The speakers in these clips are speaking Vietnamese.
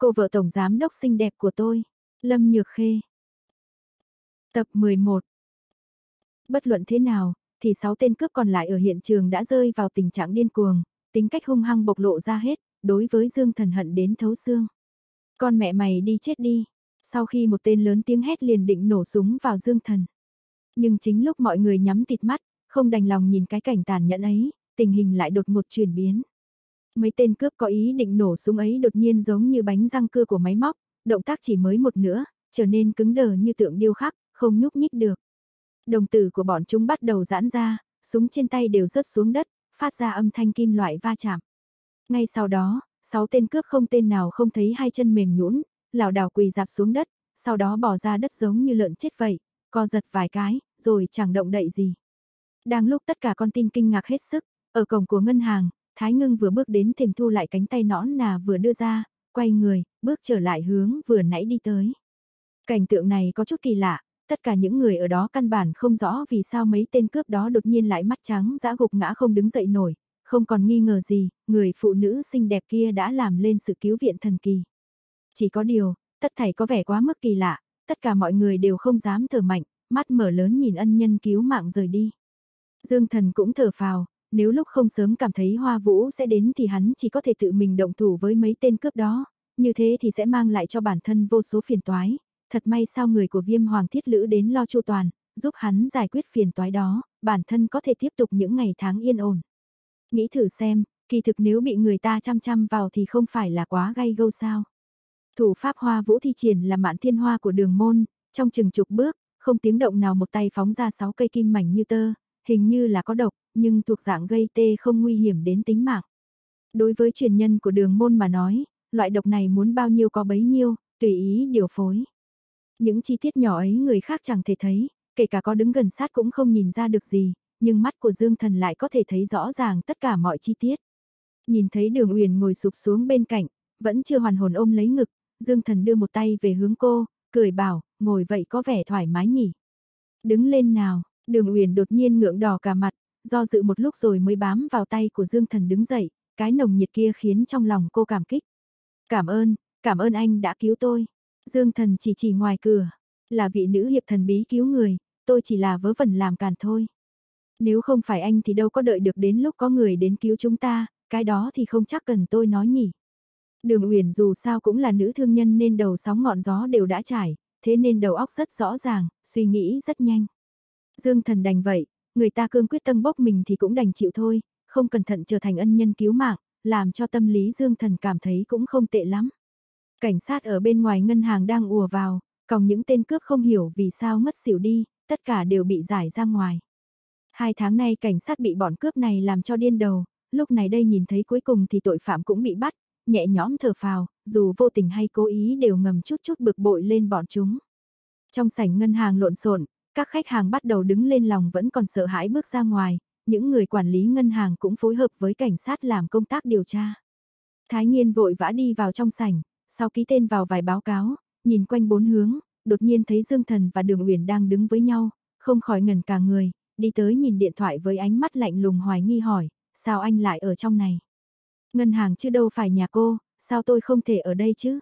Cô vợ tổng giám đốc xinh đẹp của tôi, Lâm Nhược Khê. Tập 11 Bất luận thế nào, thì 6 tên cướp còn lại ở hiện trường đã rơi vào tình trạng điên cuồng, tính cách hung hăng bộc lộ ra hết, đối với Dương Thần hận đến thấu xương. Con mẹ mày đi chết đi. Sau khi một tên lớn tiếng hét liền định nổ súng vào Dương Thần. Nhưng chính lúc mọi người nhắm tịt mắt, không đành lòng nhìn cái cảnh tàn nhẫn ấy, tình hình lại đột ngột chuyển biến. Mấy tên cướp có ý định nổ súng ấy đột nhiên giống như bánh răng cưa của máy móc, động tác chỉ mới một nữa, trở nên cứng đờ như tượng điêu khắc, không nhúc nhích được. Đồng tử của bọn chúng bắt đầu giãn ra, súng trên tay đều rớt xuống đất, phát ra âm thanh kim loại va chạm. Ngay sau đó, sáu tên cướp không tên nào không thấy hai chân mềm nhũn, lảo đảo quỳ dạp xuống đất, sau đó bỏ ra đất giống như lợn chết vậy, co giật vài cái, rồi chẳng động đậy gì. Đang lúc tất cả con tin kinh ngạc hết sức, ở cổng của ngân hàng, Thái Ngưng vừa bước đến thềm thu lại cánh tay nõn nà vừa đưa ra, quay người, bước trở lại hướng vừa nãy đi tới. Cảnh tượng này có chút kỳ lạ, tất cả những người ở đó căn bản không rõ vì sao mấy tên cướp đó đột nhiên lại mắt trắng dã gục ngã không đứng dậy nổi, không còn nghi ngờ gì, người phụ nữ xinh đẹp kia đã làm lên sự cứu viện thần kỳ. Chỉ có điều, tất thảy có vẻ quá mức kỳ lạ, tất cả mọi người đều không dám thở mạnh, mắt mở lớn nhìn ân nhân cứu mạng rời đi. Dương thần cũng thở phào, nếu lúc không sớm cảm thấy hoa vũ sẽ đến thì hắn chỉ có thể tự mình động thủ với mấy tên cướp đó, như thế thì sẽ mang lại cho bản thân vô số phiền toái. Thật may sao người của viêm hoàng thiết lữ đến lo chu toàn, giúp hắn giải quyết phiền toái đó, bản thân có thể tiếp tục những ngày tháng yên ổn. Nghĩ thử xem, kỳ thực nếu bị người ta chăm chăm vào thì không phải là quá gay gâu sao. Thủ pháp hoa vũ thi triển là mạn thiên hoa của đường môn, trong chừng chục bước, không tiếng động nào một tay phóng ra sáu cây kim mảnh như tơ, hình như là có độc, nhưng thuộc dạng gây tê không nguy hiểm đến tính mạng. Đối với truyền nhân của đường môn mà nói, loại độc này muốn bao nhiêu có bấy nhiêu, tùy ý điều phối. Những chi tiết nhỏ ấy người khác chẳng thể thấy, kể cả có đứng gần sát cũng không nhìn ra được gì, nhưng mắt của Dương Thần lại có thể thấy rõ ràng tất cả mọi chi tiết. Nhìn thấy đường Uyển ngồi sụp xuống bên cạnh, vẫn chưa hoàn hồn ôm lấy ngực, Dương Thần đưa một tay về hướng cô, cười bảo, ngồi vậy có vẻ thoải mái nhỉ. Đứng lên nào, đường Uyển đột nhiên ngượng đỏ cả mặt, do dự một lúc rồi mới bám vào tay của Dương Thần đứng dậy, cái nồng nhiệt kia khiến trong lòng cô cảm kích. Cảm ơn, cảm ơn anh đã cứu tôi. Dương Thần chỉ chỉ ngoài cửa, là vị nữ hiệp thần bí cứu người, tôi chỉ là vớ vẩn làm càn thôi. Nếu không phải anh thì đâu có đợi được đến lúc có người đến cứu chúng ta, cái đó thì không chắc cần tôi nói nhỉ. Đường Uyển dù sao cũng là nữ thương nhân nên đầu sóng ngọn gió đều đã trải, thế nên đầu óc rất rõ ràng, suy nghĩ rất nhanh. Dương Thần đành vậy, người ta cương quyết tâm bốc mình thì cũng đành chịu thôi, không cẩn thận trở thành ân nhân cứu mạng, làm cho tâm lý Dương Thần cảm thấy cũng không tệ lắm. Cảnh sát ở bên ngoài ngân hàng đang ùa vào, còn những tên cướp không hiểu vì sao ngất xỉu đi, tất cả đều bị giải ra ngoài. Hai tháng nay cảnh sát bị bọn cướp này làm cho điên đầu, lúc này đây nhìn thấy cuối cùng thì tội phạm cũng bị bắt, nhẹ nhõm thở phào, dù vô tình hay cố ý đều ngầm chút chút bực bội lên bọn chúng. Trong sảnh ngân hàng lộn xộn, các khách hàng bắt đầu đứng lên lòng vẫn còn sợ hãi bước ra ngoài, những người quản lý ngân hàng cũng phối hợp với cảnh sát làm công tác điều tra. Thái Nghiên vội vã đi vào trong sảnh, sau ký tên vào vài báo cáo, nhìn quanh bốn hướng, đột nhiên thấy Dương Thần và Đường Uyển đang đứng với nhau, không khỏi ngẩn cả người, đi tới nhìn điện thoại với ánh mắt lạnh lùng hoài nghi hỏi, sao anh lại ở trong này? Ngân hàng chứ đâu phải nhà cô, sao tôi không thể ở đây chứ?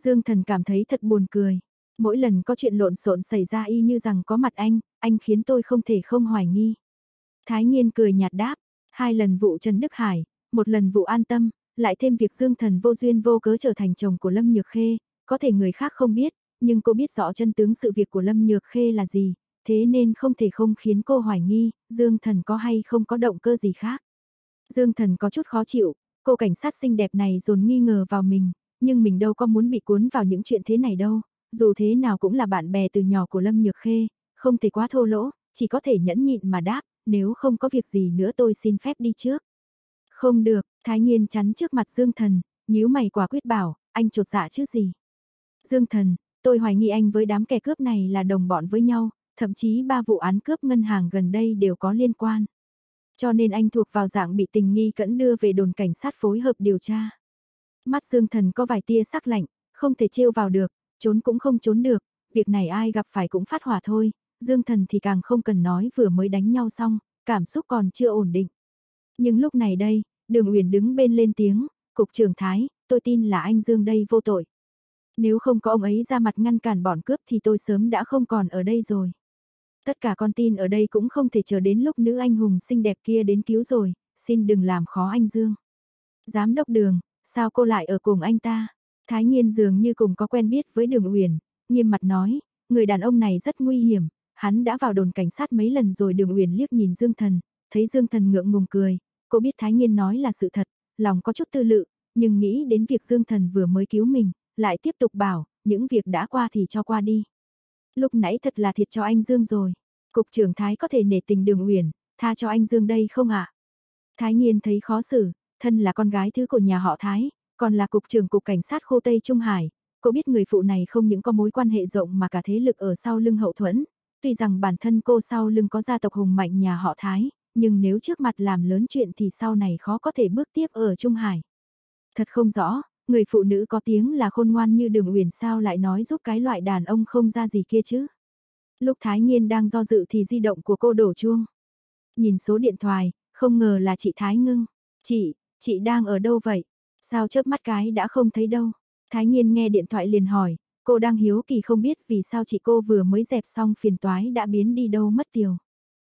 Dương Thần cảm thấy thật buồn cười. Mỗi lần có chuyện lộn xộn xảy ra y như rằng có mặt anh, anh khiến tôi không thể không hoài nghi. Thái Nghiên cười nhạt đáp, hai lần vụ Trần Đức Hải, một lần vụ an tâm, lại thêm việc Dương Thần vô duyên vô cớ trở thành chồng của Lâm Nhược Khê, có thể người khác không biết, nhưng cô biết rõ chân tướng sự việc của Lâm Nhược Khê là gì, thế nên không thể không khiến cô hoài nghi, Dương Thần có hay không có động cơ gì khác. Dương Thần có chút khó chịu, cô cảnh sát xinh đẹp này dồn nghi ngờ vào mình, nhưng mình đâu có muốn bị cuốn vào những chuyện thế này đâu, dù thế nào cũng là bạn bè từ nhỏ của Lâm Nhược Khê, không thể quá thô lỗ, chỉ có thể nhẫn nhịn mà đáp, nếu không có việc gì nữa tôi xin phép đi trước. Không được, Thái Nhiên chắn trước mặt Dương Thần, nhíu mày quả quyết bảo, anh trột dạ chứ gì. Dương Thần, tôi hoài nghi anh với đám kẻ cướp này là đồng bọn với nhau, thậm chí ba vụ án cướp ngân hàng gần đây đều có liên quan. Cho nên anh thuộc vào dạng bị tình nghi cẫn đưa về đồn cảnh sát phối hợp điều tra. Mắt Dương Thần có vài tia sắc lạnh, không thể trêu vào được, trốn cũng không trốn được, việc này ai gặp phải cũng phát hỏa thôi, Dương Thần thì càng không cần nói vừa mới đánh nhau xong, cảm xúc còn chưa ổn định. Nhưng lúc này đây, Đường Uyển đứng bên lên tiếng, "Cục trưởng Thái, tôi tin là anh Dương đây vô tội. Nếu không có ông ấy ra mặt ngăn cản bọn cướp thì tôi sớm đã không còn ở đây rồi. Tất cả con tin ở đây cũng không thể chờ đến lúc nữ anh hùng xinh đẹp kia đến cứu rồi, xin đừng làm khó anh Dương. Giám đốc đường, sao cô lại ở cùng anh ta? Thái Nhiên dường như cùng có quen biết với đường Uyển, nghiêm mặt nói, người đàn ông này rất nguy hiểm, hắn đã vào đồn cảnh sát mấy lần rồi đường Uyển liếc nhìn Dương Thần, thấy Dương Thần ngượng ngùng cười, cô biết Thái Nhiên nói là sự thật, lòng có chút tư lự, nhưng nghĩ đến việc Dương Thần vừa mới cứu mình, lại tiếp tục bảo, những việc đã qua thì cho qua đi. Lúc nãy thật là thiệt cho anh Dương rồi. Cục trưởng Thái có thể nể tình đường Uyển, tha cho anh Dương đây không ạ? Thái Nhiên thấy khó xử, thân là con gái thứ của nhà họ Thái, còn là cục trưởng cục cảnh sát khu Tây Trung Hải, cô biết người phụ này không những có mối quan hệ rộng mà cả thế lực ở sau lưng hậu thuẫn, tuy rằng bản thân cô sau lưng có gia tộc hùng mạnh nhà họ Thái, nhưng nếu trước mặt làm lớn chuyện thì sau này khó có thể bước tiếp ở Trung Hải. Thật không rõ, người phụ nữ có tiếng là khôn ngoan như đường uyển sao lại nói giúp cái loại đàn ông không ra gì kia chứ. Lúc Thái Nhiên đang do dự thì di động của cô đổ chuông. Nhìn số điện thoại, không ngờ là chị Thái Ngưng. Chị, chị đang ở đâu vậy? Sao chớp mắt cái đã không thấy đâu? Thái Nhiên nghe điện thoại liền hỏi, cô đang hiếu kỳ không biết vì sao chị cô vừa mới dẹp xong phiền toái đã biến đi đâu mất tiêu.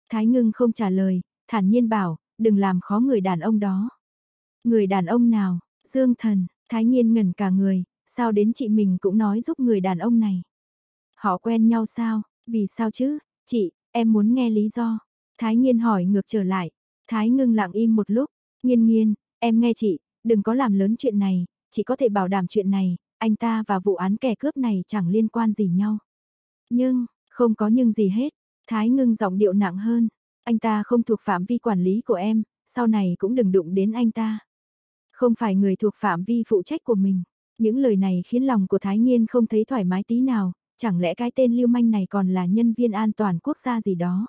Thái Ngưng không trả lời, thản nhiên bảo, đừng làm khó người đàn ông đó. Người đàn ông nào? Dương Thần, Thái Nhiên ngẩn cả người, sao đến chị mình cũng nói giúp người đàn ông này. Họ quen nhau sao, vì sao chứ, chị, em muốn nghe lý do. Thái Nhiên hỏi ngược trở lại, Thái ngưng lặng im một lúc, nghiên nghiên, em nghe chị, đừng có làm lớn chuyện này, chỉ có thể bảo đảm chuyện này, anh ta và vụ án kẻ cướp này chẳng liên quan gì nhau. Nhưng, không có nhưng gì hết, Thái ngưng giọng điệu nặng hơn, anh ta không thuộc phạm vi quản lý của em, sau này cũng đừng đụng đến anh ta. Không phải người thuộc phạm vi phụ trách của mình. Những lời này khiến lòng của Thái Nhiên không thấy thoải mái tí nào, chẳng lẽ cái tên lưu manh này còn là nhân viên an toàn quốc gia gì đó.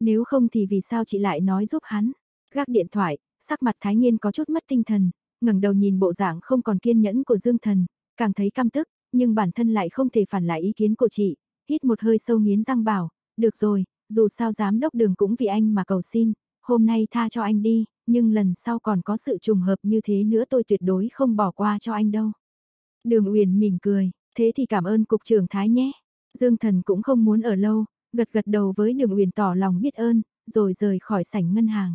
Nếu không thì vì sao chị lại nói giúp hắn? Gác điện thoại, sắc mặt Thái Nhiên có chút mất tinh thần, ngẩng đầu nhìn bộ dạng không còn kiên nhẫn của Dương Thần, càng thấy căm tức, nhưng bản thân lại không thể phản lại ý kiến của chị, hít một hơi sâu nghiến răng bảo, được rồi, dù sao giám đốc đường cũng vì anh mà cầu xin, hôm nay tha cho anh đi, nhưng lần sau còn có sự trùng hợp như thế nữa tôi tuyệt đối không bỏ qua cho anh đâu. Đường Uyển mỉm cười, thế thì cảm ơn cục trưởng Thái nhé. Dương Thần cũng không muốn ở lâu, gật gật đầu với Đường Uyển tỏ lòng biết ơn, rồi rời khỏi sảnh ngân hàng.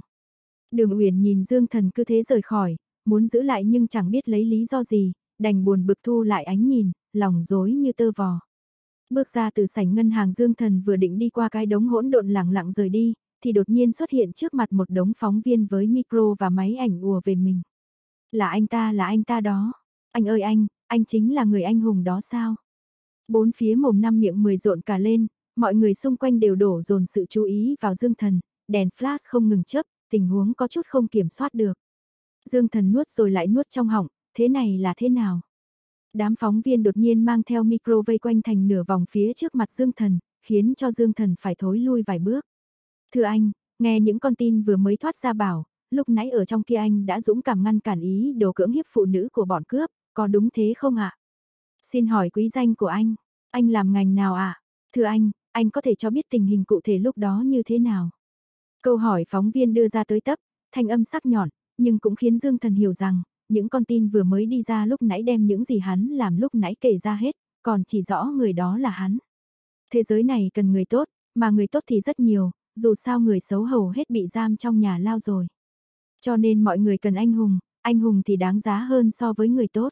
Đường Uyển nhìn Dương Thần cứ thế rời khỏi, muốn giữ lại nhưng chẳng biết lấy lý do gì, đành buồn bực thu lại ánh nhìn, lòng rối như tơ vò. Bước ra từ sảnh ngân hàng Dương Thần vừa định đi qua cái đống hỗn độn lẳng lặng rời đi, thì đột nhiên xuất hiện trước mặt một đống phóng viên với micro và máy ảnh ùa về mình. Là anh ta là anh ta đó. Anh ơi anh, anh chính là người anh hùng đó sao? Bốn phía mồm năm miệng mười rộn cả lên, mọi người xung quanh đều đổ dồn sự chú ý vào Dương Thần, đèn flash không ngừng chớp, tình huống có chút không kiểm soát được. Dương Thần nuốt rồi lại nuốt trong họng, thế này là thế nào? Đám phóng viên đột nhiên mang theo micro vây quanh thành nửa vòng phía trước mặt Dương Thần, khiến cho Dương Thần phải thối lui vài bước. Thưa anh, nghe những con tin vừa mới thoát ra bảo, lúc nãy ở trong kia anh đã dũng cảm ngăn cản ý đồ cưỡng hiếp phụ nữ của bọn cướp, có đúng thế không ạ? Xin hỏi quý danh của anh, anh làm ngành nào ạ? Thưa anh, anh có thể cho biết tình hình cụ thể lúc đó như thế nào? Câu hỏi phóng viên đưa ra tới tấp, thanh âm sắc nhọn, nhưng cũng khiến Dương Thần hiểu rằng, những con tin vừa mới đi ra lúc nãy đem những gì hắn làm lúc nãy kể ra hết, còn chỉ rõ người đó là hắn. Thế giới này cần người tốt, mà người tốt thì rất nhiều, dù sao người xấu hầu hết bị giam trong nhà lao rồi. Cho nên mọi người cần anh hùng, anh hùng thì đáng giá hơn so với người tốt.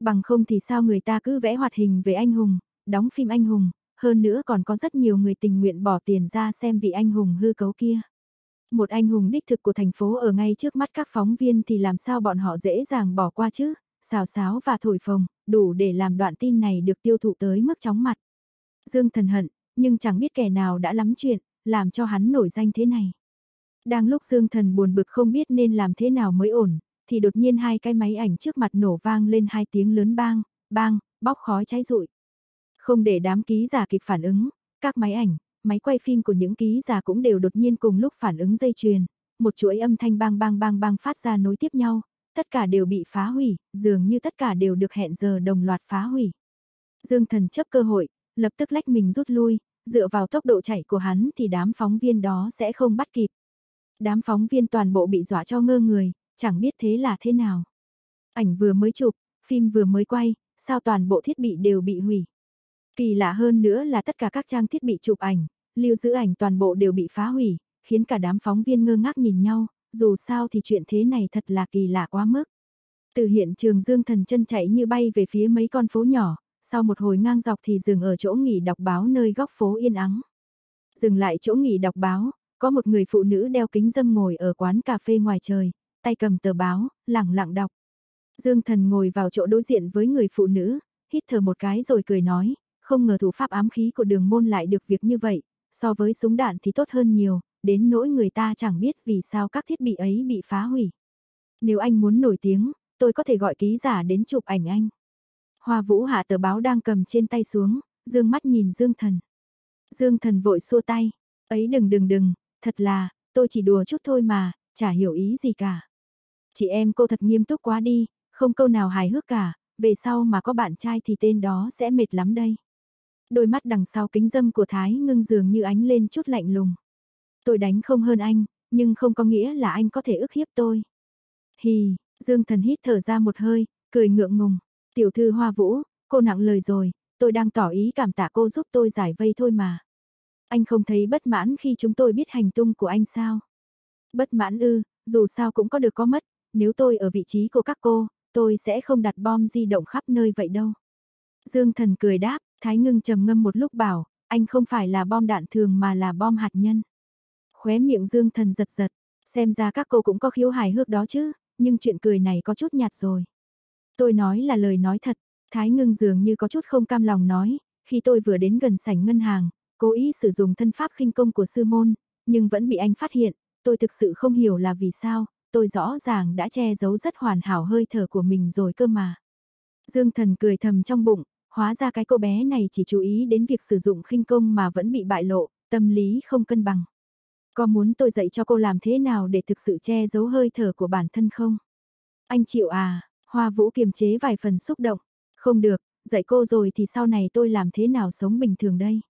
Bằng không thì sao người ta cứ vẽ hoạt hình về anh hùng, đóng phim anh hùng, hơn nữa còn có rất nhiều người tình nguyện bỏ tiền ra xem vị anh hùng hư cấu kia. Một anh hùng đích thực của thành phố ở ngay trước mắt các phóng viên thì làm sao bọn họ dễ dàng bỏ qua chứ, xào xáo và thổi phồng, đủ để làm đoạn tin này được tiêu thụ tới mức chóng mặt. Dương thần hận, nhưng chẳng biết kẻ nào đã lắm chuyện, làm cho hắn nổi danh thế này. Đang lúc Dương Thần buồn bực không biết nên làm thế nào mới ổn, thì đột nhiên hai cái máy ảnh trước mặt nổ vang lên hai tiếng lớn bang, bang, bóc khói cháy rụi. Không để đám ký giả kịp phản ứng, các máy ảnh, máy quay phim của những ký giả cũng đều đột nhiên cùng lúc phản ứng dây chuyền, một chuỗi âm thanh bang bang bang bang phát ra nối tiếp nhau, tất cả đều bị phá hủy, dường như tất cả đều được hẹn giờ đồng loạt phá hủy. Dương Thần chấp cơ hội, lập tức lách mình rút lui, dựa vào tốc độ chạy của hắn thì đám phóng viên đó sẽ không bắt kịp. Đám phóng viên toàn bộ bị dọa cho ngơ người, chẳng biết thế là thế nào. Ảnh vừa mới chụp, phim vừa mới quay, sao toàn bộ thiết bị đều bị hủy. Kỳ lạ hơn nữa là tất cả các trang thiết bị chụp ảnh, lưu giữ ảnh toàn bộ đều bị phá hủy, khiến cả đám phóng viên ngơ ngác nhìn nhau, dù sao thì chuyện thế này thật là kỳ lạ quá mức. Từ hiện trường Dương Thần chân chạy như bay về phía mấy con phố nhỏ, sau một hồi ngang dọc thì dừng ở chỗ nghỉ đọc báo nơi góc phố yên ắng. Dừng lại chỗ nghỉ đọc báo, có một người phụ nữ đeo kính dâm ngồi ở quán cà phê ngoài trời, tay cầm tờ báo, lặng lặng đọc. Dương Thần ngồi vào chỗ đối diện với người phụ nữ, hít thở một cái rồi cười nói, không ngờ thủ pháp ám khí của đường môn lại được việc như vậy, so với súng đạn thì tốt hơn nhiều, đến nỗi người ta chẳng biết vì sao các thiết bị ấy bị phá hủy. Nếu anh muốn nổi tiếng, tôi có thể gọi ký giả đến chụp ảnh anh. Hoa Vũ hạ tờ báo đang cầm trên tay xuống, dương mắt nhìn Dương Thần. Dương Thần vội xua tay, ấy đừng đừng đừng, thật là, tôi chỉ đùa chút thôi mà, chả hiểu ý gì cả. Chị em cô thật nghiêm túc quá đi, không câu nào hài hước cả, về sau mà có bạn trai thì tên đó sẽ mệt lắm đây. Đôi mắt đằng sau kính dâm của Thái ngưng dường như ánh lên chút lạnh lùng. Tôi đánh không hơn anh, nhưng không có nghĩa là anh có thể ức hiếp tôi. Hì, Dương Thần hít thở ra một hơi, cười ngượng ngùng. Tiểu thư Hoa Vũ, cô nặng lời rồi, tôi đang tỏ ý cảm tạ cô giúp tôi giải vây thôi mà. Anh không thấy bất mãn khi chúng tôi biết hành tung của anh sao? Bất mãn ư, dù sao cũng có được có mất, nếu tôi ở vị trí của các cô, tôi sẽ không đặt bom di động khắp nơi vậy đâu. Dương Thần cười đáp, Thái Ngưng trầm ngâm một lúc bảo, anh không phải là bom đạn thường mà là bom hạt nhân. Khóe miệng Dương Thần giật giật, xem ra các cô cũng có khiếu hài hước đó chứ, nhưng chuyện cười này có chút nhạt rồi. Tôi nói là lời nói thật, Thái Ngưng dường như có chút không cam lòng nói, khi tôi vừa đến gần sảnh ngân hàng, cố ý sử dụng thân pháp khinh công của sư môn, nhưng vẫn bị anh phát hiện, tôi thực sự không hiểu là vì sao, tôi rõ ràng đã che giấu rất hoàn hảo hơi thở của mình rồi cơ mà. Dương Thần cười thầm trong bụng, hóa ra cái cô bé này chỉ chú ý đến việc sử dụng khinh công mà vẫn bị bại lộ, tâm lý không cân bằng. Có muốn tôi dạy cho cô làm thế nào để thực sự che giấu hơi thở của bản thân không? Anh chịu à, Hoa Vũ kiềm chế vài phần xúc động. Không được, dạy cô rồi thì sau này tôi làm thế nào sống bình thường đây?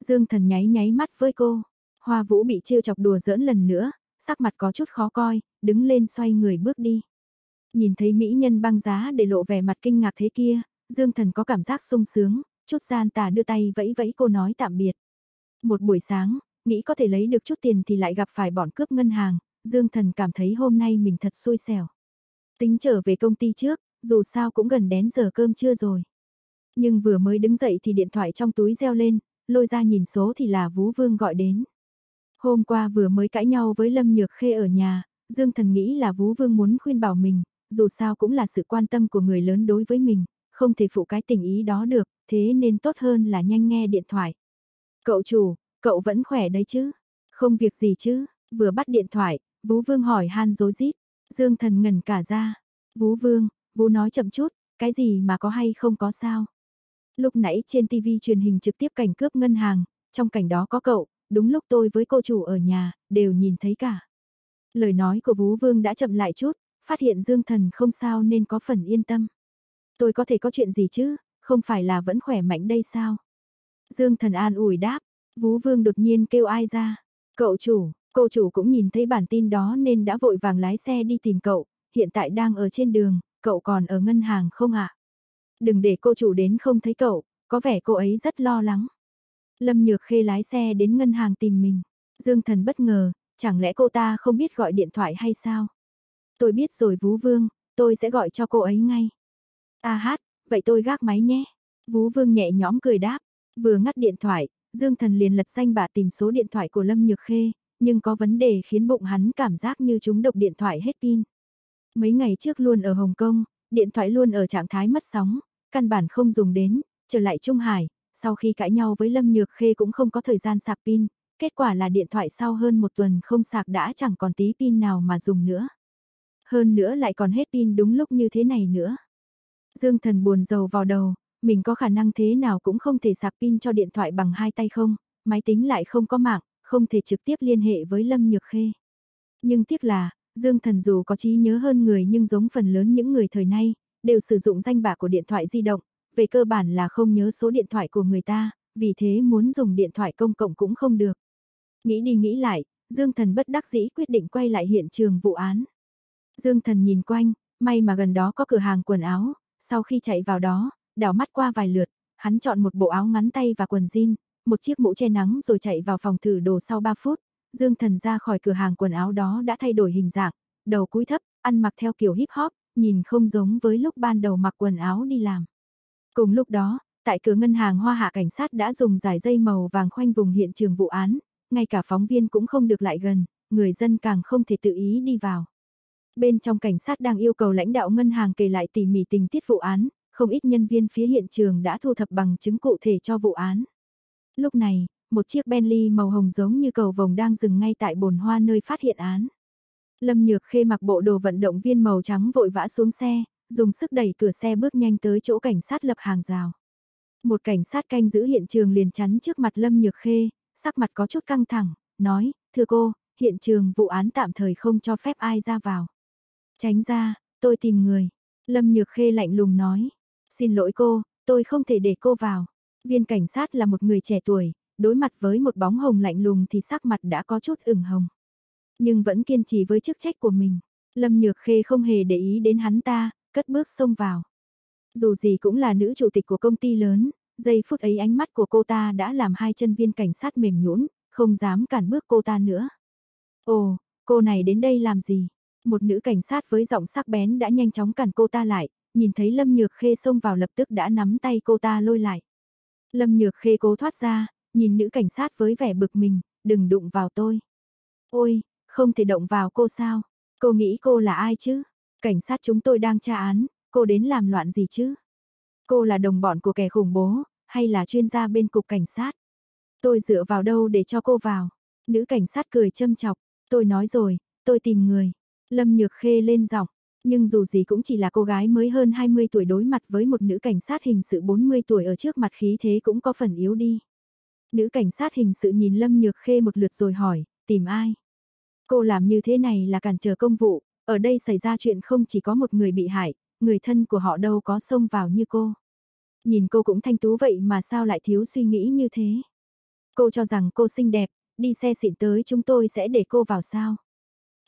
Dương thần nháy nháy mắt với cô. Hoa Vũ bị trêu chọc đùa giỡn lần nữa, sắc mặt có chút khó coi, đứng lên xoay người bước đi. Nhìn thấy mỹ nhân băng giá để lộ vẻ mặt kinh ngạc thế kia, Dương thần có cảm giác sung sướng, chút gian tà đưa tay vẫy vẫy cô nói tạm biệt. Một buổi sáng, nghĩ có thể lấy được chút tiền thì lại gặp phải bọn cướp ngân hàng, Dương thần cảm thấy hôm nay mình thật xui xẻo. Tính trở về công ty trước, dù sao cũng gần đến giờ cơm trưa rồi. Nhưng vừa mới đứng dậy thì điện thoại trong túi reo lên, lôi ra nhìn số thì là Vú Vương gọi đến. Hôm qua vừa mới cãi nhau với Lâm Nhược Khê ở nhà, Dương Thần nghĩ là Vú Vương muốn khuyên bảo mình, dù sao cũng là sự quan tâm của người lớn đối với mình, không thể phụ cái tình ý đó được, thế nên tốt hơn là nhanh nghe điện thoại. Cậu chủ, cậu vẫn khỏe đấy chứ? Không việc gì chứ? Vừa bắt điện thoại, Vú Vương hỏi han dối rít Dương Thần ngẩn cả ra. Vú Vương, Vú nói chậm chút, cái gì mà có hay không có sao? Lúc nãy trên TV truyền hình trực tiếp cảnh cướp ngân hàng, trong cảnh đó có cậu, đúng lúc tôi với cô chủ ở nhà, đều nhìn thấy cả. Lời nói của Vú Vương đã chậm lại chút, phát hiện Dương Thần không sao nên có phần yên tâm. Tôi có thể có chuyện gì chứ, không phải là vẫn khỏe mạnh đây sao? Dương Thần an ủi đáp, Vú Vương đột nhiên kêu ai ra. Cậu chủ, cô chủ cũng nhìn thấy bản tin đó nên đã vội vàng lái xe đi tìm cậu, hiện tại đang ở trên đường, cậu còn ở ngân hàng không ạ? Đừng để cô chủ đến không thấy cậu, có vẻ cô ấy rất lo lắng. Lâm Nhược Khê lái xe đến ngân hàng tìm mình. Dương Thần bất ngờ, chẳng lẽ cô ta không biết gọi điện thoại hay sao? Tôi biết rồi Vú Vương, tôi sẽ gọi cho cô ấy ngay. A hát, vậy tôi gác máy nhé. Vú Vương nhẹ nhõm cười đáp, vừa ngắt điện thoại, Dương Thần liền lật danh bạ tìm số điện thoại của Lâm Nhược Khê, nhưng có vấn đề khiến bụng hắn cảm giác như chúng độc điện thoại hết pin. Mấy ngày trước luôn ở Hồng Kông, điện thoại luôn ở trạng thái mất sóng, căn bản không dùng đến, trở lại Trung Hải, sau khi cãi nhau với Lâm Nhược Khê cũng không có thời gian sạc pin, kết quả là điện thoại sau hơn một tuần không sạc đã chẳng còn tí pin nào mà dùng nữa. Hơn nữa lại còn hết pin đúng lúc như thế này nữa. Dương Thần buồn rầu vào đầu, mình có khả năng thế nào cũng không thể sạc pin cho điện thoại bằng hai tay không, máy tính lại không có mạng, không thể trực tiếp liên hệ với Lâm Nhược Khê. Nhưng tiếc là, Dương Thần dù có trí nhớ hơn người nhưng giống phần lớn những người thời nay, đều sử dụng danh bạ của điện thoại di động, về cơ bản là không nhớ số điện thoại của người ta, vì thế muốn dùng điện thoại công cộng cũng không được. Nghĩ đi nghĩ lại, Dương Thần bất đắc dĩ quyết định quay lại hiện trường vụ án. Dương Thần nhìn quanh, May mà gần đó có cửa hàng quần áo, sau khi chạy vào đó, đảo mắt qua vài lượt, hắn chọn một bộ áo ngắn tay và quần jean, một chiếc mũ che nắng rồi chạy vào phòng thử đồ sau 3 phút. Dương Thần ra khỏi cửa hàng quần áo đó đã thay đổi hình dạng, đầu cúi thấp, ăn mặc theo kiểu hip hop, nhìn không giống với lúc ban đầu mặc quần áo đi làm. Cùng lúc đó, tại cửa ngân hàng Hoa Hạ cảnh sát đã dùng giải dây màu vàng khoanh vùng hiện trường vụ án, ngay cả phóng viên cũng không được lại gần, người dân càng không thể tự ý đi vào. Bên trong cảnh sát đang yêu cầu lãnh đạo ngân hàng kể lại tỉ mỉ tình tiết vụ án, không ít nhân viên phía hiện trường đã thu thập bằng chứng cụ thể cho vụ án. Lúc này, một chiếc Bentley màu hồng giống như cầu vồng đang dừng ngay tại bồn hoa nơi phát hiện án. Lâm Nhược Khê mặc bộ đồ vận động viên màu trắng vội vã xuống xe, dùng sức đẩy cửa xe bước nhanh tới chỗ cảnh sát lập hàng rào. Một cảnh sát canh giữ hiện trường liền chắn trước mặt Lâm Nhược Khê, sắc mặt có chút căng thẳng, nói, thưa cô, hiện trường vụ án tạm thời không cho phép ai ra vào. Tránh ra, tôi tìm người. Lâm Nhược Khê lạnh lùng nói, xin lỗi cô, tôi không thể để cô vào. Viên cảnh sát là một người trẻ tuổi, đối mặt với một bóng hồng lạnh lùng thì sắc mặt đã có chút ửng hồng. Nhưng vẫn kiên trì với chức trách của mình. Lâm Nhược Khê không hề để ý đến hắn ta, cất bước xông vào. Dù gì cũng là nữ chủ tịch của công ty lớn, giây phút ấy ánh mắt của cô ta đã làm hai chân viên cảnh sát mềm nhũn, không dám cản bước cô ta nữa. Ồ, cô này đến đây làm gì? Một nữ cảnh sát với giọng sắc bén đã nhanh chóng cản cô ta lại, nhìn thấy Lâm Nhược Khê xông vào lập tức đã nắm tay cô ta lôi lại. Lâm Nhược Khê cố thoát ra, nhìn nữ cảnh sát với vẻ bực mình, đừng đụng vào tôi. Ôi, không thể động vào cô sao? Cô nghĩ cô là ai chứ? Cảnh sát chúng tôi đang tra án, cô đến làm loạn gì chứ? Cô là đồng bọn của kẻ khủng bố, hay là chuyên gia bên cục cảnh sát? Tôi dựa vào đâu để cho cô vào? Nữ cảnh sát cười châm chọc, tôi nói rồi, tôi tìm người. Lâm Nhược Khê lên giọng, nhưng dù gì cũng chỉ là cô gái mới hơn 20 tuổi đối mặt với một nữ cảnh sát hình sự 40 tuổi ở trước mặt khí thế cũng có phần yếu đi. Nữ cảnh sát hình sự nhìn Lâm Nhược Khê một lượt rồi hỏi, tìm ai? Cô làm như thế này là cản trở công vụ, ở đây xảy ra chuyện không chỉ có một người bị hại, người thân của họ đâu có xông vào như cô. Nhìn cô cũng thanh tú vậy mà sao lại thiếu suy nghĩ như thế? Cô cho rằng cô xinh đẹp, đi xe xịn tới chúng tôi sẽ để cô vào sao?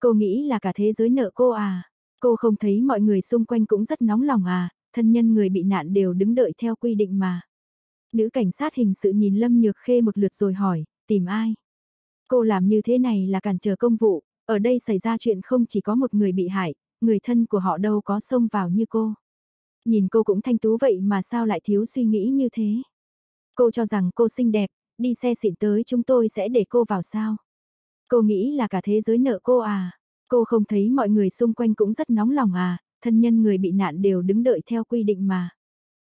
Cô nghĩ là cả thế giới nợ cô à? Cô không thấy mọi người xung quanh cũng rất nóng lòng à, thân nhân người bị nạn đều đứng đợi theo quy định mà. Nữ cảnh sát hình sự nhìn Lâm Nhược Khê một lượt rồi hỏi, tìm ai? Cô làm như thế này là cản trở công vụ, ở đây xảy ra chuyện không chỉ có một người bị hại, người thân của họ đâu có xông vào như cô. Nhìn cô cũng thanh tú vậy mà sao lại thiếu suy nghĩ như thế? Cô cho rằng cô xinh đẹp, đi xe xịn tới chúng tôi sẽ để cô vào sao? Cô nghĩ là cả thế giới nợ cô à? Cô không thấy mọi người xung quanh cũng rất nóng lòng à, thân nhân người bị nạn đều đứng đợi theo quy định mà.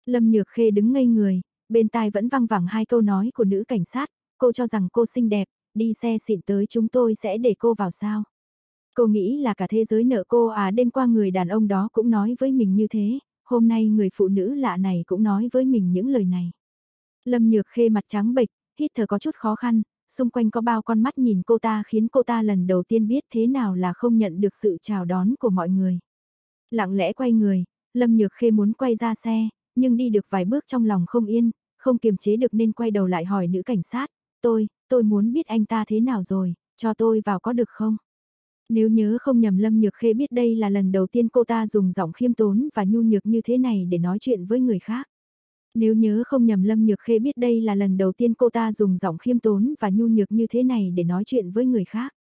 Lâm Nhược Khê đứng ngây người, bên tai vẫn văng vẳng hai câu nói của nữ cảnh sát, cô cho rằng cô xinh đẹp, đi xe xịn tới chúng tôi sẽ để cô vào sao. Cô nghĩ là cả thế giới nợ cô à đêm qua người đàn ông đó cũng nói với mình như thế, hôm nay người phụ nữ lạ này cũng nói với mình những lời này. Lâm Nhược Khê mặt trắng bệch, hít thở có chút khó khăn, xung quanh có bao con mắt nhìn cô ta khiến cô ta lần đầu tiên biết thế nào là không nhận được sự chào đón của mọi người. Lặng lẽ quay người, Lâm Nhược Khê muốn quay ra xe, nhưng đi được vài bước trong lòng không yên, không kiềm chế được nên quay đầu lại hỏi nữ cảnh sát, tôi, tôi muốn biết anh ta thế nào rồi, cho tôi vào có được không? Nếu nhớ không nhầm Lâm Nhược Khê biết đây là lần đầu tiên cô ta dùng giọng khiêm tốn và nhu nhược như thế này để nói chuyện với người khác. Nếu nhớ không nhầm Lâm Nhược Khê biết đây là lần đầu tiên cô ta dùng giọng khiêm tốn và nhu nhược như thế này để nói chuyện với người khác.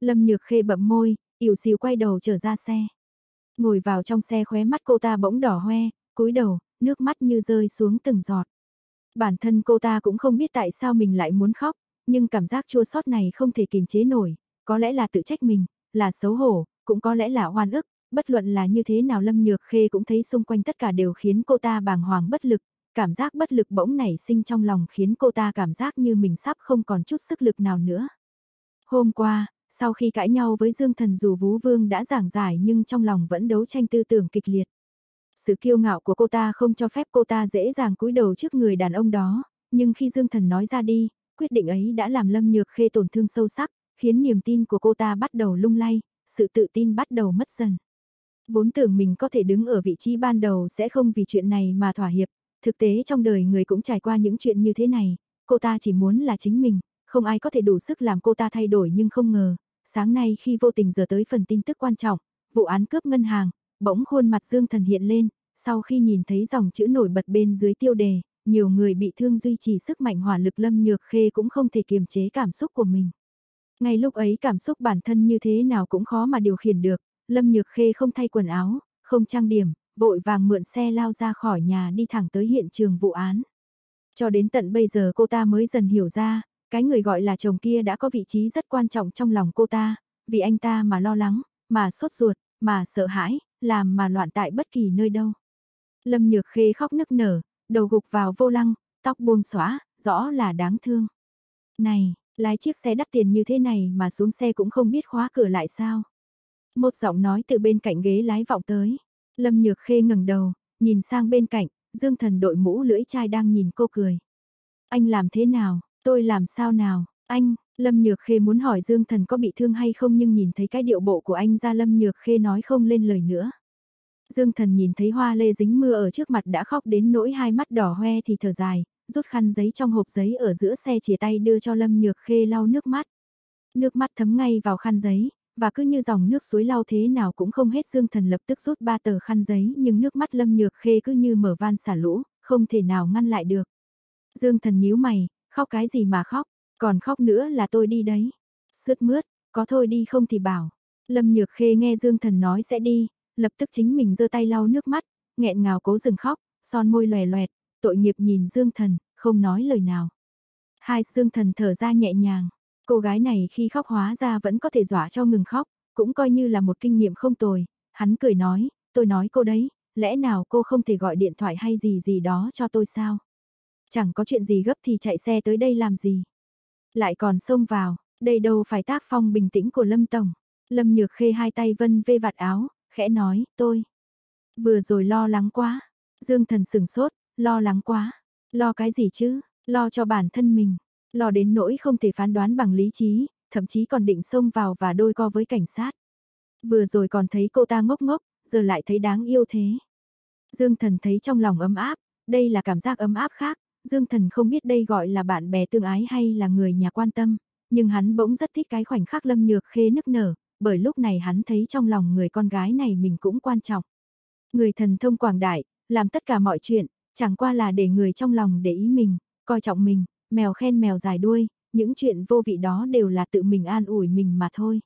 Lâm Nhược Khê bậm môi, ỉu xìu quay đầu trở ra xe. Ngồi vào trong xe khóe mắt cô ta bỗng đỏ hoe, cúi đầu, nước mắt như rơi xuống từng giọt. Bản thân cô ta cũng không biết tại sao mình lại muốn khóc, nhưng cảm giác chua xót này không thể kiềm chế nổi, có lẽ là tự trách mình, là xấu hổ, cũng có lẽ là oan ức, bất luận là như thế nào Lâm Nhược Khê cũng thấy xung quanh tất cả đều khiến cô ta bàng hoàng bất lực, cảm giác bất lực bỗng nảy sinh trong lòng khiến cô ta cảm giác như mình sắp không còn chút sức lực nào nữa. Hôm qua, sau khi cãi nhau với Dương Thần dù Vú Vương đã giảng giải nhưng trong lòng vẫn đấu tranh tư tưởng kịch liệt. Sự kiêu ngạo của cô ta không cho phép cô ta dễ dàng cúi đầu trước người đàn ông đó, nhưng khi Dương Thần nói ra đi, quyết định ấy đã làm Lâm Nhược Khê tổn thương sâu sắc, khiến niềm tin của cô ta bắt đầu lung lay, sự tự tin bắt đầu mất dần. Vốn tưởng mình có thể đứng ở vị trí ban đầu sẽ không vì chuyện này mà thỏa hiệp, thực tế trong đời người cũng trải qua những chuyện như thế này, cô ta chỉ muốn là chính mình, không ai có thể đủ sức làm cô ta thay đổi nhưng không ngờ, sáng nay khi vô tình giờ tới phần tin tức quan trọng, vụ án cướp ngân hàng, bỗng khuôn mặt Dương Thần hiện lên, sau khi nhìn thấy dòng chữ nổi bật bên dưới tiêu đề, nhiều người bị thương duy trì sức mạnh hỏa lực Lâm Nhược Khê cũng không thể kiềm chế cảm xúc của mình. Ngay lúc ấy cảm xúc bản thân như thế nào cũng khó mà điều khiển được, Lâm Nhược Khê không thay quần áo, không trang điểm, vội vàng mượn xe lao ra khỏi nhà đi thẳng tới hiện trường vụ án. Cho đến tận bây giờ cô ta mới dần hiểu ra, cái người gọi là chồng kia đã có vị trí rất quan trọng trong lòng cô ta, vì anh ta mà lo lắng, mà sốt ruột, mà sợ hãi, làm mà loạn tại bất kỳ nơi đâu. Lâm Nhược Khê khóc nức nở, đầu gục vào vô lăng, tóc buông xõa, rõ là đáng thương. Này, lái chiếc xe đắt tiền như thế này mà xuống xe cũng không biết khóa cửa lại sao. Một giọng nói từ bên cạnh ghế lái vọng tới. Lâm Nhược Khê ngẩng đầu, nhìn sang bên cạnh, Dương Thần đội mũ lưỡi chai đang nhìn cô cười. Anh làm thế nào, tôi làm sao nào, anh, Lâm Nhược Khê muốn hỏi Dương Thần có bị thương hay không nhưng nhìn thấy cái điệu bộ của anh ra Lâm Nhược Khê nói không lên lời nữa. Dương Thần nhìn thấy hoa lê dính mưa ở trước mặt đã khóc đến nỗi hai mắt đỏ hoe thì thở dài, rút khăn giấy trong hộp giấy ở giữa xe chìa tay đưa cho Lâm Nhược Khê lau nước mắt. Nước mắt thấm ngay vào khăn giấy, và cứ như dòng nước suối lau thế nào cũng không hết Dương Thần lập tức rút ba tờ khăn giấy nhưng nước mắt Lâm Nhược Khê cứ như mở van xả lũ, không thể nào ngăn lại được. Dương Thần nhíu mày, khóc cái gì mà khóc, còn khóc nữa là tôi đi đấy. Sướt mướt, có thôi đi không thì bảo. Lâm Nhược Khê nghe Dương Thần nói sẽ đi, lập tức chính mình giơ tay lau nước mắt, nghẹn ngào cố dừng khóc, son môi lòe loẹt, tội nghiệp nhìn Dương Thần, không nói lời nào. Hai Dương Thần thở ra nhẹ nhàng, cô gái này khi khóc hóa ra vẫn có thể dọa cho ngừng khóc, cũng coi như là một kinh nghiệm không tồi. Hắn cười nói, tôi nói cô đấy, lẽ nào cô không thể gọi điện thoại hay gì gì đó cho tôi sao? Chẳng có chuyện gì gấp thì chạy xe tới đây làm gì? Lại còn xông vào, đây đâu phải tác phong bình tĩnh của Lâm Tổng. Lâm Nhược Khê hai tay vân vê vạt áo, khẽ nói, tôi vừa rồi lo lắng quá. Dương Thần sừng sốt, lo lắng quá. Lo cái gì chứ? Lo cho bản thân mình, lo đến nỗi không thể phán đoán bằng lý trí, thậm chí còn định xông vào và đôi co với cảnh sát. Vừa rồi còn thấy cô ta ngốc ngốc, giờ lại thấy đáng yêu thế. Dương Thần thấy trong lòng ấm áp, đây là cảm giác ấm áp khác, Dương Thần không biết đây gọi là bạn bè tương ái hay là người nhà quan tâm, nhưng hắn bỗng rất thích cái khoảnh khắc Lâm Nhược Khê nức nở, bởi lúc này hắn thấy trong lòng người con gái này mình cũng quan trọng. Người thần thông quảng đại, làm tất cả mọi chuyện, chẳng qua là để người trong lòng để ý mình, coi trọng mình, mèo khen mèo dài đuôi, những chuyện vô vị đó đều là tự mình an ủi mình mà thôi.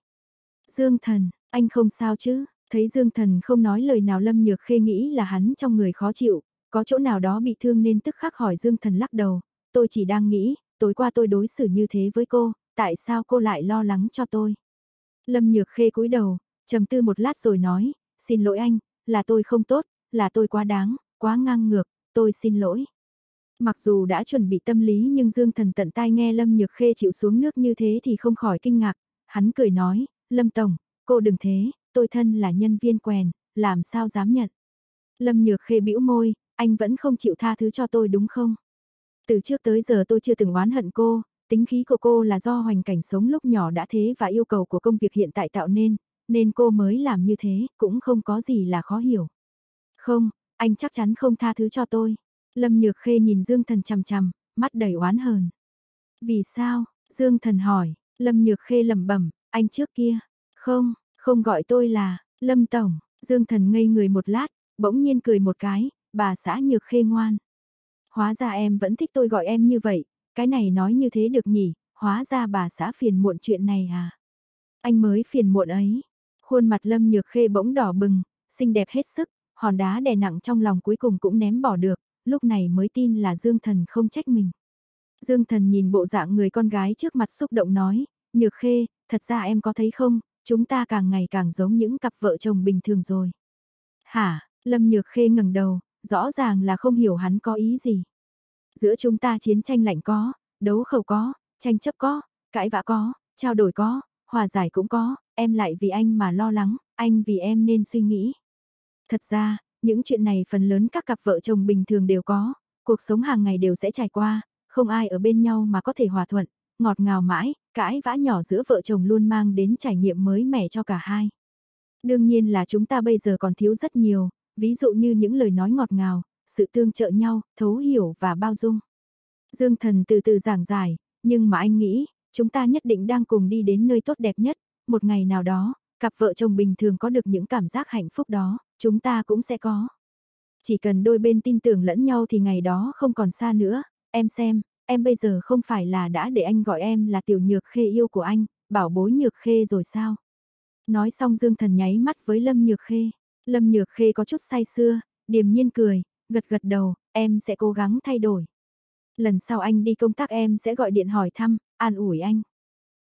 Dương Thần, anh không sao chứ? Thấy Dương Thần không nói lời nào Lâm Nhược Khê nghĩ là hắn trong người khó chịu, có chỗ nào đó bị thương nên tức khắc hỏi Dương Thần lắc đầu, tôi chỉ đang nghĩ, tối qua tôi đối xử như thế với cô, tại sao cô lại lo lắng cho tôi? Lâm Nhược Khê cúi đầu, trầm tư một lát rồi nói, xin lỗi anh, là tôi không tốt, là tôi quá đáng, quá ngang ngược, tôi xin lỗi. Mặc dù đã chuẩn bị tâm lý nhưng Dương Thần tận tai nghe Lâm Nhược Khê chịu xuống nước như thế thì không khỏi kinh ngạc, hắn cười nói, Lâm Tổng, cô đừng thế, tôi thân là nhân viên quèn, làm sao dám nhận. Lâm Nhược Khê bĩu môi, anh vẫn không chịu tha thứ cho tôi đúng không? Từ trước tới giờ tôi chưa từng oán hận cô, tính khí của cô là do hoàn cảnh sống lúc nhỏ đã thế và yêu cầu của công việc hiện tại tạo nên, nên cô mới làm như thế, cũng không có gì là khó hiểu. Không, anh chắc chắn không tha thứ cho tôi. Lâm Nhược Khê nhìn Dương Thần chằm chằm, mắt đầy oán hờn. Vì sao? Dương Thần hỏi, Lâm Nhược Khê lẩm bẩm, anh trước kia, không, không gọi tôi là, Lâm Tổng, Dương Thần ngây người một lát, bỗng nhiên cười một cái, bà xã Nhược Khê ngoan. Hóa ra em vẫn thích tôi gọi em như vậy, cái này nói như thế được nhỉ, hóa ra bà xã phiền muộn chuyện này à. Anh mới phiền muộn ấy. Khuôn mặt Lâm Nhược Khê bỗng đỏ bừng, xinh đẹp hết sức, hòn đá đè nặng trong lòng cuối cùng cũng ném bỏ được, lúc này mới tin là Dương Thần không trách mình. Dương Thần nhìn bộ dạng người con gái trước mặt xúc động nói, Nhược Khê, thật ra em có thấy không, chúng ta càng ngày càng giống những cặp vợ chồng bình thường rồi. Hả, Lâm Nhược Khê ngẩng đầu, rõ ràng là không hiểu hắn có ý gì. Giữa chúng ta chiến tranh lạnh có, đấu khẩu có, tranh chấp có, cãi vã có, trao đổi có, hòa giải cũng có, em lại vì anh mà lo lắng, anh vì em nên suy nghĩ. Thật ra, những chuyện này phần lớn các cặp vợ chồng bình thường đều có, cuộc sống hàng ngày đều sẽ trải qua, không ai ở bên nhau mà có thể hòa thuận, ngọt ngào mãi, cãi vã nhỏ giữa vợ chồng luôn mang đến trải nghiệm mới mẻ cho cả hai. Đương nhiên là chúng ta bây giờ còn thiếu rất nhiều, ví dụ như những lời nói ngọt ngào, sự tương trợ nhau, thấu hiểu và bao dung. Dương Thần từ từ giảng giải, nhưng mà anh nghĩ, chúng ta nhất định đang cùng đi đến nơi tốt đẹp nhất, một ngày nào đó, cặp vợ chồng bình thường có được những cảm giác hạnh phúc đó, chúng ta cũng sẽ có. Chỉ cần đôi bên tin tưởng lẫn nhau thì ngày đó không còn xa nữa, em xem, em bây giờ không phải là đã để anh gọi em là tiểu nhược khê yêu của anh, bảo bối nhược khê rồi sao? Nói xong Dương Thần nháy mắt với Lâm Nhược Khê. Lâm Nhược Khê có chút say xưa, điềm nhiên cười, gật gật đầu, em sẽ cố gắng thay đổi. Lần sau anh đi công tác em sẽ gọi điện hỏi thăm, an ủi anh.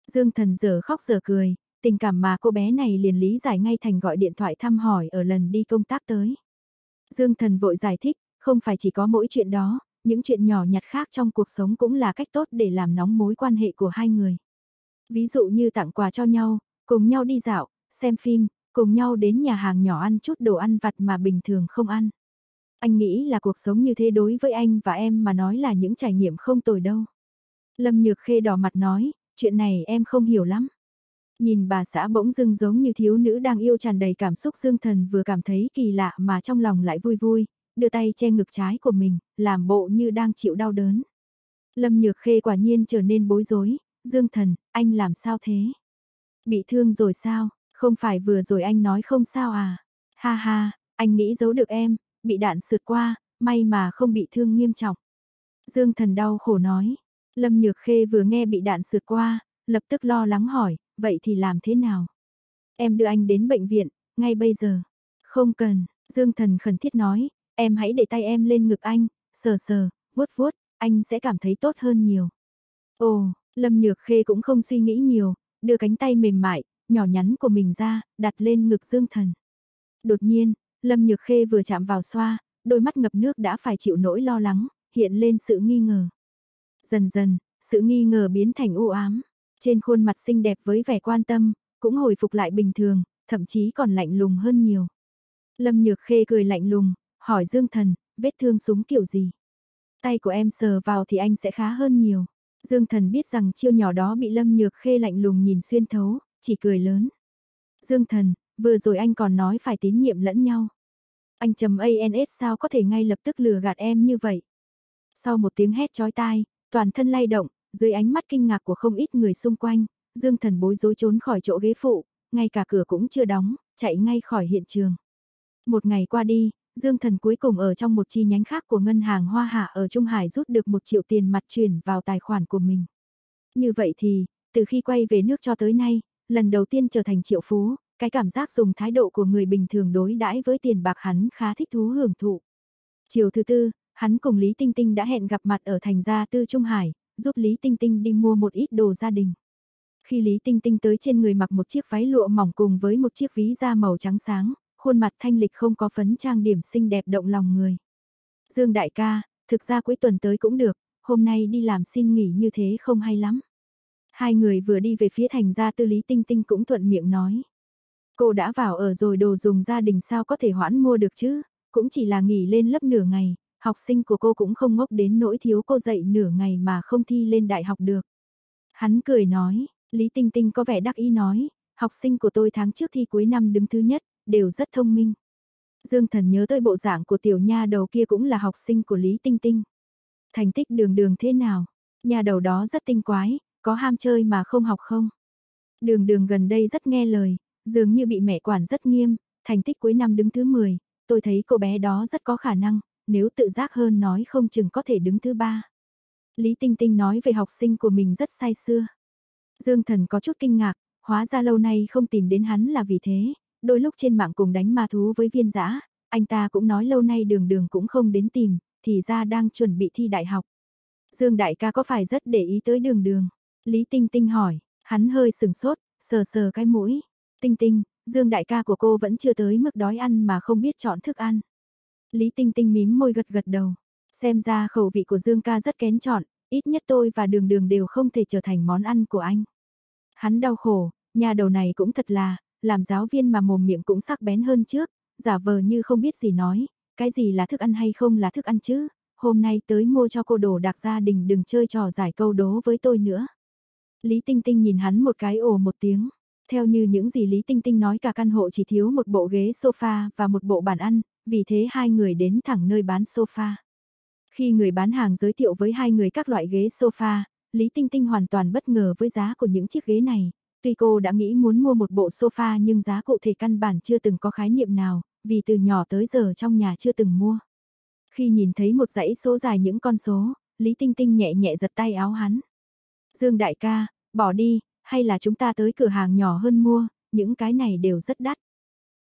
Dương Thần giờ khóc giờ cười, tình cảm mà cô bé này liền lý giải ngay thành gọi điện thoại thăm hỏi ở lần đi công tác tới. Dương Thần vội giải thích, không phải chỉ có mỗi chuyện đó, những chuyện nhỏ nhặt khác trong cuộc sống cũng là cách tốt để làm nóng mối quan hệ của hai người. Ví dụ như tặng quà cho nhau, cùng nhau đi dạo, xem phim, cùng nhau đến nhà hàng nhỏ ăn chút đồ ăn vặt mà bình thường không ăn. Anh nghĩ là cuộc sống như thế đối với anh và em mà nói là những trải nghiệm không tồi đâu. Lâm Nhược Khê đỏ mặt nói, chuyện này em không hiểu lắm. Nhìn bà xã bỗng dưng giống như thiếu nữ đang yêu tràn đầy cảm xúc dương thần vừa cảm thấy kỳ lạ mà trong lòng lại vui vui, đưa tay che ngực trái của mình, làm bộ như đang chịu đau đớn. Lâm Nhược Khê quả nhiên trở nên bối rối, Dương Thần, anh làm sao thế? Bị thương rồi sao? Không phải vừa rồi anh nói không sao à? Ha ha, anh nghĩ giấu được em, bị đạn sượt qua, may mà không bị thương nghiêm trọng. Dương Thần đau khổ nói. Lâm Nhược Khê vừa nghe bị đạn sượt qua, lập tức lo lắng hỏi, vậy thì làm thế nào? Em đưa anh đến bệnh viện, ngay bây giờ. Không cần, Dương Thần khẩn thiết nói, em hãy để tay em lên ngực anh, sờ sờ, vuốt vuốt, anh sẽ cảm thấy tốt hơn nhiều. Ồ, Lâm Nhược Khê cũng không suy nghĩ nhiều, đưa cánh tay mềm mại, nhỏ nhắn của mình ra, đặt lên ngực Dương Thần. Đột nhiên, Lâm Nhược Khê vừa chạm vào xoa, đôi mắt ngập nước đã phải chịu nỗi lo lắng, hiện lên sự nghi ngờ. Dần dần, sự nghi ngờ biến thành u ám. Trên khuôn mặt xinh đẹp với vẻ quan tâm, cũng hồi phục lại bình thường, thậm chí còn lạnh lùng hơn nhiều. Lâm Nhược Khê cười lạnh lùng, hỏi Dương Thần, vết thương súng kiểu gì? Tay của em sờ vào thì anh sẽ khá hơn nhiều. Dương Thần biết rằng chiêu nhỏ đó bị Lâm Nhược Khê lạnh lùng nhìn xuyên thấu, chỉ cười lớn. Dương Thần, vừa rồi anh còn nói phải tín nhiệm lẫn nhau. Anh trầm ANS sao có thể ngay lập tức lừa gạt em như vậy? Sau một tiếng hét chói tai, toàn thân lay động, dưới ánh mắt kinh ngạc của không ít người xung quanh, Dương Thần bối rối trốn khỏi chỗ ghế phụ, ngay cả cửa cũng chưa đóng, chạy ngay khỏi hiện trường. Một ngày qua đi, Dương Thần cuối cùng ở trong một chi nhánh khác của ngân hàng Hoa Hạ ở Trung Hải rút được một triệu tiền mặt chuyển vào tài khoản của mình. Như vậy thì, từ khi quay về nước cho tới nay, lần đầu tiên trở thành triệu phú, cái cảm giác dùng thái độ của người bình thường đối đãi với tiền bạc hắn khá thích thú hưởng thụ. Chiều thứ tư, hắn cùng Lý Tinh Tinh đã hẹn gặp mặt ở thành gia tư Trung Hải, giúp Lý Tinh Tinh đi mua một ít đồ gia đình. Khi Lý Tinh Tinh tới trên người mặc một chiếc váy lụa mỏng cùng với một chiếc ví da màu trắng sáng, khuôn mặt thanh lịch không có phấn trang điểm xinh đẹp động lòng người. Dương đại ca, thực ra cuối tuần tới cũng được, hôm nay đi làm xin nghỉ như thế không hay lắm. Hai người vừa đi về phía thành gia tư Lý Tinh Tinh cũng thuận miệng nói. Cô đã vào ở rồi đồ dùng gia đình sao có thể hoãn mua được chứ, cũng chỉ là nghỉ lên lớp nửa ngày, học sinh của cô cũng không ngốc đến nỗi thiếu cô dạy nửa ngày mà không thi lên đại học được. Hắn cười nói, Lý Tinh Tinh có vẻ đắc ý nói, học sinh của tôi tháng trước thi cuối năm đứng thứ nhất, đều rất thông minh. Dương Thần nhớ tới bộ dạng của tiểu nha đầu kia cũng là học sinh của Lý Tinh Tinh. Thành tích đường đường thế nào? Nhà đầu đó rất tinh quái, có ham chơi mà không học không? Đường đường gần đây rất nghe lời, dường như bị mẹ quản rất nghiêm, thành tích cuối năm đứng thứ 10, tôi thấy cô bé đó rất có khả năng, nếu tự giác hơn nói không chừng có thể đứng thứ ba. Lý Tinh Tinh nói về học sinh của mình rất say xưa. Dương Thần có chút kinh ngạc, hóa ra lâu nay không tìm đến hắn là vì thế, đôi lúc trên mạng cùng đánh ma thú với viên giã, anh ta cũng nói lâu nay đường đường cũng không đến tìm, thì ra đang chuẩn bị thi đại học. Dương đại ca có phải rất để ý tới đường đường? Lý Tinh Tinh hỏi, hắn hơi sừng sốt, sờ sờ cái mũi. Tinh Tinh, Dương đại ca của cô vẫn chưa tới mức đói ăn mà không biết chọn thức ăn. Lý Tinh Tinh mím môi gật gật đầu. Xem ra khẩu vị của Dương ca rất kén chọn, ít nhất tôi và đường đường đều không thể trở thành món ăn của anh. Hắn đau khổ, nhà đầu này cũng thật là, làm giáo viên mà mồm miệng cũng sắc bén hơn trước, giả vờ như không biết gì nói, cái gì là thức ăn hay không là thức ăn chứ, hôm nay tới mua cho cô đồ đặc gia đình đừng chơi trò giải câu đố với tôi nữa. Lý Tinh Tinh nhìn hắn một cái ồ một tiếng, theo như những gì Lý Tinh Tinh nói cả căn hộ chỉ thiếu một bộ ghế sofa và một bộ bàn ăn, vì thế hai người đến thẳng nơi bán sofa. Khi người bán hàng giới thiệu với hai người các loại ghế sofa, Lý Tinh Tinh hoàn toàn bất ngờ với giá của những chiếc ghế này, Tuy cô đã nghĩ muốn mua một bộ sofa nhưng giá cụ thể căn bản chưa từng có khái niệm nào, vì từ nhỏ tới giờ trong nhà chưa từng mua. Khi nhìn thấy một dãy số dài những con số, Lý Tinh Tinh nhẹ nhẹ giật tay áo hắn. Dương đại ca, bỏ đi, hay là chúng ta tới cửa hàng nhỏ hơn mua, những cái này đều rất đắt.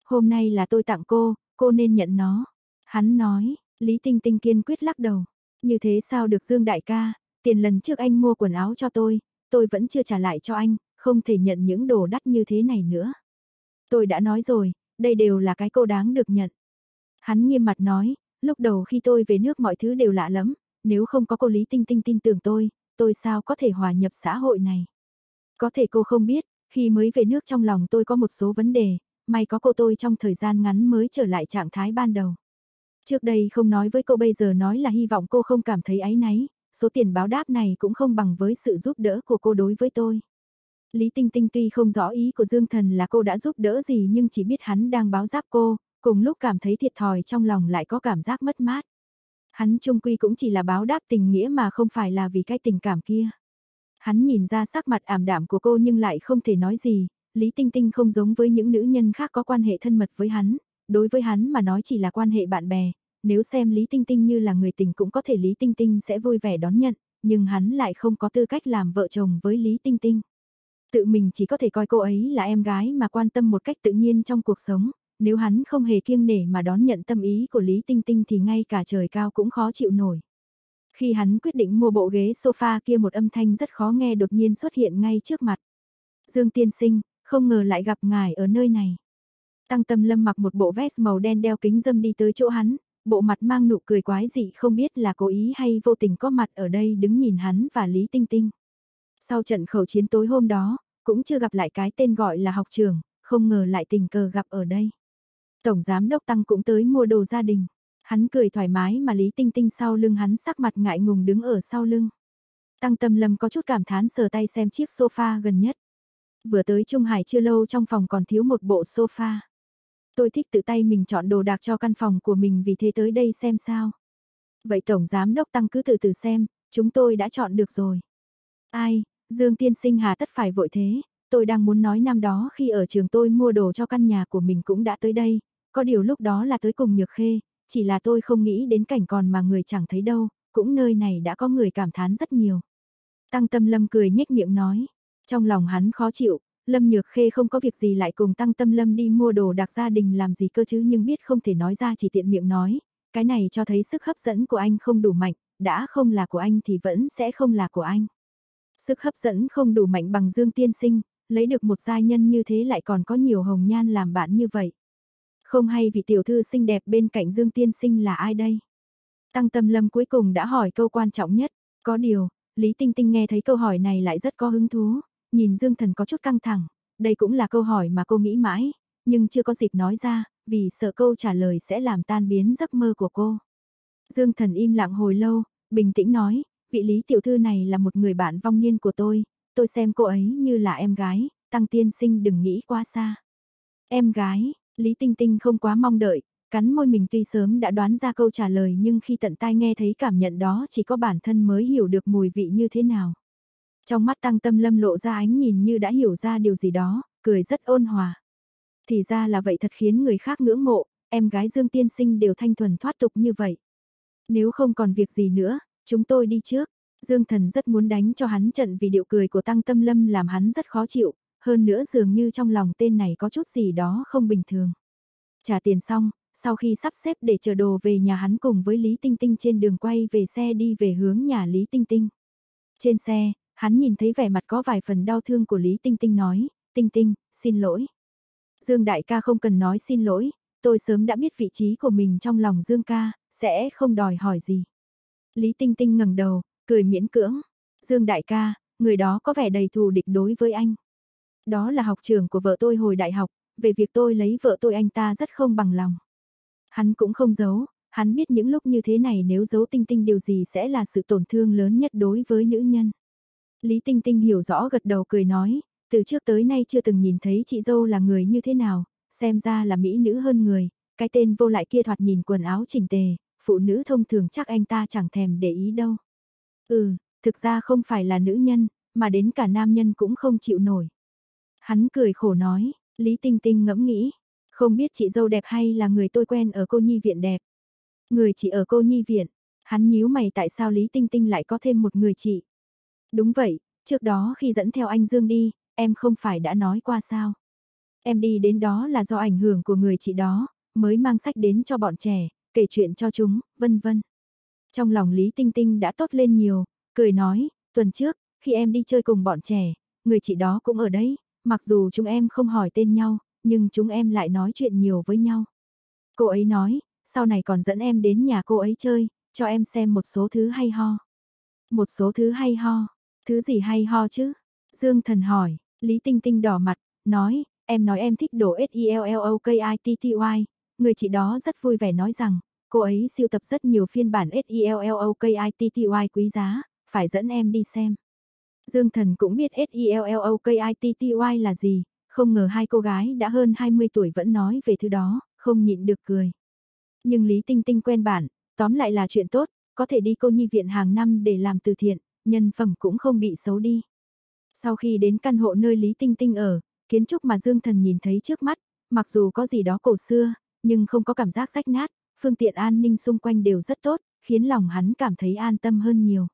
Hôm nay là tôi tặng cô, cô nên nhận nó. Hắn nói, Lý Tinh Tinh kiên quyết lắc đầu. Như thế sao được Dương đại ca, tiền lần trước anh mua quần áo cho tôi, tôi vẫn chưa trả lại cho anh, không thể nhận những đồ đắt như thế này nữa. Tôi đã nói rồi, đây đều là cái cô đáng được nhận. Hắn nghiêm mặt nói, lúc đầu khi tôi về nước mọi thứ đều lạ lắm, nếu không có cô Lý Tinh Tinh tin tưởng tôi, tôi sao có thể hòa nhập xã hội này. Có thể cô không biết, khi mới về nước trong lòng tôi có một số vấn đề, may có cô tôi trong thời gian ngắn mới trở lại trạng thái ban đầu. Trước đây không nói với cô bây giờ nói là hy vọng cô không cảm thấy áy náy, số tiền báo đáp này cũng không bằng với sự giúp đỡ của cô đối với tôi. Lý Tinh Tinh tuy không rõ ý của Dương Thần là cô đã giúp đỡ gì nhưng chỉ biết hắn đang báo giáp cô, cùng lúc cảm thấy thiệt thòi trong lòng lại có cảm giác mất mát. Hắn trung quy cũng chỉ là báo đáp tình nghĩa mà không phải là vì cái tình cảm kia. Hắn nhìn ra sắc mặt ảm đạm của cô nhưng lại không thể nói gì, Lý Tinh Tinh không giống với những nữ nhân khác có quan hệ thân mật với hắn, đối với hắn mà nói chỉ là quan hệ bạn bè, nếu xem Lý Tinh Tinh như là người tình cũng có thể Lý Tinh Tinh sẽ vui vẻ đón nhận, nhưng hắn lại không có tư cách làm vợ chồng với Lý Tinh Tinh. Tự mình chỉ có thể coi cô ấy là em gái mà quan tâm một cách tự nhiên trong cuộc sống, nếu hắn không hề kiêng nể mà đón nhận tâm ý của Lý Tinh Tinh thì ngay cả trời cao cũng khó chịu nổi. Khi hắn quyết định mua bộ ghế sofa kia một âm thanh rất khó nghe đột nhiên xuất hiện ngay trước mặt. Dương tiên sinh, không ngờ lại gặp ngài ở nơi này. Tăng tâm lâm mặc một bộ vest màu đen đeo kính dâm đi tới chỗ hắn, bộ mặt mang nụ cười quái dị không biết là cố ý hay vô tình có mặt ở đây đứng nhìn hắn và Lý Tinh Tinh. Sau trận khẩu chiến tối hôm đó, cũng chưa gặp lại cái tên gọi là học trường, không ngờ lại tình cờ gặp ở đây. Tổng giám đốc Tăng cũng tới mua đồ gia đình. Hắn cười thoải mái mà Lý Tinh Tinh sau lưng hắn sắc mặt ngại ngùng đứng ở sau lưng. Tăng Tâm Lâm có chút cảm thán sờ tay xem chiếc sofa gần nhất. Vừa tới Trung Hải chưa lâu trong phòng còn thiếu một bộ sofa. Tôi thích tự tay mình chọn đồ đạc cho căn phòng của mình vì thế tới đây xem sao. Vậy Tổng Giám Đốc Tăng cứ từ từ xem, chúng tôi đã chọn được rồi. Ai, Dương Tiên Sinh hà tất phải vội thế, tôi đang muốn nói năm đó khi ở trường tôi mua đồ cho căn nhà của mình cũng đã tới đây, có điều lúc đó là tới cùng Nhược Khê, chỉ là tôi không nghĩ đến cảnh còn mà người chẳng thấy đâu, cũng nơi này đã có người cảm thán rất nhiều. Tăng Tâm Lâm cười nhếch miệng nói, trong lòng hắn khó chịu, Lâm Nhược Khê không có việc gì lại cùng Tăng Tâm Lâm đi mua đồ đặc gia đình làm gì cơ chứ nhưng biết không thể nói ra chỉ tiện miệng nói, cái này cho thấy sức hấp dẫn của anh không đủ mạnh, đã không là của anh thì vẫn sẽ không là của anh. Sức hấp dẫn không đủ mạnh bằng Dương Tiên Sinh, lấy được một giai nhân như thế lại còn có nhiều hồng nhan làm bạn như vậy. Không hay vị tiểu thư xinh đẹp bên cạnh Dương Tiên Sinh là ai đây? Tăng Tâm Lâm cuối cùng đã hỏi câu quan trọng nhất, có điều, Lý Tinh Tinh nghe thấy câu hỏi này lại rất có hứng thú, nhìn Dương Thần có chút căng thẳng, đây cũng là câu hỏi mà cô nghĩ mãi, nhưng chưa có dịp nói ra, vì sợ câu trả lời sẽ làm tan biến giấc mơ của cô. Dương Thần im lặng hồi lâu, bình tĩnh nói, vị Lý tiểu thư này là một người bạn vong niên của tôi, tôi xem cô ấy như là em gái, Tăng Tiên Sinh đừng nghĩ quá xa. Em gái, Lý Tinh Tinh không quá mong đợi, cắn môi mình tuy sớm đã đoán ra câu trả lời nhưng khi tận tai nghe thấy cảm nhận đó chỉ có bản thân mới hiểu được mùi vị như thế nào. Trong mắt tăng tâm lâm lộ ra ánh nhìn như đã hiểu ra điều gì đó, cười rất ôn hòa. Thì ra là vậy thật khiến người khác ngưỡng mộ, em gái Dương Tiên Sinh đều thanh thuần thoát tục như vậy. Nếu không còn việc gì nữa, chúng tôi đi trước. Dương Thần rất muốn đánh cho hắn trận vì điệu cười của Tăng Tâm Lâm làm hắn rất khó chịu, hơn nữa dường như trong lòng tên này có chút gì đó không bình thường. Trả tiền xong, sau khi sắp xếp để chờ đồ về nhà hắn cùng với Lý Tinh Tinh trên đường quay về xe đi về hướng nhà Lý Tinh Tinh. Trên xe, hắn nhìn thấy vẻ mặt có vài phần đau thương của Lý Tinh Tinh nói, Tinh Tinh, xin lỗi. Dương đại ca không cần nói xin lỗi, tôi sớm đã biết vị trí của mình trong lòng Dương ca, sẽ không đòi hỏi gì. Lý Tinh Tinh ngẩng đầu, cười miễn cưỡng. Dương đại ca, người đó có vẻ đầy thù địch đối với anh. Đó là học trường của vợ tôi hồi đại học, về việc tôi lấy vợ tôi anh ta rất không bằng lòng. Hắn cũng không giấu, hắn biết những lúc như thế này nếu giấu tinh tinh điều gì sẽ là sự tổn thương lớn nhất đối với nữ nhân. Lý Tinh Tinh hiểu rõ gật đầu cười nói, từ trước tới nay chưa từng nhìn thấy chị dâu là người như thế nào, xem ra là mỹ nữ hơn người, cái tên vô lại kia thoạt nhìn quần áo chỉnh tề, phụ nữ thông thường chắc anh ta chẳng thèm để ý đâu. Ừ, thực ra không phải là nữ nhân, mà đến cả nam nhân cũng không chịu nổi. Hắn cười khổ nói, Lý Tinh Tinh ngẫm nghĩ, không biết chị dâu đẹp hay là người tôi quen ở cô nhi viện đẹp. Người chị ở cô nhi viện, hắn nhíu mày tại sao Lý Tinh Tinh lại có thêm một người chị. Đúng vậy, trước đó khi dẫn theo anh Dương đi, em không phải đã nói qua sao. Em đi đến đó là do ảnh hưởng của người chị đó, mới mang sách đến cho bọn trẻ, kể chuyện cho chúng, vân vân. Trong lòng Lý Tinh Tinh đã tốt lên nhiều, cười nói, tuần trước, khi em đi chơi cùng bọn trẻ, người chị đó cũng ở đấy, mặc dù chúng em không hỏi tên nhau, nhưng chúng em lại nói chuyện nhiều với nhau. Cô ấy nói, sau này còn dẫn em đến nhà cô ấy chơi, cho em xem một số thứ hay ho. Một số thứ hay ho, thứ gì hay ho chứ? Dương Thần hỏi, Lý Tinh Tinh đỏ mặt, nói, em nói em thích đồ SELLOKITTY, người chị đó rất vui vẻ nói rằng, cô ấy siêu tập rất nhiều phiên bản SELLOKITTY quý giá, phải dẫn em đi xem. Dương Thần cũng biết SELLOKITTY là gì, không ngờ hai cô gái đã hơn 20 tuổi vẫn nói về thứ đó, không nhịn được cười. Nhưng Lý Tinh Tinh quen bản, tóm lại là chuyện tốt, có thể đi cô nhi viện hàng năm để làm từ thiện, nhân phẩm cũng không bị xấu đi. Sau khi đến căn hộ nơi Lý Tinh Tinh ở, kiến trúc mà Dương Thần nhìn thấy trước mắt, mặc dù có gì đó cổ xưa, nhưng không có cảm giác rách nát, phương tiện an ninh xung quanh đều rất tốt, khiến lòng hắn cảm thấy an tâm hơn nhiều.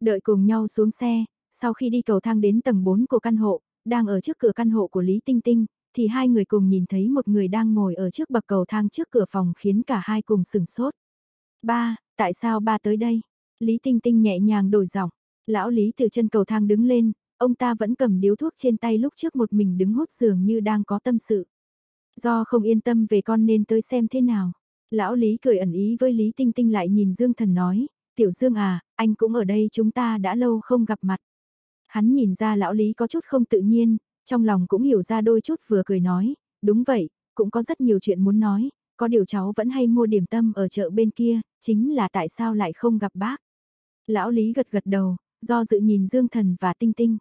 Đợi cùng nhau xuống xe, sau khi đi cầu thang đến tầng 4 của căn hộ, đang ở trước cửa căn hộ của Lý Tinh Tinh, thì hai người cùng nhìn thấy một người đang ngồi ở trước bậc cầu thang trước cửa phòng khiến cả hai cùng sửng sốt. Ba, tại sao ba tới đây? Lý Tinh Tinh nhẹ nhàng đổi giọng. Lão Lý từ chân cầu thang đứng lên, ông ta vẫn cầm điếu thuốc trên tay lúc trước một mình đứng hút dường như đang có tâm sự. Do không yên tâm về con nên tới xem thế nào. Lão Lý cười ẩn ý với Lý Tinh Tinh lại nhìn Dương Thần nói, Tiểu Dương à, anh cũng ở đây chúng ta đã lâu không gặp mặt. Hắn nhìn ra lão Lý có chút không tự nhiên, trong lòng cũng hiểu ra đôi chút vừa cười nói, đúng vậy, cũng có rất nhiều chuyện muốn nói, có điều cháu vẫn hay mua điểm tâm ở chợ bên kia, chính là tại sao lại không gặp bác. Lão Lý gật gật đầu, do dự nhìn Dương Thần và Tinh Tinh.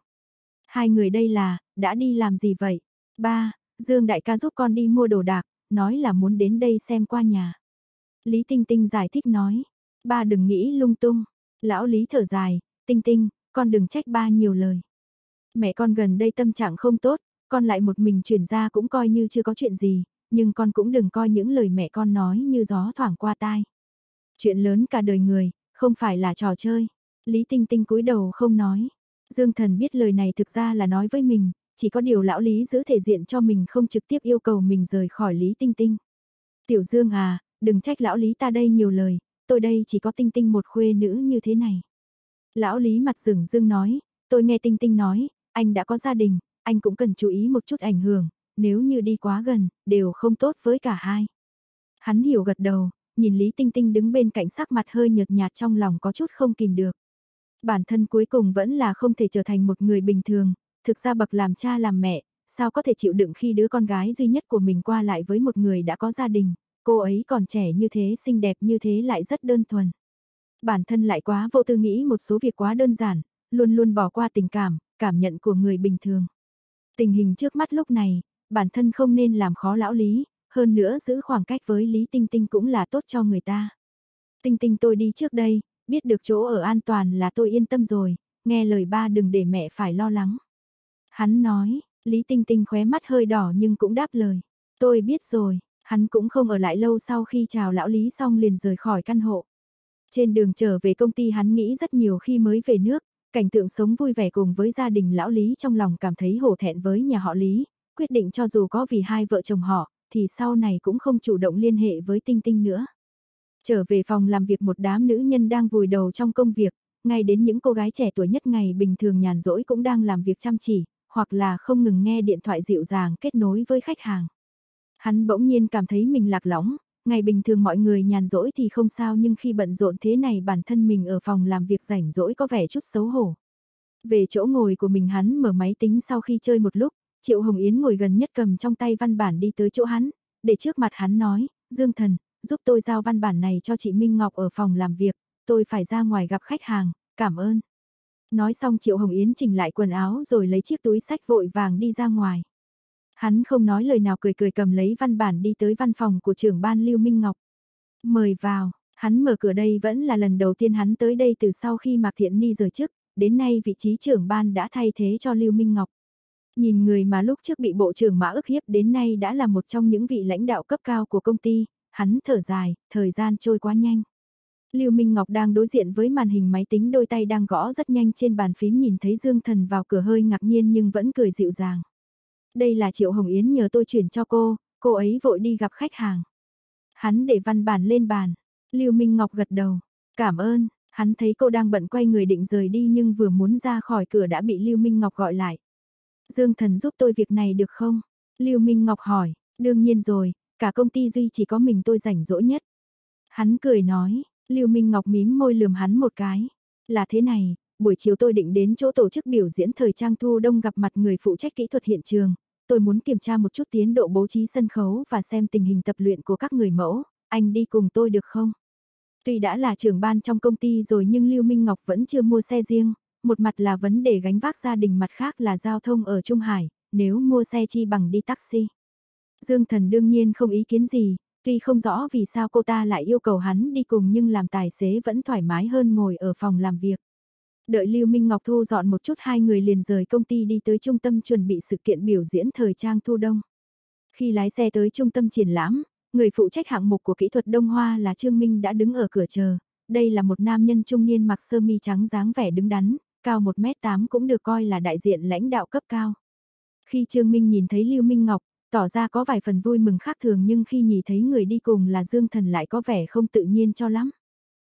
Hai người đây là, đã đi làm gì vậy? Ba, Dương đại ca giúp con đi mua đồ đạc, nói là muốn đến đây xem qua nhà. Lý Tinh Tinh giải thích nói, ba đừng nghĩ lung tung. Lão Lý thở dài, Tinh Tinh, con đừng trách ba nhiều lời. Mẹ con gần đây tâm trạng không tốt, con lại một mình chuyển ra cũng coi như chưa có chuyện gì, nhưng con cũng đừng coi những lời mẹ con nói như gió thoảng qua tai. Chuyện lớn cả đời người, không phải là trò chơi. Lý Tinh Tinh cúi đầu không nói. Dương Thần biết lời này thực ra là nói với mình, chỉ có điều lão Lý giữ thể diện cho mình không trực tiếp yêu cầu mình rời khỏi Lý Tinh Tinh. Tiểu Dương à, đừng trách lão Lý ta đây nhiều lời, tôi đây chỉ có Tinh Tinh một khuê nữ như thế này. Lão Lý mặt rừng dương nói, tôi nghe Tinh Tinh nói, anh đã có gia đình, anh cũng cần chú ý một chút ảnh hưởng, nếu như đi quá gần, đều không tốt với cả hai. Hắn hiểu gật đầu, nhìn Lý Tinh Tinh đứng bên cạnh sắc mặt hơi nhợt nhạt trong lòng có chút không kìm được. Bản thân cuối cùng vẫn là không thể trở thành một người bình thường, thực ra bậc làm cha làm mẹ, sao có thể chịu đựng khi đứa con gái duy nhất của mình qua lại với một người đã có gia đình, cô ấy còn trẻ như thế xinh đẹp như thế lại rất đơn thuần. Bản thân lại quá vô tư nghĩ một số việc quá đơn giản, luôn luôn bỏ qua tình cảm, cảm nhận của người bình thường. Tình hình trước mắt lúc này, bản thân không nên làm khó lão Lý, hơn nữa giữ khoảng cách với Lý Tinh Tinh cũng là tốt cho người ta. Tinh Tinh tôi đi trước đây, biết được chỗ ở an toàn là tôi yên tâm rồi, nghe lời ba đừng để mẹ phải lo lắng. Hắn nói, Lý Tinh Tinh khóe mắt hơi đỏ nhưng cũng đáp lời. Tôi biết rồi, hắn cũng không ở lại lâu sau khi chào lão Lý xong liền rời khỏi căn hộ. Trên đường trở về công ty hắn nghĩ rất nhiều khi mới về nước, cảnh tượng sống vui vẻ cùng với gia đình lão Lý trong lòng cảm thấy hổ thẹn với nhà họ Lý, quyết định cho dù có vì hai vợ chồng họ, thì sau này cũng không chủ động liên hệ với Tinh Tinh nữa. Trở về phòng làm việc một đám nữ nhân đang vùi đầu trong công việc, ngay đến những cô gái trẻ tuổi nhất ngày bình thường nhàn rỗi cũng đang làm việc chăm chỉ, hoặc là không ngừng nghe điện thoại dịu dàng kết nối với khách hàng. Hắn bỗng nhiên cảm thấy mình lạc lõng, ngày bình thường mọi người nhàn rỗi thì không sao nhưng khi bận rộn thế này bản thân mình ở phòng làm việc rảnh rỗi có vẻ chút xấu hổ. Về chỗ ngồi của mình hắn mở máy tính sau khi chơi một lúc, Triệu Hồng Yến ngồi gần nhất cầm trong tay văn bản đi tới chỗ hắn, để trước mặt hắn nói, Dương Thần, giúp tôi giao văn bản này cho chị Minh Ngọc ở phòng làm việc, tôi phải ra ngoài gặp khách hàng, cảm ơn. Nói xong Triệu Hồng Yến chỉnh lại quần áo rồi lấy chiếc túi sách vội vàng đi ra ngoài. Hắn không nói lời nào cười cười cầm lấy văn bản đi tới văn phòng của trưởng ban Lưu Minh Ngọc. Mời vào, hắn mở cửa đây vẫn là lần đầu tiên hắn tới đây từ sau khi Mạc Thiện Ni rời chức, đến nay vị trí trưởng ban đã thay thế cho Lưu Minh Ngọc. Nhìn người mà lúc trước bị bộ trưởng mã ức hiếp đến nay đã là một trong những vị lãnh đạo cấp cao của công ty, hắn thở dài, thời gian trôi quá nhanh. Lưu Minh Ngọc đang đối diện với màn hình máy tính đôi tay đang gõ rất nhanh trên bàn phím nhìn thấy Dương Thần vào cửa hơi ngạc nhiên nhưng vẫn cười dịu dàng. Đây là Triệu Hồng Yến nhờ tôi chuyển cho cô, cô ấy vội đi gặp khách hàng. Hắn để văn bản lên bàn, Lưu Minh Ngọc gật đầu, cảm ơn, hắn thấy cô đang bận quay người định rời đi nhưng vừa muốn ra khỏi cửa đã bị Lưu Minh Ngọc gọi lại. Dương Thần giúp tôi việc này được không? Lưu Minh Ngọc hỏi, đương nhiên rồi, cả công ty duy chỉ có mình tôi rảnh rỗi nhất. Hắn cười nói, Lưu Minh Ngọc mím môi lườm hắn một cái. Là thế này, buổi chiều tôi định đến chỗ tổ chức biểu diễn thời trang thu đông gặp mặt người phụ trách kỹ thuật hiện trường. Tôi muốn kiểm tra một chút tiến độ bố trí sân khấu và xem tình hình tập luyện của các người mẫu. Anh đi cùng tôi được không? Tuy đã là trưởng ban trong công ty rồi nhưng Lưu Minh Ngọc vẫn chưa mua xe riêng. Một mặt là vấn đề gánh vác gia đình mặt khác là giao thông ở Trung Hải, nếu mua xe chi bằng đi taxi. Dương Thần đương nhiên không ý kiến gì, Tuy không rõ vì sao cô ta lại yêu cầu hắn đi cùng nhưng làm tài xế vẫn thoải mái hơn ngồi ở phòng làm việc. Đợi Lưu Minh Ngọc thu dọn một chút hai người liền rời công ty đi tới trung tâm chuẩn bị sự kiện biểu diễn thời trang thu đông. Khi lái xe tới trung tâm triển lãm, người phụ trách hạng mục của kỹ thuật Đông Hoa là Trương Minh đã đứng ở cửa chờ. Đây là một nam nhân trung niên mặc sơ mi trắng dáng vẻ đứng đắn, cao 1m8 cũng được coi là đại diện lãnh đạo cấp cao. Khi Trương Minh nhìn thấy Lưu Minh Ngọc, Tỏ ra có vài phần vui mừng khác thường nhưng khi nhìn thấy người đi cùng là Dương Thần lại có vẻ không tự nhiên cho lắm.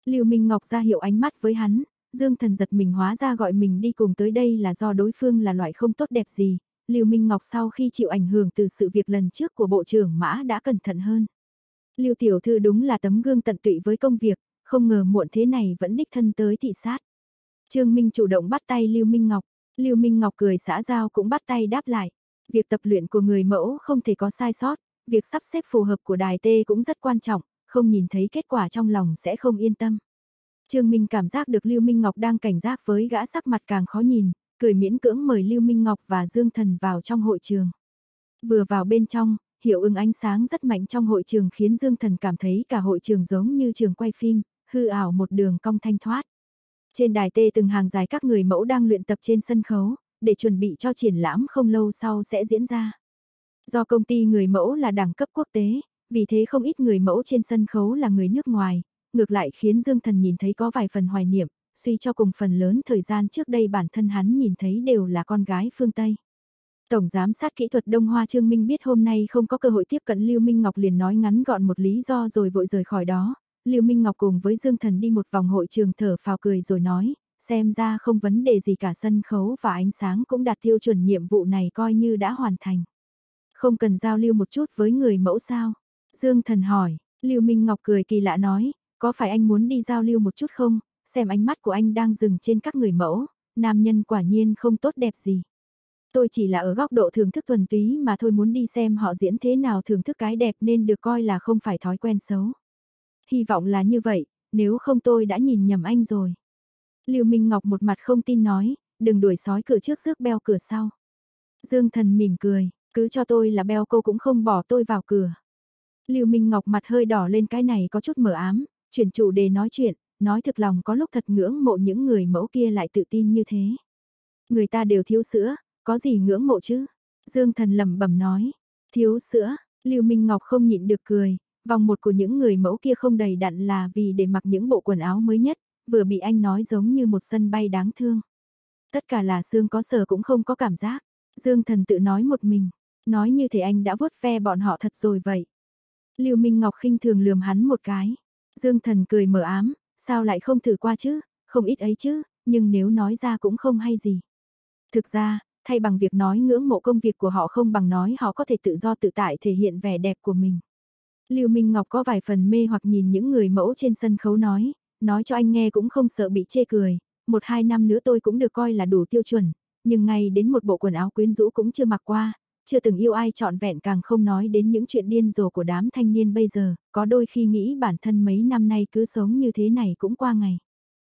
Lưu Minh Ngọc ra hiệu ánh mắt với hắn, Dương Thần giật mình hóa ra gọi mình đi cùng tới đây là do đối phương là loại không tốt đẹp gì. Lưu Minh Ngọc sau khi chịu ảnh hưởng từ sự việc lần trước của Bộ trưởng Mã đã cẩn thận hơn. Lưu Tiểu Thư đúng là tấm gương tận tụy với công việc, không ngờ muộn thế này vẫn đích thân tới thị sát. Trương Minh chủ động bắt tay Lưu Minh Ngọc, Lưu Minh Ngọc cười xã giao cũng bắt tay đáp lại. Việc tập luyện của người mẫu không thể có sai sót, việc sắp xếp phù hợp của đài tê cũng rất quan trọng, không nhìn thấy kết quả trong lòng sẽ không yên tâm. Trương Minh cảm giác được Lưu Minh Ngọc đang cảnh giác với gã sắc mặt càng khó nhìn, cười miễn cưỡng mời Lưu Minh Ngọc và Dương Thần vào trong hội trường. Vừa vào bên trong, hiệu ứng ánh sáng rất mạnh trong hội trường khiến Dương Thần cảm thấy cả hội trường giống như trường quay phim, hư ảo một đường cong thanh thoát. Trên đài tê từng hàng dài các người mẫu đang luyện tập trên sân khấu, để chuẩn bị cho triển lãm không lâu sau sẽ diễn ra. Do công ty người mẫu là đẳng cấp quốc tế, vì thế không ít người mẫu trên sân khấu là người nước ngoài, ngược lại khiến Dương Thần nhìn thấy có vài phần hoài niệm, suy cho cùng phần lớn thời gian trước đây bản thân hắn nhìn thấy đều là con gái phương Tây. Tổng giám sát kỹ thuật Đông Hoa Trương Minh biết hôm nay không có cơ hội tiếp cận Lưu Minh Ngọc liền nói ngắn gọn một lý do rồi vội rời khỏi đó. Lưu Minh Ngọc cùng với Dương Thần đi một vòng hội trường thở phào cười rồi nói, xem ra không vấn đề gì cả sân khấu và ánh sáng cũng đạt tiêu chuẩn nhiệm vụ này coi như đã hoàn thành. Không cần giao lưu một chút với người mẫu sao? Dương Thần hỏi, Lưu Minh Ngọc cười kỳ lạ nói, có phải anh muốn đi giao lưu một chút không? Xem ánh mắt của anh đang dừng trên các người mẫu, nam nhân quả nhiên không tốt đẹp gì. Tôi chỉ là ở góc độ thưởng thức thuần túy mà thôi muốn đi xem họ diễn thế nào thưởng thức cái đẹp nên được coi là không phải thói quen xấu. Hy vọng là như vậy, nếu không tôi đã nhìn nhầm anh rồi. Lưu Minh Ngọc một mặt không tin nói, đừng đuổi sói cửa trước rước beo cửa sau. Dương Thần mỉm cười, cứ cho tôi là beo cô cũng không bỏ tôi vào cửa. Lưu Minh Ngọc mặt hơi đỏ lên cái này có chút mờ ám, chuyển chủ đề nói chuyện, nói thực lòng có lúc thật ngưỡng mộ những người mẫu kia lại tự tin như thế. Người ta đều thiếu sữa, có gì ngưỡng mộ chứ? Dương Thần lẩm bẩm nói, thiếu sữa, Lưu Minh Ngọc không nhịn được cười, vòng một của những người mẫu kia không đầy đặn là vì để mặc những bộ quần áo mới nhất, vừa bị anh nói giống như một sân bay đáng thương. Tất cả là xương có sờ cũng không có cảm giác. Dương thần tự nói một mình, nói như thể anh đã vuốt ve bọn họ thật rồi vậy. Lưu Minh Ngọc khinh thường lườm hắn một cái. Dương thần cười mở ám, sao lại không thử qua chứ, không ít ấy chứ, nhưng nếu nói ra cũng không hay gì. Thực ra, thay bằng việc nói ngưỡng mộ công việc của họ không bằng nói họ có thể tự do tự tại thể hiện vẻ đẹp của mình. Lưu Minh Ngọc có vài phần mê hoặc nhìn những người mẫu trên sân khấu nói, nói cho anh nghe cũng không sợ bị chê cười, một hai năm nữa tôi cũng được coi là đủ tiêu chuẩn, nhưng ngay đến một bộ quần áo quyến rũ cũng chưa mặc qua, chưa từng yêu ai trọn vẹn càng không nói đến những chuyện điên rồ của đám thanh niên bây giờ, có đôi khi nghĩ bản thân mấy năm nay cứ sống như thế này cũng qua ngày.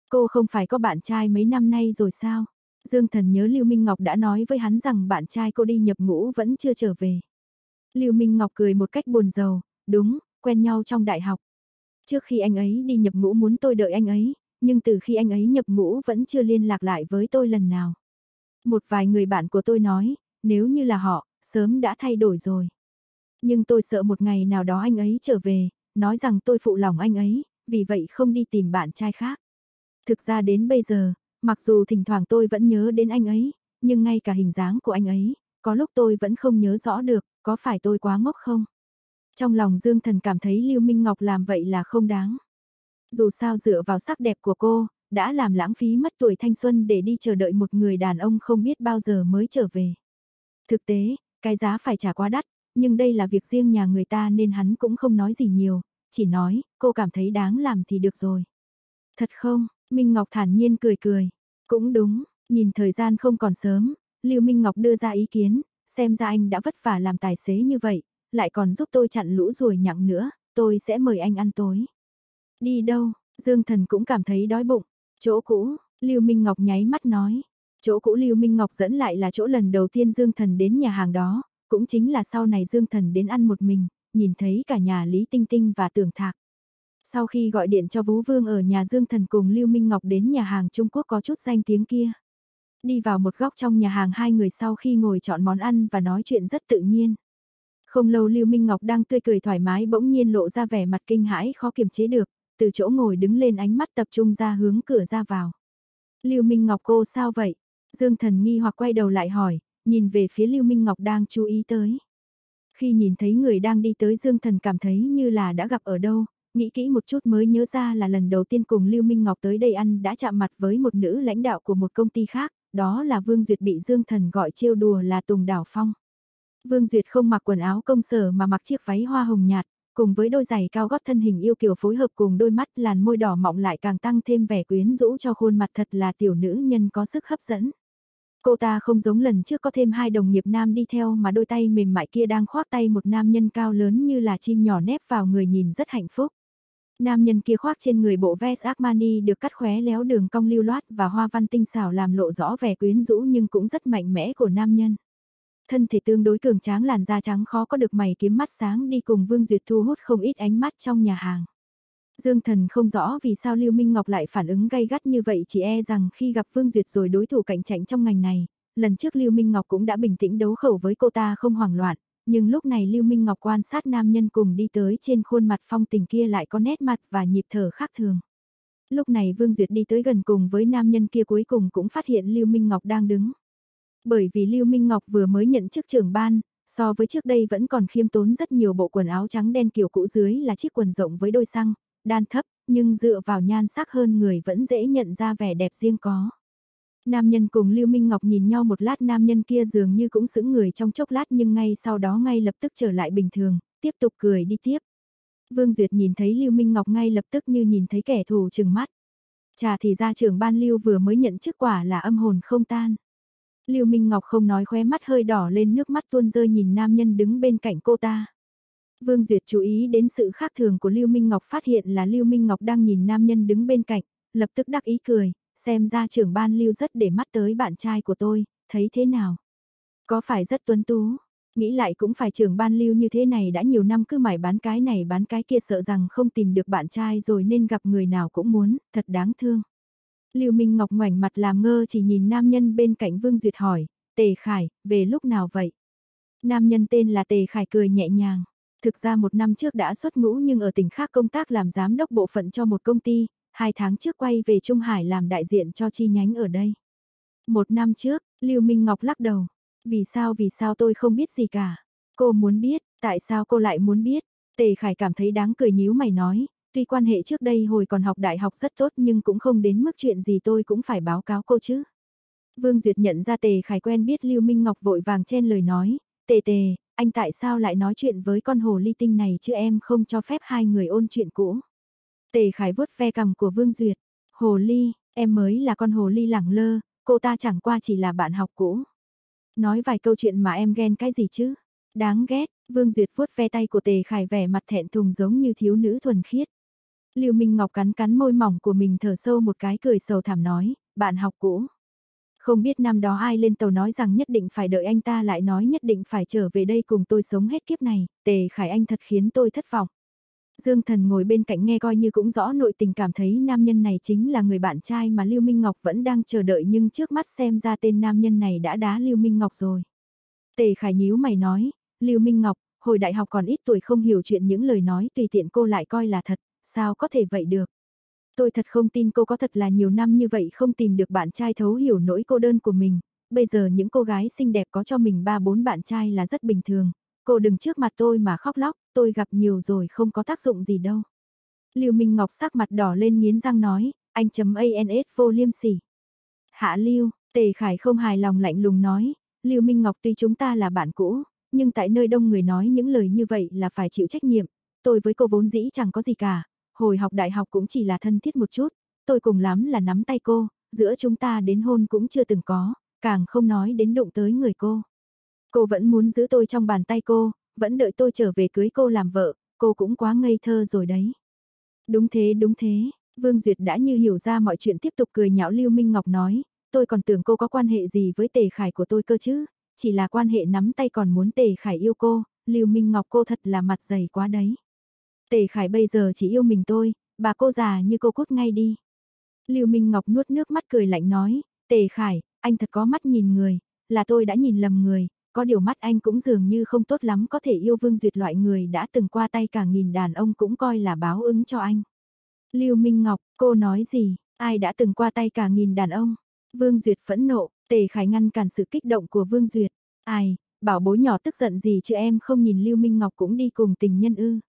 Cô không phải có bạn trai mấy năm nay rồi sao? Dương Thần nhớ Lưu Minh Ngọc đã nói với hắn rằng bạn trai cô đi nhập ngũ vẫn chưa trở về. Lưu Minh Ngọc cười một cách buồn rầu, đúng, quen nhau trong đại học. Trước khi anh ấy đi nhập ngũ muốn tôi đợi anh ấy, nhưng từ khi anh ấy nhập ngũ vẫn chưa liên lạc lại với tôi lần nào. Một vài người bạn của tôi nói, nếu như là họ, sớm đã thay đổi rồi. Nhưng tôi sợ một ngày nào đó anh ấy trở về, nói rằng tôi phụ lòng anh ấy, vì vậy không đi tìm bạn trai khác. Thực ra đến bây giờ, mặc dù thỉnh thoảng tôi vẫn nhớ đến anh ấy, nhưng ngay cả hình dáng của anh ấy, có lúc tôi vẫn không nhớ rõ được, có phải tôi quá ngốc không? Trong lòng Dương Thần cảm thấy Lưu Minh Ngọc làm vậy là không đáng. Dù sao dựa vào sắc đẹp của cô, đã làm lãng phí mất tuổi thanh xuân để đi chờ đợi một người đàn ông không biết bao giờ mới trở về. Thực tế, cái giá phải trả quá đắt, nhưng đây là việc riêng nhà người ta nên hắn cũng không nói gì nhiều, chỉ nói, cô cảm thấy đáng làm thì được rồi. Thật không, Minh Ngọc thản nhiên cười cười. Cũng đúng, nhìn thời gian không còn sớm, Lưu Minh Ngọc đưa ra ý kiến, xem ra anh đã vất vả làm tài xế như vậy, lại còn giúp tôi chặn lũ ruồi nhặng nữa, tôi sẽ mời anh ăn tối. Đi đâu? Dương Thần cũng cảm thấy đói bụng. Chỗ cũ, Lưu Minh Ngọc nháy mắt nói. Chỗ cũ Lưu Minh Ngọc dẫn lại là chỗ lần đầu tiên Dương Thần đến nhà hàng đó, cũng chính là sau này Dương Thần đến ăn một mình, nhìn thấy cả nhà Lý Tinh Tinh và Tưởng Thạc. Sau khi gọi điện cho Vũ Vương ở nhà Dương Thần cùng Lưu Minh Ngọc đến nhà hàng Trung Quốc có chút danh tiếng kia. Đi vào một góc trong nhà hàng hai người sau khi ngồi chọn món ăn và nói chuyện rất tự nhiên. Không lâu Lưu Minh Ngọc đang tươi cười thoải mái bỗng nhiên lộ ra vẻ mặt kinh hãi khó kiềm chế được, từ chỗ ngồi đứng lên ánh mắt tập trung ra hướng cửa ra vào. Lưu Minh Ngọc cô sao vậy? Dương Thần nghi hoặc quay đầu lại hỏi, nhìn về phía Lưu Minh Ngọc đang chú ý tới. Khi nhìn thấy người đang đi tới Dương Thần cảm thấy như là đã gặp ở đâu, nghĩ kỹ một chút mới nhớ ra là lần đầu tiên cùng Lưu Minh Ngọc tới đây ăn đã chạm mặt với một nữ lãnh đạo của một công ty khác, đó là Vương Duyệt bị Dương Thần gọi trêu đùa là Tùng Đảo Phong. Vương Duyệt không mặc quần áo công sở mà mặc chiếc váy hoa hồng nhạt, cùng với đôi giày cao gót thân hình yêu kiều phối hợp cùng đôi mắt làn môi đỏ mọng lại càng tăng thêm vẻ quyến rũ cho khuôn mặt thật là tiểu nữ nhân có sức hấp dẫn. Cô ta không giống lần trước có thêm hai đồng nghiệp nam đi theo mà đôi tay mềm mại kia đang khoác tay một nam nhân cao lớn như là chim nhỏ nép vào người nhìn rất hạnh phúc. Nam nhân kia khoác trên người bộ vest Armani được cắt khóe léo đường cong lưu loát và hoa văn tinh xảo làm lộ rõ vẻ quyến rũ nhưng cũng rất mạnh mẽ của nam nhân. Thân thể tương đối cường tráng làn da trắng khó có được mày kiếm mắt sáng đi cùng Vương Duyệt thu hút không ít ánh mắt trong nhà hàng. Dương Thần không rõ vì sao Lưu Minh Ngọc lại phản ứng gay gắt như vậy chỉ e rằng khi gặp Vương Duyệt rồi đối thủ cạnh tranh trong ngành này, lần trước Lưu Minh Ngọc cũng đã bình tĩnh đấu khẩu với cô ta không hoảng loạn, nhưng lúc này Lưu Minh Ngọc quan sát nam nhân cùng đi tới trên khuôn mặt phong tình kia lại có nét mặt và nhịp thở khác thường. Lúc này Vương Duyệt đi tới gần cùng với nam nhân kia cuối cùng cũng phát hiện Lưu Minh Ngọc đang đứng. Bởi vì Lưu Minh Ngọc vừa mới nhận chức trưởng ban, so với trước đây vẫn còn khiêm tốn rất nhiều bộ quần áo trắng đen kiểu cũ dưới là chiếc quần rộng với đôi xăng, đan thấp, nhưng dựa vào nhan sắc hơn người vẫn dễ nhận ra vẻ đẹp riêng có. Nam nhân cùng Lưu Minh Ngọc nhìn nhau một lát nam nhân kia dường như cũng sững người trong chốc lát nhưng ngay sau đó ngay lập tức trở lại bình thường, tiếp tục cười đi tiếp. Vương Duyệt nhìn thấy Lưu Minh Ngọc ngay lập tức như nhìn thấy kẻ thù chừng mắt. Chà thì ra trưởng ban Lưu vừa mới nhận chức quả là âm hồn không tan. Lưu Minh Ngọc không nói khóe mắt hơi đỏ lên nước mắt tuôn rơi nhìn nam nhân đứng bên cạnh cô ta. Vương Duyệt chú ý đến sự khác thường của Lưu Minh Ngọc phát hiện là Lưu Minh Ngọc đang nhìn nam nhân đứng bên cạnh, lập tức đắc ý cười, xem ra trưởng ban Lưu rất để mắt tới bạn trai của tôi, thấy thế nào? Có phải rất tuấn tú? Nghĩ lại cũng phải trưởng ban Lưu như thế này đã nhiều năm cứ mải bán cái này bán cái kia sợ rằng không tìm được bạn trai rồi nên gặp người nào cũng muốn, thật đáng thương. Lưu Minh Ngọc ngoảnh mặt làm ngơ chỉ nhìn nam nhân bên cạnh Vương Duyệt hỏi, Tề Khải, về lúc nào vậy? Nam nhân tên là Tề Khải cười nhẹ nhàng. Thực ra một năm trước đã xuất ngũ nhưng ở tỉnh khác công tác làm giám đốc bộ phận cho một công ty, hai tháng trước quay về Trung Hải làm đại diện cho chi nhánh ở đây. Một năm trước, Lưu Minh Ngọc lắc đầu. Vì sao vì sao tôi không biết gì cả? Cô muốn biết, tại sao cô lại muốn biết? Tề Khải cảm thấy đáng cười nhíu mày nói, tuy quan hệ trước đây hồi còn học đại học rất tốt nhưng cũng không đến mức chuyện gì tôi cũng phải báo cáo cô chứ. Vương Duyệt nhận ra Tề Khải quen biết Lưu Minh Ngọc vội vàng chen lời nói, Tề Tề, anh tại sao lại nói chuyện với con hồ ly tinh này chứ em không cho phép hai người ôn chuyện cũ. Tề Khải vuốt ve cằm của Vương Duyệt, hồ ly, em mới là con hồ ly lẳng lơ, cô ta chẳng qua chỉ là bạn học cũ. Nói vài câu chuyện mà em ghen cái gì chứ? Đáng ghét, Vương Duyệt vuốt ve tay của Tề Khải vẻ mặt thẹn thùng giống như thiếu nữ thuần khiết. Lưu Minh Ngọc cắn cắn môi mỏng của mình thở sâu một cái cười sầu thảm nói, bạn học cũ. Không biết năm đó ai lên tàu nói rằng nhất định phải đợi anh ta lại nói nhất định phải trở về đây cùng tôi sống hết kiếp này, tề khải anh thật khiến tôi thất vọng. Dương Thần ngồi bên cạnh nghe coi như cũng rõ nội tình cảm thấy nam nhân này chính là người bạn trai mà Lưu Minh Ngọc vẫn đang chờ đợi nhưng trước mắt xem ra tên nam nhân này đã đá Lưu Minh Ngọc rồi. Tề Khải nhíu mày nói, Lưu Minh Ngọc, hồi đại học còn ít tuổi không hiểu chuyện những lời nói tùy tiện cô lại coi là thật, sao có thể vậy được. Tôi thật không tin cô có thật là nhiều năm như vậy không tìm được bạn trai thấu hiểu nỗi cô đơn của mình, bây giờ những cô gái xinh đẹp có cho mình ba bốn bạn trai là rất bình thường. Cô đừng trước mặt tôi mà khóc lóc, tôi gặp nhiều rồi không có tác dụng gì đâu. Lưu Minh Ngọc sắc mặt đỏ lên nghiến răng nói, anh chấm ANS vô liêm sỉ. Hạ Lưu, Tề Khải không hài lòng lạnh lùng nói, Lưu Minh Ngọc tuy chúng ta là bạn cũ, nhưng tại nơi đông người nói những lời như vậy là phải chịu trách nhiệm. Tôi với cô vốn dĩ chẳng có gì cả, hồi học đại học cũng chỉ là thân thiết một chút, tôi cùng lắm là nắm tay cô, giữa chúng ta đến hôn cũng chưa từng có, càng không nói đến đụng tới người cô. Cô vẫn muốn giữ tôi trong bàn tay cô, vẫn đợi tôi trở về cưới cô làm vợ, cô cũng quá ngây thơ rồi đấy. Đúng thế đúng thế, Vương Duyệt đã như hiểu ra mọi chuyện tiếp tục cười nhạo Lưu Minh Ngọc nói, tôi còn tưởng cô có quan hệ gì với Tề Khải của tôi cơ chứ, chỉ là quan hệ nắm tay còn muốn Tề Khải yêu cô, Lưu Minh Ngọc cô thật là mặt dày quá đấy. Tề Khải bây giờ chỉ yêu mình tôi, bà cô già như cô cút ngay đi. Lưu Minh Ngọc nuốt nước mắt cười lạnh nói, Tề Khải, anh thật có mắt nhìn người, là tôi đã nhìn lầm người, có điều mắt anh cũng dường như không tốt lắm có thể yêu Vương Duyệt loại người đã từng qua tay cả nghìn đàn ông cũng coi là báo ứng cho anh. Lưu Minh Ngọc, cô nói gì, ai đã từng qua tay cả nghìn đàn ông? Vương Duyệt phẫn nộ, Tề Khải ngăn cản sự kích động của Vương Duyệt. Ai, bảo bố nhỏ tức giận gì chứ em không nhìn Lưu Minh Ngọc cũng đi cùng tình nhân ư.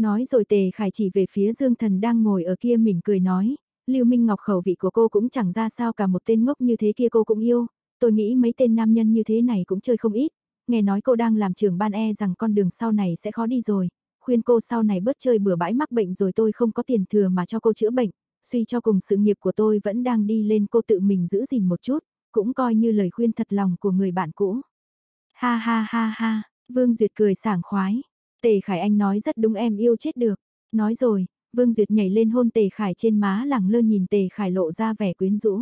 Nói rồi Tề Khải chỉ về phía Dương Thần đang ngồi ở kia mỉm cười nói, Lưu Minh Ngọc khẩu vị của cô cũng chẳng ra sao cả một tên ngốc như thế kia cô cũng yêu, tôi nghĩ mấy tên nam nhân như thế này cũng chơi không ít, nghe nói cô đang làm trưởng ban e rằng con đường sau này sẽ khó đi rồi, khuyên cô sau này bớt chơi bừa bãi mắc bệnh rồi tôi không có tiền thừa mà cho cô chữa bệnh, suy cho cùng sự nghiệp của tôi vẫn đang đi lên cô tự mình giữ gìn một chút, cũng coi như lời khuyên thật lòng của người bạn cũ. Ha ha ha ha, Vương Duyệt cười sảng khoái. Tề Khải Anh nói rất đúng em yêu chết được. Nói rồi, Vương Duyệt nhảy lên hôn Tề Khải trên má lẳng lơ nhìn Tề Khải lộ ra vẻ quyến rũ.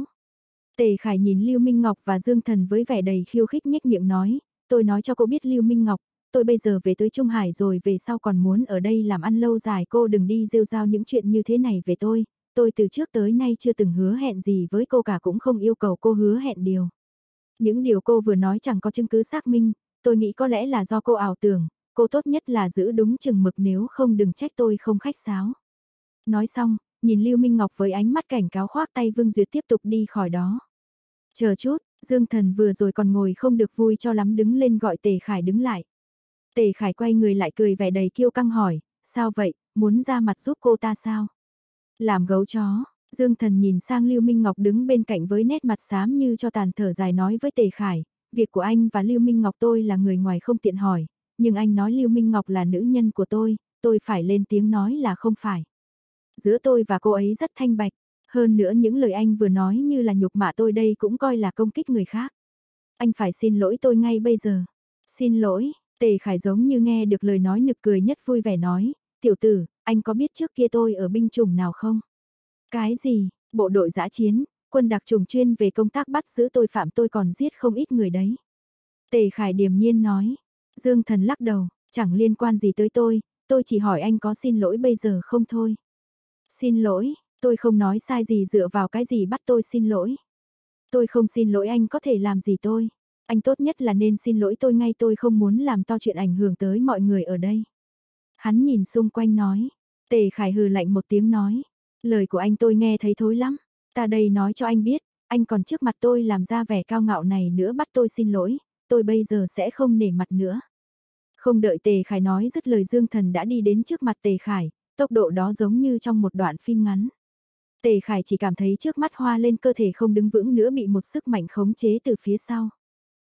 Tề Khải nhìn Lưu Minh Ngọc và Dương Thần với vẻ đầy khiêu khích nhếch miệng nói, tôi nói cho cô biết Lưu Minh Ngọc, tôi bây giờ về tới Trung Hải rồi về sau còn muốn ở đây làm ăn lâu dài cô đừng đi rêu rao những chuyện như thế này về tôi, tôi từ trước tới nay chưa từng hứa hẹn gì với cô cả cũng không yêu cầu cô hứa hẹn điều. Những điều cô vừa nói chẳng có chứng cứ xác minh, tôi nghĩ có lẽ là do cô ảo tưởng, cô tốt nhất là giữ đúng chừng mực nếu không đừng trách tôi không khách sáo. Nói xong, nhìn Lưu Minh Ngọc với ánh mắt cảnh cáo khoác tay Vương Duyệt tiếp tục đi khỏi đó. Chờ chút, Dương Thần vừa rồi còn ngồi không được vui cho lắm đứng lên gọi Tề Khải đứng lại. Tề Khải quay người lại cười vẻ đầy kiêu căng hỏi, sao vậy, muốn ra mặt giúp cô ta sao? Làm gấu chó, Dương Thần nhìn sang Lưu Minh Ngọc đứng bên cạnh với nét mặt xám như cho tàn thở dài nói với Tề Khải, việc của anh và Lưu Minh Ngọc tôi là người ngoài không tiện hỏi, nhưng anh nói Lưu Minh Ngọc là nữ nhân của tôi, tôi phải lên tiếng nói là không phải. Giữa tôi và cô ấy rất thanh bạch, hơn nữa những lời anh vừa nói như là nhục mạ tôi đây cũng coi là công kích người khác. Anh phải xin lỗi tôi ngay bây giờ. Xin lỗi, Tề Khải giống như nghe được lời nói nực cười nhất vui vẻ nói, tiểu tử, anh có biết trước kia tôi ở binh chủng nào không? Cái gì, bộ đội giã chiến, quân đặc trùng chuyên về công tác bắt giữ tội phạm tôi còn giết không ít người đấy. Tề Khải điềm nhiên nói, Dương Thần lắc đầu, chẳng liên quan gì tới tôi, tôi chỉ hỏi anh có xin lỗi bây giờ không thôi. Xin lỗi, tôi không nói sai gì dựa vào cái gì bắt tôi xin lỗi. Tôi không xin lỗi anh có thể làm gì tôi. Anh tốt nhất là nên xin lỗi tôi ngay tôi không muốn làm to chuyện ảnh hưởng tới mọi người ở đây. Hắn nhìn xung quanh nói. Tề Khải hừ lạnh một tiếng nói. Lời của anh tôi nghe thấy thối lắm. Ta đây nói cho anh biết, anh còn trước mặt tôi làm ra vẻ cao ngạo này nữa bắt tôi xin lỗi, tôi bây giờ sẽ không nể mặt nữa. Không đợi Tề Khải nói dứt lời Dương Thần đã đi đến trước mặt Tề Khải, tốc độ đó giống như trong một đoạn phim ngắn. Tề Khải chỉ cảm thấy trước mắt hoa lên cơ thể không đứng vững nữa bị một sức mạnh khống chế từ phía sau.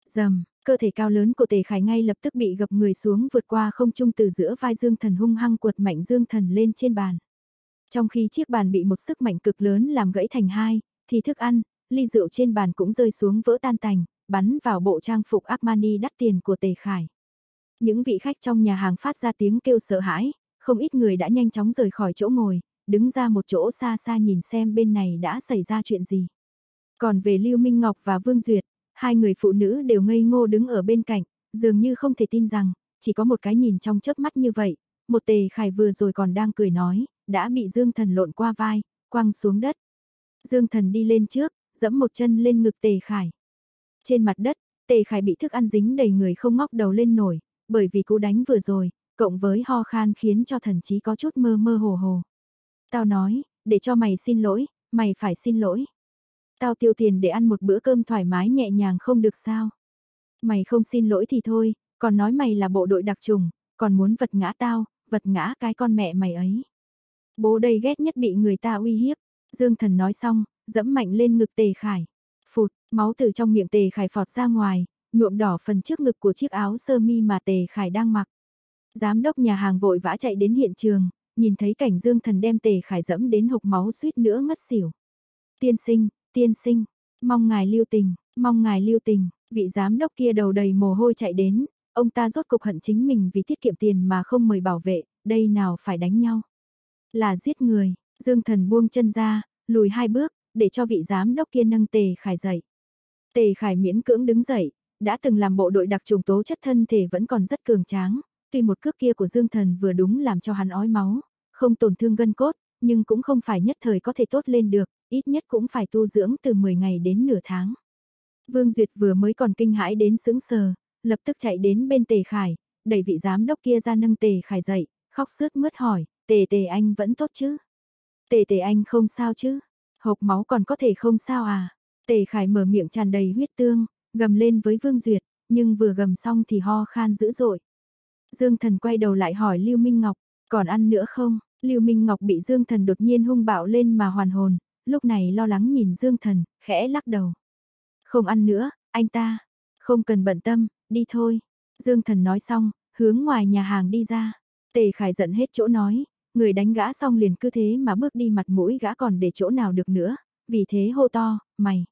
Dầm, cơ thể cao lớn của Tề Khải ngay lập tức bị gập người xuống vượt qua không trung từ giữa vai Dương Thần hung hăng quật mạnh Dương Thần lên trên bàn. Trong khi chiếc bàn bị một sức mạnh cực lớn làm gãy thành hai, thì thức ăn, ly rượu trên bàn cũng rơi xuống vỡ tan tành, bắn vào bộ trang phục Armani đắt tiền của Tề Khải. Những vị khách trong nhà hàng phát ra tiếng kêu sợ hãi, không ít người đã nhanh chóng rời khỏi chỗ ngồi, đứng ra một chỗ xa xa nhìn xem bên này đã xảy ra chuyện gì. Còn về Lưu Minh Ngọc và Vương Duyệt, hai người phụ nữ đều ngây ngô đứng ở bên cạnh, dường như không thể tin rằng, chỉ có một cái nhìn trong chớp mắt như vậy, một tề khải vừa rồi còn đang cười nói, đã bị Dương Thần lộn qua vai, quăng xuống đất. Dương Thần đi lên trước, dẫm một chân lên ngực tề khải. Trên mặt đất, Tề Khải bị thức ăn dính đầy người không ngóc đầu lên nổi, bởi vì cú đánh vừa rồi, cộng với ho khan khiến cho thần trí có chút mơ mơ hồ hồ. Tao nói, để cho mày xin lỗi, mày phải xin lỗi. Tao tiêu tiền để ăn một bữa cơm thoải mái nhẹ nhàng không được sao. Mày không xin lỗi thì thôi, còn nói mày là bộ đội đặc trùng, còn muốn vật ngã tao, vật ngã cái con mẹ mày ấy. Bố đây ghét nhất bị người ta uy hiếp. Dương thần nói xong, dẫm mạnh lên ngực tề khải. Phụt, máu từ trong miệng tề khải phọt ra ngoài, nhuộm đỏ phần trước ngực của chiếc áo sơ mi mà tề khải đang mặc. Giám đốc nhà hàng vội vã chạy đến hiện trường, nhìn thấy cảnh Dương thần đem tề khải dẫm đến hộc máu suýt nữa ngất xỉu. Tiên sinh, tiên sinh, mong ngài lưu tình, mong ngài lưu tình, vị giám đốc kia đầu đầy mồ hôi chạy đến, ông ta rốt cục hận chính mình vì tiết kiệm tiền mà không mời bảo vệ, đây nào phải đánh nhau. Là giết người, Dương Thần buông chân ra, lùi hai bước, để cho vị giám đốc kia nâng Tề Khải dậy. Tề Khải miễn cưỡng đứng dậy, đã từng làm bộ đội đặc trùng tố chất thân thể vẫn còn rất cường tráng, tuy một cước kia của Dương Thần vừa đúng làm cho hắn ói máu, không tổn thương gân cốt, nhưng cũng không phải nhất thời có thể tốt lên được, ít nhất cũng phải tu dưỡng từ 10 ngày đến nửa tháng. Vương Duyệt vừa mới còn kinh hãi đến sững sờ, lập tức chạy đến bên Tề Khải, đẩy vị giám đốc kia ra nâng Tề Khải dậy, khóc sướt mướt hỏi, Tề Tề anh vẫn tốt chứ? Tề Tề anh không sao chứ? Hộc máu còn có thể không sao à? Tề Khải mở miệng tràn đầy huyết tương, gầm lên với Vương Duyệt, nhưng vừa gầm xong thì ho khan dữ dội. Dương Thần quay đầu lại hỏi Lưu Minh Ngọc, còn ăn nữa không? Lưu Minh Ngọc bị Dương Thần đột nhiên hung bạo lên mà hoàn hồn, lúc này lo lắng nhìn Dương Thần, khẽ lắc đầu. Không ăn nữa, anh ta. Không cần bận tâm, đi thôi. Dương Thần nói xong, hướng ngoài nhà hàng đi ra. Tề Khải giận hết chỗ nói, người đánh gã xong liền cứ thế mà bước đi mặt mũi gã còn để chỗ nào được nữa, vì thế hô to, mày.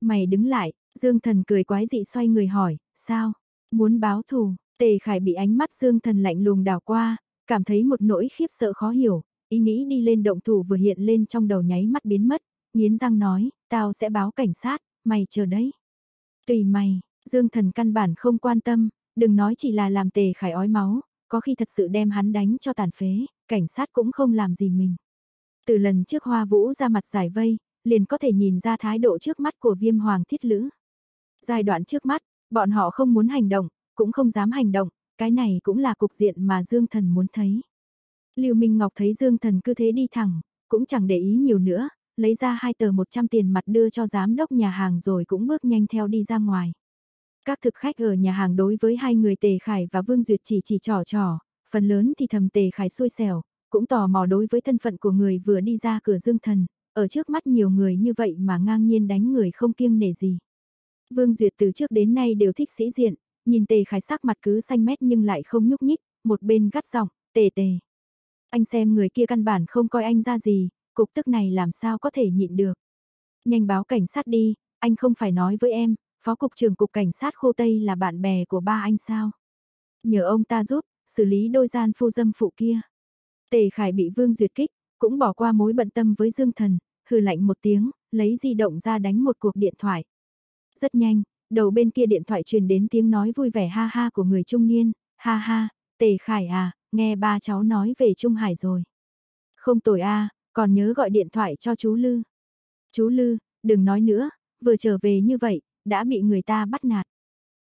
Mày đứng lại, Dương Thần cười quái dị xoay người hỏi, sao? Muốn báo thù, Tề Khải bị ánh mắt Dương Thần lạnh lùng đảo qua, cảm thấy một nỗi khiếp sợ khó hiểu, ý nghĩ đi lên động thủ vừa hiện lên trong đầu nháy mắt biến mất, nghiến răng nói, tao sẽ báo cảnh sát, mày chờ đấy. Tùy mày, Dương Thần căn bản không quan tâm, đừng nói chỉ là làm Tề Khải ói máu, có khi thật sự đem hắn đánh cho tàn phế, cảnh sát cũng không làm gì mình. Từ lần trước Hoa Vũ ra mặt giải vây, liền có thể nhìn ra thái độ trước mắt của viêm hoàng thiết lữ. Giai đoạn trước mắt, bọn họ không muốn hành động, cũng không dám hành động, cái này cũng là cục diện mà Dương Thần muốn thấy. Lưu Minh Ngọc thấy Dương Thần cứ thế đi thẳng, cũng chẳng để ý nhiều nữa, lấy ra hai tờ 100 tiền mặt đưa cho giám đốc nhà hàng rồi cũng bước nhanh theo đi ra ngoài. Các thực khách ở nhà hàng đối với hai người Tề Khải và Vương Duyệt chỉ chỉ trò trò, phần lớn thì thầm Tề Khải xui xẻo, cũng tò mò đối với thân phận của người vừa đi ra cửa Dương Thần, ở trước mắt nhiều người như vậy mà ngang nhiên đánh người không kiêng nể gì. Vương Duyệt từ trước đến nay đều thích sĩ diện, nhìn Tề Khải sắc mặt cứ xanh mét nhưng lại không nhúc nhích, một bên gắt giọng, "Tề Tề, anh xem người kia căn bản không coi anh ra gì, cục tức này làm sao có thể nhịn được. Nhanh báo cảnh sát đi, anh không phải nói với em, phó cục trưởng cục cảnh sát khu Tây là bạn bè của ba anh sao? Nhờ ông ta giúp, xử lý đôi gian phu dâm phụ kia." Tề Khải bị Vương Duyệt kích, cũng bỏ qua mối bận tâm với Dương Thần, hừ lạnh một tiếng, lấy di động ra đánh một cuộc điện thoại. Rất nhanh, đầu bên kia điện thoại truyền đến tiếng nói vui vẻ ha ha của người trung niên, ha ha, Tề Khải à, nghe ba cháu nói về Trung Hải rồi. Không tồi a, à, còn nhớ gọi điện thoại cho chú Lư. Chú Lư, đừng nói nữa, vừa trở về như vậy, đã bị người ta bắt nạt.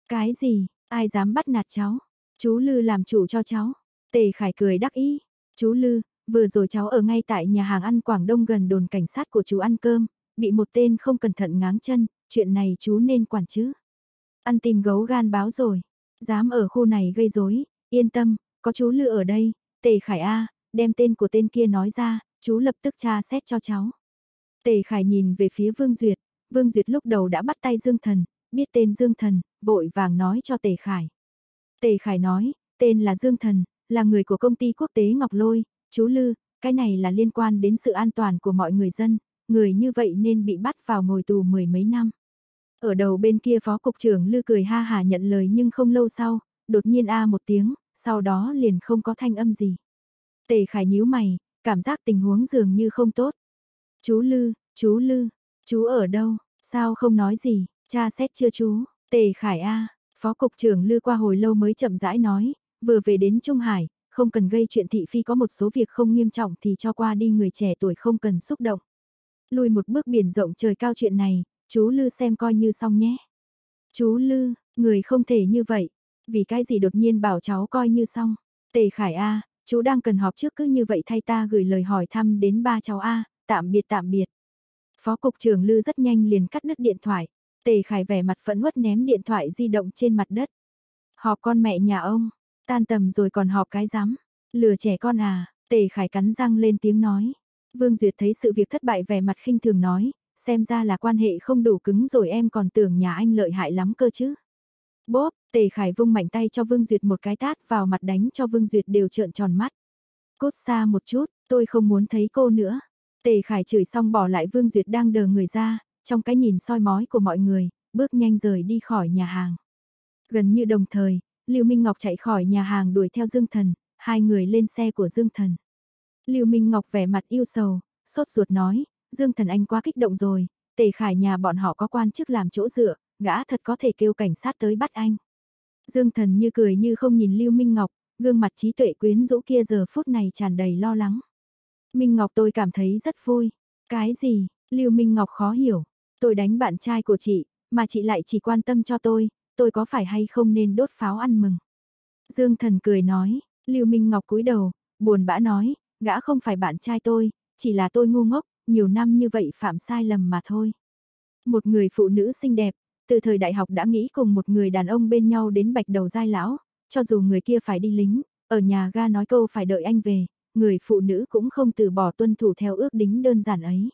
Cái gì, ai dám bắt nạt cháu? Chú Lư làm chủ cho cháu. Tề Khải cười đắc ý. Chú Lư, vừa rồi cháu ở ngay tại nhà hàng ăn Quảng Đông gần đồn cảnh sát của chú ăn cơm, bị một tên không cẩn thận ngáng chân, chuyện này chú nên quản chứ. Ăn tìm gấu gan báo rồi, dám ở khu này gây rối, yên tâm, có chú Lư ở đây, Tề Khải A, đem tên của tên kia nói ra, chú lập tức tra xét cho cháu. Tề Khải nhìn về phía Vương Duyệt, Vương Duyệt lúc đầu đã bắt tay Dương Thần, biết tên Dương Thần, vội vàng nói cho Tề Khải. Tề Khải nói, tên là Dương Thần, là người của công ty quốc tế Ngọc Lôi, chú Lư, cái này là liên quan đến sự an toàn của mọi người dân, người như vậy nên bị bắt vào ngồi tù mười mấy năm. Ở đầu bên kia phó cục trưởng Lư cười ha hà nhận lời nhưng không lâu sau, đột nhiên a một tiếng, sau đó liền không có thanh âm gì. Tề Khải nhíu mày, cảm giác tình huống dường như không tốt. Chú Lư, chú Lư, chú ở đâu, sao không nói gì, cha xét chưa chú, Tề Khải a, phó cục trưởng Lư qua hồi lâu mới chậm rãi nói, vừa về đến Trung Hải, không cần gây chuyện thị phi có một số việc không nghiêm trọng thì cho qua đi người trẻ tuổi không cần xúc động. Lùi một bước biển rộng trời cao chuyện này, chú Lư xem coi như xong nhé. Chú Lư, người không thể như vậy. Vì cái gì đột nhiên bảo cháu coi như xong. Tề Khải A, chú đang cần họp trước cứ như vậy thay ta gửi lời hỏi thăm đến ba cháu A, tạm biệt tạm biệt. Phó cục trưởng Lư rất nhanh liền cắt đứt điện thoại. Tề Khải vẻ mặt phẫn uất ném điện thoại di động trên mặt đất. Họp con mẹ nhà ông, tan tầm rồi còn họp cái rắm, lừa trẻ con à, Tề Khải cắn răng lên tiếng nói. Vương Duyệt thấy sự việc thất bại vẻ mặt khinh thường nói, xem ra là quan hệ không đủ cứng rồi em còn tưởng nhà anh lợi hại lắm cơ chứ. Bốp, Tề Khải vung mạnh tay cho Vương Duyệt một cái tát vào mặt đánh cho Vương Duyệt đều trợn tròn mắt. Cốt xa một chút, tôi không muốn thấy cô nữa. Tề Khải chửi xong bỏ lại Vương Duyệt đang đờ người ra, trong cái nhìn soi mói của mọi người, bước nhanh rời đi khỏi nhà hàng. Gần như đồng thời, Lưu Minh Ngọc chạy khỏi nhà hàng đuổi theo Dương Thần, hai người lên xe của Dương Thần. Lưu Minh Ngọc vẻ mặt yêu sầu, sốt ruột nói, Dương Thần anh quá kích động rồi, Tề Khải nhà bọn họ có quan chức làm chỗ dựa, gã thật có thể kêu cảnh sát tới bắt anh. Dương Thần như cười như không nhìn Lưu Minh Ngọc, gương mặt trí tuệ quyến rũ kia giờ phút này tràn đầy lo lắng. Minh Ngọc tôi cảm thấy rất vui. Cái gì? Lưu Minh Ngọc khó hiểu. Tôi đánh bạn trai của chị, mà chị lại chỉ quan tâm cho tôi, tôi có phải hay không nên đốt pháo ăn mừng. Dương Thần cười nói, Lưu Minh Ngọc cúi đầu, buồn bã nói, gã không phải bạn trai tôi, chỉ là tôi ngu ngốc, nhiều năm như vậy phạm sai lầm mà thôi. Một người phụ nữ xinh đẹp, từ thời đại học đã nghĩ cùng một người đàn ông bên nhau đến bạch đầu giai lão, cho dù người kia phải đi lính, ở nhà ga nói câu phải đợi anh về, người phụ nữ cũng không từ bỏ tuân thủ theo ước đính đơn giản ấy.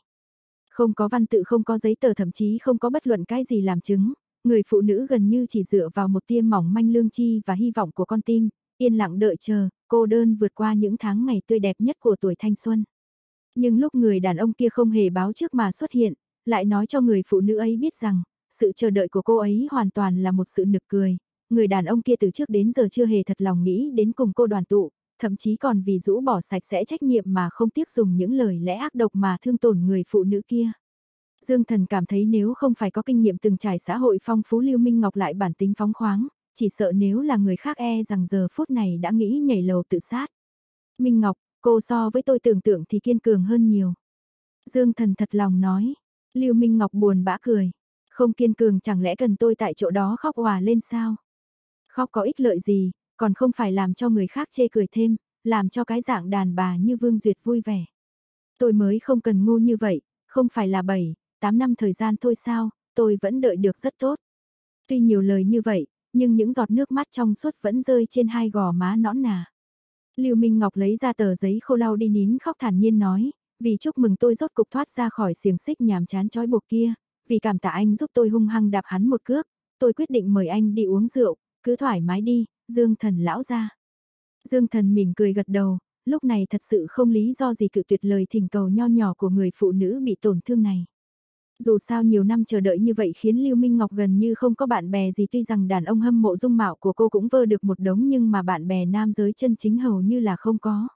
Không có văn tự không có giấy tờ thậm chí không có bất luận cái gì làm chứng, người phụ nữ gần như chỉ dựa vào một tia mỏng manh lương chi và hy vọng của con tim, yên lặng đợi chờ, cô đơn vượt qua những tháng ngày tươi đẹp nhất của tuổi thanh xuân. Nhưng lúc người đàn ông kia không hề báo trước mà xuất hiện, lại nói cho người phụ nữ ấy biết rằng, sự chờ đợi của cô ấy hoàn toàn là một sự nực cười. Người đàn ông kia từ trước đến giờ chưa hề thật lòng nghĩ đến cùng cô đoàn tụ, thậm chí còn vì rũ bỏ sạch sẽ trách nhiệm mà không tiếc dùng những lời lẽ ác độc mà thương tổn người phụ nữ kia. Dương Thần cảm thấy nếu không phải có kinh nghiệm từng trải xã hội phong phú Lưu Minh Ngọc lại bản tính phóng khoáng, chỉ sợ nếu là người khác e rằng giờ phút này đã nghĩ nhảy lầu tự sát. Minh Ngọc, cô so với tôi tưởng tượng thì kiên cường hơn nhiều. Dương Thần thật lòng nói. Lưu Minh Ngọc buồn bã cười. Không kiên cường chẳng lẽ cần tôi tại chỗ đó khóc hòa lên sao? Khóc có ích lợi gì, còn không phải làm cho người khác chê cười thêm, làm cho cái dạng đàn bà như Vương Duyệt vui vẻ. Tôi mới không cần ngu như vậy, không phải là 7, 8 năm thời gian thôi sao, tôi vẫn đợi được rất tốt. Tuy nhiều lời như vậy, nhưng những giọt nước mắt trong suốt vẫn rơi trên hai gò má nõn nà. Lưu Minh Ngọc lấy ra tờ giấy khô lau đi nín khóc thản nhiên nói, vì chúc mừng tôi rốt cục thoát ra khỏi xiềng xích nhàm chán trói buộc kia, vì cảm tạ anh giúp tôi hung hăng đạp hắn một cước, tôi quyết định mời anh đi uống rượu, cứ thoải mái đi, Dương Thần lão ra. Dương Thần mỉm cười gật đầu, lúc này thật sự không lý do gì cự tuyệt lời thỉnh cầu nho nhỏ của người phụ nữ bị tổn thương này. Dù sao nhiều năm chờ đợi như vậy khiến Lưu Minh Ngọc gần như không có bạn bè gì tuy rằng đàn ông hâm mộ dung mạo của cô cũng vơ được một đống nhưng mà bạn bè nam giới chân chính hầu như là không có.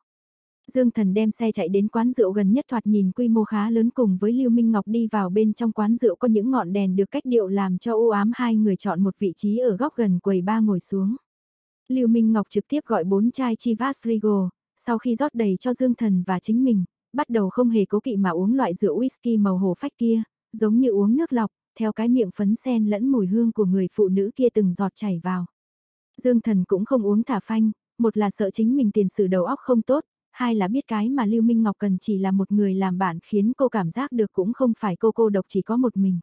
Dương Thần đem xe chạy đến quán rượu gần nhất thoạt nhìn quy mô khá lớn cùng với Lưu Minh Ngọc đi vào bên trong quán rượu có những ngọn đèn được cách điệu làm cho u ám hai người chọn một vị trí ở góc gần quầy ba ngồi xuống. Lưu Minh Ngọc trực tiếp gọi bốn chai Chivas Regal, sau khi rót đầy cho Dương Thần và chính mình, bắt đầu không hề cố kỵ mà uống loại rượu whisky màu hồ phách kia, giống như uống nước lọc, theo cái miệng phấn sen lẫn mùi hương của người phụ nữ kia từng giọt chảy vào. Dương Thần cũng không uống thả phanh, một là sợ chính mình tiền sử đầu óc không tốt, hai là biết cái mà Lưu Minh Ngọc cần chỉ là một người làm bạn khiến cô cảm giác được cũng không phải cô cô độc chỉ có một mình.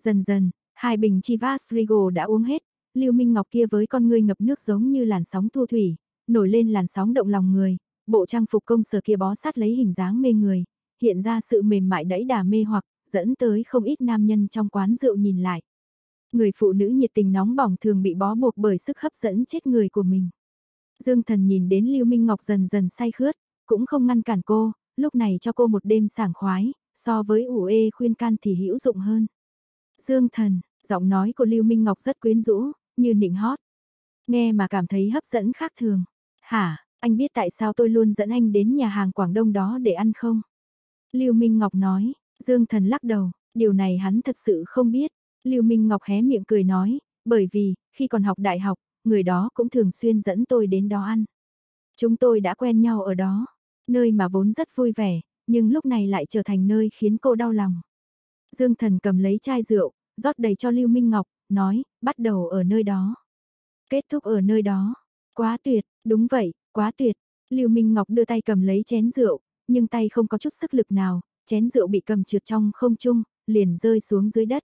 Dần dần, hai bình Chivas Regal đã uống hết, Lưu Minh Ngọc kia với con người ngập nước giống như làn sóng thu thủy, nổi lên làn sóng động lòng người, bộ trang phục công sở kia bó sát lấy hình dáng mê người, hiện ra sự mềm mại đẫy đà mê hoặc, dẫn tới không ít nam nhân trong quán rượu nhìn lại. Người phụ nữ nhiệt tình nóng bỏng thường bị bó buộc bởi sức hấp dẫn chết người của mình. Dương Thần nhìn đến Lưu Minh Ngọc dần dần say khướt, cũng không ngăn cản cô, lúc này cho cô một đêm sảng khoái, so với ủ ê khuyên can thì hữu dụng hơn. Dương Thần, giọng nói của Lưu Minh Ngọc rất quyến rũ, như nịnh hót. Nghe mà cảm thấy hấp dẫn khác thường. Hả, anh biết tại sao tôi luôn dẫn anh đến nhà hàng Quảng Đông đó để ăn không? Lưu Minh Ngọc nói, Dương Thần lắc đầu, điều này hắn thật sự không biết. Lưu Minh Ngọc hé miệng cười nói, bởi vì, khi còn học đại học, người đó cũng thường xuyên dẫn tôi đến đó ăn. Chúng tôi đã quen nhau ở đó, nơi mà vốn rất vui vẻ, nhưng lúc này lại trở thành nơi khiến cô đau lòng. Dương Thần cầm lấy chai rượu, rót đầy cho Lưu Minh Ngọc, nói, bắt đầu ở nơi đó. Kết thúc ở nơi đó. Quá tuyệt, đúng vậy, quá tuyệt. Lưu Minh Ngọc đưa tay cầm lấy chén rượu, nhưng tay không có chút sức lực nào, chén rượu bị cầm trượt trong không trung, liền rơi xuống dưới đất.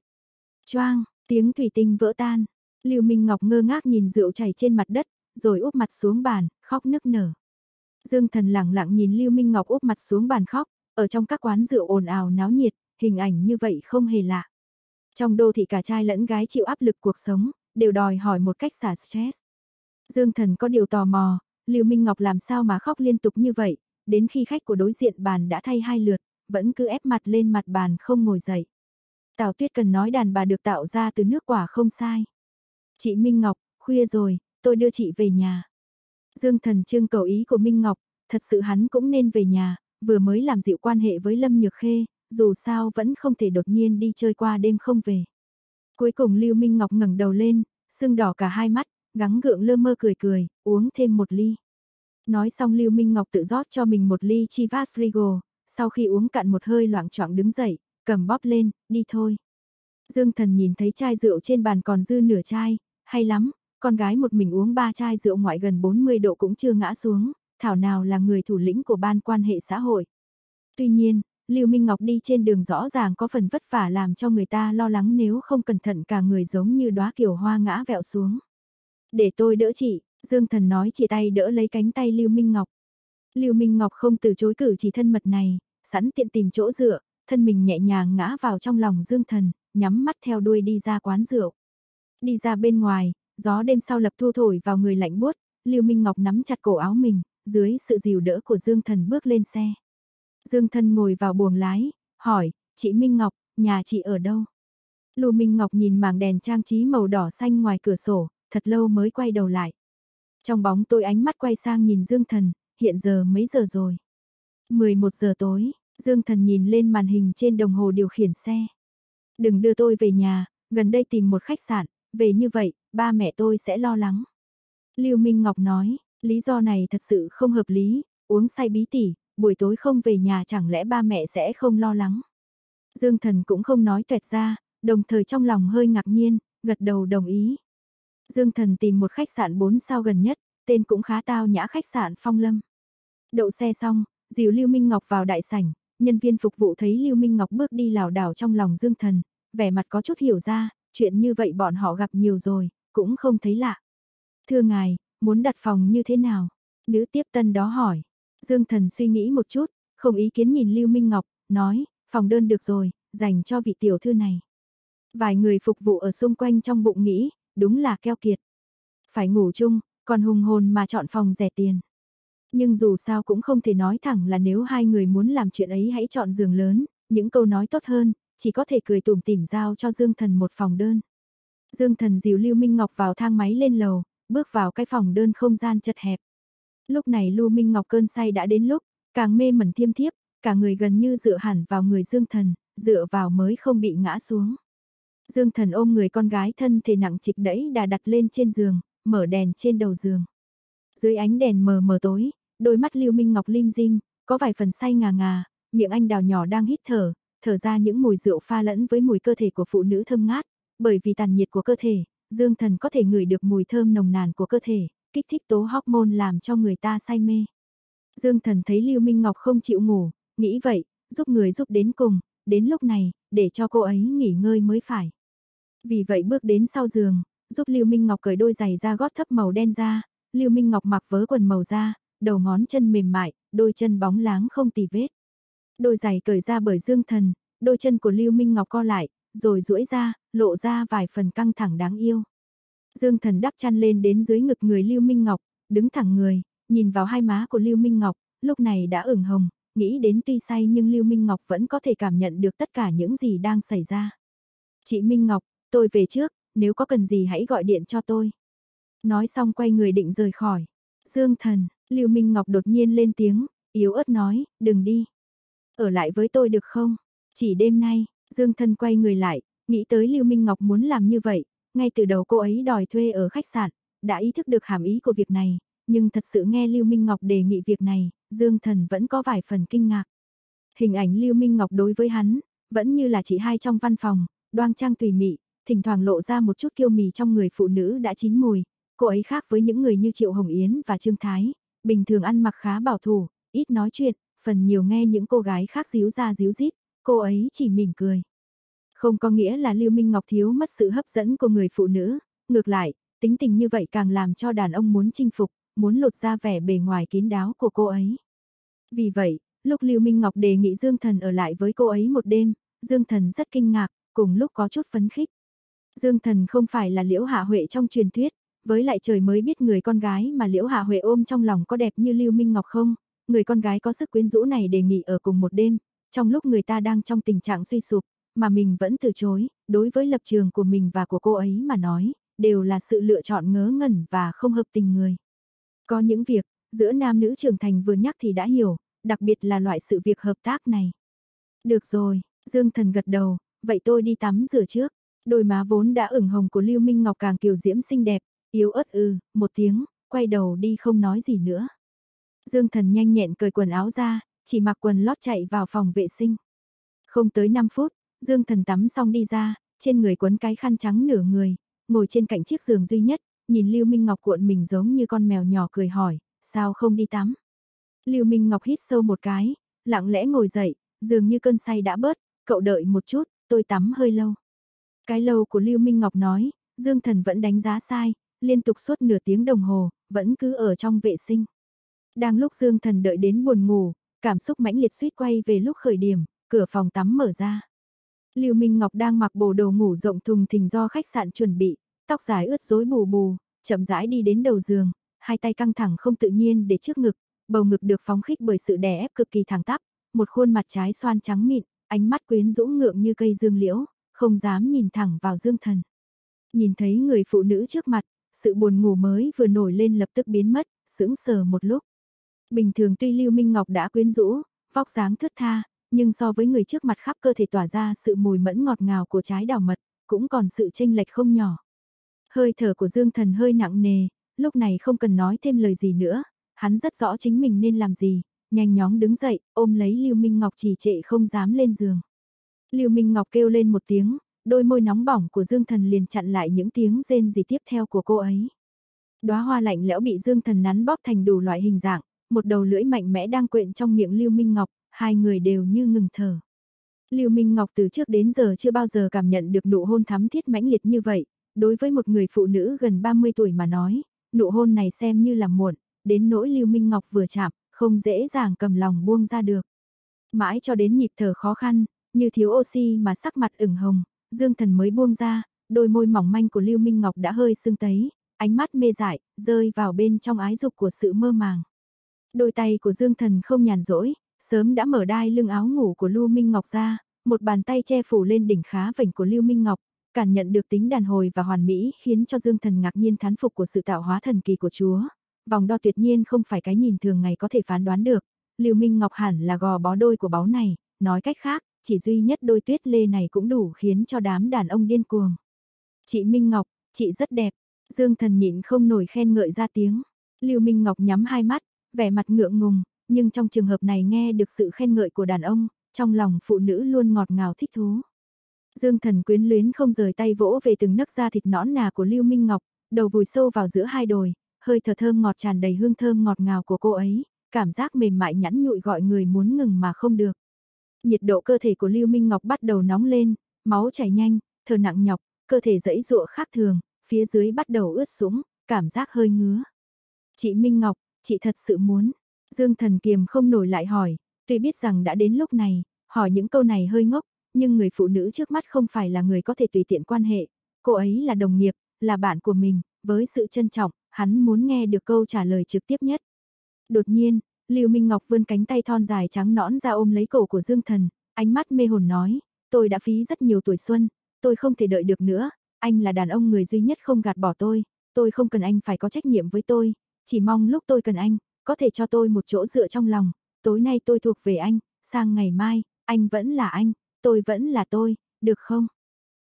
Choang, tiếng thủy tinh vỡ tan. Lưu Minh Ngọc ngơ ngác nhìn rượu chảy trên mặt đất, rồi úp mặt xuống bàn, khóc nức nở. Dương Thần lặng lặng nhìn Lưu Minh Ngọc úp mặt xuống bàn khóc, ở trong các quán rượu ồn ào náo nhiệt, hình ảnh như vậy không hề lạ. Trong đô thị cả trai lẫn gái chịu áp lực cuộc sống, đều đòi hỏi một cách xả stress. Dương Thần có điều tò mò, Lưu Minh Ngọc làm sao mà khóc liên tục như vậy, đến khi khách của đối diện bàn đã thay hai lượt, vẫn cứ ép mặt lên mặt bàn không ngồi dậy. Tào Tuyết cần nói đàn bà được tạo ra từ nước quả không sai. Chị Minh Ngọc, khuya rồi, tôi đưa chị về nhà. Dương Thần trương cầu ý của Minh Ngọc, thật sự hắn cũng nên về nhà, vừa mới làm dịu quan hệ với Lâm Nhược Khê, dù sao vẫn không thể đột nhiên đi chơi qua đêm không về. Cuối cùng Lưu Minh Ngọc ngẩng đầu lên, sưng đỏ cả hai mắt, gắng gượng lơ mơ cười cười, uống thêm một ly. Nói xong Lưu Minh Ngọc tự rót cho mình một ly Chivas Regal, sau khi uống cạn một hơi loạn choạng đứng dậy, cầm bóp lên, đi thôi. Dương Thần nhìn thấy chai rượu trên bàn còn dư nửa chai, hay lắm, con gái một mình uống ba chai rượu ngoại gần 40 độ cũng chưa ngã xuống, thảo nào là người thủ lĩnh của ban quan hệ xã hội. Tuy nhiên, Lưu Minh Ngọc đi trên đường rõ ràng có phần vất vả làm cho người ta lo lắng nếu không cẩn thận cả người giống như đóa kiều hoa ngã vẹo xuống. Để tôi đỡ chị, Dương Thần nói chỉ tay đỡ lấy cánh tay Lưu Minh Ngọc. Lưu Minh Ngọc không từ chối cử chỉ thân mật này, sẵn tiện tìm chỗ dựa, thân mình nhẹ nhàng ngã vào trong lòng Dương Thần, nhắm mắt theo đuôi đi ra quán rượu. Đi ra bên ngoài, gió đêm sau lập thu thổi vào người lạnh buốt, Lưu Minh Ngọc nắm chặt cổ áo mình, dưới sự dìu đỡ của Dương Thần bước lên xe. Dương Thần ngồi vào buồng lái, hỏi, chị Minh Ngọc, nhà chị ở đâu? Lưu Minh Ngọc nhìn mảng đèn trang trí màu đỏ xanh ngoài cửa sổ, thật lâu mới quay đầu lại. Trong bóng tôi ánh mắt quay sang nhìn Dương Thần, hiện giờ mấy giờ rồi? 11 giờ tối, Dương Thần nhìn lên màn hình trên đồng hồ điều khiển xe. Đừng đưa tôi về nhà, gần đây tìm một khách sạn, về như vậy, ba mẹ tôi sẽ lo lắng. Lưu Minh Ngọc nói, lý do này thật sự không hợp lý, uống say bí tỉ, buổi tối không về nhà chẳng lẽ ba mẹ sẽ không lo lắng. Dương Thần cũng không nói tuẹt ra, đồng thời trong lòng hơi ngạc nhiên, gật đầu đồng ý. Dương Thần tìm một khách sạn 4 sao gần nhất, tên cũng khá tao nhã khách sạn Phong Lâm. Đậu xe xong, dìu Lưu Minh Ngọc vào đại sảnh, nhân viên phục vụ thấy Lưu Minh Ngọc bước đi lảo đảo trong lòng Dương Thần, vẻ mặt có chút hiểu ra, chuyện như vậy bọn họ gặp nhiều rồi, cũng không thấy lạ. Thưa ngài, muốn đặt phòng như thế nào? Nữ tiếp tân đó hỏi. Dương Thần suy nghĩ một chút, không ý kiến nhìn Lưu Minh Ngọc, nói, phòng đơn được rồi, dành cho vị tiểu thư này. Vài người phục vụ ở xung quanh trong bụng nghĩ, đúng là keo kiệt. Phải ngủ chung, còn hùng hồn mà chọn phòng rẻ tiền. Nhưng dù sao cũng không thể nói thẳng là nếu hai người muốn làm chuyện ấy hãy chọn giường lớn, những câu nói tốt hơn, chỉ có thể cười tủm tỉm giao cho Dương Thần một phòng đơn. Dương Thần dìu Lưu Minh Ngọc vào thang máy lên lầu, bước vào cái phòng đơn không gian chật hẹp. Lúc này Lưu Minh Ngọc cơn say đã đến lúc, càng mê mẩn thiêm thiếp, cả người gần như dựa hẳn vào người Dương Thần, dựa vào mới không bị ngã xuống. Dương Thần ôm người con gái thân thể nặng trịch đẫy đà đặt lên trên giường, mở đèn trên đầu giường. Dưới ánh đèn mờ mờ tối, đôi mắt Lưu Minh Ngọc lim dim, có vài phần say ngà ngà, miệng anh đào nhỏ đang hít thở, thở ra những mùi rượu pha lẫn với mùi cơ thể của phụ nữ thơm ngát, bởi vì tàn nhiệt của cơ thể, Dương Thần có thể ngửi được mùi thơm nồng nàn của cơ thể, kích thích tố hormone làm cho người ta say mê. Dương Thần thấy Lưu Minh Ngọc không chịu ngủ, nghĩ vậy, giúp người giúp đến cùng, đến lúc này, để cho cô ấy nghỉ ngơi mới phải. Vì vậy bước đến sau giường, giúp Lưu Minh Ngọc cởi đôi giày da gót thấp màu đen ra, Lưu Minh Ngọc mặc vớ quần màu da, đầu ngón chân mềm mại, đôi chân bóng láng không tì vết. Đôi giày cởi ra bởi Dương Thần, đôi chân của Lưu Minh Ngọc co lại, rồi duỗi ra, lộ ra vài phần căng thẳng đáng yêu. Dương Thần đắp chăn lên đến dưới ngực người Lưu Minh Ngọc, đứng thẳng người, nhìn vào hai má của Lưu Minh Ngọc, lúc này đã ửng hồng, nghĩ đến tuy say nhưng Lưu Minh Ngọc vẫn có thể cảm nhận được tất cả những gì đang xảy ra. Chị Minh Ngọc, tôi về trước, nếu có cần gì hãy gọi điện cho tôi. Nói xong quay người định rời khỏi. Dương Thần, Lưu Minh Ngọc đột nhiên lên tiếng, yếu ớt nói, đừng đi. Ở lại với tôi được không? Chỉ đêm nay, Dương Thần quay người lại, nghĩ tới Lưu Minh Ngọc muốn làm như vậy, ngay từ đầu cô ấy đòi thuê ở khách sạn, đã ý thức được hàm ý của việc này, nhưng thật sự nghe Lưu Minh Ngọc đề nghị việc này, Dương Thần vẫn có vài phần kinh ngạc. Hình ảnh Lưu Minh Ngọc đối với hắn, vẫn như là chị hai trong văn phòng, đoan trang tùy mị, thỉnh thoảng lộ ra một chút kiêu mì trong người phụ nữ đã chín mùi. Cô ấy khác với những người như Triệu Hồng Yến và Trương Thái, bình thường ăn mặc khá bảo thủ, ít nói chuyện, phần nhiều nghe những cô gái khác díu ra díu dít, cô ấy chỉ mỉm cười. Không có nghĩa là Lưu Minh Ngọc thiếu mất sự hấp dẫn của người phụ nữ, ngược lại, tính tình như vậy càng làm cho đàn ông muốn chinh phục, muốn lột ra vẻ bề ngoài kín đáo của cô ấy. Vì vậy, lúc Lưu Minh Ngọc đề nghị Dương Thần ở lại với cô ấy một đêm, Dương Thần rất kinh ngạc, cùng lúc có chút phấn khích. Dương Thần không phải là Liễu Hạ Huệ trong truyền thuyết, với lại trời mới biết người con gái mà Liễu Hạ Huệ ôm trong lòng có đẹp như Lưu Minh Ngọc không, người con gái có sức quyến rũ này đề nghị ở cùng một đêm, trong lúc người ta đang trong tình trạng suy sụp, mà mình vẫn từ chối, đối với lập trường của mình và của cô ấy mà nói, đều là sự lựa chọn ngớ ngẩn và không hợp tình người. Có những việc, giữa nam nữ trưởng thành vừa nhắc thì đã hiểu, đặc biệt là loại sự việc hợp tác này. Được rồi, Dương Thần gật đầu, vậy tôi đi tắm rửa trước. Đôi má vốn đã ửng hồng của Lưu Minh Ngọc càng kiều diễm xinh đẹp, yếu ớt ư, một tiếng, quay đầu đi không nói gì nữa. Dương Thần nhanh nhẹn cởi quần áo ra, chỉ mặc quần lót chạy vào phòng vệ sinh. Không tới 5 phút, Dương Thần tắm xong đi ra, trên người quấn cái khăn trắng nửa người, ngồi trên cạnh chiếc giường duy nhất, nhìn Lưu Minh Ngọc cuộn mình giống như con mèo nhỏ cười hỏi, sao không đi tắm? Lưu Minh Ngọc hít sâu một cái, lặng lẽ ngồi dậy, dường như cơn say đã bớt, cậu đợi một chút, tôi tắm hơi lâu. Cái lâu của Lưu Minh Ngọc nói, Dương Thần vẫn đánh giá sai, liên tục suốt nửa tiếng đồng hồ, vẫn cứ ở trong vệ sinh. Đang lúc Dương Thần đợi đến buồn ngủ, cảm xúc mãnh liệt suýt quay về lúc khởi điểm, cửa phòng tắm mở ra. Lưu Minh Ngọc đang mặc bộ đồ ngủ rộng thùng thình do khách sạn chuẩn bị, tóc dài ướt rối bù bù, chậm rãi đi đến đầu giường, hai tay căng thẳng không tự nhiên để trước ngực, bầu ngực được phóng khích bởi sự đè ép cực kỳ thẳng tắp, một khuôn mặt trái xoan trắng mịn, ánh mắt quyến rũ ngượng như cây dương liễu, không dám nhìn thẳng vào Dương Thần. Nhìn thấy người phụ nữ trước mặt, sự buồn ngủ mới vừa nổi lên lập tức biến mất, sững sờ một lúc. Bình thường tuy Lưu Minh Ngọc đã quyến rũ, vóc dáng thướt tha, nhưng so với người trước mặt khắp cơ thể tỏa ra sự mùi mẫn ngọt ngào của trái đào mật, cũng còn sự chênh lệch không nhỏ. Hơi thở của Dương Thần hơi nặng nề, lúc này không cần nói thêm lời gì nữa, hắn rất rõ chính mình nên làm gì, nhanh nhóng đứng dậy, ôm lấy Lưu Minh Ngọc trì trệ không dám lên giường. Lưu Minh Ngọc kêu lên một tiếng, đôi môi nóng bỏng của Dương Thần liền chặn lại những tiếng rên gì tiếp theo của cô ấy. Đóa hoa lạnh lẽo bị Dương Thần nắn bóp thành đủ loại hình dạng, một đầu lưỡi mạnh mẽ đang quện trong miệng Lưu Minh Ngọc, hai người đều như ngừng thở. Lưu Minh Ngọc từ trước đến giờ chưa bao giờ cảm nhận được nụ hôn thắm thiết mãnh liệt như vậy, đối với một người phụ nữ gần 30 tuổi mà nói, nụ hôn này xem như là muộn, đến nỗi Lưu Minh Ngọc vừa chạm, không dễ dàng cầm lòng buông ra được. Mãi cho đến nhịp thở khó khăn, như thiếu oxy mà sắc mặt ửng hồng, Dương Thần mới buông ra, đôi môi mỏng manh của Lưu Minh Ngọc đã hơi sưng tấy, ánh mắt mê dại, rơi vào bên trong ái dục của sự mơ màng. Đôi tay của Dương Thần không nhàn rỗi, sớm đã mở đai lưng áo ngủ của Lưu Minh Ngọc ra, một bàn tay che phủ lên đỉnh khá vảnh của Lưu Minh Ngọc, cảm nhận được tính đàn hồi và hoàn mỹ khiến cho Dương Thần ngạc nhiên thán phục của sự tạo hóa thần kỳ của Chúa. Vòng đo tuyệt nhiên không phải cái nhìn thường ngày có thể phán đoán được, Lưu Minh Ngọc hẳn là gò bó đôi của báu này, nói cách khác, chỉ duy nhất đôi tuyết lê này cũng đủ khiến cho đám đàn ông điên cuồng. Chị Minh Ngọc, chị rất đẹp, Dương Thần nhịn không nổi khen ngợi ra tiếng. Lưu Minh Ngọc nhắm hai mắt, vẻ mặt ngượng ngùng, nhưng trong trường hợp này nghe được sự khen ngợi của đàn ông, trong lòng phụ nữ luôn ngọt ngào thích thú. Dương Thần quyến luyến không rời tay vỗ về từng nấc da thịt nõn nà của Lưu Minh Ngọc, đầu vùi sâu vào giữa hai đồi, hơi thở thơm ngọt tràn đầy hương thơm ngọt ngào của cô ấy, cảm giác mềm mại nhẵn nhụi gọi người muốn ngừng mà không được. Nhiệt độ cơ thể của Lưu Minh Ngọc bắt đầu nóng lên, máu chảy nhanh, thở nặng nhọc, cơ thể dẫy dụa khác thường, phía dưới bắt đầu ướt sũng, cảm giác hơi ngứa. Chị Minh Ngọc, chị thật sự muốn. Dương Thần Kiềm không nổi lại hỏi, tuy biết rằng đã đến lúc này, hỏi những câu này hơi ngốc, nhưng người phụ nữ trước mắt không phải là người có thể tùy tiện quan hệ. Cô ấy là đồng nghiệp, là bạn của mình, với sự trân trọng, hắn muốn nghe được câu trả lời trực tiếp nhất. Đột nhiên, Lưu Minh Ngọc vươn cánh tay thon dài trắng nõn ra ôm lấy cổ của Dương Thần, ánh mắt mê hồn nói, tôi đã phí rất nhiều tuổi xuân, tôi không thể đợi được nữa, anh là đàn ông người duy nhất không gạt bỏ tôi, tôi không cần anh phải có trách nhiệm với tôi, chỉ mong lúc tôi cần anh, có thể cho tôi một chỗ dựa trong lòng, tối nay tôi thuộc về anh, sang ngày mai, anh vẫn là anh, tôi vẫn là tôi, được không?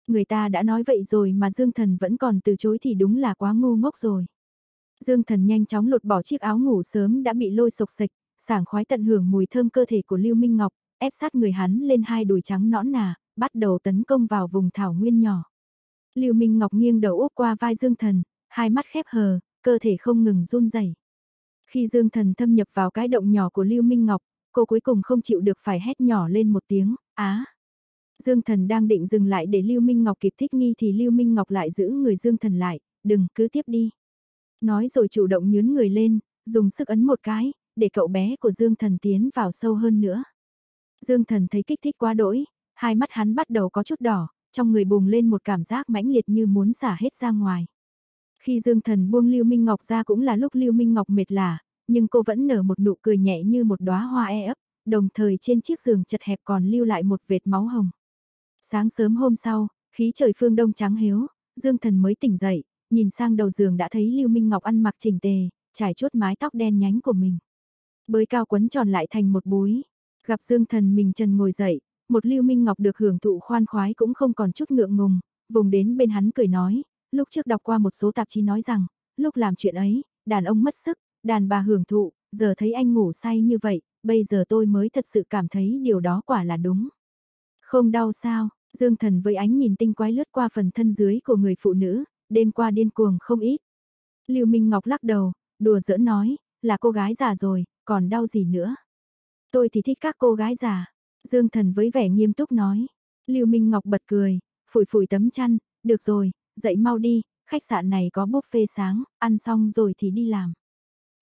Người ta đã nói vậy rồi mà Dương Thần vẫn còn từ chối thì đúng là quá ngu ngốc rồi. Dương Thần nhanh chóng lột bỏ chiếc áo ngủ sớm đã bị lôi sộc sạch, sảng khoái tận hưởng mùi thơm cơ thể của Lưu Minh Ngọc, ép sát người hắn lên hai đùi trắng nõn nà, bắt đầu tấn công vào vùng thảo nguyên nhỏ. Lưu Minh Ngọc nghiêng đầu úp qua vai Dương Thần, hai mắt khép hờ, cơ thể không ngừng run rẩy. Khi Dương Thần thâm nhập vào cái động nhỏ của Lưu Minh Ngọc, cô cuối cùng không chịu được phải hét nhỏ lên một tiếng, á. Dương Thần đang định dừng lại để Lưu Minh Ngọc kịp thích nghi thì Lưu Minh Ngọc lại giữ người Dương Thần lại, đừng, cứ tiếp đi. Nói rồi chủ động nhướn người lên, dùng sức ấn một cái, để cậu bé của Dương Thần tiến vào sâu hơn nữa. Dương Thần thấy kích thích quá đỗi, hai mắt hắn bắt đầu có chút đỏ, trong người bùng lên một cảm giác mãnh liệt như muốn xả hết ra ngoài. Khi Dương Thần buông Lưu Minh Ngọc ra cũng là lúc Lưu Minh Ngọc mệt lả, nhưng cô vẫn nở một nụ cười nhẹ như một đóa hoa e ấp, đồng thời trên chiếc giường chật hẹp còn lưu lại một vệt máu hồng. Sáng sớm hôm sau, khí trời phương đông trắng hiếu, Dương Thần mới tỉnh dậy, nhìn sang đầu giường đã thấy Lưu Minh Ngọc ăn mặc chỉnh tề, trải chuốt mái tóc đen nhánh của mình. Bới cao quấn tròn lại thành một búi. Gặp Dương Thần mình trần ngồi dậy, một Lưu Minh Ngọc được hưởng thụ khoan khoái cũng không còn chút ngượng ngùng, vùng đến bên hắn cười nói, lúc trước đọc qua một số tạp chí nói rằng, lúc làm chuyện ấy, đàn ông mất sức, đàn bà hưởng thụ, giờ thấy anh ngủ say như vậy, bây giờ tôi mới thật sự cảm thấy điều đó quả là đúng. Không đau sao, Dương Thần với ánh nhìn tinh quái lướt qua phần thân dưới của người phụ nữ, đêm qua điên cuồng không ít. Lưu Minh Ngọc lắc đầu, đùa giỡn nói, là cô gái già rồi, còn đau gì nữa. Tôi thì thích các cô gái già. Dương Thần với vẻ nghiêm túc nói. Lưu Minh Ngọc bật cười, phủi phủi tấm chăn, được rồi, dậy mau đi, khách sạn này có buffet sáng, ăn xong rồi thì đi làm.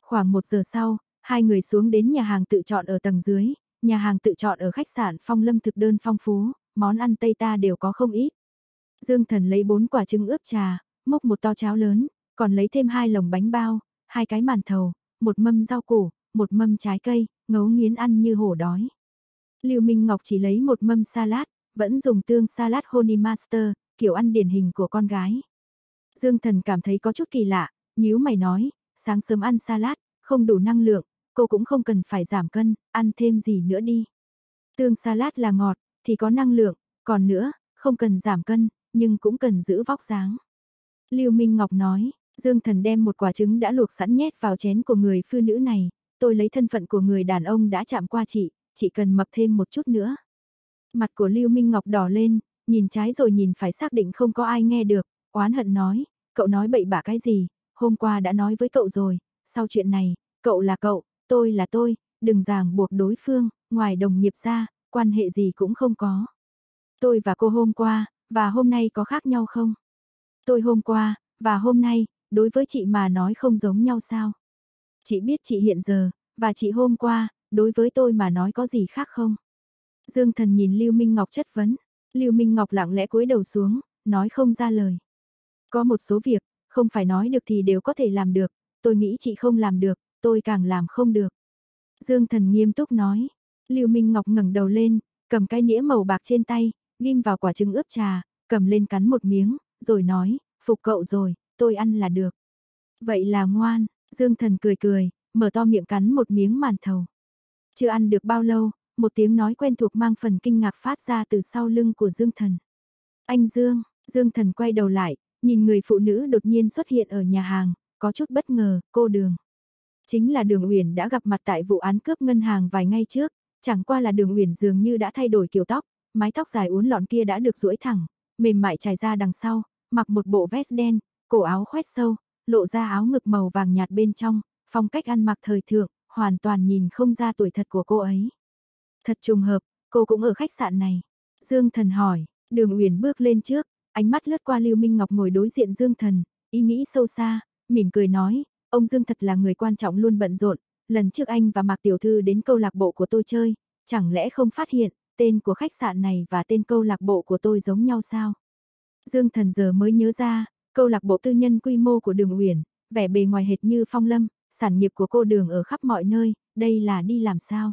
Khoảng một giờ sau, hai người xuống đến nhà hàng tự chọn ở tầng dưới, nhà hàng tự chọn ở khách sạn Phong Lâm thực đơn phong phú, món ăn Tây ta đều có không ít. Dương Thần lấy bốn quả trứng ướp trà, múc một to cháo lớn, còn lấy thêm hai lồng bánh bao, hai cái màn thầu, một mâm rau củ, một mâm trái cây, ngấu nghiến ăn như hổ đói. Lưu Minh Ngọc chỉ lấy một mâm salad, vẫn dùng tương salad Honey Master, kiểu ăn điển hình của con gái. Dương Thần cảm thấy có chút kỳ lạ, nhíu mày nói, sáng sớm ăn salad, không đủ năng lượng, cô cũng không cần phải giảm cân, ăn thêm gì nữa đi. Tương salad là ngọt, thì có năng lượng, còn nữa, không cần giảm cân, nhưng cũng cần giữ vóc dáng. Lưu Minh Ngọc nói, Dương Thần đem một quả trứng đã luộc sẵn nhét vào chén của người phụ nữ này, tôi lấy thân phận của người đàn ông đã chạm qua chị, chị cần mập thêm một chút nữa. Mặt của Lưu Minh Ngọc đỏ lên, nhìn trái rồi nhìn phải xác định không có ai nghe được, oán hận nói, cậu nói bậy bạ cái gì, hôm qua đã nói với cậu rồi, sau chuyện này, cậu là cậu, tôi là tôi, đừng ràng buộc đối phương, ngoài đồng nghiệp ra, quan hệ gì cũng không có. Tôi và cô hôm qua, và hôm nay có khác nhau không? Tôi hôm qua, và hôm nay, đối với chị mà nói không giống nhau sao? Chị biết chị hiện giờ, và chị hôm qua, đối với tôi mà nói có gì khác không? Dương Thần nhìn Lưu Minh Ngọc chất vấn, Lưu Minh Ngọc lặng lẽ cúi đầu xuống, nói không ra lời. Có một số việc, không phải nói được thì đều có thể làm được, tôi nghĩ chị không làm được, tôi càng làm không được. Dương Thần nghiêm túc nói, Lưu Minh Ngọc ngẩng đầu lên, cầm cái nĩa màu bạc trên tay, ghim vào quả trứng ướp trà, cầm lên cắn một miếng, rồi nói, phục cậu rồi, tôi ăn là được. Vậy là ngoan, Dương Thần cười cười, mở to miệng cắn một miếng màn thầu. Chưa ăn được bao lâu, một tiếng nói quen thuộc mang phần kinh ngạc phát ra từ sau lưng của Dương Thần. Anh Dương, Dương Thần quay đầu lại, nhìn người phụ nữ đột nhiên xuất hiện ở nhà hàng, có chút bất ngờ, cô Đường. Chính là Đường Uyển đã gặp mặt tại vụ án cướp ngân hàng vài ngày trước, chẳng qua là Đường Uyển dường như đã thay đổi kiểu tóc, mái tóc dài uốn lọn kia đã được duỗi thẳng, mềm mại trải ra đằng sau, mặc một bộ vest đen, cổ áo khoét sâu, lộ ra áo ngực màu vàng nhạt bên trong, phong cách ăn mặc thời thượng, hoàn toàn nhìn không ra tuổi thật của cô ấy. Thật trùng hợp, cô cũng ở khách sạn này. Dương Thần hỏi, Đường Uyển bước lên trước, ánh mắt lướt qua Lưu Minh Ngọc ngồi đối diện Dương Thần, ý nghĩ sâu xa, mỉm cười nói, ông Dương thật là người quan trọng luôn bận rộn, lần trước anh và Mạc Tiểu Thư đến câu lạc bộ của tôi chơi, chẳng lẽ không phát hiện, tên của khách sạn này và tên câu lạc bộ của tôi giống nhau sao? Dương Thần giờ mới nhớ ra, câu lạc bộ tư nhân quy mô của Đường Uyển, vẻ bề ngoài hệt như Phong Lâm, sản nghiệp của cô Đường ở khắp mọi nơi, đây là đi làm sao?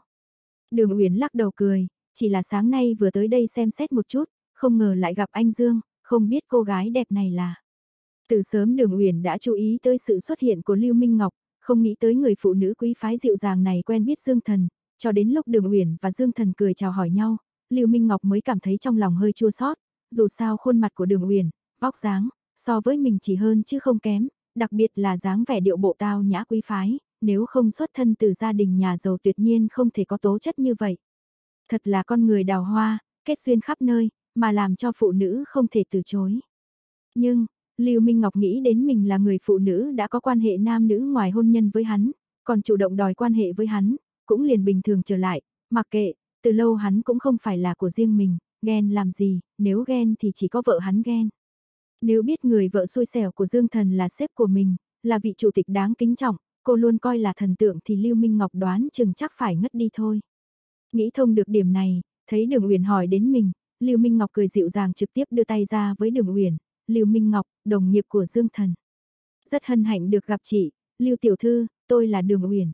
Đường Uyển lắc đầu cười, chỉ là sáng nay vừa tới đây xem xét một chút, không ngờ lại gặp anh Dương, không biết cô gái đẹp này là. Từ sớm Đường Uyển đã chú ý tới sự xuất hiện của Lưu Minh Ngọc, không nghĩ tới người phụ nữ quý phái dịu dàng này quen biết Dương Thần, cho đến lúc Đường Uyển và Dương Thần cười chào hỏi nhau, Lưu Minh Ngọc mới cảm thấy trong lòng hơi chua xót, dù sao khuôn mặt của Đường Uyển, vóc dáng, so với mình chỉ hơn chứ không kém, đặc biệt là dáng vẻ điệu bộ tao nhã quý phái, nếu không xuất thân từ gia đình nhà giàu tuyệt nhiên không thể có tố chất như vậy. Thật là con người đào hoa, kết duyên khắp nơi, mà làm cho phụ nữ không thể từ chối. Nhưng, Lưu Minh Ngọc nghĩ đến mình là người phụ nữ đã có quan hệ nam nữ ngoài hôn nhân với hắn, còn chủ động đòi quan hệ với hắn, cũng liền bình thường trở lại, mặc kệ, từ lâu hắn cũng không phải là của riêng mình, ghen làm gì, nếu ghen thì chỉ có vợ hắn ghen. Nếu biết người vợ xui xẻo của Dương Thần là sếp của mình, là vị chủ tịch đáng kính trọng, cô luôn coi là thần tượng thì Lưu Minh Ngọc đoán chừng chắc phải ngất đi thôi. Nghĩ thông được điểm này, thấy Đường Uyển hỏi đến mình, Lưu Minh Ngọc cười dịu dàng trực tiếp đưa tay ra với Đường Uyển, Lưu Minh Ngọc, đồng nghiệp của Dương Thần. Rất hân hạnh được gặp chị, Lưu tiểu thư, tôi là Đường Uyển.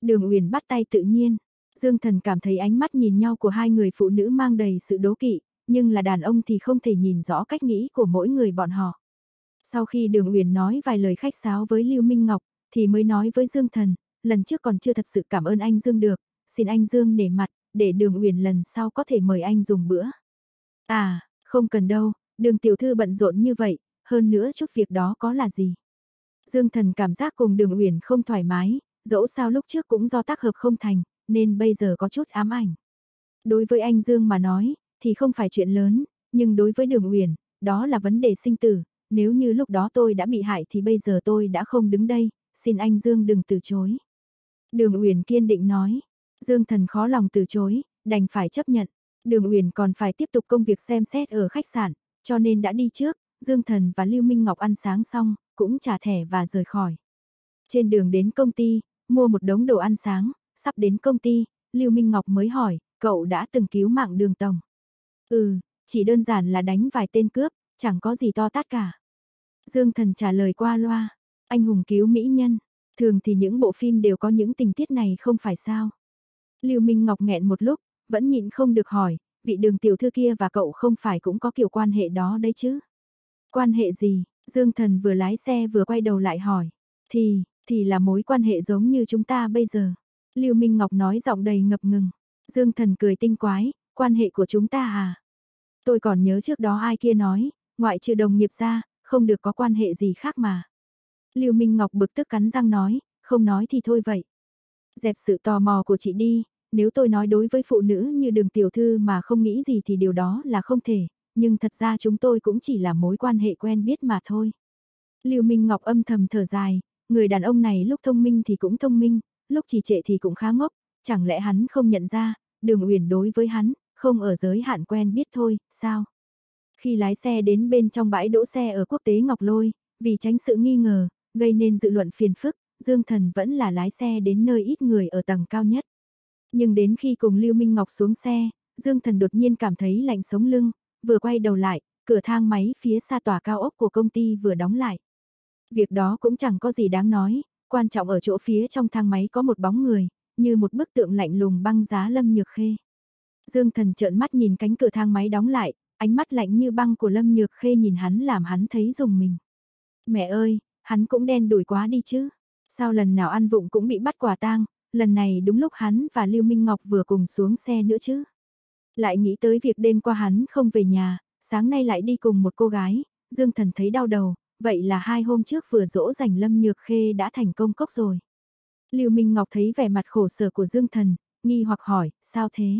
Đường Uyển bắt tay tự nhiên, Dương Thần cảm thấy ánh mắt nhìn nhau của hai người phụ nữ mang đầy sự đố kỵ, nhưng là đàn ông thì không thể nhìn rõ cách nghĩ của mỗi người bọn họ. Sau khi Đường Uyển nói vài lời khách sáo với Lưu Minh Ngọc, thì mới nói với Dương Thần, lần trước còn chưa thật sự cảm ơn anh Dương được, xin anh Dương nể mặt, để Đường Uyển lần sau có thể mời anh dùng bữa. À, không cần đâu, Đường tiểu thư bận rộn như vậy, hơn nữa chút việc đó có là gì? Dương Thần cảm giác cùng Đường Uyển không thoải mái, dẫu sao lúc trước cũng do tác hợp không thành, nên bây giờ có chút ám ảnh. Đối với anh Dương mà nói, thì không phải chuyện lớn, nhưng đối với Đường Uyển, đó là vấn đề sinh tử, nếu như lúc đó tôi đã bị hại thì bây giờ tôi đã không đứng đây, xin anh Dương đừng từ chối. Đường Uyển kiên định nói, Dương Thần khó lòng từ chối, đành phải chấp nhận. Đường Uyển còn phải tiếp tục công việc xem xét ở khách sạn, cho nên đã đi trước, Dương Thần và Lưu Minh Ngọc ăn sáng xong, cũng trả thẻ và rời khỏi. Trên đường đến công ty, mua một đống đồ ăn sáng, sắp đến công ty, Lưu Minh Ngọc mới hỏi, cậu đã từng cứu mạng đường tổng. Ừ, chỉ đơn giản là đánh vài tên cướp, chẳng có gì to tát cả. Dương Thần trả lời qua loa, anh hùng cứu mỹ nhân, thường thì những bộ phim đều có những tình tiết này không phải sao. Lưu Minh Ngọc nghẹn một lúc, vẫn nhịn không được hỏi, vị đường tiểu thư kia và cậu không phải cũng có kiểu quan hệ đó đấy chứ? Quan hệ gì? Dương Thần vừa lái xe vừa quay đầu lại hỏi. Thì, thì là mối quan hệ giống như chúng ta bây giờ. Lưu Minh Ngọc nói giọng đầy ngập ngừng. Dương Thần cười tinh quái, quan hệ của chúng ta à? Tôi còn nhớ trước đó ai kia nói, ngoại trừ đồng nghiệp ra, không được có quan hệ gì khác mà. Lưu Minh Ngọc bực tức cắn răng nói, không nói thì thôi vậy. Dẹp sự tò mò của chị đi, nếu tôi nói đối với phụ nữ như đường tiểu thư mà không nghĩ gì thì điều đó là không thể, nhưng thật ra chúng tôi cũng chỉ là mối quan hệ quen biết mà thôi. Lưu Minh Ngọc âm thầm thở dài, người đàn ông này lúc thông minh thì cũng thông minh, lúc trì trệ thì cũng khá ngốc, chẳng lẽ hắn không nhận ra, đường uyển đối với hắn, không ở giới hạn quen biết thôi, sao? Khi lái xe đến bên trong bãi đỗ xe ở quốc tế Ngọc Lôi, vì tránh sự nghi ngờ, gây nên dự luận phiền phức, Dương Thần vẫn là lái xe đến nơi ít người ở tầng cao nhất. Nhưng đến khi cùng Lưu Minh Ngọc xuống xe, Dương Thần đột nhiên cảm thấy lạnh sống lưng, vừa quay đầu lại, cửa thang máy phía xa tòa cao ốc của công ty vừa đóng lại. Việc đó cũng chẳng có gì đáng nói, quan trọng ở chỗ phía trong thang máy có một bóng người, như một bức tượng lạnh lùng băng giá Lâm Nhược Khê. Dương Thần trợn mắt nhìn cánh cửa thang máy đóng lại, ánh mắt lạnh như băng của Lâm Nhược Khê nhìn hắn làm hắn thấy dùng mình. Mẹ ơi, hắn cũng đen đủi quá đi chứ. Sao lần nào ăn vụng cũng bị bắt quả tang, lần này đúng lúc hắn và Lưu Minh Ngọc vừa cùng xuống xe nữa chứ. Lại nghĩ tới việc đêm qua hắn không về nhà, sáng nay lại đi cùng một cô gái, Dương Thần thấy đau đầu, vậy là hai hôm trước vừa dỗ dành Lâm Nhược Khê đã thành công cốc rồi. Lưu Minh Ngọc thấy vẻ mặt khổ sở của Dương Thần, nghi hoặc hỏi, sao thế?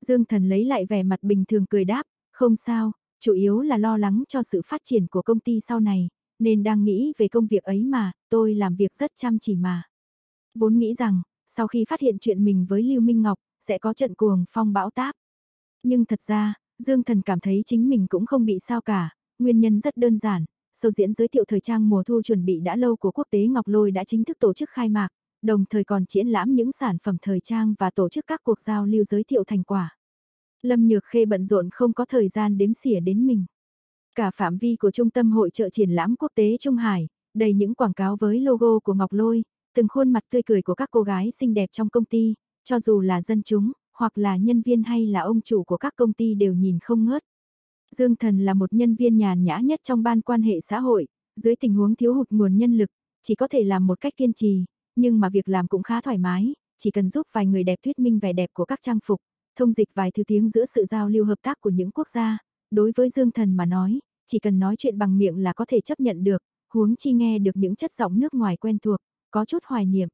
Dương Thần lấy lại vẻ mặt bình thường cười đáp, không sao, chủ yếu là lo lắng cho sự phát triển của công ty sau này, nên đang nghĩ về công việc ấy mà, tôi làm việc rất chăm chỉ mà. Vốn nghĩ rằng, sau khi phát hiện chuyện mình với Lưu Minh Ngọc, sẽ có trận cuồng phong bão táp. Nhưng thật ra, Dương Thần cảm thấy chính mình cũng không bị sao cả, nguyên nhân rất đơn giản. Sâu diễn giới thiệu thời trang mùa thu chuẩn bị đã lâu của quốc tế Ngọc Lôi đã chính thức tổ chức khai mạc, đồng thời còn triển lãm những sản phẩm thời trang và tổ chức các cuộc giao lưu giới thiệu thành quả. Lâm Nhược Khê bận rộn không có thời gian đếm xỉa đến mình. Cả phạm vi của trung tâm hội trợ triển lãm quốc tế Trung Hải, đầy những quảng cáo với logo của Ngọc Lôi, từng khuôn mặt tươi cười của các cô gái xinh đẹp trong công ty, cho dù là dân chúng, hoặc là nhân viên hay là ông chủ của các công ty đều nhìn không ngớt. Dương Thần là một nhân viên nhàn nhã nhất trong ban quan hệ xã hội, dưới tình huống thiếu hụt nguồn nhân lực, chỉ có thể làm một cách kiên trì, nhưng mà việc làm cũng khá thoải mái, chỉ cần giúp vài người đẹp thuyết minh vẻ đẹp của các trang phục, thông dịch vài thứ tiếng giữa sự giao lưu hợp tác của những quốc gia. Đối với Dương Thần mà nói, chỉ cần nói chuyện bằng miệng là có thể chấp nhận được, huống chi nghe được những chất giọng nước ngoài quen thuộc, có chút hoài niệm.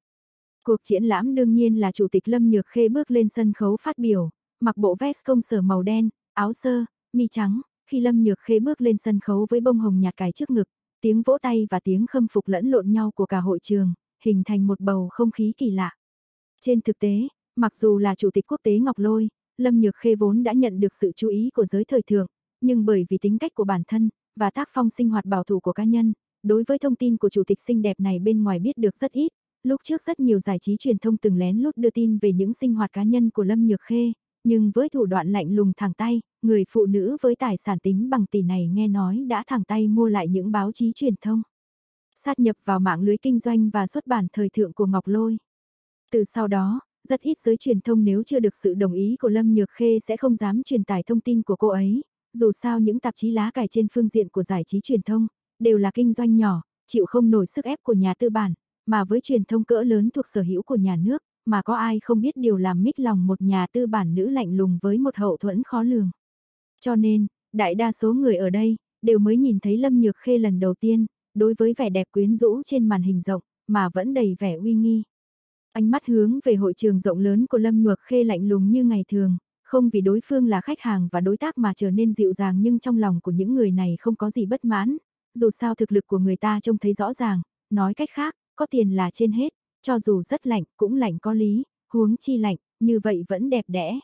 Cuộc triển lãm đương nhiên là Chủ tịch Lâm Nhược Khê bước lên sân khấu phát biểu, mặc bộ vest công sở màu đen, áo sơ, mi trắng, khi Lâm Nhược Khê bước lên sân khấu với bông hồng nhạt cài trước ngực, tiếng vỗ tay và tiếng khâm phục lẫn lộn nhau của cả hội trường, hình thành một bầu không khí kỳ lạ. Trên thực tế, mặc dù là chủ tịch quốc tế Ngọc Lôi, Lâm Nhược Khê vốn đã nhận được sự chú ý của giới thời thượng, nhưng bởi vì tính cách của bản thân và tác phong sinh hoạt bảo thủ của cá nhân, đối với thông tin của chủ tịch xinh đẹp này bên ngoài biết được rất ít. Lúc trước rất nhiều giải trí truyền thông từng lén lút đưa tin về những sinh hoạt cá nhân của Lâm Nhược Khê, nhưng với thủ đoạn lạnh lùng thẳng tay, người phụ nữ với tài sản tính bằng tỷ này nghe nói đã thẳng tay mua lại những báo chí truyền thông. Sát nhập vào mạng lưới kinh doanh và xuất bản thời thượng của Ngọc Lôi. Từ sau đó, rất ít giới truyền thông nếu chưa được sự đồng ý của Lâm Nhược Khê sẽ không dám truyền tải thông tin của cô ấy. Dù sao những tạp chí lá cải trên phương diện của giải trí truyền thông, đều là kinh doanh nhỏ, chịu không nổi sức ép của nhà tư bản, mà với truyền thông cỡ lớn thuộc sở hữu của nhà nước, mà có ai không biết điều làm mít lòng một nhà tư bản nữ lạnh lùng với một hậu thuẫn khó lường. Cho nên, đại đa số người ở đây, đều mới nhìn thấy Lâm Nhược Khê lần đầu tiên, đối với vẻ đẹp quyến rũ trên màn hình rộng, mà vẫn đầy vẻ uy nghi. Ánh mắt hướng về hội trường rộng lớn của Lâm Nhược Khê lạnh lùng như ngày thường, không vì đối phương là khách hàng và đối tác mà trở nên dịu dàng nhưng trong lòng của những người này không có gì bất mãn, dù sao thực lực của người ta trông thấy rõ ràng, nói cách khác, có tiền là trên hết, cho dù rất lạnh cũng lạnh có lý, huống chi lạnh, như vậy vẫn đẹp đẽ.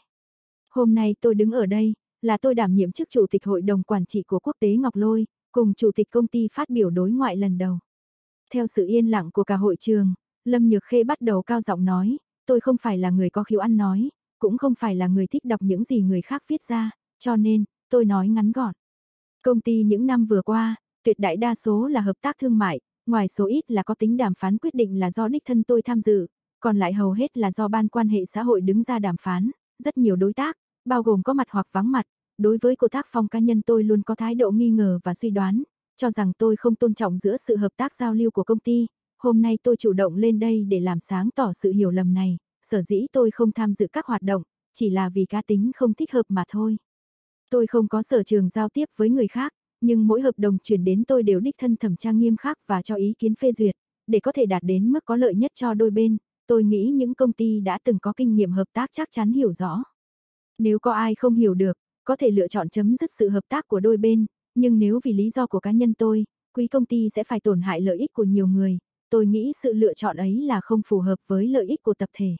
Hôm nay tôi đứng ở đây, là tôi đảm nhiệm chức chủ tịch hội đồng quản trị của quốc tế Ngọc Lôi, cùng chủ tịch công ty phát biểu đối ngoại lần đầu. Theo sự yên lặng của cả hội trường, Lâm Nhược Khê bắt đầu cao giọng nói, tôi không phải là người có khiếu ăn nói, cũng không phải là người thích đọc những gì người khác viết ra, cho nên, tôi nói ngắn gọn. Công ty những năm vừa qua, tuyệt đại đa số là hợp tác thương mại, ngoài số ít là có tính đàm phán quyết định là do đích thân tôi tham dự, còn lại hầu hết là do ban quan hệ xã hội đứng ra đàm phán, rất nhiều đối tác, bao gồm có mặt hoặc vắng mặt, đối với cô tác phong cá nhân tôi luôn có thái độ nghi ngờ và suy đoán, cho rằng tôi không tôn trọng giữa sự hợp tác giao lưu của công ty, hôm nay tôi chủ động lên đây để làm sáng tỏ sự hiểu lầm này, sở dĩ tôi không tham dự các hoạt động, chỉ là vì cá tính không thích hợp mà thôi. Tôi không có sở trường giao tiếp với người khác, nhưng mỗi hợp đồng chuyển đến tôi đều đích thân thẩm tra nghiêm khắc và cho ý kiến phê duyệt, để có thể đạt đến mức có lợi nhất cho đôi bên. Tôi nghĩ những công ty đã từng có kinh nghiệm hợp tác chắc chắn hiểu rõ. Nếu có ai không hiểu được, có thể lựa chọn chấm dứt sự hợp tác của đôi bên, nhưng nếu vì lý do của cá nhân tôi, quý công ty sẽ phải tổn hại lợi ích của nhiều người, tôi nghĩ sự lựa chọn ấy là không phù hợp với lợi ích của tập thể.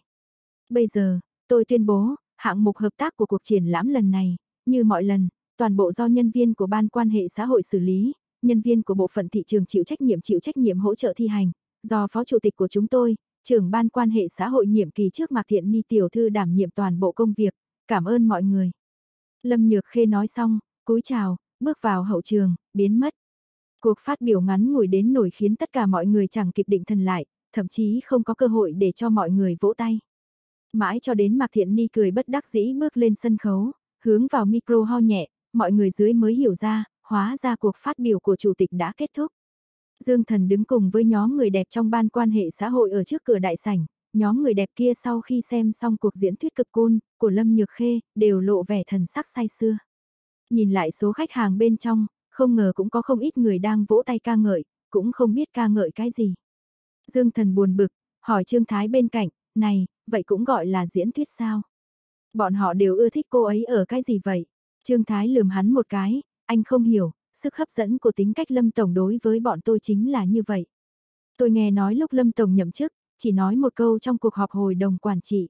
Bây giờ, tôi tuyên bố, hạng mục hợp tác của cuộc triển lãm lần này, như mọi lần, toàn bộ do nhân viên của ban quan hệ xã hội xử lý, nhân viên của bộ phận thị trường chịu trách nhiệm chịu trách nhiệm hỗ trợ thi hành, do phó chủ tịch của chúng tôi, trưởng ban quan hệ xã hội nhiệm kỳ trước Mạc Thiện Ni tiểu thư đảm nhiệm toàn bộ công việc, cảm ơn mọi người. Lâm Nhược Khê nói xong, cúi chào, bước vào hậu trường, biến mất. Cuộc phát biểu ngắn ngủi đến nổi khiến tất cả mọi người chẳng kịp định thần lại, thậm chí không có cơ hội để cho mọi người vỗ tay. Mãi cho đến Mạc Thiện Ni cười bất đắc dĩ bước lên sân khấu, hướng vào micro ho nhẹ, mọi người dưới mới hiểu ra, hóa ra cuộc phát biểu của chủ tịch đã kết thúc. Dương Thần đứng cùng với nhóm người đẹp trong ban quan hệ xã hội ở trước cửa đại sảnh, nhóm người đẹp kia sau khi xem xong cuộc diễn thuyết cực côn của Lâm Nhược Khê, đều lộ vẻ thần sắc say xưa. Nhìn lại số khách hàng bên trong, không ngờ cũng có không ít người đang vỗ tay ca ngợi, cũng không biết ca ngợi cái gì. Dương Thần buồn bực, hỏi Trương Thái bên cạnh, này, vậy cũng gọi là diễn thuyết sao? Bọn họ đều ưa thích cô ấy ở cái gì vậy? Trương Thái lườm hắn một cái, anh không hiểu, sức hấp dẫn của tính cách Lâm Tổng đối với bọn tôi chính là như vậy. Tôi nghe nói lúc Lâm Tổng nhậm chức, chỉ nói một câu trong cuộc họp hồi đồng quản trị.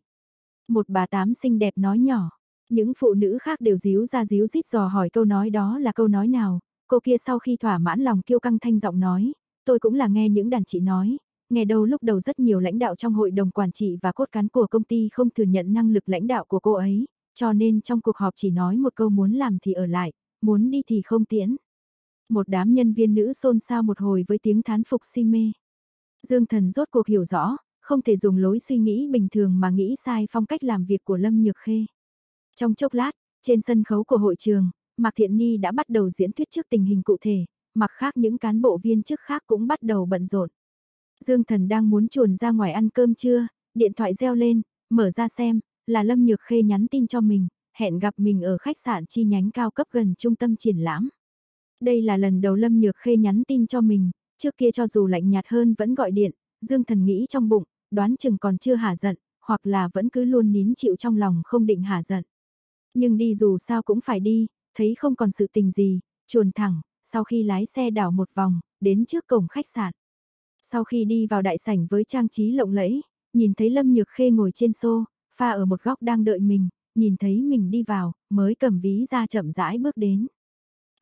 Một bà tám xinh đẹp nói nhỏ, những phụ nữ khác đều díu ra díu rít dò hỏi câu nói đó là câu nói nào, cô kia sau khi thỏa mãn lòng kiêu căng thanh giọng nói, tôi cũng là nghe những đàn chị nói, nghe đâu lúc đầu rất nhiều lãnh đạo trong hội đồng quản trị và cốt cán của công ty không thừa nhận năng lực lãnh đạo của cô ấy, cho nên trong cuộc họp chỉ nói một câu muốn làm thì ở lại, muốn đi thì không tiễn. Một đám nhân viên nữ xôn xao một hồi với tiếng thán phục si mê. Dương Thần rốt cuộc hiểu rõ, không thể dùng lối suy nghĩ bình thường mà nghĩ sai phong cách làm việc của Lâm Nhược Khê. Trong chốc lát, trên sân khấu của hội trường, Mạc Thiện Ni đã bắt đầu diễn thuyết trước tình hình cụ thể, mặc khác những cán bộ viên chức khác cũng bắt đầu bận rộn. Dương Thần đang muốn chuồn ra ngoài ăn cơm trưa, điện thoại reo lên, mở ra xem, là Lâm Nhược Khê nhắn tin cho mình, hẹn gặp mình ở khách sạn chi nhánh cao cấp gần trung tâm triển lãm. Đây là lần đầu Lâm Nhược Khê nhắn tin cho mình, trước kia cho dù lạnh nhạt hơn vẫn gọi điện, Dương Thần nghĩ trong bụng, đoán chừng còn chưa hả giận, hoặc là vẫn cứ luôn nín chịu trong lòng không định hả giận. Nhưng đi dù sao cũng phải đi, thấy không còn sự tình gì, chuồn thẳng, sau khi lái xe đảo một vòng, đến trước cổng khách sạn. Sau khi đi vào đại sảnh với trang trí lộng lẫy, nhìn thấy Lâm Nhược Khê ngồi trên xô, pha ở một góc đang đợi mình, nhìn thấy mình đi vào, mới cầm ví ra chậm rãi bước đến.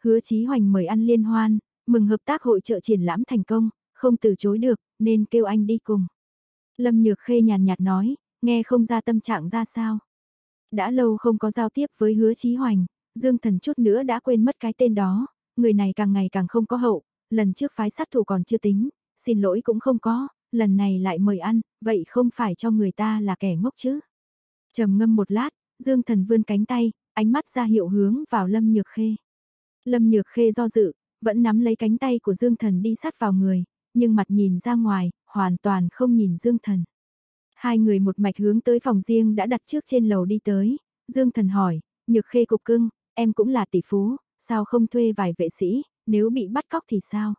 Hứa Chí Hoành mời ăn liên hoan, mừng hợp tác hội trợ triển lãm thành công, không từ chối được, nên kêu anh đi cùng. Lâm Nhược Khê nhàn nhạt nói, nghe không ra tâm trạng ra sao. Đã lâu không có giao tiếp với hứa Chí Hoành, Dương Thần chút nữa đã quên mất cái tên đó, người này càng ngày càng không có hậu, lần trước phái sát thủ còn chưa tính, xin lỗi cũng không có, lần này lại mời ăn, vậy không phải cho người ta là kẻ ngốc chứ. trầm ngâm một lát, Dương Thần vươn cánh tay, ánh mắt ra hiệu hướng vào Lâm Nhược Khê. Lâm Nhược Khê do dự, vẫn nắm lấy cánh tay của Dương Thần đi sát vào người, nhưng mặt nhìn ra ngoài, hoàn toàn không nhìn Dương Thần. Hai người một mạch hướng tới phòng riêng đã đặt trước trên lầu đi tới, Dương Thần hỏi, Nhược Khê cục cưng, em cũng là tỷ phú, sao không thuê vài vệ sĩ, nếu bị bắt cóc thì sao?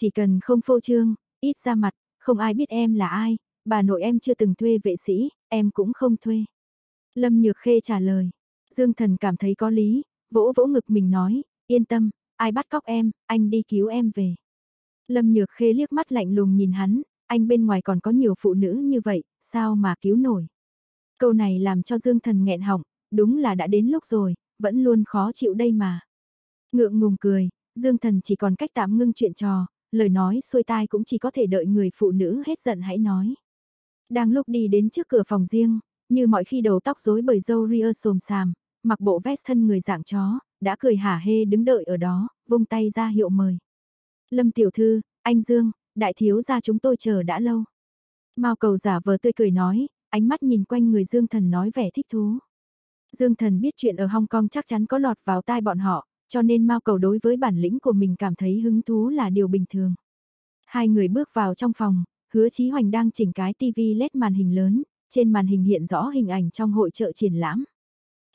Chỉ cần không phô trương, ít ra mặt, không ai biết em là ai, bà nội em chưa từng thuê vệ sĩ, em cũng không thuê. Lâm Nhược Khê trả lời, Dương Thần cảm thấy có lý, vỗ vỗ ngực mình nói, yên tâm, ai bắt cóc em, anh đi cứu em về. Lâm Nhược Khê liếc mắt lạnh lùng nhìn hắn, anh bên ngoài còn có nhiều phụ nữ như vậy, sao mà cứu nổi. Câu này làm cho Dương Thần nghẹn họng, đúng là đã đến lúc rồi, vẫn luôn khó chịu đây mà. Ngượng ngùng cười, Dương Thần chỉ còn cách tạm ngưng chuyện trò, lời nói xuôi tai cũng chỉ có thể đợi người phụ nữ hết giận hãy nói. Đang lúc đi đến trước cửa phòng riêng, như mọi khi đầu tóc rối bởi dâu ria xồm xàm, mặc bộ vest thân người dạng chó, đã cười hả hê đứng đợi ở đó, vung tay ra hiệu mời. Lâm tiểu thư, anh Dương, đại thiếu gia chúng tôi chờ đã lâu. Mao cầu giả vờ tươi cười nói, ánh mắt nhìn quanh người Dương Thần nói vẻ thích thú. Dương Thần biết chuyện ở Hong Kong chắc chắn có lọt vào tai bọn họ, cho nên Mao cầu đối với bản lĩnh của mình cảm thấy hứng thú là điều bình thường. Hai người bước vào trong phòng, hứa Chí Hoành đang chỉnh cái TV LED màn hình lớn, trên màn hình hiện rõ hình ảnh trong hội trợ triển lãm.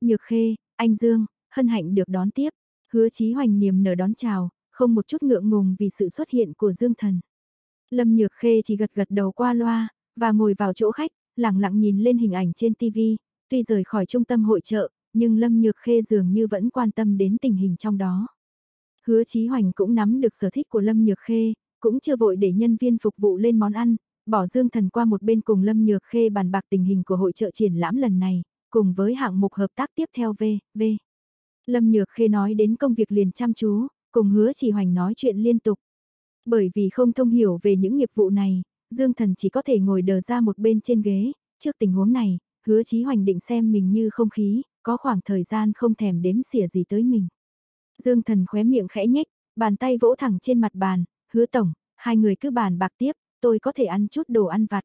Nhược Khê, anh Dương, hân hạnh được đón tiếp, hứa Chí Hoành niềm nở đón chào, không một chút ngượng ngùng vì sự xuất hiện của Dương Thần. Lâm Nhược Khê chỉ gật gật đầu qua loa, và ngồi vào chỗ khách, lặng lặng nhìn lên hình ảnh trên TV, tuy rời khỏi trung tâm hội trợ, nhưng Lâm Nhược Khê dường như vẫn quan tâm đến tình hình trong đó. Hứa Chí Hoành cũng nắm được sở thích của Lâm Nhược Khê, cũng chưa vội để nhân viên phục vụ lên món ăn, bỏ Dương Thần qua một bên cùng Lâm Nhược Khê bàn bạc tình hình của hội trợ triển lãm lần này, cùng với hạng mục hợp tác tiếp theo V, V. Lâm Nhược Khê nói đến công việc liền chăm chú, cùng hứa chỉ hoành nói chuyện liên tục. Bởi vì không thông hiểu về những nghiệp vụ này, Dương Thần chỉ có thể ngồi đờ ra một bên trên ghế, trước tình huống này, hứa chí hoành định xem mình như không khí, có khoảng thời gian không thèm đếm xỉa gì tới mình. Dương Thần khóe miệng khẽ nhếch, bàn tay vỗ thẳng trên mặt bàn, hứa tổng, hai người cứ bàn bạc tiếp, tôi có thể ăn chút đồ ăn vặt.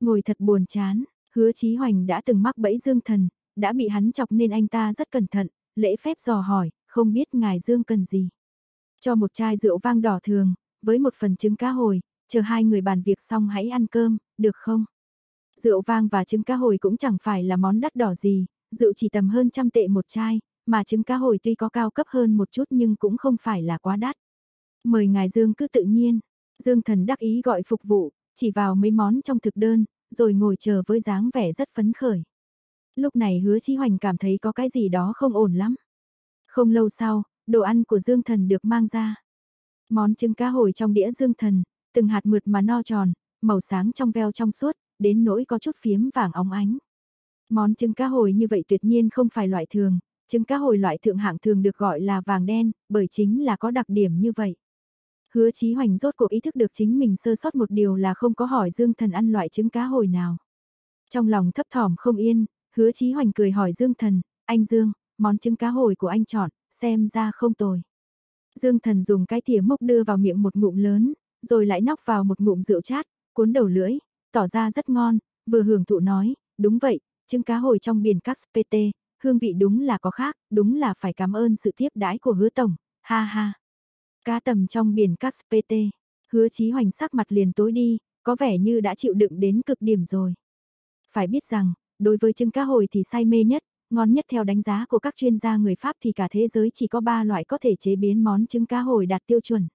Ngồi thật buồn chán, hứa chí hoành đã từng mắc bẫy Dương Thần, đã bị hắn chọc nên anh ta rất cẩn thận, lễ phép dò hỏi, không biết ngài Dương cần gì. Cho một chai rượu vang đỏ thường, với một phần trứng cá hồi, chờ hai người bàn việc xong hãy ăn cơm, được không? Rượu vang và trứng cá hồi cũng chẳng phải là món đắt đỏ gì, rượu chỉ tầm hơn trăm tệ một chai, mà trứng cá hồi tuy có cao cấp hơn một chút nhưng cũng không phải là quá đắt. Mời ngài Dương cứ tự nhiên, Dương thần đắc ý gọi phục vụ, chỉ vào mấy món trong thực đơn, rồi ngồi chờ với dáng vẻ rất phấn khởi. Lúc này hứa Chí Hoành cảm thấy có cái gì đó không ổn lắm. Không lâu sau, đồ ăn của Dương Thần được mang ra. Món trứng cá hồi trong đĩa Dương Thần, từng hạt mượt mà no tròn, màu sáng trong veo trong suốt, đến nỗi có chút phiếm vàng óng ánh. Món trứng cá hồi như vậy tuyệt nhiên không phải loại thường, trứng cá hồi loại thượng hạng thường được gọi là vàng đen, bởi chính là có đặc điểm như vậy. Hứa Chí Hoành rốt cuộc ý thức được chính mình sơ sót một điều là không có hỏi Dương Thần ăn loại trứng cá hồi nào. Trong lòng thấp thỏm không yên, Hứa Chí Hoành cười hỏi Dương Thần, anh Dương, món trứng cá hồi của anh chọn, xem ra không tồi. Dương Thần dùng cái thìa mốc đưa vào miệng một ngụm lớn, rồi lại nóc vào một ngụm rượu chát, cuốn đầu lưỡi, tỏ ra rất ngon, vừa hưởng thụ nói, đúng vậy, trứng cá hồi trong biển các PT, hương vị đúng là có khác, đúng là phải cảm ơn sự tiếp đãi của hứa tổng, ha ha. Cá tầm trong biển các PT, hứa chí hoành sắc mặt liền tối đi, có vẻ như đã chịu đựng đến cực điểm rồi. Phải biết rằng, đối với trứng cá hồi thì say mê nhất, ngon nhất theo đánh giá của các chuyên gia người Pháp thì cả thế giới chỉ có 3 loại có thể chế biến món trứng cá hồi đạt tiêu chuẩn.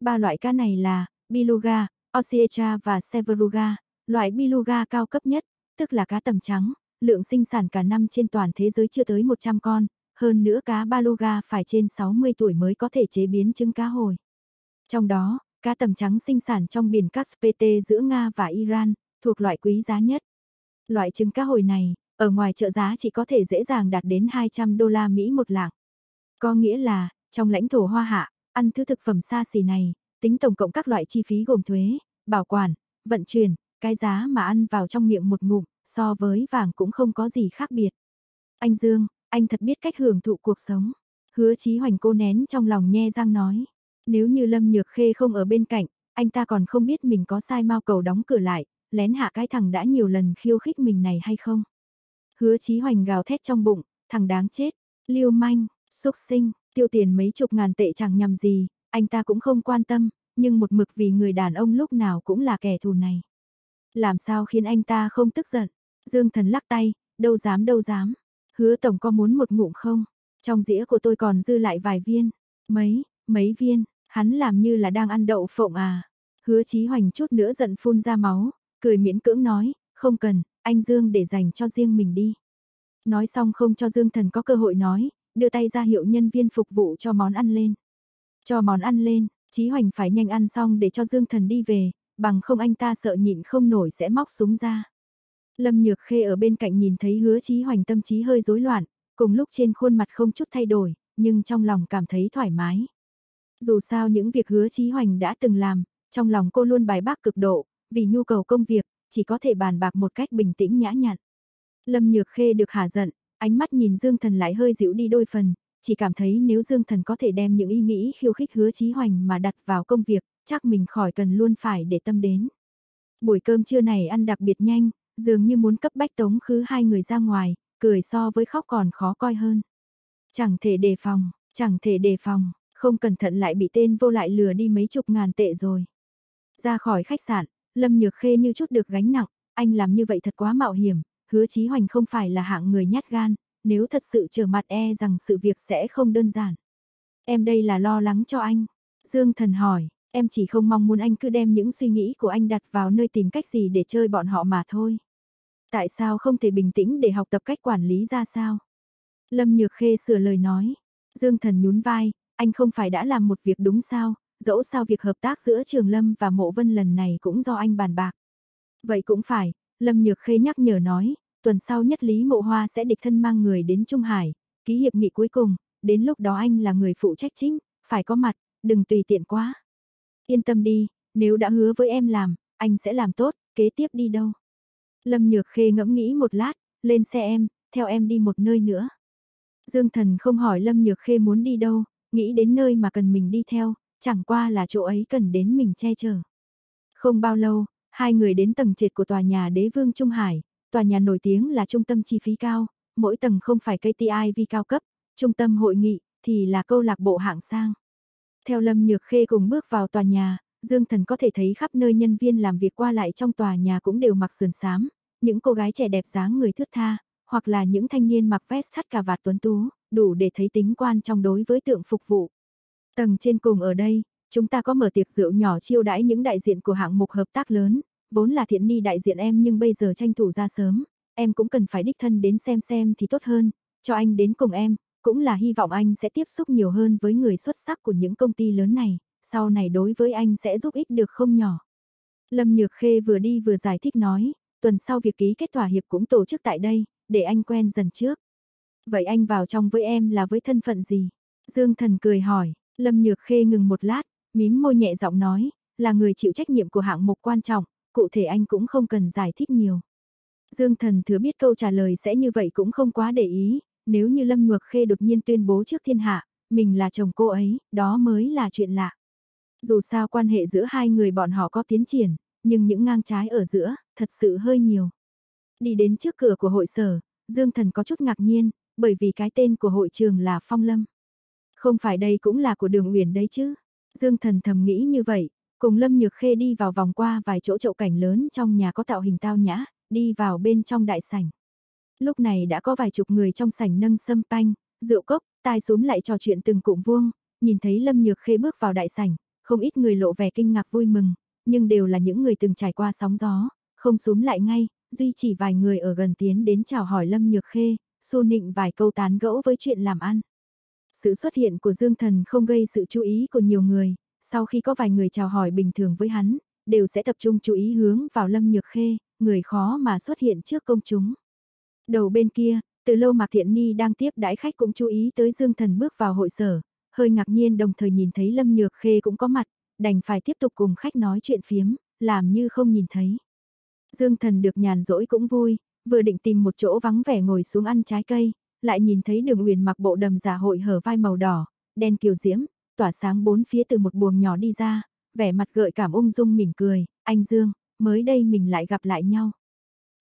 Ba loại cá này là Biluga, Osiecha và Severuga, loại Biluga cao cấp nhất, tức là cá tầm trắng, lượng sinh sản cả năm trên toàn thế giới chưa tới 100 con, hơn nữa cá Baluga phải trên 60 tuổi mới có thể chế biến trứng cá hồi. Trong đó, cá tầm trắng sinh sản trong biển Caspete giữa Nga và Iran, thuộc loại quý giá nhất. Loại trứng cá hồi này, ở ngoài chợ giá chỉ có thể dễ dàng đạt đến 200 đô la Mỹ một lạng. Có nghĩa là, trong lãnh thổ hoa hạ, ăn thứ thực phẩm xa xỉ này, tính tổng cộng các loại chi phí gồm thuế, bảo quản, vận chuyển, cái giá mà ăn vào trong miệng một ngụm, so với vàng cũng không có gì khác biệt. Anh Dương, anh thật biết cách hưởng thụ cuộc sống. Hứa Chí Hoành cô nén trong lòng nhe răng nói. Nếu như Lâm Nhược Khê không ở bên cạnh, anh ta còn không biết mình có sai mau cầu đóng cửa lại, lén hạ cái thằng đã nhiều lần khiêu khích mình này hay không. Hứa Chí Hoành gào thét trong bụng, thằng đáng chết, liêu manh, xúc sinh, tiêu tiền mấy chục ngàn tệ chẳng nhằm gì, anh ta cũng không quan tâm, nhưng một mực vì người đàn ông lúc nào cũng là kẻ thù này. Làm sao khiến anh ta không tức giận? Dương Thần lắc tay, đâu dám đâu dám. Hứa tổng có muốn một ngụm không? Trong dĩa của tôi còn dư lại vài viên. Mấy, mấy viên, hắn làm như là đang ăn đậu phộng à. Hứa Chí Hoành chút nữa giận phun ra máu, cười miễn cưỡng nói, không cần, anh Dương để dành cho riêng mình đi. Nói xong không cho Dương Thần có cơ hội nói, đưa tay ra hiệu nhân viên phục vụ cho món ăn lên. Cho món ăn lên, Chí Hoành phải nhanh ăn xong để cho Dương Thần đi về, bằng không anh ta sợ nhịn không nổi sẽ móc súng ra. Lâm Nhược Khê ở bên cạnh nhìn thấy hứa Chí Hoành tâm trí hơi rối loạn, cùng lúc trên khuôn mặt không chút thay đổi, nhưng trong lòng cảm thấy thoải mái. Dù sao những việc hứa Chí Hoành đã từng làm, trong lòng cô luôn bài bác cực độ, vì nhu cầu công việc, chỉ có thể bàn bạc một cách bình tĩnh nhã nhặn. Lâm Nhược Khê được hả giận, ánh mắt nhìn Dương Thần lại hơi dịu đi đôi phần, chỉ cảm thấy nếu Dương Thần có thể đem những ý nghĩ khiêu khích hứa Chí Hoành mà đặt vào công việc, chắc mình khỏi cần luôn phải để tâm đến. Buổi cơm trưa này ăn đặc biệt nhanh, dường như muốn cấp bách tống khứ hai người ra ngoài, cười so với khóc còn khó coi hơn. Chẳng thể đề phòng, chẳng thể đề phòng, không cẩn thận lại bị tên vô lại lừa đi mấy chục ngàn tệ rồi. Ra khỏi khách sạn, Lâm Nhược Khê như chút được gánh nặng, anh làm như vậy thật quá mạo hiểm, hứa Chí Hoành không phải là hạng người nhát gan, nếu thật sự trở mặt e rằng sự việc sẽ không đơn giản. Em đây là lo lắng cho anh. Dương Thần hỏi, em chỉ không mong muốn anh cứ đem những suy nghĩ của anh đặt vào nơi tìm cách gì để chơi bọn họ mà thôi. Tại sao không thể bình tĩnh để học tập cách quản lý ra sao? Lâm Nhược Khê sửa lời nói. Dương Thần nhún vai, anh không phải đã làm một việc đúng sao, dẫu sao việc hợp tác giữa Trường Lâm và Mộ Vân lần này cũng do anh bàn bạc. Vậy cũng phải, Lâm Nhược Khê nhắc nhở nói, tuần sau nhất Lý Mộ Hoa sẽ địch thân mang người đến Trung Hải, ký hiệp nghị cuối cùng, đến lúc đó anh là người phụ trách chính, phải có mặt, đừng tùy tiện quá. Yên tâm đi, nếu đã hứa với em làm, anh sẽ làm tốt, kế tiếp đi đâu. Lâm Nhược Khê ngẫm nghĩ một lát, lên xe em, theo em đi một nơi nữa. Dương Thần không hỏi Lâm Nhược Khê muốn đi đâu, nghĩ đến nơi mà cần mình đi theo, chẳng qua là chỗ ấy cần đến mình che chở. Không bao lâu, hai người đến tầng trệt của tòa nhà đế vương Trung Hải, tòa nhà nổi tiếng là trung tâm chi phí cao, mỗi tầng không phải KTIV cao cấp, trung tâm hội nghị thì là câu lạc bộ hạng sang. Theo Lâm Nhược Khê cùng bước vào tòa nhà, Dương Thần có thể thấy khắp nơi nhân viên làm việc qua lại trong tòa nhà cũng đều mặc sườn xám, những cô gái trẻ đẹp dáng người thướt tha, hoặc là những thanh niên mặc vest thắt cà vạt tuấn tú, đủ để thấy tính quan trong đối với tượng phục vụ. Tầng trên cùng ở đây, chúng ta có mở tiệc rượu nhỏ chiêu đãi những đại diện của hạng mục hợp tác lớn, vốn là thiện ni đại diện em nhưng bây giờ tranh thủ ra sớm, em cũng cần phải đích thân đến xem xem thì tốt hơn, cho anh đến cùng em, cũng là hy vọng anh sẽ tiếp xúc nhiều hơn với người xuất sắc của những công ty lớn này, sau này đối với anh sẽ giúp ích được không nhỏ. Lâm Nhược Khê vừa đi vừa giải thích nói, tuần sau việc ký kết thỏa hiệp cũng tổ chức tại đây, để anh quen dần trước. Vậy anh vào trong với em là với thân phận gì? Dương Thần cười hỏi, Lâm Nhược Khê ngừng một lát, mím môi nhẹ giọng nói, là người chịu trách nhiệm của hạng mục quan trọng, cụ thể anh cũng không cần giải thích nhiều. Dương Thần thừa biết câu trả lời sẽ như vậy cũng không quá để ý, nếu như Lâm Nhược Khê đột nhiên tuyên bố trước thiên hạ, mình là chồng cô ấy, đó mới là chuyện lạ. Dù sao quan hệ giữa hai người bọn họ có tiến triển, nhưng những ngang trái ở giữa, thật sự hơi nhiều. Đi đến trước cửa của hội sở, Dương Thần có chút ngạc nhiên, bởi vì cái tên của hội trường là Phong Lâm. Không phải đây cũng là của đường Uyển đấy chứ. Dương Thần thầm nghĩ như vậy, cùng Lâm Nhược Khê đi vào vòng qua vài chỗ chậu cảnh lớn trong nhà có tạo hình tao nhã, đi vào bên trong đại sảnh. Lúc này đã có vài chục người trong sảnh nâng sâm panh, rượu cốc, tai xuống lại trò chuyện từng cụm vuông, nhìn thấy Lâm Nhược Khê bước vào đại sảnh, không ít người lộ vẻ kinh ngạc vui mừng, nhưng đều là những người từng trải qua sóng gió, không xuống lại ngay, duy chỉ vài người ở gần tiến đến chào hỏi Lâm Nhược Khê, xô nịnh vài câu tán gẫu với chuyện làm ăn. Sự xuất hiện của Dương Thần không gây sự chú ý của nhiều người, sau khi có vài người chào hỏi bình thường với hắn, đều sẽ tập trung chú ý hướng vào Lâm Nhược Khê, người khó mà xuất hiện trước công chúng. Đầu bên kia, từ lâu Mạc Thiện Ni đang tiếp đãi khách cũng chú ý tới Dương Thần bước vào hội sở, hơi ngạc nhiên đồng thời nhìn thấy Lâm Nhược Khê cũng có mặt, đành phải tiếp tục cùng khách nói chuyện phiếm, làm như không nhìn thấy. Dương Thần được nhàn rỗi cũng vui, vừa định tìm một chỗ vắng vẻ ngồi xuống ăn trái cây, lại nhìn thấy Đường huyền mặc bộ đầm giả hội hở vai màu đỏ, đen kiều diễm, tỏa sáng bốn phía từ một buồng nhỏ đi ra, vẻ mặt gợi cảm ung dung mỉm cười, "Anh Dương, mới đây mình lại gặp lại nhau."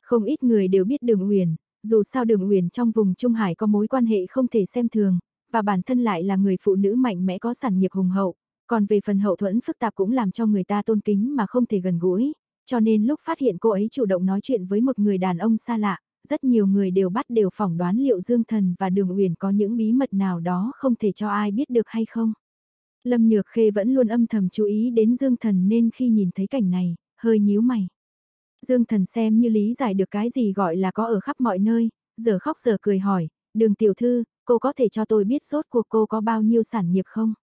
Không ít người đều biết Đường Uyển, dù sao Đường Uyển trong vùng Trung Hải có mối quan hệ không thể xem thường, và bản thân lại là người phụ nữ mạnh mẽ có sản nghiệp hùng hậu, còn về phần hậu thuẫn phức tạp cũng làm cho người ta tôn kính mà không thể gần gũi, cho nên lúc phát hiện cô ấy chủ động nói chuyện với một người đàn ông xa lạ, rất nhiều người đều bắt đều phỏng đoán liệu Dương Thần và Đường Uyển có những bí mật nào đó không thể cho ai biết được hay không. Lâm Nhược Khê vẫn luôn âm thầm chú ý đến Dương Thần nên khi nhìn thấy cảnh này, hơi nhíu mày. Dương Thần xem như lý giải được cái gì gọi là có ở khắp mọi nơi, giờ khóc giờ cười hỏi, đường tiểu thư, cô có thể cho tôi biết rốt cuộc cô có bao nhiêu sản nghiệp không?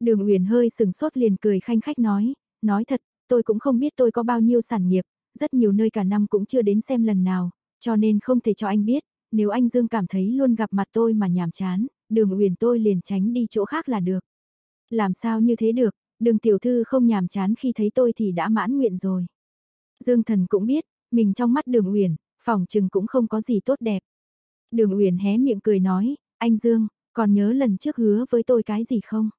Đường Uyển hơi sừng sốt liền cười khanh khách nói, nói thật, tôi cũng không biết tôi có bao nhiêu sản nghiệp, rất nhiều nơi cả năm cũng chưa đến xem lần nào, cho nên không thể cho anh biết, nếu anh Dương cảm thấy luôn gặp mặt tôi mà nhàm chán, đường Uyển tôi liền tránh đi chỗ khác là được. Làm sao như thế được, đường tiểu thư không nhàm chán khi thấy tôi thì đã mãn nguyện rồi. Dương Thần cũng biết, mình trong mắt đường Uyển, phòng trừng cũng không có gì tốt đẹp. Đường Uyển hé miệng cười nói, anh Dương, còn nhớ lần trước hứa với tôi cái gì không?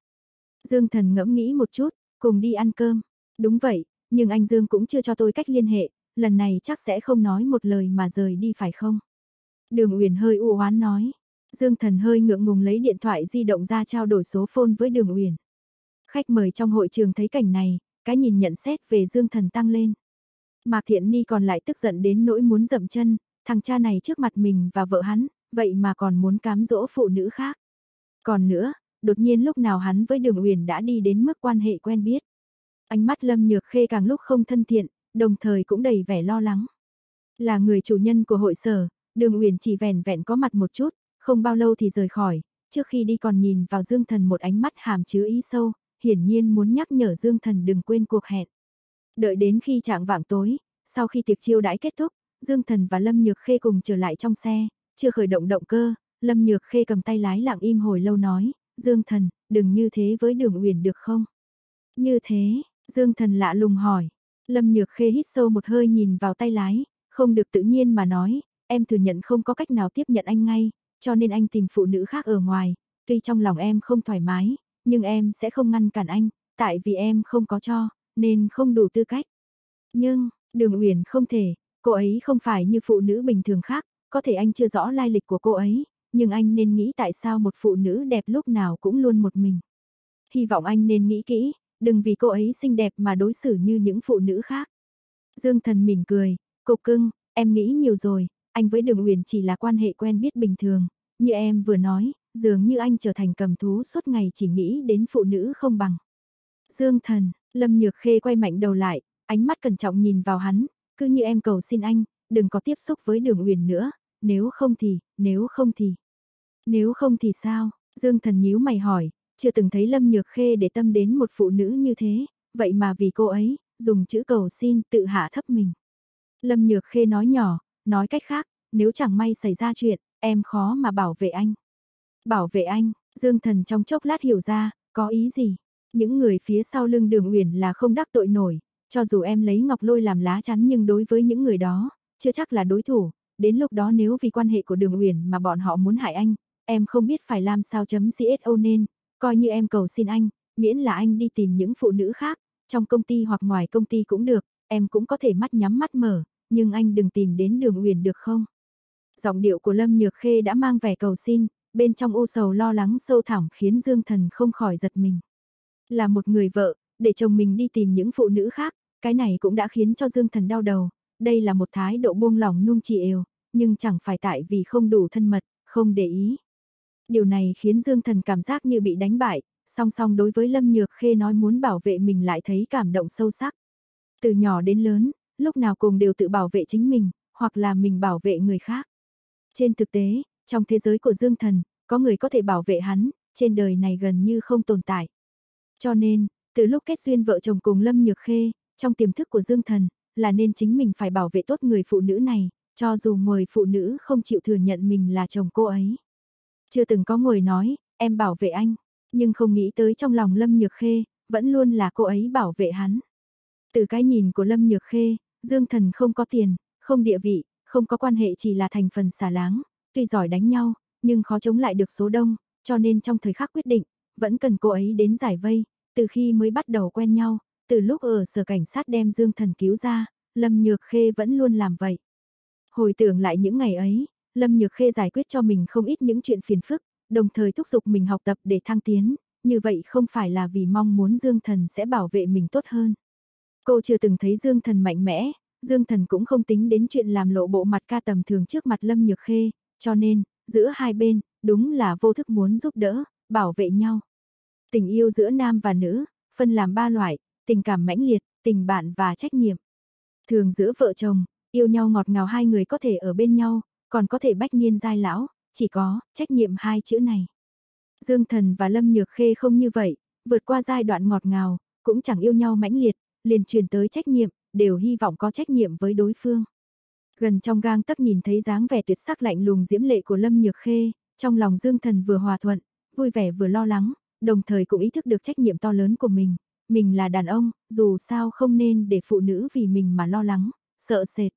Dương Thần ngẫm nghĩ một chút, cùng đi ăn cơm. Đúng vậy, nhưng anh Dương cũng chưa cho tôi cách liên hệ, lần này chắc sẽ không nói một lời mà rời đi phải không? Đường Uyển hơi u oán nói. Dương Thần hơi ngượng ngùng lấy điện thoại di động ra trao đổi số phone với Đường Uyển. Khách mời trong hội trường thấy cảnh này, cái nhìn nhận xét về Dương Thần tăng lên. Mạc Thiện Ni còn lại tức giận đến nỗi muốn dậm chân, thằng cha này trước mặt mình và vợ hắn, vậy mà còn muốn cám dỗ phụ nữ khác. Còn nữa, đột nhiên lúc nào hắn với Đường Uyển đã đi đến mức quan hệ quen biết. Ánh mắt Lâm Nhược Khê càng lúc không thân thiện, đồng thời cũng đầy vẻ lo lắng. Là người chủ nhân của hội sở, Đường Uyển chỉ vẻn vẹn có mặt một chút, không bao lâu thì rời khỏi, trước khi đi còn nhìn vào Dương Thần một ánh mắt hàm chứa ý sâu, hiển nhiên muốn nhắc nhở Dương Thần đừng quên cuộc hẹn. Đợi đến khi trạng vạng tối, sau khi tiệc chiêu đãi kết thúc, Dương Thần và Lâm Nhược Khê cùng trở lại trong xe, chưa khởi động động cơ, Lâm Nhược Khê cầm tay lái lặng im hồi lâu nói, Dương Thần, đừng như thế với đường uyển được không? Như thế, Dương Thần lạ lùng hỏi. Lâm Nhược Khê hít sâu một hơi nhìn vào tay lái, không được tự nhiên mà nói, em thừa nhận không có cách nào tiếp nhận anh ngay, cho nên anh tìm phụ nữ khác ở ngoài, tuy trong lòng em không thoải mái, nhưng em sẽ không ngăn cản anh, tại vì em không có cho, nên không đủ tư cách. Nhưng, Đường Uyển không thể, cô ấy không phải như phụ nữ bình thường khác, có thể anh chưa rõ lai lịch của cô ấy, nhưng anh nên nghĩ tại sao một phụ nữ đẹp lúc nào cũng luôn một mình. Hy vọng anh nên nghĩ kỹ, đừng vì cô ấy xinh đẹp mà đối xử như những phụ nữ khác. Dương Thần mỉm cười, Cục cưng, em nghĩ nhiều rồi, anh với Đường Uyển chỉ là quan hệ quen biết bình thường, như em vừa nói, dường như anh trở thành cầm thú suốt ngày chỉ nghĩ đến phụ nữ không bằng. Dương Thần, Lâm Nhược Khê quay mạnh đầu lại, ánh mắt cẩn trọng nhìn vào hắn, cứ như em cầu xin anh, đừng có tiếp xúc với Đường Uyển nữa, nếu không thì, nếu không thì. Nếu không thì sao? Dương Thần nhíu mày hỏi, chưa từng thấy Lâm Nhược Khê để tâm đến một phụ nữ như thế, vậy mà vì cô ấy, dùng chữ cầu xin tự hạ thấp mình. Lâm Nhược Khê nói nhỏ, nói cách khác, nếu chẳng may xảy ra chuyện, em khó mà bảo vệ anh. Bảo vệ anh, Dương Thần trong chốc lát hiểu ra, có ý gì? Những người phía sau lưng đường uyển là không đắc tội nổi, cho dù em lấy ngọc lôi làm lá chắn nhưng đối với những người đó, chưa chắc là đối thủ, đến lúc đó nếu vì quan hệ của đường uyển mà bọn họ muốn hại anh, em không biết phải làm sao chấm CSO nên, coi như em cầu xin anh, miễn là anh đi tìm những phụ nữ khác, trong công ty hoặc ngoài công ty cũng được, em cũng có thể mắt nhắm mắt mở, nhưng anh đừng tìm đến đường uyển được không? Giọng điệu của Lâm Nhược Khê đã mang vẻ cầu xin, bên trong u sầu lo lắng sâu thẳm khiến Dương Thần không khỏi giật mình. Là một người vợ, để chồng mình đi tìm những phụ nữ khác, cái này cũng đã khiến cho Dương Thần đau đầu, đây là một thái độ buông lỏng nung chị ều, nhưng chẳng phải tại vì không đủ thân mật, không để ý. Điều này khiến Dương Thần cảm giác như bị đánh bại, song song đối với Lâm Nhược Khê nói muốn bảo vệ mình lại thấy cảm động sâu sắc. Từ nhỏ đến lớn, lúc nào cùng đều tự bảo vệ chính mình, hoặc là mình bảo vệ người khác. Trên thực tế, Trong thế giới của Dương Thần, có người có thể bảo vệ hắn, trên đời này gần như không tồn tại. Cho nên, từ lúc kết duyên vợ chồng cùng Lâm Nhược Khê, trong tiềm thức của Dương Thần, là nên chính mình phải bảo vệ tốt người phụ nữ này, cho dù người phụ nữ không chịu thừa nhận mình là chồng cô ấy. Chưa từng có người nói, em bảo vệ anh, nhưng không nghĩ tới trong lòng Lâm Nhược Khê, vẫn luôn là cô ấy bảo vệ hắn. Từ cái nhìn của Lâm Nhược Khê, Dương Thần không có tiền, không địa vị, không có quan hệ chỉ là thành phần xả láng, tuy giỏi đánh nhau, nhưng khó chống lại được số đông, cho nên trong thời khắc quyết định, vẫn cần cô ấy đến giải vây, từ khi mới bắt đầu quen nhau, từ lúc ở sở cảnh sát đem Dương Thần cứu ra, Lâm Nhược Khê vẫn luôn làm vậy. Hồi tưởng lại những ngày ấy, Lâm Nhược Khê giải quyết cho mình không ít những chuyện phiền phức, đồng thời thúc giục mình học tập để thăng tiến, như vậy không phải là vì mong muốn Dương Thần sẽ bảo vệ mình tốt hơn. Cô chưa từng thấy Dương Thần mạnh mẽ, Dương Thần cũng không tính đến chuyện làm lộ bộ mặt ca tầm thường trước mặt Lâm Nhược Khê, cho nên, giữa hai bên, đúng là vô thức muốn giúp đỡ, bảo vệ nhau. Tình yêu giữa nam và nữ, phân làm ba loại, tình cảm mãnh liệt, tình bạn và trách nhiệm. Thường giữa vợ chồng, yêu nhau ngọt ngào hai người có thể ở bên nhau, còn có thể bách niên giai lão, chỉ có trách nhiệm hai chữ này. Dương Thần và Lâm Nhược Khê không như vậy, vượt qua giai đoạn ngọt ngào, cũng chẳng yêu nhau mãnh liệt, liền truyền tới trách nhiệm, đều hy vọng có trách nhiệm với đối phương. Gần trong gang tấc nhìn thấy dáng vẻ tuyệt sắc lạnh lùng diễm lệ của Lâm Nhược Khê, trong lòng Dương Thần vừa hòa thuận, vui vẻ vừa lo lắng, đồng thời cũng ý thức được trách nhiệm to lớn của mình. Mình là đàn ông, dù sao không nên để phụ nữ vì mình mà lo lắng, sợ sệt.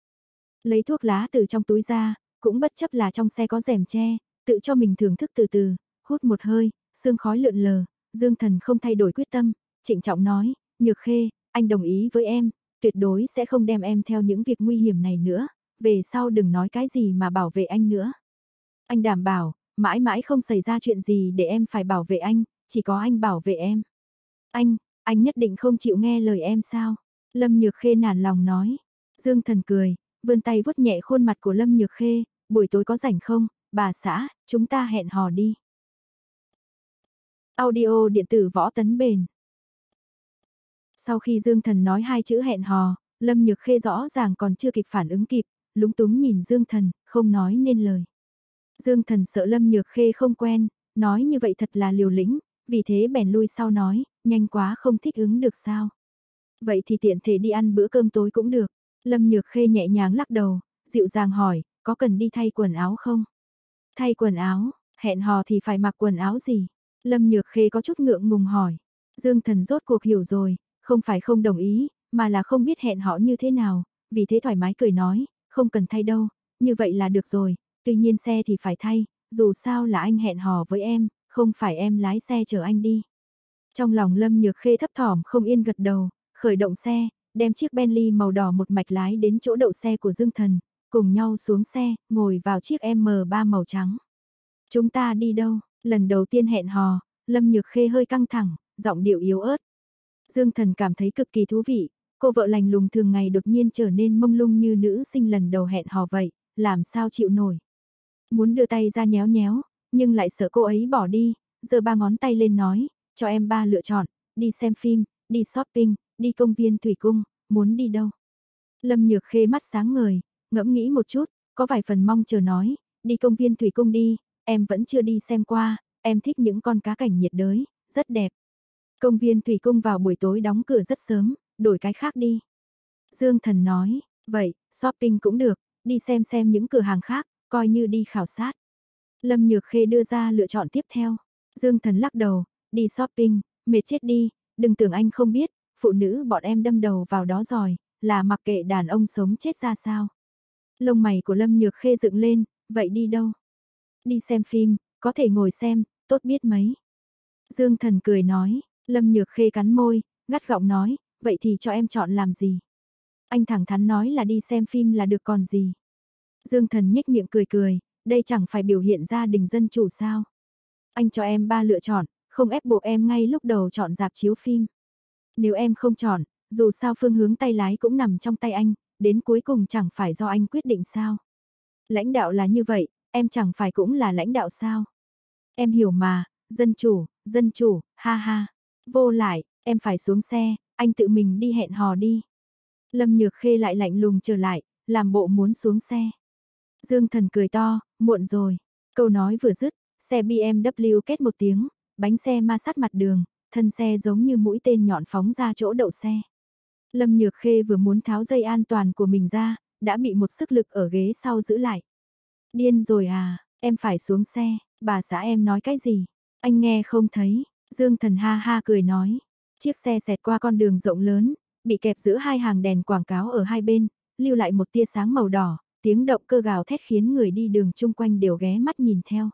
Lấy thuốc lá từ trong túi ra, cũng bất chấp là trong xe có rèm che, tự cho mình thưởng thức từ từ, hút một hơi, sương khói lượn lờ, Dương Thần không thay đổi quyết tâm, trịnh trọng nói, Nhược Khê, anh đồng ý với em, tuyệt đối sẽ không đem em theo những việc nguy hiểm này nữa, về sau đừng nói cái gì mà bảo vệ anh nữa. Anh đảm bảo, mãi mãi không xảy ra chuyện gì để em phải bảo vệ anh, chỉ có anh bảo vệ em. Anh, anh nhất định không chịu nghe lời em sao? Lâm Nhược Khê nản lòng nói. Dương Thần cười, vươn tay vuốt nhẹ khuôn mặt của Lâm Nhược Khê, buổi tối có rảnh không, bà xã, chúng ta hẹn hò đi. Audio điện tử võ tấn bền. Sau khi Dương Thần nói hai chữ hẹn hò, Lâm Nhược Khê rõ ràng còn chưa kịp phản ứng kịp, lúng túng nhìn Dương Thần, không nói nên lời. Dương Thần sợ Lâm Nhược Khê không quen, nói như vậy thật là liều lĩnh, vì thế bèn lui sau nói, nhanh quá không thích ứng được sao. Vậy thì tiện thể đi ăn bữa cơm tối cũng được. Lâm Nhược Khê nhẹ nhàng lắc đầu, dịu dàng hỏi, có cần đi thay quần áo không? Thay quần áo, hẹn hò thì phải mặc quần áo gì? Lâm Nhược Khê có chút ngượng ngùng hỏi. Dương Thần rốt cuộc hiểu rồi, không phải không đồng ý, mà là không biết hẹn họ như thế nào, vì thế thoải mái cười nói, không cần thay đâu, như vậy là được rồi, tuy nhiên xe thì phải thay, dù sao là anh hẹn hò với em, không phải em lái xe chở anh đi. Trong lòng Lâm Nhược Khê thấp thỏm không yên gật đầu, khởi động xe, đem chiếc Bentley màu đỏ một mạch lái đến chỗ đậu xe của Dương Thần, cùng nhau xuống xe, ngồi vào chiếc M3 màu trắng. Chúng ta đi đâu? Lần đầu tiên hẹn hò, Lâm Nhược Khê hơi căng thẳng, giọng điệu yếu ớt. Dương Thần cảm thấy cực kỳ thú vị, cô vợ lành lùng thường ngày đột nhiên trở nên mông lung như nữ sinh lần đầu hẹn hò vậy, làm sao chịu nổi. Muốn đưa tay ra nhéo nhéo, nhưng lại sợ cô ấy bỏ đi, giờ ba ngón tay lên nói, cho em ba lựa chọn, đi xem phim, đi shopping, đi công viên thủy cung, muốn đi đâu. Lâm Nhược Khê mắt sáng ngời, ngẫm nghĩ một chút, có vài phần mong chờ nói, đi công viên thủy cung đi, em vẫn chưa đi xem qua, em thích những con cá cảnh nhiệt đới, rất đẹp. Công viên thủy cung vào buổi tối đóng cửa rất sớm, đổi cái khác đi. Dương Thần nói, vậy, shopping cũng được, đi xem xem những cửa hàng khác, coi như đi khảo sát. Lâm Nhược Khê đưa ra lựa chọn tiếp theo. Dương Thần lắc đầu, đi shopping, mệt chết đi, đừng tưởng anh không biết, phụ nữ bọn em đâm đầu vào đó rồi, là mặc kệ đàn ông sống chết ra sao. Lông mày của Lâm Nhược Khê dựng lên, vậy đi đâu? Đi xem phim, có thể ngồi xem, tốt biết mấy. Dương Thần cười nói, Lâm Nhược Khê cắn môi, gắt gọng nói, vậy thì cho em chọn làm gì? Anh thẳng thắn nói là đi xem phim là được còn gì? Dương Thần nhếch miệng cười cười, đây chẳng phải biểu hiện gia đình dân chủ sao? Anh cho em ba lựa chọn, không ép buộc em ngay lúc đầu chọn dạp chiếu phim. Nếu em không chọn, dù sao phương hướng tay lái cũng nằm trong tay anh, đến cuối cùng chẳng phải do anh quyết định sao. Lãnh đạo là như vậy, em chẳng phải cũng là lãnh đạo sao. Em hiểu mà, dân chủ, dân chủ, ha ha. Vô lại, em phải xuống xe, anh tự mình đi hẹn hò đi. Lâm Nhược Khê lại lạnh lùng trở lại, làm bộ muốn xuống xe. Dương Thần cười to, muộn rồi. Câu nói vừa dứt, xe BMW két một tiếng, bánh xe ma sát mặt đường, thân xe giống như mũi tên nhọn phóng ra chỗ đậu xe. Lâm Nhược Khê vừa muốn tháo dây an toàn của mình ra, đã bị một sức lực ở ghế sau giữ lại. Điên rồi à, em phải xuống xe, bà xã em nói cái gì? Anh nghe không thấy, Dương Thần ha ha cười nói. Chiếc xe xẹt qua con đường rộng lớn, bị kẹp giữa hai hàng đèn quảng cáo ở hai bên, lưu lại một tia sáng màu đỏ, tiếng động cơ gào thét khiến người đi đường chung quanh đều ghé mắt nhìn theo.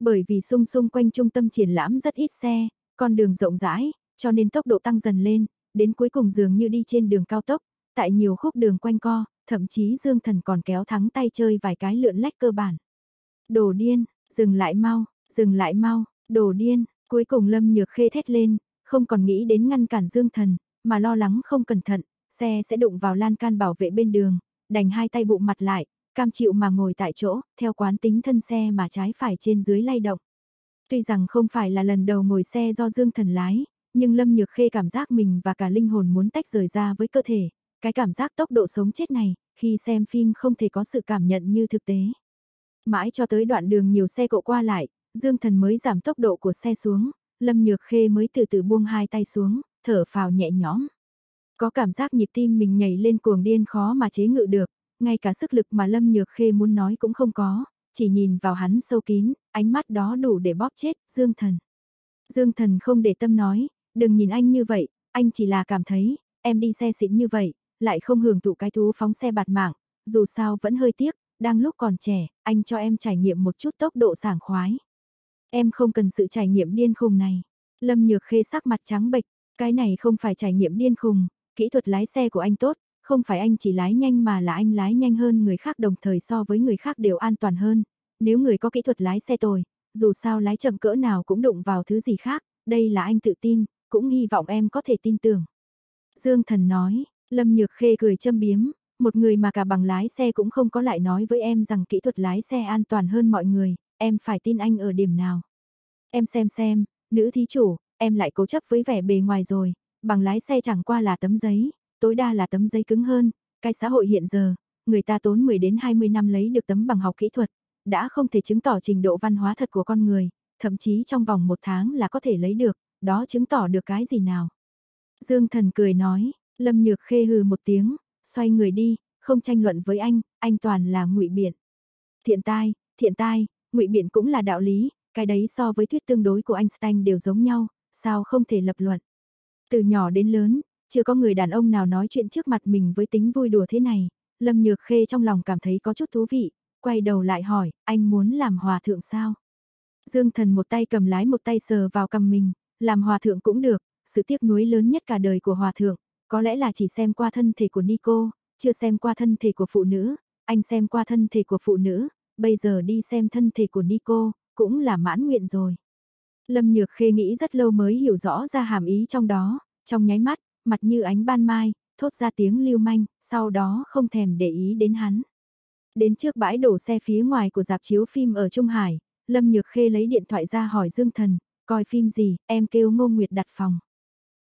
Bởi vì xung xung quanh trung tâm triển lãm rất ít xe, con đường rộng rãi, cho nên tốc độ tăng dần lên, đến cuối cùng dường như đi trên đường cao tốc, tại nhiều khúc đường quanh co, thậm chí Dương Thần còn kéo thắng tay chơi vài cái lượn lách cơ bản. Đồ điên, dừng lại mau, dừng lại mau, đồ điên, cuối cùng Lâm Nhược Khê thét lên, không còn nghĩ đến ngăn cản Dương Thần, mà lo lắng không cẩn thận, xe sẽ đụng vào lan can bảo vệ bên đường, đành hai tay bụng mặt lại, cam chịu mà ngồi tại chỗ, theo quán tính thân xe mà trái phải trên dưới lay động. Tuy rằng không phải là lần đầu ngồi xe do Dương Thần lái, nhưng Lâm Nhược Khê cảm giác mình và cả linh hồn muốn tách rời ra với cơ thể, cái cảm giác tốc độ sống chết này, khi xem phim không thể có sự cảm nhận như thực tế. Mãi cho tới đoạn đường nhiều xe cộ qua lại, Dương Thần mới giảm tốc độ của xe xuống, Lâm Nhược Khê mới từ từ buông hai tay xuống, thở phào nhẹ nhõm. Có cảm giác nhịp tim mình nhảy lên cuồng điên khó mà chế ngự được, ngay cả sức lực mà Lâm Nhược Khê muốn nói cũng không có, chỉ nhìn vào hắn sâu kín, ánh mắt đó đủ để bóp chết, Dương Thần. Dương Thần không để tâm nói, đừng nhìn anh như vậy, anh chỉ là cảm thấy, em đi xe xịn như vậy, lại không hưởng thụ cái thú phóng xe bạt mạng, dù sao vẫn hơi tiếc, đang lúc còn trẻ, anh cho em trải nghiệm một chút tốc độ sảng khoái. Em không cần sự trải nghiệm điên khùng này. Lâm Nhược Khê sắc mặt trắng bệch, cái này không phải trải nghiệm điên khùng, kỹ thuật lái xe của anh tốt, không phải anh chỉ lái nhanh mà là anh lái nhanh hơn người khác đồng thời so với người khác đều an toàn hơn. Nếu người có kỹ thuật lái xe tồi, dù sao lái chậm cỡ nào cũng đụng vào thứ gì khác, đây là anh tự tin, cũng hy vọng em có thể tin tưởng. Dương Thần nói, Lâm Nhược Khê cười châm biếm, một người mà cả bằng lái xe cũng không có lại nói với em rằng kỹ thuật lái xe an toàn hơn mọi người, em phải tin anh ở điểm nào. Em xem xem, nữ thí chủ, em lại cố chấp với vẻ bề ngoài rồi, bằng lái xe chẳng qua là tấm giấy, tối đa là tấm giấy cứng hơn, cái xã hội hiện giờ, người ta tốn 10 đến 20 năm lấy được tấm bằng học kỹ thuật, đã không thể chứng tỏ trình độ văn hóa thật của con người, thậm chí trong vòng một tháng là có thể lấy được, đó chứng tỏ được cái gì nào. Dương Thần cười nói, Lâm Nhược Khê hừ một tiếng, xoay người đi, không tranh luận với anh, anh toàn là ngụy biện. Thiện tai, thiện tai, ngụy biện cũng là đạo lý, cái đấy so với thuyết tương đối của Einstein đều giống nhau, sao không thể lập luận. Từ nhỏ đến lớn, chưa có người đàn ông nào nói chuyện trước mặt mình với tính vui đùa thế này, Lâm Nhược Khê trong lòng cảm thấy có chút thú vị, quay đầu lại hỏi, anh muốn làm hòa thượng sao? Dương Thần một tay cầm lái một tay sờ vào cầm mình, làm hòa thượng cũng được, sự tiếc nuối lớn nhất cả đời của hòa thượng, có lẽ là chỉ xem qua thân thể của Nico, chưa xem qua thân thể của phụ nữ, anh xem qua thân thể của phụ nữ, bây giờ đi xem thân thể của Nico, cũng là mãn nguyện rồi. Lâm Nhược Khê nghĩ rất lâu mới hiểu rõ ra hàm ý trong đó, trong nháy mắt, mặt như ánh ban mai, thốt ra tiếng lưu manh, sau đó không thèm để ý đến hắn. Đến trước bãi đổ xe phía ngoài của dạp chiếu phim ở Trung Hải, Lâm Nhược Khê lấy điện thoại ra hỏi Dương Thần, coi phim gì, em kêu Ngô Nguyệt đặt phòng.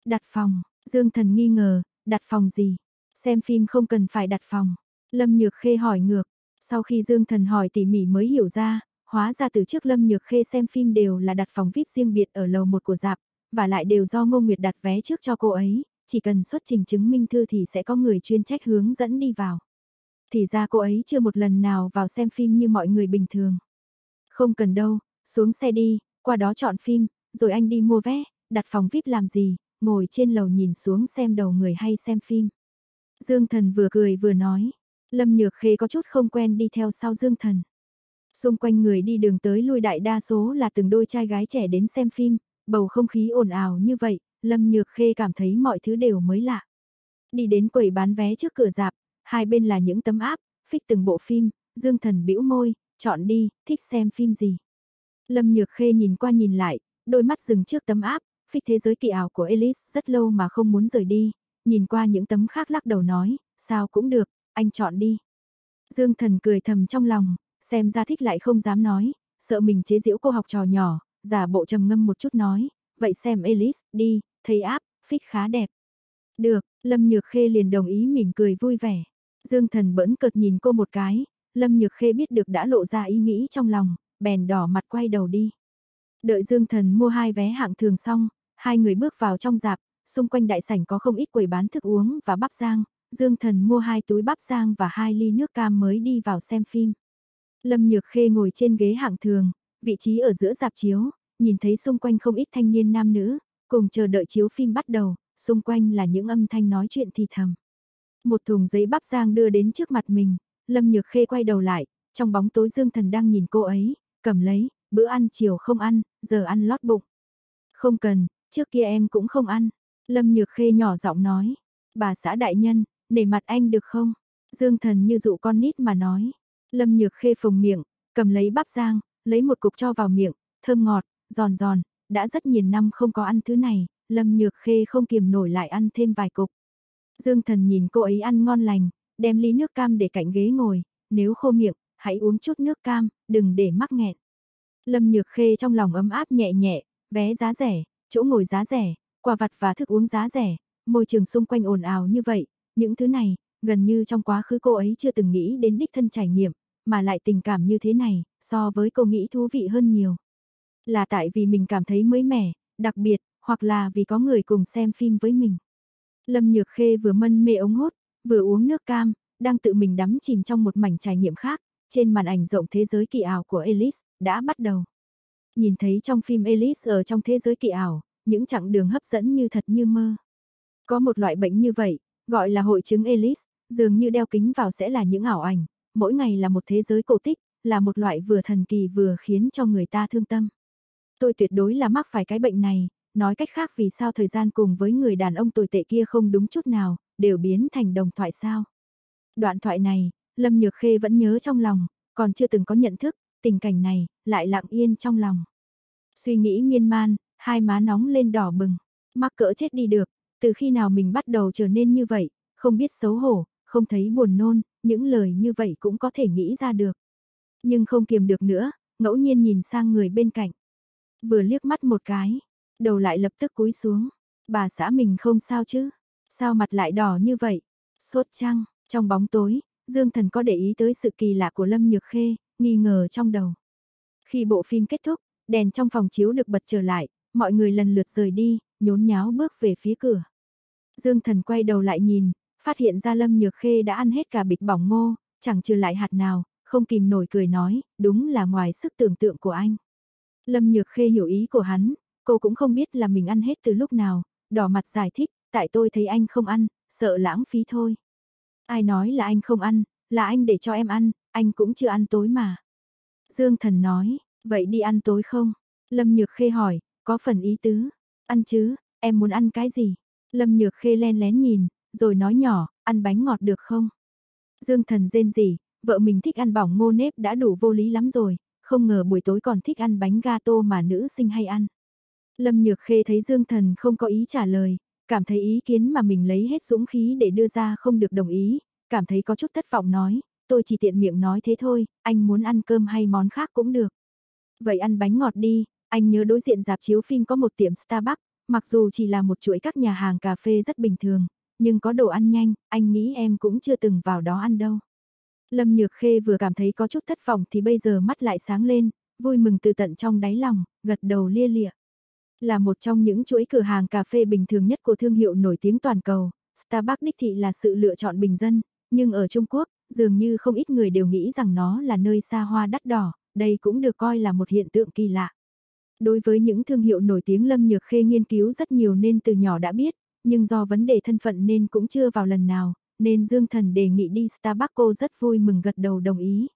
Đặt phòng, Dương Thần nghi ngờ, đặt phòng gì? Xem phim không cần phải đặt phòng. Lâm Nhược Khê hỏi ngược, sau khi Dương Thần hỏi tỉ mỉ mới hiểu ra, hóa ra từ trước Lâm Nhược Khê xem phim đều là đặt phòng VIP riêng biệt ở lầu một của dạp, và lại đều do Ngô Nguyệt đặt vé trước cho cô ấy, chỉ cần xuất trình chứng minh thư thì sẽ có người chuyên trách hướng dẫn đi vào. Thì ra cô ấy chưa một lần nào vào xem phim như mọi người bình thường. Không cần đâu, xuống xe đi, qua đó chọn phim, rồi anh đi mua vé, đặt phòng VIP làm gì, ngồi trên lầu nhìn xuống xem đầu người hay xem phim. Dương Thần vừa cười vừa nói, Lâm Nhược Khê có chút không quen đi theo sau Dương Thần. Xung quanh người đi đường tới lui đại đa số là từng đôi trai gái trẻ đến xem phim, bầu không khí ồn ào như vậy, Lâm Nhược Khê cảm thấy mọi thứ đều mới lạ. Đi đến quầy bán vé trước cửa dạp, hai bên là những tấm áp, phích từng bộ phim, Dương Thần bĩu môi, chọn đi, thích xem phim gì. Lâm Nhược Khê nhìn qua nhìn lại, đôi mắt dừng trước tấm áp, phích thế giới kỳ ảo của Elise rất lâu mà không muốn rời đi, nhìn qua những tấm khác lắc đầu nói, sao cũng được, anh chọn đi. Dương Thần cười thầm trong lòng, xem ra thích lại không dám nói, sợ mình chế giễu cô học trò nhỏ, giả bộ trầm ngâm một chút nói, vậy xem Elise, đi, thấy áp, phích khá đẹp. Được, Lâm Nhược Khê liền đồng ý mỉm cười vui vẻ. Dương Thần bỡn cợt nhìn cô một cái, Lâm Nhược Khê biết được đã lộ ra ý nghĩ trong lòng, bèn đỏ mặt quay đầu đi. Đợi Dương Thần mua hai vé hạng thường xong, hai người bước vào trong dạp, xung quanh đại sảnh có không ít quầy bán thức uống và bắp rang, Dương Thần mua hai túi bắp rang và hai ly nước cam mới đi vào xem phim. Lâm Nhược Khê ngồi trên ghế hạng thường, vị trí ở giữa dạp chiếu, nhìn thấy xung quanh không ít thanh niên nam nữ, cùng chờ đợi chiếu phim bắt đầu, xung quanh là những âm thanh nói chuyện thì thầm. Một thùng giấy bắp rang đưa đến trước mặt mình, Lâm Nhược Khê quay đầu lại, trong bóng tối Dương Thần đang nhìn cô ấy, cầm lấy, bữa ăn chiều không ăn, giờ ăn lót bụng. Không cần, trước kia em cũng không ăn. Lâm Nhược Khê nhỏ giọng nói, bà xã đại nhân, nể mặt anh được không? Dương Thần như dụ con nít mà nói. Lâm Nhược Khê phồng miệng, cầm lấy bắp rang, lấy một cục cho vào miệng, thơm ngọt, giòn giòn, đã rất nhiều năm không có ăn thứ này, Lâm Nhược Khê không kiềm nổi lại ăn thêm vài cục. Dương Thần nhìn cô ấy ăn ngon lành, đem ly nước cam để cạnh ghế ngồi, nếu khô miệng, hãy uống chút nước cam, đừng để mắc nghẹn. Lâm Nhược Khê trong lòng ấm áp nhẹ nhẹ, vé giá rẻ, chỗ ngồi giá rẻ, quà vặt và thức uống giá rẻ, môi trường xung quanh ồn ào như vậy, những thứ này, gần như trong quá khứ cô ấy chưa từng nghĩ đến đích thân trải nghiệm, mà lại tình cảm như thế này, so với cô nghĩ thú vị hơn nhiều. Là tại vì mình cảm thấy mới mẻ, đặc biệt, hoặc là vì có người cùng xem phim với mình. Lâm Nhược Khê vừa mân mê ống hút, vừa uống nước cam, đang tự mình đắm chìm trong một mảnh trải nghiệm khác, trên màn ảnh rộng thế giới kỳ ảo của Alice, đã bắt đầu. Nhìn thấy trong phim Alice ở trong thế giới kỳ ảo, những chặng đường hấp dẫn như thật như mơ. Có một loại bệnh như vậy, gọi là hội chứng elis dường như đeo kính vào sẽ là những ảo ảnh, mỗi ngày là một thế giới cổ tích, là một loại vừa thần kỳ vừa khiến cho người ta thương tâm. Tôi tuyệt đối là mắc phải cái bệnh này, nói cách khác vì sao thời gian cùng với người đàn ông tồi tệ kia không đúng chút nào, đều biến thành đồng thoại sao. Đoạn thoại này, Lâm Nhược Khê vẫn nhớ trong lòng, còn chưa từng có nhận thức, tình cảnh này, lại lặng yên trong lòng. Suy nghĩ miên man, hai má nóng lên đỏ bừng, mắc cỡ chết đi được, từ khi nào mình bắt đầu trở nên như vậy, không biết xấu hổ, không thấy buồn nôn, những lời như vậy cũng có thể nghĩ ra được. Nhưng không kiềm được nữa, ngẫu nhiên nhìn sang người bên cạnh. Vừa liếc mắt một cái, đầu lại lập tức cúi xuống. Bà xã mình không sao chứ? Sao mặt lại đỏ như vậy? Sốt chăng? Trong bóng tối, Dương Thần có để ý tới sự kỳ lạ của Lâm Nhược Khê, nghi ngờ trong đầu. Khi bộ phim kết thúc, đèn trong phòng chiếu được bật trở lại, mọi người lần lượt rời đi, nhốn nháo bước về phía cửa. Dương Thần quay đầu lại nhìn, phát hiện ra Lâm Nhược Khê đã ăn hết cả bịch bỏng ngô, chẳng trừ lại hạt nào, không kìm nổi cười nói, đúng là ngoài sức tưởng tượng của anh. Lâm Nhược Khê hiểu ý của hắn, cô cũng không biết là mình ăn hết từ lúc nào, đỏ mặt giải thích, tại tôi thấy anh không ăn, sợ lãng phí thôi. Ai nói là anh không ăn, là anh để cho em ăn, anh cũng chưa ăn tối mà. Dương Thần nói, vậy đi ăn tối không? Lâm Nhược Khê hỏi, có phần ý tứ. Ăn chứ, em muốn ăn cái gì? Lâm Nhược Khê len lén nhìn, rồi nói nhỏ, ăn bánh ngọt được không? Dương Thần rên gì, vợ mình thích ăn bỏng ngô nếp đã đủ vô lý lắm rồi, không ngờ buổi tối còn thích ăn bánh gato mà nữ sinh hay ăn. Lâm Nhược Khê thấy Dương Thần không có ý trả lời, cảm thấy ý kiến mà mình lấy hết dũng khí để đưa ra không được đồng ý, cảm thấy có chút thất vọng nói, tôi chỉ tiện miệng nói thế thôi, anh muốn ăn cơm hay món khác cũng được. Vậy ăn bánh ngọt đi, anh nhớ đối diện dạp chiếu phim có một tiệm Starbucks, mặc dù chỉ là một chuỗi các nhà hàng cà phê rất bình thường, nhưng có đồ ăn nhanh, anh nghĩ em cũng chưa từng vào đó ăn đâu. Lâm Nhược Khê vừa cảm thấy có chút thất vọng thì bây giờ mắt lại sáng lên, vui mừng từ tận trong đáy lòng, gật đầu lia lịa. Là một trong những chuỗi cửa hàng cà phê bình thường nhất của thương hiệu nổi tiếng toàn cầu, Starbucks đích thị là sự lựa chọn bình dân, nhưng ở Trung Quốc, dường như không ít người đều nghĩ rằng nó là nơi xa hoa đắt đỏ, đây cũng được coi là một hiện tượng kỳ lạ. Đối với những thương hiệu nổi tiếng Lâm Nhược Khê nghiên cứu rất nhiều nên từ nhỏ đã biết, nhưng do vấn đề thân phận nên cũng chưa vào lần nào, nên Dương Thần đề nghị đi Starbucks cô rất vui mừng gật đầu đồng ý.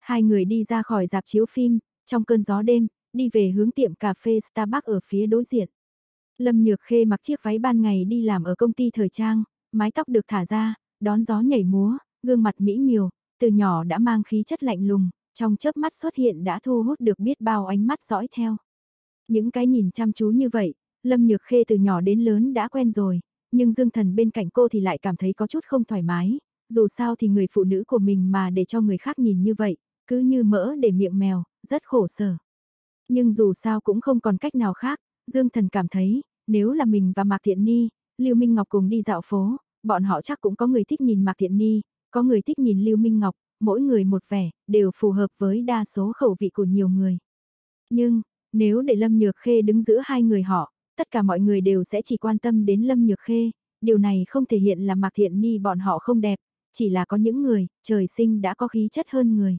Hai người đi ra khỏi dạp chiếu phim, trong cơn gió đêm, đi về hướng tiệm cà phê Starbucks ở phía đối diện. Lâm Nhược Khê mặc chiếc váy ban ngày đi làm ở công ty thời trang, mái tóc được thả ra, đón gió nhảy múa, gương mặt mỹ miều, từ nhỏ đã mang khí chất lạnh lùng, trong chớp mắt xuất hiện đã thu hút được biết bao ánh mắt dõi theo. Những cái nhìn chăm chú như vậy, Lâm Nhược Khê từ nhỏ đến lớn đã quen rồi, nhưng Dương Thần bên cạnh cô thì lại cảm thấy có chút không thoải mái, dù sao thì người phụ nữ của mình mà để cho người khác nhìn như vậy, cứ như mỡ để miệng mèo, rất khổ sở. Nhưng dù sao cũng không còn cách nào khác, Dương Thần cảm thấy, nếu là mình và Mạc Thiện Ni, Lưu Minh Ngọc cùng đi dạo phố, bọn họ chắc cũng có người thích nhìn Mạc Thiện Ni, có người thích nhìn Lưu Minh Ngọc, mỗi người một vẻ, đều phù hợp với đa số khẩu vị của nhiều người. Nhưng, nếu để Lâm Nhược Khê đứng giữa hai người họ, tất cả mọi người đều sẽ chỉ quan tâm đến Lâm Nhược Khê, điều này không thể hiện là Mạc Thiện Ni bọn họ không đẹp, chỉ là có những người, trời sinh đã có khí chất hơn người.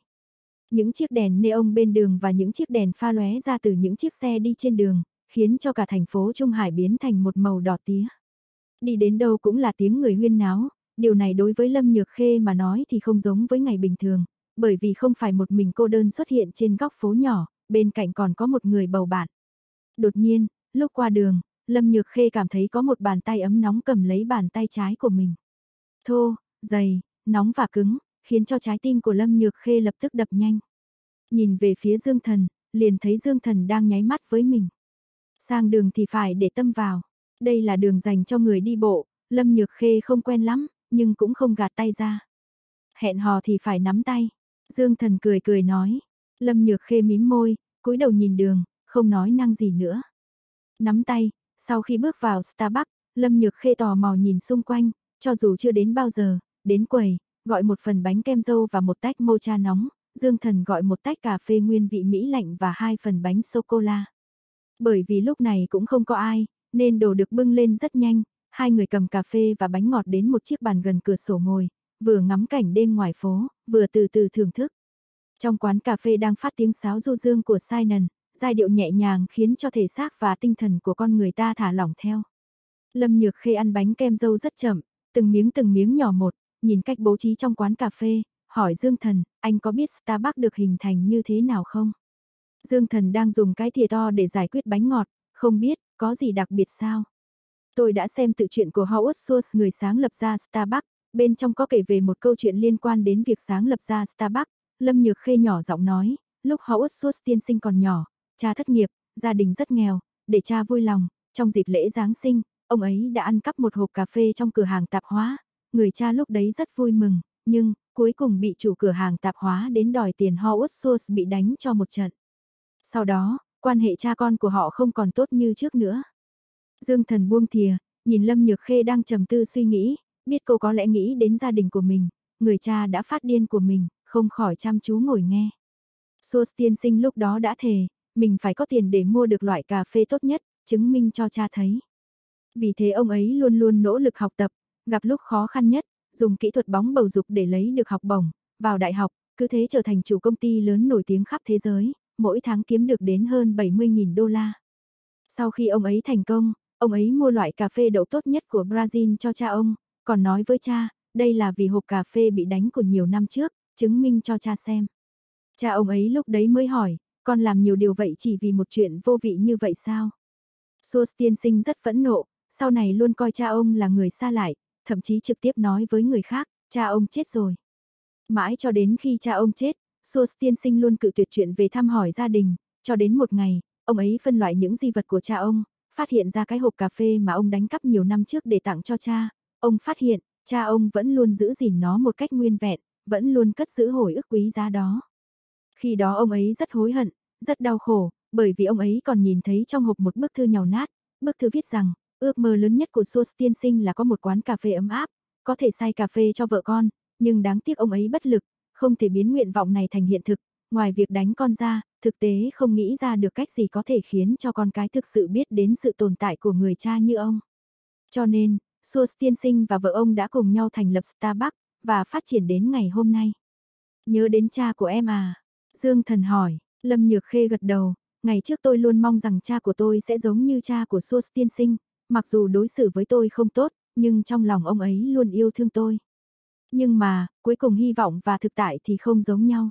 Những chiếc đèn neon bên đường và những chiếc đèn pha lóe ra từ những chiếc xe đi trên đường, khiến cho cả thành phố Trung Hải biến thành một màu đỏ tía. Đi đến đâu cũng là tiếng người huyên náo, điều này đối với Lâm Nhược Khê mà nói thì không giống với ngày bình thường, bởi vì không phải một mình cô đơn xuất hiện trên góc phố nhỏ, bên cạnh còn có một người bầu bạn. Đột nhiên, lúc qua đường, Lâm Nhược Khê cảm thấy có một bàn tay ấm nóng cầm lấy bàn tay trái của mình. Thô, dày, nóng và cứng, khiến cho trái tim của Lâm Nhược Khê lập tức đập nhanh. Nhìn về phía Dương Thần, liền thấy Dương Thần đang nháy mắt với mình. Sang đường thì phải để tâm vào. Đây là đường dành cho người đi bộ, Lâm Nhược Khê không quen lắm, nhưng cũng không gạt tay ra. Hẹn hò thì phải nắm tay. Dương Thần cười cười nói. Lâm Nhược Khê mím môi, cúi đầu nhìn đường, không nói năng gì nữa. Nắm tay, sau khi bước vào Starbucks, Lâm Nhược Khê tò mò nhìn xung quanh, cho dù chưa đến bao giờ, đến quầy, gọi một phần bánh kem dâu và một tách mocha nóng, Dương Thần gọi một tách cà phê nguyên vị Mỹ lạnh và hai phần bánh sô-cô-la. Bởi vì lúc này cũng không có ai, nên đồ được bưng lên rất nhanh, hai người cầm cà phê và bánh ngọt đến một chiếc bàn gần cửa sổ ngồi, vừa ngắm cảnh đêm ngoài phố, vừa từ từ thưởng thức. Trong quán cà phê đang phát tiếng sáo du dương của Simon, giai điệu nhẹ nhàng khiến cho thể xác và tinh thần của con người ta thả lỏng theo. Lâm Nhược Khê ăn bánh kem dâu rất chậm, từng miếng từng miếng nhỏ một, nhìn cách bố trí trong quán cà phê, hỏi Dương Thần, anh có biết Starbucks được hình thành như thế nào không? Dương Thần đang dùng cái thìa to để giải quyết bánh ngọt, không biết, có gì đặc biệt sao? Tôi đã xem tự truyện của Howard Schultz người sáng lập ra Starbucks, bên trong có kể về một câu chuyện liên quan đến việc sáng lập ra Starbucks. Lâm Nhược Khê nhỏ giọng nói, lúc Howard Schultz tiên sinh còn nhỏ, cha thất nghiệp, gia đình rất nghèo, để cha vui lòng, trong dịp lễ Giáng sinh, ông ấy đã ăn cắp một hộp cà phê trong cửa hàng tạp hóa. Người cha lúc đấy rất vui mừng, nhưng, cuối cùng bị chủ cửa hàng tạp hóa đến đòi tiền Howard Schultz bị đánh cho một trận. Sau đó, quan hệ cha con của họ không còn tốt như trước nữa. Dương thần buông thìa, nhìn Lâm Nhược Khê đang trầm tư suy nghĩ, biết cô có lẽ nghĩ đến gia đình của mình, người cha đã phát điên của mình, không khỏi chăm chú ngồi nghe. Xô tiên sinh lúc đó đã thề, mình phải có tiền để mua được loại cà phê tốt nhất, chứng minh cho cha thấy. Vì thế ông ấy luôn luôn nỗ lực học tập, gặp lúc khó khăn nhất, dùng kỹ thuật bóng bầu dục để lấy được học bổng, vào đại học, cứ thế trở thành chủ công ty lớn nổi tiếng khắp thế giới, mỗi tháng kiếm được đến hơn 70.000 đô la. Sau khi ông ấy thành công, ông ấy mua loại cà phê đậu tốt nhất của Brazil cho cha ông, còn nói với cha, đây là vì hộp cà phê bị đánh của nhiều năm trước, chứng minh cho cha xem. Cha ông ấy lúc đấy mới hỏi, con làm nhiều điều vậy chỉ vì một chuyện vô vị như vậy sao? Source tiên sinh rất phẫn nộ, sau này luôn coi cha ông là người xa lại, thậm chí trực tiếp nói với người khác, cha ông chết rồi. Mãi cho đến khi cha ông chết, Source tiên sinh luôn cự tuyệt chuyện về thăm hỏi gia đình, cho đến một ngày, ông ấy phân loại những di vật của cha ông, phát hiện ra cái hộp cà phê mà ông đánh cắp nhiều năm trước để tặng cho cha. Ông phát hiện, cha ông vẫn luôn giữ gìn nó một cách nguyên vẹn, vẫn luôn cất giữ hồi ức quý giá đó. Khi đó ông ấy rất hối hận, rất đau khổ, bởi vì ông ấy còn nhìn thấy trong hộp một bức thư nhàu nát, bức thư viết rằng, ước mơ lớn nhất của Source tiên sinh là có một quán cà phê ấm áp, có thể say cà phê cho vợ con, nhưng đáng tiếc ông ấy bất lực, không thể biến nguyện vọng này thành hiện thực, ngoài việc đánh con ra, thực tế không nghĩ ra được cách gì có thể khiến cho con cái thực sự biết đến sự tồn tại của người cha như ông. Cho nên, Source tiên sinh và vợ ông đã cùng nhau thành lập Starbucks, và phát triển đến ngày hôm nay. Nhớ đến cha của em à? Dương Thần hỏi, Lâm Nhược Khê gật đầu, ngày trước tôi luôn mong rằng cha của tôi sẽ giống như cha của Suốt tiên sinh, mặc dù đối xử với tôi không tốt, nhưng trong lòng ông ấy luôn yêu thương tôi. Nhưng mà, cuối cùng hy vọng và thực tại thì không giống nhau.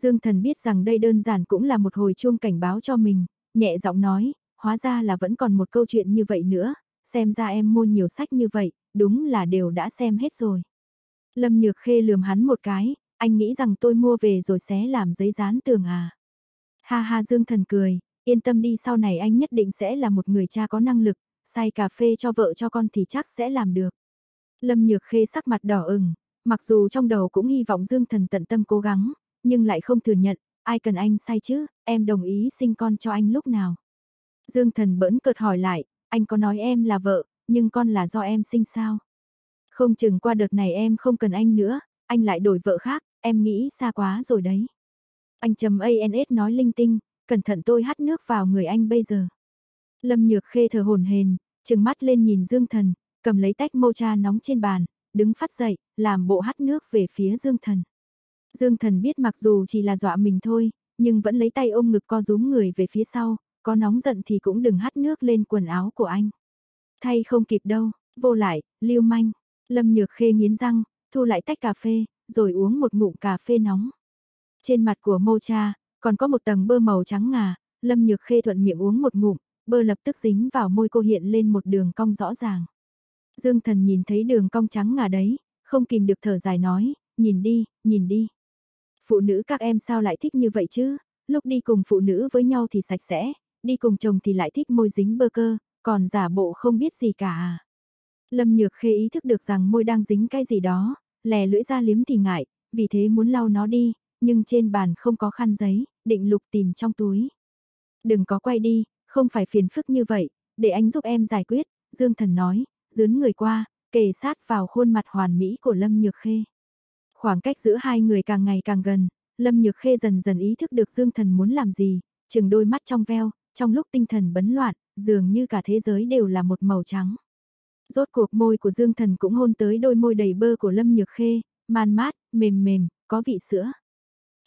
Dương Thần biết rằng đây đơn giản cũng là một hồi chuông cảnh báo cho mình, nhẹ giọng nói, hóa ra là vẫn còn một câu chuyện như vậy nữa, xem ra em mua nhiều sách như vậy, đúng là đều đã xem hết rồi. Lâm Nhược Khê lườm hắn một cái, anh nghĩ rằng tôi mua về rồi sẽ làm giấy dán tường à. Ha ha Dương Thần cười, yên tâm đi sau này anh nhất định sẽ là một người cha có năng lực, say cà phê cho vợ cho con thì chắc sẽ làm được. Lâm Nhược Khê sắc mặt đỏ ửng, mặc dù trong đầu cũng hy vọng Dương Thần tận tâm cố gắng, nhưng lại không thừa nhận, ai cần anh say chứ, em đồng ý sinh con cho anh lúc nào. Dương Thần bỡn cợt hỏi lại, anh có nói em là vợ, nhưng con là do em sinh sao? Không chừng qua đợt này em không cần anh nữa, anh lại đổi vợ khác, em nghĩ xa quá rồi đấy. Anh chấm ANS nói linh tinh, cẩn thận tôi hắt nước vào người anh bây giờ. Lâm Nhược Khê thở hồn hền, trừng mắt lên nhìn Dương Thần, cầm lấy tách mocha nóng trên bàn, đứng phát dậy, làm bộ hắt nước về phía Dương Thần. Dương Thần biết mặc dù chỉ là dọa mình thôi, nhưng vẫn lấy tay ôm ngực co rúm người về phía sau, có nóng giận thì cũng đừng hắt nước lên quần áo của anh. Thay không kịp đâu, vô lại, lưu manh. Lâm Nhược Khê nghiến răng, thu lại tách cà phê, rồi uống một ngụm cà phê nóng. Trên mặt của Mocha, còn có một tầng bơ màu trắng ngà, Lâm Nhược Khê thuận miệng uống một ngụm, bơ lập tức dính vào môi cô hiện lên một đường cong rõ ràng. Dương Thần nhìn thấy đường cong trắng ngà đấy, không kìm được thở dài nói, nhìn đi, nhìn đi. Phụ nữ các em sao lại thích như vậy chứ, lúc đi cùng phụ nữ với nhau thì sạch sẽ, đi cùng chồng thì lại thích môi dính bơ cơ, còn giả bộ không biết gì cả à. Lâm Nhược Khê ý thức được rằng môi đang dính cái gì đó, lè lưỡi ra liếm thì ngại, vì thế muốn lau nó đi, nhưng trên bàn không có khăn giấy, định lục tìm trong túi. Đừng có quay đi, không phải phiền phức như vậy, để anh giúp em giải quyết, Dương Thần nói, dướn người qua, kề sát vào khuôn mặt hoàn mỹ của Lâm Nhược Khê. Khoảng cách giữa hai người càng ngày càng gần, Lâm Nhược Khê dần dần ý thức được Dương Thần muốn làm gì, chừng đôi mắt trong veo, trong lúc tinh thần bấn loạn, dường như cả thế giới đều là một màu trắng. Rốt cuộc môi của Dương Thần cũng hôn tới đôi môi đầy bơ của Lâm Nhược Khê, man mát, mềm mềm, có vị sữa.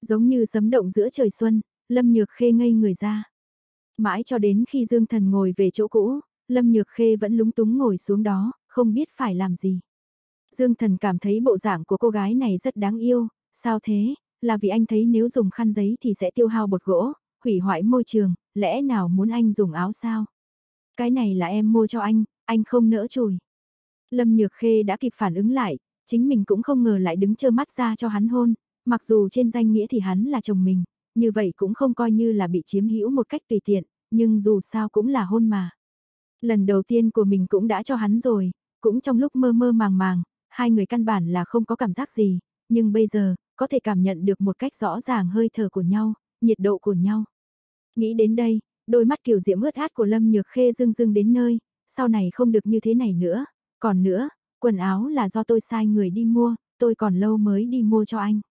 Giống như sấm động giữa trời xuân, Lâm Nhược Khê ngây người ra. Mãi cho đến khi Dương Thần ngồi về chỗ cũ, Lâm Nhược Khê vẫn lúng túng ngồi xuống đó, không biết phải làm gì. Dương Thần cảm thấy bộ dạng của cô gái này rất đáng yêu, sao thế, là vì anh thấy nếu dùng khăn giấy thì sẽ tiêu hao bột gỗ, hủy hoại môi trường, lẽ nào muốn anh dùng áo sao? Cái này là em mua cho anh, anh không nỡ chùi. Lâm Nhược Khê đã kịp phản ứng lại, chính mình cũng không ngờ lại đứng trơ mắt ra cho hắn hôn, mặc dù trên danh nghĩa thì hắn là chồng mình, như vậy cũng không coi như là bị chiếm hữu một cách tùy tiện, nhưng dù sao cũng là hôn mà. Lần đầu tiên của mình cũng đã cho hắn rồi, cũng trong lúc mơ mơ màng màng, hai người căn bản là không có cảm giác gì, nhưng bây giờ, có thể cảm nhận được một cách rõ ràng hơi thở của nhau, nhiệt độ của nhau. Nghĩ đến đây, đôi mắt kiều diễm ướt át của Lâm Nhược Khê dưng dưng đến nơi, sau này không được như thế này nữa, còn nữa, quần áo là do tôi sai người đi mua, tôi còn lâu mới đi mua cho anh.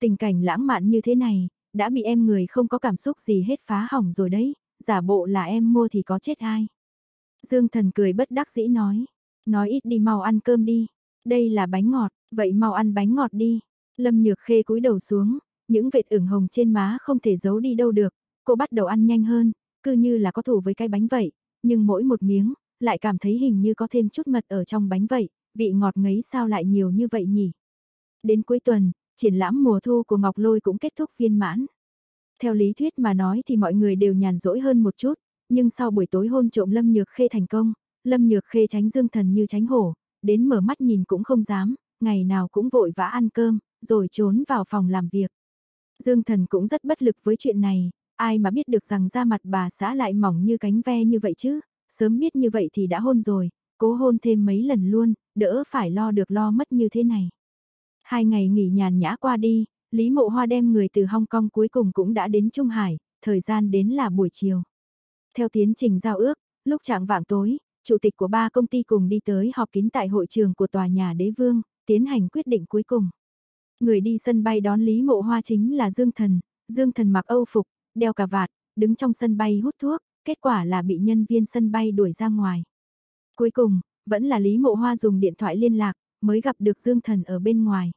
Tình cảnh lãng mạn như thế này, đã bị em người không có cảm xúc gì hết phá hỏng rồi đấy, giả bộ là em mua thì có chết ai. Dương thần cười bất đắc dĩ nói, nói ít đi mau ăn cơm đi, đây là bánh ngọt, vậy mau ăn bánh ngọt đi. Lâm Nhược Khê cúi đầu xuống, những vệt ửng hồng trên má không thể giấu đi đâu được, cô bắt đầu ăn nhanh hơn, cứ như là có thủ với cái bánh vậy, nhưng mỗi một miếng, lại cảm thấy hình như có thêm chút mật ở trong bánh vậy, vị ngọt ngấy sao lại nhiều như vậy nhỉ. Đến cuối tuần, triển lãm mùa thu của Ngọc Lôi cũng kết thúc viên mãn. Theo lý thuyết mà nói thì mọi người đều nhàn rỗi hơn một chút, nhưng sau buổi tối hôn trộm Lâm Nhược Khê thành công, Lâm Nhược Khê tránh Dương Thần như tránh hổ, đến mở mắt nhìn cũng không dám, ngày nào cũng vội vã ăn cơm, rồi trốn vào phòng làm việc. Dương Thần cũng rất bất lực với chuyện này, ai mà biết được rằng da mặt bà xã lại mỏng như cánh ve như vậy chứ, sớm biết như vậy thì đã hôn rồi, cố hôn thêm mấy lần luôn, đỡ phải lo được lo mất như thế này. Hai ngày nghỉ nhàn nhã qua đi, Lý Mộ Hoa đem người từ Hong Kong cuối cùng cũng đã đến Trung Hải, thời gian đến là buổi chiều. Theo tiến trình giao ước, lúc trạng vạng tối, chủ tịch của ba công ty cùng đi tới họp kín tại hội trường của tòa nhà đế vương, tiến hành quyết định cuối cùng. Người đi sân bay đón Lý Mộ Hoa chính là Dương Thần, Dương Thần mặc Âu phục, đeo cà vạt, đứng trong sân bay hút thuốc, kết quả là bị nhân viên sân bay đuổi ra ngoài. Cuối cùng, vẫn là Lý Mộ Hoa dùng điện thoại liên lạc, mới gặp được Dương Thần ở bên ngoài.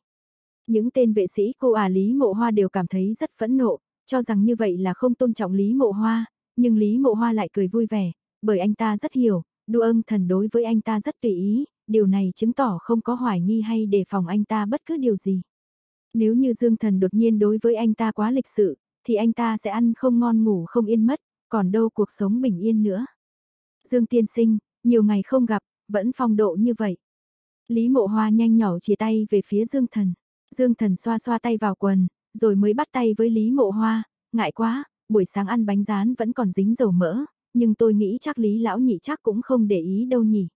Những tên vệ sĩ cô à Lý Mộ Hoa đều cảm thấy rất phẫn nộ, cho rằng như vậy là không tôn trọng Lý Mộ Hoa, nhưng Lý Mộ Hoa lại cười vui vẻ, bởi anh ta rất hiểu, đu ân thần đối với anh ta rất tùy ý, điều này chứng tỏ không có hoài nghi hay đề phòng anh ta bất cứ điều gì. Nếu như Dương Thần đột nhiên đối với anh ta quá lịch sự, thì anh ta sẽ ăn không ngon ngủ không yên mất, còn đâu cuộc sống bình yên nữa. Dương Tiên Sinh, nhiều ngày không gặp, vẫn phong độ như vậy. Lý Mộ Hoa nhanh nhỏ chia tay về phía Dương Thần. Dương Thần xoa xoa tay vào quần, rồi mới bắt tay với Lý Mộ Hoa, ngại quá, buổi sáng ăn bánh rán vẫn còn dính dầu mỡ, nhưng tôi nghĩ chắc Lý Lão Nhị chắc cũng không để ý đâu nhỉ.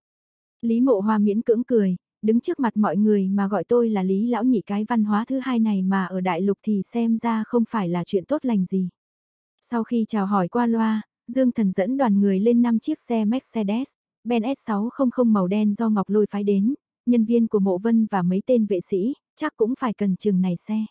Lý Mộ Hoa miễn cưỡng cười, đứng trước mặt mọi người mà gọi tôi là Lý Lão Nhị cái văn hóa thứ hai này mà ở Đại Lục thì xem ra không phải là chuyện tốt lành gì. Sau khi chào hỏi qua loa, Dương Thần dẫn đoàn người lên 5 chiếc xe Mercedes, Benz S600 màu đen do Ngọc Lôi phái đến, nhân viên của Mộ Vân và mấy tên vệ sĩ, chắc cũng phải cần chừng này xe.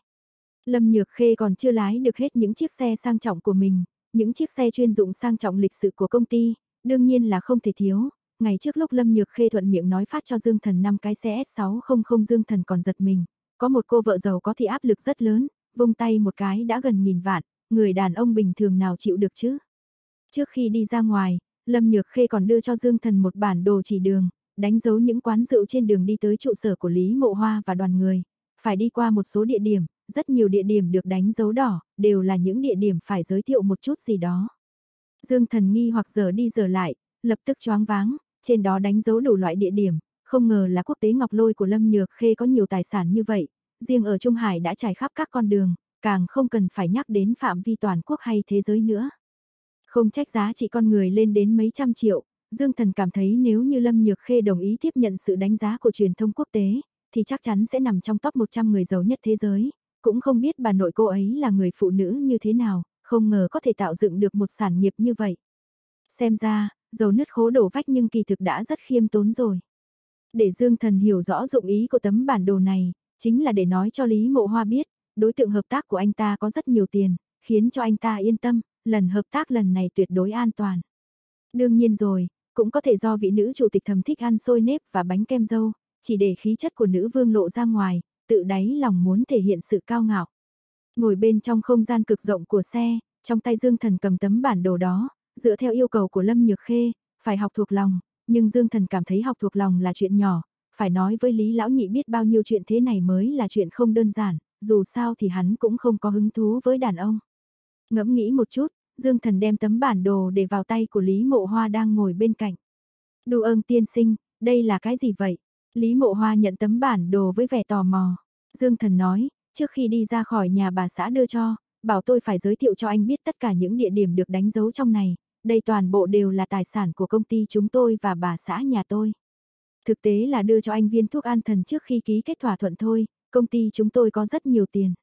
Lâm Nhược Khê còn chưa lái được hết những chiếc xe sang trọng của mình, những chiếc xe chuyên dụng sang trọng lịch sự của công ty, đương nhiên là không thể thiếu. Ngày trước lúc Lâm Nhược Khê thuận miệng nói phát cho Dương Thần năm cái xe S600 Dương Thần còn giật mình. Có một cô vợ giàu có thì áp lực rất lớn, vung tay một cái đã gần nghìn vạn, người đàn ông bình thường nào chịu được chứ. Trước khi đi ra ngoài, Lâm Nhược Khê còn đưa cho Dương Thần một bản đồ chỉ đường, đánh dấu những quán rượu trên đường đi tới trụ sở của Lý Mộ Hoa và đoàn người. Phải đi qua một số địa điểm, rất nhiều địa điểm được đánh dấu đỏ, đều là những địa điểm phải giới thiệu một chút gì đó. Dương Thần nghi hoặc giờ đi giờ lại, lập tức choáng váng, trên đó đánh dấu đủ loại địa điểm, không ngờ là quốc tế ngọc lôi của Lâm Nhược Khê có nhiều tài sản như vậy, riêng ở Trung Hải đã trải khắp các con đường, càng không cần phải nhắc đến phạm vi toàn quốc hay thế giới nữa. Không trách giá trị con người lên đến mấy trăm triệu, Dương Thần cảm thấy nếu như Lâm Nhược Khê đồng ý tiếp nhận sự đánh giá của truyền thông quốc tế, thì chắc chắn sẽ nằm trong top 100 người giàu nhất thế giới. Cũng không biết bà nội cô ấy là người phụ nữ như thế nào, không ngờ có thể tạo dựng được một sản nghiệp như vậy. Xem ra, dầu nứt khố đổ vách nhưng kỳ thực đã rất khiêm tốn rồi. Để Dương Thần hiểu rõ dụng ý của tấm bản đồ này, chính là để nói cho Lý Mộ Hoa biết, đối tượng hợp tác của anh ta có rất nhiều tiền, khiến cho anh ta yên tâm, lần hợp tác lần này tuyệt đối an toàn. Đương nhiên rồi, cũng có thể do vị nữ chủ tịch thầm thích ăn xôi nếp và bánh kem dâu, chỉ để khí chất của nữ vương lộ ra ngoài, tự đáy lòng muốn thể hiện sự cao ngạo. Ngồi bên trong không gian cực rộng của xe, trong tay Dương Thần cầm tấm bản đồ đó, dựa theo yêu cầu của Lâm Nhược Khê, phải học thuộc lòng, nhưng Dương Thần cảm thấy học thuộc lòng là chuyện nhỏ, phải nói với Lý Lão Nhị biết bao nhiêu chuyện thế này mới là chuyện không đơn giản, dù sao thì hắn cũng không có hứng thú với đàn ông. Ngẫm nghĩ một chút, Dương Thần đem tấm bản đồ để vào tay của Lý Mộ Hoa đang ngồi bên cạnh. Đù ơn tiên sinh, đây là cái gì vậy? Lý Mộ Hoa nhận tấm bản đồ với vẻ tò mò. Dương Thần nói, trước khi đi ra khỏi nhà bà xã đưa cho, bảo tôi phải giới thiệu cho anh biết tất cả những địa điểm được đánh dấu trong này, đây toàn bộ đều là tài sản của công ty chúng tôi và bà xã nhà tôi. Thực tế là đưa cho anh viên thuốc an thần trước khi ký kết thỏa thuận thôi, công ty chúng tôi có rất nhiều tiền.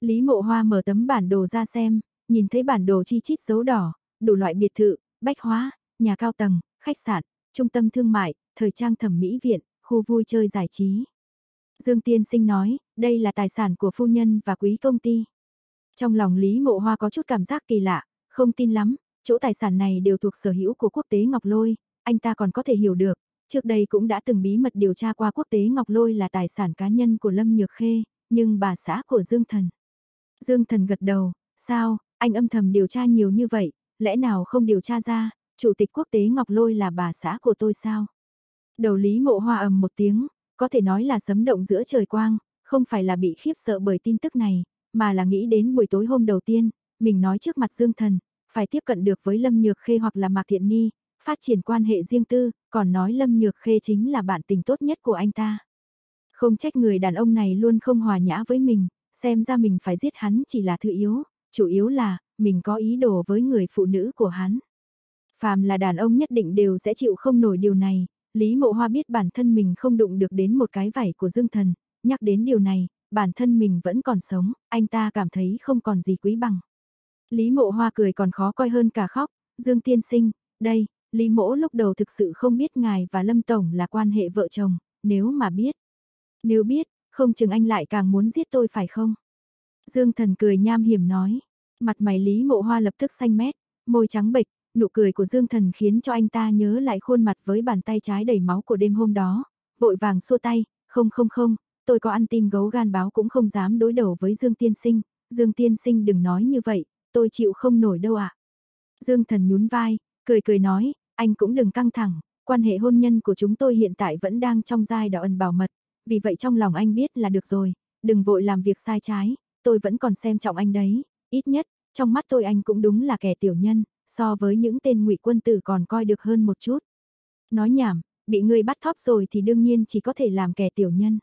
Lý Mộ Hoa mở tấm bản đồ ra xem, nhìn thấy bản đồ chi chít dấu đỏ, đủ loại biệt thự, bách hóa, nhà cao tầng, khách sạn, trung tâm thương mại, thời trang thẩm mỹ viện, khu vui chơi giải trí. Dương Tiên Sinh nói, đây là tài sản của phu nhân và quý công ty. Trong lòng Lý Mộ Hoa có chút cảm giác kỳ lạ, không tin lắm, chỗ tài sản này đều thuộc sở hữu của quốc tế Ngọc Lôi, anh ta còn có thể hiểu được, trước đây cũng đã từng bí mật điều tra qua quốc tế Ngọc Lôi là tài sản cá nhân của Lâm Nhược Khê, nhưng bà xã của Dương Thần. Dương Thần gật đầu, sao, anh âm thầm điều tra nhiều như vậy, lẽ nào không điều tra ra, chủ tịch quốc tế Ngọc Lôi là bà xã của tôi sao? Đầu Lý Mộ Hoa ầm một tiếng, có thể nói là sấm động giữa trời quang, không phải là bị khiếp sợ bởi tin tức này, mà là nghĩ đến buổi tối hôm đầu tiên, mình nói trước mặt Dương Thần, phải tiếp cận được với Lâm Nhược Khê hoặc là Mạc Thiện Ni, phát triển quan hệ riêng tư, còn nói Lâm Nhược Khê chính là bạn tình tốt nhất của anh ta. Không trách người đàn ông này luôn không hòa nhã với mình, xem ra mình phải giết hắn chỉ là thứ yếu, chủ yếu là, mình có ý đồ với người phụ nữ của hắn. Phàm là đàn ông nhất định đều sẽ chịu không nổi điều này, Lý Mộ Hoa biết bản thân mình không đụng được đến một cái vảy của Dương Thần, nhắc đến điều này, bản thân mình vẫn còn sống, anh ta cảm thấy không còn gì quý bằng. Lý Mộ Hoa cười còn khó coi hơn cả khóc, Dương Tiên Sinh, đây, Lý Mỗ lúc đầu thực sự không biết ngài và Lâm Tổng là quan hệ vợ chồng, nếu mà biết. Nếu biết, không chừng anh lại càng muốn giết tôi phải không? Dương Thần cười nham hiểm nói, mặt mày Lý Mộ Hoa lập tức xanh mét, môi trắng bệch, nụ cười của Dương Thần khiến cho anh ta nhớ lại khuôn mặt với bàn tay trái đầy máu của đêm hôm đó, vội vàng xua tay, không không không, tôi có ăn tim gấu gan báo cũng không dám đối đầu với Dương Tiên Sinh, Dương Tiên Sinh đừng nói như vậy, tôi chịu không nổi đâu ạ. Dương Thần nhún vai, cười cười nói, anh cũng đừng căng thẳng, quan hệ hôn nhân của chúng tôi hiện tại vẫn đang trong giai đoạn bảo mật, vì vậy trong lòng anh biết là được rồi, đừng vội làm việc sai trái, tôi vẫn còn xem trọng anh đấy, ít nhất, trong mắt tôi anh cũng đúng là kẻ tiểu nhân, so với những tên ngụy quân tử còn coi được hơn một chút. Nói nhảm, bị người bắt thóp rồi thì đương nhiên chỉ có thể làm kẻ tiểu nhân.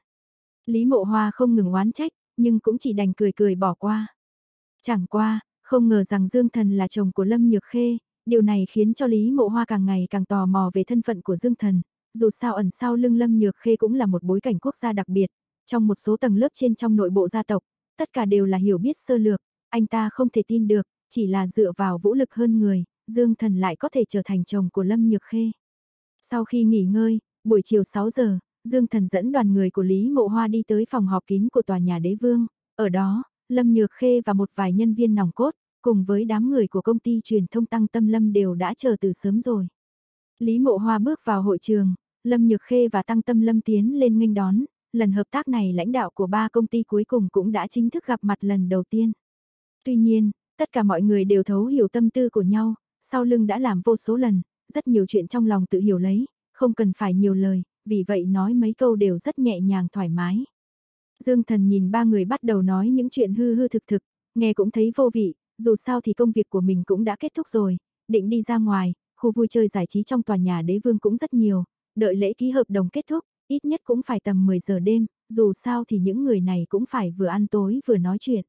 Lý Mộ Hoa không ngừng oán trách, nhưng cũng chỉ đành cười cười bỏ qua. Chẳng qua, không ngờ rằng Dương Thần là chồng của Lâm Nhược Khê, điều này khiến cho Lý Mộ Hoa càng ngày càng tò mò về thân phận của Dương Thần, dù sao ẩn sau lưng Lâm Nhược Khê cũng là một bối cảnh quốc gia đặc biệt, trong một số tầng lớp trên trong nội bộ gia tộc, tất cả đều là hiểu biết sơ lược, anh ta không thể tin được, chỉ là dựa vào vũ lực hơn người, Dương Thần lại có thể trở thành chồng của Lâm Nhược Khê. Sau khi nghỉ ngơi, buổi chiều 6 giờ, Dương Thần dẫn đoàn người của Lý Mộ Hoa đi tới phòng họp kín của tòa nhà đế vương, ở đó, Lâm Nhược Khê và một vài nhân viên nòng cốt, cùng với đám người của công ty truyền thông Tăng Tâm Lâm đều đã chờ từ sớm rồi. Lý Mộ Hoa bước vào hội trường, Lâm Nhược Khê và Tăng Tâm Lâm tiến lên nghênh đón, lần hợp tác này lãnh đạo của ba công ty cuối cùng cũng đã chính thức gặp mặt lần đầu tiên. Tuy nhiên, tất cả mọi người đều thấu hiểu tâm tư của nhau, sau lưng đã làm vô số lần, rất nhiều chuyện trong lòng tự hiểu lấy, không cần phải nhiều lời, vì vậy nói mấy câu đều rất nhẹ nhàng thoải mái. Dương Thần nhìn ba người bắt đầu nói những chuyện hư hư thực thực, nghe cũng thấy vô vị, dù sao thì công việc của mình cũng đã kết thúc rồi, định đi ra ngoài, khu vui chơi giải trí trong tòa nhà đế vương cũng rất nhiều, đợi lễ ký hợp đồng kết thúc, ít nhất cũng phải tầm 10 giờ đêm, dù sao thì những người này cũng phải vừa ăn tối vừa nói chuyện.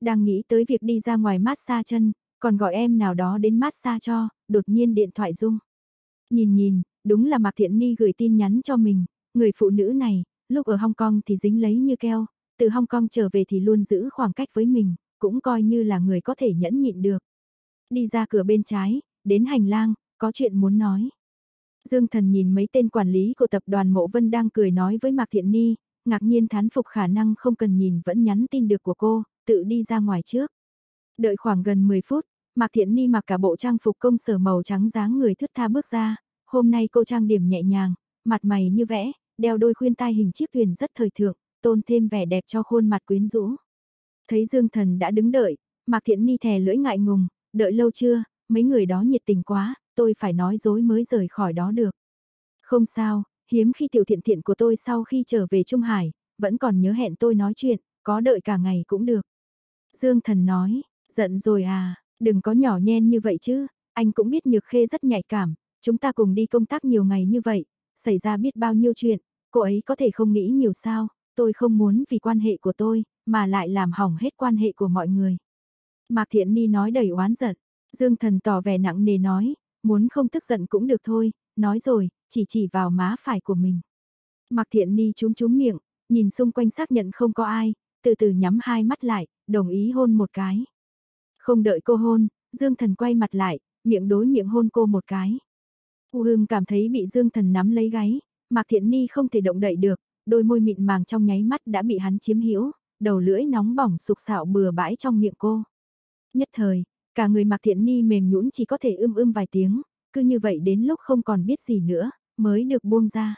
Đang nghĩ tới việc đi ra ngoài massage chân, còn gọi em nào đó đến massage cho, đột nhiên điện thoại rung. Nhìn nhìn, đúng là Mạc Thiện Ni gửi tin nhắn cho mình, người phụ nữ này, lúc ở Hong Kong thì dính lấy như keo, từ Hong Kong trở về thì luôn giữ khoảng cách với mình, cũng coi như là người có thể nhẫn nhịn được. Đi ra cửa bên trái, đến hành lang, có chuyện muốn nói. Dương Thần nhìn mấy tên quản lý của tập đoàn Mộ Vân đang cười nói với Mạc Thiện Ni, ngạc nhiên thán phục khả năng không cần nhìn vẫn nhắn tin được của cô, tự đi ra ngoài trước. Đợi khoảng gần 10 phút, Mạc Thiện Ni mặc cả bộ trang phục công sở màu trắng dáng người thướt tha bước ra, hôm nay cô trang điểm nhẹ nhàng, mặt mày như vẽ, đeo đôi khuyên tai hình chiếc thuyền rất thời thượng, tôn thêm vẻ đẹp cho khuôn mặt quyến rũ. Thấy Dương Thần đã đứng đợi, Mạc Thiện Ni thè lưỡi ngại ngùng, đợi lâu chưa, mấy người đó nhiệt tình quá, tôi phải nói dối mới rời khỏi đó được. Không sao, hiếm khi tiểu thiện thiện của tôi sau khi trở về Trung Hải, vẫn còn nhớ hẹn tôi nói chuyện, có đợi cả ngày cũng được. Dương Thần nói, giận rồi à, đừng có nhỏ nhen như vậy chứ, anh cũng biết Nhược Khê rất nhạy cảm, chúng ta cùng đi công tác nhiều ngày như vậy, xảy ra biết bao nhiêu chuyện, cô ấy có thể không nghĩ nhiều sao, tôi không muốn vì quan hệ của tôi, mà lại làm hỏng hết quan hệ của mọi người. Mạc Thiện Ni nói đầy oán giận, Dương Thần tỏ vẻ nặng nề nói, muốn không tức giận cũng được thôi, nói rồi, chỉ chỉ vào má phải của mình. Mạc Thiện Ni trúng trúng miệng, nhìn xung quanh xác nhận không có ai, từ từ nhắm hai mắt lại, đồng ý hôn một cái. Không đợi cô hôn, Dương Thần quay mặt lại, miệng đối miệng hôn cô một cái. U hương cảm thấy bị Dương Thần nắm lấy gáy, Mạc Thiện Ni không thể động đậy được, đôi môi mịn màng trong nháy mắt đã bị hắn chiếm hữu, đầu lưỡi nóng bỏng sục sạo bừa bãi trong miệng cô. Nhất thời, cả người Mạc Thiện Ni mềm nhũn chỉ có thể ưm ưm vài tiếng, cứ như vậy đến lúc không còn biết gì nữa, mới được buông ra.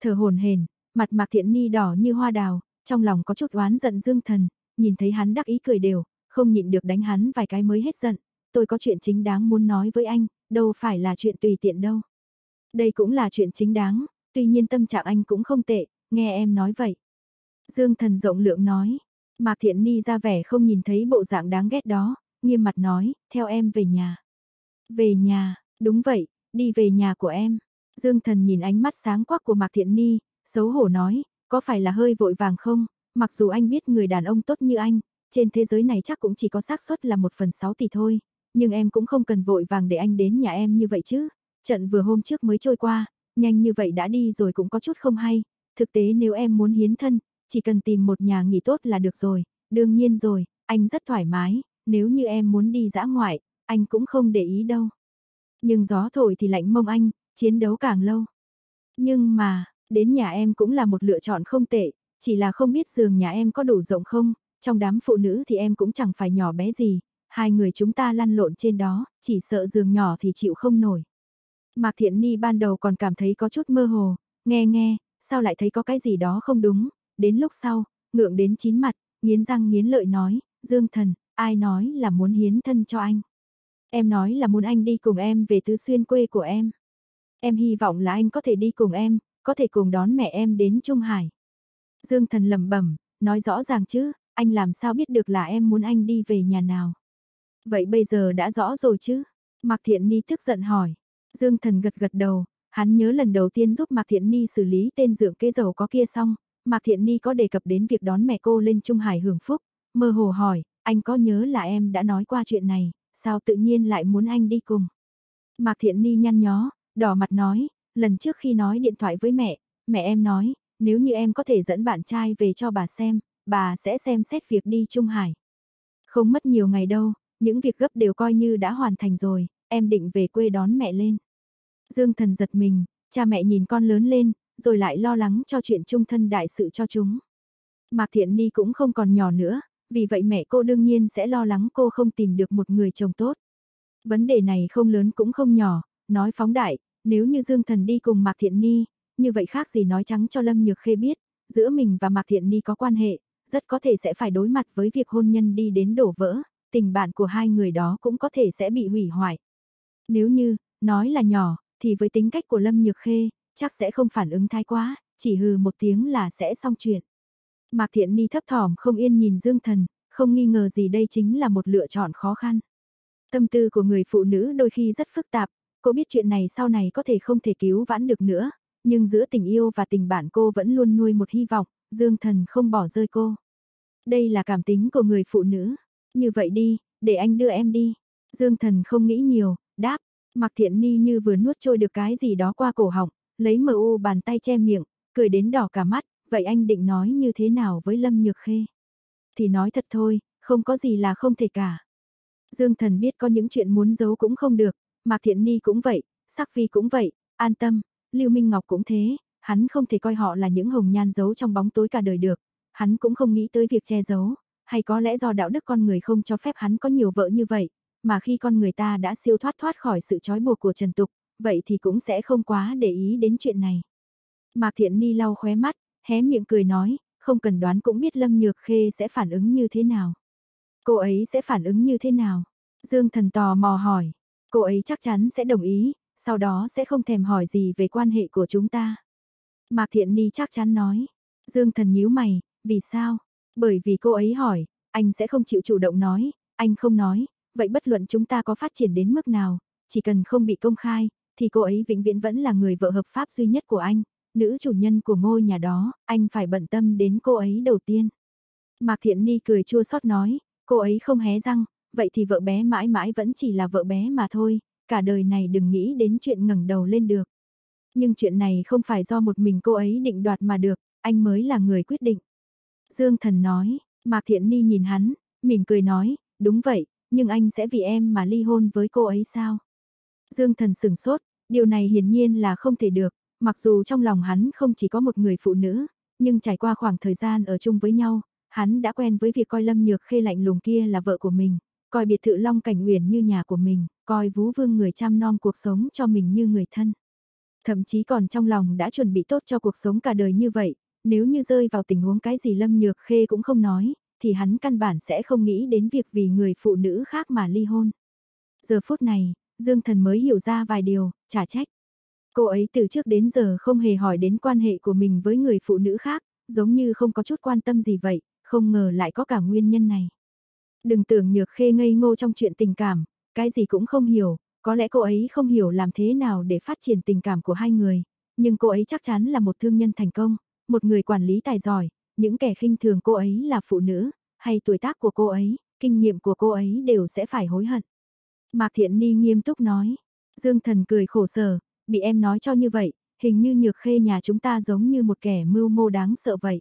Thở hồn hển, mặt Mạc Thiện Ni đỏ như hoa đào, trong lòng có chút oán giận Dương Thần, nhìn thấy hắn đắc ý cười đều, không nhịn được đánh hắn vài cái mới hết giận. Tôi có chuyện chính đáng muốn nói với anh, đâu phải là chuyện tùy tiện đâu. Đây cũng là chuyện chính đáng, tuy nhiên tâm trạng anh cũng không tệ, nghe em nói vậy. Dương Thần rộng lượng nói, Mạc Thiện Ni ra vẻ không nhìn thấy bộ dạng đáng ghét đó, nghiêm mặt nói, theo em về nhà. Về nhà, đúng vậy, đi về nhà của em. Dương Thần nhìn ánh mắt sáng quắc của Mạc Thiện Ni, xấu hổ nói, có phải là hơi vội vàng không? Mặc dù anh biết người đàn ông tốt như anh, trên thế giới này chắc cũng chỉ có xác suất là một phần sáu tỷ thôi, nhưng em cũng không cần vội vàng để anh đến nhà em như vậy chứ. Trận vừa hôm trước mới trôi qua, nhanh như vậy đã đi rồi cũng có chút không hay. Thực tế nếu em muốn hiến thân, chỉ cần tìm một nhà nghỉ tốt là được rồi. Đương nhiên rồi, anh rất thoải mái, nếu như em muốn đi dã ngoại, anh cũng không để ý đâu. Nhưng gió thổi thì lạnh mông anh, chiến đấu càng lâu. Nhưng mà, đến nhà em cũng là một lựa chọn không tệ, chỉ là không biết giường nhà em có đủ rộng không, trong đám phụ nữ thì em cũng chẳng phải nhỏ bé gì, hai người chúng ta lăn lộn trên đó, chỉ sợ giường nhỏ thì chịu không nổi. Mạc Thiện Ni ban đầu còn cảm thấy có chút mơ hồ, nghe nghe, sao lại thấy có cái gì đó không đúng, đến lúc sau, ngượng đến chín mặt, nghiến răng nghiến lợi nói, Dương Thần, ai nói là muốn hiến thân cho anh. Em nói là muốn anh đi cùng em về tứ xuyên quê của em. Em hy vọng là anh có thể đi cùng em, có thể cùng đón mẹ em đến Trung Hải. Dương Thần lẩm bẩm, nói rõ ràng chứ, anh làm sao biết được là em muốn anh đi về nhà nào. Vậy bây giờ đã rõ rồi chứ? Mạc Thiện Ni tức giận hỏi. Dương Thần gật gật đầu, hắn nhớ lần đầu tiên giúp Mạc Thiện Ni xử lý tên dưỡng kế giàu có kia xong, Mạc Thiện Ni có đề cập đến việc đón mẹ cô lên Trung Hải hưởng phúc, mơ hồ hỏi, anh có nhớ là em đã nói qua chuyện này, sao tự nhiên lại muốn anh đi cùng? Mạc Thiện Ni nhăn nhó, đỏ mặt nói, lần trước khi nói điện thoại với mẹ, mẹ em nói, nếu như em có thể dẫn bạn trai về cho bà xem, bà sẽ xem xét việc đi Trung Hải. Không mất nhiều ngày đâu, những việc gấp đều coi như đã hoàn thành rồi, em định về quê đón mẹ lên. Dương thần giật mình, cha mẹ nhìn con lớn lên, rồi lại lo lắng cho chuyện trung thân đại sự cho chúng. Mạc Thiện Ni cũng không còn nhỏ nữa, vì vậy mẹ cô đương nhiên sẽ lo lắng cô không tìm được một người chồng tốt. Vấn đề này không lớn cũng không nhỏ, nói phóng đại, nếu như Dương Thần đi cùng Mạc Thiện Ni, như vậy khác gì nói trắng cho Lâm Nhược Khê biết, giữa mình và Mạc Thiện Ni có quan hệ, rất có thể sẽ phải đối mặt với việc hôn nhân đi đến đổ vỡ, tình bạn của hai người đó cũng có thể sẽ bị hủy hoại. Nếu như, nói là nhỏ, thì với tính cách của Lâm Nhược Khê, chắc sẽ không phản ứng thái quá, chỉ hừ một tiếng là sẽ xong chuyện. Mạc Thiện Ni thấp thỏm không yên nhìn Dương Thần, không nghi ngờ gì đây chính là một lựa chọn khó khăn. Tâm tư của người phụ nữ đôi khi rất phức tạp, cô biết chuyện này sau này có thể không thể cứu vãn được nữa, nhưng giữa tình yêu và tình bạn cô vẫn luôn nuôi một hy vọng, Dương Thần không bỏ rơi cô. Đây là cảm tính của người phụ nữ. Như vậy đi, để anh đưa em đi. Dương Thần không nghĩ nhiều, đáp. Mặc thiện ni như vừa nuốt trôi được cái gì đó qua cổ họng, lấy mu bàn tay che miệng, cười đến đỏ cả mắt, vậy anh định nói như thế nào với Lâm Nhược Khê? Thì nói thật thôi, không có gì là không thể cả. Dương Thần biết có những chuyện muốn giấu cũng không được, Mạc Thiện Ni cũng vậy, Sắc Phi cũng vậy, an tâm, Lưu Minh Ngọc cũng thế, hắn không thể coi họ là những hồng nhan giấu trong bóng tối cả đời được, hắn cũng không nghĩ tới việc che giấu, hay có lẽ do đạo đức con người không cho phép hắn có nhiều vợ như vậy, mà khi con người ta đã siêu thoát thoát khỏi sự trói buộc của Trần Tục, vậy thì cũng sẽ không quá để ý đến chuyện này. Mạc Thiện Ni lau khóe mắt, hé miệng cười nói, không cần đoán cũng biết Lâm Nhược Khê sẽ phản ứng như thế nào. Cô ấy sẽ phản ứng như thế nào? Dương Thần tò mò hỏi, cô ấy chắc chắn sẽ đồng ý, sau đó sẽ không thèm hỏi gì về quan hệ của chúng ta. Mạc Thiện Ni chắc chắn nói, Dương Thần nhíu mày, vì sao? Bởi vì cô ấy hỏi, anh sẽ không chịu chủ động nói, anh không nói, vậy bất luận chúng ta có phát triển đến mức nào, chỉ cần không bị công khai, thì cô ấy vĩnh viễn vẫn là người vợ hợp pháp duy nhất của anh, nữ chủ nhân của ngôi nhà đó, anh phải bận tâm đến cô ấy đầu tiên. Mạc Thiện Ni cười chua xót nói, cô ấy không hé răng, vậy thì vợ bé mãi mãi vẫn chỉ là vợ bé mà thôi, cả đời này đừng nghĩ đến chuyện ngẩng đầu lên được. Nhưng chuyện này không phải do một mình cô ấy định đoạt mà được, anh mới là người quyết định. Dương Thần nói, Mạc Thiện Ni nhìn hắn, mỉm cười nói, đúng vậy, nhưng anh sẽ vì em mà ly hôn với cô ấy sao? Dương Thần sừng sốt, điều này hiển nhiên là không thể được, mặc dù trong lòng hắn không chỉ có một người phụ nữ, nhưng trải qua khoảng thời gian ở chung với nhau, hắn đã quen với việc coi Lâm Nhược Khê lạnh lùng kia là vợ của mình, coi biệt thự Long Cảnh Uyển như nhà của mình, coi Vú Vương người chăm nom cuộc sống cho mình như người thân. Thậm chí còn trong lòng đã chuẩn bị tốt cho cuộc sống cả đời như vậy, nếu như rơi vào tình huống cái gì Lâm Nhược Khê cũng không nói, thì hắn căn bản sẽ không nghĩ đến việc vì người phụ nữ khác mà ly hôn. Giờ phút này, Dương Thần mới hiểu ra vài điều, trả trách. Cô ấy từ trước đến giờ không hề hỏi đến quan hệ của mình với người phụ nữ khác, giống như không có chút quan tâm gì vậy, không ngờ lại có cả nguyên nhân này. Đừng tưởng nhược khê ngây ngô trong chuyện tình cảm, cái gì cũng không hiểu, có lẽ cô ấy không hiểu làm thế nào để phát triển tình cảm của hai người, nhưng cô ấy chắc chắn là một thương nhân thành công, một người quản lý tài giỏi, những kẻ khinh thường cô ấy là phụ nữ, hay tuổi tác của cô ấy, kinh nghiệm của cô ấy đều sẽ phải hối hận. Mạc Thiện Ni nghiêm túc nói, Dương Thần cười khổ sở, bị em nói cho như vậy, hình như Nhược Khê nhà chúng ta giống như một kẻ mưu mô đáng sợ vậy.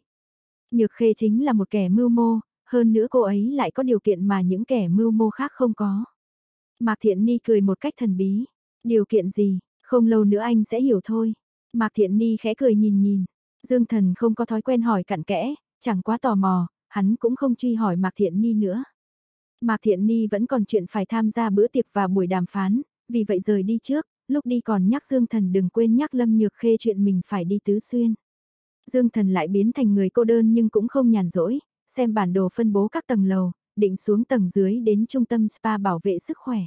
Nhược Khê chính là một kẻ mưu mô, hơn nữa cô ấy lại có điều kiện mà những kẻ mưu mô khác không có. Mạc Thiện Ni cười một cách thần bí. Điều kiện gì, không lâu nữa anh sẽ hiểu thôi. Mạc Thiện Ni khẽ cười nhìn nhìn. Dương Thần không có thói quen hỏi cặn kẽ, chẳng quá tò mò, hắn cũng không truy hỏi Mạc Thiện Ni nữa. Mạc Thiện Ni vẫn còn chuyện phải tham gia bữa tiệc và buổi đàm phán, vì vậy rời đi trước, lúc đi còn nhắc Dương Thần đừng quên nhắc Lâm Nhược Khê chuyện mình phải đi tứ xuyên. Dương Thần lại biến thành người cô đơn nhưng cũng không nhàn rỗi, xem bản đồ phân bố các tầng lầu, định xuống tầng dưới đến trung tâm spa bảo vệ sức khỏe.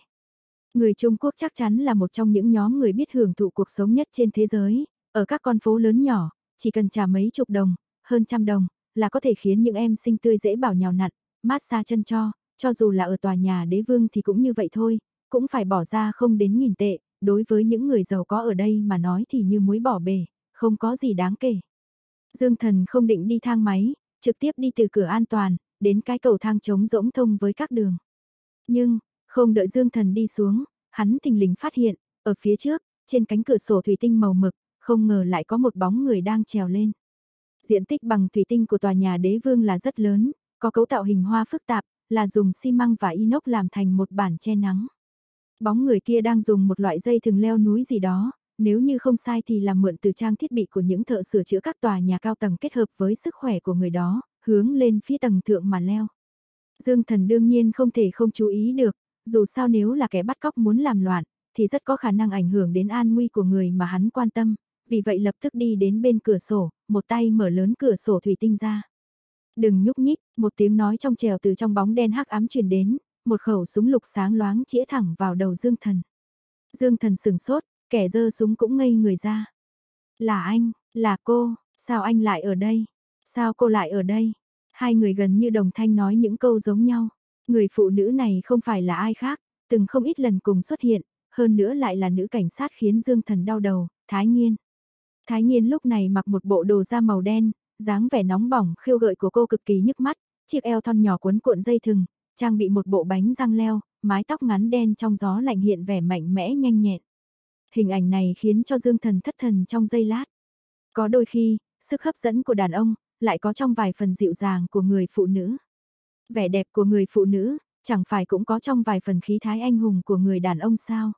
Người Trung Quốc chắc chắn là một trong những nhóm người biết hưởng thụ cuộc sống nhất trên thế giới, ở các con phố lớn nhỏ, chỉ cần trả mấy chục đồng, hơn trăm đồng, là có thể khiến những em sinh tươi dễ bảo nhào nặn, mát xa chân cho, cho dù là ở tòa nhà đế vương thì cũng như vậy thôi, cũng phải bỏ ra không đến nghìn tệ, đối với những người giàu có ở đây mà nói thì như muối bỏ bể, không có gì đáng kể. Dương Thần không định đi thang máy, trực tiếp đi từ cửa an toàn, đến cái cầu thang trống rỗng thông với các đường. Nhưng, không đợi Dương Thần đi xuống, hắn thình lình phát hiện, ở phía trước, trên cánh cửa sổ thủy tinh màu mực, không ngờ lại có một bóng người đang trèo lên. Diện tích bằng thủy tinh của tòa nhà đế vương là rất lớn, có cấu tạo hình hoa phức tạp, là dùng xi măng và inox làm thành một bản che nắng. Bóng người kia đang dùng một loại dây thừng leo núi gì đó, nếu như không sai thì là mượn từ trang thiết bị của những thợ sửa chữa các tòa nhà cao tầng kết hợp với sức khỏe của người đó, hướng lên phía tầng thượng mà leo. Dương Thần đương nhiên không thể không chú ý được, dù sao nếu là kẻ bắt cóc muốn làm loạn, thì rất có khả năng ảnh hưởng đến an nguy của người mà hắn quan tâm, vì vậy lập tức đi đến bên cửa sổ, một tay mở lớn cửa sổ thủy tinh ra. Đừng nhúc nhích, một tiếng nói trong trèo từ trong bóng đen hắc ám truyền đến, một khẩu súng lục sáng loáng chĩa thẳng vào đầu Dương Thần. Dương Thần sừng sốt, kẻ giơ súng cũng ngây người ra. Là anh, là cô, sao anh lại ở đây? Sao cô lại ở đây? Hai người gần như đồng thanh nói những câu giống nhau. Người phụ nữ này không phải là ai khác, từng không ít lần cùng xuất hiện, hơn nữa lại là nữ cảnh sát khiến Dương Thần đau đầu, Thái Nghiên. Thái Nghiên lúc này mặc một bộ đồ da màu đen, dáng vẻ nóng bỏng khiêu gợi của cô cực kỳ nhức mắt, chiếc eo thon nhỏ cuốn cuộn dây thừng, trang bị một bộ bánh răng leo, mái tóc ngắn đen trong gió lạnh hiện vẻ mạnh mẽ nhanh nhẹn. Hình ảnh này khiến cho Dương Thần thất thần trong giây lát. Có đôi khi, sức hấp dẫn của đàn ông, lại có trong vài phần dịu dàng của người phụ nữ. Vẻ đẹp của người phụ nữ, chẳng phải cũng có trong vài phần khí thái anh hùng của người đàn ông sao.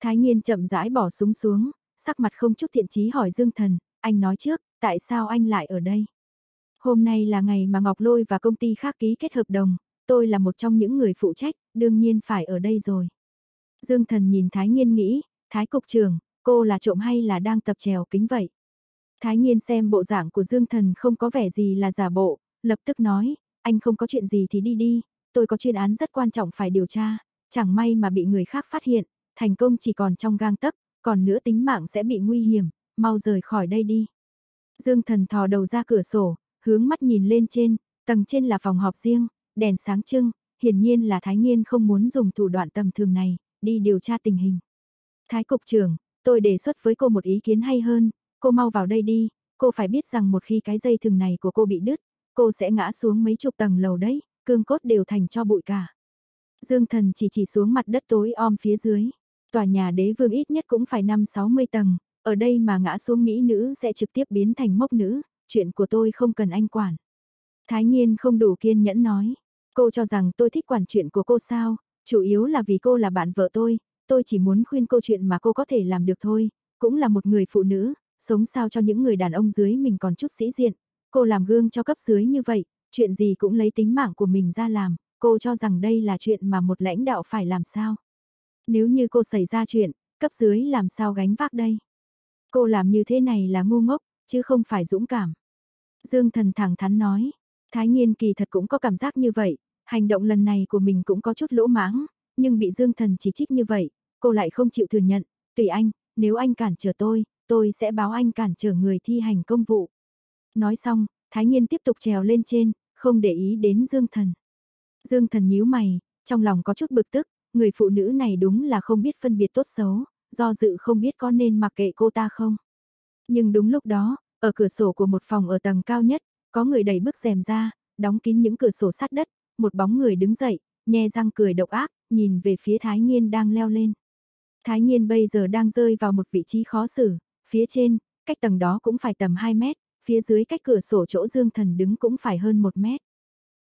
Thái nghiên chậm rãi bỏ súng xuống, sắc mặt không chút thiện chí hỏi Dương Thần, anh nói trước, tại sao anh lại ở đây? Hôm nay là ngày mà Ngọc Lôi và công ty khác ký kết hợp đồng, tôi là một trong những người phụ trách, đương nhiên phải ở đây rồi. Dương Thần nhìn Thái Nghiên nghĩ, Thái Cục trưởng, cô là trộm hay là đang tập trèo kính vậy? Thái Nghiên xem bộ dạng của Dương Thần không có vẻ gì là giả bộ, lập tức nói, anh không có chuyện gì thì đi đi, tôi có chuyên án rất quan trọng phải điều tra, chẳng may mà bị người khác phát hiện, thành công chỉ còn trong gang tấc, còn nữa tính mạng sẽ bị nguy hiểm, mau rời khỏi đây đi. Dương Thần thò đầu ra cửa sổ, hướng mắt nhìn lên trên, tầng trên là phòng họp riêng, đèn sáng trưng, hiển nhiên là Thái Nghiên không muốn dùng thủ đoạn tầm thường này, đi điều tra tình hình. Thái Cục trưởng, tôi đề xuất với cô một ý kiến hay hơn, cô mau vào đây đi, cô phải biết rằng một khi cái dây thừng này của cô bị đứt, cô sẽ ngã xuống mấy chục tầng lầu đấy, cương cốt đều thành cho bụi cả. Dương thần chỉ chỉ xuống mặt đất tối om phía dưới. Tòa nhà đế vương ít nhất cũng phải 5-60 tầng, ở đây mà ngã xuống Mỹ nữ sẽ trực tiếp biến thành mốc nữ, chuyện của tôi không cần anh quản. Thái Nhiên không đủ kiên nhẫn nói, cô cho rằng tôi thích quản chuyện của cô sao, chủ yếu là vì cô là bạn vợ tôi, tôi chỉ muốn khuyên cô chuyện mà cô có thể làm được thôi, cũng là một người phụ nữ, sống sao cho những người đàn ông dưới mình còn chút sĩ diện, cô làm gương cho cấp dưới như vậy, chuyện gì cũng lấy tính mạng của mình ra làm, cô cho rằng đây là chuyện mà một lãnh đạo phải làm sao. Nếu như cô xảy ra chuyện, cấp dưới làm sao gánh vác đây? Cô làm như thế này là ngu ngốc, chứ không phải dũng cảm. Dương thần thẳng thắn nói, Thái Nghiên kỳ thật cũng có cảm giác như vậy, hành động lần này của mình cũng có chút lỗ mãng, nhưng bị Dương thần chỉ trích như vậy, cô lại không chịu thừa nhận, tùy anh, nếu anh cản trở tôi, tôi sẽ báo anh cản trở người thi hành công vụ. Nói xong, Thái Nghiên tiếp tục trèo lên trên, không để ý đến Dương Thần. Dương Thần nhíu mày, trong lòng có chút bực tức, người phụ nữ này đúng là không biết phân biệt tốt xấu, do dự không biết có nên mặc kệ cô ta không. Nhưng đúng lúc đó, ở cửa sổ của một phòng ở tầng cao nhất, có người đẩy bức rèm ra, đóng kín những cửa sổ sát đất, một bóng người đứng dậy, nhe răng cười độc ác, nhìn về phía Thái Nhiên đang leo lên. Thái Nhiên bây giờ đang rơi vào một vị trí khó xử, phía trên, cách tầng đó cũng phải tầm 2 mét, phía dưới cách cửa sổ chỗ Dương Thần đứng cũng phải hơn 1 mét.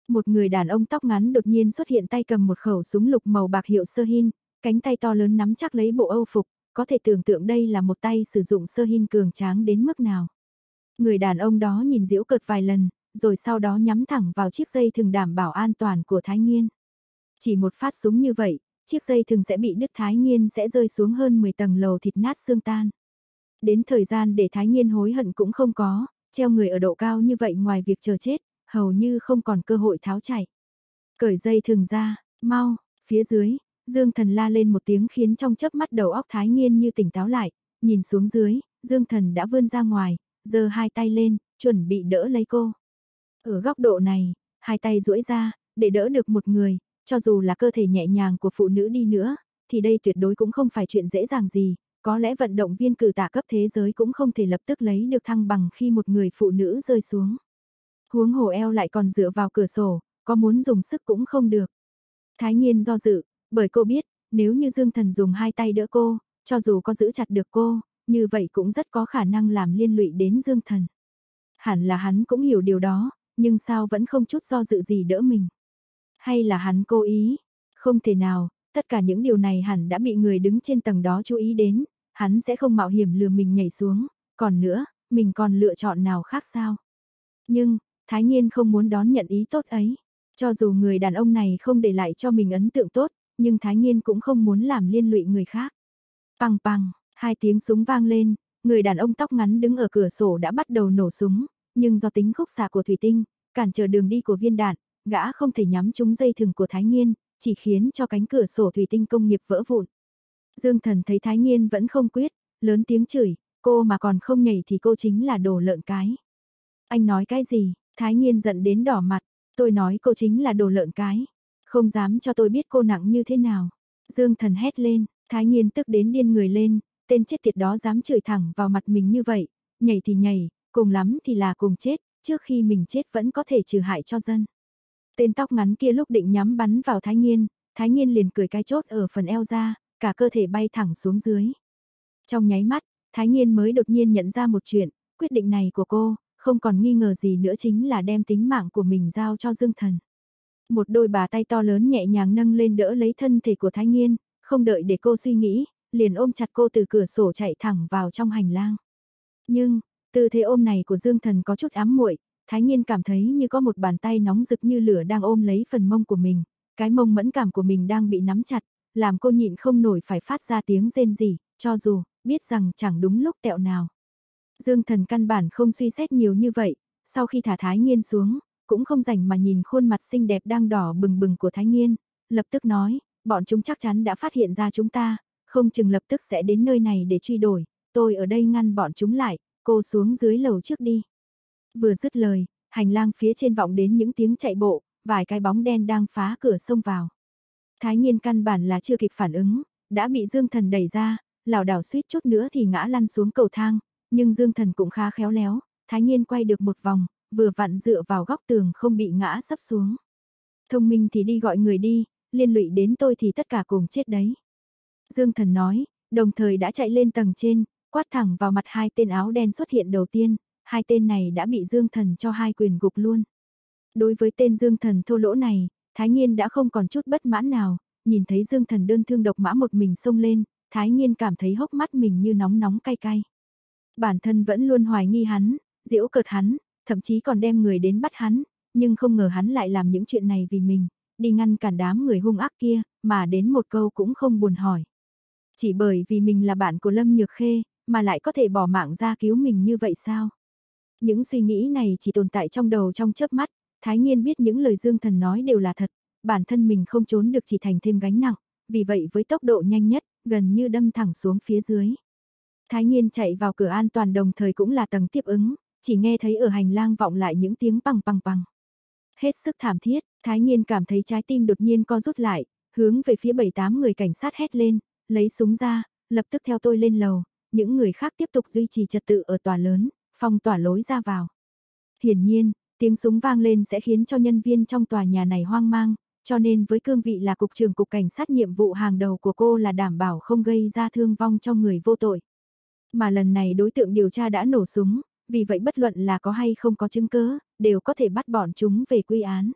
Một người đàn ông tóc ngắn đột nhiên xuất hiện tay cầm một khẩu súng lục màu bạc hiệu sơ hin, cánh tay to lớn nắm chắc lấy bộ âu phục, có thể tưởng tượng đây là một tay sử dụng sơ hin cường tráng đến mức nào. Người đàn ông đó nhìn diễu cợt vài lần, rồi sau đó nhắm thẳng vào chiếc dây thừng đảm bảo an toàn của Thái Nghiên. Chỉ một phát súng như vậy, chiếc dây thừng sẽ bị đứt Thái Nghiên sẽ rơi xuống hơn 10 tầng lầu thịt nát xương tan. Đến thời gian để Thái Nghiên hối hận cũng không có, treo người ở độ cao như vậy ngoài việc chờ chết, hầu như không còn cơ hội tháo chạy. Cởi dây thừng ra, mau, phía dưới, Dương Thần la lên một tiếng khiến trong chớp mắt đầu óc Thái Nghiên như tỉnh táo lại, nhìn xuống dưới, Dương Thần đã vươn ra ngoài, giơ hai tay lên, chuẩn bị đỡ lấy cô. Ở góc độ này, hai tay duỗi ra, để đỡ được một người, cho dù là cơ thể nhẹ nhàng của phụ nữ đi nữa, thì đây tuyệt đối cũng không phải chuyện dễ dàng gì, có lẽ vận động viên cử tạ cấp thế giới cũng không thể lập tức lấy được thăng bằng khi một người phụ nữ rơi xuống. Huống hồ eo lại còn dựa vào cửa sổ, có muốn dùng sức cũng không được. Thái nhiên do dự, bởi cô biết, nếu như Dương Thần dùng hai tay đỡ cô, cho dù có giữ chặt được cô, như vậy cũng rất có khả năng làm liên lụy đến Dương Thần. Hẳn là hắn cũng hiểu điều đó, nhưng sao vẫn không chút do dự gì đỡ mình. Hay là hắn cố ý? Không thể nào, tất cả những điều này hẳn đã bị người đứng trên tầng đó chú ý đến, hắn sẽ không mạo hiểm lừa mình nhảy xuống, còn nữa, mình còn lựa chọn nào khác sao? Nhưng, Thái Nhiên không muốn đón nhận ý tốt ấy. Cho dù người đàn ông này không để lại cho mình ấn tượng tốt, nhưng Thái Nhiên cũng không muốn làm liên lụy người khác. Păng păng, hai tiếng súng vang lên, người đàn ông tóc ngắn đứng ở cửa sổ đã bắt đầu nổ súng, nhưng do tính khúc xạ của thủy tinh, cản trở đường đi của viên đạn, gã không thể nhắm trúng dây thừng của Thái Nhiên, chỉ khiến cho cánh cửa sổ thủy tinh công nghiệp vỡ vụn. Dương Thần thấy Thái Nhiên vẫn không quyết, lớn tiếng chửi, cô mà còn không nhảy thì cô chính là đồ lợn cái. Anh nói cái gì? Thái Nhiên giận đến đỏ mặt, tôi nói cô chính là đồ lợn cái. Không dám cho tôi biết cô nặng như thế nào. Dương Thần hét lên, Thái Nhiên tức đến điên người lên, tên chết tiệt đó dám chửi thẳng vào mặt mình như vậy, nhảy thì nhảy, cùng lắm thì là cùng chết, trước khi mình chết vẫn có thể trừ hại cho dân. Tên tóc ngắn kia lúc định nhắm bắn vào Thái Nhiên, Thái Nhiên liền cười cái chốt ở phần eo ra, cả cơ thể bay thẳng xuống dưới. Trong nháy mắt, Thái Nhiên mới đột nhiên nhận ra một chuyện, quyết định này của cô, không còn nghi ngờ gì nữa chính là đem tính mạng của mình giao cho Dương Thần. Một đôi bà tay to lớn nhẹ nhàng nâng lên đỡ lấy thân thể của Thái Nhiên, không đợi để cô suy nghĩ, liền ôm chặt cô từ cửa sổ chạy thẳng vào trong hành lang. Nhưng, tư thế ôm này của Dương Thần có chút ám muội, Thái Nhiên cảm thấy như có một bàn tay nóng rực như lửa đang ôm lấy phần mông của mình, cái mông mẫn cảm của mình đang bị nắm chặt, làm cô nhịn không nổi phải phát ra tiếng rên rỉ, cho dù biết rằng chẳng đúng lúc tẹo nào. Dương Thần căn bản không suy xét nhiều như vậy, sau khi thả Thái Nhiên xuống, cũng không rảnh mà nhìn khuôn mặt xinh đẹp đang đỏ bừng bừng của Thái Nhiên, lập tức nói, bọn chúng chắc chắn đã phát hiện ra chúng ta, không chừng lập tức sẽ đến nơi này để truy đuổi, tôi ở đây ngăn bọn chúng lại, cô xuống dưới lầu trước đi. Vừa dứt lời, hành lang phía trên vọng đến những tiếng chạy bộ, vài cái bóng đen đang phá cửa xông vào. Thái nhiên căn bản là chưa kịp phản ứng, đã bị Dương Thần đẩy ra, lảo đảo suýt chút nữa thì ngã lăn xuống cầu thang, nhưng Dương Thần cũng khá khéo léo, Thái nhiên quay được một vòng, vừa vặn dựa vào góc tường không bị ngã sắp xuống. Thông minh thì đi gọi người đi, liên lụy đến tôi thì tất cả cùng chết đấy. Dương Thần nói, đồng thời đã chạy lên tầng trên, quát thẳng vào mặt hai tên áo đen xuất hiện đầu tiên, hai tên này đã bị Dương Thần cho hai quyền gục luôn. Đối với tên Dương Thần thô lỗ này, Thái Nhiên đã không còn chút bất mãn nào, nhìn thấy Dương Thần đơn thương độc mã một mình xông lên, Thái Nhiên cảm thấy hốc mắt mình như nóng nóng cay cay. Bản thân vẫn luôn hoài nghi hắn, diễu cợt hắn, thậm chí còn đem người đến bắt hắn, nhưng không ngờ hắn lại làm những chuyện này vì mình, đi ngăn cản đám người hung ác kia, mà đến một câu cũng không buồn hỏi. Chỉ bởi vì mình là bạn của Lâm Nhược Khê, mà lại có thể bỏ mạng ra cứu mình như vậy sao? Những suy nghĩ này chỉ tồn tại trong đầu trong chớp mắt, Thái Nhiên biết những lời Dương Thần nói đều là thật, bản thân mình không trốn được chỉ thành thêm gánh nặng, vì vậy với tốc độ nhanh nhất, gần như đâm thẳng xuống phía dưới. Thái Nhiên chạy vào cửa an toàn đồng thời cũng là tầng tiếp ứng, chỉ nghe thấy ở hành lang vọng lại những tiếng bằng bằng bằng. Hết sức thảm thiết, Thái Nhiên cảm thấy trái tim đột nhiên co rút lại, hướng về phía bảy tám người cảnh sát hét lên, lấy súng ra, lập tức theo tôi lên lầu, những người khác tiếp tục duy trì trật tự ở tòa lớn, phong tỏa lối ra vào. Hiển nhiên, tiếng súng vang lên sẽ khiến cho nhân viên trong tòa nhà này hoang mang, cho nên với cương vị là cục trưởng cục cảnh sát nhiệm vụ hàng đầu của cô là đảm bảo không gây ra thương vong cho người vô tội. Mà lần này đối tượng điều tra đã nổ súng, vì vậy bất luận là có hay không có chứng cứ, đều có thể bắt bọn chúng về quy án.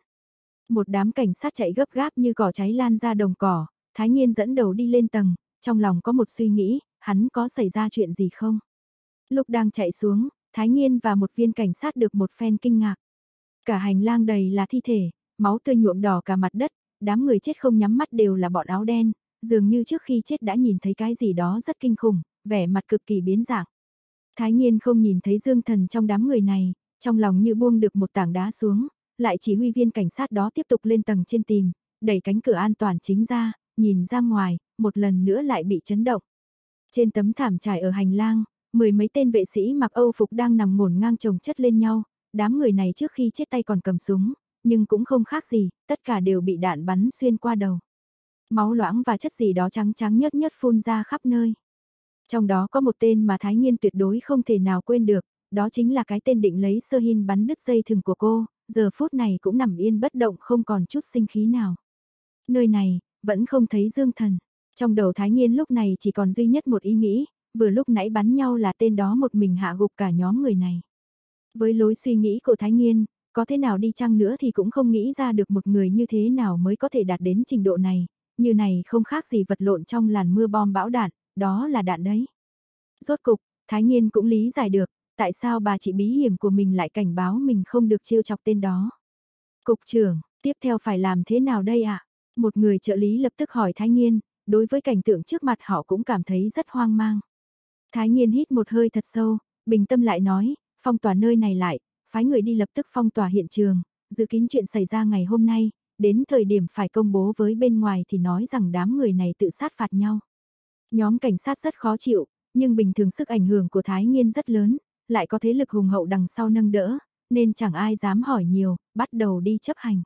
Một đám cảnh sát chạy gấp gáp như cỏ cháy lan ra đồng cỏ, Thái Nghiên dẫn đầu đi lên tầng, trong lòng có một suy nghĩ, hắn có xảy ra chuyện gì không? Lúc đang chạy xuống, Thái Nghiên và một viên cảnh sát được một phen kinh ngạc. Cả hành lang đầy là thi thể, máu tươi nhuộm đỏ cả mặt đất, đám người chết không nhắm mắt đều là bọn áo đen, dường như trước khi chết đã nhìn thấy cái gì đó rất kinh khủng, vẻ mặt cực kỳ biến dạng. Thái Nhiên không nhìn thấy Dương Thần trong đám người này, trong lòng như buông được một tảng đá xuống, lại chỉ huy viên cảnh sát đó tiếp tục lên tầng trên tìm, đẩy cánh cửa an toàn chính ra, nhìn ra ngoài, một lần nữa lại bị chấn động. Trên tấm thảm trải ở hành lang, mười mấy tên vệ sĩ mặc Âu phục đang nằm ngổn ngang chồng chất lên nhau, đám người này trước khi chết tay còn cầm súng, nhưng cũng không khác gì, tất cả đều bị đạn bắn xuyên qua đầu. Máu loãng và chất gì đó trắng trắng nhớt nhớt phun ra khắp nơi. Trong đó có một tên mà Thái Nhiên tuyệt đối không thể nào quên được, đó chính là cái tên định lấy sơ hin bắn đứt dây thừng của cô, giờ phút này cũng nằm yên bất động không còn chút sinh khí nào. Nơi này, vẫn không thấy dương thần. Trong đầu Thái Nhiên lúc này chỉ còn duy nhất một ý nghĩ, vừa lúc nãy bắn nhau là tên đó một mình hạ gục cả nhóm người này. Với lối suy nghĩ của Thái Nhiên, có thế nào đi chăng nữa thì cũng không nghĩ ra được một người như thế nào mới có thể đạt đến trình độ này, như này không khác gì vật lộn trong làn mưa bom bão đạn, đó là đạn đấy. Rốt cục, Thái Nhiên cũng lý giải được, tại sao bà chị bí hiểm của mình lại cảnh báo mình không được chiêu chọc tên đó. Cục trưởng, Tiếp theo phải làm thế nào đây ạ? Một người trợ lý lập tức hỏi Thái Nhiên, đối với cảnh tượng trước mặt họ cũng cảm thấy rất hoang mang. Thái Nhiên hít một hơi thật sâu, bình tâm lại nói, phong tỏa nơi này lại, phái người đi lập tức phong tỏa hiện trường, dự kín chuyện xảy ra ngày hôm nay, đến thời điểm phải công bố với bên ngoài thì nói rằng đám người này tự sát phạt nhau. Nhóm cảnh sát rất khó chịu, nhưng bình thường sức ảnh hưởng của Thái Nghiên rất lớn, lại có thế lực hùng hậu đằng sau nâng đỡ, nên chẳng ai dám hỏi nhiều, bắt đầu đi chấp hành.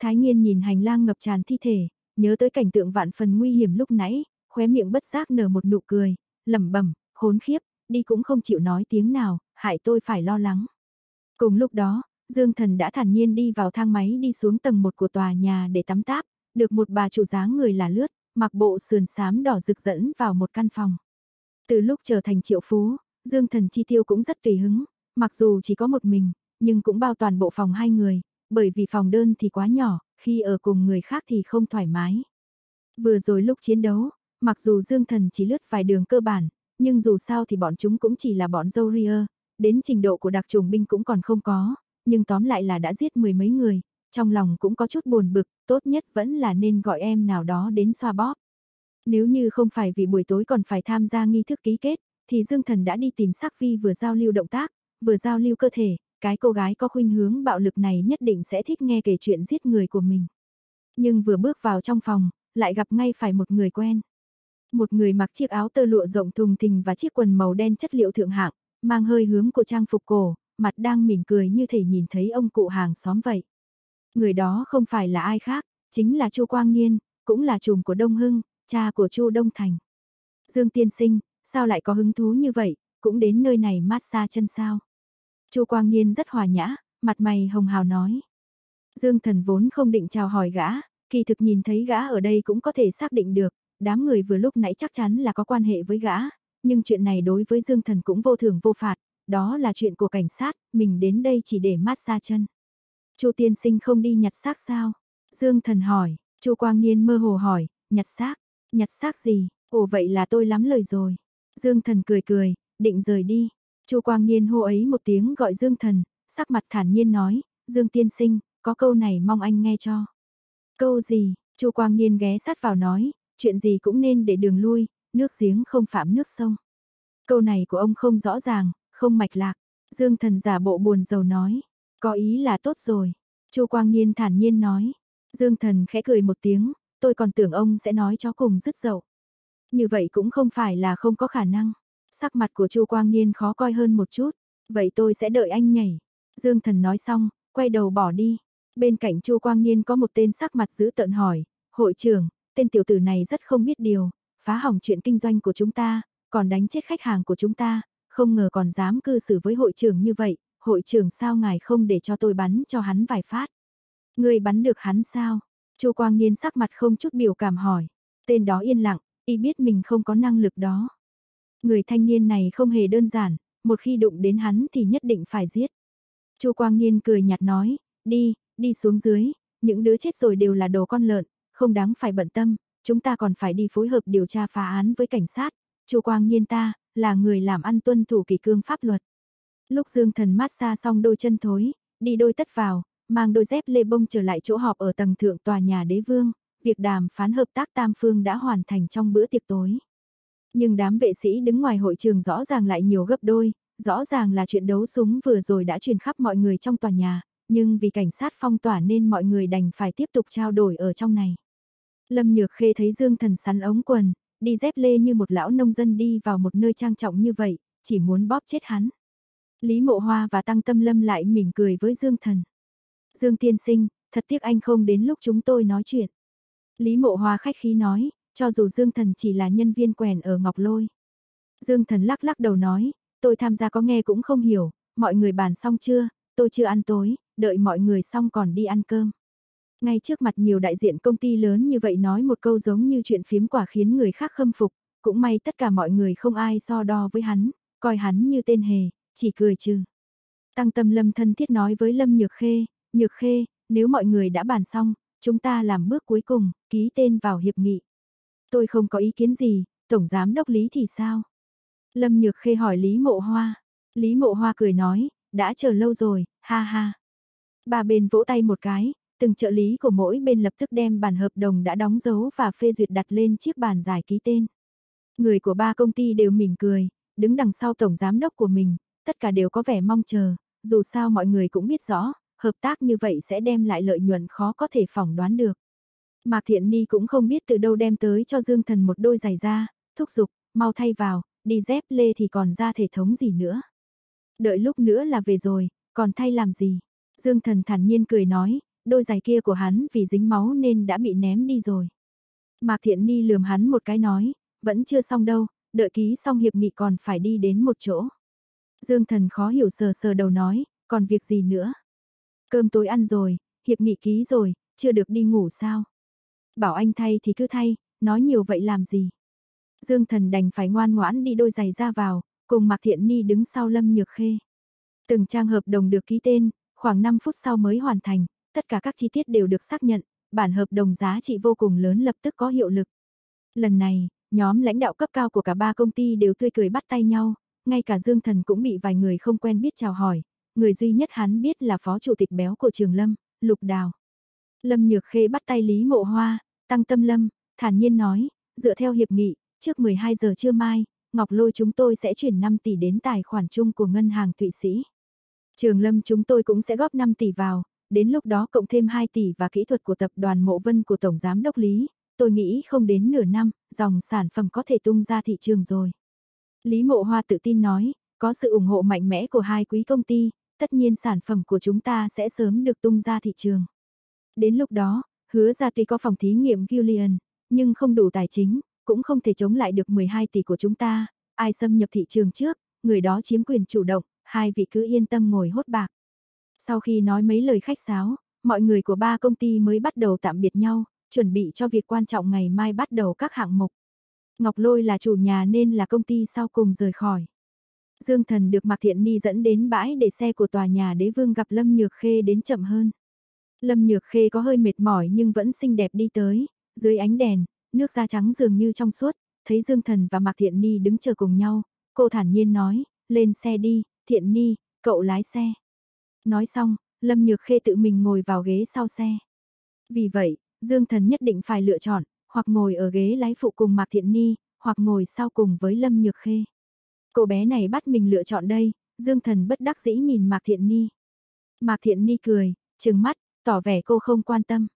Thái Nghiên nhìn hành lang ngập tràn thi thể, nhớ tới cảnh tượng vạn phần nguy hiểm lúc nãy, khóe miệng bất giác nở một nụ cười, lẩm bẩm, khốn khiếp, đi cũng không chịu nói tiếng nào, hại tôi phải lo lắng. Cùng lúc đó, Dương Thần đã thản nhiên đi vào thang máy đi xuống tầng 1 của tòa nhà để tắm táp, được một bà chủ dáng người là lướt, mặc bộ sườn xám đỏ rực dẫn vào một căn phòng. Từ lúc trở thành triệu phú, Dương Thần chi tiêu cũng rất tùy hứng, mặc dù chỉ có một mình, nhưng cũng bao toàn bộ phòng hai người, bởi vì phòng đơn thì quá nhỏ, khi ở cùng người khác thì không thoải mái. Vừa rồi lúc chiến đấu, mặc dù Dương Thần chỉ lướt vài đường cơ bản, nhưng dù sao thì bọn chúng cũng chỉ là bọn dâu ria, đến trình độ của đặc trùng binh cũng còn không có, nhưng tóm lại là đã giết mười mấy người, trong lòng cũng có chút buồn bực, tốt nhất vẫn là nên gọi em nào đó đến xoa bóp. Nếu như không phải vì buổi tối còn phải tham gia nghi thức ký kết, thì Dương Thần đã đi tìm Sắc Vi vừa giao lưu động tác, vừa giao lưu cơ thể, cái cô gái có khuynh hướng bạo lực này nhất định sẽ thích nghe kể chuyện giết người của mình. Nhưng vừa bước vào trong phòng, lại gặp ngay phải một người quen. Một người mặc chiếc áo tơ lụa rộng thùng thình và chiếc quần màu đen chất liệu thượng hạng, mang hơi hướng của trang phục cổ, mặt đang mỉm cười như thể nhìn thấy ông cụ hàng xóm vậy. Người đó không phải là ai khác, chính là Chu Quang Niên, cũng là chùm của Đông Hưng, cha của Chu Đông Thành. Dương Tiên Sinh, sao lại có hứng thú như vậy, cũng đến nơi này mát xa chân sao? Chu Quang Niên rất hòa nhã, mặt mày hồng hào nói. Dương Thần vốn không định chào hỏi gã, kỳ thực nhìn thấy gã ở đây cũng có thể xác định được, đám người vừa lúc nãy chắc chắn là có quan hệ với gã, nhưng chuyện này đối với Dương Thần cũng vô thưởng vô phạt, đó là chuyện của cảnh sát, mình đến đây chỉ để mát xa chân. Chu tiên sinh không đi nhặt xác sao? Dương Thần hỏi, Chu Quang Niên mơ hồ hỏi, nhặt xác, nhặt xác gì? Ồ vậy là tôi lắm lời rồi. Dương Thần cười cười, định rời đi. Chu Quang Niên hô ấy một tiếng gọi Dương Thần, sắc mặt thản nhiên nói, Dương tiên sinh, có câu này mong anh nghe cho. Câu gì? Chu Quang Niên ghé sát vào nói, chuyện gì cũng nên để đường lui, nước giếng không phạm nước sông. Câu này của ông không rõ ràng, không mạch lạc. Dương Thần giả bộ buồn rầu nói, có ý là tốt rồi. Chu Quang Niên thản nhiên nói. Dương Thần khẽ cười một tiếng, tôi còn tưởng ông sẽ nói cho cùng dứt dậu. Như vậy cũng không phải là không có khả năng. Sắc mặt của Chu Quang Niên khó coi hơn một chút, vậy tôi sẽ đợi anh nhảy. Dương Thần nói xong, quay đầu bỏ đi. Bên cạnh Chu Quang Niên có một tên sắc mặt giữ tợn hỏi, hội trưởng, tên tiểu tử này rất không biết điều, phá hỏng chuyện kinh doanh của chúng ta, còn đánh chết khách hàng của chúng ta, không ngờ còn dám cư xử với hội trưởng như vậy, hội trưởng sao ngài không để cho tôi bắn cho hắn vài phát. Người bắn được hắn sao? Chu Quang Niên sắc mặt không chút biểu cảm hỏi. Tên đó yên lặng, y biết mình không có năng lực đó. Người thanh niên này không hề đơn giản, một khi đụng đến hắn thì nhất định phải giết. Chu Quang Niên cười nhạt nói, đi, đi xuống dưới, những đứa chết rồi đều là đồ con lợn, không đáng phải bận tâm, chúng ta còn phải đi phối hợp điều tra phá án với cảnh sát. Chu Quang Niên ta, là người làm ăn tuân thủ kỷ cương pháp luật. Lúc Dương Thần mát xa xong đôi chân thối, đi đôi tất vào, mang đôi dép lê bông trở lại chỗ họp ở tầng thượng tòa nhà đế vương, việc đàm phán hợp tác tam phương đã hoàn thành trong bữa tiệc tối. Nhưng đám vệ sĩ đứng ngoài hội trường rõ ràng lại nhiều gấp đôi, rõ ràng là chuyện đấu súng vừa rồi đã truyền khắp mọi người trong tòa nhà, nhưng vì cảnh sát phong tỏa nên mọi người đành phải tiếp tục trao đổi ở trong này. Lâm Nhược Khê thấy Dương Thần sắn ống quần, đi dép lê như một lão nông dân đi vào một nơi trang trọng như vậy, chỉ muốn bóp chết hắn. Lý Mộ Hoa và Tăng Tâm Lâm lại mỉm cười với Dương Thần. Dương Tiên Sinh, thật tiếc anh không đến lúc chúng tôi nói chuyện. Lý Mộ Hoa khách khí nói, cho dù Dương Thần chỉ là nhân viên quèn ở Ngọc Lôi. Dương Thần lắc lắc đầu nói, tôi tham gia có nghe cũng không hiểu, mọi người bàn xong chưa, tôi chưa ăn tối, đợi mọi người xong còn đi ăn cơm. Ngay trước mặt nhiều đại diện công ty lớn như vậy nói một câu giống như chuyện phiếm quả khiến người khác khâm phục, cũng may tất cả mọi người không ai so đo với hắn, coi hắn như tên hề, chỉ cười trừ. Tăng tâm lâm thân thiết nói với Lâm Nhược Khê, Nhược Khê, nếu mọi người đã bàn xong, chúng ta làm bước cuối cùng, ký tên vào hiệp nghị. Tôi không có ý kiến gì, Tổng Giám Đốc Lý thì sao? Lâm Nhược Khê hỏi Lý Mộ Hoa. Lý Mộ Hoa cười nói, đã chờ lâu rồi, ha ha. Ba bên vỗ tay một cái, từng trợ lý của mỗi bên lập tức đem bản hợp đồng đã đóng dấu và phê duyệt đặt lên chiếc bàn giải ký tên. Người của ba công ty đều mỉm cười, đứng đằng sau tổng giám đốc của mình, tất cả đều có vẻ mong chờ, dù sao mọi người cũng biết rõ, hợp tác như vậy sẽ đem lại lợi nhuận khó có thể phỏng đoán được. Mạc Thiện Ni cũng không biết từ đâu đem tới cho Dương Thần một đôi giày da, thúc giục, mau thay vào, đi dép lê thì còn ra thể thống gì nữa. Đợi lúc nữa là về rồi, còn thay làm gì? Dương Thần thản nhiên cười nói, đôi giày kia của hắn vì dính máu nên đã bị ném đi rồi. Mạc Thiện Ni lườm hắn một cái nói, vẫn chưa xong đâu, đợi ký xong hiệp nghị còn phải đi đến một chỗ. Dương Thần khó hiểu sờ sờ đầu nói, còn việc gì nữa? Cơm tối ăn rồi, hiệp nghị ký rồi, chưa được đi ngủ sao? Bảo anh thay thì cứ thay, nói nhiều vậy làm gì? Dương Thần đành phải ngoan ngoãn đi đôi giày ra vào, cùng Mạc Thiện Ni đứng sau Lâm Nhược Khê. Từng trang hợp đồng được ký tên, khoảng 5 phút sau mới hoàn thành, tất cả các chi tiết đều được xác nhận, bản hợp đồng giá trị vô cùng lớn lập tức có hiệu lực. Lần này, nhóm lãnh đạo cấp cao của cả ba công ty đều tươi cười bắt tay nhau, ngay cả Dương Thần cũng bị vài người không quen biết chào hỏi, người duy nhất hắn biết là phó chủ tịch béo của Trường Lâm, Lục Đào. Lâm Nhược Khê bắt tay Lý Mộ Hoa, tăng tâm lâm, thản nhiên nói, dựa theo hiệp nghị, trước 12 giờ trưa mai, Ngọc Lôi chúng tôi sẽ chuyển 5 tỷ đến tài khoản chung của ngân hàng Thụy Sĩ. Trường Lâm chúng tôi cũng sẽ góp 5 tỷ vào, đến lúc đó cộng thêm 2 tỷ và kỹ thuật của tập đoàn Mộ Vân của Tổng Giám Đốc Lý, tôi nghĩ không đến nửa năm, dòng sản phẩm có thể tung ra thị trường rồi. Lý Mộ Hoa tự tin nói, có sự ủng hộ mạnh mẽ của hai quý công ty, tất nhiên sản phẩm của chúng ta sẽ sớm được tung ra thị trường. Đến lúc đó, hứa ra tuy có phòng thí nghiệm Gillian, nhưng không đủ tài chính, cũng không thể chống lại được 12 tỷ của chúng ta, ai xâm nhập thị trường trước, người đó chiếm quyền chủ động, hai vị cứ yên tâm ngồi hốt bạc. Sau khi nói mấy lời khách sáo, mọi người của ba công ty mới bắt đầu tạm biệt nhau, chuẩn bị cho việc quan trọng ngày mai bắt đầu các hạng mục. Ngọc Lôi là chủ nhà nên là công ty sau cùng rời khỏi. Dương Thần được Mạc Thiện Ni dẫn đến bãi để xe của tòa nhà đế vương gặp Lâm Nhược Khê đến chậm hơn. Lâm Nhược Khê có hơi mệt mỏi nhưng vẫn xinh đẹp đi tới, dưới ánh đèn, nước da trắng dường như trong suốt, thấy Dương Thần và Mạc Thiện Ni đứng chờ cùng nhau, cô thản nhiên nói, lên xe đi, Thiện Ni, cậu lái xe. Nói xong, Lâm Nhược Khê tự mình ngồi vào ghế sau xe. Vì vậy, Dương Thần nhất định phải lựa chọn, hoặc ngồi ở ghế lái phụ cùng Mạc Thiện Ni, hoặc ngồi sau cùng với Lâm Nhược Khê. Cô bé này bắt mình lựa chọn đây, Dương Thần bất đắc dĩ nhìn Mạc Thiện Ni. Mạc Thiện Ni cười, trừng mắt, tỏ vẻ cô không quan tâm.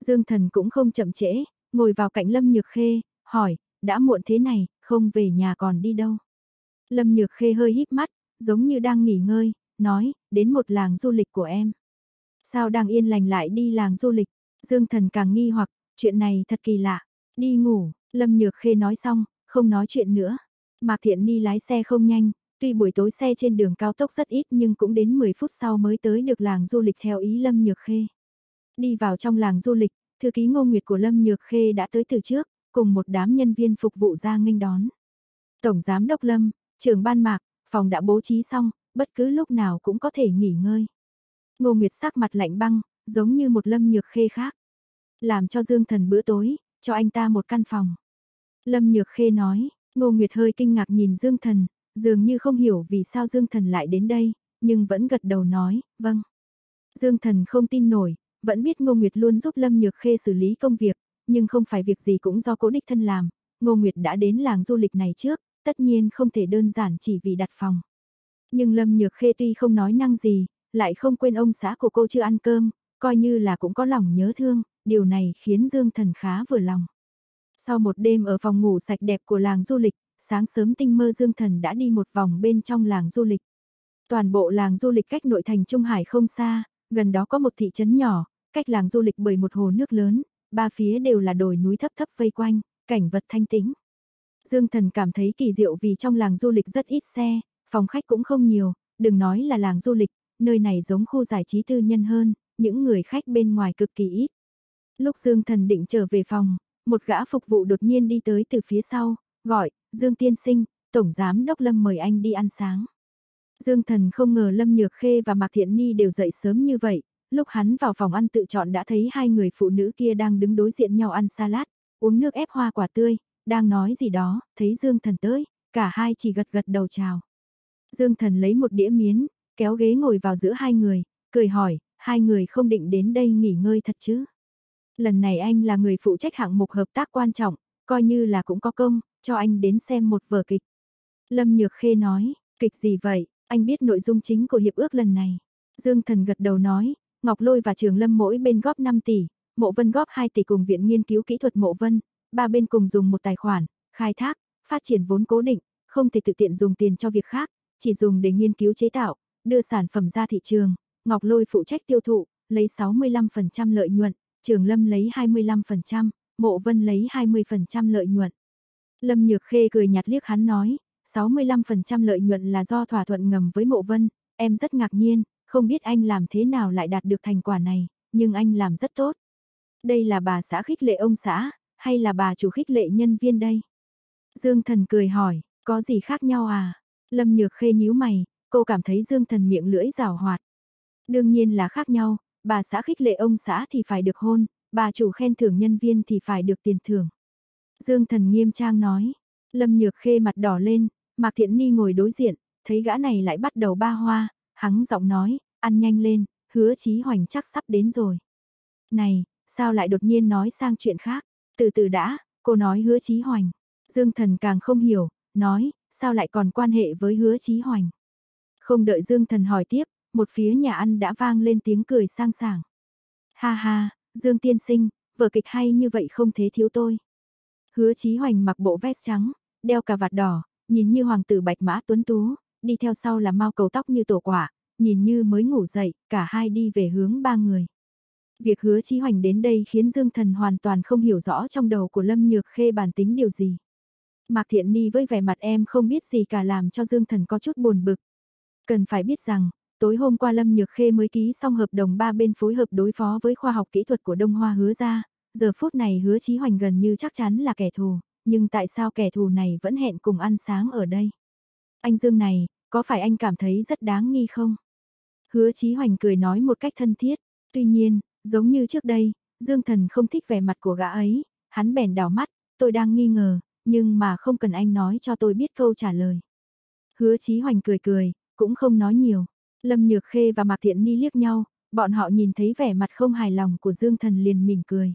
Dương Thần cũng không chậm trễ, ngồi vào cạnh Lâm Nhược Khê, hỏi, đã muộn thế này, không về nhà còn đi đâu. Lâm Nhược Khê hơi híp mắt, giống như đang nghỉ ngơi, nói, đến một làng du lịch của em. Sao đang yên lành lại đi làng du lịch? Dương Thần càng nghi hoặc, chuyện này thật kỳ lạ. Đi ngủ, Lâm Nhược Khê nói xong, không nói chuyện nữa. Mạc Thiện Ni lái xe không nhanh, tuy buổi tối xe trên đường cao tốc rất ít nhưng cũng đến 10 phút sau mới tới được làng du lịch theo ý Lâm Nhược Khê. Đi vào trong làng du lịch, thư ký Ngô Nguyệt của Lâm Nhược Khê đã tới từ trước, cùng một đám nhân viên phục vụ ra nghênh đón. Tổng giám đốc Lâm, trưởng ban Mạc, phòng đã bố trí xong, bất cứ lúc nào cũng có thể nghỉ ngơi. Ngô Nguyệt sắc mặt lạnh băng, giống như một Lâm Nhược Khê khác. Làm cho Dương Thần bữa tối, cho anh ta một căn phòng. Lâm Nhược Khê nói, Ngô Nguyệt hơi kinh ngạc nhìn Dương Thần, dường như không hiểu vì sao Dương Thần lại đến đây, nhưng vẫn gật đầu nói, vâng. Dương Thần không tin nổi, vẫn biết Ngô Nguyệt luôn giúp Lâm Nhược Khê xử lý công việc, nhưng không phải việc gì cũng do cố đích thân làm. Ngô Nguyệt đã đến làng du lịch này trước, tất nhiên không thể đơn giản chỉ vì đặt phòng. Nhưng Lâm Nhược Khê tuy không nói năng gì, lại không quên ông xã của cô chưa ăn cơm, coi như là cũng có lòng nhớ thương, điều này khiến Dương Thần khá vừa lòng. Sau một đêm ở phòng ngủ sạch đẹp của làng du lịch, sáng sớm tinh mơ Dương Thần đã đi một vòng bên trong làng du lịch. Toàn bộ làng du lịch cách nội thành Trung Hải không xa, gần đó có một thị trấn nhỏ, cách làng du lịch bởi một hồ nước lớn, ba phía đều là đồi núi thấp thấp vây quanh, cảnh vật thanh tĩnh. Dương Thần cảm thấy kỳ diệu vì trong làng du lịch rất ít xe, phòng khách cũng không nhiều, đừng nói là làng du lịch, nơi này giống khu giải trí tư nhân hơn, những người khách bên ngoài cực kỳ ít. Lúc Dương Thần định trở về phòng, một gã phục vụ đột nhiên đi tới từ phía sau, gọi, Dương Tiên Sinh, Tổng Giám Đốc Lâm mời anh đi ăn sáng. Dương Thần không ngờ Lâm Nhược Khê và Mạc Thiện Ni đều dậy sớm như vậy, lúc hắn vào phòng ăn tự chọn đã thấy hai người phụ nữ kia đang đứng đối diện nhau ăn salad, uống nước ép hoa quả tươi, đang nói gì đó, thấy Dương Thần tới, cả hai chỉ gật gật đầu chào. Dương Thần lấy một đĩa miến, kéo ghế ngồi vào giữa hai người, cười hỏi, hai người không định đến đây nghỉ ngơi thật chứ. Lần này anh là người phụ trách hạng mục hợp tác quan trọng, coi như là cũng có công, cho anh đến xem một vở kịch. Lâm Nhược Khê nói, kịch gì vậy, anh biết nội dung chính của hiệp ước lần này. Dương Thần gật đầu nói, Ngọc Lôi và Trường Lâm mỗi bên góp 5 tỷ, Mộ Vân góp 2 tỷ cùng Viện Nghiên cứu Kỹ thuật Mộ Vân, ba bên cùng dùng một tài khoản, khai thác, phát triển vốn cố định, không thể tự tiện dùng tiền cho việc khác, chỉ dùng để nghiên cứu chế tạo, đưa sản phẩm ra thị trường. Ngọc Lôi phụ trách tiêu thụ, lấy 65% lợi nhuận, Trường Lâm lấy 25%, Mộ Vân lấy 20% lợi nhuận. Lâm Nhược Khê cười nhạt liếc hắn nói, 65% lợi nhuận là do thỏa thuận ngầm với Mộ Vân, em rất ngạc nhiên, không biết anh làm thế nào lại đạt được thành quả này, nhưng anh làm rất tốt. Đây là bà xã khích lệ ông xã, hay là bà chủ khích lệ nhân viên đây? Dương Thần cười hỏi, có gì khác nhau à? Lâm Nhược Khê nhíu mày, cô cảm thấy Dương Thần miệng lưỡi rào hoạt. Đương nhiên là khác nhau, bà xã khích lệ ông xã thì phải được hôn, bà chủ khen thưởng nhân viên thì phải được tiền thưởng. Dương Thần nghiêm trang nói, Lâm Nhược Khê mặt đỏ lên, Mạc Thiện Ni ngồi đối diện, thấy gã này lại bắt đầu ba hoa, hắn giọng nói, ăn nhanh lên, hứa chí hoành chắc sắp đến rồi. Này, sao lại đột nhiên nói sang chuyện khác, từ từ đã, cô nói hứa chí hoành. Dương Thần càng không hiểu, nói, sao lại còn quan hệ với hứa chí hoành. Không đợi Dương Thần hỏi tiếp, một phía nhà ăn đã vang lên tiếng cười sang sảng. Ha ha, Dương Tiên Sinh, vở kịch hay như vậy không thế thiếu tôi. Hứa Chí Hoành mặc bộ vest trắng, đeo cà vạt đỏ, nhìn như hoàng tử bạch mã tuấn tú, đi theo sau là mau cầu tóc như tổ quả, nhìn như mới ngủ dậy, cả hai đi về hướng ba người. Việc hứa Chí Hoành đến đây khiến Dương Thần hoàn toàn không hiểu rõ trong đầu của Lâm Nhược Khê bản tính điều gì. Mạc Thiện Ni với vẻ mặt em không biết gì cả làm cho Dương Thần có chút buồn bực. Cần phải biết rằng, tối hôm qua Lâm Nhược Khê mới ký xong hợp đồng ba bên phối hợp đối phó với khoa học kỹ thuật của Đông Hoa hứa ra, giờ phút này hứa Chí Hoành gần như chắc chắn là kẻ thù, nhưng tại sao kẻ thù này vẫn hẹn cùng ăn sáng ở đây? Anh Dương này, có phải anh cảm thấy rất đáng nghi không? Hứa Chí Hoành cười nói một cách thân thiết, tuy nhiên, giống như trước đây, Dương Thần không thích vẻ mặt của gã ấy, hắn bèn đảo mắt, tôi đang nghi ngờ, nhưng mà không cần anh nói cho tôi biết câu trả lời. Hứa Chí Hoành cười cười, cũng không nói nhiều. Lâm Nhược Khê và Mạc Thiện Ni liếc nhau, bọn họ nhìn thấy vẻ mặt không hài lòng của Dương Thần liền mỉm cười.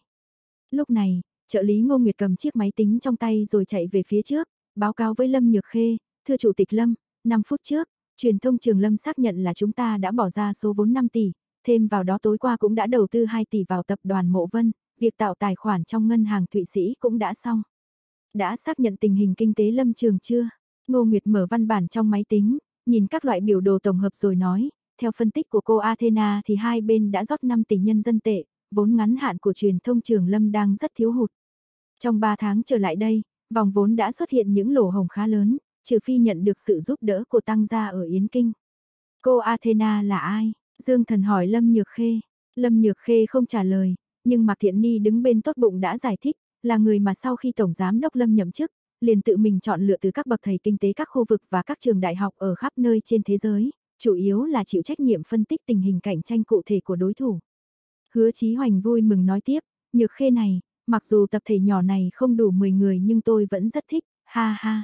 Lúc này, trợ lý Ngô Nguyệt cầm chiếc máy tính trong tay rồi chạy về phía trước, báo cáo với Lâm Nhược Khê, thưa Chủ tịch Lâm, 5 phút trước, truyền thông trường Lâm xác nhận là chúng ta đã bỏ ra số vốn 5 tỷ, thêm vào đó tối qua cũng đã đầu tư 2 tỷ vào tập đoàn Mộ Vân, việc tạo tài khoản trong ngân hàng Thụy Sĩ cũng đã xong. Đã xác nhận tình hình kinh tế Lâm Trường chưa? Ngô Nguyệt mở văn bản trong máy tính, nhìn các loại biểu đồ tổng hợp rồi nói, theo phân tích của cô Athena thì hai bên đã rót 5 tỷ nhân dân tệ, vốn ngắn hạn của truyền thông trường Lâm đang rất thiếu hụt. Trong 3 tháng trở lại đây, vòng vốn đã xuất hiện những lỗ hồng khá lớn, trừ phi nhận được sự giúp đỡ của tăng gia ở Yến Kinh. Cô Athena là ai? Dương Thần hỏi Lâm Nhược Khê. Lâm Nhược Khê không trả lời, nhưng Mạc Thiện Ni đứng bên tốt bụng đã giải thích, là người mà sau khi Tổng Giám Đốc Lâm nhậm chức, liền tự mình chọn lựa từ các bậc thầy kinh tế các khu vực và các trường đại học ở khắp nơi trên thế giới, chủ yếu là chịu trách nhiệm phân tích tình hình cạnh tranh cụ thể của đối thủ. Hứa Chí Hoành vui mừng nói tiếp, nhược khê này, mặc dù tập thể nhỏ này không đủ 10 người nhưng tôi vẫn rất thích, ha ha.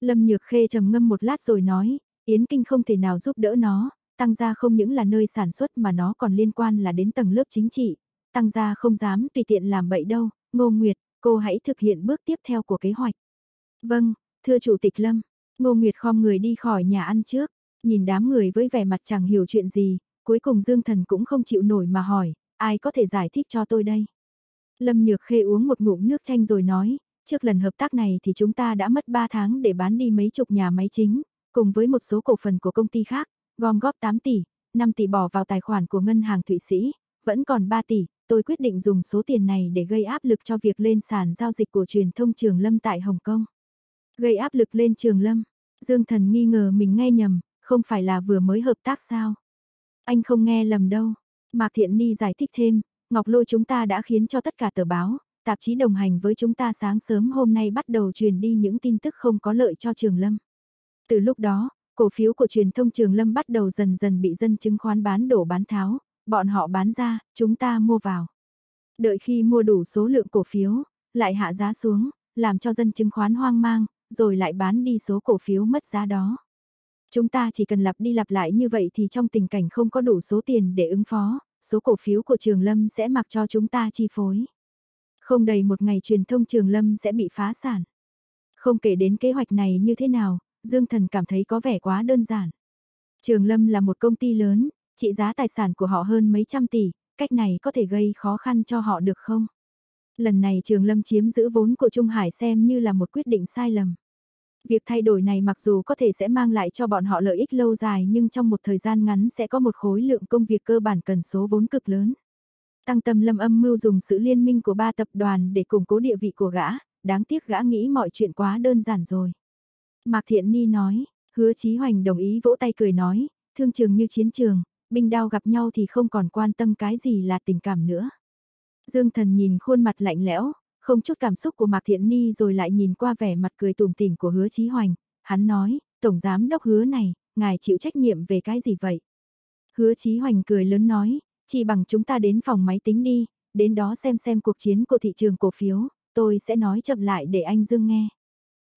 Lâm Nhược Khê trầm ngâm một lát rồi nói, Yến Kinh không thể nào giúp đỡ nó, tăng gia không những là nơi sản xuất mà nó còn liên quan là đến tầng lớp chính trị, tăng gia không dám tùy tiện làm bậy đâu, Ngô Nguyệt, cô hãy thực hiện bước tiếp theo của kế hoạch. Vâng, thưa Chủ tịch Lâm, Ngô Nguyệt khom người đi khỏi nhà ăn trước, nhìn đám người với vẻ mặt chẳng hiểu chuyện gì, cuối cùng Dương Thần cũng không chịu nổi mà hỏi, ai có thể giải thích cho tôi đây? Lâm Nhược Khê uống một ngụm nước chanh rồi nói, trước lần hợp tác này thì chúng ta đã mất 3 tháng để bán đi mấy chục nhà máy chính, cùng với một số cổ phần của công ty khác, gom góp 8 tỷ, 5 tỷ bỏ vào tài khoản của ngân hàng Thụy Sĩ, vẫn còn 3 tỷ, tôi quyết định dùng số tiền này để gây áp lực cho việc lên sàn giao dịch của truyền thông Trường Lâm tại Hồng Kông. Gây áp lực lên Trường Lâm, Dương Thần nghi ngờ mình nghe nhầm, không phải là vừa mới hợp tác sao? Anh không nghe lầm đâu. Mạc Thiện Ni giải thích thêm, Ngọc Lôi chúng ta đã khiến cho tất cả tờ báo, tạp chí đồng hành với chúng ta sáng sớm hôm nay bắt đầu truyền đi những tin tức không có lợi cho Trường Lâm. Từ lúc đó, cổ phiếu của truyền thông Trường Lâm bắt đầu dần dần bị dân chứng khoán bán đổ bán tháo, bọn họ bán ra, chúng ta mua vào. Đợi khi mua đủ số lượng cổ phiếu, lại hạ giá xuống, làm cho dân chứng khoán hoang mang, rồi lại bán đi số cổ phiếu mất giá đó. Chúng ta chỉ cần lặp đi lặp lại như vậy thì trong tình cảnh không có đủ số tiền để ứng phó, số cổ phiếu của Trường Lâm sẽ mặc cho chúng ta chi phối. Không đầy một ngày truyền thông Trường Lâm sẽ bị phá sản. Không kể đến kế hoạch này như thế nào, Dương Thần cảm thấy có vẻ quá đơn giản. Trường Lâm là một công ty lớn, trị giá tài sản của họ hơn mấy trăm tỷ, cách này có thể gây khó khăn cho họ được không? Lần này Trường Lâm chiếm giữ vốn của Trung Hải xem như là một quyết định sai lầm. Việc thay đổi này mặc dù có thể sẽ mang lại cho bọn họ lợi ích lâu dài nhưng trong một thời gian ngắn sẽ có một khối lượng công việc cơ bản cần số vốn cực lớn. Tăng tâm lâm âm mưu dùng sự liên minh của ba tập đoàn để củng cố địa vị của gã, đáng tiếc gã nghĩ mọi chuyện quá đơn giản rồi. Mạc Thiện Ni nói, hứa Chí Hoành đồng ý vỗ tay cười nói, thương trường như chiến trường, binh đao gặp nhau thì không còn quan tâm cái gì là tình cảm nữa. Dương Thần nhìn khuôn mặt lạnh lẽo, không chút cảm xúc của Mạc Thiện Ni rồi lại nhìn qua vẻ mặt cười tủm tỉm của hứa Chí Hoành, hắn nói, Tổng Giám Đốc hứa này, ngài chịu trách nhiệm về cái gì vậy? Hứa Chí Hoành cười lớn nói, chỉ bằng chúng ta đến phòng máy tính đi, đến đó xem xem cuộc chiến của thị trường cổ phiếu, tôi sẽ nói chậm lại để anh Dương nghe.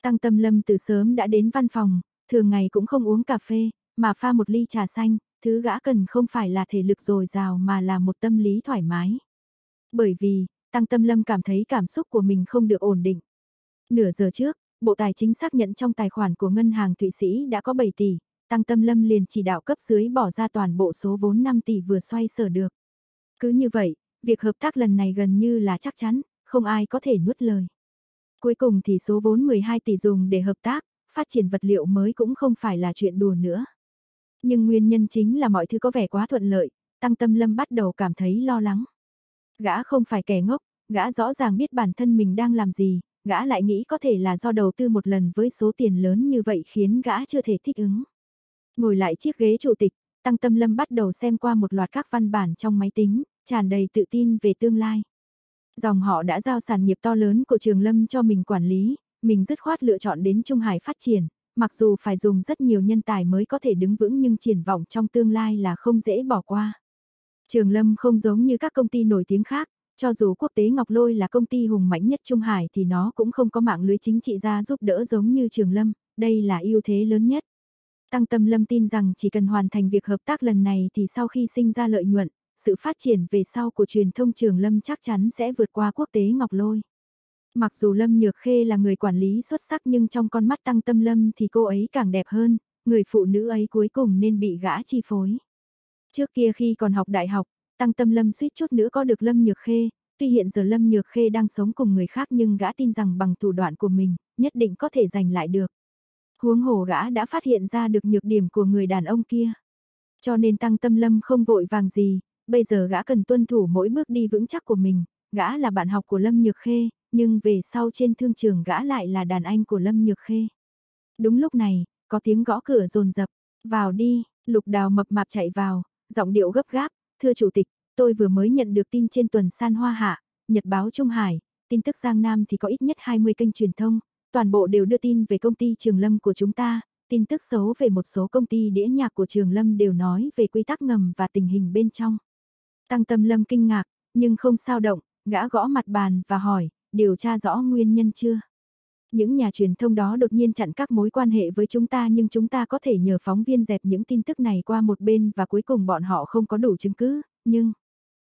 Tăng Tâm Lâm từ sớm đã đến văn phòng, thường ngày cũng không uống cà phê, mà pha một ly trà xanh, thứ gã cần không phải là thể lực dồi dào mà là một tâm lý thoải mái. Bởi vì, Tăng Tâm Lâm cảm thấy cảm xúc của mình không được ổn định. Nửa giờ trước, Bộ Tài chính xác nhận trong tài khoản của ngân hàng Thụy Sĩ đã có 7 tỷ, Tăng Tâm Lâm liền chỉ đạo cấp dưới bỏ ra toàn bộ số vốn 5 tỷ vừa xoay sở được. Cứ như vậy, việc hợp tác lần này gần như là chắc chắn, không ai có thể nuốt lời. Cuối cùng thì số vốn 12 tỷ dùng để hợp tác, phát triển vật liệu mới cũng không phải là chuyện đùa nữa. Nhưng nguyên nhân chính là mọi thứ có vẻ quá thuận lợi, Tăng Tâm Lâm bắt đầu cảm thấy lo lắng. Gã không phải kẻ ngốc, gã rõ ràng biết bản thân mình đang làm gì, gã lại nghĩ có thể là do đầu tư một lần với số tiền lớn như vậy khiến gã chưa thể thích ứng. Ngồi lại chiếc ghế chủ tịch, Tăng Tâm Lâm bắt đầu xem qua một loạt các văn bản trong máy tính, tràn đầy tự tin về tương lai. Dòng họ đã giao sản nghiệp to lớn của Trường Lâm cho mình quản lý, mình dứt khoát lựa chọn đến Trung Hải phát triển, mặc dù phải dùng rất nhiều nhân tài mới có thể đứng vững nhưng triển vọng trong tương lai là không dễ bỏ qua. Trường Lâm không giống như các công ty nổi tiếng khác, cho dù quốc tế Ngọc Lôi là công ty hùng mạnh nhất Trung Hải thì nó cũng không có mạng lưới chính trị ra giúp đỡ giống như Trường Lâm, đây là ưu thế lớn nhất. Tăng Tâm Lâm tin rằng chỉ cần hoàn thành việc hợp tác lần này thì sau khi sinh ra lợi nhuận, sự phát triển về sau của truyền thông Trường Lâm chắc chắn sẽ vượt qua quốc tế Ngọc Lôi. Mặc dù Lâm Nhược Khê là người quản lý xuất sắc nhưng trong con mắt Tăng Tâm Lâm thì cô ấy càng đẹp hơn, người phụ nữ ấy cuối cùng nên bị gã chi phối. Trước kia khi còn học đại học, Tăng Tâm Lâm suýt chút nữa có được Lâm Nhược Khê, tuy hiện giờ Lâm Nhược Khê đang sống cùng người khác nhưng gã tin rằng bằng thủ đoạn của mình, nhất định có thể giành lại được. Huống hồ gã đã phát hiện ra được nhược điểm của người đàn ông kia. Cho nên Tăng Tâm Lâm không vội vàng gì, bây giờ gã cần tuân thủ mỗi bước đi vững chắc của mình, gã là bạn học của Lâm Nhược Khê, nhưng về sau trên thương trường gã lại là đàn anh của Lâm Nhược Khê. Đúng lúc này, có tiếng gõ cửa rồn rập, vào đi, lục đào mập mạp chạy vào, giọng điệu gấp gáp, thưa chủ tịch, tôi vừa mới nhận được tin trên tuần san hoa hạ, nhật báo Trung Hải, tin tức Giang Nam thì có ít nhất 20 kênh truyền thông, toàn bộ đều đưa tin về công ty Trường Lâm của chúng ta, tin tức xấu về một số công ty đĩa nhạc của Trường Lâm đều nói về quy tắc ngầm và tình hình bên trong. Tăng Tâm Lâm kinh ngạc, nhưng không sao động, gã gõ mặt bàn và hỏi, điều tra rõ nguyên nhân chưa? Những nhà truyền thông đó đột nhiên chặn các mối quan hệ với chúng ta nhưng chúng ta có thể nhờ phóng viên dẹp những tin tức này qua một bên và cuối cùng bọn họ không có đủ chứng cứ, nhưng...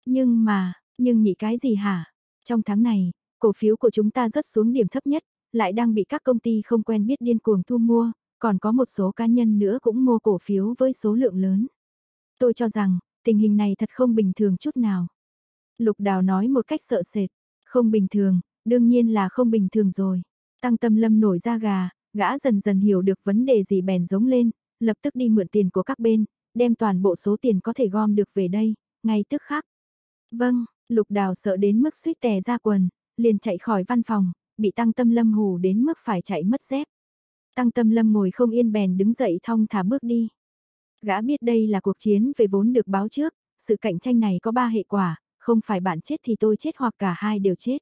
Nhưng mà, nhưng nhị cái gì hả? Trong tháng này, cổ phiếu của chúng ta rất xuống điểm thấp nhất, lại đang bị các công ty không quen biết điên cuồng thu mua, còn có một số cá nhân nữa cũng mua cổ phiếu với số lượng lớn. Tôi cho rằng, tình hình này thật không bình thường chút nào. Lục Đào nói một cách sợ sệt, không bình thường, đương nhiên là không bình thường rồi. Tăng tâm lâm nổi ra gà, gã dần dần hiểu được vấn đề gì bèn giống lên, lập tức đi mượn tiền của các bên, đem toàn bộ số tiền có thể gom được về đây, ngay tức khắc. Vâng, lục đào sợ đến mức suýt tè ra quần, liền chạy khỏi văn phòng, bị tăng tâm lâm hù đến mức phải chạy mất dép. Tăng tâm lâm ngồi không yên bèn đứng dậy thong thả bước đi. Gã biết đây là cuộc chiến về vốn được báo trước, sự cạnh tranh này có ba hệ quả, không phải bạn chết thì tôi chết hoặc cả hai đều chết.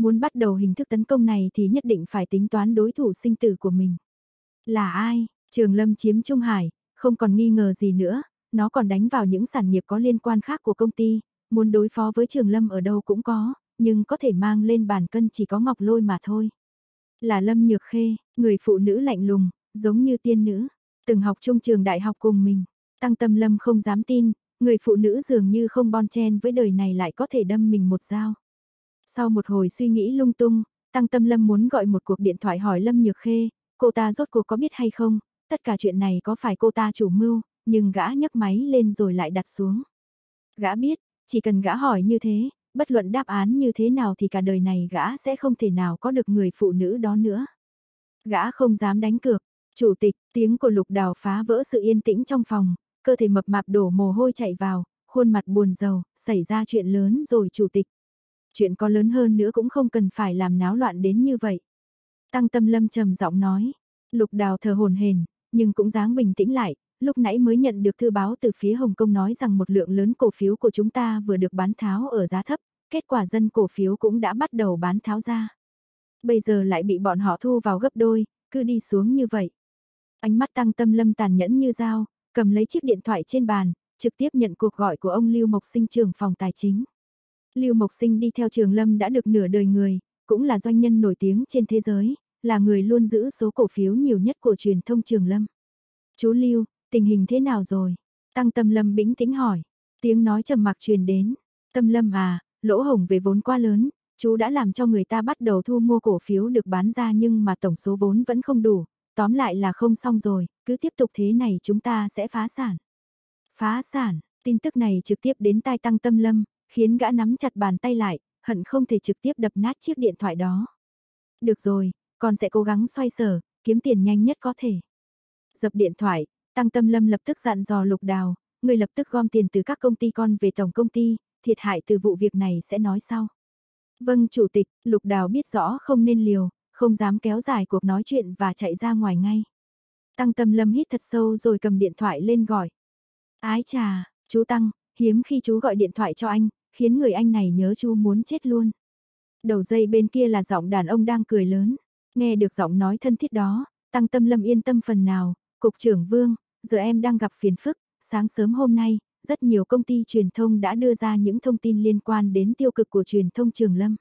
Muốn bắt đầu hình thức tấn công này thì nhất định phải tính toán đối thủ sinh tử của mình. Là ai? Trường Lâm chiếm Trung Hải, không còn nghi ngờ gì nữa, nó còn đánh vào những sản nghiệp có liên quan khác của công ty, muốn đối phó với Trường Lâm ở đâu cũng có, nhưng có thể mang lên bàn cân chỉ có Ngọc Lôi mà thôi. Là Lâm Nhược Khê, người phụ nữ lạnh lùng, giống như tiên nữ. Từng học trung trường đại học cùng mình, Tăng Tâm Lâm không dám tin, người phụ nữ dường như không bon chen với đời này lại có thể đâm mình một dao. Sau một hồi suy nghĩ lung tung, Tăng Tâm Lâm muốn gọi một cuộc điện thoại hỏi Lâm Nhược Khê, cô ta rốt cuộc có biết hay không, tất cả chuyện này có phải cô ta chủ mưu, nhưng gã nhấc máy lên rồi lại đặt xuống. Gã biết, chỉ cần gã hỏi như thế, bất luận đáp án như thế nào thì cả đời này gã sẽ không thể nào có được người phụ nữ đó nữa. Gã không dám đánh cược, chủ tịch, tiếng của lục đào phá vỡ sự yên tĩnh trong phòng, cơ thể mập mạp đổ mồ hôi chạy vào, khuôn mặt buồn rầu, xảy ra chuyện lớn rồi chủ tịch. Chuyện có lớn hơn nữa cũng không cần phải làm náo loạn đến như vậy. Tăng tâm lâm trầm giọng nói, lục đào thờ hồn hền, nhưng cũng dáng bình tĩnh lại, lúc nãy mới nhận được thư báo từ phía Hồng Kông nói rằng một lượng lớn cổ phiếu của chúng ta vừa được bán tháo ở giá thấp, kết quả dân cổ phiếu cũng đã bắt đầu bán tháo ra. Bây giờ lại bị bọn họ thu vào gấp đôi, cứ đi xuống như vậy. Ánh mắt tăng tâm lâm tàn nhẫn như dao, cầm lấy chiếc điện thoại trên bàn, trực tiếp nhận cuộc gọi của ông Lưu Mộc Sinh trưởng phòng tài chính. Lưu Mộc Sinh đi theo trường lâm đã được nửa đời người, cũng là doanh nhân nổi tiếng trên thế giới, là người luôn giữ số cổ phiếu nhiều nhất của truyền thông trường lâm. Chú Lưu, tình hình thế nào rồi? Tăng Tâm Lâm bĩnh tĩnh hỏi. Tiếng nói trầm mặc truyền đến. Tâm Lâm à, lỗ hổng về vốn quá lớn, chú đã làm cho người ta bắt đầu thu mua cổ phiếu được bán ra nhưng mà tổng số vốn vẫn không đủ, tóm lại là không xong rồi, cứ tiếp tục thế này chúng ta sẽ phá sản. Phá sản, tin tức này trực tiếp đến tai Tăng Tâm Lâm, khiến gã nắm chặt bàn tay lại, hận không thể trực tiếp đập nát chiếc điện thoại đó. Được rồi, con sẽ cố gắng xoay sở, kiếm tiền nhanh nhất có thể. Dập điện thoại, Tăng Tâm Lâm lập tức dặn dò Lục Đào, người lập tức gom tiền từ các công ty con về tổng công ty, thiệt hại từ vụ việc này sẽ nói sau. Vâng chủ tịch, Lục Đào biết rõ không nên liều, không dám kéo dài cuộc nói chuyện và chạy ra ngoài ngay. Tăng Tâm Lâm hít thật sâu rồi cầm điện thoại lên gọi. Ái chà, chú Tăng, hiếm khi chú gọi điện thoại cho anh, khiến người anh này nhớ chú muốn chết luôn. Đầu dây bên kia là giọng đàn ông đang cười lớn. Nghe được giọng nói thân thiết đó, Tăng Tâm Lâm yên tâm phần nào, Cục trưởng Vương, giờ em đang gặp phiền phức, sáng sớm hôm nay, rất nhiều công ty truyền thông đã đưa ra những thông tin liên quan đến tiêu cực của truyền thông Trường Lâm.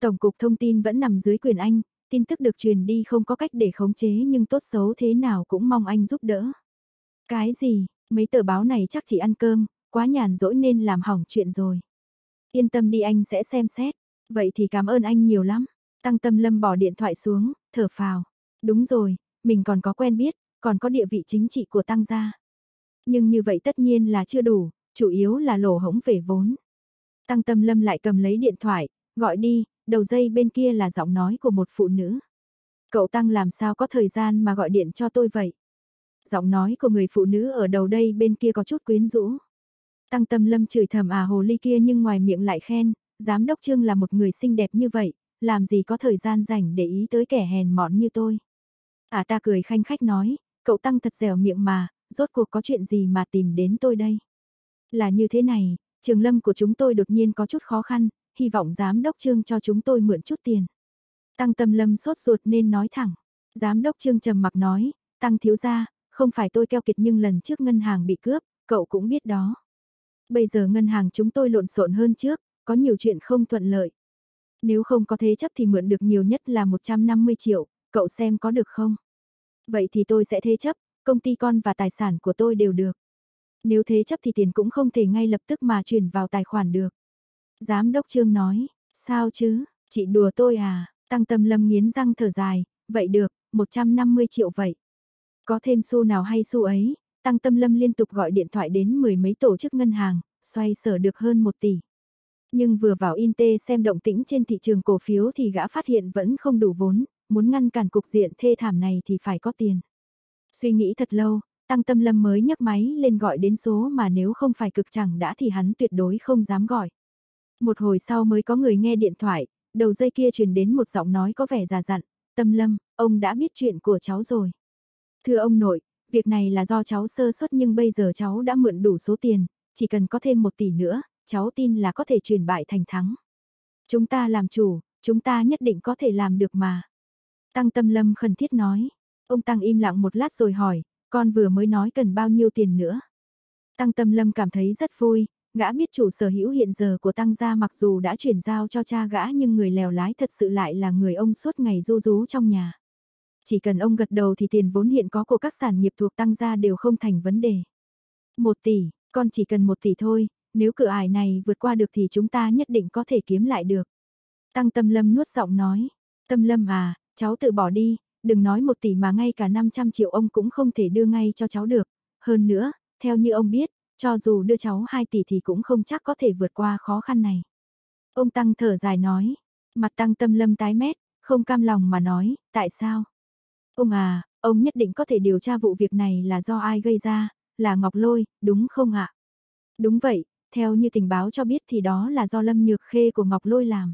Tổng cục thông tin vẫn nằm dưới quyền anh, tin tức được truyền đi không có cách để khống chế nhưng tốt xấu thế nào cũng mong anh giúp đỡ. Cái gì, mấy tờ báo này chắc chỉ ăn cơm, quá nhàn rỗi nên làm hỏng chuyện rồi. Yên tâm đi anh sẽ xem xét, vậy thì cảm ơn anh nhiều lắm. Tăng tâm lâm bỏ điện thoại xuống, thở phào. Đúng rồi, mình còn có quen biết, còn có địa vị chính trị của tăng gia. Nhưng như vậy tất nhiên là chưa đủ, chủ yếu là lỗ hổng về vốn. Tăng tâm lâm lại cầm lấy điện thoại, gọi đi, đầu dây bên kia là giọng nói của một phụ nữ. Cậu Tăng làm sao có thời gian mà gọi điện cho tôi vậy? Giọng nói của người phụ nữ ở đầu đây bên kia có chút quyến rũ. Tăng tâm lâm chửi thầm à hồ ly kia nhưng ngoài miệng lại khen, giám đốc trương là một người xinh đẹp như vậy, làm gì có thời gian rảnh để ý tới kẻ hèn mọn như tôi. À ta cười khanh khách nói, cậu Tăng thật dẻo miệng mà, rốt cuộc có chuyện gì mà tìm đến tôi đây. Là như thế này, trường lâm của chúng tôi đột nhiên có chút khó khăn, hy vọng giám đốc trương cho chúng tôi mượn chút tiền. Tăng tâm lâm sốt ruột nên nói thẳng. Giám đốc trương trầm mặc nói, tăng thiếu gia, không phải tôi keo kiệt nhưng lần trước ngân hàng bị cướp, cậu cũng biết đó. Bây giờ ngân hàng chúng tôi lộn xộn hơn trước, có nhiều chuyện không thuận lợi. Nếu không có thế chấp thì mượn được nhiều nhất là 150 triệu, cậu xem có được không? Vậy thì tôi sẽ thế chấp, công ty con và tài sản của tôi đều được. Nếu thế chấp thì tiền cũng không thể ngay lập tức mà chuyển vào tài khoản được. Giám đốc Trương nói, sao chứ, chị đùa tôi à, tăng tâm lâm nghiến răng thở dài, vậy được, 150 triệu vậy. Có thêm xu nào hay xu ấy, tăng tâm lâm liên tục gọi điện thoại đến mười mấy tổ chức ngân hàng, xoay sở được hơn 1 tỷ. Nhưng vừa vào Inte xem động tĩnh trên thị trường cổ phiếu thì gã phát hiện vẫn không đủ vốn, muốn ngăn cản cục diện thê thảm này thì phải có tiền. Suy nghĩ thật lâu, Tăng Tâm Lâm mới nhấc máy lên gọi đến số mà nếu không phải cực chẳng đã thì hắn tuyệt đối không dám gọi. Một hồi sau mới có người nghe điện thoại, đầu dây kia truyền đến một giọng nói có vẻ già dặn, Tâm Lâm, ông đã biết chuyện của cháu rồi. Thưa ông nội, việc này là do cháu sơ suất nhưng bây giờ cháu đã mượn đủ số tiền, chỉ cần có thêm một tỷ nữa, cháu tin là có thể chuyển bại thành thắng. Chúng ta làm chủ, chúng ta nhất định có thể làm được mà. Tăng Tâm Lâm khẩn thiết nói. Ông Tăng im lặng một lát rồi hỏi, con vừa mới nói cần bao nhiêu tiền nữa. Tăng Tâm Lâm cảm thấy rất vui, gã biết chủ sở hữu hiện giờ của Tăng gia mặc dù đã chuyển giao cho cha gã nhưng người lèo lái thật sự lại là người ông suốt ngày du rú trong nhà. Chỉ cần ông gật đầu thì tiền vốn hiện có của các sản nghiệp thuộc tăng gia đều không thành vấn đề. Một tỷ, con chỉ cần một tỷ thôi, nếu cửa ải này vượt qua được thì chúng ta nhất định có thể kiếm lại được. Tăng Tâm Lâm nuốt giọng nói, Tâm Lâm à, cháu tự bỏ đi, đừng nói một tỷ mà ngay cả 500 triệu ông cũng không thể đưa ngay cho cháu được. Hơn nữa, theo như ông biết, cho dù đưa cháu 2 tỷ thì cũng không chắc có thể vượt qua khó khăn này. Ông Tăng thở dài nói, mặt Tăng Tâm Lâm tái mét, không cam lòng mà nói, tại sao? Ông à, ông nhất định có thể điều tra vụ việc này là do ai gây ra, là Ngọc Lôi, đúng không ạ? Đúng vậy, theo như tình báo cho biết thì đó là do Lâm Nhược Khê của Ngọc Lôi làm.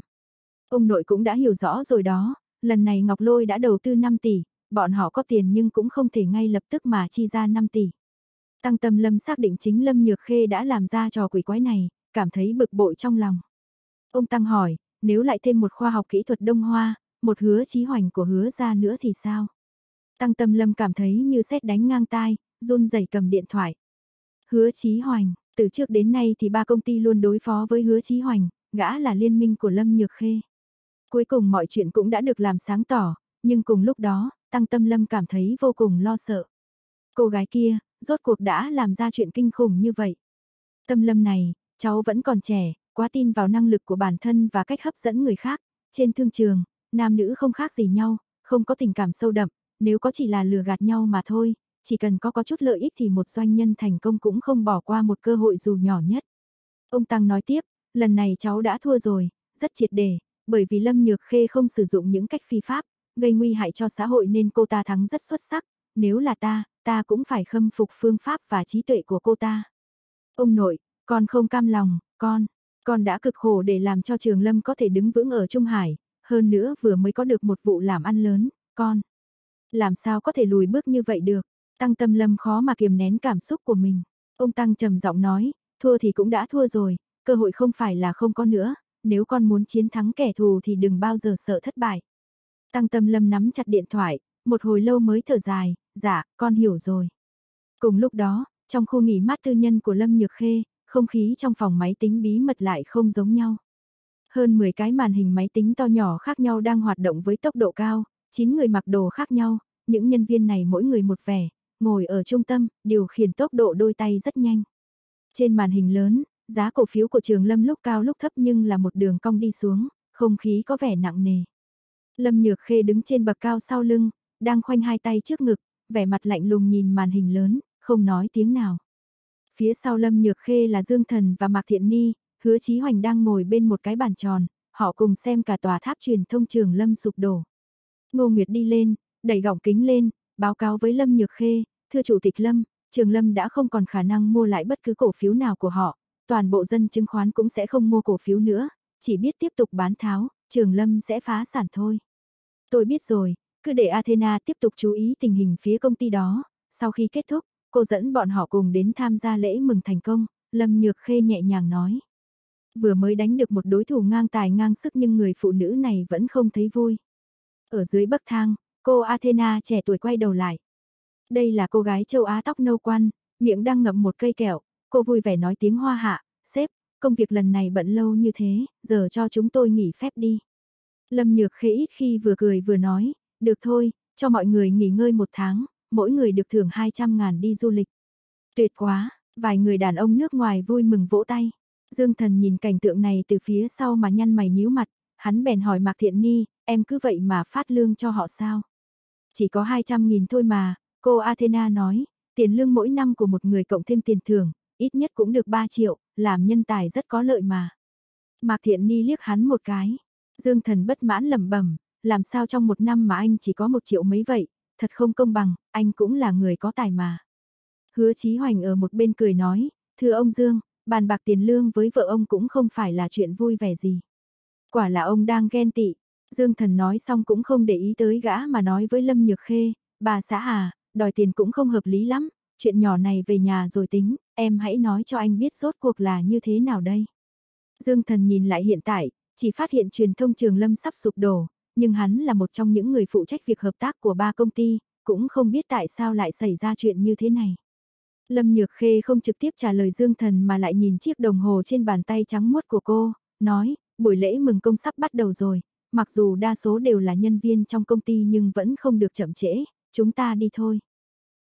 Ông nội cũng đã hiểu rõ rồi đó, lần này Ngọc Lôi đã đầu tư 5 tỷ, bọn họ có tiền nhưng cũng không thể ngay lập tức mà chi ra 5 tỷ. Tăng Tâm Lâm xác định chính Lâm Nhược Khê đã làm ra trò quỷ quái này, cảm thấy bực bội trong lòng. Ông Tăng hỏi, nếu lại thêm một khoa học kỹ thuật Đông Hoa, một hứa trí hoành của hứa ra nữa thì sao? Tăng Tâm Lâm cảm thấy như xét đánh ngang tai, run rẩy cầm điện thoại. Hứa Chí Hoành, từ trước đến nay thì ba công ty luôn đối phó với Hứa Chí Hoành, gã là liên minh của Lâm Nhược Khê. Cuối cùng mọi chuyện cũng đã được làm sáng tỏ, nhưng cùng lúc đó, Tăng Tâm Lâm cảm thấy vô cùng lo sợ. Cô gái kia, rốt cuộc đã làm ra chuyện kinh khủng như vậy. Tâm Lâm này, cháu vẫn còn trẻ, quá tin vào năng lực của bản thân và cách hấp dẫn người khác. Trên thương trường, nam nữ không khác gì nhau, không có tình cảm sâu đậm, nếu có chỉ là lừa gạt nhau mà thôi, chỉ cần có có chút lợi ích thì một doanh nhân thành công cũng không bỏ qua một cơ hội dù nhỏ nhất. Ông Tăng nói tiếp, lần này cháu đã thua rồi, rất triệt đề, bởi vì Lâm Nhược Khê không sử dụng những cách phi pháp, gây nguy hại cho xã hội nên cô ta thắng rất xuất sắc, nếu là ta, ta cũng phải khâm phục phương pháp và trí tuệ của cô ta. Ông nội, con không cam lòng, con, con đã cực khổ để làm cho Trường Lâm có thể đứng vững ở Trung Hải, hơn nữa vừa mới có được một vụ làm ăn lớn, con. Làm sao có thể lùi bước như vậy được? Tăng Tâm Lâm khó mà kiềm nén cảm xúc của mình. Ông Tăng trầm giọng nói, thua thì cũng đã thua rồi, cơ hội không phải là không có nữa, nếu con muốn chiến thắng kẻ thù thì đừng bao giờ sợ thất bại. Tăng Tâm Lâm nắm chặt điện thoại, một hồi lâu mới thở dài, dạ, con hiểu rồi. Cùng lúc đó, trong khu nghỉ mát tư nhân của Lâm Nhược Khê, không khí trong phòng máy tính bí mật lại không giống nhau. Hơn 10 cái màn hình máy tính to nhỏ khác nhau đang hoạt động với tốc độ cao, 9 người mặc đồ khác nhau, những nhân viên này mỗi người một vẻ, ngồi ở trung tâm, điều khiển tốc độ đôi tay rất nhanh. Trên màn hình lớn, giá cổ phiếu của Trường Lâm lúc cao lúc thấp nhưng là một đường cong đi xuống, không khí có vẻ nặng nề. Lâm Nhược Khê đứng trên bậc cao sau lưng, đang khoanh hai tay trước ngực, vẻ mặt lạnh lùng nhìn màn hình lớn, không nói tiếng nào. Phía sau Lâm Nhược Khê là Dương Thần và Mạc Thiện Ni, Hứa Chí Hoành đang ngồi bên một cái bàn tròn, họ cùng xem cả tòa tháp truyền thông Trường Lâm sụp đổ. Ngô Nguyệt đi lên, đẩy gọng kính lên, báo cáo với Lâm Nhược Khê, thưa chủ tịch Lâm, Trường Lâm đã không còn khả năng mua lại bất cứ cổ phiếu nào của họ, toàn bộ dân chứng khoán cũng sẽ không mua cổ phiếu nữa, chỉ biết tiếp tục bán tháo, Trường Lâm sẽ phá sản thôi. Tôi biết rồi, cứ để Athena tiếp tục chú ý tình hình phía công ty đó, sau khi kết thúc, cô dẫn bọn họ cùng đến tham gia lễ mừng thành công, Lâm Nhược Khê nhẹ nhàng nói. Vừa mới đánh được một đối thủ ngang tài ngang sức nhưng người phụ nữ này vẫn không thấy vui. Ở dưới bậc thang, cô Athena trẻ tuổi quay đầu lại. Đây là cô gái châu Á tóc nâu quan, miệng đang ngậm một cây kẹo, cô vui vẻ nói tiếng hoa hạ, sếp, công việc lần này bận lâu như thế, giờ cho chúng tôi nghỉ phép đi. Lâm Nhược Khế ít khi vừa cười vừa nói, được thôi, cho mọi người nghỉ ngơi một tháng, mỗi người được thưởng 200 ngàn đi du lịch. Tuyệt quá, vài người đàn ông nước ngoài vui mừng vỗ tay. Dương Thần nhìn cảnh tượng này từ phía sau mà nhăn mày nhíu mặt, hắn bèn hỏi Mạc Thiện Ni, em cứ vậy mà phát lương cho họ sao? Chỉ có 200 nghìn thôi mà, cô Athena nói, tiền lương mỗi năm của một người cộng thêm tiền thưởng, ít nhất cũng được 3 triệu, làm nhân tài rất có lợi mà. Mạc Thiện Ni liếc hắn một cái. Dương Thần bất mãn lẩm bẩm, làm sao trong một năm mà anh chỉ có một triệu mấy vậy, thật không công bằng, anh cũng là người có tài mà. Hứa Chí Hoành ở một bên cười nói, thưa ông Dương, bàn bạc tiền lương với vợ ông cũng không phải là chuyện vui vẻ gì. Quả là ông đang ghen tị. Dương Thần nói xong cũng không để ý tới gã mà nói với Lâm Nhược Khê, bà xã à, đòi tiền cũng không hợp lý lắm, chuyện nhỏ này về nhà rồi tính, em hãy nói cho anh biết rốt cuộc là như thế nào đây. Dương Thần nhìn lại hiện tại, chỉ phát hiện truyền thông trường Lâm sắp sụp đổ, nhưng hắn là một trong những người phụ trách việc hợp tác của ba công ty, cũng không biết tại sao lại xảy ra chuyện như thế này. Lâm Nhược Khê không trực tiếp trả lời Dương Thần mà lại nhìn chiếc đồng hồ trên bàn tay trắng muốt của cô, nói, buổi lễ mừng công sắp bắt đầu rồi, mặc dù đa số đều là nhân viên trong công ty nhưng vẫn không được chậm trễ, chúng ta đi thôi.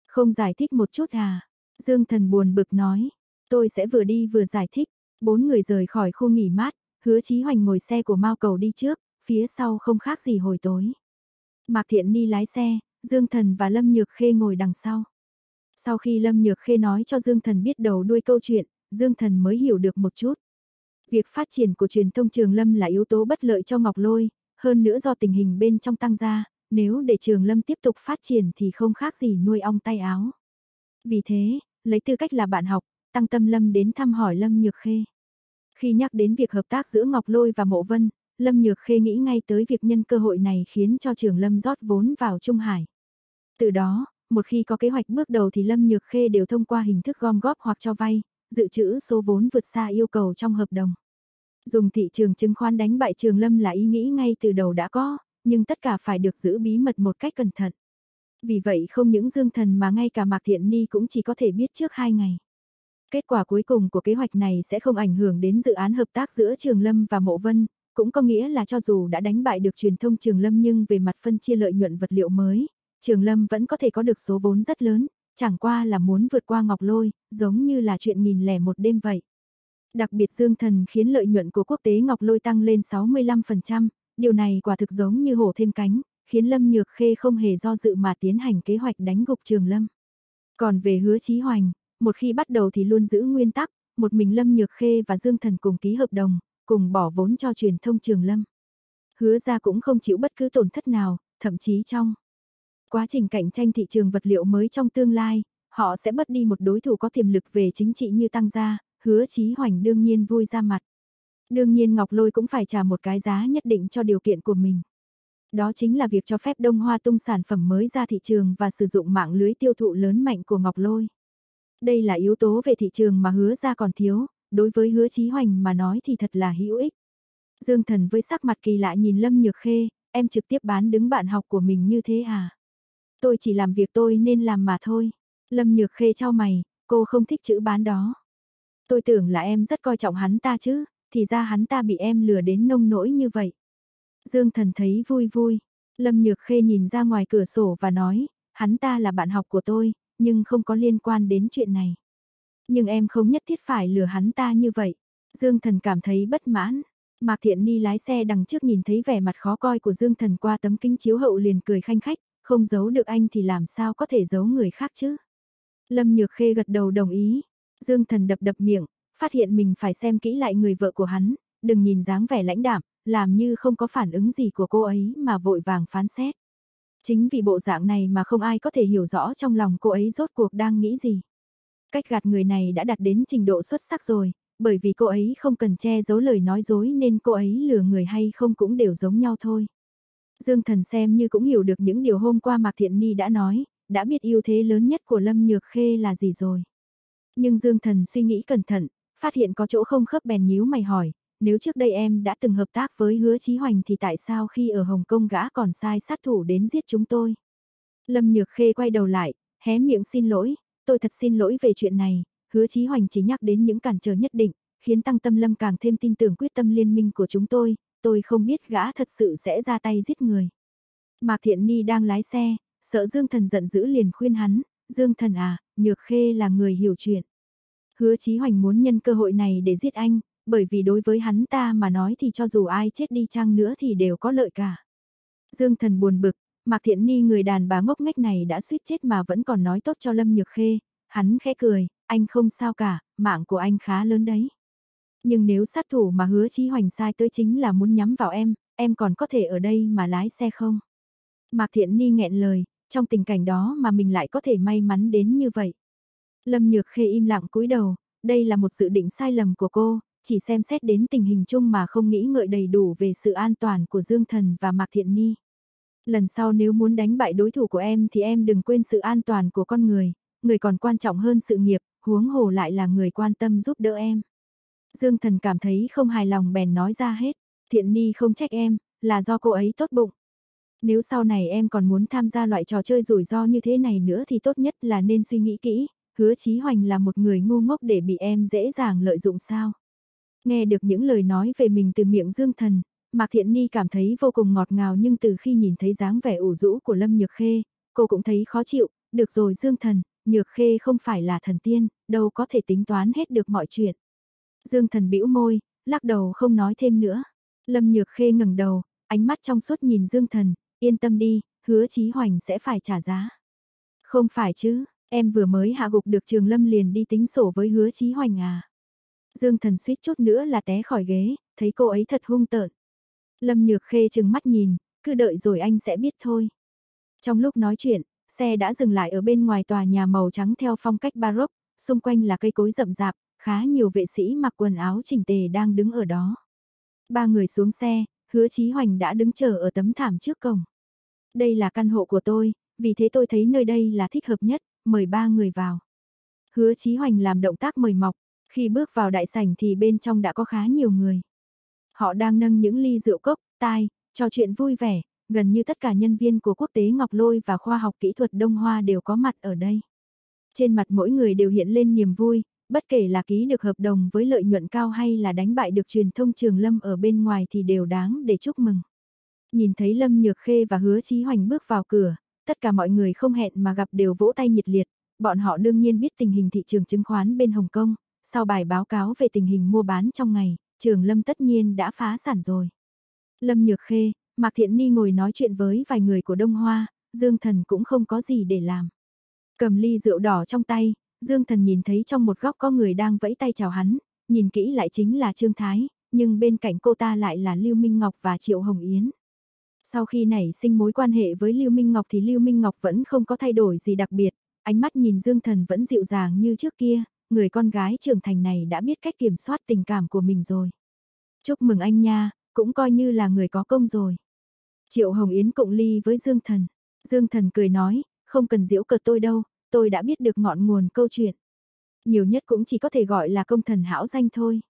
Không giải thích một chút à? Dương Thần buồn bực nói, tôi sẽ vừa đi vừa giải thích. Bốn người rời khỏi khu nghỉ mát, hứa Chí Hoành ngồi xe của Mao Cầu đi trước, phía sau không khác gì hồi tối. Mạc Thiện Ni lái xe, Dương Thần và Lâm Nhược Khê ngồi đằng sau. Sau khi Lâm Nhược Khê nói cho Dương Thần biết đầu đuôi câu chuyện, Dương Thần mới hiểu được một chút. Việc phát triển của truyền thông Trường Lâm là yếu tố bất lợi cho Ngọc Lôi, hơn nữa do tình hình bên trong tăng ra, nếu để Trường Lâm tiếp tục phát triển thì không khác gì nuôi ong tay áo. Vì thế, lấy tư cách là bạn học, Tăng Tâm Lâm đến thăm hỏi Lâm Nhược Khê. Khi nhắc đến việc hợp tác giữa Ngọc Lôi và Mộ Vân, Lâm Nhược Khê nghĩ ngay tới việc nhân cơ hội này khiến cho Trường Lâm rót vốn vào Trung Hải. Từ đó, một khi có kế hoạch bước đầu thì Lâm Nhược Khê đều thông qua hình thức gom góp hoặc cho vay, dự trữ số vốn vượt xa yêu cầu trong hợp đồng. Dùng thị trường chứng khoán đánh bại Trường Lâm là ý nghĩ ngay từ đầu đã có, nhưng tất cả phải được giữ bí mật một cách cẩn thận. Vì vậy không những Dương Thần mà ngay cả Mạc Thiện Ni cũng chỉ có thể biết trước hai ngày. Kết quả cuối cùng của kế hoạch này sẽ không ảnh hưởng đến dự án hợp tác giữa Trường Lâm và Mộ Vân, cũng có nghĩa là cho dù đã đánh bại được truyền thông Trường Lâm nhưng về mặt phân chia lợi nhuận vật liệu mới, Trường Lâm vẫn có thể có được số vốn rất lớn, chẳng qua là muốn vượt qua Ngọc Lôi, giống như là chuyện nghìn lẻ một đêm vậy. Đặc biệt Dương Thần khiến lợi nhuận của quốc tế Ngọc Lôi tăng lên 65%, điều này quả thực giống như hổ thêm cánh, khiến Lâm Nhược Khê không hề do dự mà tiến hành kế hoạch đánh gục Trường Lâm. Còn về hứa Chí Hoành, một khi bắt đầu thì luôn giữ nguyên tắc, một mình Lâm Nhược Khê và Dương Thần cùng ký hợp đồng, cùng bỏ vốn cho truyền thông Trường Lâm. Hứa ra cũng không chịu bất cứ tổn thất nào, thậm chí trong quá trình cạnh tranh thị trường vật liệu mới trong tương lai, họ sẽ mất đi một đối thủ có tiềm lực về chính trị như tăng gia, hứa Chí Hoành đương nhiên vui ra mặt. Đương nhiên Ngọc Lôi cũng phải trả một cái giá nhất định cho điều kiện của mình. Đó chính là việc cho phép Đông Hoa tung sản phẩm mới ra thị trường và sử dụng mạng lưới tiêu thụ lớn mạnh của Ngọc Lôi. Đây là yếu tố về thị trường mà hứa ra còn thiếu, đối với hứa Chí Hoành mà nói thì thật là hữu ích. Dương Thần với sắc mặt kỳ lạ nhìn Lâm Nhược Khê, em trực tiếp bán đứng bạn học của mình như thế à? Tôi chỉ làm việc tôi nên làm mà thôi. Lâm Nhược Khê trao mày, cô không thích chữ bán đó. Tôi tưởng là em rất coi trọng hắn ta chứ, thì ra hắn ta bị em lừa đến nông nỗi như vậy. Dương Thần thấy vui vui. Lâm Nhược Khê nhìn ra ngoài cửa sổ và nói, hắn ta là bạn học của tôi, nhưng không có liên quan đến chuyện này. Nhưng em không nhất thiết phải lừa hắn ta như vậy. Dương Thần cảm thấy bất mãn. Mạc Thiện Ni lái xe đằng trước nhìn thấy vẻ mặt khó coi của Dương Thần qua tấm kính chiếu hậu liền cười khanh khách, không giấu được anh thì làm sao có thể giấu người khác chứ. Lâm Nhược Khê gật đầu đồng ý. Dương Thần đập đập miệng, phát hiện mình phải xem kỹ lại người vợ của hắn, đừng nhìn dáng vẻ lãnh đạm, làm như không có phản ứng gì của cô ấy mà vội vàng phán xét. Chính vì bộ dạng này mà không ai có thể hiểu rõ trong lòng cô ấy rốt cuộc đang nghĩ gì. Cách gạt người này đã đạt đến trình độ xuất sắc rồi, bởi vì cô ấy không cần che giấu lời nói dối nên cô ấy lừa người hay không cũng đều giống nhau thôi. Dương Thần xem như cũng hiểu được những điều hôm qua Mạc Thiện Ni đã nói, đã biết ưu thế lớn nhất của Lâm Nhược Khê là gì rồi. Nhưng Dương Thần suy nghĩ cẩn thận, phát hiện có chỗ không khớp bèn nhíu mày hỏi, nếu trước đây em đã từng hợp tác với hứa Chí Hoành thì tại sao khi ở Hồng Kông gã còn sai sát thủ đến giết chúng tôi? Lâm Nhược Khê quay đầu lại, hé miệng xin lỗi, tôi thật xin lỗi về chuyện này, hứa Chí Hoành chỉ nhắc đến những cản trở nhất định, khiến Tăng Tâm Lâm càng thêm tin tưởng quyết tâm liên minh của chúng tôi, tôi không biết gã thật sự sẽ ra tay giết người. Mạc Thiện Ni đang lái xe, sợ Dương Thần giận dữ liền khuyên hắn, Dương Thần à, Nhược Khê là người hiểu chuyện. Hứa Chí Hoành muốn nhân cơ hội này để giết anh, bởi vì đối với hắn ta mà nói thì cho dù ai chết đi chăng nữa thì đều có lợi cả. Dương Thần buồn bực, Mạc Thiện Ni người đàn bà ngốc nghếch này đã suýt chết mà vẫn còn nói tốt cho Lâm Nhược Khê, hắn khẽ cười, anh không sao cả, mạng của anh khá lớn đấy. Nhưng nếu sát thủ mà hứa Chí Hoành sai tới chính là muốn nhắm vào em, em còn có thể ở đây mà lái xe không? Mạc Thiện Ni nghẹn lời, trong tình cảnh đó mà mình lại có thể may mắn đến như vậy. Lâm Nhược Khê im lặng cúi đầu, đây là một dự định sai lầm của cô, chỉ xem xét đến tình hình chung mà không nghĩ ngợi đầy đủ về sự an toàn của Dương Thần và Mạc Thiện Ni. Lần sau nếu muốn đánh bại đối thủ của em thì em đừng quên sự an toàn của con người, người còn quan trọng hơn sự nghiệp, huống hồ lại là người quan tâm giúp đỡ em. Dương Thần cảm thấy không hài lòng bèn nói ra hết, Thiện Ni không trách em, là do cô ấy tốt bụng. Nếu sau này em còn muốn tham gia loại trò chơi rủi ro như thế này nữa thì tốt nhất là nên suy nghĩ kỹ, hứa Chí Hoành là một người ngu ngốc để bị em dễ dàng lợi dụng sao. Nghe được những lời nói về mình từ miệng Dương Thần, Mạc Thiện Ni cảm thấy vô cùng ngọt ngào nhưng từ khi nhìn thấy dáng vẻ ủ rũ của Lâm Nhược Khê, cô cũng thấy khó chịu, được rồi Dương Thần, Nhược Khê không phải là thần tiên, đâu có thể tính toán hết được mọi chuyện. Dương Thần bĩu môi, lắc đầu không nói thêm nữa. Lâm Nhược Khê ngẩng đầu, ánh mắt trong suốt nhìn Dương Thần, yên tâm đi, hứa Chí Hoành sẽ phải trả giá. Không phải chứ, em vừa mới hạ gục được Trường Lâm liền đi tính sổ với hứa Chí Hoành à. Dương Thần suýt chút nữa là té khỏi ghế, thấy cô ấy thật hung tợn. Lâm Nhược Khê chừng mắt nhìn, cứ đợi rồi anh sẽ biết thôi. Trong lúc nói chuyện, xe đã dừng lại ở bên ngoài tòa nhà màu trắng theo phong cách baroque, xung quanh là cây cối rậm rạp, khá nhiều vệ sĩ mặc quần áo chỉnh tề đang đứng ở đó. Ba người xuống xe, hứa Chí Hoành đã đứng chờ ở tấm thảm trước cổng. Đây là căn hộ của tôi, vì thế tôi thấy nơi đây là thích hợp nhất, mời ba người vào. Hứa Chí Hoành làm động tác mời mọc, khi bước vào đại sảnh thì bên trong đã có khá nhiều người. Họ đang nâng những ly rượu cốc, tai, trò chuyện vui vẻ, gần như tất cả nhân viên của quốc tế Ngọc Lôi và khoa học kỹ thuật Đông Hoa đều có mặt ở đây. Trên mặt mỗi người đều hiện lên niềm vui, bất kể là ký được hợp đồng với lợi nhuận cao hay là đánh bại được truyền thông trường Lâm ở bên ngoài thì đều đáng để chúc mừng. Nhìn thấy Lâm Nhược Khê và Hứa Chí Hoành bước vào cửa, tất cả mọi người không hẹn mà gặp đều vỗ tay nhiệt liệt, bọn họ đương nhiên biết tình hình thị trường chứng khoán bên Hồng Kông, sau bài báo cáo về tình hình mua bán trong ngày, trường Lâm tất nhiên đã phá sản rồi. Lâm Nhược Khê, Mạc Thiện Ni ngồi nói chuyện với vài người của Đông Hoa, Dương Thần cũng không có gì để làm. Cầm ly rượu đỏ trong tay, Dương Thần nhìn thấy trong một góc có người đang vẫy tay chào hắn, nhìn kỹ lại chính là Trương Thái, nhưng bên cạnh cô ta lại là Lưu Minh Ngọc và Triệu Hồng Yến. Sau khi nảy sinh mối quan hệ với Lưu Minh Ngọc thì Lưu Minh Ngọc vẫn không có thay đổi gì đặc biệt, ánh mắt nhìn Dương Thần vẫn dịu dàng như trước kia, người con gái trưởng thành này đã biết cách kiểm soát tình cảm của mình rồi. Chúc mừng anh nha, cũng coi như là người có công rồi. Triệu Hồng Yến cộng ly với Dương Thần. Dương Thần cười nói, không cần diễu cợt tôi đâu, tôi đã biết được ngọn nguồn câu chuyện. Nhiều nhất cũng chỉ có thể gọi là công thần hảo danh thôi.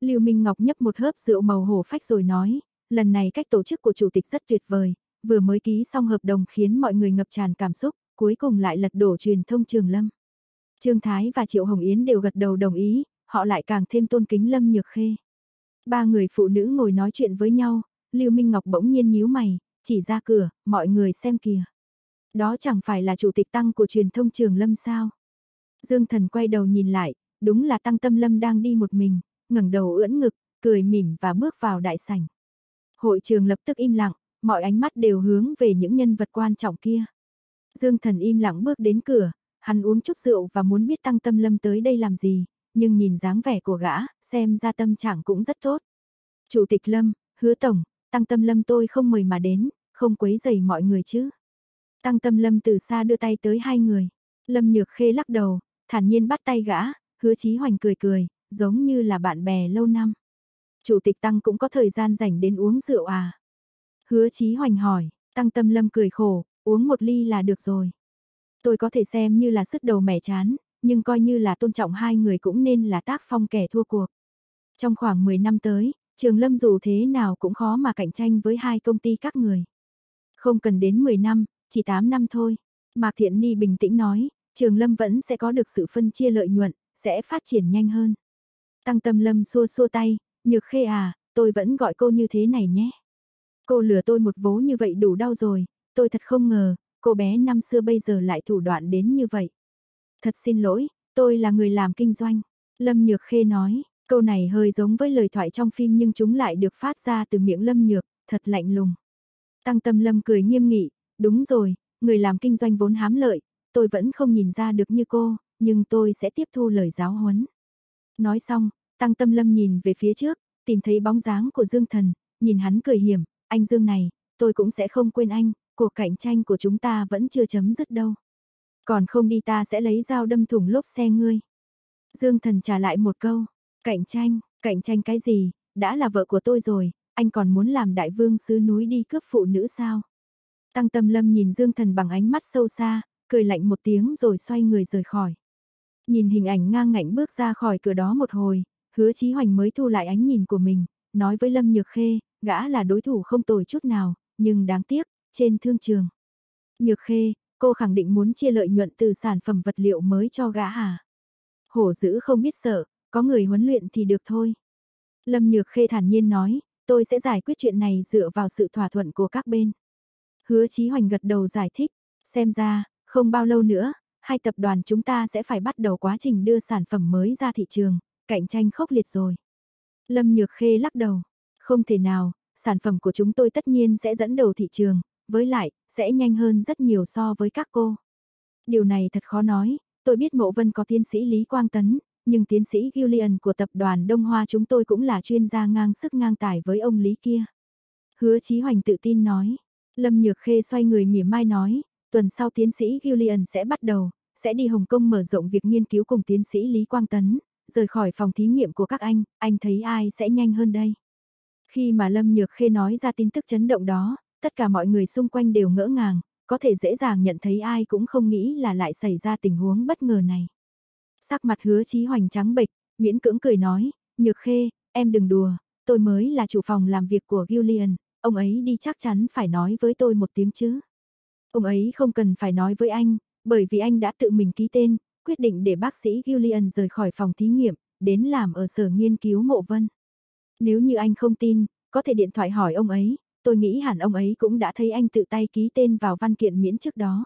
Lưu Minh Ngọc nhấp một hớp rượu màu hổ phách rồi nói, lần này cách tổ chức của chủ tịch rất tuyệt vời, vừa mới ký xong hợp đồng khiến mọi người ngập tràn cảm xúc, cuối cùng lại lật đổ truyền thông Trường Lâm. Trương Thái và Triệu Hồng Yến đều gật đầu đồng ý, họ lại càng thêm tôn kính Lâm Nhược Khê. Ba người phụ nữ ngồi nói chuyện với nhau, Lưu Minh Ngọc bỗng nhiên nhíu mày, chỉ ra cửa, mọi người xem kìa. Đó chẳng phải là chủ tịch tăng của truyền thông trường Lâm sao? Dương Thần quay đầu nhìn lại, đúng là tăng tâm Lâm đang đi một mình, ngẩng đầu ưỡn ngực, cười mỉm và bước vào đại sảnh. Hội trường lập tức im lặng, mọi ánh mắt đều hướng về những nhân vật quan trọng kia. Dương Thần im lặng bước đến cửa, hắn uống chút rượu và muốn biết tăng tâm Lâm tới đây làm gì, nhưng nhìn dáng vẻ của gã, xem ra tâm trạng cũng rất tốt. Chủ tịch Lâm, hứa tổng, tăng tâm Lâm tôi không mời mà đến, không quấy dày mọi người chứ. Tăng tâm lâm từ xa đưa tay tới hai người. Lâm nhược khê lắc đầu, thản nhiên bắt tay gã, hứa chí hoành cười cười, giống như là bạn bè lâu năm. Chủ tịch Tăng cũng có thời gian rảnh đến uống rượu à? Hứa chí hoành hỏi, Tăng tâm lâm cười khổ, uống một ly là được rồi. Tôi có thể xem như là sức đầu mẻ chán, nhưng coi như là tôn trọng hai người cũng nên là tác phong kẻ thua cuộc. Trong khoảng 10 năm tới, Trường Lâm dù thế nào cũng khó mà cạnh tranh với hai công ty các người. Không cần đến 10 năm, chỉ 8 năm thôi. Mạc Thiện Ni bình tĩnh nói, Trường Lâm vẫn sẽ có được sự phân chia lợi nhuận, sẽ phát triển nhanh hơn. Tăng Tâm Lâm xua xua tay, nhược khê à, tôi vẫn gọi cô như thế này nhé. Cô lừa tôi một vố như vậy đủ đau rồi, tôi thật không ngờ, cô bé năm xưa bây giờ lại thủ đoạn đến như vậy. Thật xin lỗi, tôi là người làm kinh doanh. Lâm Nhược Khê nói, câu này hơi giống với lời thoại trong phim nhưng chúng lại được phát ra từ miệng Lâm Nhược, thật lạnh lùng. Tăng Tâm Lâm cười nghiêm nghị, Đúng rồi, người làm kinh doanh vốn hám lợi, tôi vẫn không nhìn ra được như cô, nhưng tôi sẽ tiếp thu lời giáo huấn. Nói xong, Tăng Tâm Lâm nhìn về phía trước, tìm thấy bóng dáng của Dương Thần, nhìn hắn cười hiểm, anh Dương này, tôi cũng sẽ không quên anh, cuộc cạnh tranh của chúng ta vẫn chưa chấm dứt đâu. Còn không đi ta sẽ lấy dao đâm thủng lốp xe ngươi. Dương Thần trả lại một câu, cạnh tranh, cạnh tranh cái gì, đã là vợ của tôi rồi, anh còn muốn làm đại vương sứ núi đi cướp phụ nữ sao? Tăng tâm lâm nhìn Dương Thần bằng ánh mắt sâu xa, cười lạnh một tiếng rồi xoay người rời khỏi. Nhìn hình ảnh ngang ngạnh bước ra khỏi cửa đó một hồi, hứa Chí Hoành mới thu lại ánh nhìn của mình, nói với Lâm Nhược Khê, gã là đối thủ không tồi chút nào, nhưng đáng tiếc, trên thương trường. Nhược Khê, cô khẳng định muốn chia lợi nhuận từ sản phẩm vật liệu mới cho gã à? Hổ dữ không biết sợ, có người huấn luyện thì được thôi. Lâm Nhược Khê thản nhiên nói, tôi sẽ giải quyết chuyện này dựa vào sự thỏa thuận của các bên. Hứa Chí Hoành gật đầu giải thích, xem ra, không bao lâu nữa, hai tập đoàn chúng ta sẽ phải bắt đầu quá trình đưa sản phẩm mới ra thị trường, cạnh tranh khốc liệt rồi. Lâm Nhược Khê lắc đầu, không thể nào, sản phẩm của chúng tôi tất nhiên sẽ dẫn đầu thị trường, với lại, sẽ nhanh hơn rất nhiều so với các cô. Điều này thật khó nói, tôi biết Mộ Vân có tiến sĩ Lý Quang Tấn, nhưng tiến sĩ Gillian của tập đoàn Đông Hoa chúng tôi cũng là chuyên gia ngang sức ngang tài với ông Lý kia. Hứa Chí Hoành tự tin nói, Lâm Nhược Khê xoay người mỉa mai nói, tuần sau tiến sĩ Gillian sẽ bắt đầu, sẽ đi Hồng Kông mở rộng việc nghiên cứu cùng tiến sĩ Lý Quang Tấn, rời khỏi phòng thí nghiệm của các anh, anh thấy ai sẽ nhanh hơn đây. Khi mà Lâm Nhược Khê nói ra tin tức chấn động đó, tất cả mọi người xung quanh đều ngỡ ngàng, có thể dễ dàng nhận thấy ai cũng không nghĩ là lại xảy ra tình huống bất ngờ này. Sắc mặt hứa chí hoành trắng bệch, miễn cưỡng cười nói, Nhược Khê, em đừng đùa, tôi mới là chủ phòng làm việc của Gillian, ông ấy đi chắc chắn phải nói với tôi một tiếng chứ. Ông ấy không cần phải nói với anh, bởi vì anh đã tự mình ký tên, quyết định để bác sĩ Gillian rời khỏi phòng thí nghiệm, đến làm ở sở nghiên cứu mộ vân. Nếu như anh không tin, có thể điện thoại hỏi ông ấy, tôi nghĩ hẳn ông ấy cũng đã thấy anh tự tay ký tên vào văn kiện miễn trước đó.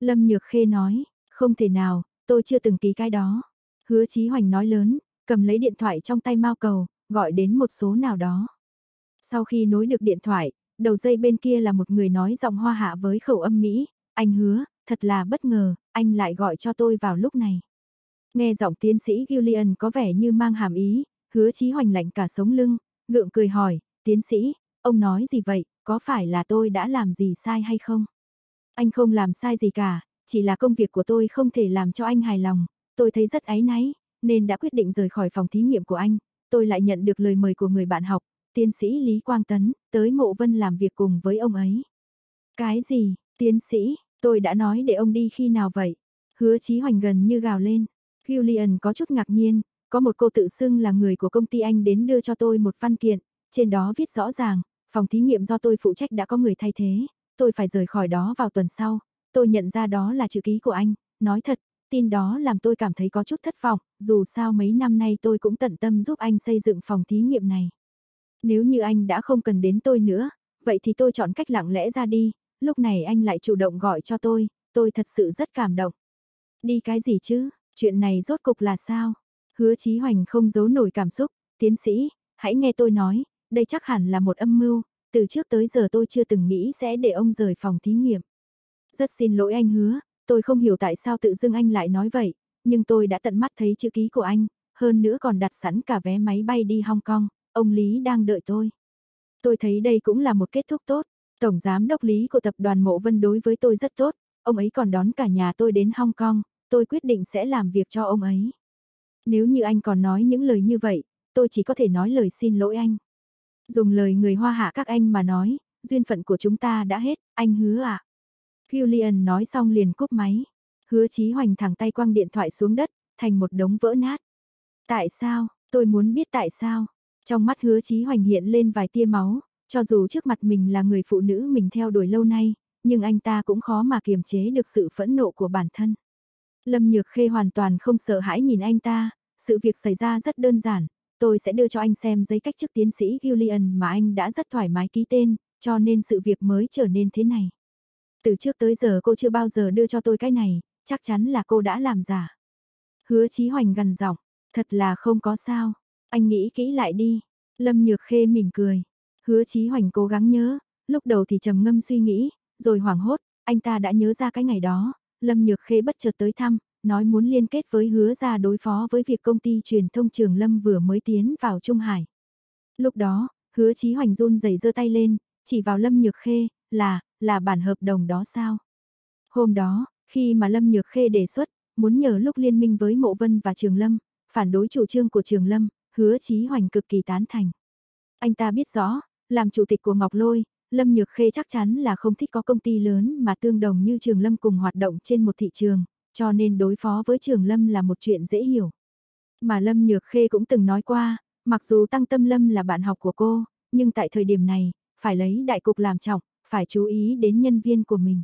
Lâm Nhược Khê nói, không thể nào, tôi chưa từng ký cái đó. Hứa Chí Hoành nói lớn, cầm lấy điện thoại trong tay Mao Cầu, gọi đến một số nào đó. Sau khi nối được điện thoại, đầu dây bên kia là một người nói giọng hoa hạ với khẩu âm Mỹ, anh hứa, thật là bất ngờ, anh lại gọi cho tôi vào lúc này. Nghe giọng tiến sĩ Gillian có vẻ như mang hàm ý, hứa chí hoành lạnh cả sống lưng, gượng cười hỏi, tiến sĩ, ông nói gì vậy, có phải là tôi đã làm gì sai hay không? Anh không làm sai gì cả, chỉ là công việc của tôi không thể làm cho anh hài lòng, tôi thấy rất áy náy, nên đã quyết định rời khỏi phòng thí nghiệm của anh. Tôi lại nhận được lời mời của người bạn học, tiến sĩ Lý Quang Tấn, tới mộ vân làm việc cùng với ông ấy. Cái gì, tiến sĩ, tôi đã nói để ông đi khi nào vậy? Hứa Chí Hoành gần như gào lên. Julian có chút ngạc nhiên, có một cô tự xưng là người của công ty anh đến đưa cho tôi một văn kiện, trên đó viết rõ ràng, phòng thí nghiệm do tôi phụ trách đã có người thay thế, tôi phải rời khỏi đó vào tuần sau, tôi nhận ra đó là chữ ký của anh, nói thật, tin đó làm tôi cảm thấy có chút thất vọng, dù sao mấy năm nay tôi cũng tận tâm giúp anh xây dựng phòng thí nghiệm này. Nếu như anh đã không cần đến tôi nữa, vậy thì tôi chọn cách lặng lẽ ra đi, lúc này anh lại chủ động gọi cho tôi, tôi thật sự rất cảm động. Đi cái gì chứ, chuyện này rốt cục là sao? Hứa Chí Hoành không giấu nổi cảm xúc, tiến sĩ, hãy nghe tôi nói, đây chắc hẳn là một âm mưu, từ trước tới giờ tôi chưa từng nghĩ sẽ để ông rời phòng thí nghiệm. Rất xin lỗi anh hứa, tôi không hiểu tại sao tự dưng anh lại nói vậy, nhưng tôi đã tận mắt thấy chữ ký của anh, hơn nữa còn đặt sẵn cả vé máy bay đi Hong Kong, ông Lý đang đợi tôi. Tôi thấy đây cũng là một kết thúc tốt, Tổng Giám đốc Lý của tập đoàn Mộ Vân đối với tôi rất tốt, ông ấy còn đón cả nhà tôi đến Hong Kong, tôi quyết định sẽ làm việc cho ông ấy. Nếu như anh còn nói những lời như vậy, tôi chỉ có thể nói lời xin lỗi anh. Dùng lời người hoa hạ các anh mà nói, duyên phận của chúng ta đã hết, anh hứa ạ. À. Julian nói xong liền cúp máy. Hứa Chí Hoành thẳng tay quăng điện thoại xuống đất, thành một đống vỡ nát. Tại sao, tôi muốn biết tại sao. Trong mắt hứa Chí Hoành hiện lên vài tia máu, cho dù trước mặt mình là người phụ nữ mình theo đuổi lâu nay, nhưng anh ta cũng khó mà kiềm chế được sự phẫn nộ của bản thân. Lâm Nhược Khê hoàn toàn không sợ hãi nhìn anh ta, sự việc xảy ra rất đơn giản, tôi sẽ đưa cho anh xem giấy cách chức tiến sĩ Gillian mà anh đã rất thoải mái ký tên, cho nên sự việc mới trở nên thế này. Từ trước tới giờ cô chưa bao giờ đưa cho tôi cái này, chắc chắn là cô đã làm giả. Hứa Chí Hoành gần giọng, thật là không có sao, anh nghĩ kỹ lại đi. Lâm Nhược Khê mỉm cười. Hứa Chí Hoành cố gắng nhớ, lúc đầu thì trầm ngâm suy nghĩ, rồi hoảng hốt, anh ta đã nhớ ra cái ngày đó, Lâm Nhược Khê bất chợt tới thăm, nói muốn liên kết với hứa ra đối phó với việc công ty truyền thông Trường Lâm vừa mới tiến vào Trung Hải. Lúc đó, hứa Chí Hoành run rẩy giơ tay lên, chỉ vào Lâm Nhược Khê, là, là bản hợp đồng đó sao? Hôm đó, khi mà Lâm Nhược Khê đề xuất, muốn nhờ lúc liên minh với Mộ Vân và Trường Lâm, phản đối chủ trương của Trường Lâm, hứa Chí Hoành cực kỳ tán thành. Anh ta biết rõ, làm chủ tịch của Ngọc Lôi, Lâm Nhược Khê chắc chắn là không thích có công ty lớn mà tương đồng như Trường Lâm cùng hoạt động trên một thị trường, cho nên đối phó với Trường Lâm là một chuyện dễ hiểu. Mà Lâm Nhược Khê cũng từng nói qua, mặc dù Tăng Tâm Lâm là bạn học của cô, nhưng tại thời điểm này, phải lấy đại cục làm trọng, phải chú ý đến nhân viên của mình.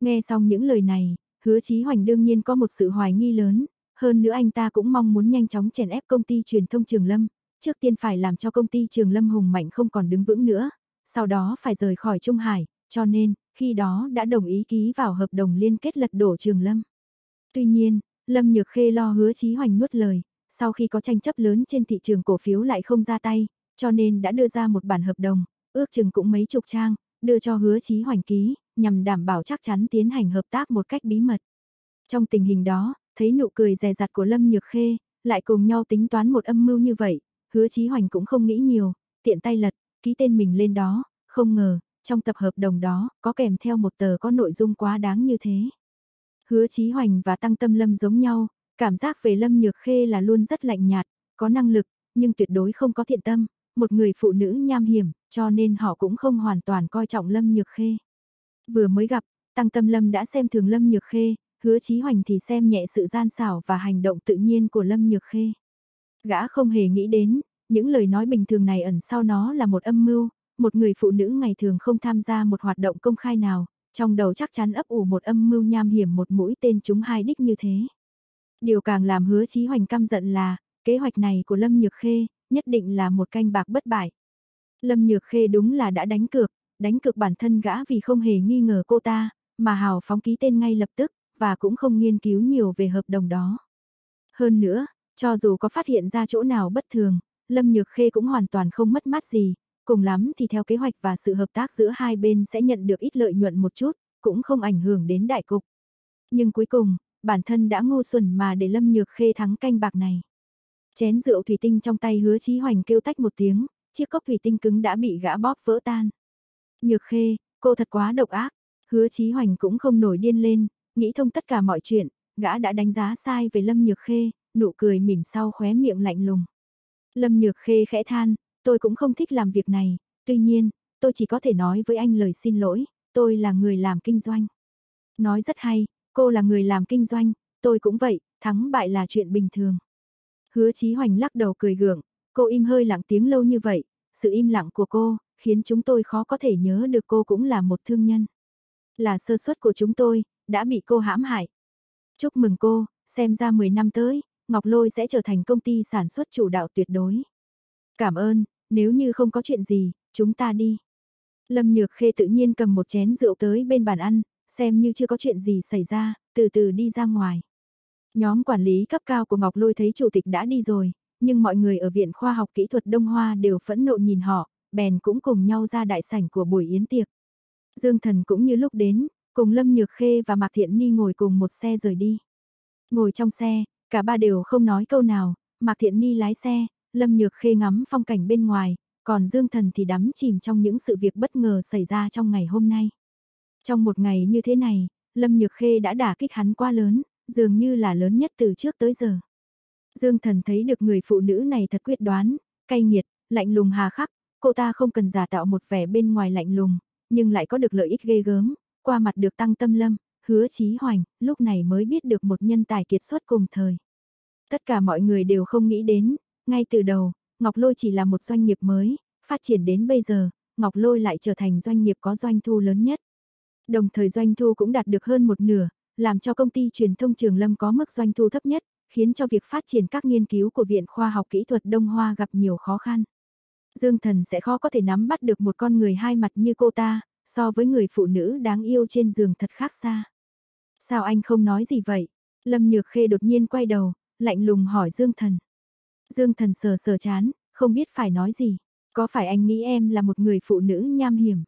Nghe xong những lời này, hứa Chí Hoành đương nhiên có một sự hoài nghi lớn, hơn nữa anh ta cũng mong muốn nhanh chóng chèn ép công ty truyền thông Trường Lâm, trước tiên phải làm cho công ty Trường Lâm hùng mạnh không còn đứng vững nữa, sau đó phải rời khỏi Trung Hải, cho nên, khi đó đã đồng ý ký vào hợp đồng liên kết lật đổ Trường Lâm. Tuy nhiên, Lâm Nhược Khê lo hứa Chí Hoành nuốt lời, sau khi có tranh chấp lớn trên thị trường cổ phiếu lại không ra tay, cho nên đã đưa ra một bản hợp đồng, ước chừng cũng mấy chục trang, đưa cho hứa Chí Hoành ký, nhằm đảm bảo chắc chắn tiến hành hợp tác một cách bí mật. Trong tình hình đó, thấy nụ cười dè dặt của Lâm Nhược Khê, lại cùng nhau tính toán một âm mưu như vậy, hứa Chí Hoành cũng không nghĩ nhiều, tiện tay lật, ký tên mình lên đó, không ngờ, trong tập hợp đồng đó, có kèm theo một tờ có nội dung quá đáng như thế. Hứa Chí Hoành và Tăng Tâm Lâm giống nhau, cảm giác về Lâm Nhược Khê là luôn rất lạnh nhạt, có năng lực, nhưng tuyệt đối không có thiện tâm, một người phụ nữ nham hiểm, cho nên họ cũng không hoàn toàn coi trọng Lâm Nhược Khê. Vừa mới gặp, Tăng Tâm Lâm đã xem thường Lâm Nhược Khê, hứa Chí Hoành thì xem nhẹ sự gian xảo và hành động tự nhiên của Lâm Nhược Khê. Gã không hề nghĩ đến, những lời nói bình thường này ẩn sau nó là một âm mưu, một người phụ nữ ngày thường không tham gia một hoạt động công khai nào, trong đầu chắc chắn ấp ủ một âm mưu nham hiểm một mũi tên chúng hai đích như thế. Điều càng làm hứa Chí Hoành căm giận là, kế hoạch này của Lâm Nhược Khê, nhất định là một canh bạc bất bại. Lâm Nhược Khê đúng là đã đánh cược, đánh cược bản thân gã vì không hề nghi ngờ cô ta, mà hào phóng ký tên ngay lập tức, và cũng không nghiên cứu nhiều về hợp đồng đó. Hơn nữa, cho dù có phát hiện ra chỗ nào bất thường, Lâm Nhược Khê cũng hoàn toàn không mất mát gì, cùng lắm thì theo kế hoạch và sự hợp tác giữa hai bên sẽ nhận được ít lợi nhuận một chút, cũng không ảnh hưởng đến đại cục. Nhưng cuối cùng, bản thân đã ngu xuẩn mà để Lâm Nhược Khê thắng canh bạc này. Chén rượu thủy tinh trong tay hứa chí hoành kêu tách một tiếng, chiếc cốc thủy tinh cứng đã bị gã bóp vỡ tan. Nhược Khê, cô thật quá độc ác, hứa chí hoành cũng không nổi điên lên, nghĩ thông tất cả mọi chuyện, gã đã đánh giá sai về Lâm Nhược Khê, nụ cười mỉm sau khóe miệng lạnh lùng. Lâm Nhược Khê khẽ than, tôi cũng không thích làm việc này, tuy nhiên, tôi chỉ có thể nói với anh lời xin lỗi, tôi là người làm kinh doanh. Nói rất hay, cô là người làm kinh doanh, tôi cũng vậy, thắng bại là chuyện bình thường. Hứa Chí Hoành lắc đầu cười gượng, cô im hơi lặng tiếng lâu như vậy, sự im lặng của cô, khiến chúng tôi khó có thể nhớ được cô cũng là một thương nhân. Là sơ suất của chúng tôi, đã bị cô hãm hại. Chúc mừng cô, xem ra 10 năm tới, Ngọc Lôi sẽ trở thành công ty sản xuất chủ đạo tuyệt đối. Cảm ơn, nếu như không có chuyện gì, chúng ta đi. Lâm Nhược Khê tự nhiên cầm một chén rượu tới bên bàn ăn, xem như chưa có chuyện gì xảy ra, từ từ đi ra ngoài. Nhóm quản lý cấp cao của Ngọc Lôi thấy chủ tịch đã đi rồi, nhưng mọi người ở Viện Khoa học Kỹ thuật Đông Hoa đều phẫn nộ nhìn họ, bèn cũng cùng nhau ra đại sảnh của buổi yến tiệc. Dương Thần cũng như lúc đến, cùng Lâm Nhược Khê và Mạc Thiện Ni ngồi cùng một xe rời đi. Ngồi trong xe, cả ba đều không nói câu nào, Mạc Thiện Ni lái xe, Lâm Nhược Khê ngắm phong cảnh bên ngoài, còn Dương Thần thì đắm chìm trong những sự việc bất ngờ xảy ra trong ngày hôm nay. Trong một ngày như thế này, Lâm Nhược Khê đã đả kích hắn quá lớn, dường như là lớn nhất từ trước tới giờ. Dương Thần thấy được người phụ nữ này thật quyết đoán, cay nghiệt, lạnh lùng hà khắc, cô ta không cần giả tạo một vẻ bên ngoài lạnh lùng, nhưng lại có được lợi ích ghê gớm, qua mặt được tăng tâm lâm, hứa chí hoành, lúc này mới biết được một nhân tài kiệt xuất cùng thời. Tất cả mọi người đều không nghĩ đến, ngay từ đầu, Ngọc Lôi chỉ là một doanh nghiệp mới, phát triển đến bây giờ, Ngọc Lôi lại trở thành doanh nghiệp có doanh thu lớn nhất. Đồng thời doanh thu cũng đạt được hơn một nửa, làm cho công ty truyền thông Trường Lâm có mức doanh thu thấp nhất, khiến cho việc phát triển các nghiên cứu của Viện Khoa học Kỹ thuật Đông Hoa gặp nhiều khó khăn. Dương Thần sẽ khó có thể nắm bắt được một con người hai mặt như cô ta, so với người phụ nữ đáng yêu trên giường thật khác xa. Sao anh không nói gì vậy? Lâm Nhược Khê đột nhiên quay đầu, lạnh lùng hỏi Dương Thần. Dương Thần sờ sờ chán, không biết phải nói gì. Có phải anh nghĩ em là một người phụ nữ nham hiểm?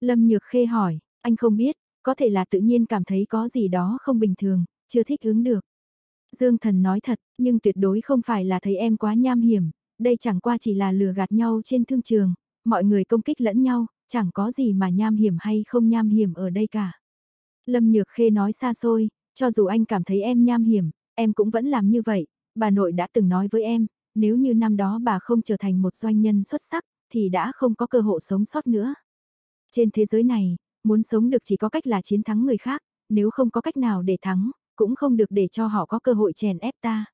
Lâm Nhược Khê hỏi, anh không biết, có thể là tự nhiên cảm thấy có gì đó không bình thường, chưa thích ứng được. Dương Thần nói thật, nhưng tuyệt đối không phải là thấy em quá nham hiểm, đây chẳng qua chỉ là lừa gạt nhau trên thương trường, mọi người công kích lẫn nhau, chẳng có gì mà nham hiểm hay không nham hiểm ở đây cả. Lâm Nhược Khê nói xa xôi, cho dù anh cảm thấy em nham hiểm, em cũng vẫn làm như vậy, bà nội đã từng nói với em, nếu như năm đó bà không trở thành một doanh nhân xuất sắc, thì đã không có cơ hội sống sót nữa. Trên thế giới này, muốn sống được chỉ có cách là chiến thắng người khác, nếu không có cách nào để thắng, cũng không được để cho họ có cơ hội chèn ép ta.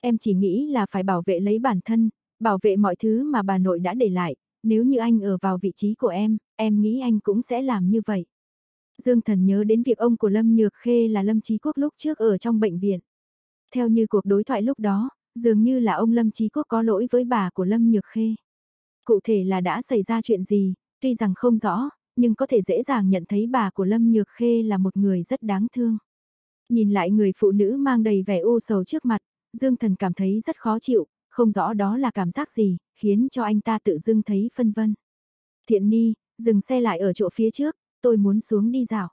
Em chỉ nghĩ là phải bảo vệ lấy bản thân, bảo vệ mọi thứ mà bà nội đã để lại, nếu như anh ở vào vị trí của em, em nghĩ anh cũng sẽ làm như vậy. Dương Thần nhớ đến việc ông của Lâm Nhược Khê là Lâm Chí Quốc lúc trước ở trong bệnh viện. Theo như cuộc đối thoại lúc đó, dường như là ông Lâm Chí Quốc có lỗi với bà của Lâm Nhược Khê. Cụ thể là đã xảy ra chuyện gì, tuy rằng không rõ, nhưng có thể dễ dàng nhận thấy bà của Lâm Nhược Khê là một người rất đáng thương. Nhìn lại người phụ nữ mang đầy vẻ u sầu trước mặt, Dương Thần cảm thấy rất khó chịu, không rõ đó là cảm giác gì, khiến cho anh ta tự dưng thấy phân vân. Thiện Ni, dừng xe lại ở chỗ phía trước, tôi muốn xuống đi dạo.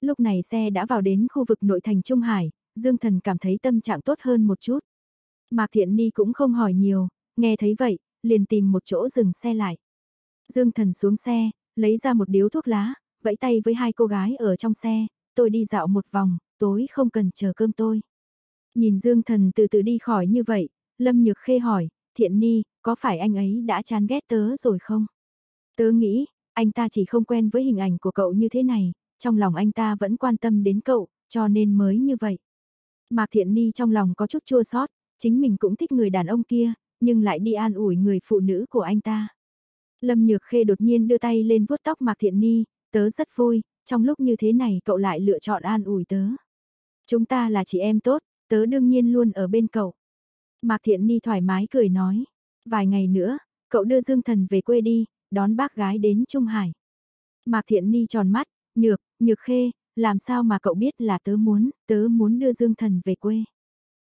Lúc này xe đã vào đến khu vực nội thành Trung Hải, Dương Thần cảm thấy tâm trạng tốt hơn một chút. Mạc Thiện Ni cũng không hỏi nhiều, nghe thấy vậy, liền tìm một chỗ dừng xe lại. Dương Thần xuống xe, lấy ra một điếu thuốc lá, vẫy tay với hai cô gái ở trong xe, tôi đi dạo một vòng, tối không cần chờ cơm tôi. Nhìn Dương Thần từ từ đi khỏi như vậy, Lâm Nhược Khê hỏi, Thiện Ni, có phải anh ấy đã chán ghét tớ rồi không? Tớ nghĩ, anh ta chỉ không quen với hình ảnh của cậu như thế này, trong lòng anh ta vẫn quan tâm đến cậu, cho nên mới như vậy. Mạc Thiện Ni trong lòng có chút chua xót, chính mình cũng thích người đàn ông kia, nhưng lại đi an ủi người phụ nữ của anh ta. Lâm Nhược Khê đột nhiên đưa tay lên vuốt tóc Mạc Thiện Ni, tớ rất vui, trong lúc như thế này cậu lại lựa chọn an ủi tớ. Chúng ta là chị em tốt, tớ đương nhiên luôn ở bên cậu. Mạc Thiện Ni thoải mái cười nói, vài ngày nữa, cậu đưa Dương Thần về quê đi, đón bác gái đến Trung Hải. Mạc Thiện Ni tròn mắt, nhược, nhược khê, làm sao mà cậu biết là tớ muốn, tớ muốn đưa Dương Thần về quê.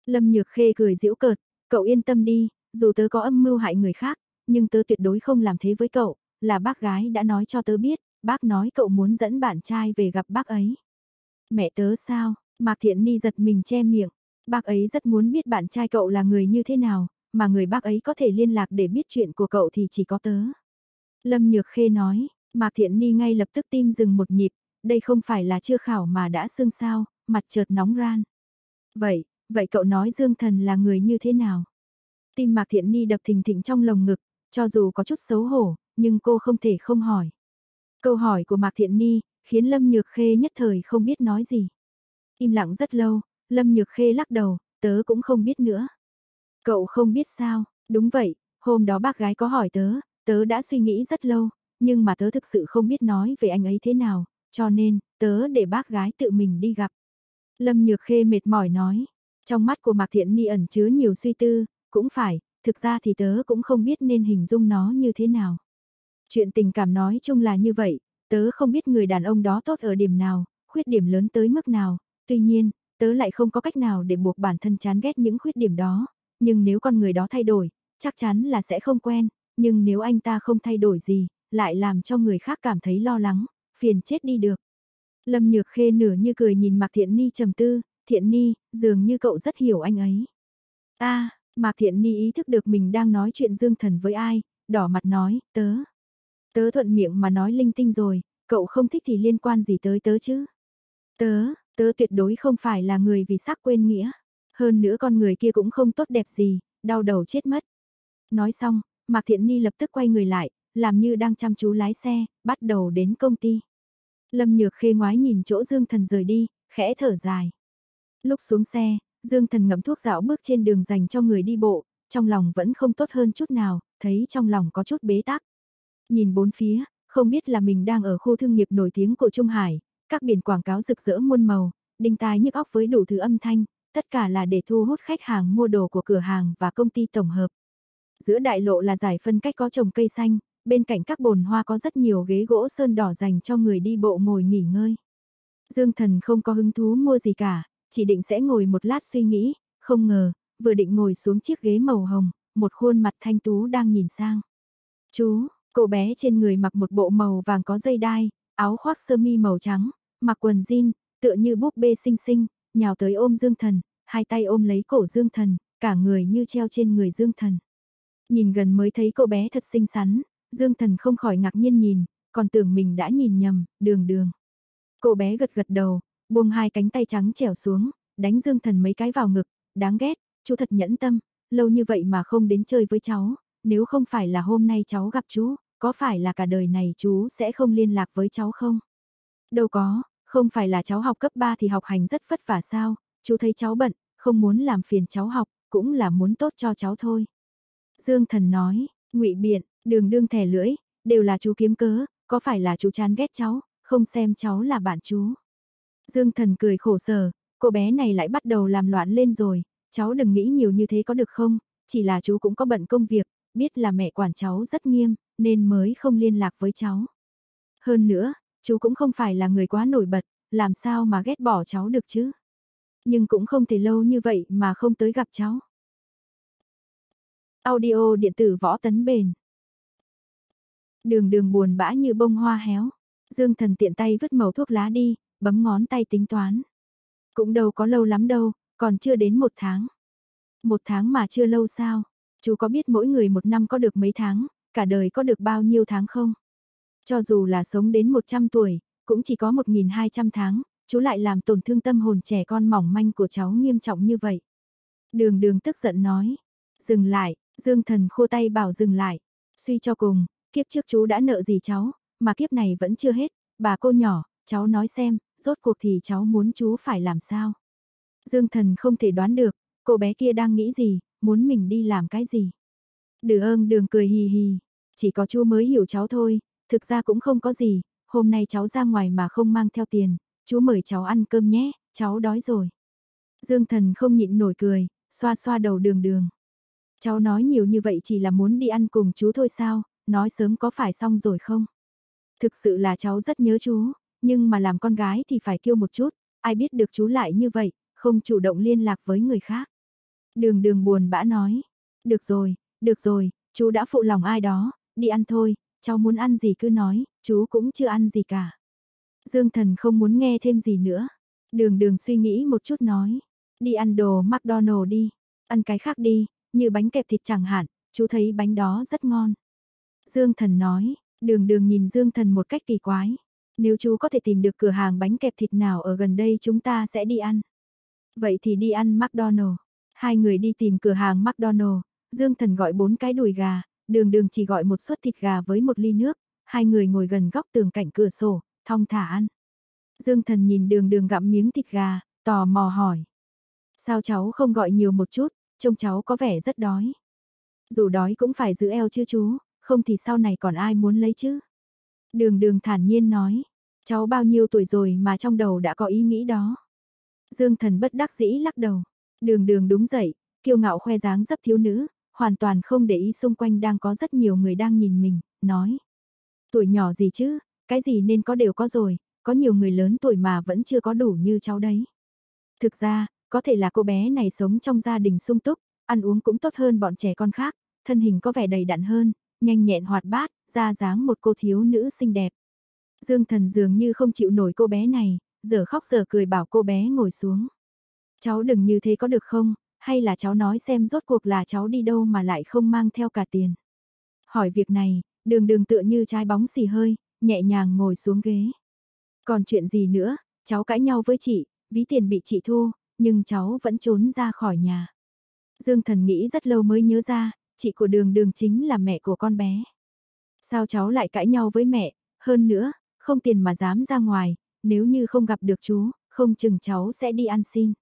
Lâm Nhược Khê cười giễu cợt, cậu yên tâm đi, dù tớ có âm mưu hại người khác, nhưng tớ tuyệt đối không làm thế với cậu, là bác gái đã nói cho tớ biết, bác nói cậu muốn dẫn bạn trai về gặp bác ấy. Mẹ tớ sao, Mạc Thiện Ni giật mình che miệng, bác ấy rất muốn biết bạn trai cậu là người như thế nào, mà người bác ấy có thể liên lạc để biết chuyện của cậu thì chỉ có tớ. Lâm Nhược Khê nói, Mạc Thiện Ni ngay lập tức tim dừng một nhịp, đây không phải là chưa khảo mà đã xương sao, mặt chợt nóng ran. Vậy, vậy cậu nói Dương Thần là người như thế nào? Tim Mạc Thiện Ni đập thình thình trong lồng ngực, cho dù có chút xấu hổ, nhưng cô không thể không hỏi. Câu hỏi của Mạc Thiện Ni, khiến Lâm Nhược Khê nhất thời không biết nói gì. Im lặng rất lâu, Lâm Nhược Khê lắc đầu, tớ cũng không biết nữa. Cậu không biết sao, đúng vậy, hôm đó bác gái có hỏi tớ, tớ đã suy nghĩ rất lâu, nhưng mà tớ thực sự không biết nói về anh ấy thế nào, cho nên, tớ để bác gái tự mình đi gặp. Lâm Nhược Khê mệt mỏi nói, trong mắt của Mạc Thiện Ni ẩn chứa nhiều suy tư, cũng phải, thực ra thì tớ cũng không biết nên hình dung nó như thế nào. Chuyện tình cảm nói chung là như vậy, tớ không biết người đàn ông đó tốt ở điểm nào, khuyết điểm lớn tới mức nào, tuy nhiên, tớ lại không có cách nào để buộc bản thân chán ghét những khuyết điểm đó, nhưng nếu con người đó thay đổi, chắc chắn là sẽ không quen, nhưng nếu anh ta không thay đổi gì, lại làm cho người khác cảm thấy lo lắng, phiền chết đi được. Lâm Nhược Khê nửa như cười nhìn Mạc Thiện Ni trầm tư, Thiện Ni, dường như cậu rất hiểu anh ấy. a Mạc Thiện Ni ý thức được mình đang nói chuyện dương thần với ai, đỏ mặt nói, tớ. Tớ thuận miệng mà nói linh tinh rồi, cậu không thích thì liên quan gì tới tớ chứ. Tớ, tớ tuyệt đối không phải là người vì sắc quên nghĩa. Hơn nữa con người kia cũng không tốt đẹp gì, đau đầu chết mất. Nói xong, Mạc Thiện Ni lập tức quay người lại, làm như đang chăm chú lái xe, bắt đầu đến công ty. Lâm Nhược Khê ngoái nhìn chỗ Dương Thần rời đi, khẽ thở dài. Lúc xuống xe, Dương Thần ngậm thuốc dạo bước trên đường dành cho người đi bộ, trong lòng vẫn không tốt hơn chút nào, thấy trong lòng có chút bế tắc. Nhìn bốn phía, không biết là mình đang ở khu thương nghiệp nổi tiếng của Trung Hải, các biển quảng cáo rực rỡ muôn màu, đinh tai nhức óc với đủ thứ âm thanh, tất cả là để thu hút khách hàng mua đồ của cửa hàng và công ty tổng hợp. Giữa đại lộ là giải phân cách có trồng cây xanh, bên cạnh các bồn hoa có rất nhiều ghế gỗ sơn đỏ dành cho người đi bộ ngồi nghỉ ngơi. Dương Thần không có hứng thú mua gì cả, chỉ định sẽ ngồi một lát suy nghĩ, không ngờ, vừa định ngồi xuống chiếc ghế màu hồng, một khuôn mặt thanh tú đang nhìn sang. Chú, cô bé trên người mặc một bộ màu vàng có dây đai, áo khoác sơ mi màu trắng, mặc quần jean, tựa như búp bê xinh xinh, nhào tới ôm Dương Thần, hai tay ôm lấy cổ Dương Thần, cả người như treo trên người Dương Thần. Nhìn gần mới thấy cô bé thật xinh xắn, Dương Thần không khỏi ngạc nhiên nhìn, còn tưởng mình đã nhìn nhầm, đường đường. Cô bé gật gật đầu, buông hai cánh tay trắng trèo xuống, đánh Dương Thần mấy cái vào ngực, đáng ghét, chú thật nhẫn tâm, lâu như vậy mà không đến chơi với cháu, nếu không phải là hôm nay cháu gặp chú, có phải là cả đời này chú sẽ không liên lạc với cháu không? Đâu có, không phải là cháu học cấp 3 thì học hành rất vất vả sao, chú thấy cháu bận, không muốn làm phiền cháu học, cũng là muốn tốt cho cháu thôi. Dương Thần nói, ngụy biện, đường đương thẻ lưỡi, đều là chú kiếm cớ, có phải là chú chán ghét cháu, không xem cháu là bạn chú. Dương Thần cười khổ sở, cô bé này lại bắt đầu làm loạn lên rồi, cháu đừng nghĩ nhiều như thế có được không, chỉ là chú cũng có bận công việc, biết là mẹ quản cháu rất nghiêm, nên mới không liên lạc với cháu. Hơn nữa, chú cũng không phải là người quá nổi bật, làm sao mà ghét bỏ cháu được chứ. Nhưng cũng không thể lâu như vậy mà không tới gặp cháu. Audio điện tử võ tấn bền. Đường đường buồn bã như bông hoa héo. Dương thần tiện tay vứt màu thuốc lá đi, bấm ngón tay tính toán. Cũng đâu có lâu lắm đâu, còn chưa đến một tháng. Một tháng mà chưa lâu sao? Chú có biết mỗi người một năm có được mấy tháng, cả đời có được bao nhiêu tháng không? Cho dù là sống đến 100 tuổi, cũng chỉ có 1.200 tháng, chú lại làm tổn thương tâm hồn trẻ con mỏng manh của cháu nghiêm trọng như vậy. Đường đường tức giận nói. Dừng lại, Dương thần khô tay bảo dừng lại. Suy cho cùng, kiếp trước chú đã nợ gì cháu, mà kiếp này vẫn chưa hết. Bà cô nhỏ, cháu nói xem, rốt cuộc thì cháu muốn chú phải làm sao? Dương thần không thể đoán được, cô bé kia đang nghĩ gì, muốn mình đi làm cái gì. Đường ơn đường cười hì hì, chỉ có chú mới hiểu cháu thôi, thực ra cũng không có gì, hôm nay cháu ra ngoài mà không mang theo tiền, chú mời cháu ăn cơm nhé, cháu đói rồi. Dương thần không nhịn nổi cười, xoa xoa đầu đường đường. Cháu nói nhiều như vậy chỉ là muốn đi ăn cùng chú thôi sao, nói sớm có phải xong rồi không? Thực sự là cháu rất nhớ chú, nhưng mà làm con gái thì phải kêu một chút, ai biết được chú lại như vậy, không chủ động liên lạc với người khác. Đường đường buồn bã nói, được rồi, được rồi, chú đã phụ lòng ai đó, đi ăn thôi, cháu muốn ăn gì cứ nói, chú cũng chưa ăn gì cả. Dương thần không muốn nghe thêm gì nữa. Đường đường suy nghĩ một chút nói, đi ăn đồ McDonald đi, ăn cái khác đi, như bánh kẹp thịt chẳng hạn, chú thấy bánh đó rất ngon. Dương thần nói, đường đường nhìn Dương thần một cách kỳ quái. Nếu chú có thể tìm được cửa hàng bánh kẹp thịt nào ở gần đây chúng ta sẽ đi ăn. Vậy thì đi ăn McDonald. Hai người đi tìm cửa hàng McDonald, Dương Thần gọi bốn cái đùi gà, đường đường chỉ gọi một suất thịt gà với một ly nước, hai người ngồi gần góc tường cạnh cửa sổ, thong thả ăn. Dương Thần nhìn đường đường gặm miếng thịt gà, tò mò hỏi. Sao cháu không gọi nhiều một chút, trông cháu có vẻ rất đói. Dù đói cũng phải giữ eo chứ chú, không thì sau này còn ai muốn lấy chứ. Đường đường thản nhiên nói, cháu bao nhiêu tuổi rồi mà trong đầu đã có ý nghĩ đó. Dương thần bất đắc dĩ lắc đầu, đường đường đúng dậy, kiêu ngạo khoe dáng dấp thiếu nữ, hoàn toàn không để ý xung quanh đang có rất nhiều người đang nhìn mình, nói. Tuổi nhỏ gì chứ, cái gì nên có đều có rồi, có nhiều người lớn tuổi mà vẫn chưa có đủ như cháu đấy. Thực ra, có thể là cô bé này sống trong gia đình sung túc, ăn uống cũng tốt hơn bọn trẻ con khác, thân hình có vẻ đầy đặn hơn, nhanh nhẹn hoạt bát, ra dáng một cô thiếu nữ xinh đẹp. Dương thần dường như không chịu nổi cô bé này, giờ khóc giờ cười bảo cô bé ngồi xuống. Cháu đừng như thế có được không, hay là cháu nói xem rốt cuộc là cháu đi đâu mà lại không mang theo cả tiền. Hỏi việc này, đường đường tựa như trái bóng xì hơi, nhẹ nhàng ngồi xuống ghế. Còn chuyện gì nữa, cháu cãi nhau với chị, ví tiền bị chị thu, nhưng cháu vẫn trốn ra khỏi nhà. Dương thần nghĩ rất lâu mới nhớ ra, chị của đường đường chính là mẹ của con bé. Sao cháu lại cãi nhau với mẹ, hơn nữa, không tiền mà dám ra ngoài, nếu như không gặp được chú, không chừng cháu sẽ đi ăn xin.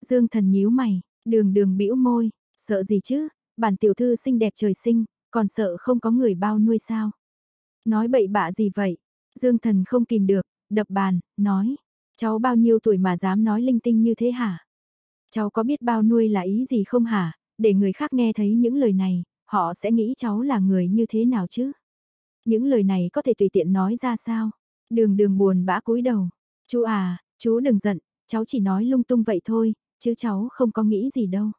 Dương thần nhíu mày, đường đường bĩu môi, sợ gì chứ, bản tiểu thư xinh đẹp trời sinh, còn sợ không có người bao nuôi sao. Nói bậy bạ gì vậy, Dương thần không kìm được, đập bàn, nói, cháu bao nhiêu tuổi mà dám nói linh tinh như thế hả? Cháu có biết bao nuôi là ý gì không hả? Để người khác nghe thấy những lời này, họ sẽ nghĩ cháu là người như thế nào chứ? Những lời này có thể tùy tiện nói ra sao? Đường đường buồn bã cúi đầu. Chú à, chú đừng giận, cháu chỉ nói lung tung vậy thôi, chứ cháu không có nghĩ gì đâu.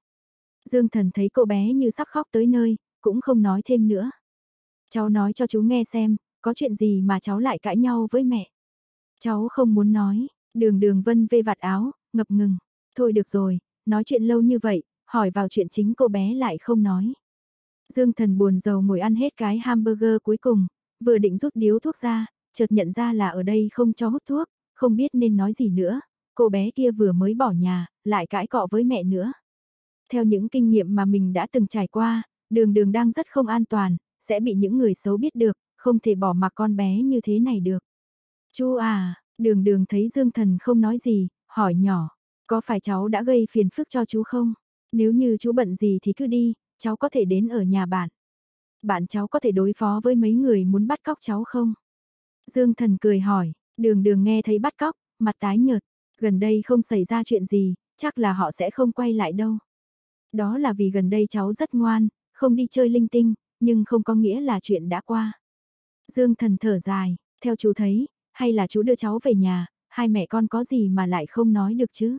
Dương thần thấy cô bé như sắp khóc tới nơi, cũng không nói thêm nữa. Cháu nói cho chú nghe xem, có chuyện gì mà cháu lại cãi nhau với mẹ. Cháu không muốn nói, đường đường vân vê vạt áo, ngập ngừng. Thôi được rồi, nói chuyện lâu như vậy, hỏi vào chuyện chính cô bé lại không nói. Dương thần buồn rầu ngồi ăn hết cái hamburger cuối cùng, vừa định rút điếu thuốc ra, chợt nhận ra là ở đây không cho hút thuốc, không biết nên nói gì nữa, cô bé kia vừa mới bỏ nhà, lại cãi cọ với mẹ nữa. Theo những kinh nghiệm mà mình đã từng trải qua, đường đường đang rất không an toàn, sẽ bị những người xấu biết được, không thể bỏ mặc con bé như thế này được. Chú à, đường đường thấy Dương Thần không nói gì, hỏi nhỏ, có phải cháu đã gây phiền phức cho chú không? Nếu như chú bận gì thì cứ đi, cháu có thể đến ở nhà bạn. Bạn cháu có thể đối phó với mấy người muốn bắt cóc cháu không? Dương Thần cười hỏi, đường đường nghe thấy bắt cóc, mặt tái nhợt, gần đây không xảy ra chuyện gì, chắc là họ sẽ không quay lại đâu. Đó là vì gần đây cháu rất ngoan, không đi chơi linh tinh, nhưng không có nghĩa là chuyện đã qua. Dương thần thở dài, theo chú thấy, hay là chú đưa cháu về nhà, hai mẹ con có gì mà lại không nói được chứ.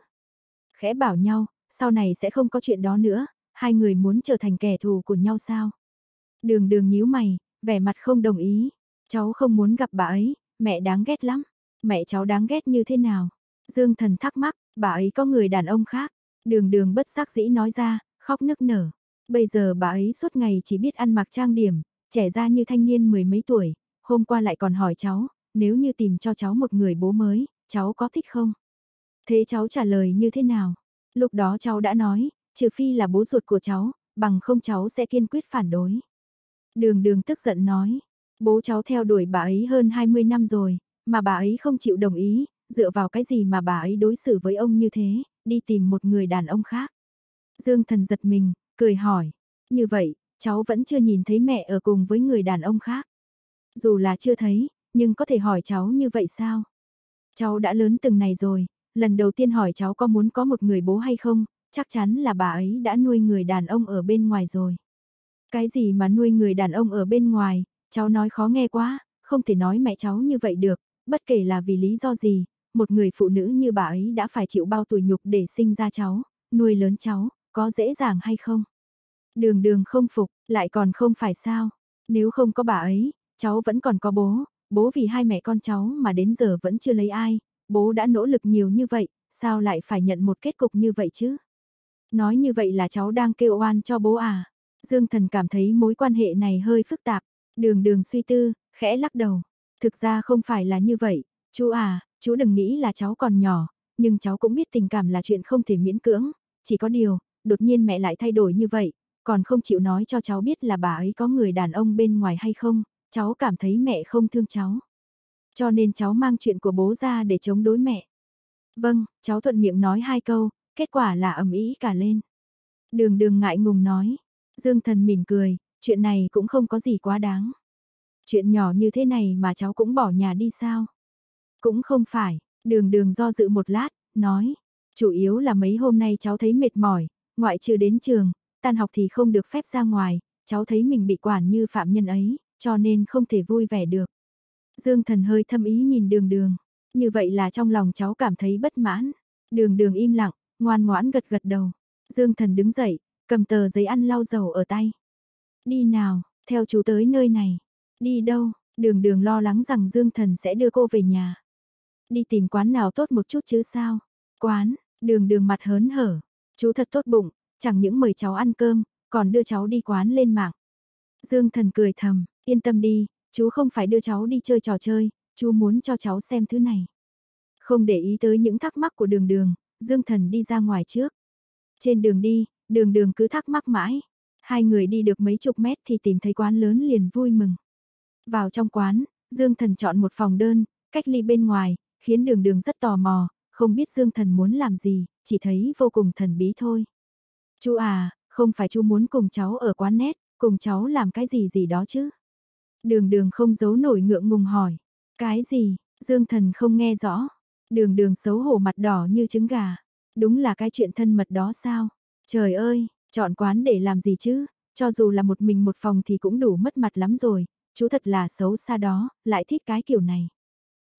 Khẽ bảo nhau, sau này sẽ không có chuyện đó nữa, hai người muốn trở thành kẻ thù của nhau sao? Đường đường nhíu mày, vẻ mặt không đồng ý. Cháu không muốn gặp bà ấy, mẹ đáng ghét lắm. Mẹ cháu đáng ghét như thế nào? Dương thần thắc mắc, bà ấy có người đàn ông khác. Đường đường bất giác dĩ nói ra, khóc nức nở. Bây giờ bà ấy suốt ngày chỉ biết ăn mặc trang điểm, trẻ ra như thanh niên mười mấy tuổi. Hôm qua lại còn hỏi cháu, nếu như tìm cho cháu một người bố mới, cháu có thích không? Thế cháu trả lời như thế nào? Lúc đó cháu đã nói, trừ phi là bố ruột của cháu, bằng không cháu sẽ kiên quyết phản đối. Đường đường tức giận nói, bố cháu theo đuổi bà ấy hơn 20 năm rồi, mà bà ấy không chịu đồng ý, dựa vào cái gì mà bà ấy đối xử với ông như thế, đi tìm một người đàn ông khác. Dương thần giật mình, cười hỏi, như vậy, cháu vẫn chưa nhìn thấy mẹ ở cùng với người đàn ông khác. Dù là chưa thấy, nhưng có thể hỏi cháu như vậy sao? Cháu đã lớn từng này rồi, lần đầu tiên hỏi cháu có muốn có một người bố hay không, chắc chắn là bà ấy đã nuôi người đàn ông ở bên ngoài rồi. Cái gì mà nuôi người đàn ông ở bên ngoài, cháu nói khó nghe quá, không thể nói mẹ cháu như vậy được, bất kể là vì lý do gì, một người phụ nữ như bà ấy đã phải chịu bao tuổi nhục để sinh ra cháu, nuôi lớn cháu, có dễ dàng hay không? Đường đường không phục, lại còn không phải sao? Nếu không có bà ấy, cháu vẫn còn có bố, bố vì hai mẹ con cháu mà đến giờ vẫn chưa lấy ai, bố đã nỗ lực nhiều như vậy, sao lại phải nhận một kết cục như vậy chứ? Nói như vậy là cháu đang kêu oan cho bố à? Dương Thần cảm thấy mối quan hệ này hơi phức tạp, đường đường suy tư, khẽ lắc đầu. Thực ra không phải là như vậy, chú à, chú đừng nghĩ là cháu còn nhỏ, nhưng cháu cũng biết tình cảm là chuyện không thể miễn cưỡng, chỉ có điều, đột nhiên mẹ lại thay đổi như vậy, còn không chịu nói cho cháu biết là bà ấy có người đàn ông bên ngoài hay không, cháu cảm thấy mẹ không thương cháu. Cho nên cháu mang chuyện của bố ra để chống đối mẹ. Vâng, cháu thuận miệng nói hai câu, kết quả là ầm ĩ cả lên. Đường đường ngại ngùng nói, Dương Thần mỉm cười, chuyện này cũng không có gì quá đáng. Chuyện nhỏ như thế này mà cháu cũng bỏ nhà đi sao? Cũng không phải, đường đường do dự một lát, nói, chủ yếu là mấy hôm nay cháu thấy mệt mỏi, ngoại trừ đến trường, tan học thì không được phép ra ngoài, cháu thấy mình bị quản như phạm nhân ấy, cho nên không thể vui vẻ được. Dương thần hơi thâm ý nhìn đường đường, như vậy là trong lòng cháu cảm thấy bất mãn. Đường đường im lặng, ngoan ngoãn gật gật đầu. Dương thần đứng dậy, cầm tờ giấy ăn lau dầu ở tay. Đi nào, theo chú tới nơi này. Đi đâu, đường đường lo lắng rằng Dương thần sẽ đưa cô về nhà. Đi tìm quán nào tốt một chút chứ sao. Quán, đường đường mặt hớn hở. Chú thật tốt bụng, chẳng những mời cháu ăn cơm, còn đưa cháu đi quán lên mạng. Dương thần cười thầm, yên tâm đi, chú không phải đưa cháu đi chơi trò chơi, chú muốn cho cháu xem thứ này. Không để ý tới những thắc mắc của đường đường, Dương thần đi ra ngoài trước. Trên đường đi, đường đường cứ thắc mắc mãi. Hai người đi được mấy chục mét thì tìm thấy quán lớn liền vui mừng. Vào trong quán, Dương thần chọn một phòng đơn, cách ly bên ngoài, khiến đường đường rất tò mò, không biết Dương thần muốn làm gì, chỉ thấy vô cùng thần bí thôi. Chú à, không phải chú muốn cùng cháu ở quán nét, cùng cháu làm cái gì gì đó chứ? Đường đường không giấu nổi ngượng ngùng hỏi. Cái gì? Dương thần không nghe rõ. Đường đường xấu hổ mặt đỏ như trứng gà. Đúng là cái chuyện thân mật đó sao? Trời ơi, chọn quán để làm gì chứ? Cho dù là một mình một phòng thì cũng đủ mất mặt lắm rồi. Chú thật là xấu xa đó, lại thích cái kiểu này.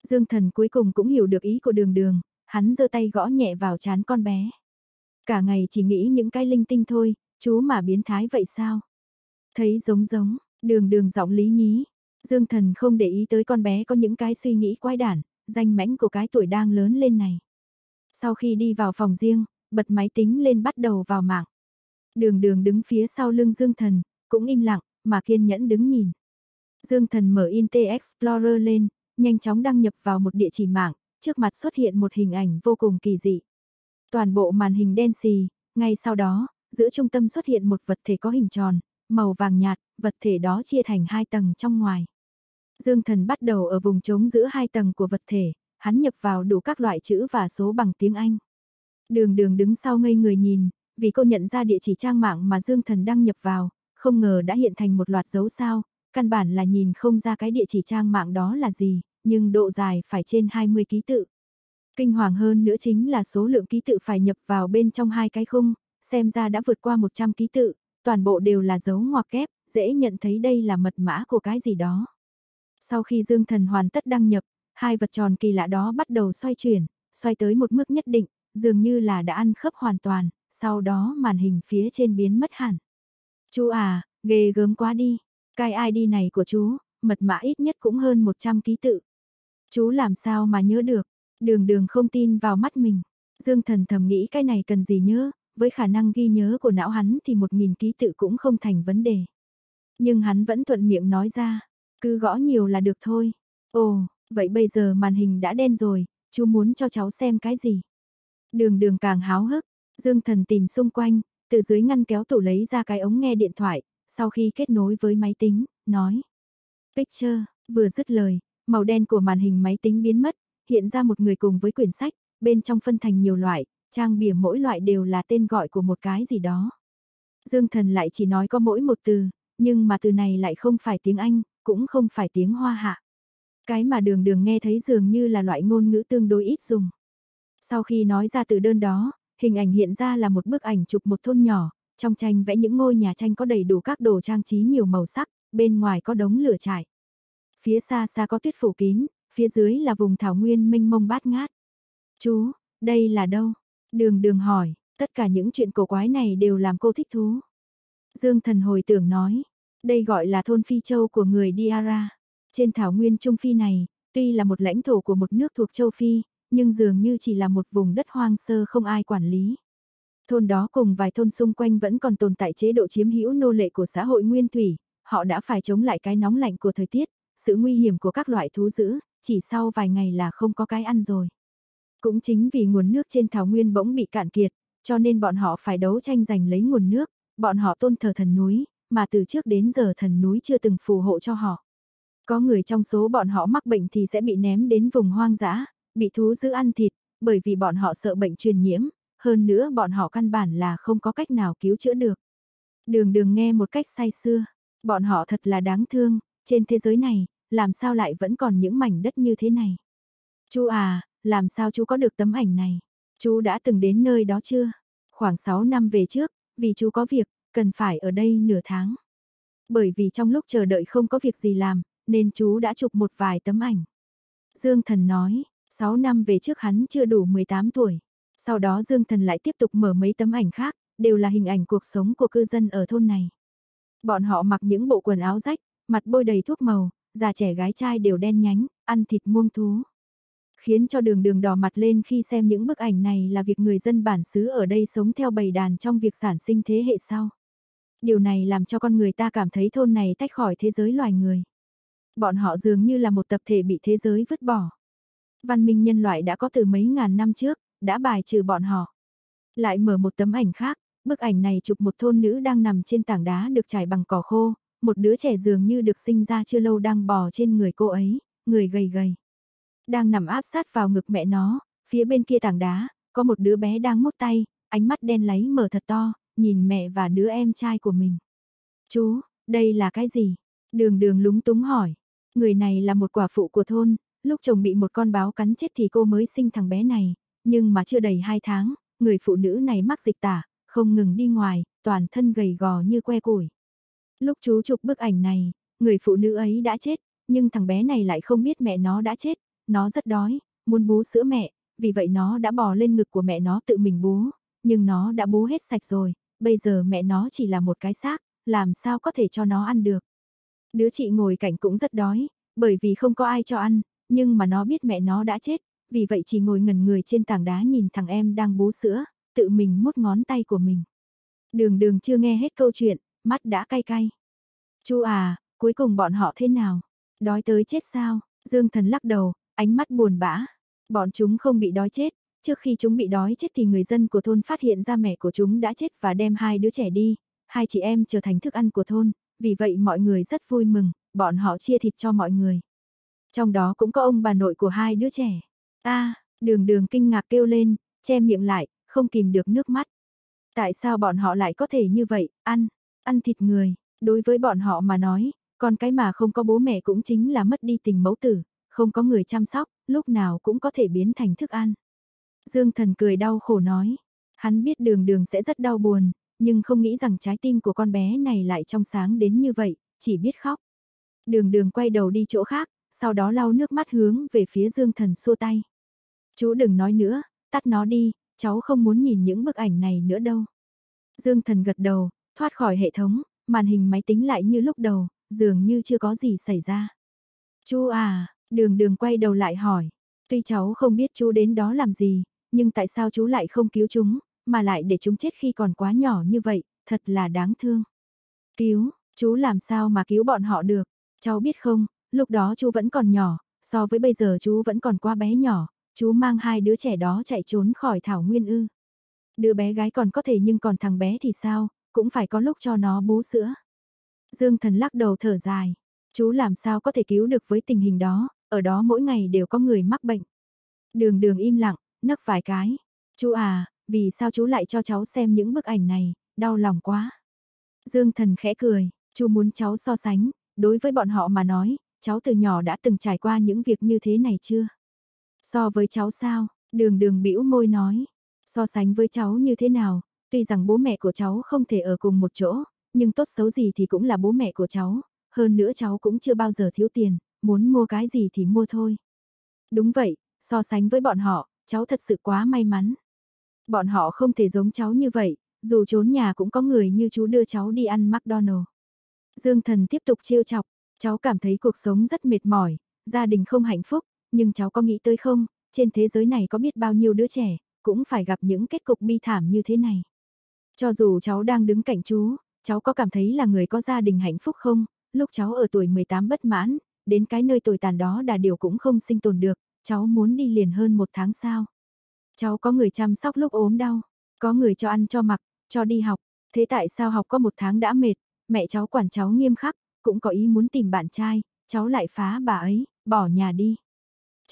Dương thần cuối cùng cũng hiểu được ý của đường đường. Hắn giơ tay gõ nhẹ vào chán con bé. Cả ngày chỉ nghĩ những cái linh tinh thôi, chú mà biến thái vậy sao? Thấy giống giống, đường đường giọng lý nhí. Dương thần không để ý tới con bé có những cái suy nghĩ quái đản, danh mãnh của cái tuổi đang lớn lên này. Sau khi đi vào phòng riêng, bật máy tính lên bắt đầu vào mạng. Đường đường đứng phía sau lưng Dương thần, cũng im lặng, mà kiên nhẫn đứng nhìn. Dương thần mở Internet Explorer lên, nhanh chóng đăng nhập vào một địa chỉ mạng, trước mặt xuất hiện một hình ảnh vô cùng kỳ dị. Toàn bộ màn hình đen xì, ngay sau đó, giữa trung tâm xuất hiện một vật thể có hình tròn, màu vàng nhạt, vật thể đó chia thành hai tầng trong ngoài. Dương thần bắt đầu ở vùng trống giữa hai tầng của vật thể, hắn nhập vào đủ các loại chữ và số bằng tiếng Anh. Đường đường đứng sau ngây người nhìn, vì cô nhận ra địa chỉ trang mạng mà Dương thần đăng nhập vào, không ngờ đã hiện thành một loạt dấu sao, căn bản là nhìn không ra cái địa chỉ trang mạng đó là gì, nhưng độ dài phải trên 20 ký tự. Kinh hoàng hơn nữa chính là số lượng ký tự phải nhập vào bên trong hai cái khung, xem ra đã vượt qua 100 ký tự, toàn bộ đều là dấu ngoặc kép, dễ nhận thấy đây là mật mã của cái gì đó. Sau khi Dương Thần hoàn tất đăng nhập, hai vật tròn kỳ lạ đó bắt đầu xoay chuyển, xoay tới một mức nhất định, dường như là đã ăn khớp hoàn toàn, sau đó màn hình phía trên biến mất hẳn. Chú à, ghê gớm quá đi, cái ID này của chú, mật mã ít nhất cũng hơn 100 ký tự. Chú làm sao mà nhớ được, đường đường không tin vào mắt mình. Dương thần thầm nghĩ cái này cần gì nhớ, với khả năng ghi nhớ của não hắn thì một nghìn ký tự cũng không thành vấn đề. Nhưng hắn vẫn thuận miệng nói ra, cứ gõ nhiều là được thôi. Ồ, vậy bây giờ màn hình đã đen rồi, chú muốn cho cháu xem cái gì? Đường đường càng háo hức, Dương thần tìm xung quanh, từ dưới ngăn kéo tủ lấy ra cái ống nghe điện thoại, sau khi kết nối với máy tính, nói. Picture, vừa dứt lời, màu đen của màn hình máy tính biến mất, hiện ra một người cùng với quyển sách, bên trong phân thành nhiều loại, trang bìa mỗi loại đều là tên gọi của một cái gì đó. Dương Thần lại chỉ nói có mỗi một từ, nhưng mà từ này lại không phải tiếng Anh, cũng không phải tiếng Hoa hạ. Cái mà đường đường nghe thấy dường như là loại ngôn ngữ tương đối ít dùng. Sau khi nói ra từ đơn đó, hình ảnh hiện ra là một bức ảnh chụp một thôn nhỏ, trong tranh vẽ những ngôi nhà tranh có đầy đủ các đồ trang trí nhiều màu sắc, bên ngoài có đống lửa trải. Phía xa xa có tuyết phủ kín, phía dưới là vùng thảo nguyên mênh mông bát ngát. Chú, đây là đâu? Đường đường hỏi, tất cả những chuyện cổ quái này đều làm cô thích thú. Dương thần hồi tưởng nói, đây gọi là thôn Phi Châu của người Diara. Trên thảo nguyên Trung Phi này, tuy là một lãnh thổ của một nước thuộc châu Phi, nhưng dường như chỉ là một vùng đất hoang sơ không ai quản lý. Thôn đó cùng vài thôn xung quanh vẫn còn tồn tại chế độ chiếm hữu nô lệ của xã hội nguyên thủy, họ đã phải chống lại cái nóng lạnh của thời tiết, sự nguy hiểm của các loại thú dữ, chỉ sau vài ngày là không có cái ăn rồi. Cũng chính vì nguồn nước trên thảo nguyên bỗng bị cạn kiệt, cho nên bọn họ phải đấu tranh giành lấy nguồn nước, bọn họ tôn thờ thần núi, mà từ trước đến giờ thần núi chưa từng phù hộ cho họ. Có người trong số bọn họ mắc bệnh thì sẽ bị ném đến vùng hoang dã, bị thú dữ ăn thịt, bởi vì bọn họ sợ bệnh truyền nhiễm, hơn nữa bọn họ căn bản là không có cách nào cứu chữa được. Đường đường nghe một cách say xưa, bọn họ thật là đáng thương, trên thế giới này, làm sao lại vẫn còn những mảnh đất như thế này. Chú à, làm sao chú có được tấm ảnh này? Chú đã từng đến nơi đó chưa? Khoảng 6 năm về trước, vì chú có việc, cần phải ở đây nửa tháng. Bởi vì trong lúc chờ đợi không có việc gì làm, nên chú đã chụp một vài tấm ảnh. Dương Thần nói, 6 năm về trước hắn chưa đủ 18 tuổi. Sau đó Dương Thần lại tiếp tục mở mấy tấm ảnh khác, đều là hình ảnh cuộc sống của cư dân ở thôn này. Bọn họ mặc những bộ quần áo rách, mặt bôi đầy thuốc màu, già trẻ gái trai đều đen nhánh, ăn thịt muông thú. Khiến cho đường đường đỏ mặt lên khi xem những bức ảnh này là việc người dân bản xứ ở đây sống theo bầy đàn trong việc sản sinh thế hệ sau. Điều này làm cho con người ta cảm thấy thôn này tách khỏi thế giới loài người. Bọn họ dường như là một tập thể bị thế giới vứt bỏ. Văn minh nhân loại đã có từ mấy ngàn năm trước, đã bài trừ bọn họ. Lại mở một tấm ảnh khác, bức ảnh này chụp một thôn nữ đang nằm trên tảng đá được trải bằng cỏ khô, một đứa trẻ dường như được sinh ra chưa lâu đang bò trên người cô ấy, người gầy gầy. Đang nằm áp sát vào ngực mẹ nó, phía bên kia tảng đá, có một đứa bé đang mút tay, ánh mắt đen láy mở thật to, nhìn mẹ và đứa em trai của mình. Chú, đây là cái gì? Đường đường lúng túng hỏi. Người này là một quả phụ của thôn, lúc chồng bị một con báo cắn chết thì cô mới sinh thằng bé này, nhưng mà chưa đầy hai tháng, người phụ nữ này mắc dịch tả, không ngừng đi ngoài, toàn thân gầy gò như que củi. Lúc chú chụp bức ảnh này, người phụ nữ ấy đã chết, nhưng thằng bé này lại không biết mẹ nó đã chết, nó rất đói, muốn bú sữa mẹ, vì vậy nó đã bò lên ngực của mẹ nó tự mình bú, nhưng nó đã bú hết sạch rồi, bây giờ mẹ nó chỉ là một cái xác, làm sao có thể cho nó ăn được. Đứa chị ngồi cạnh cũng rất đói, bởi vì không có ai cho ăn, nhưng mà nó biết mẹ nó đã chết, vì vậy chỉ ngồi ngẩn người trên tảng đá nhìn thằng em đang bú sữa, tự mình mút ngón tay của mình. Đường đường chưa nghe hết câu chuyện, mắt đã cay cay. Chú à, cuối cùng bọn họ thế nào? Đói tới chết sao? Dương thần lắc đầu, ánh mắt buồn bã. Bọn chúng không bị đói chết, trước khi chúng bị đói chết thì người dân của thôn phát hiện ra mẹ của chúng đã chết và đem hai đứa trẻ đi, hai chị em trở thành thức ăn của thôn, vì vậy mọi người rất vui mừng, bọn họ chia thịt cho mọi người. Trong đó cũng có ông bà nội của hai đứa trẻ a đường đường kinh ngạc kêu lên, che miệng lại, không kìm được nước mắt. Tại sao bọn họ lại có thể như vậy, ăn, ăn thịt người, đối với bọn họ mà nói, con cái mà không có bố mẹ cũng chính là mất đi tình mẫu tử, không có người chăm sóc, lúc nào cũng có thể biến thành thức ăn. Dương thần cười đau khổ nói, Hắn biết đường đường sẽ rất đau buồn, nhưng không nghĩ rằng trái tim của con bé này lại trong sáng đến như vậy, chỉ biết khóc. Đường đường quay đầu đi chỗ khác, sau đó lau nước mắt hướng về phía Dương Thần xua tay. Chú đừng nói nữa, tắt nó đi, cháu không muốn nhìn những bức ảnh này nữa đâu. Dương Thần gật đầu, thoát khỏi hệ thống, màn hình máy tính lại như lúc đầu, dường như chưa có gì xảy ra. Chú à, đường đường quay đầu lại hỏi, tuy cháu không biết chú đến đó làm gì, nhưng tại sao chú lại không cứu chúng, mà lại để chúng chết khi còn quá nhỏ như vậy, thật là đáng thương. Cứu, chú làm sao mà cứu bọn họ được, cháu biết không, lúc đó chú vẫn còn nhỏ, so với bây giờ chú vẫn còn quá bé nhỏ, chú mang hai đứa trẻ đó chạy trốn khỏi thảo nguyên ư. Đứa bé gái còn có thể nhưng còn thằng bé thì sao, cũng phải có lúc cho nó bú sữa. Dương thần lắc đầu thở dài, chú làm sao có thể cứu được với tình hình đó, ở đó mỗi ngày đều có người mắc bệnh. Đường đường im lặng, nấc vài cái. Chú à, vì sao chú lại cho cháu xem những bức ảnh này, đau lòng quá. Dương thần khẽ cười, chú muốn cháu so sánh, đối với bọn họ mà nói, cháu từ nhỏ đã từng trải qua những việc như thế này chưa? So với cháu sao, đường đường bĩu môi nói, so sánh với cháu như thế nào, tuy rằng bố mẹ của cháu không thể ở cùng một chỗ, nhưng tốt xấu gì thì cũng là bố mẹ của cháu, hơn nữa cháu cũng chưa bao giờ thiếu tiền, muốn mua cái gì thì mua thôi. Đúng vậy, so sánh với bọn họ, cháu thật sự quá may mắn. Bọn họ không thể giống cháu như vậy, dù trốn nhà cũng có người như chú đưa cháu đi ăn McDonald's. Dương Thần tiếp tục trêu chọc, cháu cảm thấy cuộc sống rất mệt mỏi, gia đình không hạnh phúc, nhưng cháu có nghĩ tới không, trên thế giới này có biết bao nhiêu đứa trẻ, cũng phải gặp những kết cục bi thảm như thế này. Cho dù cháu đang đứng cạnh chú, cháu có cảm thấy là người có gia đình hạnh phúc không, lúc cháu ở tuổi 18 bất mãn, đến cái nơi tồi tàn đó đà điều cũng không sinh tồn được, cháu muốn đi liền hơn một tháng sao. Cháu có người chăm sóc lúc ốm đau, có người cho ăn cho mặc, cho đi học, thế tại sao học có một tháng đã mệt, mẹ cháu quản cháu nghiêm khắc, cũng có ý muốn tìm bạn trai, cháu lại phá bà ấy, bỏ nhà đi.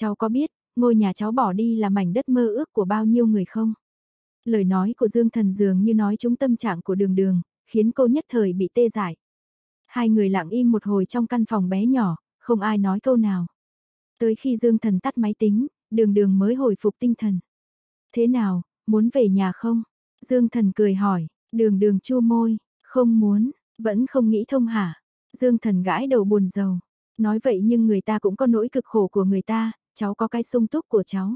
Cháu có biết, ngôi nhà cháu bỏ đi là mảnh đất mơ ước của bao nhiêu người không? Lời nói của Dương Thần dường như nói trúng tâm trạng của đường đường, khiến cô nhất thời bị tê dại. Hai người lặng im một hồi trong căn phòng bé nhỏ, không ai nói câu nào. Tới khi Dương Thần tắt máy tính, đường đường mới hồi phục tinh thần. Thế nào, muốn về nhà không? Dương Thần cười hỏi, đường đường chua môi, không muốn, vẫn không nghĩ thông hả? Dương Thần gãi đầu buồn rầu. Nói vậy nhưng người ta cũng có nỗi cực khổ của người ta, cháu có cái sung túc của cháu.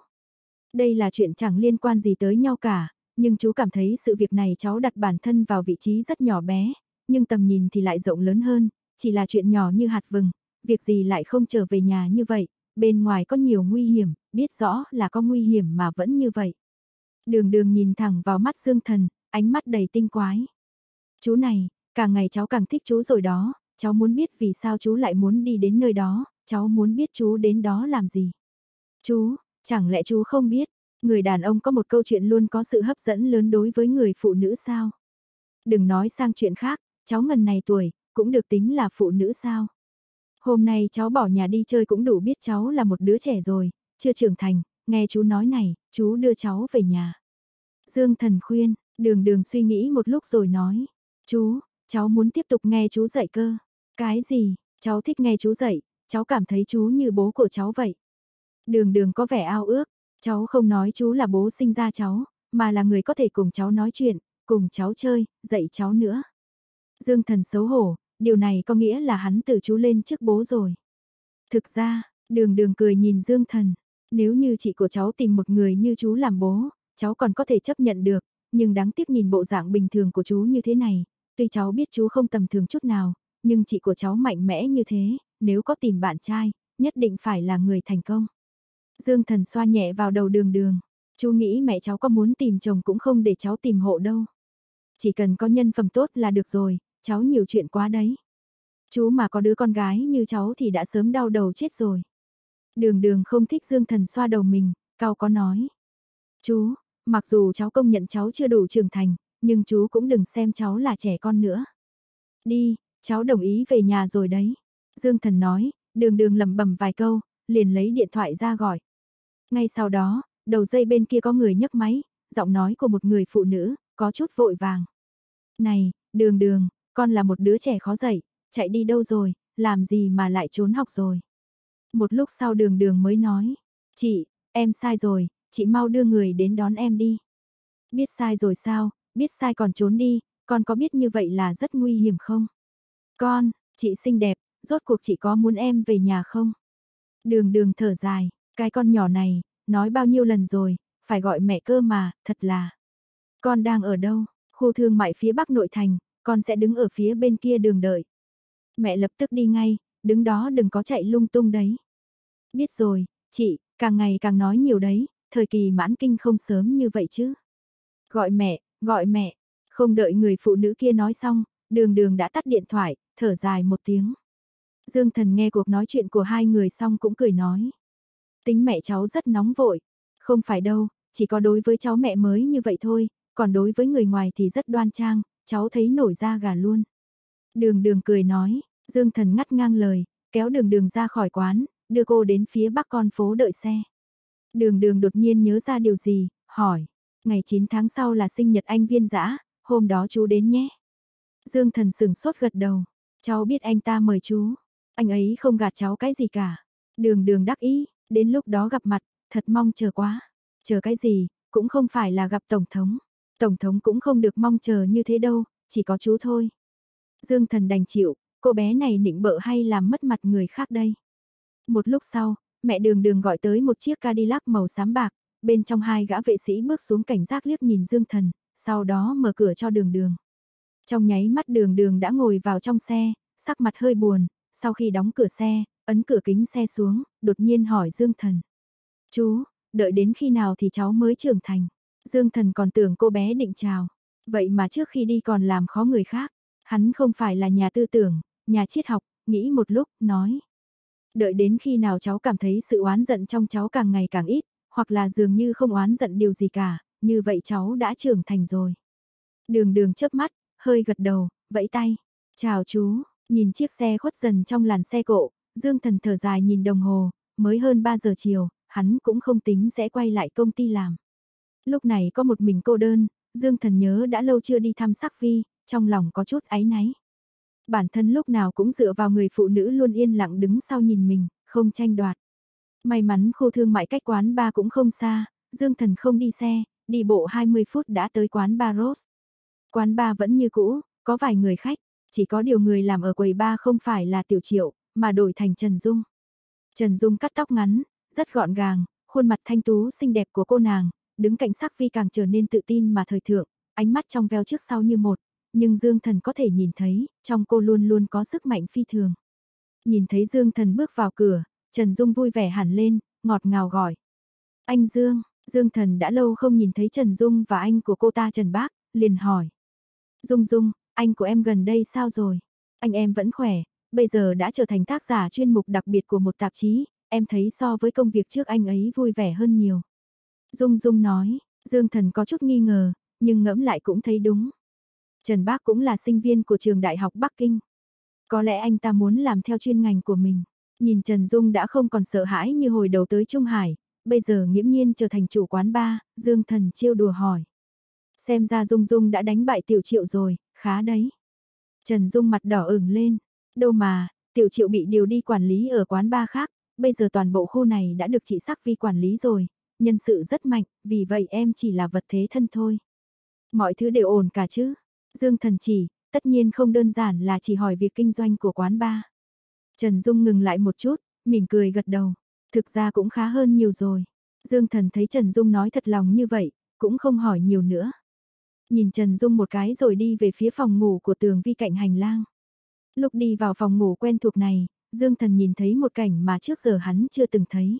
Đây là chuyện chẳng liên quan gì tới nhau cả, nhưng chú cảm thấy sự việc này cháu đặt bản thân vào vị trí rất nhỏ bé, nhưng tầm nhìn thì lại rộng lớn hơn, chỉ là chuyện nhỏ như hạt vừng, việc gì lại không trở về nhà như vậy, bên ngoài có nhiều nguy hiểm, biết rõ là có nguy hiểm mà vẫn như vậy. Đường đường nhìn thẳng vào mắt Dương Thần, ánh mắt đầy tinh quái. Chú này, càng ngày cháu càng thích chú rồi đó, cháu muốn biết vì sao chú lại muốn đi đến nơi đó, cháu muốn biết chú đến đó làm gì. Chú, chẳng lẽ chú không biết, người đàn ông có một câu chuyện luôn có sự hấp dẫn lớn đối với người phụ nữ sao? Đừng nói sang chuyện khác, cháu ngần này tuổi, cũng được tính là phụ nữ sao? Hôm nay cháu bỏ nhà đi chơi cũng đủ biết cháu là một đứa trẻ rồi, chưa trưởng thành, nghe chú nói này, chú đưa cháu về nhà. Dương thần khuyên, đường đường suy nghĩ một lúc rồi nói, chú, cháu muốn tiếp tục nghe chú dạy cơ. Cái gì, cháu thích nghe chú dạy, cháu cảm thấy chú như bố của cháu vậy. Đường đường có vẻ ao ước, cháu không nói chú là bố sinh ra cháu, mà là người có thể cùng cháu nói chuyện, cùng cháu chơi, dạy cháu nữa. Dương thần xấu hổ, điều này có nghĩa là hắn từ chú lên trước bố rồi. Thực ra, đường đường cười nhìn Dương thần, nếu như chị của cháu tìm một người như chú làm bố, cháu còn có thể chấp nhận được, nhưng đáng tiếc nhìn bộ dạng bình thường của chú như thế này, tuy cháu biết chú không tầm thường chút nào, nhưng chị của cháu mạnh mẽ như thế, nếu có tìm bạn trai, nhất định phải là người thành công. Dương thần xoa nhẹ vào đầu đường đường, chú nghĩ mẹ cháu có muốn tìm chồng cũng không để cháu tìm hộ đâu. Chỉ cần có nhân phẩm tốt là được rồi, cháu nhiều chuyện quá đấy. Chú mà có đứa con gái như cháu thì đã sớm đau đầu chết rồi. Đường đường không thích Dương thần xoa đầu mình, cao có nói. Chú, mặc dù cháu công nhận cháu chưa đủ trưởng thành, nhưng chú cũng đừng xem cháu là trẻ con nữa. Đi, cháu đồng ý về nhà rồi đấy. Dương thần nói, đường đường lẩm bẩm vài câu, liền lấy điện thoại ra gọi. Ngay sau đó, đầu dây bên kia có người nhấc máy, giọng nói của một người phụ nữ, có chút vội vàng. Này, đường đường, con là một đứa trẻ khó dạy, chạy đi đâu rồi, làm gì mà lại trốn học rồi. Một lúc sau đường đường mới nói, chị, em sai rồi, chị mau đưa người đến đón em đi. Biết sai rồi sao, biết sai còn trốn đi, con có biết như vậy là rất nguy hiểm không? Con, chị xinh đẹp, rốt cuộc chị có muốn em về nhà không? Đường đường thở dài, cái con nhỏ này, nói bao nhiêu lần rồi, phải gọi mẹ cơ mà, thật là. Con đang ở đâu? Khu thương mại phía bắc nội thành, con sẽ đứng ở phía bên kia đường đợi. Mẹ lập tức đi ngay, đứng đó đừng có chạy lung tung đấy. Biết rồi, chị, càng ngày càng nói nhiều đấy, thời kỳ mãn kinh không sớm như vậy chứ. Gọi mẹ, gọi mẹ, không đợi người phụ nữ kia nói xong, đường đường đã tắt điện thoại, thở dài một tiếng. Dương thần nghe cuộc nói chuyện của hai người xong cũng cười nói. Tính mẹ cháu rất nóng vội. Không phải đâu, chỉ có đối với cháu mẹ mới như vậy thôi, còn đối với người ngoài thì rất đoan trang, cháu thấy nổi da gà luôn. Đường đường cười nói, Dương thần ngắt ngang lời, kéo đường đường ra khỏi quán, đưa cô đến phía bắc con phố đợi xe. Đường đường đột nhiên nhớ ra điều gì, hỏi, ngày 9 tháng sau là sinh nhật anh viên dã hôm đó chú đến nhé. Dương thần sửng sốt gật đầu, cháu biết anh ta mời chú, anh ấy không gạt cháu cái gì cả. Đường đường đắc ý, đến lúc đó gặp mặt, thật mong chờ quá. Chờ cái gì, cũng không phải là gặp Tổng thống. Tổng thống cũng không được mong chờ như thế đâu, chỉ có chú thôi. Dương thần đành chịu, cô bé này nịnh bợ hay làm mất mặt người khác đây. Một lúc sau, mẹ đường đường gọi tới một chiếc Cadillac màu xám bạc, bên trong hai gã vệ sĩ bước xuống cảnh giác liếc nhìn Dương thần, sau đó mở cửa cho đường đường. Trong nháy mắt đường đường đã ngồi vào trong xe, sắc mặt hơi buồn, sau khi đóng cửa xe, ấn cửa kính xe xuống, đột nhiên hỏi Dương Thần. Chú, đợi đến khi nào thì cháu mới trưởng thành? Dương Thần còn tưởng cô bé định chào. Vậy mà trước khi đi còn làm khó người khác. Hắn không phải là nhà tư tưởng, nhà triết học, nghĩ một lúc, nói. Đợi đến khi nào cháu cảm thấy sự oán giận trong cháu càng ngày càng ít, hoặc là dường như không oán giận điều gì cả, như vậy cháu đã trưởng thành rồi. Đường đường chớp mắt, hơi gật đầu, vẫy tay. Chào chú, nhìn chiếc xe khuất dần trong làn xe cộ, Dương Thần thở dài nhìn đồng hồ, mới hơn 3 giờ chiều, hắn cũng không tính sẽ quay lại công ty làm. Lúc này có một mình cô đơn, Dương Thần nhớ đã lâu chưa đi thăm sắc vi, trong lòng có chút áy náy. Bản thân lúc nào cũng dựa vào người phụ nữ luôn yên lặng đứng sau nhìn mình, không tranh đoạt. May mắn khu thương mại cách quán ba cũng không xa, Dương Thần không đi xe, đi bộ 20 phút đã tới quán ba Rose. Quán ba vẫn như cũ, có vài người khách, chỉ có điều người làm ở quầy ba không phải là Tiểu Triệu, mà đổi thành Trần Dung. Trần Dung cắt tóc ngắn, rất gọn gàng, khuôn mặt thanh tú xinh đẹp của cô nàng, đứng cạnh sắc vi càng trở nên tự tin mà thời thượng, ánh mắt trong veo trước sau như một, nhưng Dương Thần có thể nhìn thấy, trong cô luôn luôn có sức mạnh phi thường. Nhìn thấy Dương Thần bước vào cửa, Trần Dung vui vẻ hẳn lên, ngọt ngào gọi. Anh Dương, Dương Thần đã lâu không nhìn thấy Trần Dung và anh của cô ta Trần Bác, liền hỏi. Dung Dung, anh của em gần đây sao rồi? Anh em vẫn khỏe, bây giờ đã trở thành tác giả chuyên mục đặc biệt của một tạp chí, em thấy so với công việc trước anh ấy vui vẻ hơn nhiều. Dung Dung nói, Dương Thần có chút nghi ngờ, nhưng ngẫm lại cũng thấy đúng. Trần Bác cũng là sinh viên của trường Đại học Bắc Kinh. Có lẽ anh ta muốn làm theo chuyên ngành của mình. Nhìn Trần Dung đã không còn sợ hãi như hồi đầu tới Trung Hải, bây giờ nghiễm nhiên trở thành chủ quán ba, Dương Thần trêu đùa hỏi. Xem ra Dung Dung đã đánh bại tiểu triệu rồi, khá đấy. Trần Dung mặt đỏ ửng lên, đâu mà, tiểu triệu bị điều đi quản lý ở quán ba khác, bây giờ toàn bộ khu này đã được chị sắc vi quản lý rồi, nhân sự rất mạnh, vì vậy em chỉ là vật thế thân thôi. Mọi thứ đều ổn cả chứ. Dương thần chỉ, tất nhiên không đơn giản là chỉ hỏi việc kinh doanh của quán ba. Trần Dung ngừng lại một chút, mỉm cười gật đầu. Thực ra cũng khá hơn nhiều rồi. Dương thần thấy Trần Dung nói thật lòng như vậy, cũng không hỏi nhiều nữa. Nhìn Trần Dung một cái rồi đi về phía phòng ngủ của tường vi cạnh hành lang. Lúc đi vào phòng ngủ quen thuộc này, Dương thần nhìn thấy một cảnh mà trước giờ hắn chưa từng thấy.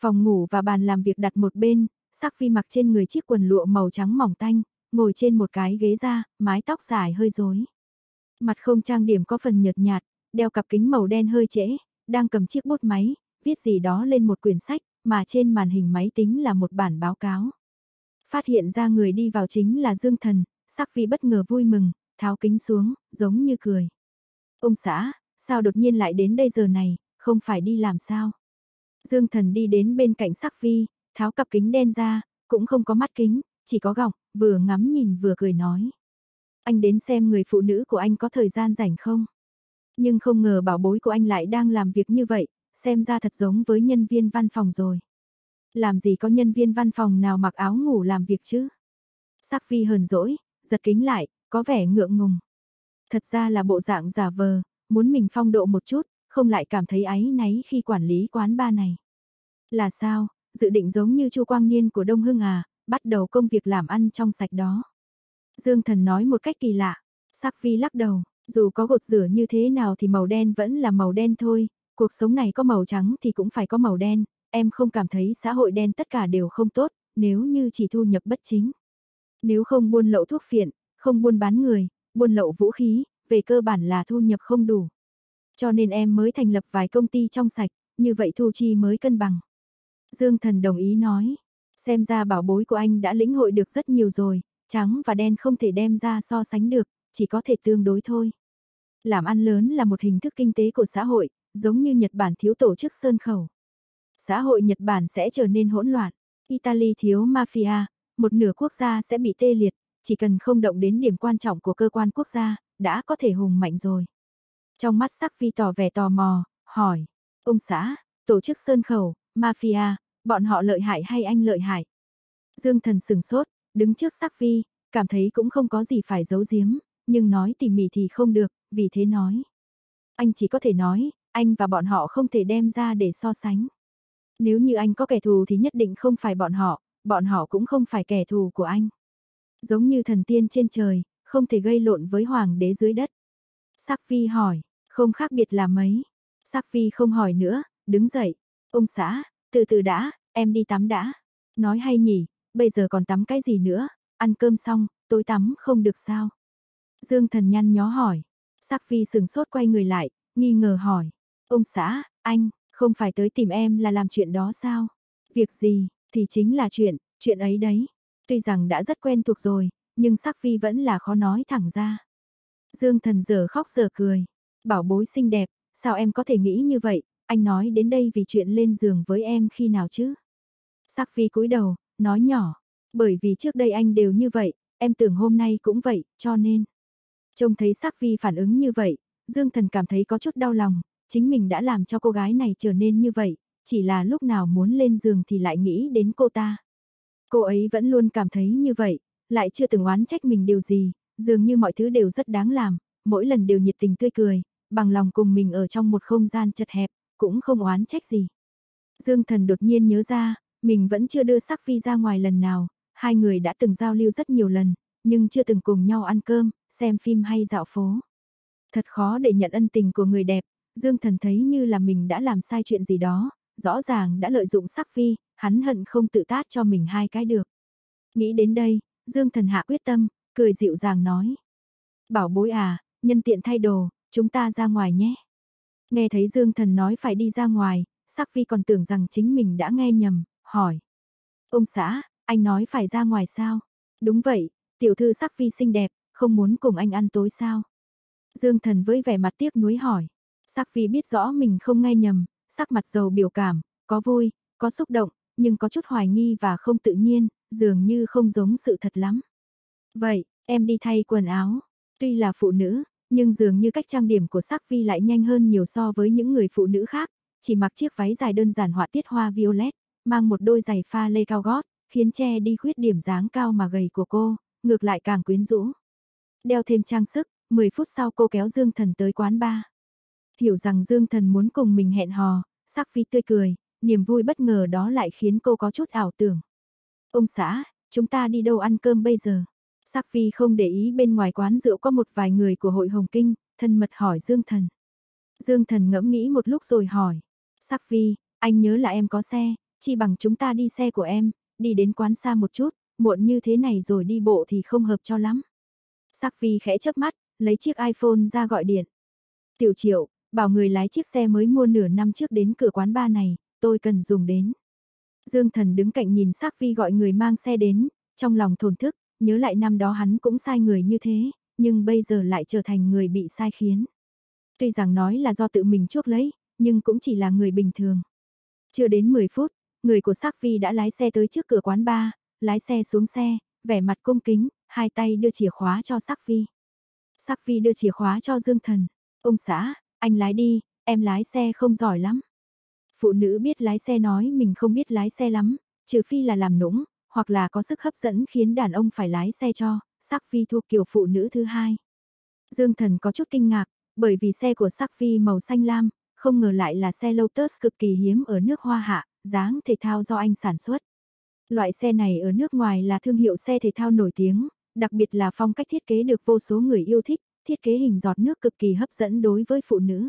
Phòng ngủ và bàn làm việc đặt một bên, sắc phi mặc trên người chiếc quần lụa màu trắng mỏng tanh, ngồi trên một cái ghế da, mái tóc dài hơi rối. Mặt không trang điểm có phần nhợt nhạt, đeo cặp kính màu đen hơi trễ, đang cầm chiếc bút máy, viết gì đó lên một quyển sách, mà trên màn hình máy tính là một bản báo cáo. Phát hiện ra người đi vào chính là Dương Thần, sắc phi bất ngờ vui mừng, tháo kính xuống, giống như cười. Ông xã, sao đột nhiên lại đến đây giờ này, không phải đi làm sao? Dương Thần đi đến bên cạnh sắc phi, tháo cặp kính đen ra, cũng không có mắt kính, chỉ có gọng, vừa ngắm nhìn vừa cười nói. Anh đến xem người phụ nữ của anh có thời gian rảnh không? Nhưng không ngờ bảo bối của anh lại đang làm việc như vậy, xem ra thật giống với nhân viên văn phòng rồi. Làm gì có nhân viên văn phòng nào mặc áo ngủ làm việc chứ? Sắc vi hờn dỗi, giật kính lại, có vẻ ngượng ngùng. Thật ra là bộ dạng giả vờ, muốn mình phong độ một chút, không lại cảm thấy áy náy khi quản lý quán ba này. Là sao, dự định giống như Chu Quang Niên của Đông Hưng à, bắt đầu công việc làm ăn trong sạch đó. Dương Thần nói một cách kỳ lạ, Sắc Phi lắc đầu, dù có gột rửa như thế nào thì màu đen vẫn là màu đen thôi, cuộc sống này có màu trắng thì cũng phải có màu đen, em không cảm thấy xã hội đen tất cả đều không tốt, nếu như chỉ thu nhập bất chính. Nếu không buôn lậu thuốc phiện, không buôn bán người, buôn lậu vũ khí, về cơ bản là thu nhập không đủ. Cho nên em mới thành lập vài công ty trong sạch, như vậy thu chi mới cân bằng. Dương Thần đồng ý nói, xem ra bảo bối của anh đã lĩnh hội được rất nhiều rồi, trắng và đen không thể đem ra so sánh được, chỉ có thể tương đối thôi. Làm ăn lớn là một hình thức kinh tế của xã hội, giống như Nhật Bản thiếu tổ chức sơn khẩu. Xã hội Nhật Bản sẽ trở nên hỗn loạn, Italy thiếu mafia, một nửa quốc gia sẽ bị tê liệt, chỉ cần không động đến điểm quan trọng của cơ quan quốc gia, đã có thể hùng mạnh rồi. Trong mắt sắc vi tỏ vẻ tò mò, hỏi, ông xã, tổ chức sơn khẩu, mafia, bọn họ lợi hại hay anh lợi hại? Dương thần sừng sốt, đứng trước sắc vi, cảm thấy cũng không có gì phải giấu giếm, nhưng nói tỉ mỉ thì không được, vì thế nói. Anh chỉ có thể nói, anh và bọn họ không thể đem ra để so sánh. Nếu như anh có kẻ thù thì nhất định không phải bọn họ, bọn họ cũng không phải kẻ thù của anh. Giống như thần tiên trên trời, không thể gây lộn với hoàng đế dưới đất. Sắc Phi hỏi, không khác biệt là mấy. Sắc Phi không hỏi nữa, đứng dậy. Ông xã, từ từ đã, em đi tắm đã. Nói hay nhỉ, bây giờ còn tắm cái gì nữa, ăn cơm xong, tôi tắm không được sao. Dương thần nhăn nhó hỏi. Sắc Phi sừng sốt quay người lại, nghi ngờ hỏi. Ông xã, anh, không phải tới tìm em là làm chuyện đó sao? Việc gì, thì chính là chuyện, chuyện ấy đấy. Tuy rằng đã rất quen thuộc rồi, nhưng sắc phi vẫn là khó nói thẳng ra. Dương thần giờ khóc giờ cười. Bảo bối xinh đẹp, sao em có thể nghĩ như vậy, anh nói đến đây vì chuyện lên giường với em khi nào chứ? Sắc phi cúi đầu, nói nhỏ, bởi vì trước đây anh đều như vậy, em tưởng hôm nay cũng vậy, cho nên. Trông thấy sắc phi phản ứng như vậy, Dương thần cảm thấy có chút đau lòng, chính mình đã làm cho cô gái này trở nên như vậy, chỉ là lúc nào muốn lên giường thì lại nghĩ đến cô ta. Cô ấy vẫn luôn cảm thấy như vậy, lại chưa từng oán trách mình điều gì, dường như mọi thứ đều rất đáng làm, mỗi lần đều nhiệt tình tươi cười, bằng lòng cùng mình ở trong một không gian chật hẹp, cũng không oán trách gì. Dương Thần đột nhiên nhớ ra, mình vẫn chưa đưa Sắc Phi ra ngoài lần nào, hai người đã từng giao lưu rất nhiều lần, nhưng chưa từng cùng nhau ăn cơm, xem phim hay dạo phố. Thật khó để nhận ân tình của người đẹp, Dương Thần thấy như là mình đã làm sai chuyện gì đó, rõ ràng đã lợi dụng Sắc Phi, hắn hận không tự tát cho mình hai cái được. Nghĩ đến đây, Dương Thần hạ quyết tâm, cười dịu dàng nói. Bảo bối à, nhân tiện thay đồ, chúng ta ra ngoài nhé. Nghe thấy Dương Thần nói phải đi ra ngoài, Sắc Phi còn tưởng rằng chính mình đã nghe nhầm, hỏi. Ông xã, anh nói phải ra ngoài sao? Đúng vậy, tiểu thư Sắc Phi xinh đẹp, không muốn cùng anh ăn tối sao? Dương Thần với vẻ mặt tiếc nuối hỏi. Sắc Phi biết rõ mình không nghe nhầm, sắc mặt giàu biểu cảm, có vui, có xúc động, nhưng có chút hoài nghi và không tự nhiên, dường như không giống sự thật lắm. Vậy, em đi thay quần áo. Tuy là phụ nữ, nhưng dường như cách trang điểm của sắc vi lại nhanh hơn nhiều so với những người phụ nữ khác, chỉ mặc chiếc váy dài đơn giản họa tiết hoa violet, mang một đôi giày pha lê cao gót, khiến che đi khuyết điểm dáng cao mà gầy của cô, ngược lại càng quyến rũ. Đeo thêm trang sức, 10 phút sau cô kéo Dương Thần tới quán bar. Hiểu rằng Dương Thần muốn cùng mình hẹn hò, sắc vi tươi cười, niềm vui bất ngờ đó lại khiến cô có chút ảo tưởng. Ông xã, chúng ta đi đâu ăn cơm bây giờ? Sắc Phi không để ý bên ngoài quán rượu có một vài người của hội Hồng Kinh, thân mật hỏi Dương Thần. Dương Thần ngẫm nghĩ một lúc rồi hỏi. Sắc Phi, anh nhớ là em có xe, chi bằng chúng ta đi xe của em, đi đến quán xa một chút, muộn như thế này rồi đi bộ thì không hợp cho lắm. Sắc Phi khẽ chớp mắt, lấy chiếc iPhone ra gọi điện. Tiểu triệu, bảo người lái chiếc xe mới mua nửa năm trước đến cửa quán ba này, tôi cần dùng đến. Dương Thần đứng cạnh nhìn Sắc Vi gọi người mang xe đến, trong lòng thổn thức, nhớ lại năm đó hắn cũng sai người như thế, nhưng bây giờ lại trở thành người bị sai khiến. Tuy rằng nói là do tự mình chuốc lấy, nhưng cũng chỉ là người bình thường. Chưa đến 10 phút, người của Sắc Vi đã lái xe tới trước cửa quán bar, lái xe xuống xe, vẻ mặt cung kính, hai tay đưa chìa khóa cho Sắc Vi. Sắc Vi đưa chìa khóa cho Dương Thần. Ông xã, anh lái đi, em lái xe không giỏi lắm. Phụ nữ biết lái xe nói mình không biết lái xe lắm, trừ phi là làm nũng, hoặc là có sức hấp dẫn khiến đàn ông phải lái xe cho, sắc phi thuộc kiểu phụ nữ thứ hai. Dương Thần có chút kinh ngạc, bởi vì xe của sắc phi màu xanh lam, không ngờ lại là xe Lotus cực kỳ hiếm ở nước Hoa Hạ, dáng thể thao do anh sản xuất. Loại xe này ở nước ngoài là thương hiệu xe thể thao nổi tiếng, đặc biệt là phong cách thiết kế được vô số người yêu thích, thiết kế hình giọt nước cực kỳ hấp dẫn đối với phụ nữ.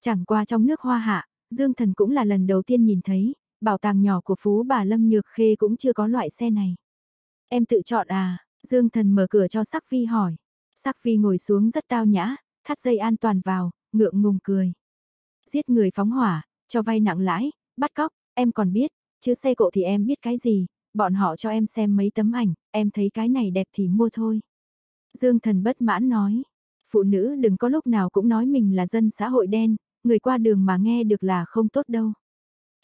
Chẳng qua trong nước Hoa Hạ, Dương Thần cũng là lần đầu tiên nhìn thấy, bảo tàng nhỏ của phú bà Lâm Nhược Khê cũng chưa có loại xe này. Em tự chọn à, Dương Thần mở cửa cho Sắc Phi hỏi. Sắc Phi ngồi xuống rất tao nhã, thắt dây an toàn vào, ngượng ngùng cười. Giết người phóng hỏa, cho vay nặng lãi, bắt cóc, em còn biết, chứ xe cộ thì em biết cái gì, bọn họ cho em xem mấy tấm ảnh, em thấy cái này đẹp thì mua thôi. Dương Thần bất mãn nói, phụ nữ đừng có lúc nào cũng nói mình là dân xã hội đen, người qua đường mà nghe được là không tốt đâu.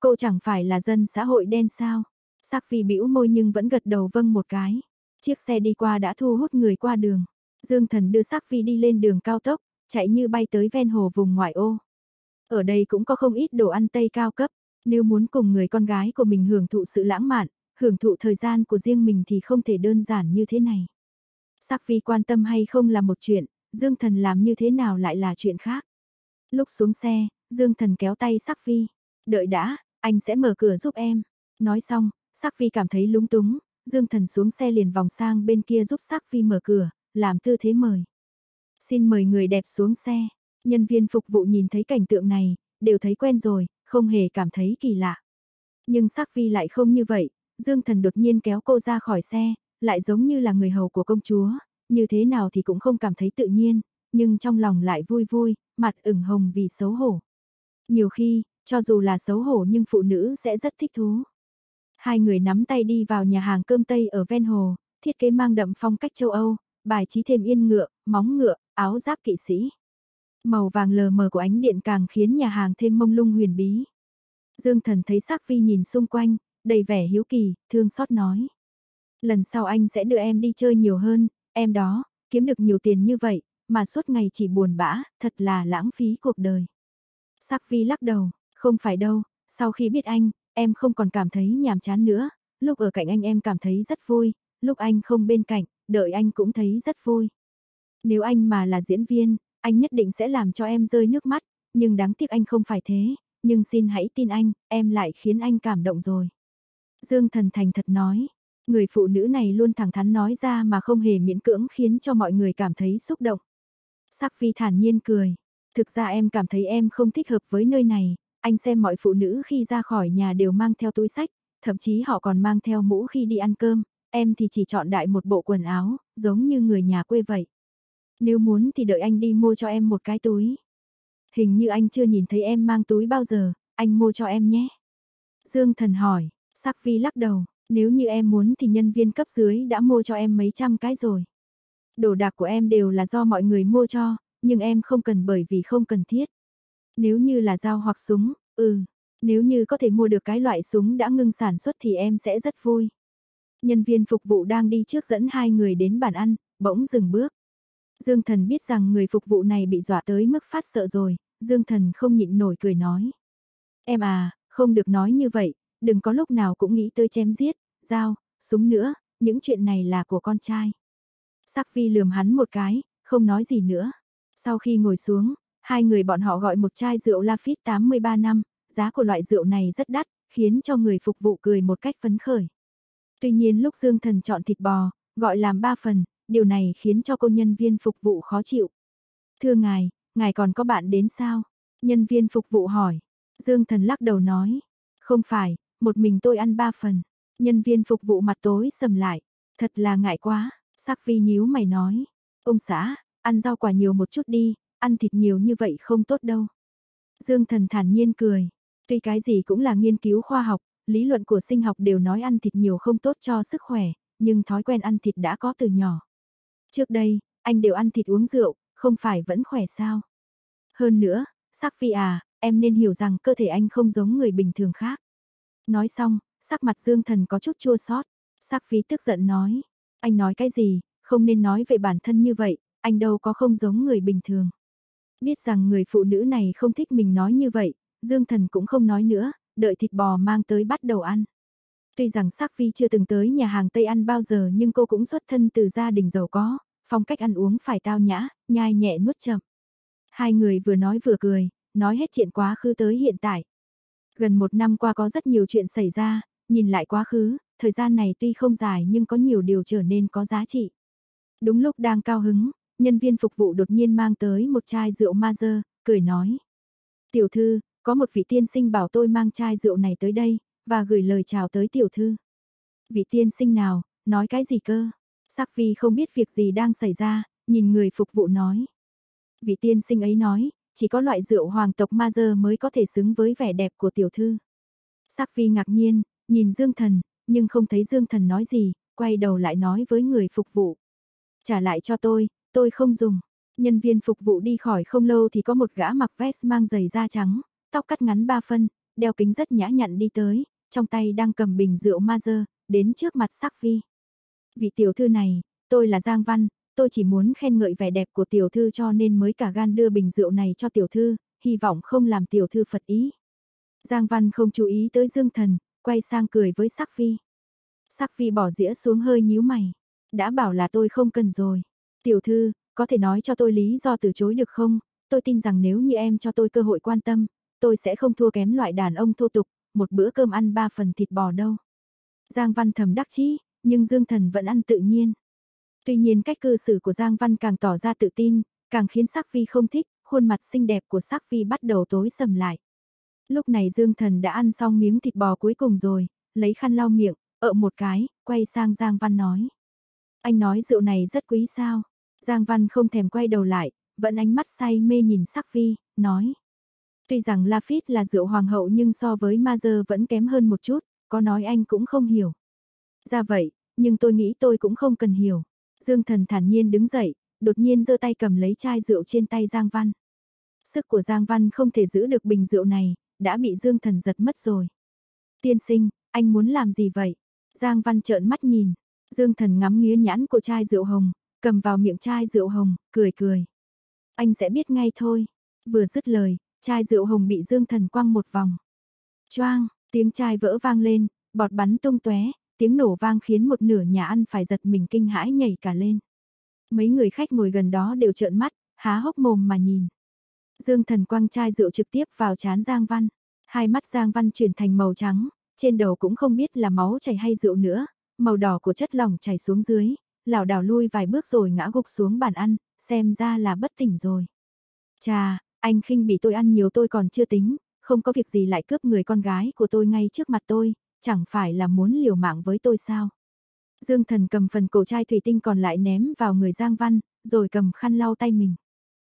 Cô chẳng phải là dân xã hội đen sao? Sắc phi bĩu môi nhưng vẫn gật đầu vâng một cái. Chiếc xe đi qua đã thu hút người qua đường. Dương Thần đưa Sắc phi đi lên đường cao tốc, chạy như bay tới ven hồ vùng ngoại ô. Ở đây cũng có không ít đồ ăn Tây cao cấp, nếu muốn cùng người con gái của mình hưởng thụ sự lãng mạn, hưởng thụ thời gian của riêng mình thì không thể đơn giản như thế này. Sắc phi quan tâm hay không là một chuyện, Dương Thần làm như thế nào lại là chuyện khác. Lúc xuống xe, Dương Thần kéo tay Sắc phi. Đợi đã, anh sẽ mở cửa giúp em. Nói xong, Sắc phi cảm thấy lúng túng, Dương Thần xuống xe liền vòng sang bên kia giúp Sắc phi mở cửa, làm tư thế mời. Xin mời người đẹp xuống xe. Nhân viên phục vụ nhìn thấy cảnh tượng này, đều thấy quen rồi, không hề cảm thấy kỳ lạ. Nhưng Sắc Vi lại không như vậy, Dương Thần đột nhiên kéo cô ra khỏi xe, lại giống như là người hầu của công chúa, như thế nào thì cũng không cảm thấy tự nhiên, nhưng trong lòng lại vui vui, mặt ửng hồng vì xấu hổ. Nhiều khi, cho dù là xấu hổ nhưng phụ nữ sẽ rất thích thú. Hai người nắm tay đi vào nhà hàng cơm Tây ở ven hồ, thiết kế mang đậm phong cách châu Âu, bài trí thêm yên ngựa, móng ngựa, áo giáp kỵ sĩ. Màu vàng lờ mờ của ánh điện càng khiến nhà hàng thêm mông lung huyền bí. Dương thần thấy sắc vi nhìn xung quanh, đầy vẻ hiếu kỳ, thương xót nói. Lần sau anh sẽ đưa em đi chơi nhiều hơn, em đó, kiếm được nhiều tiền như vậy, mà suốt ngày chỉ buồn bã, thật là lãng phí cuộc đời. Sắc vi lắc đầu, không phải đâu, sau khi biết anh, em không còn cảm thấy nhàm chán nữa, lúc ở cạnh anh em cảm thấy rất vui, lúc anh không bên cạnh, đợi anh cũng thấy rất vui. Nếu anh mà là diễn viên, anh nhất định sẽ làm cho em rơi nước mắt, nhưng đáng tiếc anh không phải thế, nhưng xin hãy tin anh, em lại khiến anh cảm động rồi. Dương Thần Thành thật nói, người phụ nữ này luôn thẳng thắn nói ra mà không hề miễn cưỡng khiến cho mọi người cảm thấy xúc động. Sắc Phi thản nhiên cười, thực ra em cảm thấy em không thích hợp với nơi này, anh xem mọi phụ nữ khi ra khỏi nhà đều mang theo túi sách, thậm chí họ còn mang theo mũ khi đi ăn cơm, em thì chỉ chọn đại một bộ quần áo, giống như người nhà quê vậy. Nếu muốn thì đợi anh đi mua cho em một cái túi. Hình như anh chưa nhìn thấy em mang túi bao giờ, anh mua cho em nhé. Dương thần hỏi, sắc vi lắc đầu, nếu như em muốn thì nhân viên cấp dưới đã mua cho em mấy trăm cái rồi. Đồ đạc của em đều là do mọi người mua cho, nhưng em không cần bởi vì không cần thiết. Nếu như là dao hoặc súng, ừ, nếu như có thể mua được cái loại súng đã ngưng sản xuất thì em sẽ rất vui. Nhân viên phục vụ đang đi trước dẫn hai người đến bàn ăn, bỗng dừng bước. Dương Thần biết rằng người phục vụ này bị dọa tới mức phát sợ rồi, Dương Thần không nhịn nổi cười nói. Em à, không được nói như vậy, đừng có lúc nào cũng nghĩ tới chém giết, dao, súng nữa, những chuyện này là của con trai. Sắc Vi lườm hắn một cái, không nói gì nữa. Sau khi ngồi xuống, hai người bọn họ gọi một chai rượu Lafite 83 năm, giá của loại rượu này rất đắt, khiến cho người phục vụ cười một cách phấn khởi. Tuy nhiên lúc Dương Thần chọn thịt bò, gọi làm ba phần, điều này khiến cho cô nhân viên phục vụ khó chịu. Thưa ngài, ngài còn có bạn đến sao? Nhân viên phục vụ hỏi. Dương thần lắc đầu nói. Không phải, một mình tôi ăn ba phần. Nhân viên phục vụ mặt tối sầm lại. Thật là ngại quá. Sắc vi nhíu mày nói. Ông xã, ăn rau quả nhiều một chút đi, ăn thịt nhiều như vậy không tốt đâu. Dương thần thản nhiên cười. Tuy cái gì cũng là nghiên cứu khoa học, lý luận của sinh học đều nói ăn thịt nhiều không tốt cho sức khỏe, nhưng thói quen ăn thịt đã có từ nhỏ. Trước đây, anh đều ăn thịt uống rượu, không phải vẫn khỏe sao? Hơn nữa, sắc phi à, em nên hiểu rằng cơ thể anh không giống người bình thường khác. Nói xong, sắc mặt Dương Thần có chút chua xót. Sắc phi tức giận nói, anh nói cái gì, không nên nói về bản thân như vậy, anh đâu có không giống người bình thường. Biết rằng người phụ nữ này không thích mình nói như vậy, Dương Thần cũng không nói nữa, đợi thịt bò mang tới bắt đầu ăn. Tuy rằng Sắc phi chưa từng tới nhà hàng Tây ăn bao giờ nhưng cô cũng xuất thân từ gia đình giàu có, phong cách ăn uống phải tao nhã, nhai nhẹ nuốt chậm. Hai người vừa nói vừa cười, nói hết chuyện quá khứ tới hiện tại. Gần một năm qua có rất nhiều chuyện xảy ra, nhìn lại quá khứ, thời gian này tuy không dài nhưng có nhiều điều trở nên có giá trị. Đúng lúc đang cao hứng, nhân viên phục vụ đột nhiên mang tới một chai rượu ma dơ, cười nói. Tiểu thư, có một vị tiên sinh bảo tôi mang chai rượu này tới đây, và gửi lời chào tới tiểu thư. Vị tiên sinh nào, nói cái gì cơ? Sắc vi không biết việc gì đang xảy ra, nhìn người phục vụ nói. Vị tiên sinh ấy nói, chỉ có loại rượu hoàng tộc ma dơ mới có thể xứng với vẻ đẹp của tiểu thư. Sắc vi ngạc nhiên, nhìn Dương Thần, nhưng không thấy Dương Thần nói gì, quay đầu lại nói với người phục vụ. Trả lại cho tôi, tôi không dùng. Nhân viên phục vụ đi khỏi không lâu thì có một gã mặc vest mang giày da trắng, tóc cắt ngắn ba phân, đeo kính rất nhã nhặn đi tới, trong tay đang cầm bình rượu ma dơ, đến trước mặt sắc vi. Vị tiểu thư này, tôi là Giang Văn, tôi chỉ muốn khen ngợi vẻ đẹp của tiểu thư cho nên mới cả gan đưa bình rượu này cho tiểu thư, hy vọng không làm tiểu thư phật ý. Giang Văn không chú ý tới Dương Thần, quay sang cười với Sắc Phi. Sắc Phi bỏ dĩa xuống hơi nhíu mày. Đã bảo là tôi không cần rồi. Tiểu thư, có thể nói cho tôi lý do từ chối được không? Tôi tin rằng nếu như em cho tôi cơ hội quan tâm, tôi sẽ không thua kém loại đàn ông thô tục, một bữa cơm ăn ba phần thịt bò đâu. Giang Văn thầm đắc chí, nhưng Dương Thần vẫn ăn tự nhiên. Tuy nhiên cách cư xử của Giang Văn càng tỏ ra tự tin, càng khiến Sắc Vi không thích, khuôn mặt xinh đẹp của Sắc Vi bắt đầu tối sầm lại. Lúc này Dương Thần đã ăn xong miếng thịt bò cuối cùng rồi, lấy khăn lau miệng, ợ một cái, quay sang Giang Văn nói. Anh nói rượu này rất quý sao? Giang Văn không thèm quay đầu lại, vẫn ánh mắt say mê nhìn Sắc Vi, nói. Tuy rằng Lafitte là rượu hoàng hậu nhưng so với Mazer vẫn kém hơn một chút, có nói anh cũng không hiểu. Ra vậy, nhưng tôi nghĩ tôi cũng không cần hiểu. Dương Thần thản nhiên đứng dậy, đột nhiên giơ tay cầm lấy chai rượu trên tay Giang Văn. Sức của Giang Văn không thể giữ được bình rượu này, đã bị Dương Thần giật mất rồi. Tiên sinh, anh muốn làm gì vậy? Giang Văn trợn mắt nhìn. Dương Thần ngắm nghía nhãn của chai rượu hồng, cầm vào miệng chai rượu hồng, cười cười. Anh sẽ biết ngay thôi. Vừa dứt lời, chai rượu hồng bị Dương Thần quăng một vòng. Choang, tiếng chai vỡ vang lên, bọt bắn tung tóe, tiếng nổ vang khiến một nửa nhà ăn phải giật mình kinh hãi nhảy cả lên. Mấy người khách ngồi gần đó đều trợn mắt, há hốc mồm mà nhìn. Dương Thần quăng chai rượu trực tiếp vào chán Giang Văn. Hai mắt Giang Văn chuyển thành màu trắng, trên đầu cũng không biết là máu chảy hay rượu nữa, màu đỏ của chất lỏng chảy xuống dưới, lảo đảo lui vài bước rồi ngã gục xuống bàn ăn, xem ra là bất tỉnh rồi. Chà, anh khinh bị tôi ăn nhiều tôi còn chưa tính, không có việc gì lại cướp người con gái của tôi ngay trước mặt tôi, chẳng phải là muốn liều mạng với tôi sao? Dương Thần cầm phần cổ chai thủy tinh còn lại ném vào người Giang Văn, rồi cầm khăn lau tay mình.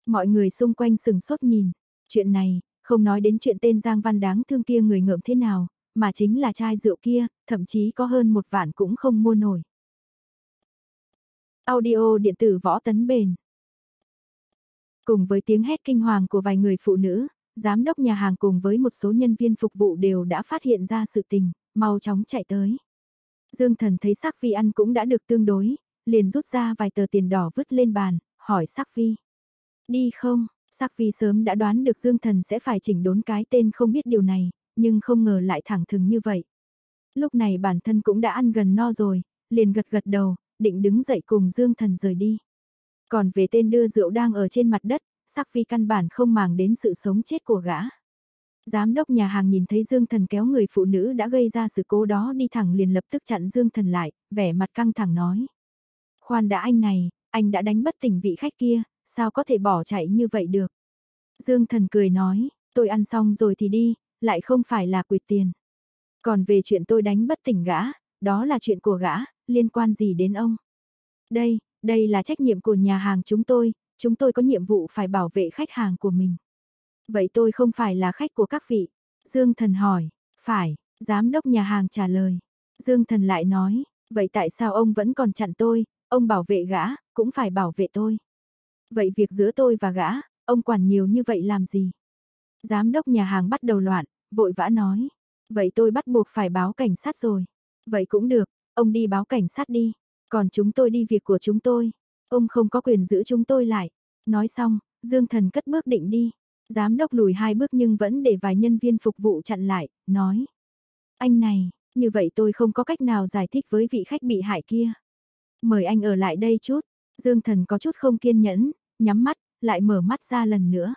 Mọi người xung quanh sừng sốt nhìn. Chuyện này, không nói đến chuyện tên Giang Văn đáng thương kia người ngợm thế nào, mà chính là chai rượu kia, thậm chí có hơn một vạn cũng không mua nổi. Audio điện tử võ tấn bền. Cùng với tiếng hét kinh hoàng của vài người phụ nữ, giám đốc nhà hàng cùng với một số nhân viên phục vụ đều đã phát hiện ra sự tình, mau chóng chạy tới. Dương Thần thấy Sắc Vi ăn cũng đã được tương đối, liền rút ra vài tờ tiền đỏ vứt lên bàn, hỏi Sắc Vi. Đi không? Sắc Vi sớm đã đoán được Dương Thần sẽ phải chỉnh đốn cái tên không biết điều này, nhưng không ngờ lại thẳng thừng như vậy. Lúc này bản thân cũng đã ăn gần no rồi, liền gật gật đầu, định đứng dậy cùng Dương Thần rời đi. Còn về tên đưa rượu đang ở trên mặt đất, Sắc Vi căn bản không màng đến sự sống chết của gã. Giám đốc nhà hàng nhìn thấy Dương Thần kéo người phụ nữ đã gây ra sự cố đó đi thẳng liền lập tức chặn Dương Thần lại, vẻ mặt căng thẳng nói. Khoan đã anh này, anh đã đánh bất tỉnh vị khách kia, sao có thể bỏ chạy như vậy được? Dương Thần cười nói, tôi ăn xong rồi thì đi, lại không phải là quyệt tiền. Còn về chuyện tôi đánh bất tỉnh gã, đó là chuyện của gã, liên quan gì đến ông? Đây, đây là trách nhiệm của nhà hàng chúng tôi, chúng tôi có nhiệm vụ phải bảo vệ khách hàng của mình. Vậy tôi không phải là khách của các vị. Dương Thần hỏi, phải, giám đốc nhà hàng trả lời. Dương Thần lại nói, vậy tại sao ông vẫn còn chặn tôi, ông bảo vệ gã, cũng phải bảo vệ tôi. Vậy việc giữa tôi và gã, ông quản nhiều như vậy làm gì? Giám đốc nhà hàng bắt đầu loạn, vội vã nói. Vậy tôi bắt buộc phải báo cảnh sát rồi. Vậy cũng được, ông đi báo cảnh sát đi. Còn chúng tôi đi việc của chúng tôi. Ông không có quyền giữ chúng tôi lại. Nói xong, Dương Thần cất bước định đi. Giám đốc lùi hai bước nhưng vẫn để vài nhân viên phục vụ chặn lại, nói. Anh này, Như vậy tôi không có cách nào giải thích với vị khách bị hại kia. Mời anh ở lại đây chút. Dương Thần có chút không kiên nhẫn, nhắm mắt, lại mở mắt ra lần nữa.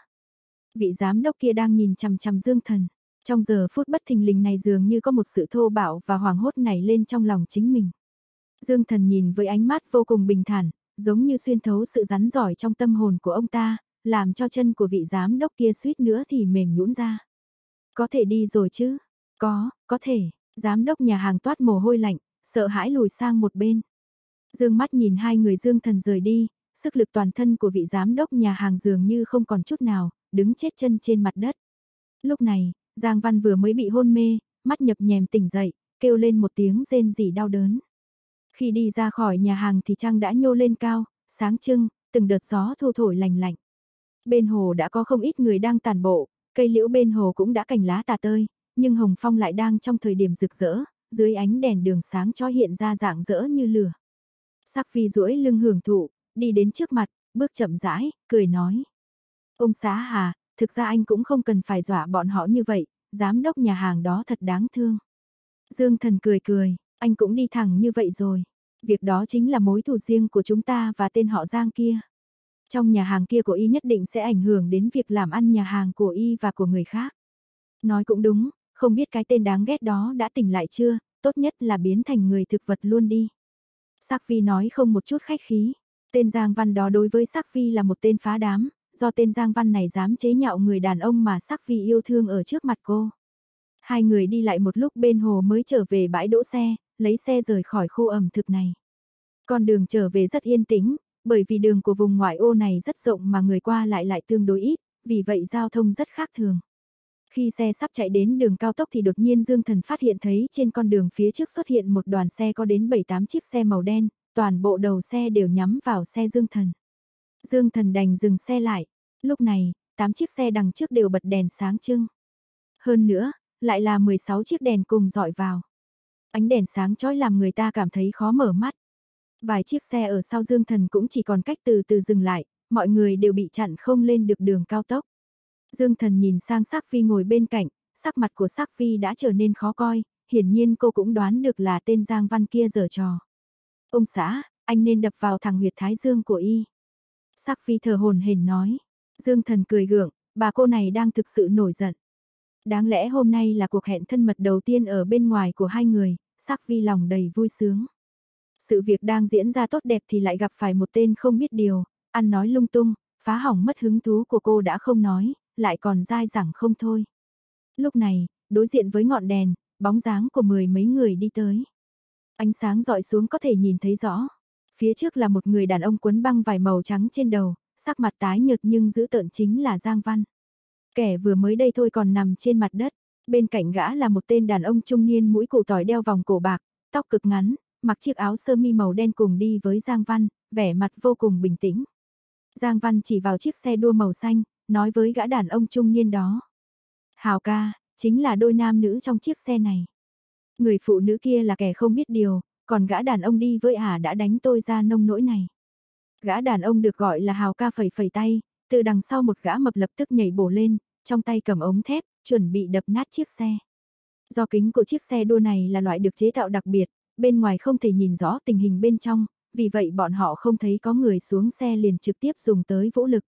Vị giám đốc kia đang nhìn chằm chằm Dương Thần. Trong giờ phút bất thình lình này dường như có một sự thô bạo và hoàng hốt nảy lên trong lòng chính mình. Dương Thần nhìn với ánh mắt vô cùng bình thản, giống như xuyên thấu sự rắn giỏi trong tâm hồn của ông ta, làm cho chân của vị giám đốc kia suýt nữa thì mềm nhũn ra. Có thể đi rồi chứ? Có, có thể. Giám đốc nhà hàng toát mồ hôi lạnh, sợ hãi lùi sang một bên. Dương mắt nhìn hai người Dương Thần rời đi, sức lực toàn thân của vị giám đốc nhà hàng dường như không còn chút nào, đứng chết chân trên mặt đất. Lúc này, Giang Văn vừa mới bị hôn mê, mắt nhập nhèm tỉnh dậy, kêu lên một tiếng rên rỉ đau đớn. Khi đi ra khỏi nhà hàng thì trăng đã nhô lên cao, sáng trưng, từng đợt gió thu thổi lành lạnh. Bên hồ đã có không ít người đang tàn bộ, cây liễu bên hồ cũng đã cành lá tà tơi, nhưng hồng phong lại đang trong thời điểm rực rỡ, dưới ánh đèn đường sáng cho hiện ra dạng rỡ như lửa. Sắc phi duỗi lưng hưởng thụ, đi đến trước mặt, bước chậm rãi, cười nói. Ông xã hà, thực ra anh cũng không cần phải dọa bọn họ như vậy, giám đốc nhà hàng đó thật đáng thương. Dương thần cười cười, anh cũng đi thẳng như vậy rồi. Việc đó chính là mối thù riêng của chúng ta và tên họ Giang kia. Trong nhà hàng kia của y nhất định sẽ ảnh hưởng đến việc làm ăn nhà hàng của y và của người khác. Nói cũng đúng, không biết cái tên đáng ghét đó đã tỉnh lại chưa, tốt nhất là biến thành người thực vật luôn đi. Sắc Vi nói không một chút khách khí. Tên Giang Văn đó đối với Sắc Phi là một tên phá đám, do tên Giang Văn này dám chế nhạo người đàn ông mà Sắc Phi yêu thương ở trước mặt cô. Hai người đi lại một lúc bên hồ mới trở về bãi đỗ xe, lấy xe rời khỏi khu ẩm thực này. Con đường trở về rất yên tĩnh, bởi vì đường của vùng ngoại ô này rất rộng mà người qua lại lại tương đối ít, vì vậy giao thông rất khác thường. Khi xe sắp chạy đến đường cao tốc thì đột nhiên Dương Thần phát hiện thấy trên con đường phía trước xuất hiện một đoàn xe có đến 7-8 chiếc xe màu đen, toàn bộ đầu xe đều nhắm vào xe Dương Thần. Dương Thần đành dừng xe lại, lúc này, 8 chiếc xe đằng trước đều bật đèn sáng trưng. Hơn nữa, lại là 16 chiếc đèn cùng dọi vào. Ánh đèn sáng chói làm người ta cảm thấy khó mở mắt. Vài chiếc xe ở sau Dương Thần cũng chỉ còn cách từ từ dừng lại, mọi người đều bị chặn không lên được đường cao tốc. Dương Thần nhìn sang Sắc Phi ngồi bên cạnh, sắc mặt của Sắc Phi đã trở nên khó coi, hiển nhiên cô cũng đoán được là tên Giang Văn kia giở trò. Ông xã, anh nên đập vào thằng huyệt thái dương của y. Sắc Phi thờ hồn hển nói. Dương Thần cười gượng, bà cô này đang thực sự nổi giận. Đáng lẽ hôm nay là cuộc hẹn thân mật đầu tiên ở bên ngoài của hai người, Sắc Phi lòng đầy vui sướng. Sự việc đang diễn ra tốt đẹp thì lại gặp phải một tên không biết điều, ăn nói lung tung, phá hỏng mất hứng thú của cô đã không nói, lại còn dai dẳng không thôi. Lúc này, đối diện với ngọn đèn, bóng dáng của mười mấy người đi tới. Ánh sáng dọi xuống có thể nhìn thấy rõ. Phía trước là một người đàn ông quấn băng vải màu trắng trên đầu, sắc mặt tái nhợt nhưng giữ tợn chính là Giang Văn. Kẻ vừa mới đây thôi còn nằm trên mặt đất, bên cạnh gã là một tên đàn ông trung niên mũi cụ tỏi đeo vòng cổ bạc, tóc cực ngắn, mặc chiếc áo sơ mi màu đen cùng đi với Giang Văn, vẻ mặt vô cùng bình tĩnh. Giang Văn chỉ vào chiếc xe đua màu xanh, nói với gã đàn ông trung niên đó. Hào ca, chính là đôi nam nữ trong chiếc xe này. Người phụ nữ kia là kẻ không biết điều, còn gã đàn ông đi với ả à đã đánh tôi ra nông nỗi này. Gã đàn ông được gọi là Hào ca phẩy phẩy tay, từ đằng sau một gã mập lập tức nhảy bổ lên, trong tay cầm ống thép, chuẩn bị đập nát chiếc xe. Do kính của chiếc xe đua này là loại được chế tạo đặc biệt, bên ngoài không thể nhìn rõ tình hình bên trong, vì vậy bọn họ không thấy có người xuống xe liền trực tiếp dùng tới vũ lực.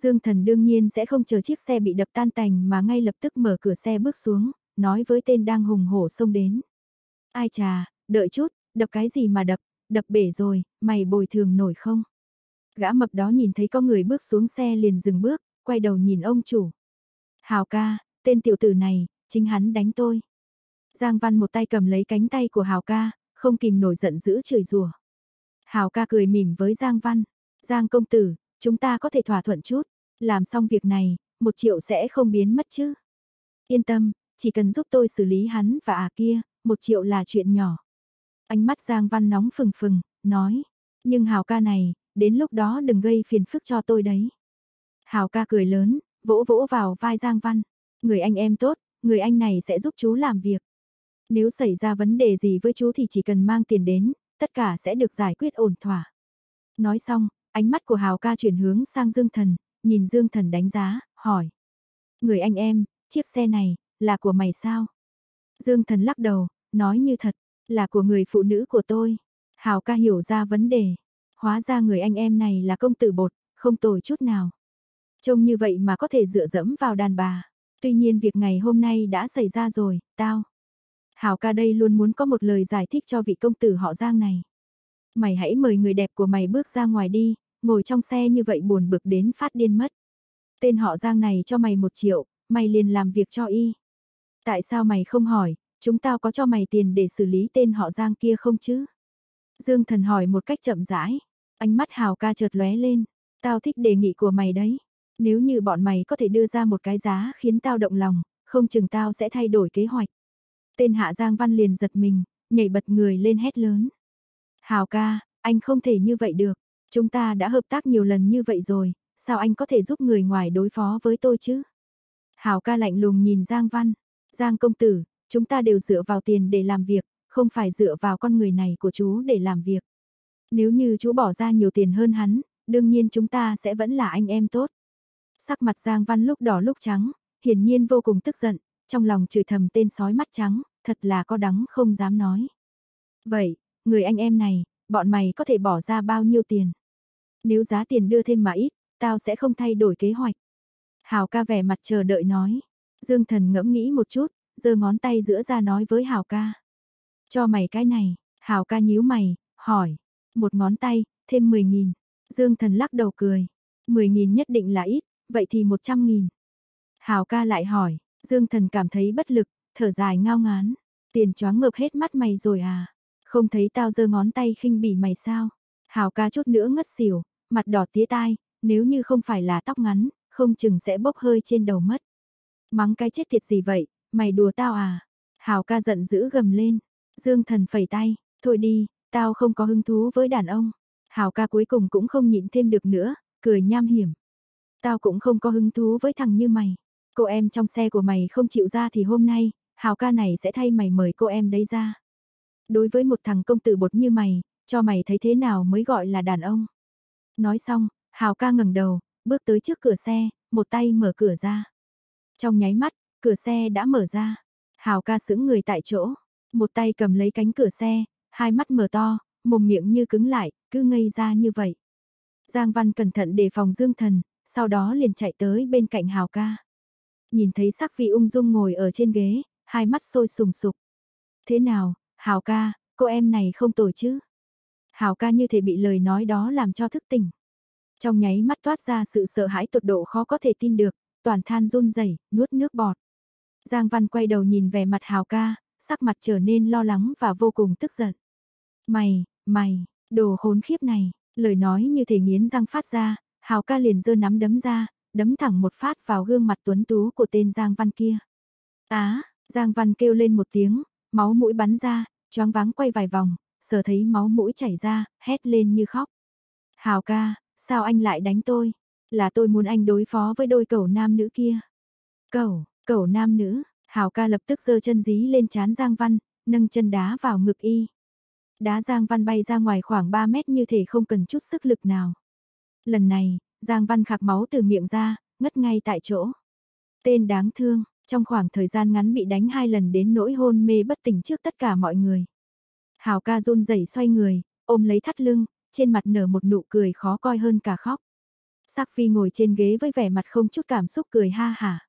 Dương Thần đương nhiên sẽ không chờ chiếc xe bị đập tan tành mà ngay lập tức mở cửa xe bước xuống, nói với tên đang hùng hổ xông đến. Ai chà, đợi chút, đập cái gì mà đập, đập bể rồi, mày bồi thường nổi không? Gã mập đó nhìn thấy có người bước xuống xe liền dừng bước, quay đầu nhìn ông chủ. Hào ca, tên tiểu tử này, chính hắn đánh tôi. Giang Văn một tay cầm lấy cánh tay của Hào ca, không kìm nổi giận dữ chửi rủa. Hào ca cười mỉm với Giang Văn. Giang công tử, chúng ta có thể thỏa thuận chút. Làm xong việc này, một triệu sẽ không biến mất chứ. Yên tâm, chỉ cần giúp tôi xử lý hắn và à kia, một triệu là chuyện nhỏ. Ánh mắt Giang Văn nóng phừng phừng, nói. Nhưng Hào ca này, đến lúc đó đừng gây phiền phức cho tôi đấy. Hào ca cười lớn, vỗ vỗ vào vai Giang Văn. Người anh em tốt, người anh này sẽ giúp chú làm việc. Nếu xảy ra vấn đề gì với chú thì chỉ cần mang tiền đến, tất cả sẽ được giải quyết ổn thỏa. Nói xong, ánh mắt của Hào ca chuyển hướng sang Dương Thần, nhìn Dương Thần đánh giá, hỏi. Người anh em, chiếc xe này, là của mày sao? Dương Thần lắc đầu, nói như thật, là của người phụ nữ của tôi. Hào ca hiểu ra vấn đề. Hóa ra người anh em này là công tử bột, không tồi chút nào. Trông như vậy mà có thể dựa dẫm vào đàn bà. Tuy nhiên việc ngày hôm nay đã xảy ra rồi, tao. Hào ca đây luôn muốn có một lời giải thích cho vị công tử họ Giang này. Mày hãy mời người đẹp của mày bước ra ngoài đi, ngồi trong xe như vậy buồn bực đến phát điên mất. Tên họ Giang này cho mày một triệu, mày liền làm việc cho y. Tại sao mày không hỏi, chúng tao có cho mày tiền để xử lý tên họ Giang kia không chứ? Dương thần hỏi một cách chậm rãi, ánh mắt hào ca chợt lóe lên, tao thích đề nghị của mày đấy. Nếu như bọn mày có thể đưa ra một cái giá khiến tao động lòng, không chừng tao sẽ thay đổi kế hoạch. Tên hạ Giang Văn liền giật mình, nhảy bật người lên hét lớn. Hào ca, anh không thể như vậy được, chúng ta đã hợp tác nhiều lần như vậy rồi, sao anh có thể giúp người ngoài đối phó với tôi chứ? Hào ca lạnh lùng nhìn Giang Văn, Giang công tử, chúng ta đều dựa vào tiền để làm việc, không phải dựa vào con người này của chú để làm việc. Nếu như chú bỏ ra nhiều tiền hơn hắn, đương nhiên chúng ta sẽ vẫn là anh em tốt. Sắc mặt Giang Văn lúc đỏ lúc trắng, hiển nhiên vô cùng tức giận, trong lòng chửi thầm tên sói mắt trắng, thật là có đắng không dám nói. Vậy, người anh em này, bọn mày có thể bỏ ra bao nhiêu tiền? Nếu giá tiền đưa thêm mà ít, tao sẽ không thay đổi kế hoạch. Hào ca vẻ mặt chờ đợi nói. Dương thần ngẫm nghĩ một chút, giơ ngón tay giữa ra nói với Hảo ca. Cho mày cái này, Hảo ca nhíu mày, hỏi. Một ngón tay, thêm 10 nghìn. Dương thần lắc đầu cười. 10 nghìn nhất định là ít, vậy thì 100 nghìn. Hảo ca lại hỏi, Dương thần cảm thấy bất lực, thở dài ngao ngán. Tiền choáng ngợp hết mắt mày rồi à? Không thấy tao giơ ngón tay khinh bỉ mày sao? Hảo ca chút nữa ngất xỉu, mặt đỏ tía tai, nếu như không phải là tóc ngắn, không chừng sẽ bốc hơi trên đầu mất. Mắng cái chết tiệt gì vậy, mày đùa tao à? Hào ca giận dữ gầm lên. Dương thần phẩy tay, thôi đi, tao không có hứng thú với đàn ông. Hào ca cuối cùng cũng không nhịn thêm được nữa, cười nham hiểm. Tao cũng không có hứng thú với thằng như mày. Cô em trong xe của mày không chịu ra thì hôm nay, Hào ca này sẽ thay mày mời cô em đấy ra. Đối với một thằng công tử bột như mày, cho mày thấy thế nào mới gọi là đàn ông. Nói xong, Hào ca ngẩng đầu, bước tới trước cửa xe, một tay mở cửa ra. Trong nháy mắt, cửa xe đã mở ra. Hào ca sững người tại chỗ, một tay cầm lấy cánh cửa xe, hai mắt mở to, mồm miệng như cứng lại, cứ ngây ra như vậy. Giang Văn cẩn thận đề phòng Dương Thần, sau đó liền chạy tới bên cạnh Hào ca. Nhìn thấy sắc vị ung dung ngồi ở trên ghế, hai mắt sôi sùng sục. Thế nào, Hào ca, cô em này không tồi chứ? Hào ca như thể bị lời nói đó làm cho thức tỉnh. Trong nháy mắt toát ra sự sợ hãi tột độ khó có thể tin được, toàn than run rẩy, nuốt nước bọt. Giang Văn quay đầu nhìn về mặt Hào ca, sắc mặt trở nên lo lắng và vô cùng tức giận. Mày, mày, đồ khốn khiếp này, lời nói như thể nghiến răng phát ra, Hào ca liền giơ nắm đấm ra, đấm thẳng một phát vào gương mặt tuấn tú của tên Giang Văn kia. Á, Giang Văn kêu lên một tiếng, máu mũi bắn ra, choáng váng quay vài vòng, sờ thấy máu mũi chảy ra, hét lên như khóc. Hào ca, sao anh lại đánh tôi? Là tôi muốn anh đối phó với đôi cẩu nam nữ kia. Cẩu, cẩu nam nữ, Hào ca lập tức giơ chân dí lên chán Giang Văn, nâng chân đá vào ngực y. Đá Giang Văn bay ra ngoài khoảng 3 mét như thể không cần chút sức lực nào. Lần này, Giang Văn khạc máu từ miệng ra, ngất ngay tại chỗ. Tên đáng thương, trong khoảng thời gian ngắn bị đánh hai lần đến nỗi hôn mê bất tỉnh trước tất cả mọi người. Hào ca run rẩy xoay người, ôm lấy thắt lưng, trên mặt nở một nụ cười khó coi hơn cả khóc. Sắc Phi ngồi trên ghế với vẻ mặt không chút cảm xúc cười ha hả.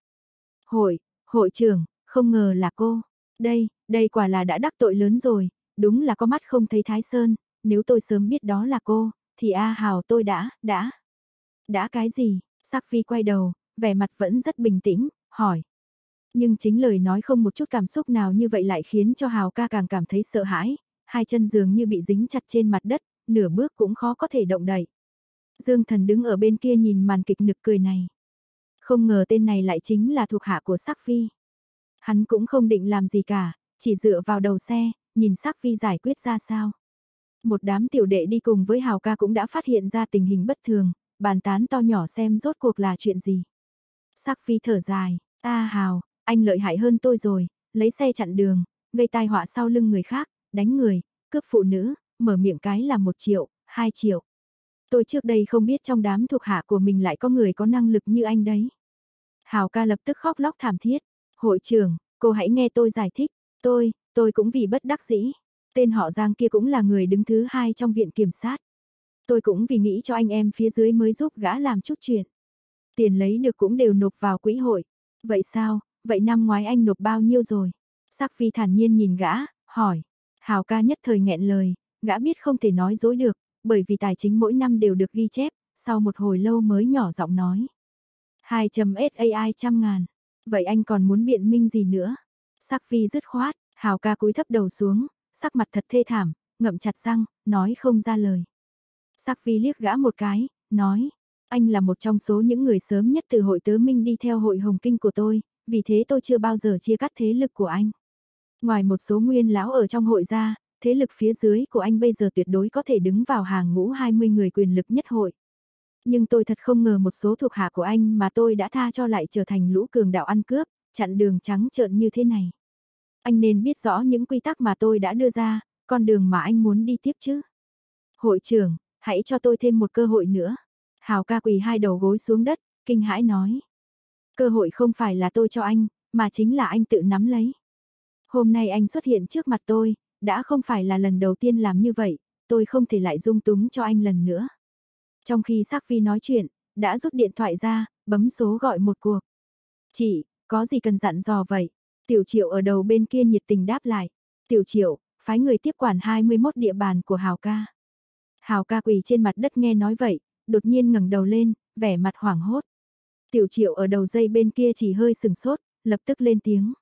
Hội, hội trưởng, không ngờ là cô. Đây, đây quả là đã đắc tội lớn rồi, đúng là có mắt không thấy Thái Sơn, nếu tôi sớm biết đó là cô, thì A Hào tôi đã, đã. Đã cái gì? Sắc Phi quay đầu, vẻ mặt vẫn rất bình tĩnh, hỏi. Nhưng chính lời nói không một chút cảm xúc nào như vậy lại khiến cho Hào ca càng cảm thấy sợ hãi, hai chân dường như bị dính chặt trên mặt đất, nửa bước cũng khó có thể động đậy. Dương Thần đứng ở bên kia nhìn màn kịch nực cười này. Không ngờ tên này lại chính là thuộc hạ của Sắc Phi. Hắn cũng không định làm gì cả, chỉ dựa vào đầu xe, nhìn Sắc Phi giải quyết ra sao. Một đám tiểu đệ đi cùng với Hào ca cũng đã phát hiện ra tình hình bất thường, bàn tán to nhỏ xem rốt cuộc là chuyện gì. Sắc Phi thở dài, a Hào, anh lợi hại hơn tôi rồi, lấy xe chặn đường, gây tai họa sau lưng người khác, đánh người, cướp phụ nữ, mở miệng cái là một triệu, hai triệu. Tôi trước đây không biết trong đám thuộc hạ của mình lại có người có năng lực như anh đấy. Hào ca lập tức khóc lóc thảm thiết. Hội trưởng, cô hãy nghe tôi giải thích. Tôi, tôi cũng vì bất đắc dĩ. Tên họ Giang kia cũng là người đứng thứ hai trong viện kiểm sát. Tôi cũng vì nghĩ cho anh em phía dưới mới giúp gã làm chút chuyện. Tiền lấy được cũng đều nộp vào quỹ hội. Vậy sao, vậy năm ngoái anh nộp bao nhiêu rồi? Sắc Phi thản nhiên nhìn gã, hỏi. Hào ca nhất thời nghẹn lời, gã biết không thể nói dối được, bởi vì tài chính mỗi năm đều được ghi chép, sau một hồi lâu mới nhỏ giọng nói. 2.SAI trăm ngàn. Vậy anh còn muốn biện minh gì nữa? Sắc Phi dứt khoát, Hào ca cúi thấp đầu xuống, sắc mặt thật thê thảm, ngậm chặt răng, nói không ra lời. Sắc Phi liếc gã một cái, nói, anh là một trong số những người sớm nhất từ hội tớ minh đi theo hội hồng kinh của tôi, vì thế tôi chưa bao giờ chia cắt thế lực của anh. Ngoài một số nguyên lão ở trong hội ra, thế lực phía dưới của anh bây giờ tuyệt đối có thể đứng vào hàng ngũ 20 người quyền lực nhất hội. Nhưng tôi thật không ngờ một số thuộc hạ của anh mà tôi đã tha cho lại trở thành lũ cường đạo ăn cướp, chặn đường trắng trợn như thế này. Anh nên biết rõ những quy tắc mà tôi đã đưa ra, con đường mà anh muốn đi tiếp chứ. Hội trưởng, hãy cho tôi thêm một cơ hội nữa. Hào ca quỳ hai đầu gối xuống đất, kinh hãi nói. Cơ hội không phải là tôi cho anh, mà chính là anh tự nắm lấy. Hôm nay anh xuất hiện trước mặt tôi, đã không phải là lần đầu tiên làm như vậy, tôi không thể lại dung túng cho anh lần nữa. Trong khi Sắc Phi nói chuyện, đã rút điện thoại ra, bấm số gọi một cuộc. Chị, có gì cần dặn dò vậy? Tiểu Triệu ở đầu bên kia nhiệt tình đáp lại. Tiểu Triệu, phái người tiếp quản 21 địa bàn của Hào ca. Hào ca quỳ trên mặt đất nghe nói vậy, đột nhiên ngẩng đầu lên, vẻ mặt hoảng hốt. Tiểu Triệu ở đầu dây bên kia chỉ hơi sừng sốt, lập tức lên tiếng.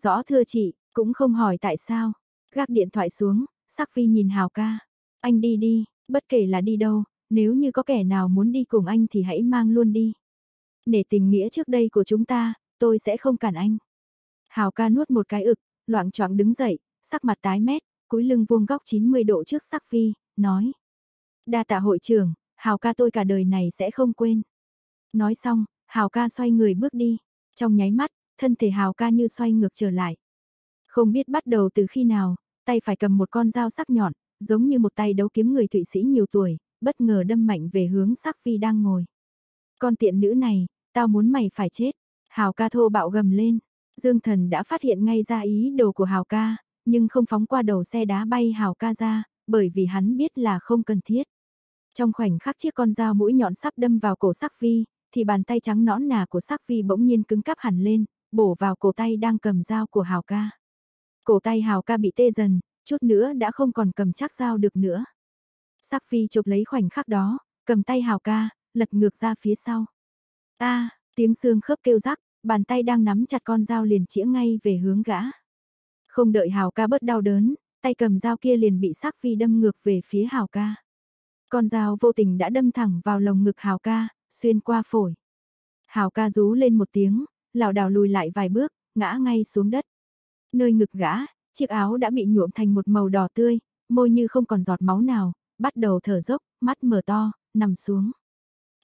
Rõ thưa chị, cũng không hỏi tại sao. Gác điện thoại xuống, sắc phi nhìn Hào ca. Anh đi đi, bất kể là đi đâu, nếu như có kẻ nào muốn đi cùng anh thì hãy mang luôn đi. Nể tình nghĩa trước đây của chúng ta, tôi sẽ không cản anh. Hào ca nuốt một cái ực, loạn choạng đứng dậy, sắc mặt tái mét, cúi lưng vuông góc 90 độ trước sắc phi, nói. Đa tạ hội trưởng, Hào ca tôi cả đời này sẽ không quên. Nói xong, Hào ca xoay người bước đi. Trong nháy mắt, thân thể Hào ca như xoay ngược trở lại. Không biết bắt đầu từ khi nào, tay phải cầm một con dao sắc nhọn, giống như một tay đấu kiếm người Thụy Sĩ nhiều tuổi, bất ngờ đâm mạnh về hướng sắc phi đang ngồi. Con tiện nữ này, tao muốn mày phải chết. Hào ca thô bạo gầm lên. Dương Thần đã phát hiện ngay ra ý đồ của Hào ca, nhưng không phóng qua đầu xe đá bay Hào ca ra, bởi vì hắn biết là không cần thiết. Trong khoảnh khắc chiếc con dao mũi nhọn sắp đâm vào cổ sắc phi, thì bàn tay trắng nõn nà của sắc phi bỗng nhiên cứng cắp hẳn lên, bổ vào cổ tay đang cầm dao của Hào ca. Cổ tay Hào ca bị tê dần, chút nữa đã không còn cầm chắc dao được nữa. Sắc phi chụp lấy khoảnh khắc đó, cầm tay Hào ca, lật ngược ra phía sau. a tiếng xương khớp kêu rắc, bàn tay đang nắm chặt con dao liền chĩa ngay về hướng gã. Không đợi Hào ca bớt đau đớn, tay cầm dao kia liền bị sắc phi đâm ngược về phía Hào ca. Con dao vô tình đã đâm thẳng vào lồng ngực Hào ca, xuyên qua phổi. Hào ca rú lên một tiếng, lảo đảo lùi lại vài bước, ngã ngay xuống đất. Nơi ngực gã, chiếc áo đã bị nhuộm thành một màu đỏ tươi, môi như không còn giọt máu nào, bắt đầu thở dốc, mắt mở to, nằm xuống.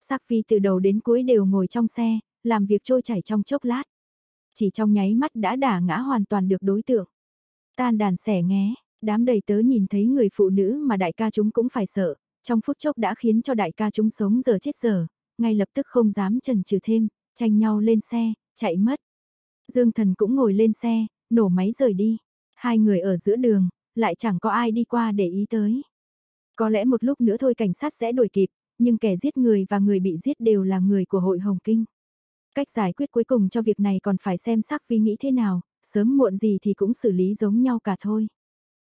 Sắc phi từ đầu đến cuối đều ngồi trong xe, làm việc trôi chảy trong chốc lát. Chỉ trong nháy mắt đã đả ngã hoàn toàn được đối tượng. Tan đàn xẻ nghé, đám đầy tớ nhìn thấy người phụ nữ mà đại ca chúng cũng phải sợ, trong phút chốc đã khiến cho đại ca chúng sống giờ chết giờ, ngay lập tức không dám chần chừ thêm, tranh nhau lên xe, chạy mất. Dương thần cũng ngồi lên xe, nổ máy rời đi. Hai người ở giữa đường, lại chẳng có ai đi qua để ý tới. Có lẽ một lúc nữa thôi cảnh sát sẽ đuổi kịp, nhưng kẻ giết người và người bị giết đều là người của hội Hồng Kinh. Cách giải quyết cuối cùng cho việc này còn phải xem sắc vi nghĩ thế nào, sớm muộn gì thì cũng xử lý giống nhau cả thôi.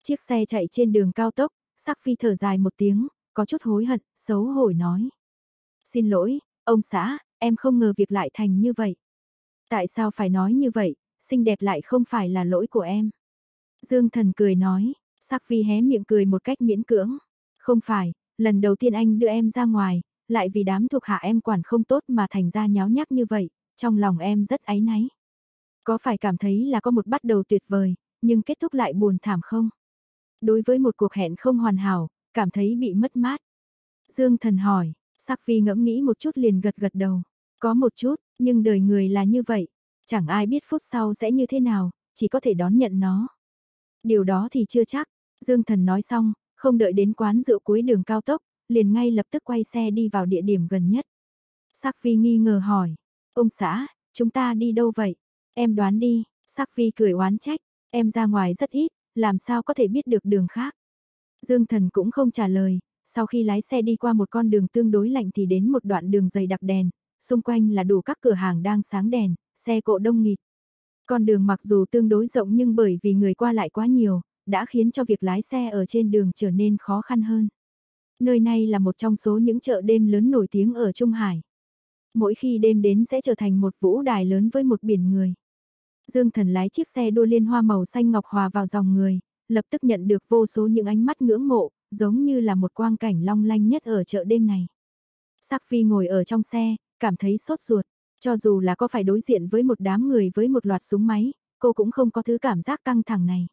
Chiếc xe chạy trên đường cao tốc, sắc phi thở dài một tiếng, có chút hối hận, xấu hổ nói. Xin lỗi, ông xã, em không ngờ việc lại thành như vậy. Tại sao phải nói như vậy, xinh đẹp lại không phải là lỗi của em. Dương thần cười nói, sắc phi hé miệng cười một cách miễn cưỡng. Không phải, lần đầu tiên anh đưa em ra ngoài, lại vì đám thuộc hạ em quản không tốt mà thành ra nháo nhác như vậy, trong lòng em rất áy náy. Có phải cảm thấy là có một bắt đầu tuyệt vời, nhưng kết thúc lại buồn thảm không? Đối với một cuộc hẹn không hoàn hảo, cảm thấy bị mất mát. Dương thần hỏi, Sắc Phi ngẫm nghĩ một chút liền gật gật đầu. Có một chút, nhưng đời người là như vậy. Chẳng ai biết phút sau sẽ như thế nào, chỉ có thể đón nhận nó. Điều đó thì chưa chắc. Dương thần nói xong, không đợi đến quán rượu cuối đường cao tốc, liền ngay lập tức quay xe đi vào địa điểm gần nhất. Sắc Phi nghi ngờ hỏi, ông xã, chúng ta đi đâu vậy? Em đoán đi, Sắc Phi cười oán trách, Em ra ngoài rất ít, làm sao có thể biết được đường khác. Dương Thần cũng không trả lời, sau khi lái xe đi qua một con đường tương đối lạnh thì đến một đoạn đường dày đặc đèn, xung quanh là đủ các cửa hàng đang sáng đèn, xe cộ đông nghịt. Con đường mặc dù tương đối rộng nhưng bởi vì người qua lại quá nhiều, đã khiến cho việc lái xe ở trên đường trở nên khó khăn hơn. Nơi này là một trong số những chợ đêm lớn nổi tiếng ở Trung Hải. Mỗi khi đêm đến sẽ trở thành một vũ đài lớn với một biển người. Dương Thần lái chiếc xe đua liên hoa màu xanh ngọc hòa vào dòng người, lập tức nhận được vô số những ánh mắt ngưỡng mộ, giống như là một quang cảnh long lanh nhất ở chợ đêm này. Sắc Phi ngồi ở trong xe, cảm thấy sốt ruột, cho dù là có phải đối diện với một đám người với một loạt súng máy, cô cũng không có thứ cảm giác căng thẳng này.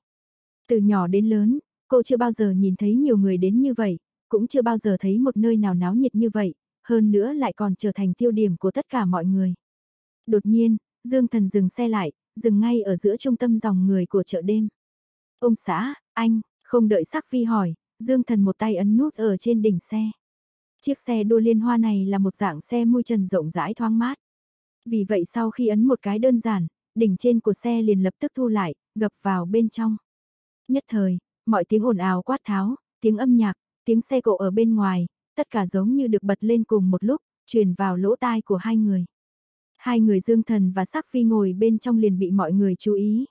Từ nhỏ đến lớn, cô chưa bao giờ nhìn thấy nhiều người đến như vậy, cũng chưa bao giờ thấy một nơi nào náo nhiệt như vậy, hơn nữa lại còn trở thành tiêu điểm của tất cả mọi người. Đột nhiên, Dương Thần dừng xe lại, dừng ngay ở giữa trung tâm dòng người của chợ đêm. Ông xã, anh, không đợi sắc phi hỏi, Dương Thần một tay ấn nút ở trên đỉnh xe. Chiếc xe đua liên hoa này là một dạng xe mui trần rộng rãi thoáng mát. Vì vậy sau khi ấn một cái đơn giản, đỉnh trên của xe liền lập tức thu lại, gập vào bên trong. Nhất thời, mọi tiếng ồn ào quát tháo, tiếng âm nhạc, tiếng xe cộ ở bên ngoài, tất cả giống như được bật lên cùng một lúc, truyền vào lỗ tai của hai người. Hai người Dương Thần và Sắc Phi ngồi bên trong liền bị mọi người chú ý.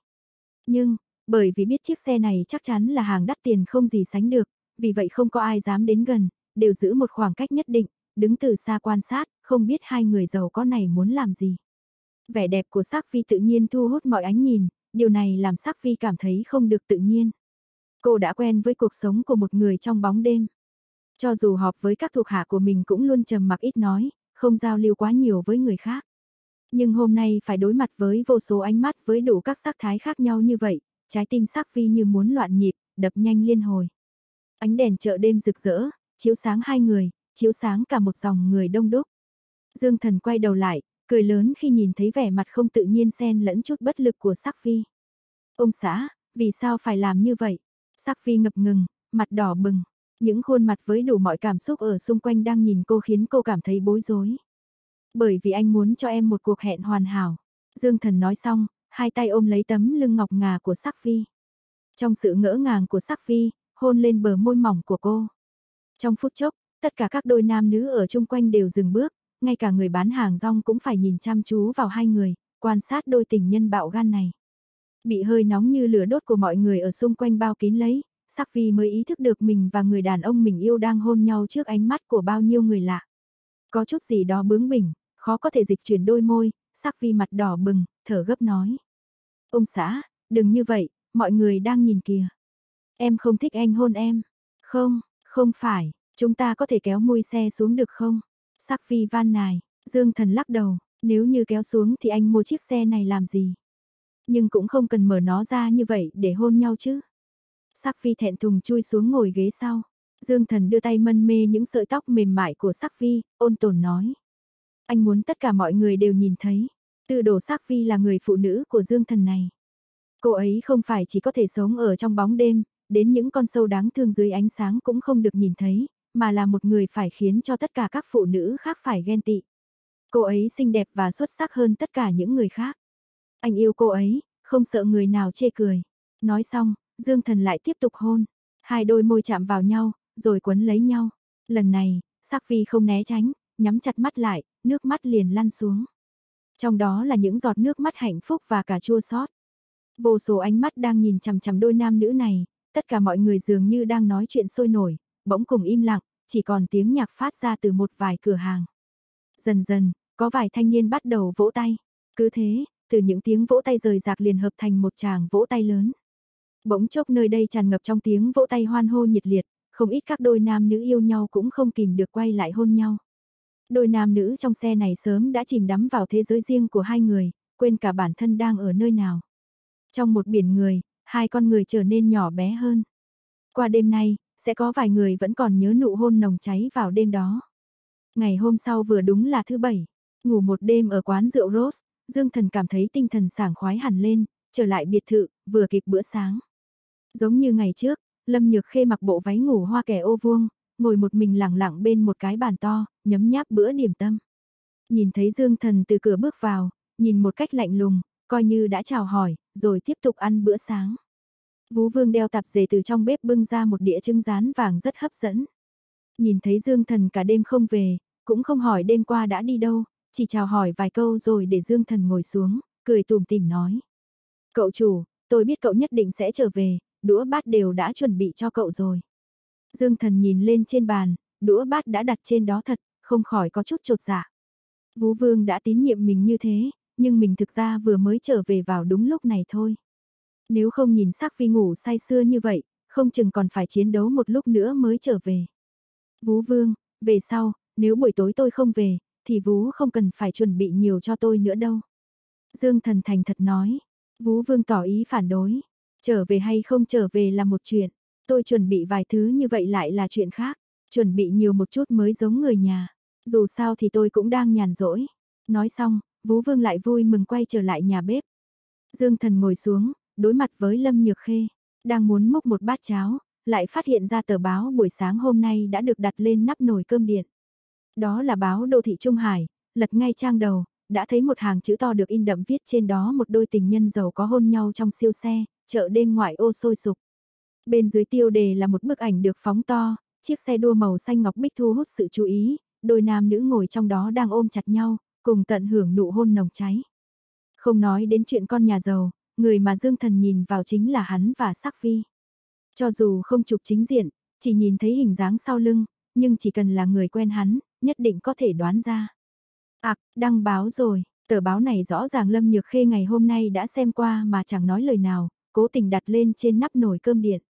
Nhưng, bởi vì biết chiếc xe này chắc chắn là hàng đắt tiền không gì sánh được, vì vậy không có ai dám đến gần, đều giữ một khoảng cách nhất định, đứng từ xa quan sát, không biết hai người giàu có này muốn làm gì. Vẻ đẹp của Sắc Phi tự nhiên thu hút mọi ánh nhìn, điều này làm Sắc Phi cảm thấy không được tự nhiên. Cô đã quen với cuộc sống của một người trong bóng đêm. Cho dù họp với các thuộc hạ của mình cũng luôn trầm mặc ít nói, không giao lưu quá nhiều với người khác. Nhưng hôm nay phải đối mặt với vô số ánh mắt với đủ các sắc thái khác nhau như vậy, trái tim sắc phi như muốn loạn nhịp, đập nhanh liên hồi. Ánh đèn chợ đêm rực rỡ, chiếu sáng hai người, chiếu sáng cả một dòng người đông đúc. Dương thần quay đầu lại, cười lớn khi nhìn thấy vẻ mặt không tự nhiên xen lẫn chút bất lực của sắc phi. Ông xã, vì sao phải làm như vậy? Sắc phi ngập ngừng, mặt đỏ bừng. Những khuôn mặt với đủ mọi cảm xúc ở xung quanh đang nhìn cô khiến cô cảm thấy bối rối. Bởi vì anh muốn cho em một cuộc hẹn hoàn hảo. Dương thần nói xong, hai tay ôm lấy tấm lưng ngọc ngà của sắc phi. Trong sự ngỡ ngàng của sắc phi, hôn lên bờ môi mỏng của cô. Trong phút chốc, tất cả các đôi nam nữ ở chung quanh đều dừng bước, ngay cả người bán hàng rong cũng phải nhìn chăm chú vào hai người, quan sát đôi tình nhân bạo gan này. Bị hơi nóng như lửa đốt của mọi người ở xung quanh bao kín lấy, Sắc Vi mới ý thức được mình và người đàn ông mình yêu đang hôn nhau trước ánh mắt của bao nhiêu người lạ. Có chút gì đó bướng bỉnh, khó có thể dịch chuyển đôi môi, Sắc Vi mặt đỏ bừng, thở gấp nói. Ông xã, đừng như vậy, mọi người đang nhìn kìa. Em không thích anh hôn em. Không, không phải, chúng ta có thể kéo mui xe xuống được không? Sắc Phi van nài, Dương Thần lắc đầu, nếu như kéo xuống thì anh mua chiếc xe này làm gì? Nhưng cũng không cần mở nó ra như vậy để hôn nhau chứ. Sắc Phi thẹn thùng chui xuống ngồi ghế sau. Dương Thần đưa tay mân mê những sợi tóc mềm mại của Sắc Phi, ôn tồn nói. Anh muốn tất cả mọi người đều nhìn thấy. Tư đồ Sắc Phi là người phụ nữ của Dương Thần này. Cô ấy không phải chỉ có thể sống ở trong bóng đêm, đến những con sâu đáng thương dưới ánh sáng cũng không được nhìn thấy, mà là một người phải khiến cho tất cả các phụ nữ khác phải ghen tị. Cô ấy xinh đẹp và xuất sắc hơn tất cả những người khác. Anh yêu cô ấy, không sợ người nào chê cười. Nói xong, Dương Thần lại tiếp tục hôn. Hai đôi môi chạm vào nhau, rồi quấn lấy nhau. Lần này, Sắc Phi không né tránh, nhắm chặt mắt lại, nước mắt liền lăn xuống. Trong đó là những giọt nước mắt hạnh phúc và cả chua xót. Vô số ánh mắt đang nhìn chằm chằm đôi nam nữ này, tất cả mọi người dường như đang nói chuyện sôi nổi, bỗng cùng im lặng, chỉ còn tiếng nhạc phát ra từ một vài cửa hàng. Dần dần, có vài thanh niên bắt đầu vỗ tay. Cứ thế, từ những tiếng vỗ tay rời rạc liền hợp thành một tràng vỗ tay lớn. Bỗng chốc nơi đây tràn ngập trong tiếng vỗ tay hoan hô nhiệt liệt, không ít các đôi nam nữ yêu nhau cũng không kìm được quay lại hôn nhau. Đôi nam nữ trong xe này sớm đã chìm đắm vào thế giới riêng của hai người, quên cả bản thân đang ở nơi nào. Trong một biển người, hai con người trở nên nhỏ bé hơn. Qua đêm nay, sẽ có vài người vẫn còn nhớ nụ hôn nồng cháy vào đêm đó. Ngày hôm sau vừa đúng là thứ bảy, ngủ một đêm ở quán rượu Rose, Dương Thần cảm thấy tinh thần sảng khoái hẳn lên, trở lại biệt thự, vừa kịp bữa sáng. Giống như ngày trước, Lâm Nhược Khê mặc bộ váy ngủ hoa kẻ ô vuông, ngồi một mình lặng lặng bên một cái bàn to, nhấm nháp bữa điểm tâm. Nhìn thấy Dương Thần từ cửa bước vào, nhìn một cách lạnh lùng, coi như đã chào hỏi, rồi tiếp tục ăn bữa sáng. Vũ Vương đeo tạp dề từ trong bếp bưng ra một đĩa trứng rán vàng rất hấp dẫn. Nhìn thấy Dương Thần cả đêm không về, cũng không hỏi đêm qua đã đi đâu, chỉ chào hỏi vài câu rồi để Dương Thần ngồi xuống, cười tùm tìm nói. Cậu chủ, tôi biết cậu nhất định sẽ trở về, đũa bát đều đã chuẩn bị cho cậu rồi. Dương Thần nhìn lên trên bàn, đũa bát đã đặt trên đó thật, không khỏi có chút trột dạ. Vũ Vương đã tín nhiệm mình như thế, nhưng mình thực ra vừa mới trở về vào đúng lúc này thôi. Nếu không nhìn sắc phi ngủ say xưa như vậy, không chừng còn phải chiến đấu một lúc nữa mới trở về. Vú Vương, về sau, nếu buổi tối tôi không về, thì Vú không cần phải chuẩn bị nhiều cho tôi nữa đâu. Dương Thần thành thật nói, Vú Vương tỏ ý phản đối, trở về hay không trở về là một chuyện, tôi chuẩn bị vài thứ như vậy lại là chuyện khác, chuẩn bị nhiều một chút mới giống người nhà, dù sao thì tôi cũng đang nhàn rỗi. Nói xong, Vú Vương lại vui mừng quay trở lại nhà bếp. Dương Thần ngồi xuống, đối mặt với Lâm Nhược Khê, đang muốn múc một bát cháo, lại phát hiện ra tờ báo buổi sáng hôm nay đã được đặt lên nắp nồi cơm điện. Đó là báo Đô thị Trung Hải, lật ngay trang đầu, đã thấy một hàng chữ to được in đậm viết trên đó một đôi tình nhân giàu có hôn nhau trong siêu xe, chợ đêm ngoại ô sôi sục. Bên dưới tiêu đề là một bức ảnh được phóng to, chiếc xe đua màu xanh ngọc bích thu hút sự chú ý, đôi nam nữ ngồi trong đó đang ôm chặt nhau, cùng tận hưởng nụ hôn nồng cháy. Không nói đến chuyện con nhà giàu, người mà Dương Thần nhìn vào chính là hắn và Sắc Phi. Cho dù không chụp chính diện, chỉ nhìn thấy hình dáng sau lưng, nhưng chỉ cần là người quen hắn, nhất định có thể đoán ra. Ảc, đăng báo rồi, tờ báo này rõ ràng Lâm Nhược Khê ngày hôm nay đã xem qua mà chẳng nói lời nào, cố tình đặt lên trên nắp nồi cơm điện.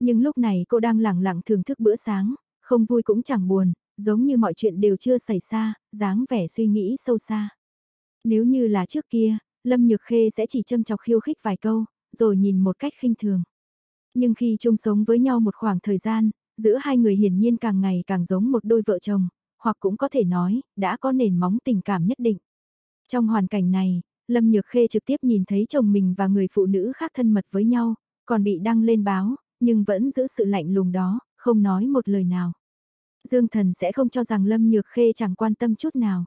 Nhưng lúc này cô đang lẳng lặng thưởng thức bữa sáng, không vui cũng chẳng buồn, giống như mọi chuyện đều chưa xảy ra, dáng vẻ suy nghĩ sâu xa. Nếu như là trước kia, Lâm Nhược Khê sẽ chỉ châm chọc khiêu khích vài câu, rồi nhìn một cách khinh thường. Nhưng khi chung sống với nhau một khoảng thời gian, giữa hai người hiển nhiên càng ngày càng giống một đôi vợ chồng, hoặc cũng có thể nói, đã có nền móng tình cảm nhất định. Trong hoàn cảnh này, Lâm Nhược Khê trực tiếp nhìn thấy chồng mình và người phụ nữ khác thân mật với nhau, còn bị đăng lên báo, nhưng vẫn giữ sự lạnh lùng đó, không nói một lời nào. Dương Thần sẽ không cho rằng Lâm Nhược Khê chẳng quan tâm chút nào.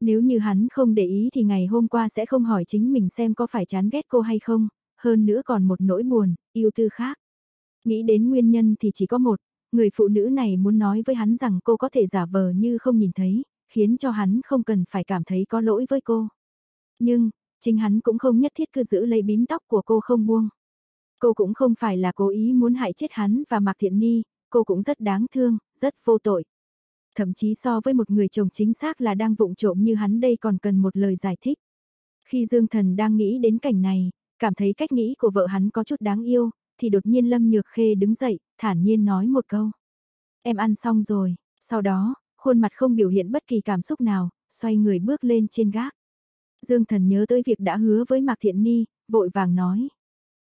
Nếu như hắn không để ý thì ngày hôm qua sẽ không hỏi chính mình xem có phải chán ghét cô hay không, hơn nữa còn một nỗi buồn, yêu tư khác. Nghĩ đến nguyên nhân thì chỉ có một, người phụ nữ này muốn nói với hắn rằng cô có thể giả vờ như không nhìn thấy, khiến cho hắn không cần phải cảm thấy có lỗi với cô. Nhưng, chính hắn cũng không nhất thiết cứ giữ lấy bím tóc của cô không buông. Cô cũng không phải là cố ý muốn hại chết hắn và Mạc Thiện Ni, cô cũng rất đáng thương, rất vô tội. Thậm chí so với một người chồng chính xác là đang vụng trộm như hắn đây còn cần một lời giải thích. Khi Dương Thần đang nghĩ đến cảnh này, cảm thấy cách nghĩ của vợ hắn có chút đáng yêu, thì đột nhiên Lâm Nhược Khê đứng dậy, thản nhiên nói một câu. Em ăn xong rồi, sau đó, khuôn mặt không biểu hiện bất kỳ cảm xúc nào, xoay người bước lên trên gác. Dương Thần nhớ tới việc đã hứa với Mạc Thiện Ni, vội vàng nói.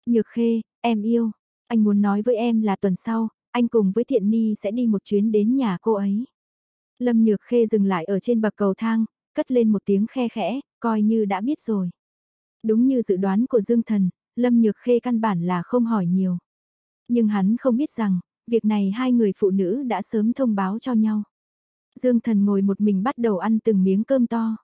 Nhược Khê, em yêu, anh muốn nói với em là tuần sau, anh cùng với Thiện Ni sẽ đi một chuyến đến nhà cô ấy. Lâm Nhược Khê dừng lại ở trên bậc cầu thang, cất lên một tiếng khe khẽ, coi như đã biết rồi. Đúng như dự đoán của Dương Thần, Lâm Nhược Khê căn bản là không hỏi nhiều. Nhưng hắn không biết rằng, việc này hai người phụ nữ đã sớm thông báo cho nhau. Dương Thần ngồi một mình bắt đầu ăn từng miếng cơm to.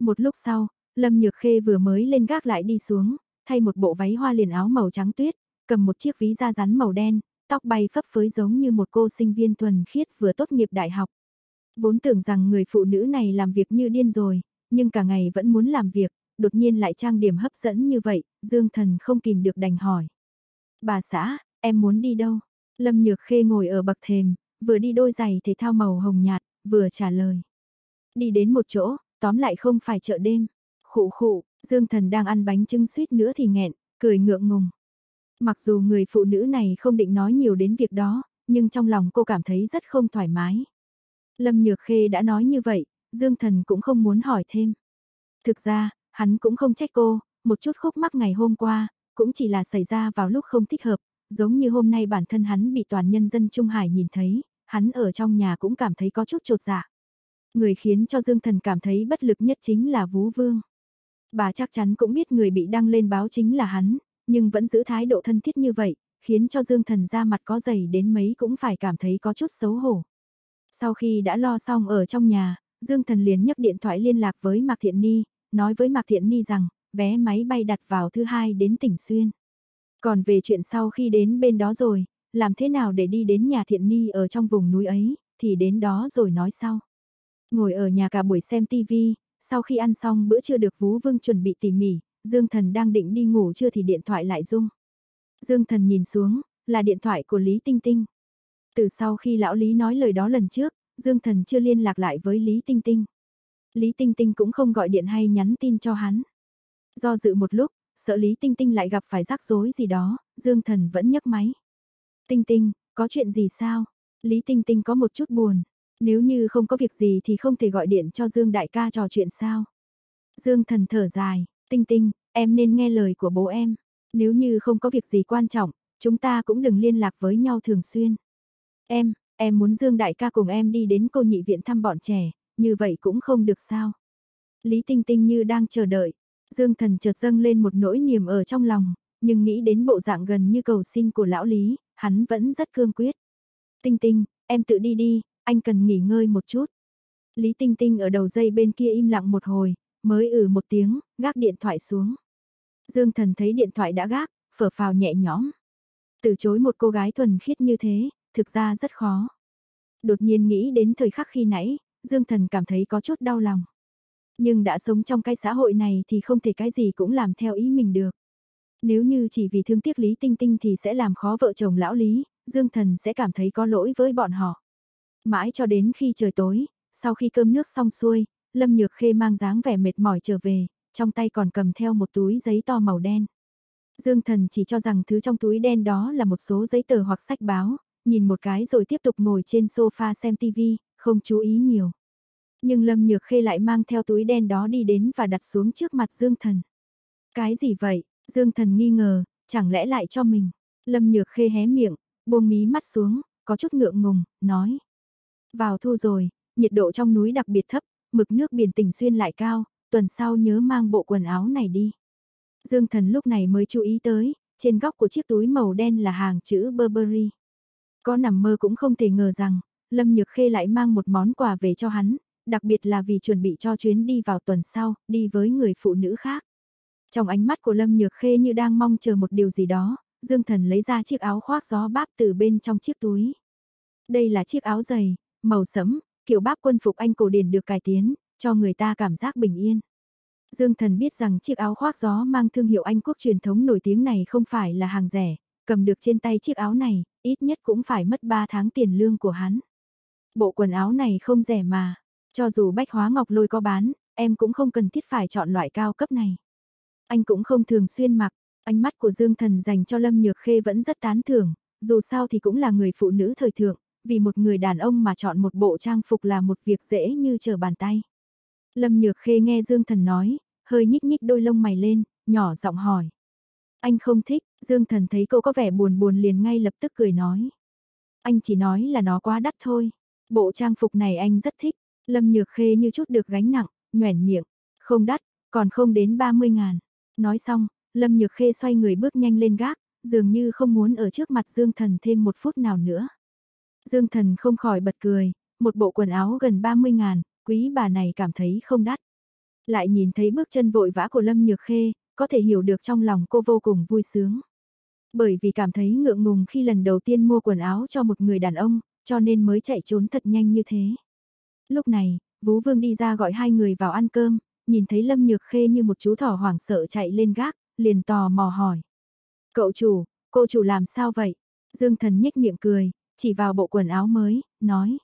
Một lúc sau, Lâm Nhược Khê vừa mới lên gác lại đi xuống, thay một bộ váy hoa liền áo màu trắng tuyết, cầm một chiếc ví da rắn màu đen, tóc bay phấp phới giống như một cô sinh viên thuần khiết vừa tốt nghiệp đại học. Vốn tưởng rằng người phụ nữ này làm việc như điên rồi, nhưng cả ngày vẫn muốn làm việc, đột nhiên lại trang điểm hấp dẫn như vậy, Dương Thần không kìm được đành hỏi. Bà xã, em muốn đi đâu? Lâm Nhược Khê ngồi ở bậc thềm, vừa đi đôi giày thể thao màu hồng nhạt, vừa trả lời. Đi đến một chỗ, tóm lại không phải chợ đêm. Khụ khụ, Dương Thần đang ăn bánh trưng suýt nữa thì nghẹn, cười ngượng ngùng. Mặc dù người phụ nữ này không định nói nhiều đến việc đó, nhưng trong lòng cô cảm thấy rất không thoải mái. Lâm Nhược Khê đã nói như vậy, Dương Thần cũng không muốn hỏi thêm. Thực ra, hắn cũng không trách cô, một chút khúc mắc ngày hôm qua, cũng chỉ là xảy ra vào lúc không thích hợp, giống như hôm nay bản thân hắn bị toàn nhân dân Trung Hải nhìn thấy, hắn ở trong nhà cũng cảm thấy có chút trột dạ. Người khiến cho Dương Thần cảm thấy bất lực nhất chính là Vú Vương. Bà chắc chắn cũng biết người bị đăng lên báo chính là hắn, nhưng vẫn giữ thái độ thân thiết như vậy, khiến cho Dương Thần ra mặt có dày đến mấy cũng phải cảm thấy có chút xấu hổ. Sau khi đã lo xong ở trong nhà, Dương Thần liền nhấc điện thoại liên lạc với Mạc Thiện Ni, nói với Mạc Thiện Ni rằng, vé máy bay đặt vào thứ hai đến tỉnh Xuyên. Còn về chuyện sau khi đến bên đó rồi, làm thế nào để đi đến nhà thiện ni ở trong vùng núi ấy, thì đến đó rồi nói sau. Ngồi ở nhà cả buổi xem tivi, sau khi ăn xong bữa trưa được Vú Vương chuẩn bị tỉ mỉ, Dương Thần đang định đi ngủ chưa thì điện thoại lại rung. Dương Thần nhìn xuống, là điện thoại của Lý Tinh Tinh. Từ sau khi lão Lý nói lời đó lần trước, Dương Thần chưa liên lạc lại với Lý Tinh Tinh. Lý Tinh Tinh cũng không gọi điện hay nhắn tin cho hắn. Do dự một lúc, sợ Lý Tinh Tinh lại gặp phải rắc rối gì đó, Dương Thần vẫn nhấc máy. Tinh Tinh, có chuyện gì sao? Lý Tinh Tinh có một chút buồn. Nếu như không có việc gì thì không thể gọi điện cho Dương Đại ca trò chuyện sao? Dương Thần thở dài, Tinh Tinh, em nên nghe lời của bố em. Nếu như không có việc gì quan trọng, chúng ta cũng đừng liên lạc với nhau thường xuyên. Em, em muốn Dương Đại ca cùng em đi đến cô nhị viện thăm bọn trẻ, như vậy cũng không được sao. Lý Tinh Tinh như đang chờ đợi, Dương Thần chợt dâng lên một nỗi niềm ở trong lòng, nhưng nghĩ đến bộ dạng gần như cầu xin của lão Lý, hắn vẫn rất cương quyết. Tinh Tinh, em tự đi đi, anh cần nghỉ ngơi một chút. Lý Tinh Tinh ở đầu dây bên kia im lặng một hồi, mới ử ừ một tiếng, gác điện thoại xuống. Dương Thần thấy điện thoại đã gác, phở phào nhẹ nhõm. Từ chối một cô gái thuần khiết như thế, thực ra rất khó. Đột nhiên nghĩ đến thời khắc khi nãy, Dương Thần cảm thấy có chút đau lòng. Nhưng đã sống trong cái xã hội này thì không thể cái gì cũng làm theo ý mình được. Nếu như chỉ vì thương tiếc Lý Tinh Tinh thì sẽ làm khó vợ chồng lão Lý, Dương Thần sẽ cảm thấy có lỗi với bọn họ. Mãi cho đến khi trời tối, sau khi cơm nước xong xuôi, Lâm Nhược Khê mang dáng vẻ mệt mỏi trở về, trong tay còn cầm theo một túi giấy to màu đen. Dương Thần chỉ cho rằng thứ trong túi đen đó là một số giấy tờ hoặc sách báo, nhìn một cái rồi tiếp tục ngồi trên sofa xem TV, không chú ý nhiều. Nhưng Lâm Nhược Khê lại mang theo túi đen đó đi đến và đặt xuống trước mặt Dương Thần. Cái gì vậy? Dương Thần nghi ngờ, chẳng lẽ lại cho mình? Lâm Nhược Khê hé miệng, buông mí mắt xuống, có chút ngượng ngùng, nói. Vào thu rồi, nhiệt độ trong núi đặc biệt thấp, mực nước biển tỉnh xuyên lại cao, tuần sau nhớ mang bộ quần áo này đi. Dương Thần lúc này mới chú ý tới, trên góc của chiếc túi màu đen là hàng chữ Burberry. Có nằm mơ cũng không thể ngờ rằng, Lâm Nhược Khê lại mang một món quà về cho hắn, đặc biệt là vì chuẩn bị cho chuyến đi vào tuần sau, đi với người phụ nữ khác. Trong ánh mắt của Lâm Nhược Khê như đang mong chờ một điều gì đó, Dương Thần lấy ra chiếc áo khoác gió báp từ bên trong chiếc túi. Đây là chiếc áo dày, màu sẫm, kiểu báp quân phục Anh cổ điển được cải tiến, cho người ta cảm giác bình yên. Dương Thần biết rằng chiếc áo khoác gió mang thương hiệu Anh quốc truyền thống nổi tiếng này không phải là hàng rẻ, cầm được trên tay chiếc áo này, ít nhất cũng phải mất 3 tháng tiền lương của hắn. Bộ quần áo này không rẻ mà, cho dù bách hóa ngọc lôi có bán, em cũng không cần thiết phải chọn loại cao cấp này. Anh cũng không thường xuyên mặc, ánh mắt của Dương Thần dành cho Lâm Nhược Khê vẫn rất tán thưởng, dù sao thì cũng là người phụ nữ thời thượng, vì một người đàn ông mà chọn một bộ trang phục là một việc dễ như trở bàn tay. Lâm Nhược Khê nghe Dương Thần nói, hơi nhích nhích đôi lông mày lên, nhỏ giọng hỏi. Anh không thích, Dương Thần thấy cô có vẻ buồn buồn liền ngay lập tức cười nói. Anh chỉ nói là nó quá đắt thôi. Bộ trang phục này anh rất thích. Lâm Nhược Khê như chút được gánh nặng, nhoẻn miệng. Không đắt, còn không đến 30 ngàn. Nói xong, Lâm Nhược Khê xoay người bước nhanh lên gác, dường như không muốn ở trước mặt Dương Thần thêm một phút nào nữa. Dương Thần không khỏi bật cười, một bộ quần áo gần 30 ngàn, quý bà này cảm thấy không đắt. Lại nhìn thấy bước chân vội vã của Lâm Nhược Khê, có thể hiểu được trong lòng cô vô cùng vui sướng. Bởi vì cảm thấy ngượng ngùng khi lần đầu tiên mua quần áo cho một người đàn ông, cho nên mới chạy trốn thật nhanh như thế. Lúc này, Vú Vương đi ra gọi hai người vào ăn cơm, nhìn thấy Lâm Nhược Khê như một chú thỏ hoảng sợ chạy lên gác, liền tò mò hỏi. Cậu chủ, cô chủ làm sao vậy? Dương Thần nhếch miệng cười, chỉ vào bộ quần áo mới, nói.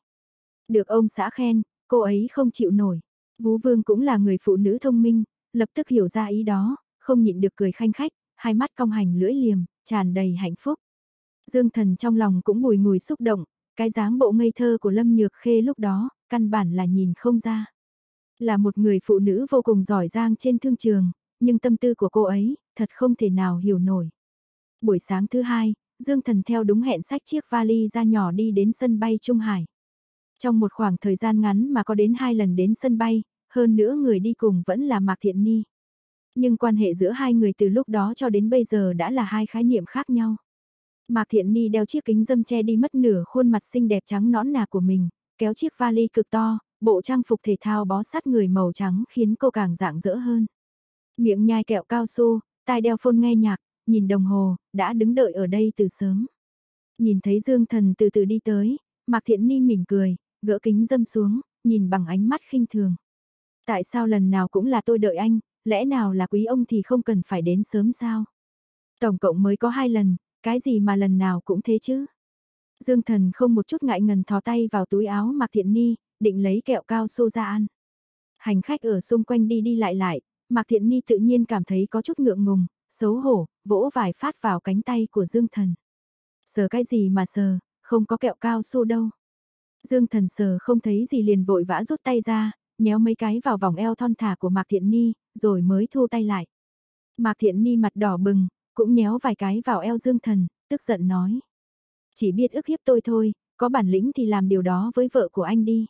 Được ông xã khen, cô ấy không chịu nổi. Vú Vương cũng là người phụ nữ thông minh, lập tức hiểu ra ý đó, không nhịn được cười khanh khách, hai mắt cong hành lưỡi liềm, tràn đầy hạnh phúc. Dương Thần trong lòng cũng bùi ngùi xúc động, cái dáng bộ ngây thơ của Lâm Nhược Khê lúc đó, căn bản là nhìn không ra. Là một người phụ nữ vô cùng giỏi giang trên thương trường, nhưng tâm tư của cô ấy, thật không thể nào hiểu nổi. Buổi sáng thứ hai, Dương Thần theo đúng hẹn sách chiếc vali ra nhỏ đi đến sân bay Trung Hải. Trong một khoảng thời gian ngắn mà có đến hai lần đến sân bay, hơn nữa người đi cùng vẫn là Mạc Thiện Ni. Nhưng quan hệ giữa hai người từ lúc đó cho đến bây giờ đã là hai khái niệm khác nhau. Mạc Thiện Ni đeo chiếc kính dâm che đi mất nửa khuôn mặt xinh đẹp trắng nõn nà của mình, kéo chiếc vali cực to, bộ trang phục thể thao bó sát người màu trắng khiến cô càng dạng dỡ hơn. Miệng nhai kẹo cao su, tai đeo phone nghe nhạc, nhìn đồng hồ, đã đứng đợi ở đây từ sớm. Nhìn thấy Dương Thần từ từ đi tới, Mạc Thiện Ni mỉm cười, gỡ kính dâm xuống, nhìn bằng ánh mắt khinh thường. Tại sao lần nào cũng là tôi đợi anh, lẽ nào là quý ông thì không cần phải đến sớm sao? Tổng cộng mới có hai lần, cái gì mà lần nào cũng thế chứ? Dương Thần không một chút ngại ngần thò tay vào túi áo Mạc Thiện Ni, định lấy kẹo cao su ra ăn. Hành khách ở xung quanh đi đi lại lại, Mạc Thiện Ni tự nhiên cảm thấy có chút ngượng ngùng, xấu hổ, vỗ vài phát vào cánh tay của Dương Thần. Sờ cái gì mà sờ, không có kẹo cao su đâu. Dương Thần sờ không thấy gì liền vội vã rút tay ra, nhéo mấy cái vào vòng eo thon thả của Mạc Thiện Ni, rồi mới thu tay lại. Mạc Thiện Ni mặt đỏ bừng, cũng nhéo vài cái vào eo Dương Thần, tức giận nói. Chỉ biết ức hiếp tôi thôi, có bản lĩnh thì làm điều đó với vợ của anh đi.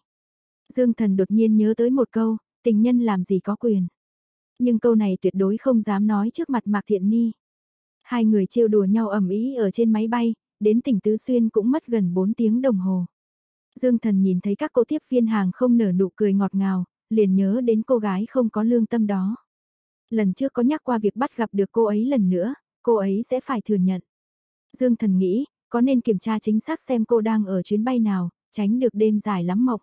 Dương Thần đột nhiên nhớ tới một câu, tình nhân làm gì có quyền. Nhưng câu này tuyệt đối không dám nói trước mặt Mạc Thiện Ni. Hai người trêu đùa nhau ầm ĩ ở trên máy bay, đến tỉnh Tứ Xuyên cũng mất gần 4 tiếng đồng hồ. Dương Thần nhìn thấy các cô tiếp viên hàng không nở nụ cười ngọt ngào, liền nhớ đến cô gái không có lương tâm đó. Lần trước có nhắc qua việc bắt gặp được cô ấy lần nữa, cô ấy sẽ phải thừa nhận. Dương Thần nghĩ, có nên kiểm tra chính xác xem cô đang ở chuyến bay nào, tránh được đêm dài lắm mộng.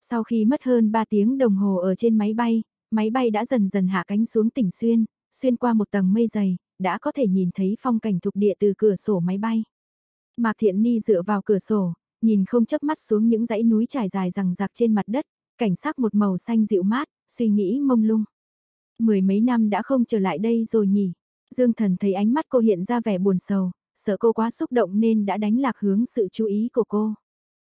Sau khi mất hơn 3 tiếng đồng hồ ở trên máy bay, máy bay đã dần dần hạ cánh xuống tỉnh Xuyên, xuyên qua một tầng mây dày, đã có thể nhìn thấy phong cảnh thuộc địa từ cửa sổ máy bay. Mạc Thiện Ni dựa vào cửa sổ, nhìn không chớp mắt xuống những dãy núi trải dài rằng rạc trên mặt đất, cảnh sắc một màu xanh dịu mát, suy nghĩ mông lung. Mười mấy năm đã không trở lại đây rồi nhỉ. Dương Thần thấy ánh mắt cô hiện ra vẻ buồn sầu, sợ cô quá xúc động nên đã đánh lạc hướng sự chú ý của cô.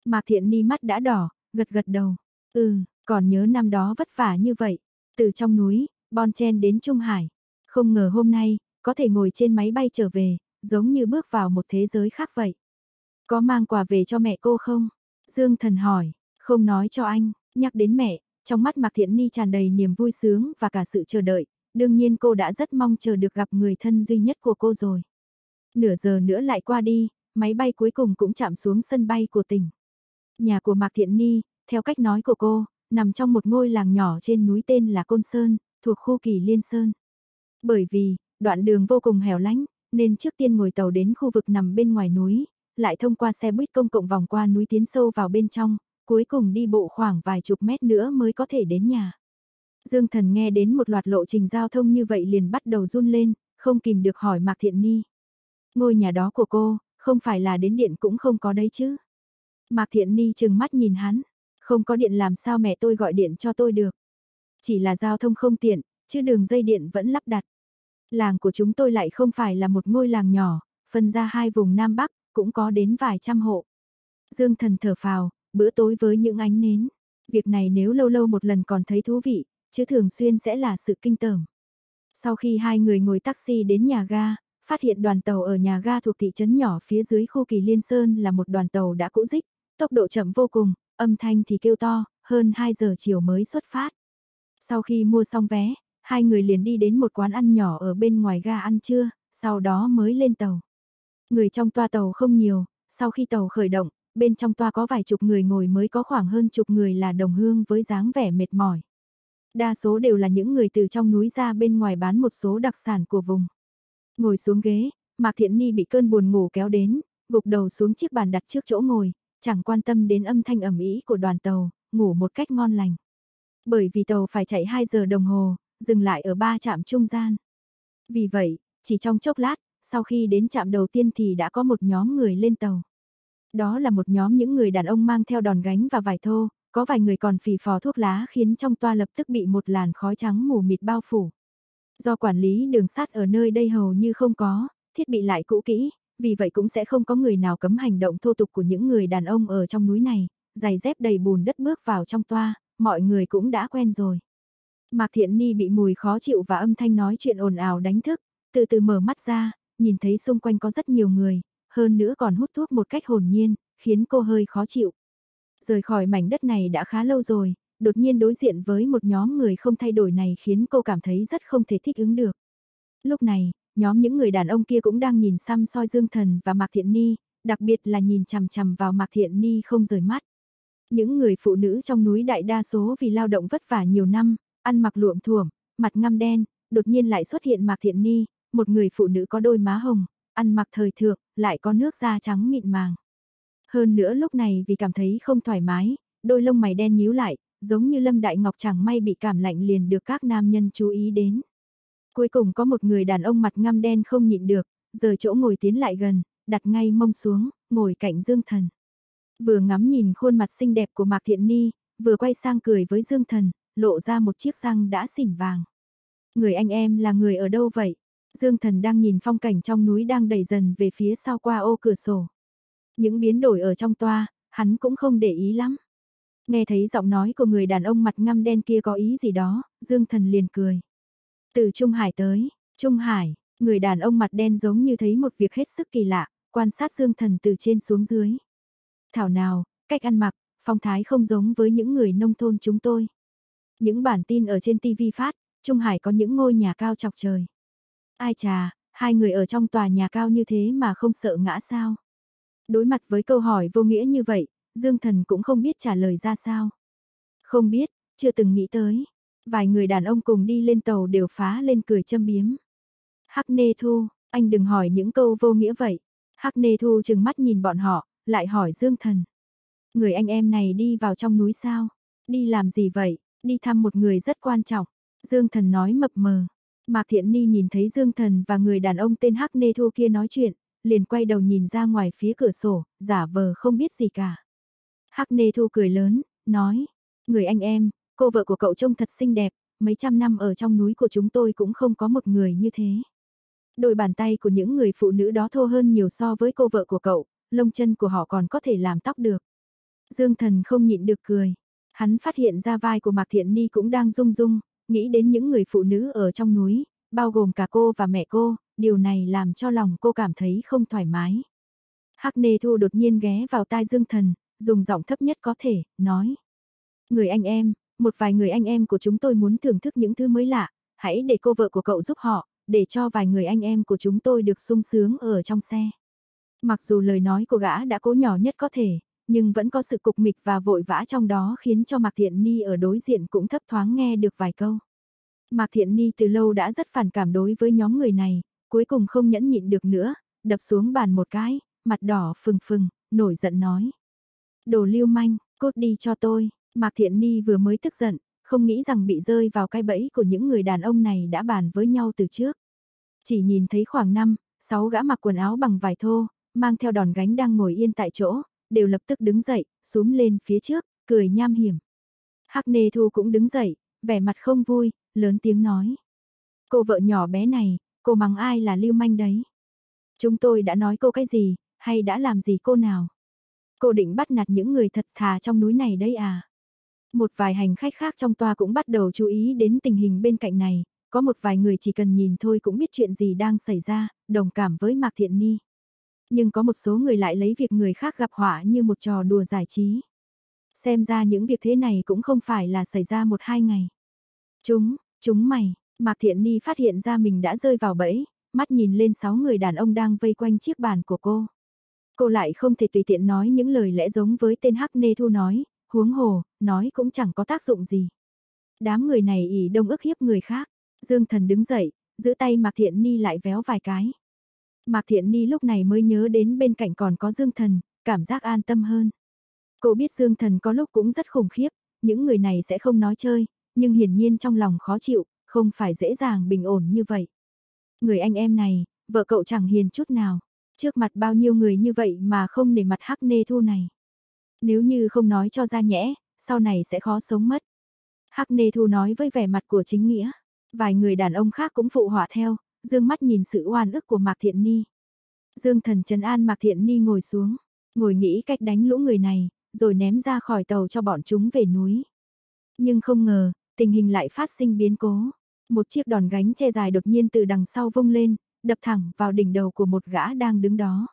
Mạc Thiện Ni mắt đã đỏ, gật gật đầu. Ừ, còn nhớ năm đó vất vả như vậy, từ trong núi, Bon Chen đến Trung Hải. Không ngờ hôm nay, có thể ngồi trên máy bay trở về, giống như bước vào một thế giới khác vậy. Có mang quà về cho mẹ cô không? Dương Thần hỏi, không nói cho anh, nhắc đến mẹ, trong mắt Mạc Thiện Ni tràn đầy niềm vui sướng và cả sự chờ đợi, đương nhiên cô đã rất mong chờ được gặp người thân duy nhất của cô rồi. Nửa giờ nữa lại qua đi, máy bay cuối cùng cũng chạm xuống sân bay của tỉnh. Nhà của Mạc Thiện Ni, theo cách nói của cô, nằm trong một ngôi làng nhỏ trên núi tên là Côn Sơn, thuộc khu Kỳ Liên Sơn. Bởi vì, đoạn đường vô cùng hẻo lánh, nên trước tiên ngồi tàu đến khu vực nằm bên ngoài núi, lại thông qua xe buýt công cộng vòng qua núi tiến sâu vào bên trong, cuối cùng đi bộ khoảng vài chục mét nữa mới có thể đến nhà. Dương Thần nghe đến một loạt lộ trình giao thông như vậy liền bắt đầu run lên, không kìm được hỏi Mạc Thiện Ni. Ngôi nhà đó của cô, không phải là đến điện cũng không có đấy chứ. Mạc Thiện Ni chừng mắt nhìn hắn, không có điện làm sao mẹ tôi gọi điện cho tôi được. Chỉ là giao thông không tiện, chứ đường dây điện vẫn lắp đặt. Làng của chúng tôi lại không phải là một ngôi làng nhỏ, phân ra hai vùng Nam Bắc, cũng có đến vài trăm hộ. Dương thần thở phào, bữa tối với những ánh nến. Việc này nếu lâu lâu một lần còn thấy thú vị, chứ thường xuyên sẽ là sự kinh tởm. Sau khi hai người ngồi taxi đến nhà ga, phát hiện đoàn tàu ở nhà ga thuộc thị trấn nhỏ phía dưới khu kỳ Liên Sơn là một đoàn tàu đã cũ dích, tốc độ chậm vô cùng, âm thanh thì kêu to, hơn 2 giờ chiều mới xuất phát. Sau khi mua xong vé, hai người liền đi đến một quán ăn nhỏ ở bên ngoài ga ăn trưa, sau đó mới lên tàu. Người trong toa tàu không nhiều, sau khi tàu khởi động, bên trong toa có vài chục người ngồi mới có khoảng hơn chục người là đồng hương với dáng vẻ mệt mỏi. Đa số đều là những người từ trong núi ra bên ngoài bán một số đặc sản của vùng. Ngồi xuống ghế, Mạc Thiện Ni bị cơn buồn ngủ kéo đến, gục đầu xuống chiếc bàn đặt trước chỗ ngồi, chẳng quan tâm đến âm thanh ẩm ý của đoàn tàu, ngủ một cách ngon lành. Bởi vì tàu phải chạy 2 giờ đồng hồ, dừng lại ở ba trạm trung gian. Vì vậy, chỉ trong chốc lát, sau khi đến trạm đầu tiên thì đã có một nhóm người lên tàu. Đó là một nhóm những người đàn ông mang theo đòn gánh và vải thô, có vài người còn phì phò thuốc lá khiến trong toa lập tức bị một làn khói trắng mù mịt bao phủ. Do quản lý đường sắt ở nơi đây hầu như không có, thiết bị lại cũ kỹ, vì vậy cũng sẽ không có người nào cấm hành động thô tục của những người đàn ông ở trong núi này, giày dép đầy bùn đất bước vào trong toa, mọi người cũng đã quen rồi. Mạc Thiện Ni bị mùi khó chịu và âm thanh nói chuyện ồn ào đánh thức, từ từ mở mắt ra, nhìn thấy xung quanh có rất nhiều người, hơn nữa còn hút thuốc một cách hồn nhiên, khiến cô hơi khó chịu. Rời khỏi mảnh đất này đã khá lâu rồi, đột nhiên đối diện với một nhóm người không thay đổi này khiến cô cảm thấy rất không thể thích ứng được. Lúc này, nhóm những người đàn ông kia cũng đang nhìn xăm soi Dương Thần và Mạc Thiện Ni, đặc biệt là nhìn chằm chằm vào Mạc Thiện Ni không rời mắt. Những người phụ nữ trong núi đại đa số vì lao động vất vả nhiều năm, ăn mặc luộm thuộm, mặt ngăm đen, đột nhiên lại xuất hiện Mạc Thiện Ni, một người phụ nữ có đôi má hồng, ăn mặc thời thượng, lại có nước da trắng mịn màng. Hơn nữa lúc này vì cảm thấy không thoải mái, đôi lông mày đen nhíu lại, giống như Lâm Đại Ngọc chẳng may bị cảm lạnh liền được các nam nhân chú ý đến. Cuối cùng có một người đàn ông mặt ngăm đen không nhịn được, rời chỗ ngồi tiến lại gần, đặt ngay mông xuống, ngồi cạnh Dương Thần. Vừa ngắm nhìn khuôn mặt xinh đẹp của Mạc Thiện Ni, vừa quay sang cười với Dương Thần, lộ ra một chiếc răng đã xỉn vàng. Người anh em là người ở đâu vậy? Dương Thần đang nhìn phong cảnh trong núi đang đẩy dần về phía sau qua ô cửa sổ. Những biến đổi ở trong toa, hắn cũng không để ý lắm. Nghe thấy giọng nói của người đàn ông mặt ngăm đen kia có ý gì đó, Dương Thần liền cười. Từ Trung Hải tới, Trung Hải, người đàn ông mặt đen giống như thấy một việc hết sức kỳ lạ, quan sát Dương Thần từ trên xuống dưới. Thảo nào, cách ăn mặc, phong thái không giống với những người nông thôn chúng tôi. Những bản tin ở trên TV phát, Trung Hải có những ngôi nhà cao chọc trời. Ai chà, hai người ở trong tòa nhà cao như thế mà không sợ ngã sao? Đối mặt với câu hỏi vô nghĩa như vậy, Dương Thần cũng không biết trả lời ra sao. Không biết, chưa từng nghĩ tới. Vài người đàn ông cùng đi lên tàu đều phá lên cười châm biếm. Hắc Nê Thu, anh đừng hỏi những câu vô nghĩa vậy. Hắc Nê Thu chừng mắt nhìn bọn họ, lại hỏi Dương Thần. Người anh em này đi vào trong núi sao? Đi làm gì vậy? Đi thăm một người rất quan trọng. Dương Thần nói mập mờ. Mạc Thiện Ni nhìn thấy Dương Thần và người đàn ông tên Hắc Nê Thu kia nói chuyện, liền quay đầu nhìn ra ngoài phía cửa sổ, giả vờ không biết gì cả. Hắc Nê Thu cười lớn, nói, người anh em, cô vợ của cậu trông thật xinh đẹp, mấy trăm năm ở trong núi của chúng tôi cũng không có một người như thế. Đôi bàn tay của những người phụ nữ đó thô hơn nhiều so với cô vợ của cậu, lông chân của họ còn có thể làm tóc được. Dương Thần không nhịn được cười. Hắn phát hiện ra vai của Mạc Thiện Ni cũng đang rung rung, nghĩ đến những người phụ nữ ở trong núi, bao gồm cả cô và mẹ cô, điều này làm cho lòng cô cảm thấy không thoải mái. Hắc Nê Thu đột nhiên ghé vào tai Dương Thần, dùng giọng thấp nhất có thể, nói. Người anh em, một vài người anh em của chúng tôi muốn thưởng thức những thứ mới lạ, hãy để cô vợ của cậu giúp họ, để cho vài người anh em của chúng tôi được sung sướng ở trong xe. Mặc dù lời nói của gã đã cố nhỏ nhất có thể, nhưng vẫn có sự cục mịch và vội vã trong đó khiến cho Mạc Thiện Ni ở đối diện cũng thấp thoáng nghe được vài câu. Mạc Thiện Ni từ lâu đã rất phản cảm đối với nhóm người này, cuối cùng không nhẫn nhịn được nữa, đập xuống bàn một cái, mặt đỏ phừng phừng, nổi giận nói. Đồ lưu manh, cút đi cho tôi, Mạc Thiện Ni vừa mới tức giận, không nghĩ rằng bị rơi vào cái bẫy của những người đàn ông này đã bàn với nhau từ trước. Chỉ nhìn thấy khoảng năm, sáu gã mặc quần áo bằng vải thô, mang theo đòn gánh đang ngồi yên tại chỗ, đều lập tức đứng dậy, xuống lên phía trước, cười nham hiểm. Hắc Nê Thu cũng đứng dậy, vẻ mặt không vui, lớn tiếng nói. Cô vợ nhỏ bé này, cô mắng ai là lưu manh đấy? Chúng tôi đã nói cô cái gì, hay đã làm gì cô nào? Cô định bắt nạt những người thật thà trong núi này đấy à? Một vài hành khách khác trong toa cũng bắt đầu chú ý đến tình hình bên cạnh này, có một vài người chỉ cần nhìn thôi cũng biết chuyện gì đang xảy ra, đồng cảm với Mạc Thiện Ni. Nhưng có một số người lại lấy việc người khác gặp họa như một trò đùa giải trí. Xem ra những việc thế này cũng không phải là xảy ra một hai ngày. Chúng, chúng mày, Mạc Thiện Ni phát hiện ra mình đã rơi vào bẫy, mắt nhìn lên sáu người đàn ông đang vây quanh chiếc bàn của cô. Cô lại không thể tùy tiện nói những lời lẽ giống với tên Hắc Nê Thu nói, huống hồ, nói cũng chẳng có tác dụng gì. Đám người này ỉ đông ức hiếp người khác. Dương Thần đứng dậy, giữ tay Mạc Thiện Ni lại véo vài cái. Mạc Thiện Ni lúc này mới nhớ đến bên cạnh còn có Dương Thần, cảm giác an tâm hơn. Cô biết Dương Thần có lúc cũng rất khủng khiếp, những người này sẽ không nói chơi, nhưng hiển nhiên trong lòng khó chịu, không phải dễ dàng bình ổn như vậy. Người anh em này, vợ cậu chẳng hiền chút nào, trước mặt bao nhiêu người như vậy mà không nể mặt hắc nê thu này. Nếu như không nói cho ra nhẽ, sau này sẽ khó sống mất. Hắc nê thu nói với vẻ mặt của chính nghĩa. Vài người đàn ông khác cũng phụ họa theo, dương mắt nhìn sự oan ức của Mạc Thiện Ni. Dương thần trấn an Mạc Thiện Ni ngồi xuống, ngồi nghĩ cách đánh lũ người này, rồi ném ra khỏi tàu cho bọn chúng về núi. Nhưng không ngờ, tình hình lại phát sinh biến cố. Một chiếc đòn gánh che dài đột nhiên từ đằng sau vung lên, đập thẳng vào đỉnh đầu của một gã đang đứng đó.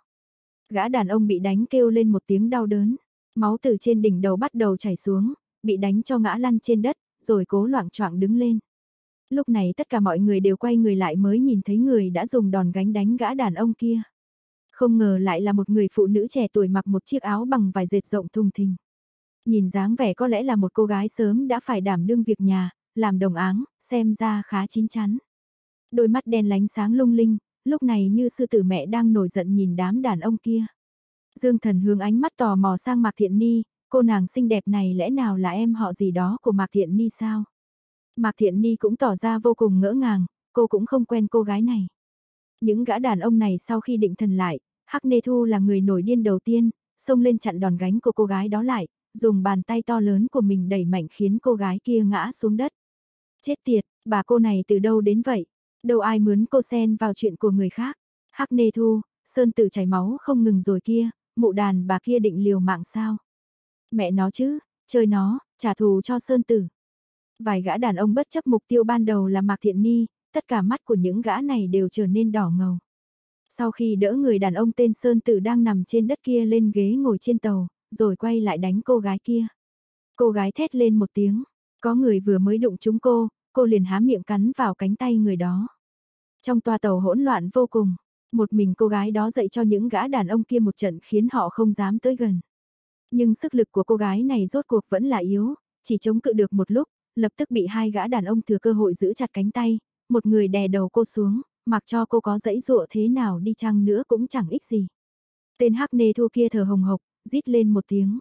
Gã đàn ông bị đánh kêu lên một tiếng đau đớn, máu từ trên đỉnh đầu bắt đầu chảy xuống, bị đánh cho ngã lăn trên đất, rồi cố loạn choạng đứng lên. Lúc này tất cả mọi người đều quay người lại mới nhìn thấy người đã dùng đòn gánh đánh gã đàn ông kia. Không ngờ lại là một người phụ nữ trẻ tuổi mặc một chiếc áo bằng vải dệt rộng thùng thình. Nhìn dáng vẻ có lẽ là một cô gái sớm đã phải đảm đương việc nhà, làm đồng áng, xem ra khá chín chắn. Đôi mắt đen lánh sáng lung linh, lúc này như sư tử mẹ đang nổi giận nhìn đám đàn ông kia. Dương Thần hướng ánh mắt tò mò sang Mạc Thiện Ni, cô nàng xinh đẹp này lẽ nào là em họ gì đó của Mạc Thiện Ni sao? Mạc Thiện Ni cũng tỏ ra vô cùng ngỡ ngàng, cô cũng không quen cô gái này. Những gã đàn ông này sau khi định thần lại, Hắc Nê Thu là người nổi điên đầu tiên, xông lên chặn đòn gánh của cô gái đó lại, dùng bàn tay to lớn của mình đẩy mạnh khiến cô gái kia ngã xuống đất. Chết tiệt, bà cô này từ đâu đến vậy? Đâu ai mướn cô xen vào chuyện của người khác? Hắc Nê Thu, Sơn Tử chảy máu không ngừng rồi kia, mụ đàn bà kia định liều mạng sao? Mẹ nó chứ, chơi nó, trả thù cho Sơn Tử. Vài gã đàn ông bất chấp mục tiêu ban đầu là Mạc Thiện Ni, tất cả mắt của những gã này đều trở nên đỏ ngầu. Sau khi đỡ người đàn ông tên Sơn Tử đang nằm trên đất kia lên ghế ngồi trên tàu, rồi quay lại đánh cô gái kia. Cô gái thét lên một tiếng, có người vừa mới đụng chúng cô, cô liền há miệng cắn vào cánh tay người đó. Trong toa tàu hỗn loạn vô cùng, một mình cô gái đó dạy cho những gã đàn ông kia một trận khiến họ không dám tới gần. Nhưng sức lực của cô gái này rốt cuộc vẫn là yếu, chỉ chống cự được một lúc, lập tức bị hai gã đàn ông thừa cơ hội giữ chặt cánh tay, một người đè đầu cô xuống, mặc cho cô có dãy dụa thế nào đi chăng nữa cũng chẳng ích gì. Tên hắc nê thu kia thở hồng hộc, rít lên một tiếng.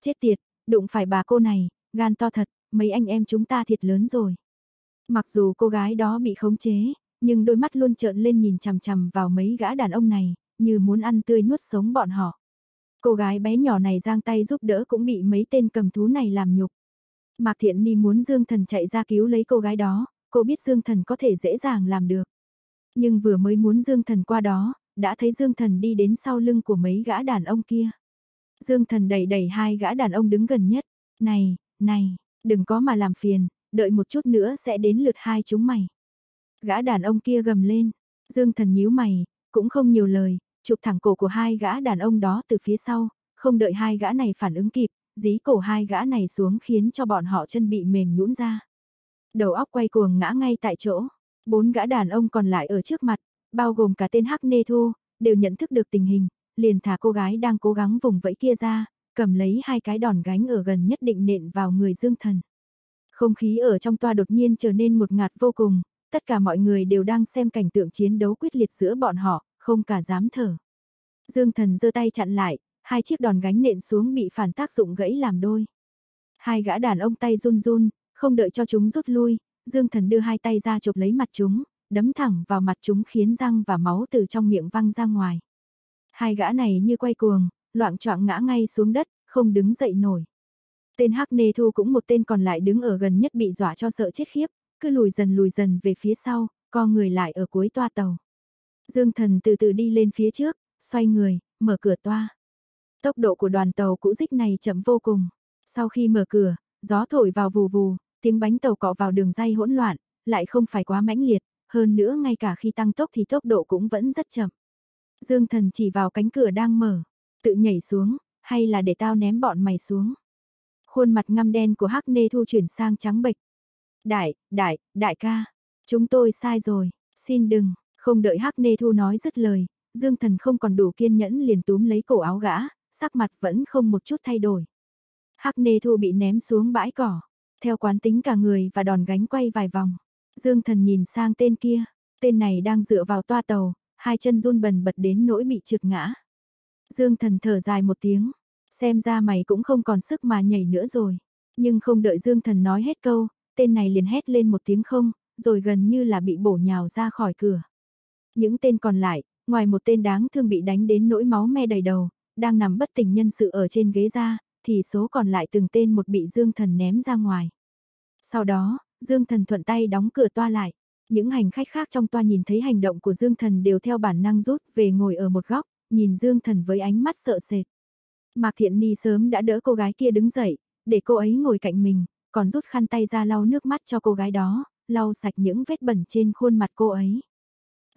Chết tiệt, đụng phải bà cô này, gan to thật, mấy anh em chúng ta thiệt lớn rồi. Mặc dù cô gái đó bị khống chế, nhưng đôi mắt luôn trợn lên nhìn chằm chằm vào mấy gã đàn ông này, như muốn ăn tươi nuốt sống bọn họ. Cô gái bé nhỏ này giang tay giúp đỡ cũng bị mấy tên cầm thú này làm nhục. Mạc Thiện Ni muốn Dương Thần chạy ra cứu lấy cô gái đó, cô biết Dương Thần có thể dễ dàng làm được. Nhưng vừa mới muốn Dương Thần qua đó, đã thấy Dương Thần đi đến sau lưng của mấy gã đàn ông kia. Dương Thần đẩy đẩy hai gã đàn ông đứng gần nhất. Này, này, đừng có mà làm phiền, đợi một chút nữa sẽ đến lượt hai chúng mày. Gã đàn ông kia gầm lên. Dương Thần nhíu mày, cũng không nhiều lời, chụp thẳng cổ của hai gã đàn ông đó từ phía sau, không đợi hai gã này phản ứng kịp, dí cổ hai gã này xuống khiến cho bọn họ chân bị mềm nhũn ra. Đầu óc quay cuồng ngã ngay tại chỗ, bốn gã đàn ông còn lại ở trước mặt, bao gồm cả tên Hắc Nê Thu, đều nhận thức được tình hình, liền thả cô gái đang cố gắng vùng vẫy kia ra, cầm lấy hai cái đòn gánh ở gần nhất định nện vào người Dương Thần. Không khí ở trong toa đột nhiên trở nên một ngạt vô cùng, tất cả mọi người đều đang xem cảnh tượng chiến đấu quyết liệt giữa bọn họ, không cả dám thở. Dương Thần giơ tay chặn lại, hai chiếc đòn gánh nện xuống bị phản tác dụng gãy làm đôi. Hai gã đàn ông tay run run, không đợi cho chúng rút lui, Dương Thần đưa hai tay ra chụp lấy mặt chúng, đấm thẳng vào mặt chúng khiến răng và máu từ trong miệng văng ra ngoài. Hai gã này như quay cuồng, loạn choạng ngã ngay xuống đất, không đứng dậy nổi. Tên Hắc Nê Thu cũng một tên còn lại đứng ở gần nhất bị dọa cho sợ chết khiếp, cứ lùi dần lùi dần về phía sau, co người lại ở cuối toa tàu. Dương Thần từ từ đi lên phía trước, xoay người, mở cửa toa. Tốc độ của đoàn tàu cũ dích này chậm vô cùng. Sau khi mở cửa, gió thổi vào vù vù, tiếng bánh tàu cọ vào đường dây hỗn loạn, lại không phải quá mãnh liệt, hơn nữa ngay cả khi tăng tốc thì tốc độ cũng vẫn rất chậm. Dương Thần chỉ vào cánh cửa đang mở, tự nhảy xuống, hay là để tao ném bọn mày xuống. Khuôn mặt ngăm đen của Hắc Nê Thu chuyển sang trắng bệch. Đại, đại, đại ca, chúng tôi sai rồi, xin đừng, không đợi Hắc Nê Thu nói dứt lời, Dương Thần không còn đủ kiên nhẫn liền túm lấy cổ áo gã, sắc mặt vẫn không một chút thay đổi. Hắc Nê Thu bị ném xuống bãi cỏ, theo quán tính cả người và đòn gánh quay vài vòng. Dương Thần nhìn sang tên kia, tên này đang dựa vào toa tàu, hai chân run bần bật đến nỗi bị trượt ngã. Dương Thần thở dài một tiếng, xem ra mày cũng không còn sức mà nhảy nữa rồi. Nhưng không đợi Dương Thần nói hết câu, tên này liền hét lên một tiếng không, rồi gần như là bị bổ nhào ra khỏi cửa. Những tên còn lại, ngoài một tên đáng thương bị đánh đến nỗi máu me đầy đầu, đang nằm bất tỉnh nhân sự ở trên ghế ra, thì số còn lại từng tên một bị Dương Thần ném ra ngoài. Sau đó, Dương Thần thuận tay đóng cửa toa lại. Những hành khách khác trong toa nhìn thấy hành động của Dương Thần đều theo bản năng rút về ngồi ở một góc, nhìn Dương Thần với ánh mắt sợ sệt. Mạc Thiện Ni sớm đã đỡ cô gái kia đứng dậy, để cô ấy ngồi cạnh mình, còn rút khăn tay ra lau nước mắt cho cô gái đó, lau sạch những vết bẩn trên khuôn mặt cô ấy.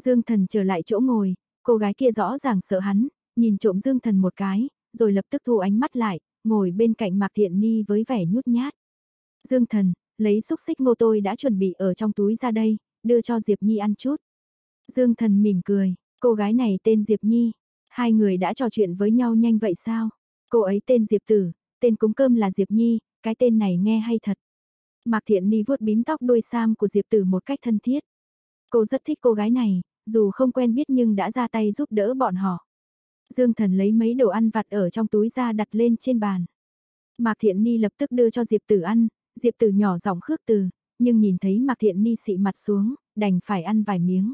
Dương Thần trở lại chỗ ngồi, cô gái kia rõ ràng sợ hắn, nhìn trộm Dương Thần một cái, rồi lập tức thu ánh mắt lại, ngồi bên cạnh Mạc Thiện Ni với vẻ nhút nhát. Dương Thần, lấy xúc xích ngô tôi đã chuẩn bị ở trong túi ra đây, đưa cho Diệp Nhi ăn chút. Dương Thần mỉm cười, cô gái này tên Diệp Nhi, hai người đã trò chuyện với nhau nhanh vậy sao? Cô ấy tên Diệp Tử, tên cúng cơm là Diệp Nhi, cái tên này nghe hay thật. Mạc Thiện Ni vuốt bím tóc đuôi sam của Diệp Tử một cách thân thiết. Cô rất thích cô gái này, dù không quen biết nhưng đã ra tay giúp đỡ bọn họ. Dương Thần lấy mấy đồ ăn vặt ở trong túi ra đặt lên trên bàn. Mạc Thiện Ni lập tức đưa cho Diệp Tử ăn, Diệp Tử nhỏ giọng khước từ, nhưng nhìn thấy Mạc Thiện Ni xị mặt xuống, đành phải ăn vài miếng.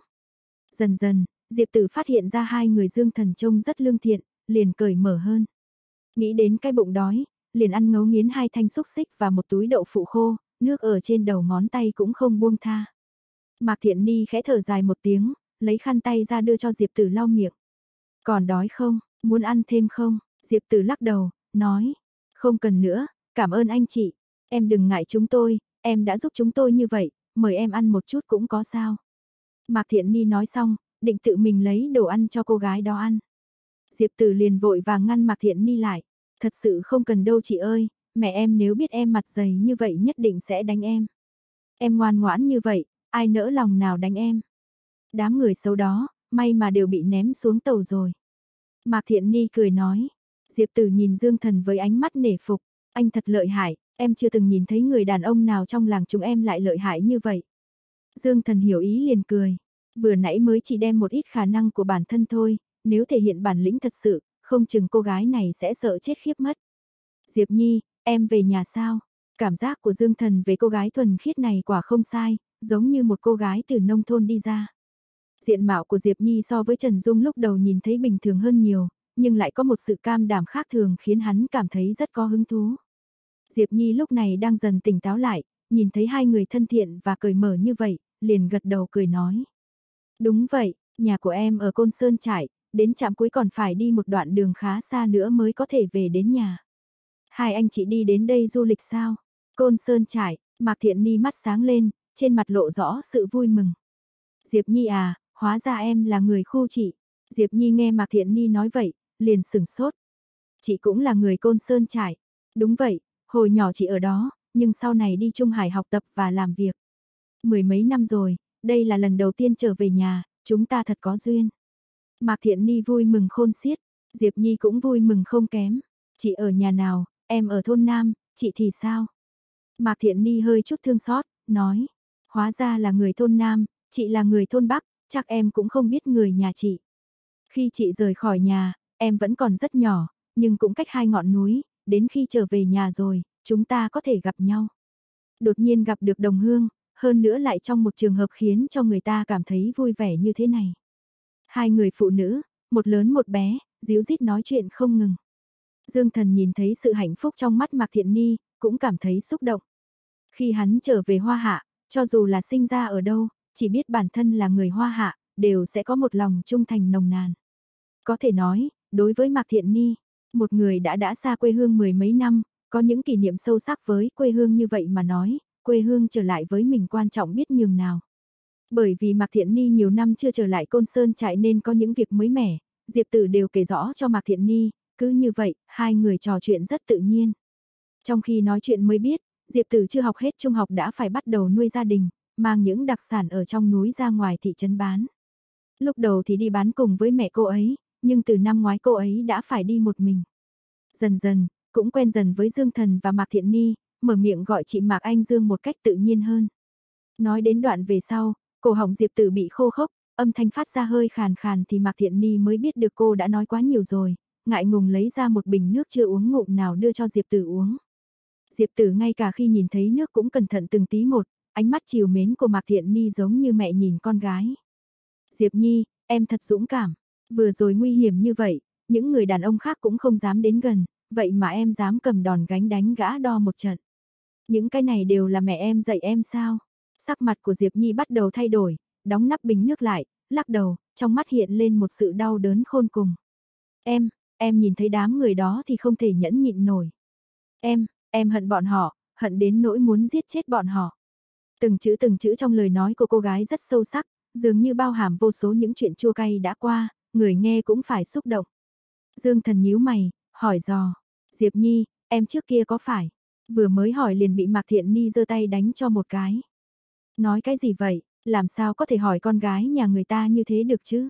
Dần dần, Diệp Tử phát hiện ra hai người Dương Thần trông rất lương thiện, liền cởi mở hơn. Nghĩ đến cái bụng đói, liền ăn ngấu nghiến hai thanh xúc xích và một túi đậu phụ khô, nước ở trên đầu ngón tay cũng không buông tha. Mạc Thiện Ni khẽ thở dài một tiếng, lấy khăn tay ra đưa cho Diệp Tử lau miệng. Còn đói không, muốn ăn thêm không? Diệp Tử lắc đầu, nói, không cần nữa, cảm ơn anh chị, em đừng ngại chúng tôi, em đã giúp chúng tôi như vậy, mời em ăn một chút cũng có sao. Mạc Thiện Ni nói xong, định tự mình lấy đồ ăn cho cô gái đó ăn. Diệp Tử liền vội vàng ngăn Mạc Thiện Ni lại, thật sự không cần đâu chị ơi, mẹ em nếu biết em mặt dày như vậy nhất định sẽ đánh em. Em ngoan ngoãn như vậy, ai nỡ lòng nào đánh em. Đám người xấu đó, may mà đều bị ném xuống tàu rồi. Mạc Thiện Ni cười nói, Diệp Tử nhìn Dương Thần với ánh mắt nể phục, anh thật lợi hại, em chưa từng nhìn thấy người đàn ông nào trong làng chúng em lại lợi hại như vậy. Dương Thần hiểu ý liền cười, vừa nãy mới chỉ đem một ít khả năng của bản thân thôi, nếu thể hiện bản lĩnh thật sự, không chừng cô gái này sẽ sợ chết khiếp mất. Diệp Nhi, em về nhà sao? Cảm giác của Dương Thần về cô gái thuần khiết này quả không sai, giống như một cô gái từ nông thôn đi ra. Diện mạo của Diệp Nhi so với Trần Dung lúc đầu nhìn thấy bình thường hơn nhiều, nhưng lại có một sự cam đảm khác thường khiến hắn cảm thấy rất có hứng thú. Diệp Nhi lúc này đang dần tỉnh táo lại, nhìn thấy hai người thân thiện và cởi mở như vậy, liền gật đầu cười nói. Đúng vậy, nhà của em ở Côn Sơn trải đến trạm cuối còn phải đi một đoạn đường khá xa nữa mới có thể về đến nhà. Hai anh chị đi đến đây du lịch sao? Côn Sơn trải Mạc Thiện Ni mắt sáng lên, trên mặt lộ rõ sự vui mừng. Diệp Nhi à, hóa ra em là người khu chị. Diệp Nhi nghe Mạc Thiện Ni nói vậy, liền sừng sốt. Chị cũng là người Côn Sơn trải. Đúng vậy, hồi nhỏ chị ở đó, nhưng sau này đi Trung Hải học tập và làm việc. Mười mấy năm rồi, đây là lần đầu tiên trở về nhà, chúng ta thật có duyên. Mạc Thiện Ni vui mừng khôn xiết, Diệp Nhi cũng vui mừng không kém. Chị ở nhà nào, em ở thôn Nam, chị thì sao? Mạc Thiện Ni hơi chút thương xót, nói. Hóa ra là người thôn Nam, chị là người thôn Bắc, chắc em cũng không biết người nhà chị. Khi chị rời khỏi nhà, em vẫn còn rất nhỏ, nhưng cũng cách hai ngọn núi, đến khi trở về nhà rồi, chúng ta có thể gặp nhau. Đột nhiên gặp được đồng hương, hơn nữa lại trong một trường hợp khiến cho người ta cảm thấy vui vẻ như thế này. Hai người phụ nữ, một lớn một bé, díu dít nói chuyện không ngừng. Dương Thần nhìn thấy sự hạnh phúc trong mắt Mạc Thiện Ni, cũng cảm thấy xúc động. Khi hắn trở về Hoa Hạ, cho dù là sinh ra ở đâu, chỉ biết bản thân là người Hoa Hạ, đều sẽ có một lòng trung thành nồng nàn. Có thể nói, đối với Mạc Thiện Ni, một người đã đã xa quê hương mười mấy năm, có những kỷ niệm sâu sắc với quê hương như vậy mà nói, quê hương trở lại với mình quan trọng biết nhường nào. Bởi vì Mạc Thiện Ni nhiều năm chưa trở lại Côn Sơn trại nên có những việc mới mẻ, Diệp Tử đều kể rõ cho Mạc Thiện Ni, cứ như vậy, hai người trò chuyện rất tự nhiên. Trong khi nói chuyện mới biết, Diệp Tử chưa học hết trung học đã phải bắt đầu nuôi gia đình, mang những đặc sản ở trong núi ra ngoài thị trấn bán. Lúc đầu thì đi bán cùng với mẹ cô ấy, nhưng từ năm ngoái cô ấy đã phải đi một mình. Dần dần, cũng quen dần với Dương Thần và Mạc Thiện Ni, mở miệng gọi chị Mạc Anh Dương một cách tự nhiên hơn. Nói đến đoạn về sau, cổ họng Diệp Tử bị khô khốc, âm thanh phát ra hơi khàn khàn thì Mạc Thiện Ni mới biết được cô đã nói quá nhiều rồi, ngại ngùng lấy ra một bình nước chưa uống ngụm nào đưa cho Diệp Tử uống. Diệp Tử ngay cả khi nhìn thấy nước cũng cẩn thận từng tí một, ánh mắt chiều mến của Mạc Thiện Ni giống như mẹ nhìn con gái. Diệp Nhi, em thật dũng cảm, vừa rồi nguy hiểm như vậy, những người đàn ông khác cũng không dám đến gần, vậy mà em dám cầm đòn gánh đánh gã đo một trận. Những cái này đều là mẹ em dạy em sao? Sắc mặt của Diệp Nhi bắt đầu thay đổi, đóng nắp bình nước lại, lắc đầu, trong mắt hiện lên một sự đau đớn khôn cùng. Em, em nhìn thấy đám người đó thì không thể nhẫn nhịn nổi. Em, em hận bọn họ, hận đến nỗi muốn giết chết bọn họ. Từng chữ từng chữ trong lời nói của cô gái rất sâu sắc, dường như bao hàm vô số những chuyện chua cay đã qua, người nghe cũng phải xúc động. Dương thần nhíu mày, hỏi dò, Diệp Nhi, em trước kia có phải, vừa mới hỏi liền bị Mạc Thiện Ni giơ tay đánh cho một cái. Nói cái gì vậy, làm sao có thể hỏi con gái nhà người ta như thế được chứ?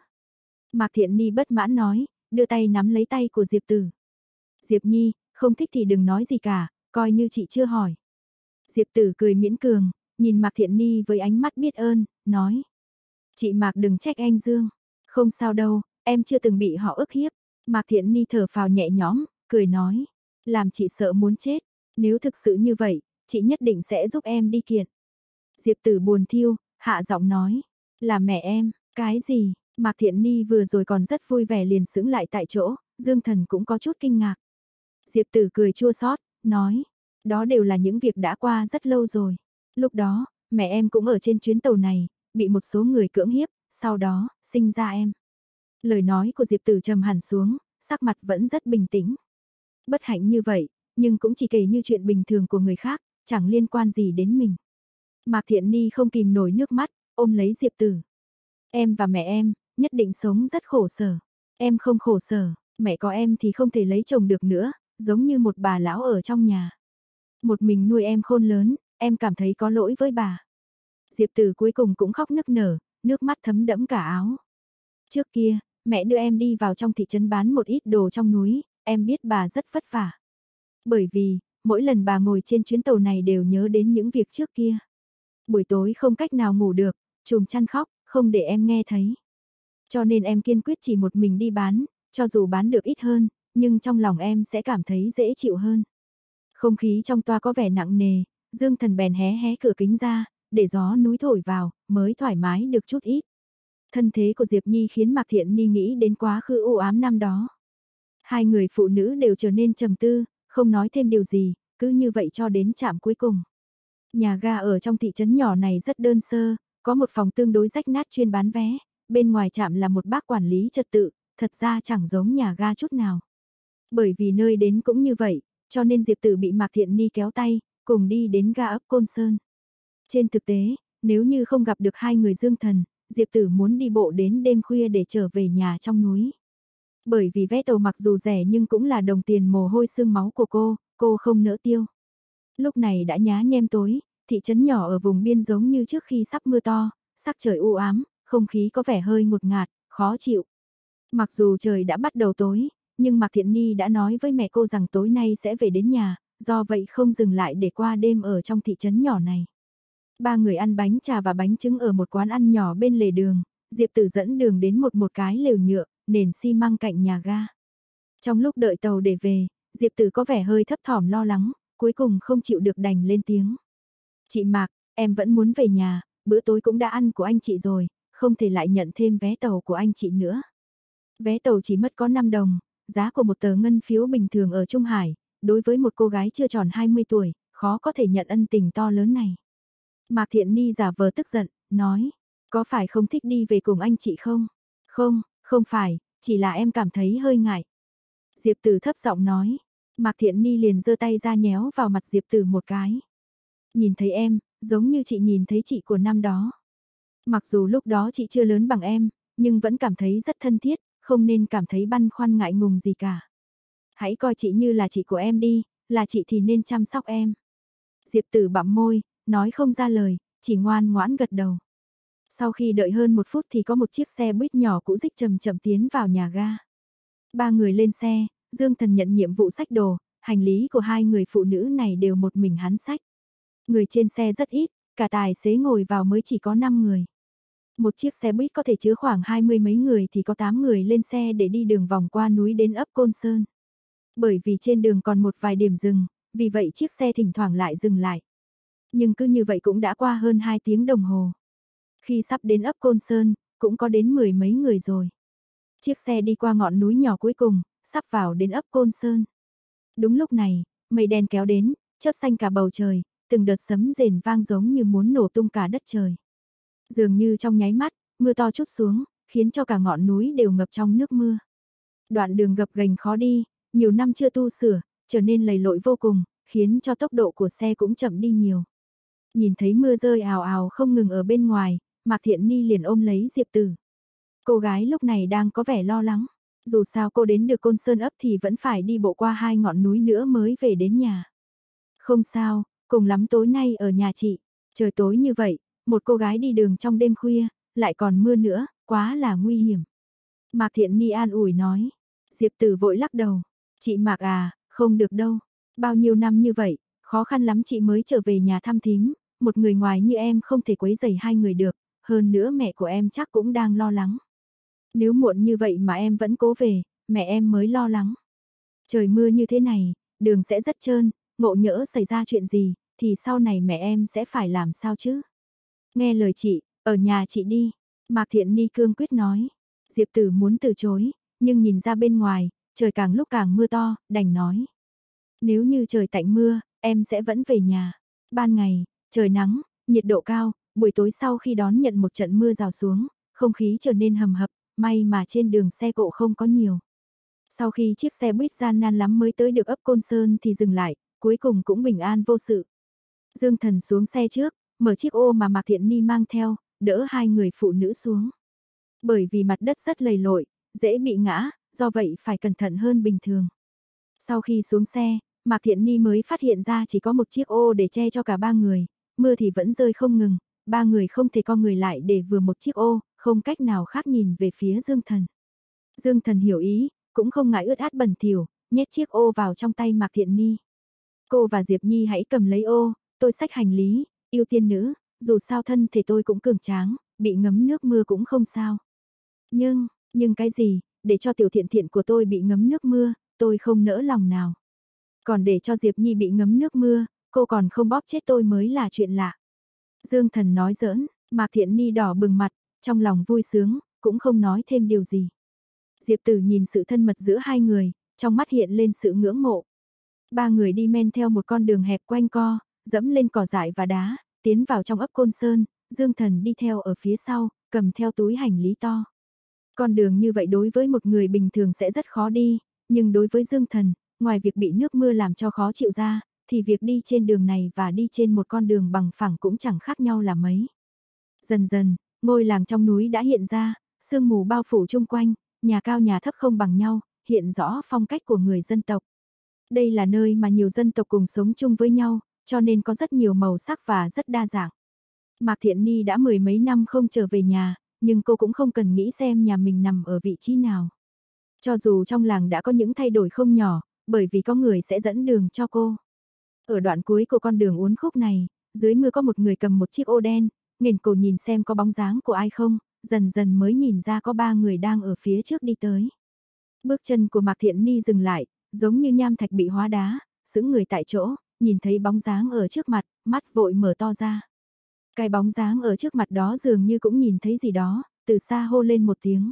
Mạc Thiện Ni bất mãn nói, đưa tay nắm lấy tay của Diệp Tử. Diệp Nhi, không thích thì đừng nói gì cả, coi như chị chưa hỏi. Diệp Tử cười miễn cường, nhìn Mạc Thiện Ni với ánh mắt biết ơn, nói. Chị Mạc đừng trách anh Dương. Không sao đâu, em chưa từng bị họ ức hiếp. Mạc Thiện Ni thở phào nhẹ nhõm, cười nói. Làm chị sợ muốn chết. Nếu thực sự như vậy, chị nhất định sẽ giúp em đi kiện. Diệp tử buồn thiêu, hạ giọng nói. Là mẹ em, cái gì? Mạc Thiện Ni vừa rồi còn rất vui vẻ liền sững lại tại chỗ, Dương Thần cũng có chút kinh ngạc. Diệp tử cười chua xót, nói. Đó đều là những việc đã qua rất lâu rồi. Lúc đó, mẹ em cũng ở trên chuyến tàu này, bị một số người cưỡng hiếp, sau đó, sinh ra em. Lời nói của Diệp Tử trầm hẳn xuống, sắc mặt vẫn rất bình tĩnh. Bất hạnh như vậy, nhưng cũng chỉ kể như chuyện bình thường của người khác, chẳng liên quan gì đến mình. Mạc Thiện Ni không kìm nổi nước mắt, ôm lấy Diệp Tử. Em và mẹ em, nhất định sống rất khổ sở. Em không khổ sở, mẹ có em thì không thể lấy chồng được nữa, giống như một bà lão ở trong nhà. Một mình nuôi em khôn lớn, em cảm thấy có lỗi với bà. Diệp Tử cuối cùng cũng khóc nức nở, nước mắt thấm đẫm cả áo. Trước kia, mẹ đưa em đi vào trong thị trấn bán một ít đồ trong núi, em biết bà rất vất vả. Bởi vì, mỗi lần bà ngồi trên chuyến tàu này đều nhớ đến những việc trước kia. Buổi tối không cách nào ngủ được, chùm chăn khóc, không để em nghe thấy. Cho nên em kiên quyết chỉ một mình đi bán, cho dù bán được ít hơn, nhưng trong lòng em sẽ cảm thấy dễ chịu hơn. Không khí trong toa có vẻ nặng nề, Dương Thần bèn hé hé cửa kính ra, để gió núi thổi vào, mới thoải mái được chút ít. Thân thế của Diệp Nhi khiến Mạc Thiện Ni nghĩ đến quá khứ u ám năm đó. Hai người phụ nữ đều trở nên trầm tư, không nói thêm điều gì, cứ như vậy cho đến trạm cuối cùng. Nhà ga ở trong thị trấn nhỏ này rất đơn sơ, có một phòng tương đối rách nát chuyên bán vé, bên ngoài trạm là một bác quản lý trật tự, thật ra chẳng giống nhà ga chút nào. Bởi vì nơi đến cũng như vậy, cho nên Diệp Tử bị Mạc Thiện Ni kéo tay, cùng đi đến ga ấp Côn Sơn. Trên thực tế, nếu như không gặp được hai người dương thần, Diệp Tử muốn đi bộ đến đêm khuya để trở về nhà trong núi. Bởi vì vé tàu mặc dù rẻ nhưng cũng là đồng tiền mồ hôi xương máu của cô, cô không nỡ tiêu. Lúc này đã nhá nhem tối, thị trấn nhỏ ở vùng biên giống như trước khi sắp mưa to, sắc trời u ám, không khí có vẻ hơi ngột ngạt, khó chịu. Mặc dù trời đã bắt đầu tối, nhưng Mạc Thiện Ni đã nói với mẹ cô rằng tối nay sẽ về đến nhà, do vậy không dừng lại để qua đêm ở trong thị trấn nhỏ này. Ba người ăn bánh trà và bánh trứng ở một quán ăn nhỏ bên lề đường, Diệp Tử dẫn đường đến một một cái lều nhựa, nền xi măng cạnh nhà ga. Trong lúc đợi tàu để về, Diệp Tử có vẻ hơi thấp thỏm lo lắng, cuối cùng không chịu được đành lên tiếng. Chị Mạc, em vẫn muốn về nhà, bữa tối cũng đã ăn của anh chị rồi, không thể lại nhận thêm vé tàu của anh chị nữa. Vé tàu chỉ mất có 5 đồng, giá của một tờ ngân phiếu bình thường ở Trung Hải, đối với một cô gái chưa tròn 20 tuổi, khó có thể nhận ân tình to lớn này. Mạc Thiện Ni giả vờ tức giận, nói, có phải không thích đi về cùng anh chị không? Không, không phải, chỉ là em cảm thấy hơi ngại. Diệp Tử thấp giọng nói, Mạc Thiện Ni liền giơ tay ra nhéo vào mặt Diệp Tử một cái. Nhìn thấy em, giống như chị nhìn thấy chị của năm đó. Mặc dù lúc đó chị chưa lớn bằng em, nhưng vẫn cảm thấy rất thân thiết, không nên cảm thấy băn khoăn ngại ngùng gì cả. Hãy coi chị như là chị của em đi, là chị thì nên chăm sóc em. Diệp tử bặm môi, nói không ra lời, chỉ ngoan ngoãn gật đầu. Sau khi đợi hơn một phút thì có một chiếc xe buýt nhỏ cũ dích chậm chậm tiến vào nhà ga. Ba người lên xe, Dương Thần nhận nhiệm vụ sách đồ, hành lý của hai người phụ nữ này đều một mình hắn sách. Người trên xe rất ít, cả tài xế ngồi vào mới chỉ có 5 người. Một chiếc xe buýt có thể chứa khoảng hai mươi mấy người thì có 8 người lên xe để đi đường vòng qua núi đến ấp Côn Sơn. Bởi vì trên đường còn một vài điểm dừng, vì vậy chiếc xe thỉnh thoảng lại dừng lại. Nhưng cứ như vậy cũng đã qua hơn 2 tiếng đồng hồ. Khi sắp đến ấp Côn Sơn, cũng có đến mười mấy người rồi. Chiếc xe đi qua ngọn núi nhỏ cuối cùng, sắp vào đến ấp Côn Sơn. Đúng lúc này, mây đen kéo đến, chớp xanh cả bầu trời, từng đợt sấm rền vang giống như muốn nổ tung cả đất trời. Dường như trong nháy mắt, mưa to chút xuống, khiến cho cả ngọn núi đều ngập trong nước mưa. Đoạn đường gập ghềnh khó đi, nhiều năm chưa tu sửa, trở nên lầy lội vô cùng, khiến cho tốc độ của xe cũng chậm đi nhiều. Nhìn thấy mưa rơi ào ào không ngừng ở bên ngoài, Mạc Thiện Ni liền ôm lấy Diệp Tử. Cô gái lúc này đang có vẻ lo lắng, dù sao cô đến được Côn Sơn ấp thì vẫn phải đi bộ qua hai ngọn núi nữa mới về đến nhà. Không sao, cùng lắm tối nay ở nhà chị, trời tối như vậy, một cô gái đi đường trong đêm khuya, lại còn mưa nữa, quá là nguy hiểm. Mạc Thiện Ni an ủi nói, Diệp Tử vội lắc đầu, chị Mạc à, không được đâu, bao nhiêu năm như vậy, khó khăn lắm chị mới trở về nhà thăm thím, một người ngoài như em không thể quấy rầy hai người được, hơn nữa mẹ của em chắc cũng đang lo lắng. Nếu muộn như vậy mà em vẫn cố về, mẹ em mới lo lắng. Trời mưa như thế này, đường sẽ rất trơn, ngộ nhỡ xảy ra chuyện gì, thì sau này mẹ em sẽ phải làm sao chứ? Nghe lời chị, ở nhà chị đi. Mạc Thiện Ni cương quyết nói. Diệp Tử muốn từ chối, nhưng nhìn ra bên ngoài, trời càng lúc càng mưa to, đành nói. Nếu như trời tạnh mưa, em sẽ vẫn về nhà. Ban ngày, trời nắng, nhiệt độ cao, buổi tối sau khi đón nhận một trận mưa rào xuống, không khí trở nên hầm hập, may mà trên đường xe cộ không có nhiều. Sau khi chiếc xe buýt gian nan lắm mới tới được ấp Côn Sơn thì dừng lại, cuối cùng cũng bình an vô sự. Dương Thần xuống xe trước, mở chiếc ô mà Mạc Thiện Ni mang theo, đỡ hai người phụ nữ xuống. Bởi vì mặt đất rất lầy lội, dễ bị ngã, do vậy phải cẩn thận hơn bình thường. Sau khi xuống xe, Mạc Thiện Ni mới phát hiện ra chỉ có một chiếc ô để che cho cả ba người, mưa thì vẫn rơi không ngừng, ba người không thể co người lại để vừa một chiếc ô, không cách nào khác nhìn về phía Dương Thần. Dương Thần hiểu ý, cũng không ngại ướt át bẩn thỉu, nhét chiếc ô vào trong tay Mạc Thiện Ni. Cô và Diệp Nhi hãy cầm lấy ô, tôi xách hành lý, yêu tiên nữ, dù sao thân thể tôi cũng cường tráng, bị ngấm nước mưa cũng không sao. Nhưng, nhưng cái gì, để cho tiểu thiện thiện của tôi bị ngấm nước mưa, tôi không nỡ lòng nào. Còn để cho Diệp Nhi bị ngấm nước mưa, cô còn không bóp chết tôi mới là chuyện lạ. Dương Thần nói giỡn, Mạc Thiện Ni đỏ bừng mặt, trong lòng vui sướng, cũng không nói thêm điều gì. Diệp Tử nhìn sự thân mật giữa hai người, trong mắt hiện lên sự ngưỡng mộ. Ba người đi men theo một con đường hẹp quanh co, dẫm lên cỏ dại và đá, tiến vào trong ấp Côn Sơn, Dương Thần đi theo ở phía sau, cầm theo túi hành lý to. Con đường như vậy đối với một người bình thường sẽ rất khó đi, nhưng đối với Dương Thần, ngoài việc bị nước mưa làm cho khó chịu ra, thì việc đi trên đường này và đi trên một con đường bằng phẳng cũng chẳng khác nhau là mấy. Dần dần, ngôi làng trong núi đã hiện ra, sương mù bao phủ chung quanh, nhà cao nhà thấp không bằng nhau, hiện rõ phong cách của người dân tộc. Đây là nơi mà nhiều dân tộc cùng sống chung với nhau, cho nên có rất nhiều màu sắc và rất đa dạng. Mạc Thiện Ni đã mười mấy năm không trở về nhà, nhưng cô cũng không cần nghĩ xem nhà mình nằm ở vị trí nào. Cho dù trong làng đã có những thay đổi không nhỏ, bởi vì có người sẽ dẫn đường cho cô. Ở đoạn cuối của con đường uốn khúc này, dưới mưa có một người cầm một chiếc ô đen, nghiền cổ nhìn xem có bóng dáng của ai không, dần dần mới nhìn ra có ba người đang ở phía trước đi tới. Bước chân của Mạc Thiện Ni dừng lại, giống như nham thạch bị hóa đá, sững người tại chỗ, nhìn thấy bóng dáng ở trước mặt, mắt vội mở to ra. Cái bóng dáng ở trước mặt đó dường như cũng nhìn thấy gì đó, từ xa hô lên một tiếng.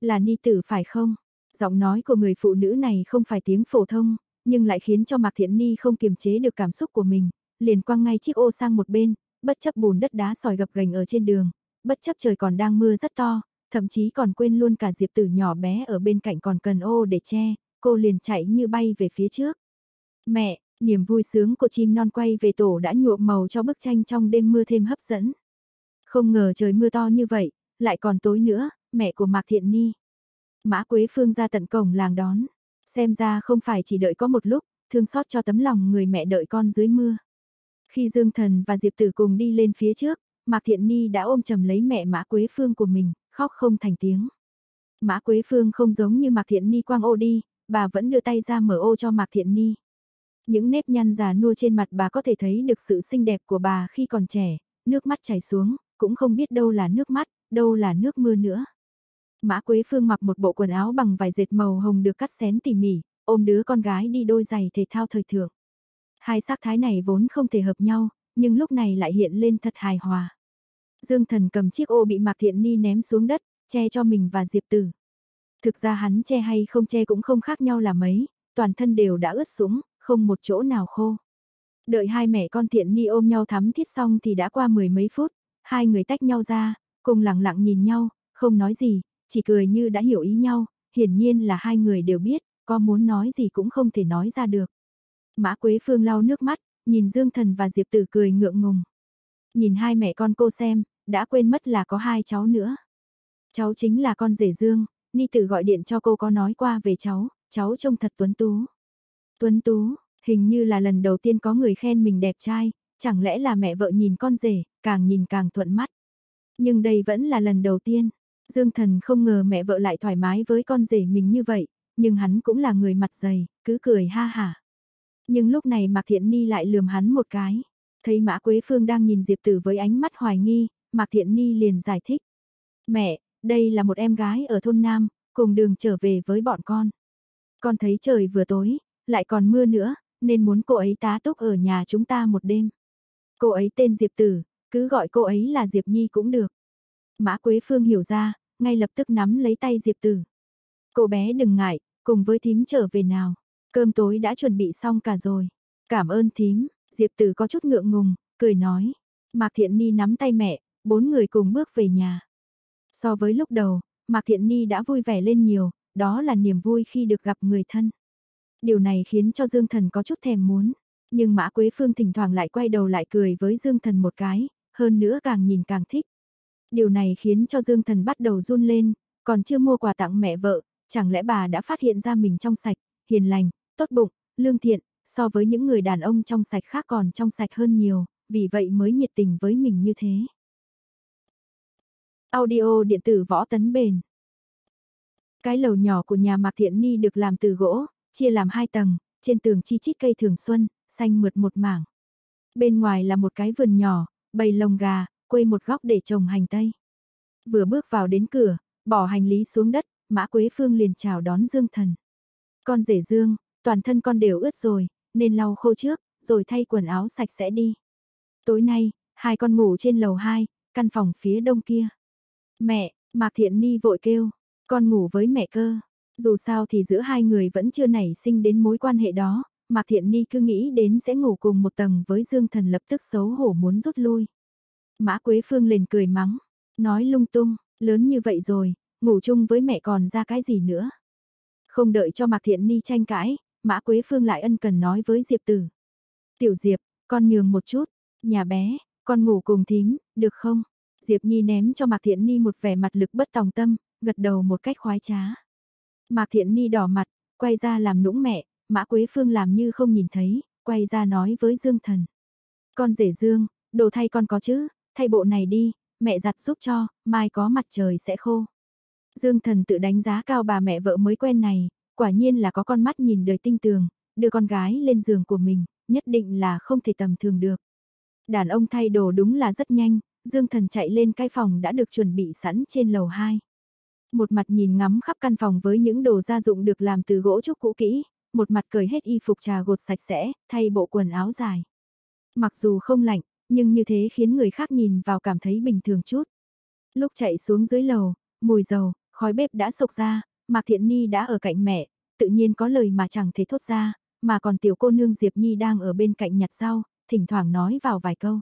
Là Ni Tử phải không? Giọng nói của người phụ nữ này không phải tiếng phổ thông, nhưng lại khiến cho Mạc Thiện Ni không kiềm chế được cảm xúc của mình, liền quăng ngay chiếc ô sang một bên, bất chấp bùn đất đá sỏi gập gành ở trên đường, bất chấp trời còn đang mưa rất to, thậm chí còn quên luôn cả Diệp Tử nhỏ bé ở bên cạnh còn cần ô để che, cô liền chạy như bay về phía trước. Mẹ, niềm vui sướng của chim non quay về tổ đã nhuộm màu cho bức tranh trong đêm mưa thêm hấp dẫn. Không ngờ trời mưa to như vậy, lại còn tối nữa, mẹ của Mạc Thiện Ni. Mã Quế Phương ra tận cổng làng đón, xem ra không phải chỉ đợi có một lúc, thương xót cho tấm lòng người mẹ đợi con dưới mưa. Khi Dương Thần và Diệp Tử cùng đi lên phía trước, Mạc Thiện Ni đã ôm chầm lấy mẹ Mã Quế Phương của mình, khóc không thành tiếng. Mã Quế Phương không giống như Mạc Thiện Ni quang ô đi, bà vẫn đưa tay ra mở ô cho Mạc Thiện Ni. Những nếp nhăn già nua trên mặt bà có thể thấy được sự xinh đẹp của bà khi còn trẻ, nước mắt chảy xuống, cũng không biết đâu là nước mắt, đâu là nước mưa nữa. Mã Quế Phương mặc một bộ quần áo bằng vải dệt màu hồng được cắt xén tỉ mỉ, ôm đứa con gái đi đôi giày thể thao thời thượng. Hai sắc thái này vốn không thể hợp nhau, nhưng lúc này lại hiện lên thật hài hòa. Dương Thần cầm chiếc ô bị Mạc Thiện Ni ném xuống đất, che cho mình và Diệp Tử. Thực ra hắn che hay không che cũng không khác nhau là mấy, toàn thân đều đã ướt sũng, không một chỗ nào khô. Đợi hai mẹ con Thiện Ni ôm nhau thắm thiết xong thì đã qua mười mấy phút, hai người tách nhau ra, cùng lặng lặng nhìn nhau, không nói gì, chỉ cười như đã hiểu ý nhau, hiển nhiên là hai người đều biết, có muốn nói gì cũng không thể nói ra được. Mã Quế Phương lau nước mắt, nhìn Dương Thần và Diệp Tử cười ngượng ngùng. Nhìn hai mẹ con cô xem, đã quên mất là có hai cháu nữa. Cháu chính là con rể Dương, Ni Tử gọi điện cho cô có nói qua về cháu, cháu trông thật tuấn tú. Tuấn tú, hình như là lần đầu tiên có người khen mình đẹp trai, chẳng lẽ là mẹ vợ nhìn con rể, càng nhìn càng thuận mắt. Nhưng đây vẫn là lần đầu tiên, Dương Thần không ngờ mẹ vợ lại thoải mái với con rể mình như vậy, nhưng hắn cũng là người mặt dày, cứ cười ha hả. Nhưng lúc này Mạc Thiện Ni lại lườm hắn một cái. Thấy Mã Quế Phương đang nhìn Diệp Tử với ánh mắt hoài nghi, Mạc Thiện Ni liền giải thích. Mẹ, đây là một em gái ở thôn Nam, cùng đường trở về với bọn con. Con thấy trời vừa tối, lại còn mưa nữa, nên muốn cô ấy tá túc ở nhà chúng ta một đêm. Cô ấy tên Diệp Tử, cứ gọi cô ấy là Diệp Nhi cũng được. Mã Quế Phương hiểu ra, ngay lập tức nắm lấy tay Diệp Tử. Cô bé đừng ngại, cùng với thím trở về nào. Cơm tối đã chuẩn bị xong cả rồi. Cảm ơn thím, Diệp Tử có chút ngượng ngùng, cười nói. Mạc Thiện Ni nắm tay mẹ, bốn người cùng bước về nhà. So với lúc đầu, Mạc Thiện Ni đã vui vẻ lên nhiều, đó là niềm vui khi được gặp người thân. Điều này khiến cho Dương Thần có chút thèm muốn, nhưng Mã Quế Phương thỉnh thoảng lại quay đầu lại cười với Dương Thần một cái, hơn nữa càng nhìn càng thích. Điều này khiến cho Dương Thần bắt đầu run lên, còn chưa mua quà tặng mẹ vợ, chẳng lẽ bà đã phát hiện ra mình trong sạch, hiền lành, tốt bụng, lương thiện, so với những người đàn ông trong sạch khác còn trong sạch hơn nhiều, vì vậy mới nhiệt tình với mình như thế. Audio điện tử võ tấn bền. Cái lầu nhỏ của nhà Mạc Thiện Ni được làm từ gỗ, chia làm hai tầng, trên tường chi chít cây thường xuân, xanh mượt một mảng. Bên ngoài là một cái vườn nhỏ, bầy lồng gà, quây một góc để trồng hành tây. Vừa bước vào đến cửa, bỏ hành lý xuống đất, Mã Quế Phương liền chào đón Dương Thần. Con rể Dương, toàn thân con đều ướt rồi, nên lau khô trước, rồi thay quần áo sạch sẽ đi. Tối nay, hai con ngủ trên lầu 2, căn phòng phía đông kia. Mẹ, Mạc Thiện Ni vội kêu, con ngủ với mẹ cơ. Dù sao thì giữa hai người vẫn chưa nảy sinh đến mối quan hệ đó, Mạc Thiện Ni cứ nghĩ đến sẽ ngủ cùng một tầng với Dương Thần lập tức xấu hổ muốn rút lui. Mã Quế Phương liền cười mắng, nói lung tung, lớn như vậy rồi, ngủ chung với mẹ còn ra cái gì nữa. Không đợi cho Mạc Thiện Ni tranh cãi, Mã Quế Phương lại ân cần nói với Diệp Tử. Tiểu Diệp, con nhường một chút, nhà bé, con ngủ cùng thím, được không? Diệp Nhi ném cho Mạc Thiện Ni một vẻ mặt lực bất tòng tâm, gật đầu một cách khoái trá. Mạc Thiện Ni đỏ mặt, quay ra làm nũng mẹ, Mã Quế Phương làm như không nhìn thấy, quay ra nói với Dương Thần. Con rể Dương, đồ thay con có chứ, thay bộ này đi, mẹ giặt giúp cho, mai có mặt trời sẽ khô. Dương Thần tự đánh giá cao bà mẹ vợ mới quen này, quả nhiên là có con mắt nhìn đời tinh tường, đưa con gái lên giường của mình, nhất định là không thể tầm thường được. Đàn ông thay đồ đúng là rất nhanh, Dương Thần chạy lên cái phòng đã được chuẩn bị sẵn trên lầu 2. Một mặt nhìn ngắm khắp căn phòng với những đồ gia dụng được làm từ gỗ trúc cũ kỹ, một mặt cởi hết y phục trà gột sạch sẽ, thay bộ quần áo dài. Mặc dù không lạnh, nhưng như thế khiến người khác nhìn vào cảm thấy bình thường chút. Lúc chạy xuống dưới lầu, mùi dầu, khói bếp đã sộc ra, Mạc Thiện Ni đã ở cạnh mẹ, tự nhiên có lời mà chẳng thể thốt ra, mà còn tiểu cô nương Diệp Nhi đang ở bên cạnh nhặt rau, thỉnh thoảng nói vào vài câu.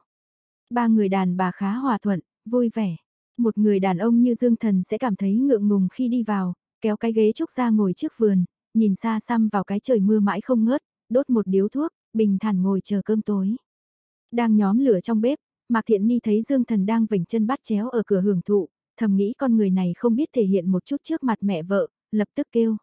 Ba người đàn bà khá hòa thuận, vui vẻ. Một người đàn ông như Dương Thần sẽ cảm thấy ngượng ngùng khi đi vào, kéo cái ghế trúc ra ngồi trước vườn, nhìn xa xăm vào cái trời mưa mãi không ngớt, đốt một điếu thuốc, bình thản ngồi chờ cơm tối. Đang nhóm lửa trong bếp, Mạc Thiện Ni thấy Dương Thần đang vểnh chân bắt chéo ở cửa hưởng thụ, thầm nghĩ con người này không biết thể hiện một chút trước mặt mẹ vợ, lập tức kêu.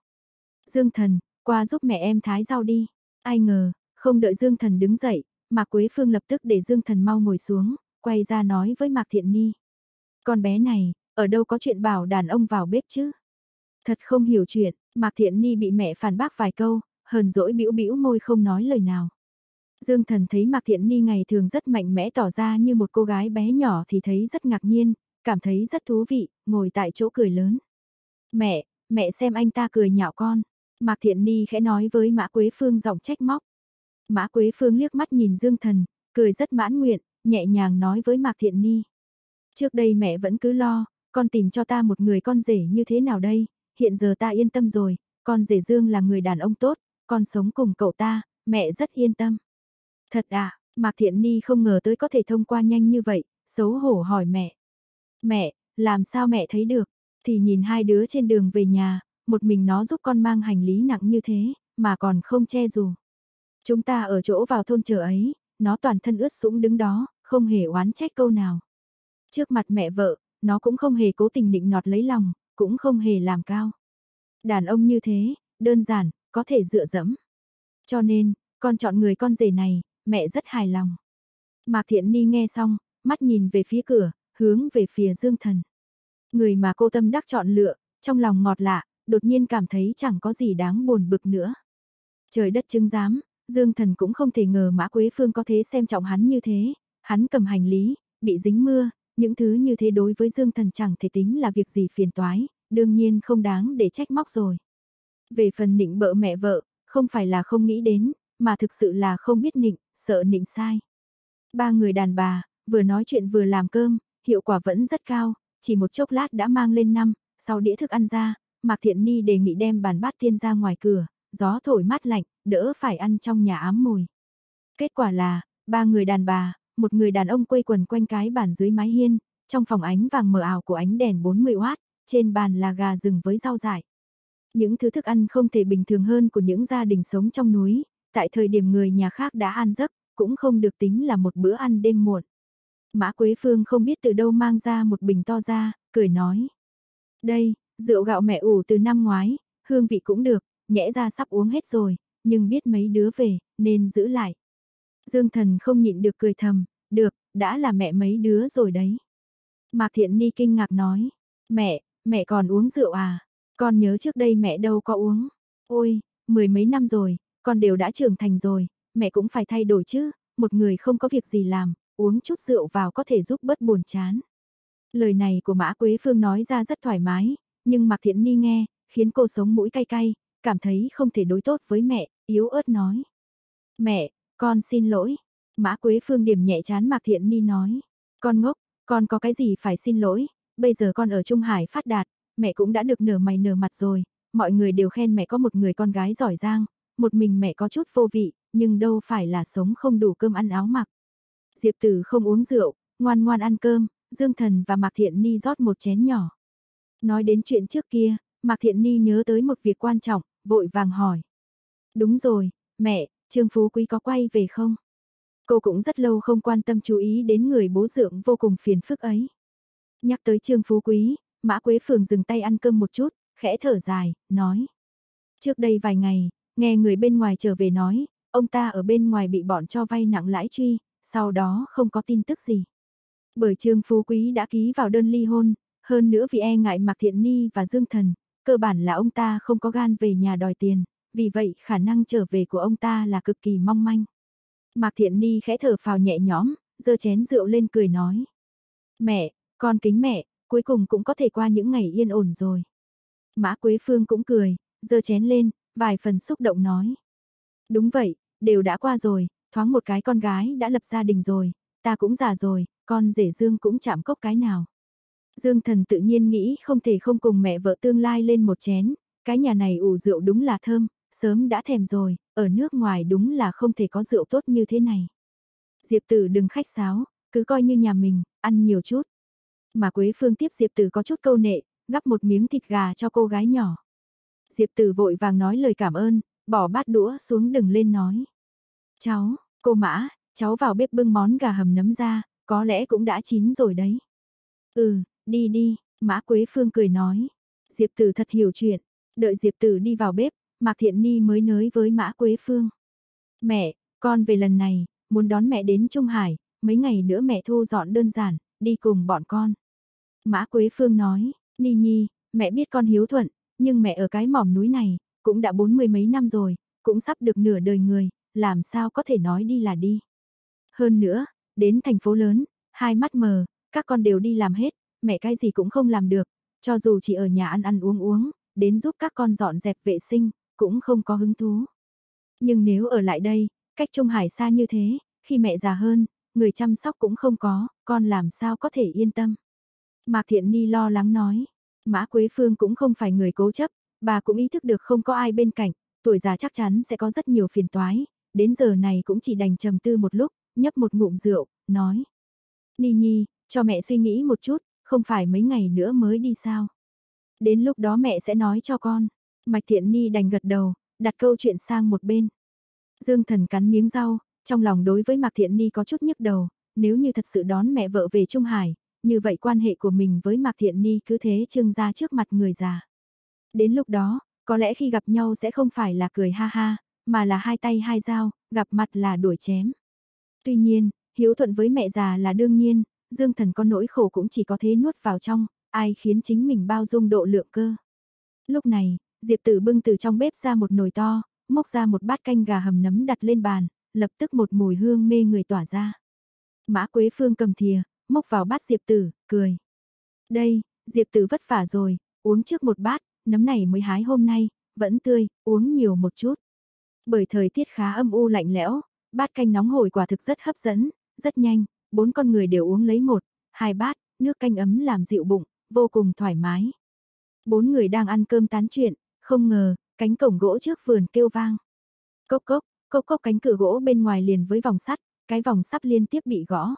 Dương Thần, qua giúp mẹ em thái rau đi. Ai ngờ, không đợi Dương Thần đứng dậy, Mạc Quế Phương lập tức để Dương Thần mau ngồi xuống, quay ra nói với Mạc Thiện Ni. Con bé này, ở đâu có chuyện bảo đàn ông vào bếp chứ? Thật không hiểu chuyện, Mạc Thiện Ni bị mẹ phản bác vài câu, hờn dỗi bĩu bĩu môi không nói lời nào. Dương Thần thấy Mạc Thiện Ni ngày thường rất mạnh mẽ tỏ ra như một cô gái bé nhỏ thì thấy rất ngạc nhiên, cảm thấy rất thú vị, ngồi tại chỗ cười lớn. Mẹ, mẹ xem anh ta cười nhạo con. Mạc Thiện Ni khẽ nói với Mã Quế Phương giọng trách móc. Mã Quế Phương liếc mắt nhìn Dương Thần, cười rất mãn nguyện, nhẹ nhàng nói với Mạc Thiện Ni. Trước đây mẹ vẫn cứ lo, con tìm cho ta một người con rể như thế nào đây, hiện giờ ta yên tâm rồi, con rể Dương là người đàn ông tốt, con sống cùng cậu ta, mẹ rất yên tâm. Thật à, Mạc Thiện Ni không ngờ tới có thể thông qua nhanh như vậy, xấu hổ hỏi mẹ. Mẹ, làm sao mẹ thấy được, thì nhìn hai đứa trên đường về nhà, một mình nó giúp con mang hành lý nặng như thế, mà còn không che dù. Chúng ta ở chỗ vào thôn chờ ấy, nó toàn thân ướt sũng đứng đó, không hề oán trách câu nào. Trước mặt mẹ vợ, nó cũng không hề cố tình định nọt lấy lòng, cũng không hề làm cao. Đàn ông như thế, đơn giản, có thể dựa dẫm. Cho nên, con chọn người con rể này, mẹ rất hài lòng. Mạc Thiện Ni nghe xong, mắt nhìn về phía cửa, hướng về phía Dương Thần. Người mà cô tâm đắc chọn lựa, trong lòng ngọt lạ, đột nhiên cảm thấy chẳng có gì đáng buồn bực nữa. Trời đất chứng giám, Dương Thần cũng không thể ngờ Mã Quế Phương có thế xem trọng hắn như thế, hắn cầm hành lý, bị dính mưa, những thứ như thế đối với Dương Thần chẳng thể tính là việc gì phiền toái, đương nhiên không đáng để trách móc rồi. Về phần nịnh bợ mẹ vợ, không phải là không nghĩ đến, mà thực sự là không biết nịnh, sợ nịnh sai. Ba người đàn bà, vừa nói chuyện vừa làm cơm, hiệu quả vẫn rất cao, chỉ một chốc lát đã mang lên năm, sau đĩa thức ăn ra, Mạc Thiện Ni đề nghị đem bàn bát tiên ra ngoài cửa, gió thổi mát lạnh, đỡ phải ăn trong nhà ám mùi. Kết quả là, ba người đàn bà, một người đàn ông quây quần quanh cái bàn dưới mái hiên, trong phòng ánh vàng mờ ảo của ánh đèn 40W, trên bàn là gà rừng với rau dại. Những thứ thức ăn không thể bình thường hơn của những gia đình sống trong núi, tại thời điểm người nhà khác đã ăn giấc, cũng không được tính là một bữa ăn đêm muộn. Mã Quế Phương không biết từ đâu mang ra một bình to ra, cười nói. Đây, rượu gạo mẹ ủ từ năm ngoái, hương vị cũng được, nhẽ ra sắp uống hết rồi, nhưng biết mấy đứa về, nên giữ lại. Dương Thần không nhịn được cười thầm, được, đã là mẹ mấy đứa rồi đấy. Mạc Thiện Ni kinh ngạc nói, mẹ, mẹ còn uống rượu à? Con nhớ trước đây mẹ đâu có uống. Ôi, mười mấy năm rồi, con đều đã trưởng thành rồi, mẹ cũng phải thay đổi chứ, một người không có việc gì làm, uống chút rượu vào có thể giúp bớt buồn chán. Lời này của Mã Quế Phương nói ra rất thoải mái, nhưng Mạc Thiện Ni nghe, khiến cô sống mũi cay cay, cảm thấy không thể đối tốt với mẹ, yếu ớt nói. Mẹ, con xin lỗi. Mã Quế Phương điểm nhẹ chán Mạc Thiện Ni nói. Con ngốc, con có cái gì phải xin lỗi, bây giờ con ở Trung Hải phát đạt, mẹ cũng đã được nở mày nở mặt rồi, mọi người đều khen mẹ có một người con gái giỏi giang, một mình mẹ có chút vô vị, nhưng đâu phải là sống không đủ cơm ăn áo mặc. Diệp Tử không uống rượu, ngoan ngoan ăn cơm, Dương Thần và Mạc Thiện Ni rót một chén nhỏ. Nói đến chuyện trước kia, Mạc Thiện Ni nhớ tới một việc quan trọng, vội vàng hỏi. Đúng rồi, mẹ, Trương Phú Quý có quay về không? Cô cũng rất lâu không quan tâm chú ý đến người bố dưỡng vô cùng phiền phức ấy. Nhắc tới Trương Phú Quý, Mã Quế Phường dừng tay ăn cơm một chút, khẽ thở dài, nói. Trước đây vài ngày, nghe người bên ngoài trở về nói, ông ta ở bên ngoài bị bọn cho vay nặng lãi truy, sau đó không có tin tức gì. Bởi Trương Phú Quý đã ký vào đơn ly hôn, hơn nữa vì e ngại Mạc Thiện Ni và Dương Thần, cơ bản là ông ta không có gan về nhà đòi tiền, vì vậy khả năng trở về của ông ta là cực kỳ mong manh. Mạc Thiện Ni khẽ thở phào nhẹ nhõm, giơ chén rượu lên cười nói. Mẹ, con kính mẹ, cuối cùng cũng có thể qua những ngày yên ổn rồi. Mã Quế Phương cũng cười, giơ chén lên, vài phần xúc động nói. Đúng vậy, đều đã qua rồi, thoáng một cái con gái đã lập gia đình rồi, ta cũng già rồi, con rể Dương cũng chạm cốc cái nào. Dương thần tự nhiên nghĩ không thể không cùng mẹ vợ tương lai lên một chén, cái nhà này ủ rượu đúng là thơm, sớm đã thèm rồi, ở nước ngoài đúng là không thể có rượu tốt như thế này. Diệp tử đừng khách sáo, cứ coi như nhà mình, ăn nhiều chút. Mà Quế Phương tiếp Diệp tử có chút câu nệ, gắp một miếng thịt gà cho cô gái nhỏ. Diệp tử vội vàng nói lời cảm ơn, bỏ bát đũa xuống đừng lên nói. Cháu, cô Mã, cháu vào bếp bưng món gà hầm nấm ra, có lẽ cũng đã chín rồi đấy. Ừ, đi đi, Mã Quế Phương cười nói. Diệp Tử thật hiểu chuyện, đợi Diệp Tử đi vào bếp, Mạc Thiện Ni mới nới với Mã Quế Phương. Mẹ, con về lần này, muốn đón mẹ đến Trung Hải, mấy ngày nữa mẹ thu dọn đơn giản, đi cùng bọn con. Mã Quế Phương nói, Ni Nhi, mẹ biết con hiếu thuận, nhưng mẹ ở cái mỏm núi này, cũng đã bốn mươi mấy năm rồi, cũng sắp được nửa đời người, làm sao có thể nói đi là đi. Hơn nữa, đến thành phố lớn, hai mắt mờ, các con đều đi làm hết, mẹ cái gì cũng không làm được, cho dù chỉ ở nhà ăn ăn uống uống, đến giúp các con dọn dẹp vệ sinh, cũng không có hứng thú. Nhưng nếu ở lại đây, cách Trung Hải xa như thế, khi mẹ già hơn, người chăm sóc cũng không có, con làm sao có thể yên tâm. Mạc Thiện Ni lo lắng nói, Mã Quế Phương cũng không phải người cố chấp, bà cũng ý thức được không có ai bên cạnh, tuổi già chắc chắn sẽ có rất nhiều phiền toái, đến giờ này cũng chỉ đành trầm tư một lúc, nhấp một ngụm rượu, nói. Ni Nhi, cho mẹ suy nghĩ một chút, không phải mấy ngày nữa mới đi sao. Đến lúc đó mẹ sẽ nói cho con. Mạch Thiện Ni đành gật đầu, đặt câu chuyện sang một bên. Dương Thần cắn miếng rau, trong lòng đối với Mạc Thiện Ni có chút nhức đầu, nếu như thật sự đón mẹ vợ về Trung Hải, như vậy quan hệ của mình với Mạc Thiện Ni cứ thế trưng ra trước mặt người già. Đến lúc đó, có lẽ khi gặp nhau sẽ không phải là cười ha ha, mà là hai tay hai dao, gặp mặt là đuổi chém. Tuy nhiên, hiếu thuận với mẹ già là đương nhiên, Dương Thần có nỗi khổ cũng chỉ có thế nuốt vào trong, ai khiến chính mình bao dung độ lượng cơ. Lúc này, Diệp Tử bưng từ trong bếp ra một nồi to, mốc ra một bát canh gà hầm nấm đặt lên bàn, lập tức một mùi hương mê người tỏa ra. Mã Quế Phương cầm thìa, móc vào bát Diệp Tử, cười. Đây, Diệp Tử vất vả rồi, uống trước một bát, nấm này mới hái hôm nay, vẫn tươi, uống nhiều một chút. Bởi thời tiết khá âm u lạnh lẽo, bát canh nóng hổi quả thực rất hấp dẫn, rất nhanh, bốn con người đều uống lấy một, hai bát, nước canh ấm làm dịu bụng, vô cùng thoải mái. Bốn người đang ăn cơm tán chuyện, không ngờ, cánh cổng gỗ trước vườn kêu vang. Cốc cốc, cốc cốc cánh cửa gỗ bên ngoài liền với vòng sắt, cái vòng sắp liên tiếp bị gõ.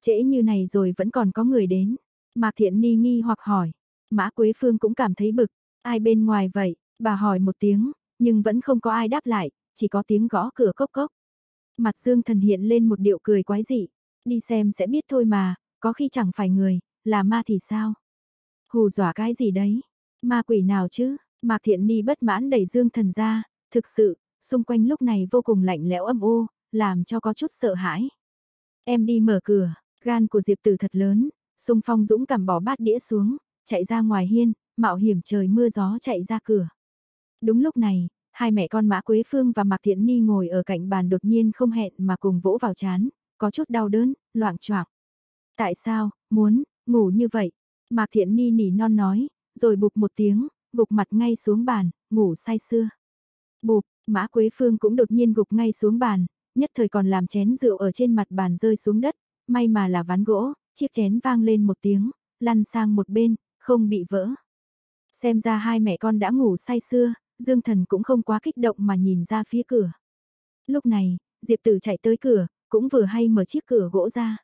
Trễ như này rồi vẫn còn có người đến. Mạc Thiện Ni nghi hoặc hỏi. Mã Quế Phương cũng cảm thấy bực. Ai bên ngoài vậy? Bà hỏi một tiếng, nhưng vẫn không có ai đáp lại, chỉ có tiếng gõ cửa cốc cốc. Mặt Dương Thần hiện lên một điệu cười quái dị. Đi xem sẽ biết thôi mà, có khi chẳng phải người, là ma thì sao? Hù dọa cái gì đấy? Ma quỷ nào chứ? Mạc Thiện Ni bất mãn đẩy Dương Thần ra, thực sự, xung quanh lúc này vô cùng lạnh lẽo âm u, làm cho có chút sợ hãi. Em đi mở cửa, gan của Diệp Tử thật lớn, xung phong dũng cảm bỏ bát đĩa xuống, chạy ra ngoài hiên, mạo hiểm trời mưa gió chạy ra cửa. Đúng lúc này, hai mẹ con Mã Quế Phương và Mạc Thiện Ni ngồi ở cạnh bàn đột nhiên không hẹn mà cùng vỗ vào chán, có chút đau đớn, loạn choạng. Tại sao, muốn, ngủ như vậy? Mạc Thiện Ni nỉ non nói, rồi bụp một tiếng, gục mặt ngay xuống bàn, ngủ say sưa. Bụp, Mã Quế Phương cũng đột nhiên gục ngay xuống bàn, nhất thời còn làm chén rượu ở trên mặt bàn rơi xuống đất, may mà là ván gỗ, chiếc chén vang lên một tiếng, lăn sang một bên, không bị vỡ. Xem ra hai mẹ con đã ngủ say sưa, Dương Thần cũng không quá kích động mà nhìn ra phía cửa. Lúc này, Diệp Tử chạy tới cửa, cũng vừa hay mở chiếc cửa gỗ ra.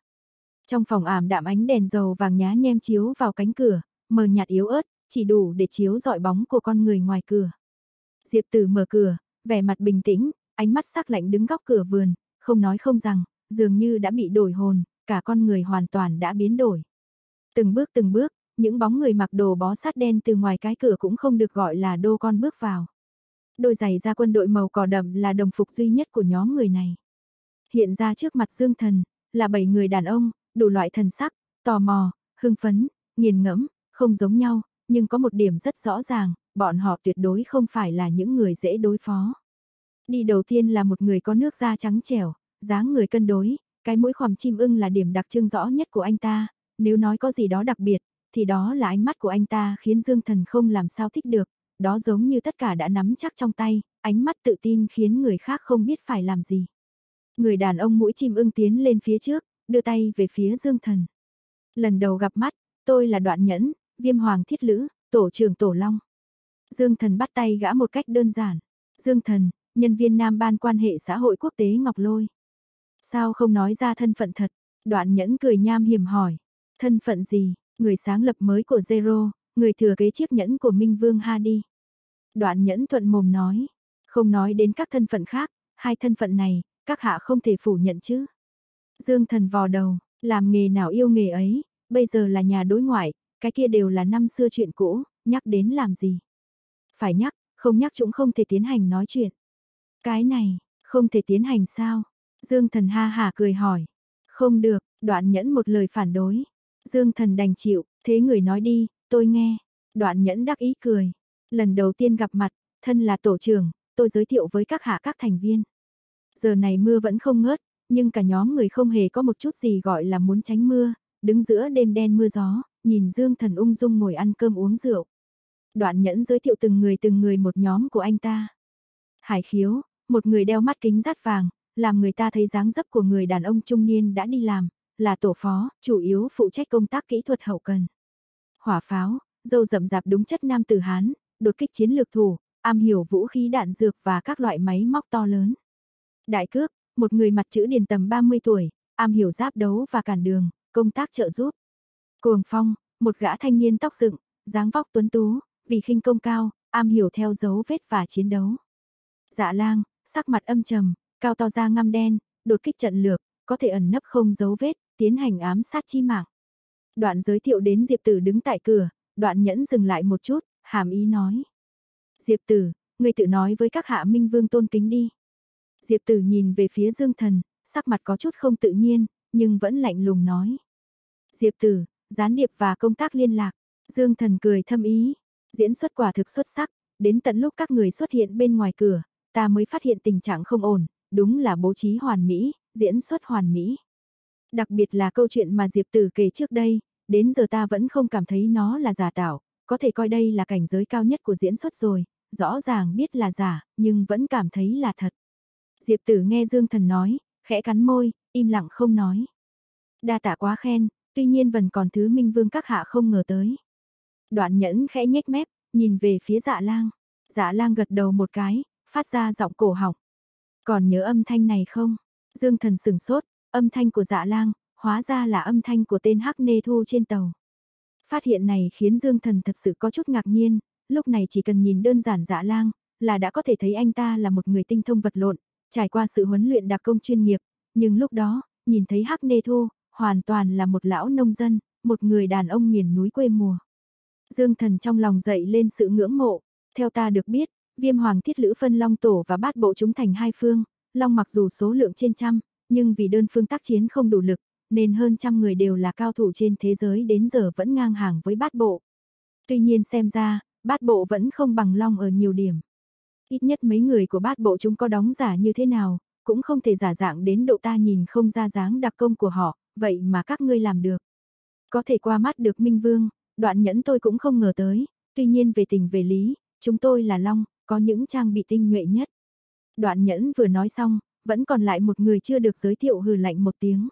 Trong phòng ảm đạm ánh đèn dầu vàng nhá nhem chiếu vào cánh cửa, mờ nhạt yếu ớt, chỉ đủ để chiếu dọi bóng của con người ngoài cửa. Diệp Tử mở cửa, vẻ mặt bình tĩnh, ánh mắt sắc lạnh đứng góc cửa vườn, không nói không rằng, dường như đã bị đổi hồn, cả con người hoàn toàn đã biến đổi. Từng bước từng bước, những bóng người mặc đồ bó sát đen từ ngoài cái cửa cũng không được gọi là đô con bước vào. Đôi giày da quân đội màu cỏ đậm là đồng phục duy nhất của nhóm người này. Hiện ra trước mặt Dương Thần, là bảy người đàn ông, đủ loại thần sắc, tò mò, hưng phấn, nghiền ngẫm, không giống nhau, nhưng có một điểm rất rõ ràng, bọn họ tuyệt đối không phải là những người dễ đối phó. Đi đầu tiên là một người có nước da trắng trẻo, dáng người cân đối, cái mũi khoằm chim ưng là điểm đặc trưng rõ nhất của anh ta, nếu nói có gì đó đặc biệt, thì đó là ánh mắt của anh ta khiến Dương Thần không làm sao thích được, đó giống như tất cả đã nắm chắc trong tay, ánh mắt tự tin khiến người khác không biết phải làm gì. Người đàn ông mũi chim ưng tiến lên phía trước, đưa tay về phía Dương Thần. Lần đầu gặp mắt, tôi là đoạn nhẫn, viêm hoàng thiết lữ, tổ trưởng tổ long. Dương Thần bắt tay gã một cách đơn giản. Dương Thần, nhân viên nam ban quan hệ xã hội quốc tế Ngọc Lôi. Sao không nói ra thân phận thật? Đoạn nhẫn cười nham hiểm hỏi. Thân phận gì? Người sáng lập mới của Zero, người thừa kế chiếc nhẫn của Minh Vương Hadi. Đoạn nhẫn thuận mồm nói. Không nói đến các thân phận khác, hai thân phận này, các hạ không thể phủ nhận chứ. Dương thần vò đầu, làm nghề nào yêu nghề ấy, bây giờ là nhà đối ngoại, cái kia đều là năm xưa chuyện cũ, nhắc đến làm gì. Phải nhắc, không nhắc chúng không thể tiến hành nói chuyện. Cái này, không thể tiến hành sao? Dương thần ha hà cười hỏi. Không được, đoạn nhẫn một lời phản đối. Dương thần đành chịu, thế người nói đi, tôi nghe. Đoạn nhẫn đắc ý cười. Lần đầu tiên gặp mặt, thân là tổ trưởng, tôi giới thiệu với các hạ các thành viên. Giờ này mưa vẫn không ngớt, nhưng cả nhóm người không hề có một chút gì gọi là muốn tránh mưa, đứng giữa đêm đen mưa gió, nhìn Dương Thần ung dung ngồi ăn cơm uống rượu. Đoạn nhẫn giới thiệu từng người từng người một nhóm của anh ta. Hải khiếu, một người đeo mắt kính rát vàng, làm người ta thấy dáng dấp của người đàn ông trung niên đã đi làm, là tổ phó, chủ yếu phụ trách công tác kỹ thuật hậu cần. Hỏa pháo, dâu rậm rạp đúng chất nam tử Hán, đột kích chiến lược thủ, am hiểu vũ khí đạn dược và các loại máy móc to lớn. Đại cước, một người mặt chữ điền tầm 30 tuổi, am hiểu giáp đấu và cản đường, công tác trợ giúp. Cuồng phong, một gã thanh niên tóc dựng, dáng vóc tuấn tú, vì khinh công cao, am hiểu theo dấu vết và chiến đấu. Dạ lang, sắc mặt âm trầm, cao to da ngăm đen, đột kích trận lược, có thể ẩn nấp không dấu vết, tiến hành ám sát chi mạng. Đoạn giới thiệu đến Diệp Tử đứng tại cửa, đoạn nhẫn dừng lại một chút, hàm ý nói. Diệp Tử, người tự nói với các hạ minh vương tôn kính đi. Diệp Tử nhìn về phía Dương Thần, sắc mặt có chút không tự nhiên, nhưng vẫn lạnh lùng nói. Diệp Tử, gián điệp và công tác liên lạc. Dương Thần cười thâm ý, diễn xuất quả thực xuất sắc, đến tận lúc các người xuất hiện bên ngoài cửa, ta mới phát hiện tình trạng không ổn, đúng là bố trí hoàn mỹ, diễn xuất hoàn mỹ. Đặc biệt là câu chuyện mà Diệp Tử kể trước đây, đến giờ ta vẫn không cảm thấy nó là giả tạo, có thể coi đây là cảnh giới cao nhất của diễn xuất rồi, rõ ràng biết là giả, nhưng vẫn cảm thấy là thật. Diệp Tử nghe Dương Thần nói, khẽ cắn môi, im lặng không nói. Đa tạ quá khen, tuy nhiên vẫn còn thứ Minh Vương các hạ không ngờ tới. Đoạn nhẫn khẽ nhếch mép, nhìn về phía dạ lang. Dạ lang gật đầu một cái, phát ra giọng cổ họng. Còn nhớ âm thanh này không? Dương thần sừng sốt, âm thanh của dạ lang, hóa ra là âm thanh của tên Hắc Nê Thu trên tàu. Phát hiện này khiến Dương thần thật sự có chút ngạc nhiên, lúc này chỉ cần nhìn đơn giản dạ lang, là đã có thể thấy anh ta là một người tinh thông vật lộn, trải qua sự huấn luyện đặc công chuyên nghiệp, nhưng lúc đó, nhìn thấy Hắc Nê Thu, hoàn toàn là một lão nông dân, một người đàn ông miền núi quê mùa. Dương thần trong lòng dậy lên sự ngưỡng mộ, theo ta được biết, viêm hoàng thiết lữ phân long tổ và bát bộ chúng thành hai phương, long mặc dù số lượng trên trăm, nhưng vì đơn phương tác chiến không đủ lực, nên hơn trăm người đều là cao thủ trên thế giới đến giờ vẫn ngang hàng với bát bộ. Tuy nhiên xem ra, bát bộ vẫn không bằng long ở nhiều điểm. Ít nhất mấy người của bát bộ chúng có đóng giả như thế nào, cũng không thể giả dạng đến độ ta nhìn không ra dáng đặc công của họ, vậy mà các ngươi làm được. Có thể qua mắt được Minh Vương, đoạn nhẫn tôi cũng không ngờ tới, tuy nhiên về tình về lý, chúng tôi là Long, có những trang bị tinh nhuệ nhất. Đoạn nhẫn vừa nói xong, vẫn còn lại một người chưa được giới thiệu hừ lạnh một tiếng.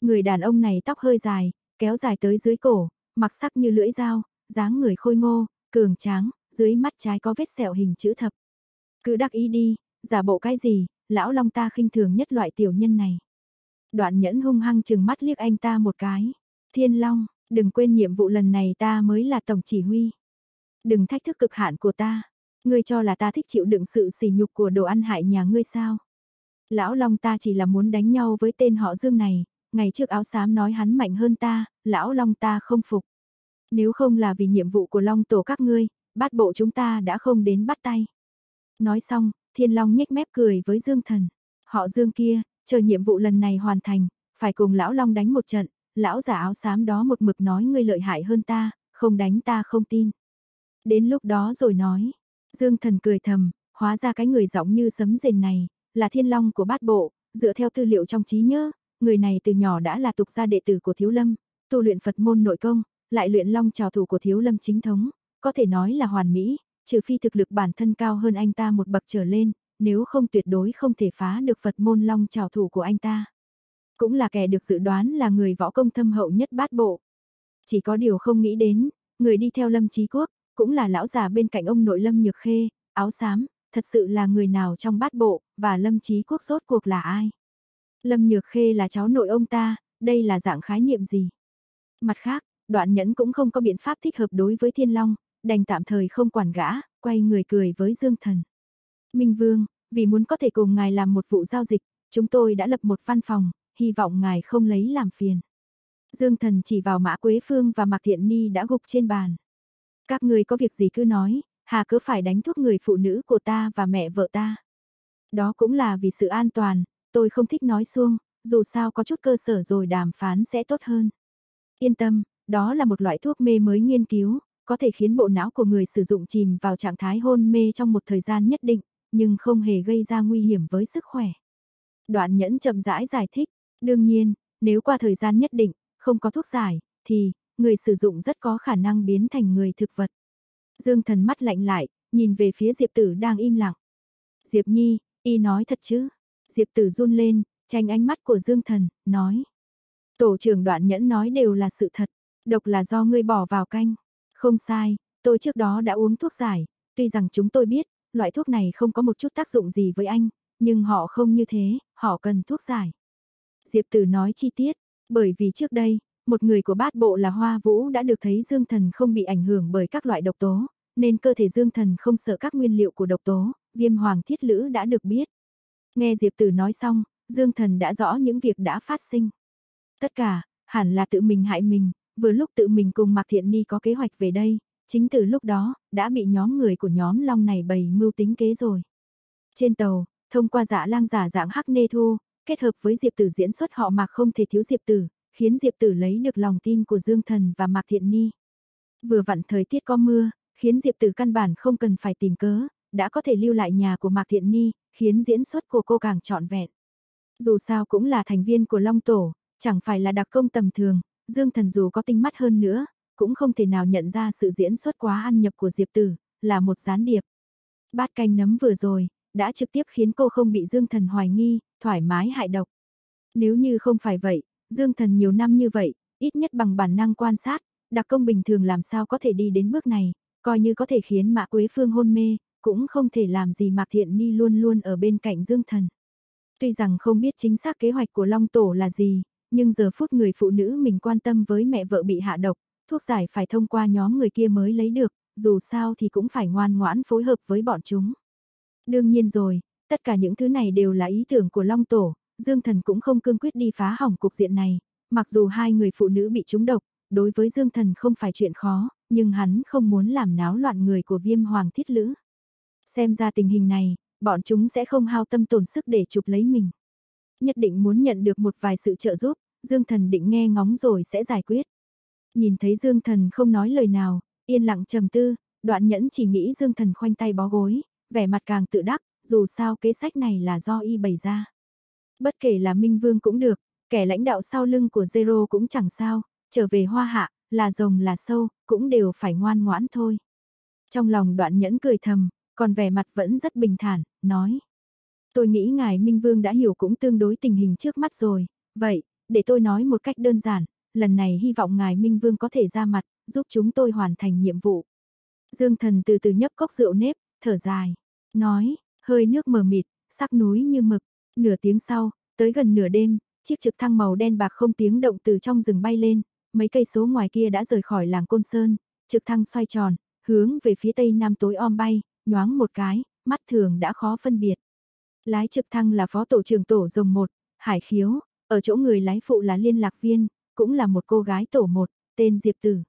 Người đàn ông này tóc hơi dài, kéo dài tới dưới cổ, mặc sắc như lưỡi dao, dáng người khôi ngô, cường tráng, dưới mắt trái có vết sẹo hình chữ thập. Cứ đắc ý đi, giả bộ cái gì, lão long ta khinh thường nhất loại tiểu nhân này. Đoạn nhẫn hung hăng chừng mắt liếc anh ta một cái. Thiên long, đừng quên nhiệm vụ lần này ta mới là tổng chỉ huy. Đừng thách thức cực hạn của ta. Ngươi cho là ta thích chịu đựng sự sỉ nhục của đồ ăn hại nhà ngươi sao? Lão Long ta chỉ là muốn đánh nhau với tên họ Dương này, ngày trước áo xám nói hắn mạnh hơn ta, lão Long ta không phục. Nếu không là vì nhiệm vụ của Long tổ các ngươi, bát bộ chúng ta đã không đến bắt tay. Nói xong, Thiên Long nhếch mép cười với Dương Thần. Họ Dương kia, chờ nhiệm vụ lần này hoàn thành, phải cùng lão Long đánh một trận, lão giả áo xám đó một mực nói ngươi lợi hại hơn ta, không đánh ta không tin. Đến lúc đó rồi nói, Dương Thần cười thầm, hóa ra cái người giọng như sấm rền này, là thiên long của bát bộ, dựa theo tư liệu trong trí nhớ, người này từ nhỏ đã là tục gia đệ tử của Thiếu Lâm, tu luyện Phật môn nội công, lại luyện long trào thủ của Thiếu Lâm chính thống, có thể nói là hoàn mỹ, trừ phi thực lực bản thân cao hơn anh ta một bậc trở lên, nếu không tuyệt đối không thể phá được Phật môn long trào thủ của anh ta. Cũng là kẻ được dự đoán là người võ công thâm hậu nhất bát bộ. Chỉ có điều không nghĩ đến, người đi theo Lâm trí Quốc, cũng là lão già bên cạnh ông nội Lâm Nhược Khê, áo xám, thật sự là người nào trong bát bộ, và Lâm trí Quốc rốt cuộc là ai? Lâm Nhược Khê là cháu nội ông ta, đây là dạng khái niệm gì? Mặt khác, đoạn nhẫn cũng không có biện pháp thích hợp đối với Thiên Long, đành tạm thời không quản gã, quay người cười với Dương Thần. Minh Vương, vì muốn có thể cùng ngài làm một vụ giao dịch, chúng tôi đã lập một văn phòng, hy vọng ngài không lấy làm phiền. Dương Thần chỉ vào Mã Quế Phương và Mạc Thiện Ni đã gục trên bàn. Các người có việc gì cứ nói, hà cứ phải đánh thuốc người phụ nữ của ta và mẹ vợ ta. Đó cũng là vì sự an toàn, tôi không thích nói xuông, dù sao có chút cơ sở rồi đàm phán sẽ tốt hơn. Yên tâm, đó là một loại thuốc mê mới nghiên cứu, có thể khiến bộ não của người sử dụng chìm vào trạng thái hôn mê trong một thời gian nhất định, nhưng không hề gây ra nguy hiểm với sức khỏe. Đoạn nhẫn chậm rãi giải thích, đương nhiên, nếu qua thời gian nhất định, không có thuốc giải, thì, người sử dụng rất có khả năng biến thành người thực vật. Dương thần mắt lạnh lại, nhìn về phía Diệp tử đang im lặng. Diệp nhi, y nói thật chứ? Diệp tử run lên, tranh ánh mắt của Dương thần, nói. Tổ trưởng đoạn nhẫn nói đều là sự thật, độc là do ngươi bỏ vào canh. Không sai, tôi trước đó đã uống thuốc giải, tuy rằng chúng tôi biết, loại thuốc này không có một chút tác dụng gì với anh, nhưng họ không như thế, họ cần thuốc giải. Diệp tử nói chi tiết, bởi vì trước đây, một người của bát bộ là Hoa Vũ đã được thấy Dương Thần không bị ảnh hưởng bởi các loại độc tố, nên cơ thể Dương Thần không sợ các nguyên liệu của độc tố, viêm hoàng thiết lữ đã được biết. Nghe Diệp Tử nói xong, Dương Thần đã rõ những việc đã phát sinh. Tất cả, hẳn là tự mình hại mình, vừa lúc tự mình cùng Mạc Thiện Ni có kế hoạch về đây, chính từ lúc đó, đã bị nhóm người của nhóm Long này bày mưu tính kế rồi. Trên tàu, thông qua giả lang giả dạng Hắc Nê Thu, kết hợp với Diệp Tử diễn xuất họ Mạc không thể thiếu Diệp Tử, khiến Diệp Tử lấy được lòng tin của Dương Thần và Mạc Thiện Ni. Vừa vặn thời tiết có mưa, khiến Diệp Tử căn bản không cần phải tìm cớ, đã có thể lưu lại nhà của Mạc Thiện Ni, khiến diễn xuất của cô càng trọn vẹn. Dù sao cũng là thành viên của Long Tổ, Chẳng phải là đặc công tầm thường, Dương Thần dù có tinh mắt hơn nữa, cũng không thể nào nhận ra sự diễn xuất quá ăn nhập của Diệp Tử, là một gián điệp. Bát canh nấm vừa rồi, đã trực tiếp khiến cô không bị Dương Thần hoài nghi, thoải mái hại độc. Nếu như không phải vậy, Dương Thần nhiều năm như vậy, ít nhất bằng bản năng quan sát, đặc công bình thường làm sao có thể đi đến bước này, coi như có thể khiến Mã Quế Phương hôn mê, cũng không thể làm gì Mạc Thiện Ni luôn luôn ở bên cạnh Dương Thần. Tuy rằng không biết chính xác kế hoạch của Long Tổ là gì, nhưng giờ phút người phụ nữ mình quan tâm với mẹ vợ bị hạ độc, thuốc giải phải thông qua nhóm người kia mới lấy được, dù sao thì cũng phải ngoan ngoãn phối hợp với bọn chúng. Đương nhiên rồi, tất cả những thứ này đều là ý tưởng của Long Tổ, Dương Thần cũng không cương quyết đi phá hỏng cục diện này, mặc dù hai người phụ nữ bị trúng độc, đối với Dương Thần không phải chuyện khó, nhưng hắn không muốn làm náo loạn người của viêm hoàng thiết lữ. Xem ra tình hình này, bọn chúng sẽ không hao tâm tổn sức để chụp lấy mình. Nhất định muốn nhận được một vài sự trợ giúp, Dương Thần định nghe ngóng rồi sẽ giải quyết. Nhìn thấy Dương Thần không nói lời nào, yên lặng trầm tư, đoạn nhẫn chỉ nghĩ Dương Thần khoanh tay bó gối, vẻ mặt càng tự đắc, dù sao kế sách này là do y bày ra. Bất kể là Minh Vương cũng được, kẻ lãnh đạo sau lưng của Zero cũng chẳng sao, trở về hoa hạ, là rồng là sâu, cũng đều phải ngoan ngoãn thôi. Trong lòng đoạn nhẫn cười thầm, còn vẻ mặt vẫn rất bình thản, nói. Tôi nghĩ ngài Minh Vương đã hiểu cũng tương đối tình hình trước mắt rồi, vậy, để tôi nói một cách đơn giản, lần này hy vọng ngài Minh Vương có thể ra mặt, giúp chúng tôi hoàn thành nhiệm vụ. Dương thần từ từ nhấp cốc rượu nếp, thở dài, nói, hơi nước mờ mịt, sắc núi như mực, nửa tiếng sau, tới gần nửa đêm, chiếc trực thăng màu đen bạc không tiếng động từ trong rừng bay lên, mấy cây số ngoài kia đã rời khỏi làng Côn Sơn, trực thăng xoay tròn, hướng về phía tây nam tối om bay, nhoáng một cái, mắt thường đã khó phân biệt. Lái trực thăng là phó tổ trưởng tổ rồng một, Hải Khiếu, ở chỗ người lái phụ là liên lạc viên, cũng là một cô gái tổ một, tên Diệp Tử.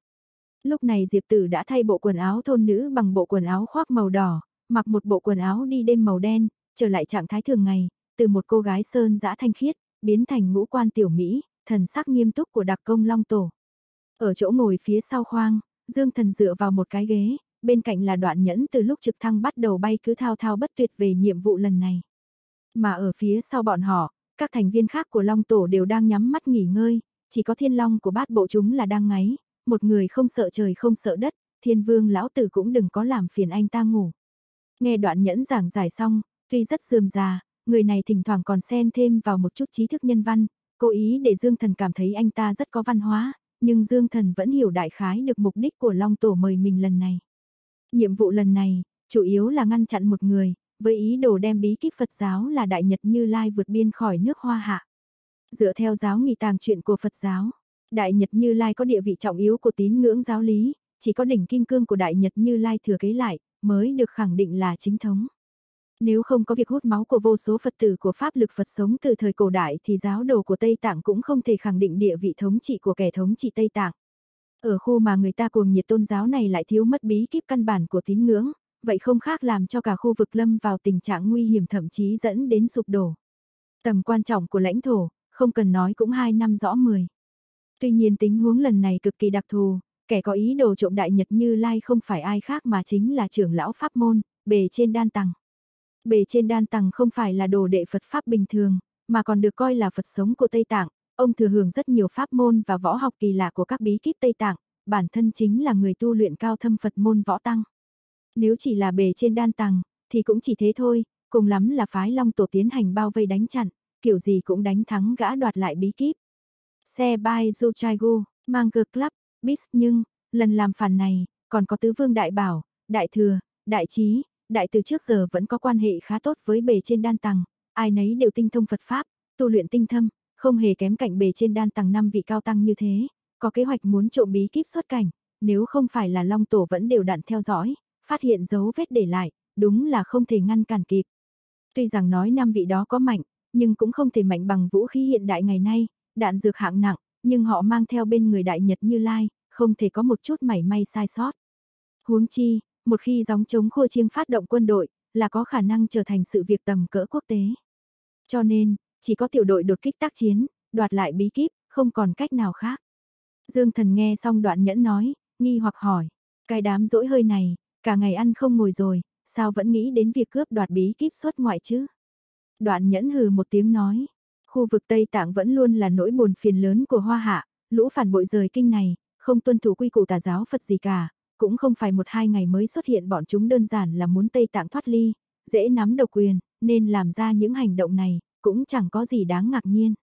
Lúc này Diệp Tử đã thay bộ quần áo thôn nữ bằng bộ quần áo khoác màu đỏ, mặc một bộ quần áo đi đêm màu đen, trở lại trạng thái thường ngày, từ một cô gái sơn dã thanh khiết, biến thành ngũ quan tiểu Mỹ, thần sắc nghiêm túc của đặc công long tổ. Ở chỗ ngồi phía sau khoang, Dương Thần dựa vào một cái ghế, bên cạnh là đoạn nhẫn từ lúc trực thăng bắt đầu bay cứ thao thao bất tuyệt về nhiệm vụ lần này. Mà ở phía sau bọn họ, các thành viên khác của Long Tổ đều đang nhắm mắt nghỉ ngơi, chỉ có thiên long của bát bộ chúng là đang ngáy, một người không sợ trời không sợ đất, thiên vương lão tử cũng đừng có làm phiền anh ta ngủ. Nghe đoạn nhẫn giảng giải xong, tuy rất dườm già, người này thỉnh thoảng còn xen thêm vào một chút trí thức nhân văn, cố ý để Dương Thần cảm thấy anh ta rất có văn hóa, nhưng Dương Thần vẫn hiểu đại khái được mục đích của Long Tổ mời mình lần này. Nhiệm vụ lần này, chủ yếu là ngăn chặn một người, với ý đồ đem bí kíp Phật giáo là Đại Nhật Như Lai vượt biên khỏi nước Hoa Hạ. Dựa theo giáo nghị tàng chuyện của Phật giáo, Đại Nhật Như Lai có địa vị trọng yếu của tín ngưỡng giáo lý, chỉ có đỉnh kim cương của Đại Nhật Như Lai thừa kế lại, mới được khẳng định là chính thống. Nếu không có việc hút máu của vô số Phật tử của Pháp lực Phật sống từ thời cổ đại thì giáo đồ của Tây Tạng cũng không thể khẳng định địa vị thống trị của kẻ thống trị Tây Tạng. Ở khu mà người ta cuồng nhiệt tôn giáo này lại thiếu mất bí kíp căn bản của tín ngưỡng, vậy không khác làm cho cả khu vực lâm vào tình trạng nguy hiểm thậm chí dẫn đến sụp đổ. Tầm quan trọng của lãnh thổ, không cần nói cũng hai năm rõ mười. Tuy nhiên tính huống lần này cực kỳ đặc thù, kẻ có ý đồ trộm đại nhật như lai không phải ai khác mà chính là trưởng lão pháp môn, bề trên đan tầng. Bề trên đan tầng không phải là đồ đệ Phật Pháp bình thường, mà còn được coi là Phật sống của Tây Tạng, ông thừa hưởng rất nhiều pháp môn và võ học kỳ lạ của các bí kíp Tây Tạng, bản thân chính là người tu luyện cao thâm Phật môn võ tăng. Nếu chỉ là bề trên đan tầng, thì cũng chỉ thế thôi, cùng lắm là phái Long Tổ tiến hành bao vây đánh chặn, kiểu gì cũng đánh thắng gã đoạt lại bí kíp. Xe bay Zuchaigu, mang cơ club, bis nhưng, lần làm phản này, còn có tứ vương đại bảo, đại thừa, đại trí, đại từ trước giờ vẫn có quan hệ khá tốt với bề trên đan tầng, ai nấy đều tinh thông Phật Pháp, tu luyện tinh thâm, không hề kém cạnh bề trên đan tầng năm vị cao tăng như thế, có kế hoạch muốn trộm bí kíp xuất cảnh, nếu không phải là Long Tổ vẫn đều đặn theo dõi, phát hiện dấu vết để lại, đúng là không thể ngăn cản kịp. Tuy rằng nói năm vị đó có mạnh, nhưng cũng không thể mạnh bằng vũ khí hiện đại ngày nay, đạn dược hạng nặng, nhưng họ mang theo bên người đại nhật như lai, không thể có một chút mảy may sai sót. Huống chi, một khi gióng chống khua chiêng phát động quân đội, là có khả năng trở thành sự việc tầm cỡ quốc tế. Cho nên, chỉ có tiểu đội đột kích tác chiến, đoạt lại bí kíp, không còn cách nào khác. Dương thần nghe xong đoạn nhẫn nói, nghi hoặc hỏi, cái đám dỗi hơi này, cả ngày ăn không ngồi rồi, sao vẫn nghĩ đến việc cướp đoạt bí kíp xuất ngoại chứ? Đoạn nhẫn hừ một tiếng nói, Khu vực Tây Tạng vẫn luôn là nỗi buồn phiền lớn của Hoa Hạ, lũ phản bội rời kinh này, không tuân thủ quy củ tà giáo Phật gì cả, cũng không phải một hai ngày mới xuất hiện bọn chúng đơn giản là muốn Tây Tạng thoát ly, dễ nắm độc quyền, nên làm ra những hành động này, cũng chẳng có gì đáng ngạc nhiên.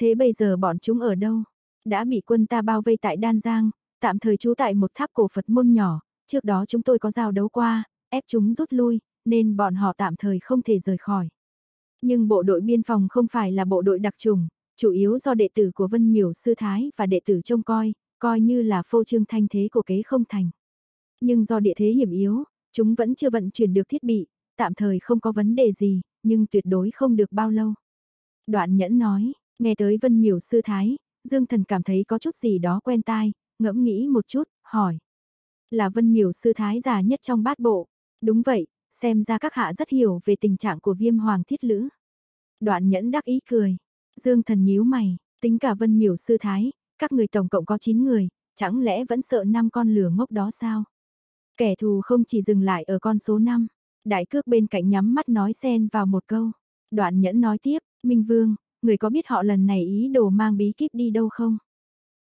Thế bây giờ bọn chúng ở đâu? Đã bị quân ta bao vây tại Đan Giang, tạm thời trú tại một tháp cổ Phật môn nhỏ, trước đó chúng tôi có giao đấu qua, ép chúng rút lui, nên bọn họ tạm thời không thể rời khỏi. Nhưng bộ đội biên phòng không phải là bộ đội đặc trùng, chủ yếu do đệ tử của Vân Miểu Sư Thái và đệ tử trông coi, coi như là phô trương thanh thế của kế không thành. Nhưng do địa thế hiểm yếu, chúng vẫn chưa vận chuyển được thiết bị, tạm thời không có vấn đề gì, nhưng tuyệt đối không được bao lâu. Đoạn nhẫn nói, nghe tới Vân Miểu Sư Thái, Dương Thần cảm thấy có chút gì đó quen tai, ngẫm nghĩ một chút, hỏi. Là Vân Miểu Sư Thái già nhất trong bát bộ. Đúng vậy, xem ra các hạ rất hiểu về tình trạng của viêm hoàng thiết lữ. Đoạn nhẫn đắc ý cười. Dương Thần nhíu mày, tính cả Vân Miểu Sư Thái, các người tổng cộng có 9 người, chẳng lẽ vẫn sợ năm con lửa ngốc đó sao? Kẻ thù không chỉ dừng lại ở con số 5. Đại cước bên cạnh nhắm mắt nói xen vào một câu. Đoạn nhẫn nói tiếp, Minh Vương, người có biết họ lần này ý đồ mang bí kíp đi đâu không?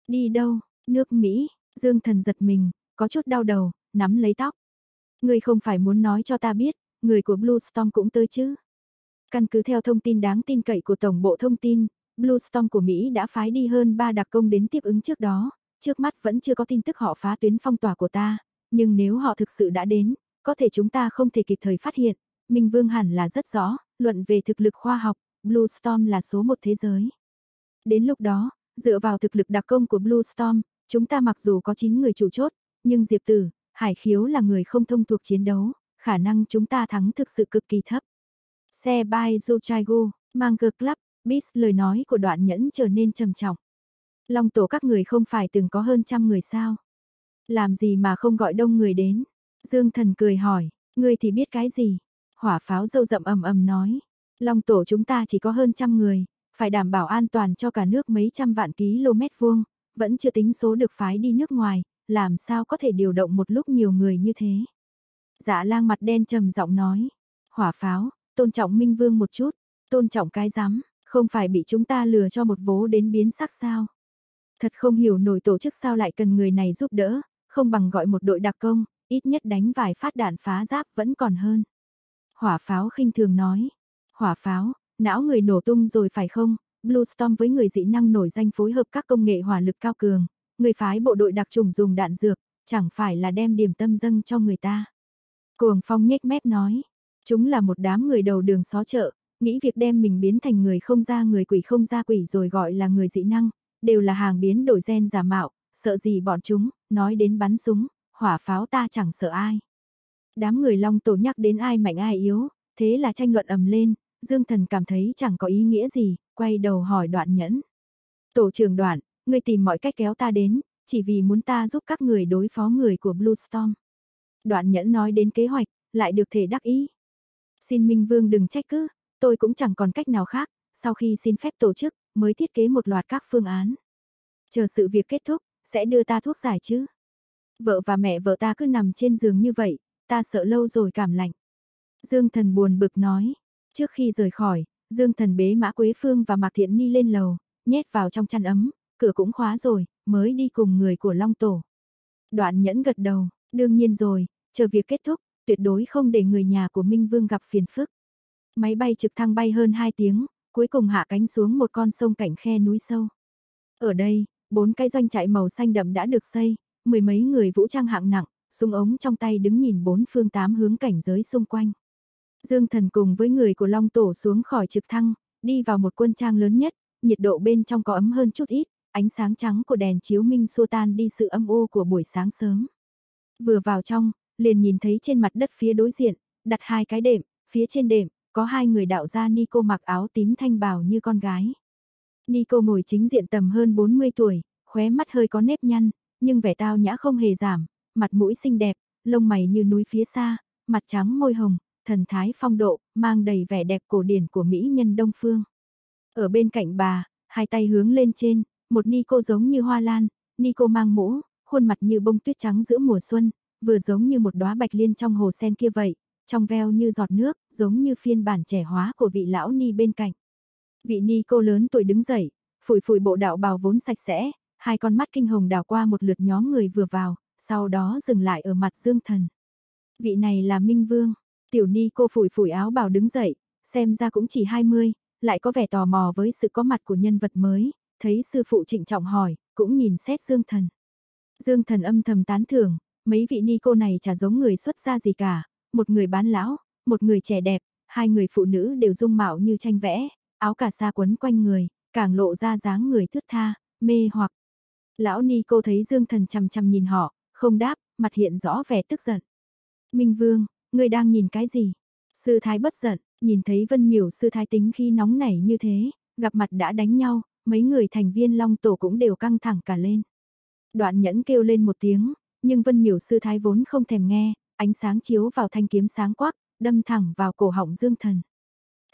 Đi đâu? Nước Mỹ, Dương Thần giật mình, có chút đau đầu, nắm lấy tóc. Người không phải muốn nói cho ta biết, người của Blue Storm cũng tới chứ? Căn cứ theo thông tin đáng tin cậy của Tổng bộ Thông tin, Blue Storm của Mỹ đã phái đi hơn 3 đặc công đến tiếp ứng trước đó, trước mắt vẫn chưa có tin tức họ phá tuyến phong tỏa của ta, nhưng nếu họ thực sự đã đến, có thể chúng ta không thể kịp thời phát hiện. Minh Vương hẳn là rất rõ, luận về thực lực khoa học, Blue Storm là số một thế giới. Đến lúc đó, dựa vào thực lực đặc công của Blue Storm, chúng ta mặc dù có 9 người chủ chốt, nhưng Diệp Tử, Hải Khiếu là người không thông thuộc chiến đấu, khả năng chúng ta thắng thực sự cực kỳ thấp. Xe bay Zochaigu, mang cực lắp, Bis lời nói của đoạn nhẫn trở nên trầm trọng. Long tổ các người không phải từng có hơn trăm người sao? Làm gì mà không gọi đông người đến? Dương thần cười hỏi, ngươi thì biết cái gì? Hỏa pháo dâu rậm ầm ầm nói, Long tổ chúng ta chỉ có hơn trăm người, phải đảm bảo an toàn cho cả nước mấy trăm vạn km vuông, vẫn chưa tính số được phái đi nước ngoài, làm sao có thể điều động một lúc nhiều người như thế. Dạ lang mặt đen trầm giọng nói, hỏa pháo, tôn trọng minh vương một chút, tôn trọng cái rắm không phải bị chúng ta lừa cho một vố đến biến sắc sao. Thật không hiểu nổi tổ chức sao lại cần người này giúp đỡ, không bằng gọi một đội đặc công, ít nhất đánh vài phát đạn phá giáp vẫn còn hơn. Hỏa pháo khinh thường nói, hỏa pháo, não người nổ tung rồi phải không? Blue Storm với người dị năng nổi danh phối hợp các công nghệ hỏa lực cao cường, người phái bộ đội đặc trùng dùng đạn dược, chẳng phải là đem điểm tâm dâng cho người ta. Cuồng Phong nhếch mép nói, chúng là một đám người đầu đường xó chợ, nghĩ việc đem mình biến thành người không ra người quỷ không ra quỷ rồi gọi là người dị năng, đều là hàng biến đổi gen giả mạo, sợ gì bọn chúng, nói đến bắn súng, hỏa pháo ta chẳng sợ ai. Đám người long tổ nhắc đến ai mạnh ai yếu, thế là tranh luận ầm lên, Dương Thần cảm thấy chẳng có ý nghĩa gì, quay đầu hỏi đoạn nhẫn. Tổ trưởng đoạn, ngươi tìm mọi cách kéo ta đến, chỉ vì muốn ta giúp các người đối phó người của Blue Storm. Đoạn nhẫn nói đến kế hoạch, lại được thể đắc ý. Xin Minh Vương đừng trách cứ, tôi cũng chẳng còn cách nào khác, sau khi xin phép tổ chức, mới thiết kế một loạt các phương án. Chờ sự việc kết thúc, sẽ đưa ta thuốc giải chứ. Vợ và mẹ vợ ta cứ nằm trên giường như vậy, ta sợ lâu rồi cảm lạnh. Dương Thần buồn bực nói, trước khi rời khỏi, Dương Thần bế Mã Quế Phương và Mạc Thiện Ni lên lầu, nhét vào trong chăn ấm, cửa cũng khóa rồi, mới đi cùng người của Long Tổ. Đoạn nhẫn gật đầu, đương nhiên rồi, chờ việc kết thúc, tuyệt đối không để người nhà của Minh Vương gặp phiền phức. Máy bay trực thăng bay hơn 2 tiếng, cuối cùng hạ cánh xuống một con sông cảnh khe núi sâu. Ở đây, bốn cái doanh trại màu xanh đậm đã được xây, mười mấy người vũ trang hạng nặng, súng ống trong tay đứng nhìn bốn phương tám hướng cảnh giới xung quanh. Dương Thần cùng với người của Long Tổ xuống khỏi trực thăng, đi vào một quân trang lớn nhất, nhiệt độ bên trong có ấm hơn chút ít, ánh sáng trắng của đèn chiếu minh xua tan đi sự âm u của buổi sáng sớm. Vừa vào trong, liền nhìn thấy trên mặt đất phía đối diện, đặt hai cái đệm, phía trên đệm, có hai người đạo gia Nico mặc áo tím thanh bào như con gái. Nico ngồi chính diện tầm hơn 40 tuổi, khóe mắt hơi có nếp nhăn, nhưng vẻ tao nhã không hề giảm, mặt mũi xinh đẹp, lông mày như núi phía xa, mặt trắng môi hồng, thần thái phong độ, mang đầy vẻ đẹp cổ điển của mỹ nhân Đông Phương. Ở bên cạnh bà, hai tay hướng lên trên, một Nico giống như hoa lan, Nico mang mũ, khuôn mặt như bông tuyết trắng giữa mùa xuân, vừa giống như một đóa bạch liên trong hồ sen kia vậy, trong veo như giọt nước, giống như phiên bản trẻ hóa của vị lão ni bên cạnh. Vị ni cô lớn tuổi đứng dậy, phủi phủi bộ đạo bào vốn sạch sẽ, hai con mắt kinh hồng đào qua một lượt nhóm người vừa vào, sau đó dừng lại ở mặt Dương Thần. Vị này là Minh Vương, tiểu ni cô phủi phủi áo bào đứng dậy, xem ra cũng chỉ 20, lại có vẻ tò mò với sự có mặt của nhân vật mới, thấy sư phụ trịnh trọng hỏi, cũng nhìn xét Dương Thần. Dương Thần âm thầm tán thưởng, mấy vị ni cô này chả giống người xuất gia gì cả, một người bán lão, một người trẻ đẹp, hai người phụ nữ đều dung mạo như tranh vẽ, áo cà sa quấn quanh người, càng lộ ra dáng người thướt tha, mê hoặc. Lão ni cô thấy Dương Thần chằm chằm nhìn họ, không đáp, mặt hiện rõ vẻ tức giận. Minh Vương, người đang nhìn cái gì? Sư thái bất giận, nhìn thấy Vân Miểu sư thái tính khi nóng nảy như thế, gặp mặt đã đánh nhau, mấy người thành viên Long Tổ cũng đều căng thẳng cả lên. Đoạn nhẫn kêu lên một tiếng, nhưng Vân Miểu sư thái vốn không thèm nghe, ánh sáng chiếu vào thanh kiếm sáng quắc, đâm thẳng vào cổ họng Dương Thần.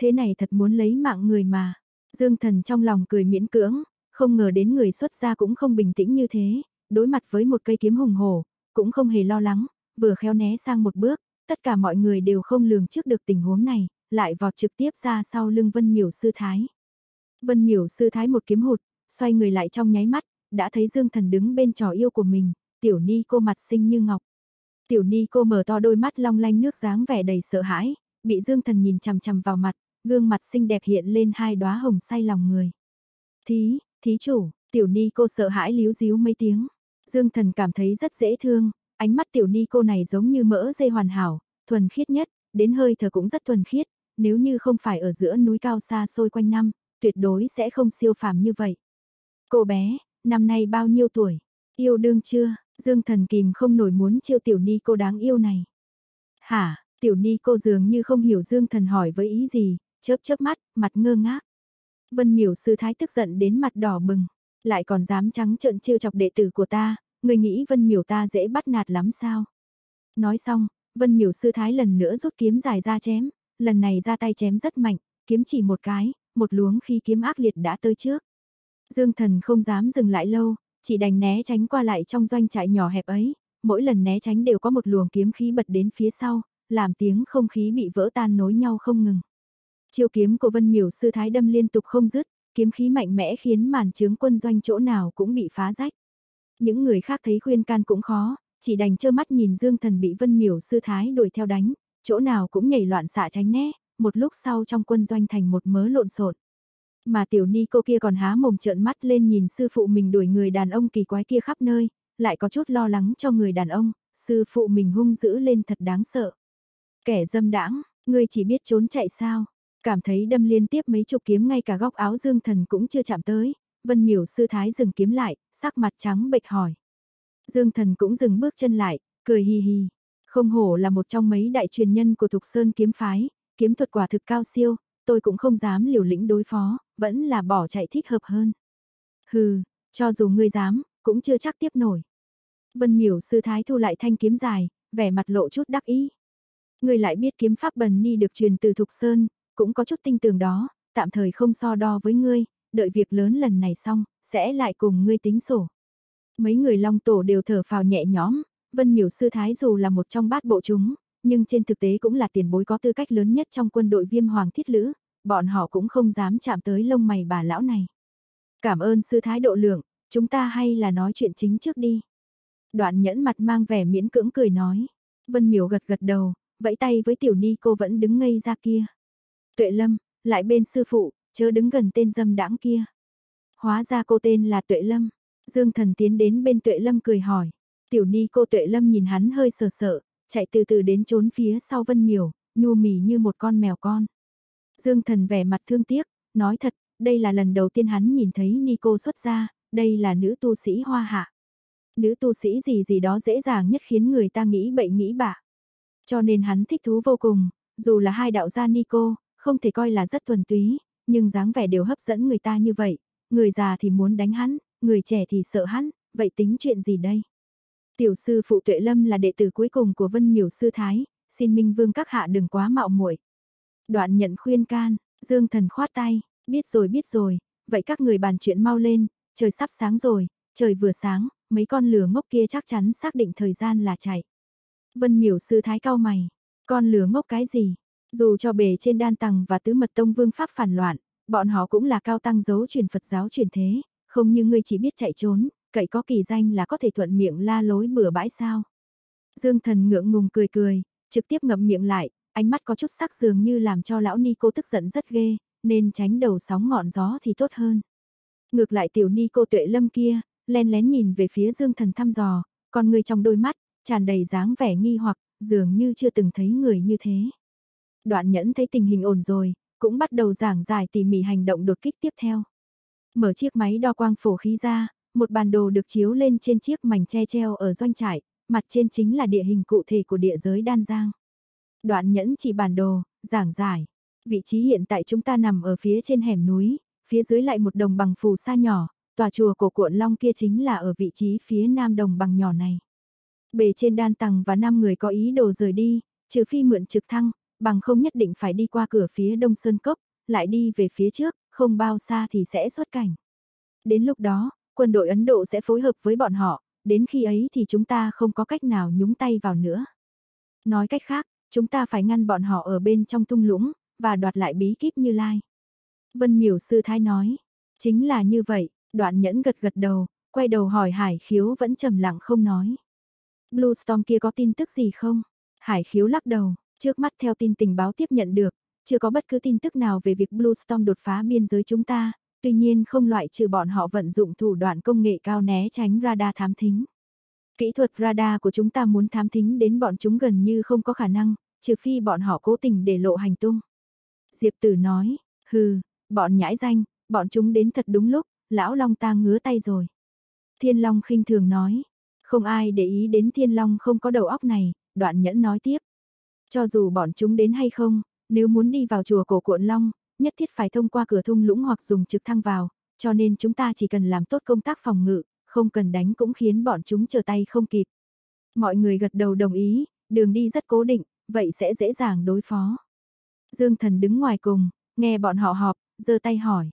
Thế này thật muốn lấy mạng người mà. Dương Thần trong lòng cười miễn cưỡng, không ngờ đến người xuất gia cũng không bình tĩnh như thế, đối mặt với một cây kiếm hùng hổ, cũng không hề lo lắng, vừa khéo né sang một bước, tất cả mọi người đều không lường trước được tình huống này, lại vọt trực tiếp ra sau lưng Vân Miểu sư thái. Vân Miểu sư thái một kiếm hụt, xoay người lại trong nháy mắt, đã thấy Dương Thần đứng bên trò yêu của mình, tiểu ni cô mặt xinh như ngọc. Tiểu ni cô mở to đôi mắt long lanh nước dáng vẻ đầy sợ hãi, bị Dương Thần nhìn chằm chằm vào mặt, gương mặt xinh đẹp hiện lên hai đóa hồng say lòng người. Thí, thí chủ, tiểu ni cô sợ hãi líu díu mấy tiếng. Dương Thần cảm thấy rất dễ thương, ánh mắt tiểu ni cô này giống như mỡ dây hoàn hảo, thuần khiết nhất, đến hơi thở cũng rất thuần khiết, nếu như không phải ở giữa núi cao xa xôi quanh năm, tuyệt đối sẽ không siêu phàm như vậy. Cô bé, năm nay bao nhiêu tuổi? Yêu đương chưa? Dương Thần kìm không nổi muốn chiêu tiểu ni cô đáng yêu này. Hả, tiểu ni cô dường như không hiểu Dương Thần hỏi với ý gì, chớp chớp mắt, mặt ngơ ngác. Vân miểu sư thái tức giận đến mặt đỏ bừng, lại còn dám trắng trợn chiêu chọc đệ tử của ta, người nghĩ Vân miểu ta dễ bắt nạt lắm sao? Nói xong, Vân miểu sư thái lần nữa rút kiếm dài ra chém, lần này ra tay chém rất mạnh, kiếm chỉ một cái, một luống khi kiếm ác liệt đã tới trước. Dương thần không dám dừng lại lâu, chỉ đành né tránh qua lại trong doanh trại nhỏ hẹp ấy, mỗi lần né tránh đều có một luồng kiếm khí bật đến phía sau, làm tiếng không khí bị vỡ tan nối nhau không ngừng. Chiêu kiếm của Vân Miểu sư thái đâm liên tục không dứt, kiếm khí mạnh mẽ khiến màn trướng quân doanh chỗ nào cũng bị phá rách. Những người khác thấy khuyên can cũng khó, chỉ đành trơ mắt nhìn Dương Thần bị Vân Miểu sư thái đuổi theo đánh, chỗ nào cũng nhảy loạn xạ tránh né, một lúc sau trong quân doanh thành một mớ lộn xộn. Mà tiểu ni cô kia còn há mồm trợn mắt lên nhìn sư phụ mình đuổi người đàn ông kỳ quái kia khắp nơi, lại có chút lo lắng cho người đàn ông, sư phụ mình hung dữ lên thật đáng sợ. Kẻ dâm đãng, ngươi chỉ biết trốn chạy sao? Cảm thấy đâm liên tiếp mấy chục kiếm ngay cả góc áo Dương Thần cũng chưa chạm tới, Vân Miểu sư thái dừng kiếm lại, sắc mặt trắng bệch hỏi. Dương Thần cũng dừng bước chân lại, cười hi hi. Không hổ là một trong mấy đại truyền nhân của Thục Sơn kiếm phái, kiếm thuật quả thực cao siêu, tôi cũng không dám liều lĩnh đối phó, vẫn là bỏ chạy thích hợp hơn. Hừ, cho dù ngươi dám, cũng chưa chắc tiếp nổi. Vân miểu sư thái thu lại thanh kiếm dài, vẻ mặt lộ chút đắc ý. Ngươi lại biết kiếm pháp bần ni được truyền từ Thục Sơn, cũng có chút tinh tường đó, tạm thời không so đo với ngươi, đợi việc lớn lần này xong, sẽ lại cùng ngươi tính sổ. Mấy người long tổ đều thở phào nhẹ nhõm, Vân miểu sư thái dù là một trong bát bộ chúng, nhưng trên thực tế cũng là tiền bối có tư cách lớn nhất trong quân đội viêm hoàng thiết lữ, bọn họ cũng không dám chạm tới lông mày bà lão này. Cảm ơn sư thái độ lượng, chúng ta hay là nói chuyện chính trước đi. Đoạn nhẫn mặt mang vẻ miễn cưỡng cười nói. Vân miểu gật gật đầu, vẫy tay với tiểu ni cô vẫn đứng ngây ra kia. Tuệ lâm, lại bên sư phụ, chớ đứng gần tên dâm đãng kia. Hóa ra cô tên là Tuệ Lâm. Dương thần tiến đến bên Tuệ Lâm cười hỏi. Tiểu ni cô Tuệ Lâm nhìn hắn hơi sờ sợ, chạy từ từ đến trốn phía sau Vân Miểu, nhu mì như một con mèo con. Dương Thần vẻ mặt thương tiếc, nói thật, đây là lần đầu tiên hắn nhìn thấy Nico xuất ra, đây là nữ tu sĩ hoa hạ. Nữ tu sĩ gì gì đó dễ dàng nhất khiến người ta nghĩ bậy nghĩ bạ. Cho nên hắn thích thú vô cùng, dù là hai đạo gia Nico, không thể coi là rất thuần túy, nhưng dáng vẻ đều hấp dẫn người ta như vậy, người già thì muốn đánh hắn, người trẻ thì sợ hắn, vậy tính chuyện gì đây? Tiểu sư phụ Tuệ Lâm là đệ tử cuối cùng của Vân Miểu sư thái, xin Minh Vương các hạ đừng quá mạo muội. Đoạn nhận khuyên can, Dương Thần khoát tay, biết rồi biết rồi, vậy các người bàn chuyện mau lên, trời sắp sáng rồi, trời vừa sáng, mấy con lửa ngốc kia chắc chắn xác định thời gian là chạy. Vân Miểu sư thái cao mày, con lửa ngốc cái gì? Dù cho bề trên đan tầng và tứ mật tông vương pháp phản loạn, Bọn họ cũng là cao tăng giấu truyền Phật giáo truyền thế, không như ngươi chỉ biết chạy trốn, cậy có kỳ danh là có thể thuận miệng la lối bừa bãi sao. Dương thần ngượng ngùng cười cười, trực tiếp ngậm miệng lại, ánh mắt có chút sắc dường như làm cho lão ni cô tức giận rất ghê, nên tránh đầu sóng ngọn gió thì tốt hơn. Ngược lại tiểu ni cô tuệ lâm kia, len lén nhìn về phía dương thần thăm dò, con người trong đôi mắt, tràn đầy dáng vẻ nghi hoặc, dường như chưa từng thấy người như thế. Đoạn nhẫn thấy tình hình ổn rồi, cũng bắt đầu giảng giải tỉ mỉ hành động đột kích tiếp theo. Mở chiếc máy đo quang phổ khí ra, một bản đồ được chiếu lên trên chiếc mảnh che treo ở doanh trại, mặt trên chính là địa hình cụ thể của địa giới Đan Giang. Đoạn nhẫn chỉ bản đồ, giảng giải. Vị trí hiện tại chúng ta nằm ở phía trên hẻm núi, phía dưới lại một đồng bằng phù sa nhỏ, tòa chùa cổ cuộn long kia chính là ở vị trí phía nam đồng bằng nhỏ này. Bề trên đan tầng và năm người có ý đồ rời đi, trừ phi mượn trực thăng, bằng không nhất định phải đi qua cửa phía đông sơn cốc, lại đi về phía trước, không bao xa thì sẽ xuất cảnh. Đến lúc đó, quân đội Ấn Độ sẽ phối hợp với bọn họ, đến khi ấy thì chúng ta không có cách nào nhúng tay vào nữa. Nói cách khác, chúng ta phải ngăn bọn họ ở bên trong tung lũng, và đoạt lại bí kíp như lai. Vân miểu sư thái nói, chính là như vậy, đoạn nhẫn gật gật đầu, quay đầu hỏi hải khiếu vẫn trầm lặng không nói. Blue Storm kia có tin tức gì không? Hải khiếu lắc đầu, trước mắt theo tin tình báo tiếp nhận được, chưa có bất cứ tin tức nào về việc Blue Storm đột phá biên giới chúng ta, tuy nhiên không loại trừ bọn họ vận dụng thủ đoạn công nghệ cao né tránh radar thám thính. Kỹ thuật radar của chúng ta muốn thám thính đến bọn chúng gần như không có khả năng, trừ phi bọn họ cố tình để lộ hành tung. Diệp Tử nói, hừ, bọn nhãi danh, bọn chúng đến thật đúng lúc, lão Long ta ngứa tay rồi. Thiên Long khinh thường nói, không ai để ý đến Thiên Long không có đầu óc này, đoạn nhẫn nói tiếp. Cho dù bọn chúng đến hay không, nếu muốn đi vào chùa cổ cuộn Long, nhất thiết phải thông qua cửa thung lũng hoặc dùng trực thăng vào, cho nên chúng ta chỉ cần làm tốt công tác phòng ngự, không cần đánh cũng khiến bọn chúng trở tay không kịp. Mọi người gật đầu đồng ý, đường đi rất cố định, vậy sẽ dễ dàng đối phó. Dương Thần đứng ngoài cùng, nghe bọn họ họp, giơ tay hỏi.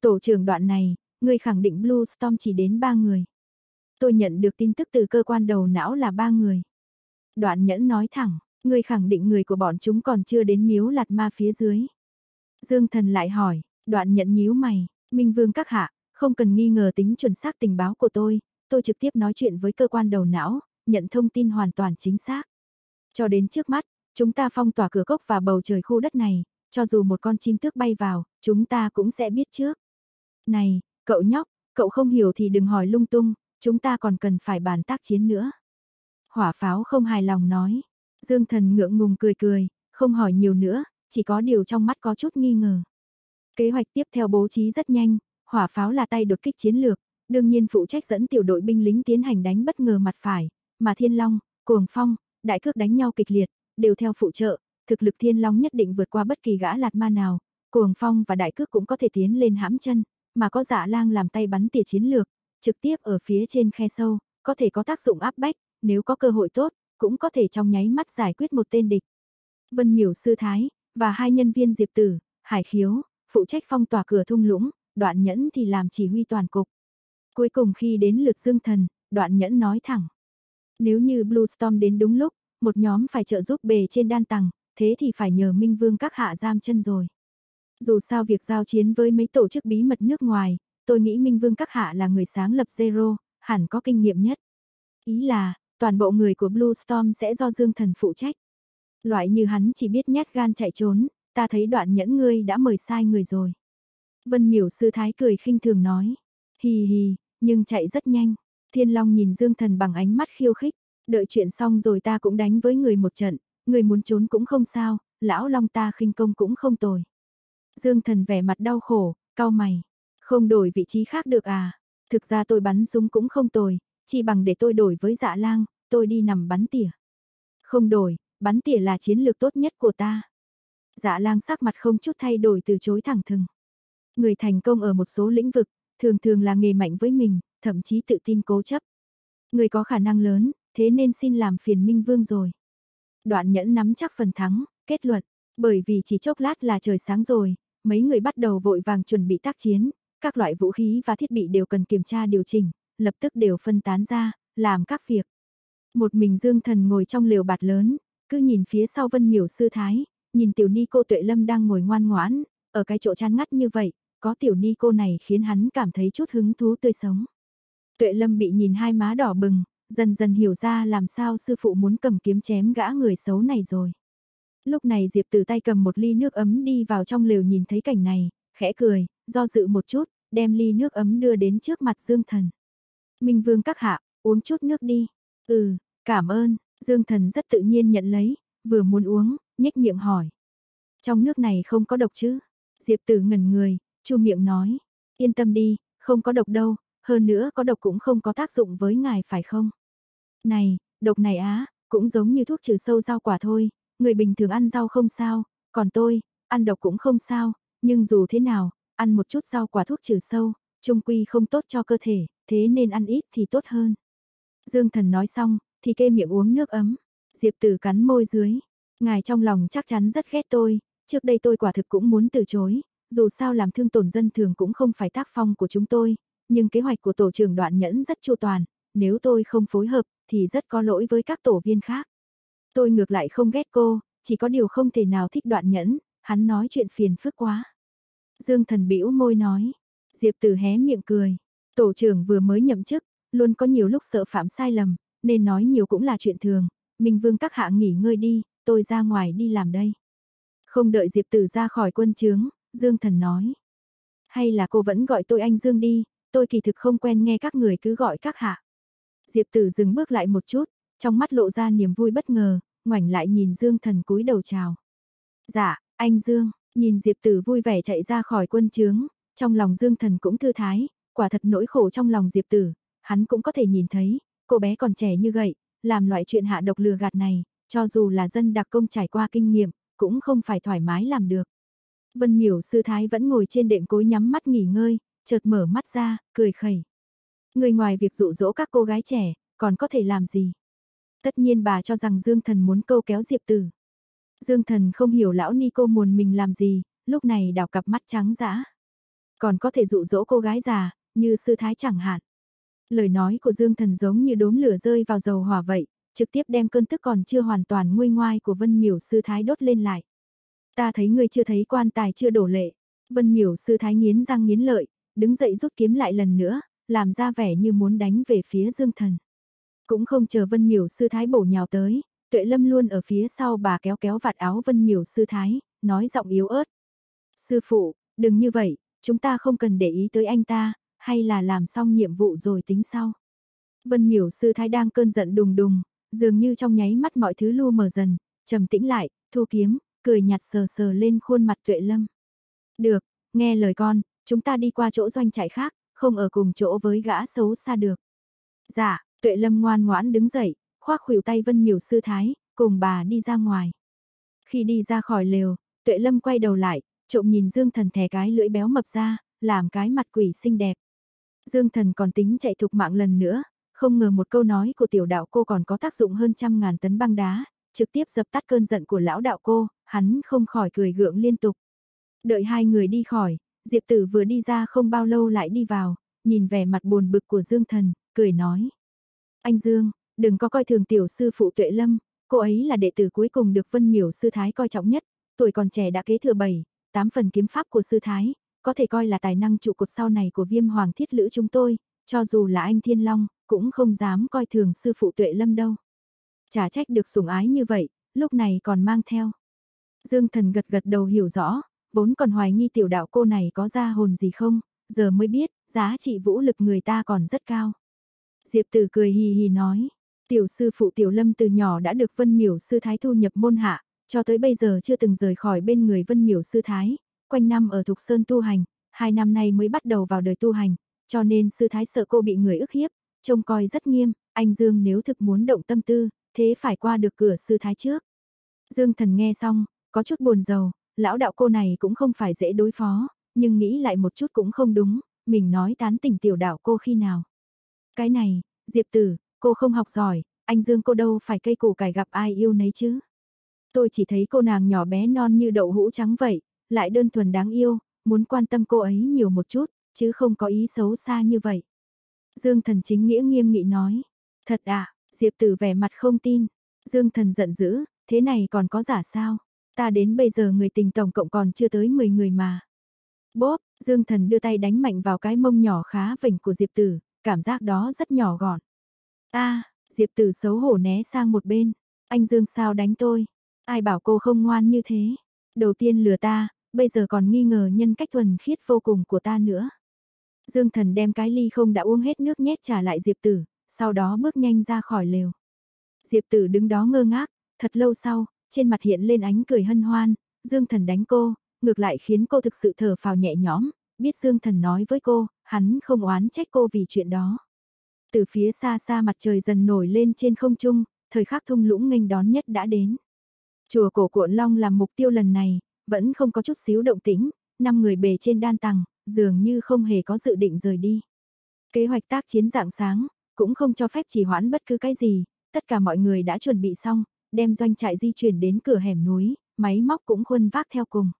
Tổ trưởng đoạn này, người khẳng định Blue Storm chỉ đến ba người. Tôi nhận được tin tức từ cơ quan đầu não là ba người. Đoạn nhẫn nói thẳng, người khẳng định người của bọn chúng còn chưa đến miếu lạt ma phía dưới. Dương Thần lại hỏi, đoạn nhận nhíu mày, Minh Vương các hạ, không cần nghi ngờ tính chuẩn xác tình báo của tôi, tôi trực tiếp nói chuyện với cơ quan đầu não, nhận thông tin hoàn toàn chính xác. Cho đến trước mắt, chúng ta phong tỏa cửa cốc và bầu trời khu đất này, cho dù một con chim tước bay vào, chúng ta cũng sẽ biết trước. Này, cậu nhóc, cậu không hiểu thì đừng hỏi lung tung, chúng ta còn cần phải bàn tác chiến nữa. Hỏa pháo không hài lòng nói. Dương thần ngượng ngùng cười cười, không hỏi nhiều nữa, chỉ có điều trong mắt có chút nghi ngờ. Kế hoạch tiếp theo bố trí rất nhanh, hỏa pháo là tay đột kích chiến lược, đương nhiên phụ trách dẫn tiểu đội binh lính tiến hành đánh bất ngờ mặt phải, mà Thiên Long, Cuồng Phong, Đại Cước đánh nhau kịch liệt, đều theo phụ trợ, thực lực Thiên Long nhất định vượt qua bất kỳ gã lạt ma nào, Cuồng Phong và Đại Cước cũng có thể tiến lên hãm chân, mà có Dạ Lang làm tay bắn tỉa chiến lược, trực tiếp ở phía trên khe sâu, có thể có tác dụng áp bách, nếu có cơ hội tốt, cũng có thể trong nháy mắt giải quyết một tên địch. Vân Miểu sư thái, và hai nhân viên Diệp Tử, Hải Khiếu, phụ trách phong tỏa cửa thung lũng, đoạn nhẫn thì làm chỉ huy toàn cục. Cuối cùng khi đến lượt Dương Thần, đoạn nhẫn nói thẳng. Nếu như Blue Storm đến đúng lúc, một nhóm phải trợ giúp bề trên đan tầng, thế thì phải nhờ Minh Vương các hạ giam chân rồi. Dù sao việc giao chiến với mấy tổ chức bí mật nước ngoài, tôi nghĩ Minh Vương các hạ là người sáng lập Zero, hẳn có kinh nghiệm nhất. Ý là, toàn bộ người của Blue Storm sẽ do Dương Thần phụ trách. Loại như hắn chỉ biết nhát gan chạy trốn, ta thấy đoạn nhẫn ngươi đã mời sai người rồi. Vân miểu sư thái cười khinh thường nói. Hì hì, nhưng chạy rất nhanh. Thiên Long nhìn Dương Thần bằng ánh mắt khiêu khích. Đợi chuyện xong rồi ta cũng đánh với người một trận. Người muốn trốn cũng không sao, lão Long ta khinh công cũng không tồi. Dương Thần vẻ mặt đau khổ, cau mày. Không đổi vị trí khác được à? Thực ra tôi bắn súng cũng không tồi, chỉ bằng để tôi đổi với dạ lang, tôi đi nằm bắn tỉa. Không đổi, bắn tỉa là chiến lược tốt nhất của ta. Dạ lang sắc mặt không chút thay đổi từ chối thẳng thừng. Người thành công ở một số lĩnh vực, thường thường là nghề mạnh với mình, thậm chí tự tin cố chấp. Người có khả năng lớn, thế nên xin làm phiền Minh Vương rồi. Đoạn nhẫn nắm chắc phần thắng, kết luận, bởi vì chỉ chốc lát là trời sáng rồi, mấy người bắt đầu vội vàng chuẩn bị tác chiến, các loại vũ khí và thiết bị đều cần kiểm tra điều chỉnh, lập tức đều phân tán ra, làm các việc. Một mình Dương Thần ngồi trong liều bạt lớn, cứ nhìn phía sau Vân Miểu sư thái, nhìn tiểu ni cô Tuệ Lâm đang ngồi ngoan ngoãn, ở cái chỗ chán ngắt như vậy, có tiểu ni cô này khiến hắn cảm thấy chút hứng thú tươi sống. Tuệ Lâm bị nhìn hai má đỏ bừng, dần dần hiểu ra làm sao sư phụ muốn cầm kiếm chém gã người xấu này rồi. Lúc này Diệp Tử tay cầm một ly nước ấm đi vào trong lều nhìn thấy cảnh này, khẽ cười, do dự một chút, đem ly nước ấm đưa đến trước mặt Dương Thần. Minh Vương các hạ, uống chút nước đi. Ừ, cảm ơn, Dương Thần rất tự nhiên nhận lấy, vừa muốn uống, nhếch miệng hỏi. Trong nước này không có độc chứ? Diệp Tử ngẩn người, chu miệng nói, yên tâm đi, không có độc đâu, hơn nữa có độc cũng không có tác dụng với ngài phải không? Này, độc này á, cũng giống như thuốc trừ sâu rau quả thôi, người bình thường ăn rau không sao, còn tôi, ăn độc cũng không sao, nhưng dù thế nào, ăn một chút rau quả thuốc trừ sâu, trung quy không tốt cho cơ thể, thế nên ăn ít thì tốt hơn. Dương Thần nói xong, thì kê miệng uống nước ấm. Diệp Tử cắn môi dưới. Ngài trong lòng chắc chắn rất ghét tôi, trước đây tôi quả thực cũng muốn từ chối, dù sao làm thương tổn dân thường cũng không phải tác phong của chúng tôi, nhưng kế hoạch của tổ trưởng đoạn nhẫn rất chu toàn, nếu tôi không phối hợp thì rất có lỗi với các tổ viên khác. Tôi ngược lại không ghét cô, chỉ có điều không thể nào thích đoạn nhẫn, hắn nói chuyện phiền phức quá. Dương thần bĩu môi nói, Diệp Tử hé miệng cười, tổ trưởng vừa mới nhậm chức, luôn có nhiều lúc sợ phạm sai lầm, nên nói nhiều cũng là chuyện thường, Minh Vương các hạ nghỉ ngơi đi, tôi ra ngoài đi làm đây. Không đợi Diệp Tử ra khỏi quân trướng, Dương Thần nói. Hay là cô vẫn gọi tôi anh Dương đi, tôi kỳ thực không quen nghe các người cứ gọi các hạ. Diệp Tử dừng bước lại một chút, trong mắt lộ ra niềm vui bất ngờ, ngoảnh lại nhìn Dương Thần cúi đầu chào. Dạ, anh Dương, nhìn Diệp Tử vui vẻ chạy ra khỏi quân trướng, trong lòng Dương Thần cũng thư thái, quả thật nỗi khổ trong lòng Diệp Tử, hắn cũng có thể nhìn thấy, cô bé còn trẻ như vậy, làm loại chuyện hạ độc lừa gạt này, cho dù là dân đặc công trải qua kinh nghiệm, cũng không phải thoải mái làm được. Vân miểu sư thái vẫn ngồi trên đệm cối nhắm mắt nghỉ ngơi, chợt mở mắt ra, cười khẩy. Người ngoài việc dụ dỗ các cô gái trẻ, còn có thể làm gì? Tất nhiên bà cho rằng Dương Thần muốn câu kéo Diệp Tử. Dương Thần không hiểu lão ni cô muốn mình làm gì, lúc này đảo cặp mắt trắng dã. Còn có thể dụ dỗ cô gái già, như sư thái chẳng hạn. Lời nói của Dương Thần giống như đốm lửa rơi vào dầu hỏa vậy, trực tiếp đem cơn tức còn chưa hoàn toàn nguôi ngoai của Vân Miểu sư thái đốt lên lại. Ta thấy ngươi chưa thấy quan tài chưa đổ lệ. Vân Miểu sư thái nghiến răng nghiến lợi, đứng dậy rút kiếm lại lần nữa, làm ra vẻ như muốn đánh về phía Dương Thần. Cũng không chờ Vân Miểu sư thái bổ nhào tới, Tuệ Lâm luôn ở phía sau bà kéo kéo vạt áo Vân Miểu sư thái, nói giọng yếu ớt. Sư phụ, đừng như vậy, chúng ta không cần để ý tới anh ta, hay là làm xong nhiệm vụ rồi tính sau. Vân Miểu sư thái đang cơn giận đùng đùng, dường như trong nháy mắt mọi thứ lu mờ dần, trầm tĩnh lại, thu kiếm, cười nhạt sờ sờ lên khuôn mặt Tuệ Lâm. Được, nghe lời con, chúng ta đi qua chỗ doanh trại khác, không ở cùng chỗ với gã xấu xa được. Dạ, Tuệ Lâm ngoan ngoãn đứng dậy, khoác khuỷu tay Vân Miểu sư thái, cùng bà đi ra ngoài. Khi đi ra khỏi lều, Tuệ Lâm quay đầu lại, trộm nhìn Dương Thần thè cái lưỡi béo mập ra, làm cái mặt quỷ xinh đẹp. Dương Thần còn tính chạy thục mạng lần nữa, không ngờ một câu nói của tiểu đạo cô còn có tác dụng hơn trăm ngàn tấn băng đá, trực tiếp dập tắt cơn giận của lão đạo cô, hắn không khỏi cười gượng liên tục. Đợi hai người đi khỏi, Diệp Tử vừa đi ra không bao lâu lại đi vào, nhìn vẻ mặt buồn bực của Dương Thần, cười nói. Anh Dương, đừng có coi thường tiểu sư phụ Tuệ Lâm, cô ấy là đệ tử cuối cùng được Vân Miểu sư thái coi trọng nhất, tuổi còn trẻ đã kế thừa 7, 8 phần kiếm pháp của sư thái, có thể coi là tài năng trụ cột sau này của Viêm Hoàng Thiết Lữ chúng tôi, cho dù là anh Thiên Long, cũng không dám coi thường sư phụ Tuệ Lâm đâu. Chả trách được sủng ái như vậy, lúc này còn mang theo. Dương Thần gật gật đầu hiểu rõ, vốn còn hoài nghi tiểu đạo cô này có ra hồn gì không, giờ mới biết, giá trị vũ lực người ta còn rất cao. Diệp Tử cười hì hì nói, tiểu sư phụ tiểu lâm từ nhỏ đã được Vân Miểu sư thái thu nhập môn hạ, cho tới bây giờ chưa từng rời khỏi bên người Vân Miểu sư thái, quanh năm ở Thục Sơn tu hành, hai năm nay mới bắt đầu vào đời tu hành, cho nên sư thái sợ cô bị người ức hiếp, trông coi rất nghiêm, anh Dương nếu thực muốn động tâm tư, thế phải qua được cửa sư thái trước. Dương thần nghe xong, có chút buồn rầu, lão đạo cô này cũng không phải dễ đối phó, nhưng nghĩ lại một chút cũng không đúng, mình nói tán tỉnh tiểu đạo cô khi nào. Cái này, Diệp Tử, cô không học giỏi, anh Dương cô đâu phải cây củ cải gặp ai yêu nấy chứ. Tôi chỉ thấy cô nàng nhỏ bé non như đậu hũ trắng vậy, lại đơn thuần đáng yêu, muốn quan tâm cô ấy nhiều một chút, chứ không có ý xấu xa như vậy. Dương thần chính nghĩa nghiêm nghị nói, thật à, Diệp Tử vẻ mặt không tin, Dương thần giận dữ, thế này còn có giả sao? Ta đến bây giờ người tình tổng cộng còn chưa tới 10 người mà. Bóp, Dương Thần đưa tay đánh mạnh vào cái mông nhỏ khá vỉnh của Diệp Tử, cảm giác đó rất nhỏ gọn. a Diệp Tử xấu hổ né sang một bên. Anh Dương sao đánh tôi? Ai bảo cô không ngoan như thế? Đầu tiên lừa ta, bây giờ còn nghi ngờ nhân cách thuần khiết vô cùng của ta nữa. Dương Thần đem cái ly không đã uống hết nước nhét trả lại Diệp Tử, sau đó bước nhanh ra khỏi lều. Diệp Tử đứng đó ngơ ngác, thật lâu sau, trên mặt hiện lên ánh cười hân hoan, Dương Thần đánh cô, ngược lại khiến cô thực sự thở phào nhẹ nhõm, biết Dương Thần nói với cô, hắn không oán trách cô vì chuyện đó. Từ phía xa xa mặt trời dần nổi lên trên không trung, thời khắc thung lũng nghênh đón nhất đã đến. Chùa cổ cuộn long làm mục tiêu lần này, vẫn không có chút xíu động tĩnh, năm người bề trên đan tầng, dường như không hề có dự định rời đi. Kế hoạch tác chiến dạng sáng, cũng không cho phép trì hoãn bất cứ cái gì, tất cả mọi người đã chuẩn bị xong, đem doanh trại di chuyển đến cửa hẻm núi, máy móc cũng khuân vác theo cùng.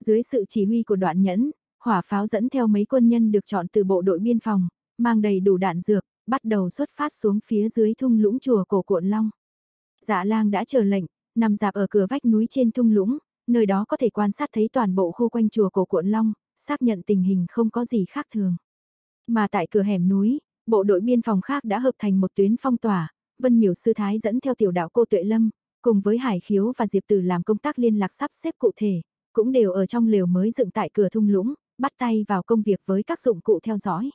Dưới sự chỉ huy của đoạn nhẫn, hỏa pháo dẫn theo mấy quân nhân được chọn từ bộ đội biên phòng, mang đầy đủ đạn dược, bắt đầu xuất phát xuống phía dưới thung lũng chùa cổ cuộn long. Dạ lang đã chờ lệnh, nằm dạp ở cửa vách núi trên thung lũng, nơi đó có thể quan sát thấy toàn bộ khu quanh chùa cổ cuộn long, xác nhận tình hình không có gì khác thường. Mà tại cửa hẻm núi, bộ đội biên phòng khác đã hợp thành một tuyến phong tỏa, Vân Miểu Sư Thái dẫn theo tiểu đạo cô Tuệ Lâm, cùng với Hải Khiếu và Diệp Tử làm công tác liên lạc sắp xếp cụ thể, cũng đều ở trong lều mới dựng tại cửa thung lũng, bắt tay vào công việc với các dụng cụ theo dõi.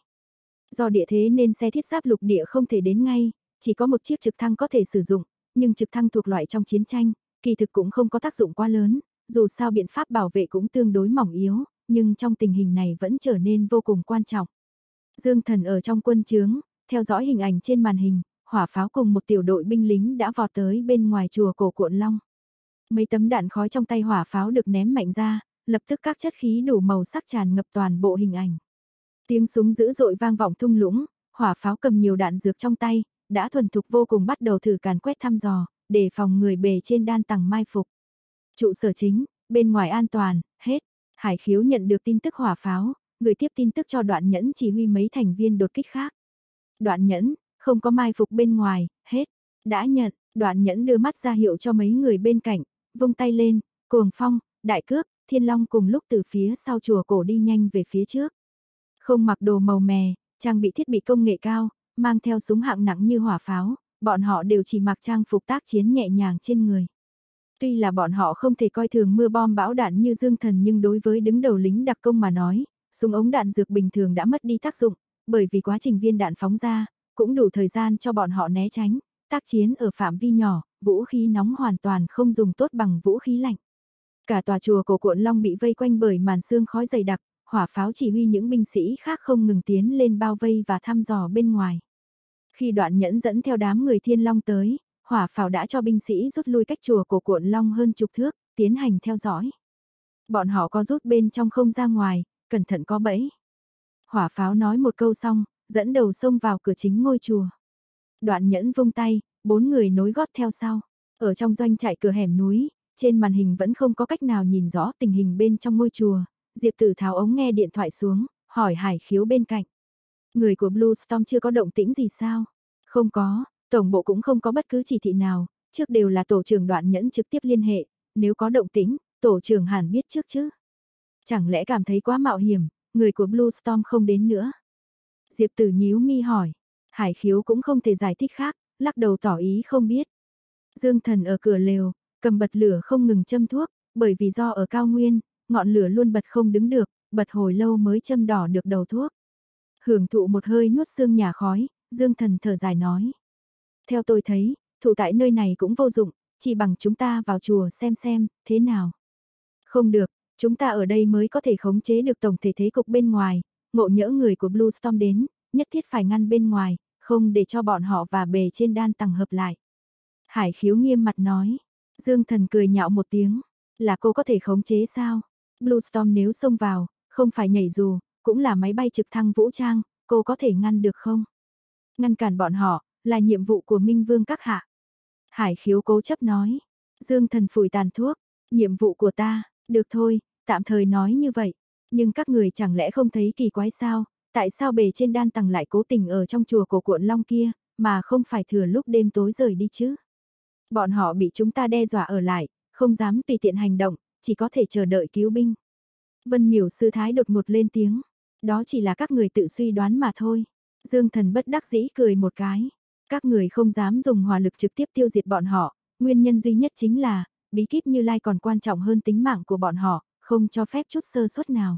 Do địa thế nên xe thiết giáp lục địa không thể đến ngay, chỉ có một chiếc trực thăng có thể sử dụng, nhưng trực thăng thuộc loại trong chiến tranh, kỳ thực cũng không có tác dụng quá lớn, dù sao biện pháp bảo vệ cũng tương đối mỏng yếu, nhưng trong tình hình này vẫn trở nên vô cùng quan trọng. Dương Thần ở trong quân trướng, theo dõi hình ảnh trên màn hình, hỏa pháo cùng một tiểu đội binh lính đã vọt tới bên ngoài chùa cổ cuộn long. Mấy tấm đạn khói trong tay hỏa pháo được ném mạnh ra, lập tức các chất khí đủ màu sắc tràn ngập toàn bộ hình ảnh. Tiếng súng dữ dội vang vọng thung lũng, hỏa pháo cầm nhiều đạn dược trong tay, đã thuần thục vô cùng bắt đầu thử càn quét thăm dò, để phòng người bề trên đan tầng mai phục. Trụ sở chính, bên ngoài an toàn, hết. Hải khiếu nhận được tin tức hỏa pháo, người tiếp tin tức cho đoạn nhẫn chỉ huy mấy thành viên đột kích khác. Đoạn nhẫn, không có mai phục bên ngoài, hết. Đã nhận, đoạn nhẫn đưa mắt ra hiệu cho mấy người bên cạnh, vung tay lên, cuồng phong, đại cướp thiên long cùng lúc từ phía sau chùa cổ đi nhanh về phía trước. Không mặc đồ màu mè, trang bị thiết bị công nghệ cao, mang theo súng hạng nặng như hỏa pháo, bọn họ đều chỉ mặc trang phục tác chiến nhẹ nhàng trên người. Tuy là bọn họ không thể coi thường mưa bom bão đạn như dương thần nhưng đối với đứng đầu lính đặc công mà nói, súng ống đạn dược bình thường đã mất đi tác dụng, bởi vì quá trình viên đạn phóng ra, cũng đủ thời gian cho bọn họ né tránh, tác chiến ở phạm vi nhỏ, vũ khí nóng hoàn toàn không dùng tốt bằng vũ khí lạnh. Cả tòa chùa cổ cuộn long bị vây quanh bởi màn sương khói dày đặc, hỏa pháo chỉ huy những binh sĩ khác không ngừng tiến lên bao vây và thăm dò bên ngoài. Khi đoạn nhẫn dẫn theo đám người thiên long tới, hỏa pháo đã cho binh sĩ rút lui cách chùa của cuộn long hơn chục thước, tiến hành theo dõi. Bọn họ có rút bên trong không ra ngoài, cẩn thận có bẫy. Hỏa pháo nói một câu xong, dẫn đầu xông vào cửa chính ngôi chùa. Đoạn nhẫn vung tay, bốn người nối gót theo sau. Ở trong doanh trại cửa hẻm núi, trên màn hình vẫn không có cách nào nhìn rõ tình hình bên trong ngôi chùa. Diệp tử tháo ống nghe điện thoại xuống, hỏi hải khiếu bên cạnh. Người của Blue Storm chưa có động tĩnh gì sao? Không có, tổng bộ cũng không có bất cứ chỉ thị nào, trước đều là tổ trưởng đoạn nhẫn trực tiếp liên hệ, nếu có động tĩnh, tổ trưởng hẳn biết trước chứ. Chẳng lẽ cảm thấy quá mạo hiểm, người của Blue Storm không đến nữa? Diệp tử nhíu mi hỏi, hải khiếu cũng không thể giải thích khác, lắc đầu tỏ ý không biết. Dương thần ở cửa lều, cầm bật lửa không ngừng châm thuốc, bởi vì do ở cao nguyên, ngọn lửa luôn bật không đứng được, bật hồi lâu mới châm đỏ được đầu thuốc. Hưởng thụ một hơi nuốt xương nhà khói, Dương thần thở dài nói. Theo tôi thấy, thủ tại nơi này cũng vô dụng, chỉ bằng chúng ta vào chùa xem xem, thế nào. Không được, chúng ta ở đây mới có thể khống chế được tổng thể thế cục bên ngoài, ngộ nhỡ người của Blue Storm đến, nhất thiết phải ngăn bên ngoài, không để cho bọn họ và bề trên đan tầng hợp lại. Hải khiếu nghiêm mặt nói, Dương thần cười nhạo một tiếng, là cô có thể khống chế sao? Blue Storm nếu xông vào, không phải nhảy dù, cũng là máy bay trực thăng vũ trang, cô có thể ngăn được không? Ngăn cản bọn họ, là nhiệm vụ của Minh Vương các hạ. Hải khiếu cố chấp nói, Dương thần phủi tàn thuốc, nhiệm vụ của ta, được thôi, tạm thời nói như vậy, nhưng các người chẳng lẽ không thấy kỳ quái sao, tại sao bề trên đan tầng lại cố tình ở trong chùa cổ cuộn long kia, mà không phải thừa lúc đêm tối rời đi chứ? Bọn họ bị chúng ta đe dọa ở lại, không dám tùy tiện hành động, chỉ có thể chờ đợi cứu binh. Vân miểu sư thái đột ngột lên tiếng, đó chỉ là các người tự suy đoán mà thôi. Dương thần bất đắc dĩ cười một cái, các người không dám dùng hỏa lực trực tiếp tiêu diệt bọn họ, nguyên nhân duy nhất chính là, bí kíp như lai còn quan trọng hơn tính mạng của bọn họ, không cho phép chút sơ suất nào.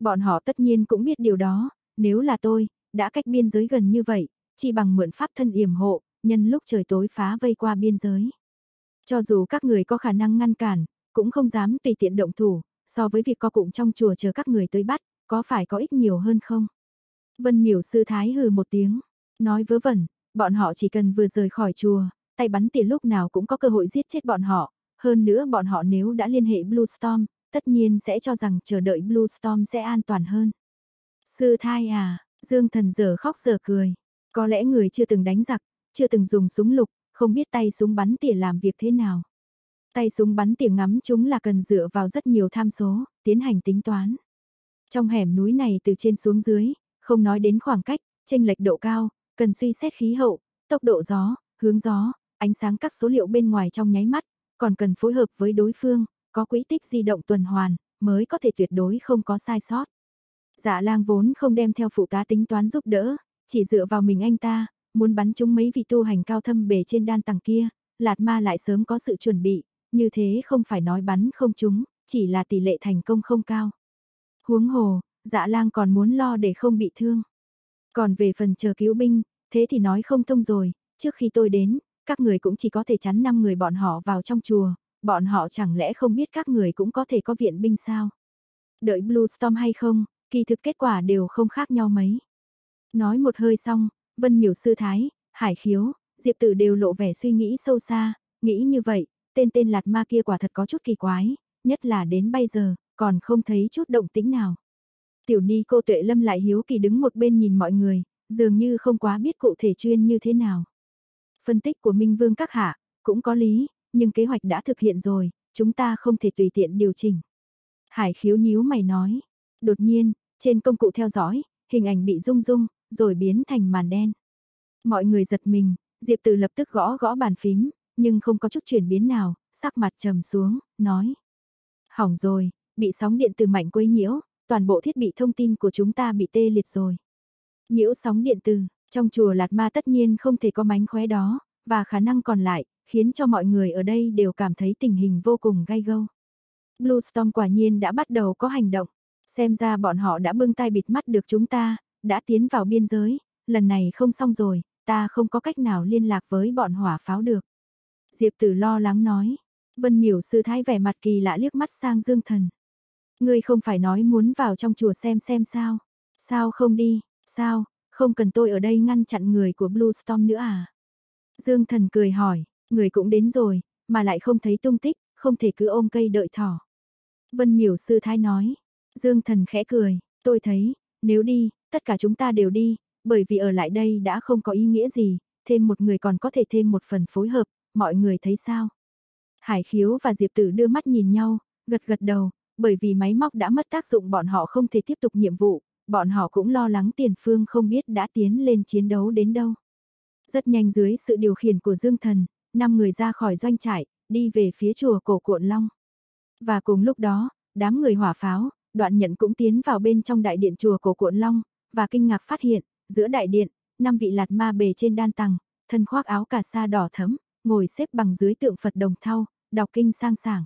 Bọn họ tất nhiên cũng biết điều đó, nếu là tôi, đã cách biên giới gần như vậy, chỉ bằng mượn pháp thân yểm hộ, nhân lúc trời tối phá vây qua biên giới. Cho dù các người có khả năng ngăn cản, cũng không dám tùy tiện động thủ, so với việc co cụm trong chùa chờ các người tới bắt, có phải có ích nhiều hơn không? Vân miểu sư thái hừ một tiếng, nói vớ vẩn, bọn họ chỉ cần vừa rời khỏi chùa, tay bắn tỉa lúc nào cũng có cơ hội giết chết bọn họ, hơn nữa bọn họ nếu đã liên hệ Blue Storm, tất nhiên sẽ cho rằng chờ đợi Blue Storm sẽ an toàn hơn. Sư thai à, Dương thần giờ khóc giờ cười, có lẽ người chưa từng đánh giặc, chưa từng dùng súng lục, không biết tay súng bắn tỉa làm việc thế nào. Tay súng bắn tỉa ngắm chúng là cần dựa vào rất nhiều tham số, tiến hành tính toán. Trong hẻm núi này từ trên xuống dưới, không nói đến khoảng cách, chênh lệch độ cao, cần suy xét khí hậu, tốc độ gió, hướng gió, ánh sáng các số liệu bên ngoài trong nháy mắt, còn cần phối hợp với đối phương, có quỹ tích di động tuần hoàn, mới có thể tuyệt đối không có sai sót. Dạ lang vốn không đem theo phụ tá tính toán giúp đỡ, chỉ dựa vào mình anh ta, muốn bắn chúng mấy vị tu hành cao thâm bề trên đan tầng kia, Lạt Ma lại sớm có sự chuẩn bị, như thế không phải nói bắn không chúng, chỉ là tỷ lệ thành công không cao. Huống hồ, dạ lang còn muốn lo để không bị thương. Còn về phần chờ cứu binh, thế thì nói không thông rồi, trước khi tôi đến, các người cũng chỉ có thể chắn 5 người bọn họ vào trong chùa, bọn họ chẳng lẽ không biết các người cũng có thể có viện binh sao? Đợi Blue Storm hay không, kỳ thực kết quả đều không khác nhau mấy. Nói một hơi xong, Vân Miểu Sư Thái, Hải Khiếu, Diệp Tử đều lộ vẻ suy nghĩ sâu xa, nghĩ như vậy, tên tên lạt ma kia quả thật có chút kỳ quái, nhất là đến bây giờ, còn không thấy chút động tĩnh nào. Tiểu Ni cô Tuệ Lâm lại hiếu kỳ đứng một bên nhìn mọi người, dường như không quá biết cụ thể chuyên như thế nào. Phân tích của Minh Vương các hạ, cũng có lý, nhưng kế hoạch đã thực hiện rồi, chúng ta không thể tùy tiện điều chỉnh. Hải khiếu nhíu mày nói, đột nhiên, trên công cụ theo dõi, hình ảnh bị rung rung, rồi biến thành màn đen. Mọi người giật mình, Diệp Từ lập tức gõ gõ bàn phím, nhưng không có chút chuyển biến nào, sắc mặt trầm xuống, nói. Hỏng rồi, bị sóng điện từ mạnh quấy nhiễu, toàn bộ thiết bị thông tin của chúng ta bị tê liệt rồi. Nhiễu sóng điện từ, trong chùa Lạt Ma tất nhiên không thể có mánh khóe đó, và khả năng còn lại, khiến cho mọi người ở đây đều cảm thấy tình hình vô cùng gay gâu. Blue Storm quả nhiên đã bắt đầu có hành động, xem ra bọn họ đã bưng tay bịt mắt được chúng ta, đã tiến vào biên giới, lần này không xong rồi, ta không có cách nào liên lạc với bọn hỏa pháo được. Diệp Tử lo lắng nói, Vân Miểu sư thái vẻ mặt kỳ lạ liếc mắt sang Dương Thần. Ngươi không phải nói muốn vào trong chùa xem xem sao? Sao không đi? Sao? Không cần tôi ở đây ngăn chặn người của Blue Storm nữa à? Dương Thần cười hỏi, người cũng đến rồi, mà lại không thấy tung tích, không thể cứ ôm cây đợi thỏ. Vân Miểu sư thái nói, Dương Thần khẽ cười, tôi thấy, nếu đi, tất cả chúng ta đều đi, bởi vì ở lại đây đã không có ý nghĩa gì, thêm một người còn có thể thêm một phần phối hợp, mọi người thấy sao? Hải khiếu và Diệp Tử đưa mắt nhìn nhau, gật gật đầu, bởi vì máy móc đã mất tác dụng bọn họ không thể tiếp tục nhiệm vụ, bọn họ cũng lo lắng tiền phương không biết đã tiến lên chiến đấu đến đâu. Rất nhanh dưới sự điều khiển của Dương Thần, năm người ra khỏi doanh trại, đi về phía chùa cổ cuộn long. Và cùng lúc đó, đám người hỏa pháo, đoạn nhận cũng tiến vào bên trong đại điện chùa cổ cuộn long, và kinh ngạc phát hiện, giữa đại điện, năm vị lạt ma bề trên đan tầng, thân khoác áo cà sa đỏ thấm, ngồi xếp bằng dưới tượng Phật đồng thau, đọc kinh sang sảng.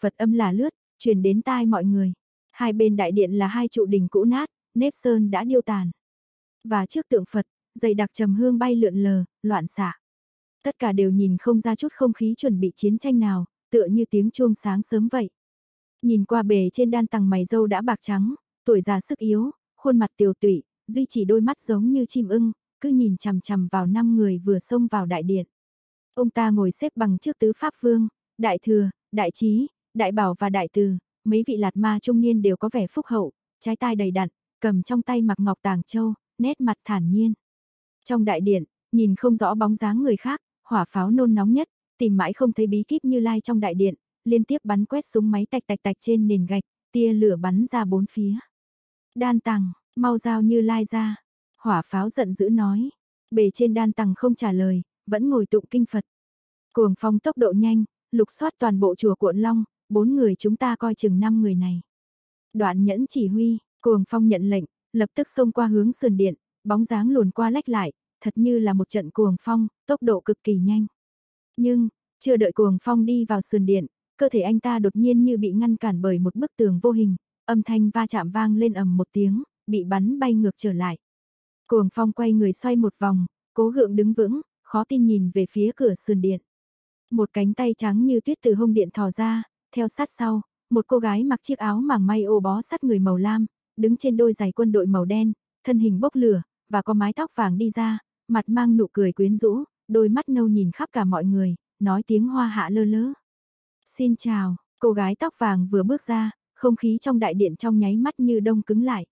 Phật âm là lướt, truyền đến tai mọi người. Hai bên đại điện là hai trụ đỉnh cũ nát, nếp sơn đã điêu tàn. Và trước tượng Phật, dày đặc trầm hương bay lượn lờ, loạn xạ. Tất cả đều nhìn không ra chút không khí chuẩn bị chiến tranh nào, tựa như tiếng chuông sáng sớm vậy. Nhìn qua bề trên đan tầng mày dâu đã bạc trắng, tuổi già sức yếu, khuôn mặt tiều tụy, duy chỉ đôi mắt giống như chim ưng, cứ nhìn chằm chằm vào năm người vừa xông vào đại điện. Ông ta ngồi xếp bằng trước tứ pháp vương, đại thừa, đại trí, đại bảo và đại từ, mấy vị lạt ma trung niên đều có vẻ phúc hậu, trái tai đầy đặn, cầm trong tay mặc ngọc tàng châu, nét mặt thản nhiên. Trong đại điện, nhìn không rõ bóng dáng người khác, hỏa pháo nôn nóng nhất, tìm mãi không thấy bí kíp như lai trong đại điện, liên tiếp bắn quét súng máy tạch tạch tạch trên nền gạch, tia lửa bắn ra bốn phía. Đan tàng, mau giao như lai ra. Hỏa pháo giận dữ nói. Bề trên đan Tàng không trả lời, vẫn ngồi tụng kinh Phật. Cuồng phong tốc độ nhanh, lục soát toàn bộ chùa cuộn long, bốn người chúng ta coi chừng năm người này. Đoạn nhẫn chỉ huy, cuồng phong nhận lệnh, lập tức xông qua hướng sườn điện, bóng dáng luồn qua lách lại, thật như là một trận cuồng phong, tốc độ cực kỳ nhanh. Nhưng, chưa đợi cuồng phong đi vào sườn điện, cơ thể anh ta đột nhiên như bị ngăn cản bởi một bức tường vô hình, âm thanh va chạm vang lên ầm một tiếng, bị bắn bay ngược trở lại. Cuồng phong quay người xoay một vòng, cố gượng đứng vững, khó tin nhìn về phía cửa sườn điện. Một cánh tay trắng như tuyết từ hông điện thò ra, theo sát sau, một cô gái mặc chiếc áo màng may ô bó sát người màu lam, đứng trên đôi giày quân đội màu đen, thân hình bốc lửa, và có mái tóc vàng đi ra, mặt mang nụ cười quyến rũ, đôi mắt nâu nhìn khắp cả mọi người, nói tiếng hoa hạ lơ lớ. Xin chào, cô gái tóc vàng vừa bước ra, không khí trong đại điện trong nháy mắt như đông cứng lại.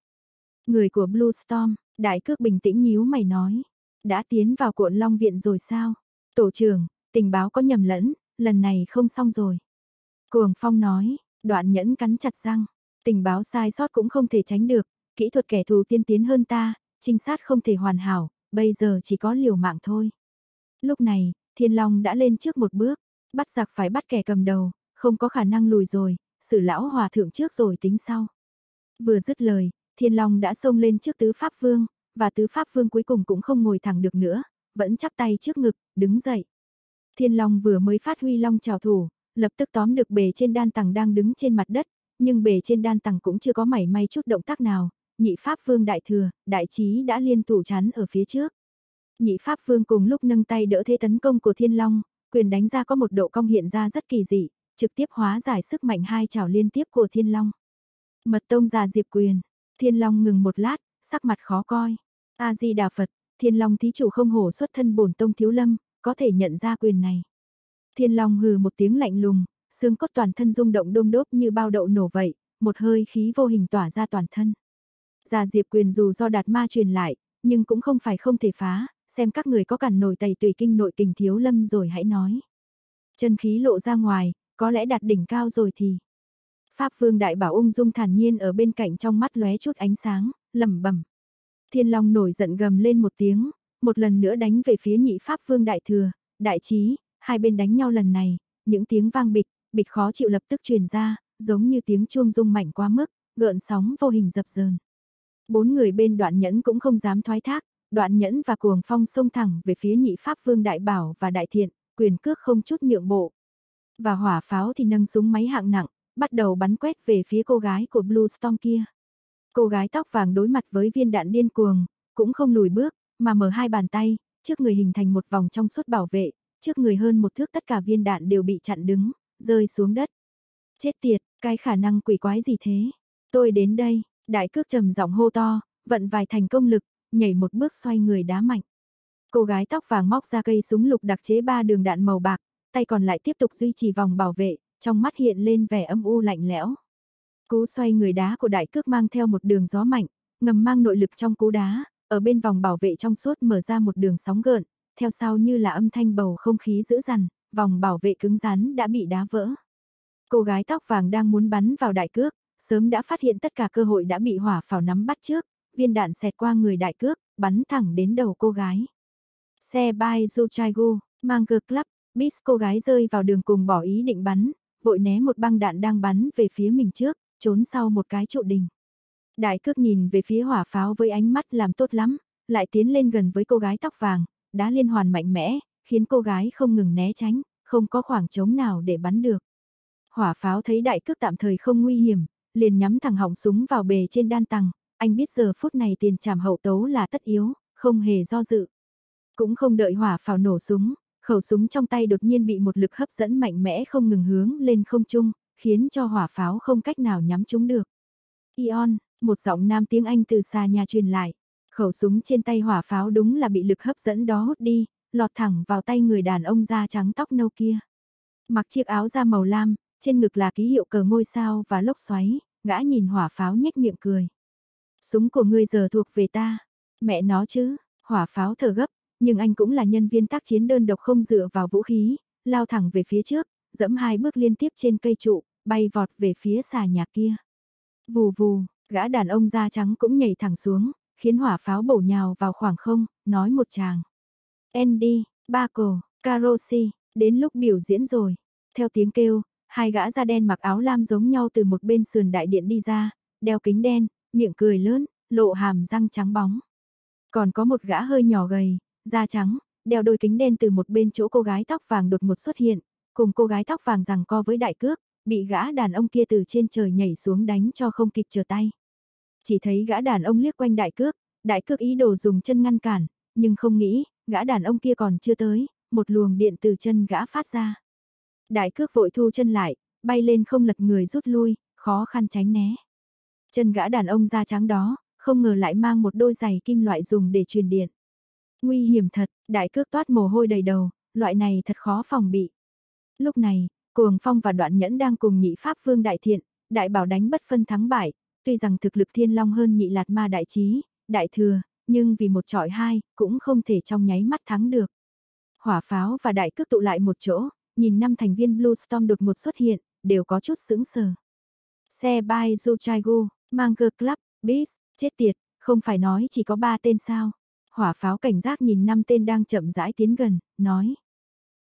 Người của Blue Storm, đại cước bình tĩnh nhíu mày nói, đã tiến vào cuộn Long Viện rồi sao? Tổ trưởng, tình báo có nhầm lẫn, lần này không xong rồi. Cuồng Phong nói, đoạn nhẫn cắn chặt răng, tình báo sai sót cũng không thể tránh được, kỹ thuật kẻ thù tiên tiến hơn ta, trinh sát không thể hoàn hảo, bây giờ chỉ có liều mạng thôi. Lúc này, Thiên Long đã lên trước một bước, bắt giặc phải bắt kẻ cầm đầu, không có khả năng lùi rồi, xử lão hòa thượng trước rồi tính sau. Vừa dứt lời, Thiên Long đã xông lên trước tứ Pháp Vương, và tứ Pháp Vương cuối cùng cũng không ngồi thẳng được nữa, vẫn chắp tay trước ngực, đứng dậy. Thiên Long vừa mới phát huy long trào thủ, lập tức tóm được bề trên đan tầng đang đứng trên mặt đất, nhưng bề trên đan tầng cũng chưa có mảy may chút động tác nào, nhị Pháp Vương đại thừa, đại trí đã liên thủ chắn ở phía trước. Nhị Pháp Vương cùng lúc nâng tay đỡ thế tấn công của Thiên Long, quyền đánh ra có một độ cong hiện ra rất kỳ dị, trực tiếp hóa giải sức mạnh hai chảo liên tiếp của Thiên Long. Mật tông già diệp quyền, Thiên Long ngừng một lát, sắc mặt khó coi. A-di-đà Phật, Thiên Long thí chủ không hổ xuất thân bổn tông thiếu lâm, có thể nhận ra quyền này. Thiên Long hừ một tiếng lạnh lùng, xương cốt toàn thân rung động đôm đốp như bao đậu nổ vậy, một hơi khí vô hình tỏa ra toàn thân. Già Diệp quyền dù do đạt ma truyền lại, nhưng cũng không phải không thể phá, xem các người có cản nổi tẩy tùy kinh nội kình thiếu lâm rồi hãy nói. Chân khí lộ ra ngoài, có lẽ đạt đỉnh cao rồi thì. Pháp Vương Đại Bảo ung dung thản nhiên ở bên cạnh trong mắt lóe chút ánh sáng, lẩm bẩm. Thiên Long nổi giận gầm lên một tiếng, một lần nữa đánh về phía nhị Pháp Vương Đại Thừa, Đại Trí, hai bên đánh nhau lần này, những tiếng vang bịch, bịch khó chịu lập tức truyền ra, giống như tiếng chuông rung mạnh quá mức, gợn sóng vô hình dập dờn. Bốn người bên đoạn nhẫn cũng không dám thoái thác, đoạn nhẫn và cuồng phong xông thẳng về phía nhị Pháp Vương Đại Bảo và Đại Thiện, quyền cước không chút nhượng bộ. Và hỏa pháo thì nâng súng máy hạng nặng, bắt đầu bắn quét về phía cô gái của Blue Storm kia. Cô gái tóc vàng đối mặt với viên đạn điên cuồng, cũng không lùi bước, mà mở hai bàn tay, trước người hình thành một vòng trong suốt bảo vệ, trước người hơn một thước tất cả viên đạn đều bị chặn đứng, rơi xuống đất. Chết tiệt, cái khả năng quỷ quái gì thế? Tôi đến đây, đại cước trầm giọng hô to, vận vài thành công lực, nhảy một bước xoay người đá mạnh. Cô gái tóc vàng móc ra cây súng lục đặc chế ba đường đạn màu bạc, tay còn lại tiếp tục duy trì vòng bảo vệ, trong mắt hiện lên vẻ âm u lạnh lẽo. Cú xoay người đá của đại cước mang theo một đường gió mạnh, ngầm mang nội lực trong cú đá, ở bên vòng bảo vệ trong suốt mở ra một đường sóng gợn, theo sau như là âm thanh bầu không khí dữ dằn, vòng bảo vệ cứng rắn đã bị đá vỡ. Cô gái tóc vàng đang muốn bắn vào đại cước, sớm đã phát hiện tất cả cơ hội đã bị hỏa pháo nắm bắt trước, viên đạn xẹt qua người đại cước, bắn thẳng đến đầu cô gái. Xe bay Zuchaigu, mang cực lắp, bis cô gái rơi vào đường cùng bỏ ý định bắn, vội né một băng đạn đang bắn về phía mình trước, trốn sau một cái trụ đình. Đại cước nhìn về phía hỏa pháo với ánh mắt làm tốt lắm, lại tiến lên gần với cô gái tóc vàng, đá liên hoàn mạnh mẽ, khiến cô gái không ngừng né tránh, không có khoảng trống nào để bắn được. Hỏa pháo thấy đại cước tạm thời không nguy hiểm, liền nhắm thẳng họng súng vào bề trên đan tầng, anh biết giờ phút này tiền trảm hậu tấu là tất yếu, không hề do dự. Cũng không đợi hỏa pháo nổ súng, khẩu súng trong tay đột nhiên bị một lực hấp dẫn mạnh mẽ không ngừng hướng lên không trung, khiến cho hỏa pháo không cách nào nhắm chúng được. Ion, một giọng nam tiếng Anh từ xa nhà truyền lại. Khẩu súng trên tay hỏa pháo đúng là bị lực hấp dẫn đó hút đi, lọt thẳng vào tay người đàn ông da trắng tóc nâu kia. Mặc chiếc áo da màu lam, trên ngực là ký hiệu cờ ngôi sao và lốc xoáy, gã nhìn hỏa pháo nhếch miệng cười. Súng của ngươi giờ thuộc về ta. Mẹ nó chứ, hỏa pháo thở gấp, nhưng anh cũng là nhân viên tác chiến đơn độc không dựa vào vũ khí, lao thẳng về phía trước, dẫm hai bước liên tiếp trên cây trụ, bay vọt về phía xà nhà kia. Vù vù, gã đàn ông da trắng cũng nhảy thẳng xuống, khiến hỏa pháo bổ nhào vào khoảng không, nói một chàng. Andy, Baco, Carosi, đến lúc biểu diễn rồi. theo tiếng kêu, hai gã da đen mặc áo lam giống nhau từ một bên sườn đại điện đi ra, đeo kính đen, miệng cười lớn, lộ hàm răng trắng bóng. Còn có một gã hơi nhỏ gầy, da trắng, đeo đôi kính đen từ một bên chỗ cô gái tóc vàng đột ngột xuất hiện, cùng cô gái tóc vàng rằng co với đại cước, bị gã đàn ông kia từ trên trời nhảy xuống đánh cho không kịp trở tay. Chỉ thấy gã đàn ông liếc quanh đại cước, đại cước ý đồ dùng chân ngăn cản, nhưng không nghĩ, gã đàn ông kia còn chưa tới, một luồng điện từ chân gã phát ra. Đại cước vội thu chân lại, bay lên không lật người rút lui, khó khăn tránh né. Chân gã đàn ông da trắng đó, không ngờ lại mang một đôi giày kim loại dùng để truyền điện. Nguy hiểm thật, đại cước toát mồ hôi đầy đầu, loại này thật khó phòng bị. Lúc này, Cuồng Phong và Đoạn Nhẫn đang cùng nhị Pháp Vương Đại Thiện, Đại Bảo đánh bất phân thắng bại, tuy rằng thực lực thiên long hơn nhị Lạt Ma Đại Trí, Đại Thừa, nhưng vì một trọi hai, cũng không thể trong nháy mắt thắng được. Hỏa pháo và đại cước tụ lại một chỗ, nhìn năm thành viên Blue Storm đột một xuất hiện, đều có chút sững sờ. Xe bay Zuchaigu, Manger Club, Beast, chết tiệt, không phải nói chỉ có ba tên sao. Hỏa pháo cảnh giác nhìn năm tên đang chậm rãi tiến gần, nói.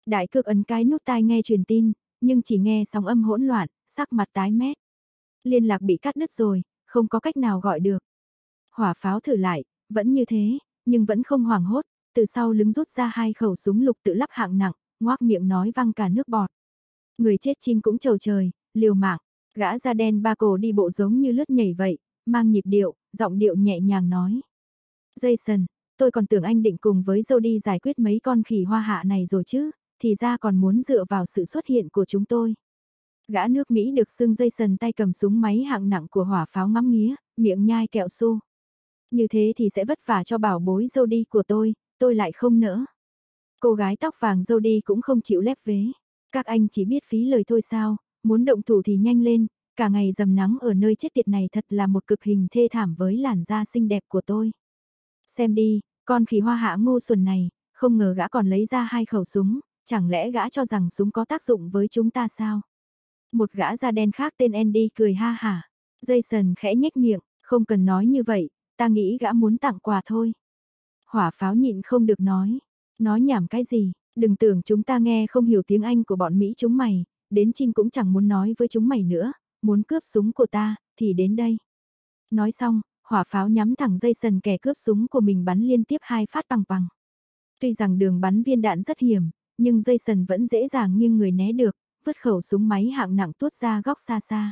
Đại cước ấn cái nút tai nghe truyền tin, nhưng chỉ nghe sóng âm hỗn loạn, sắc mặt tái mét. Liên lạc bị cắt đứt rồi, không có cách nào gọi được. Hỏa pháo thử lại, vẫn như thế, nhưng vẫn không hoảng hốt, từ sau lưng rút ra hai khẩu súng lục tự lắp hạng nặng, ngoác miệng nói văng cả nước bọt. Người chết chim cũng trầu trời, liều mạng, gã da đen ba cổ đi bộ giống như lướt nhảy vậy, mang nhịp điệu, giọng điệu nhẹ nhàng nói. Jason, tôi còn tưởng anh định cùng với Jody giải quyết mấy con khỉ hoa hạ này rồi chứ, thì ra còn muốn dựa vào sự xuất hiện của chúng tôi. Gã nước Mỹ được xưng sần tay cầm súng máy hạng nặng của hỏa pháo ngắm nghía, miệng nhai kẹo su. Như thế thì sẽ vất vả cho bảo bối dâu đi của tôi, tôi lại không nỡ. Cô gái tóc vàng dâu đi cũng không chịu lép vế. Các anh chỉ biết phí lời thôi sao, muốn động thủ thì nhanh lên, cả ngày dầm nắng ở nơi chết tiệt này thật là một cực hình thê thảm với làn da xinh đẹp của tôi. Xem đi, con khỉ hoa hạ ngu xuẩn này, không ngờ gã còn lấy ra hai khẩu súng, chẳng lẽ gã cho rằng súng có tác dụng với chúng ta sao? Một gã da đen khác tên Andy cười ha hả. Jason khẽ nhếch miệng, không cần nói như vậy, ta nghĩ gã muốn tặng quà thôi. Hỏa pháo nhịn không được nói. Nói nhảm cái gì, đừng tưởng chúng ta nghe không hiểu tiếng Anh của bọn Mỹ chúng mày, đến chim cũng chẳng muốn nói với chúng mày nữa, muốn cướp súng của ta, thì đến đây. Nói xong, hỏa pháo nhắm thẳng Jason kẻ cướp súng của mình bắn liên tiếp hai phát bằng bằng. Tuy rằng đường bắn viên đạn rất hiểm, nhưng Jason vẫn dễ dàng nghiêng người né được, vứt khẩu súng máy hạng nặng tuốt ra góc xa xa.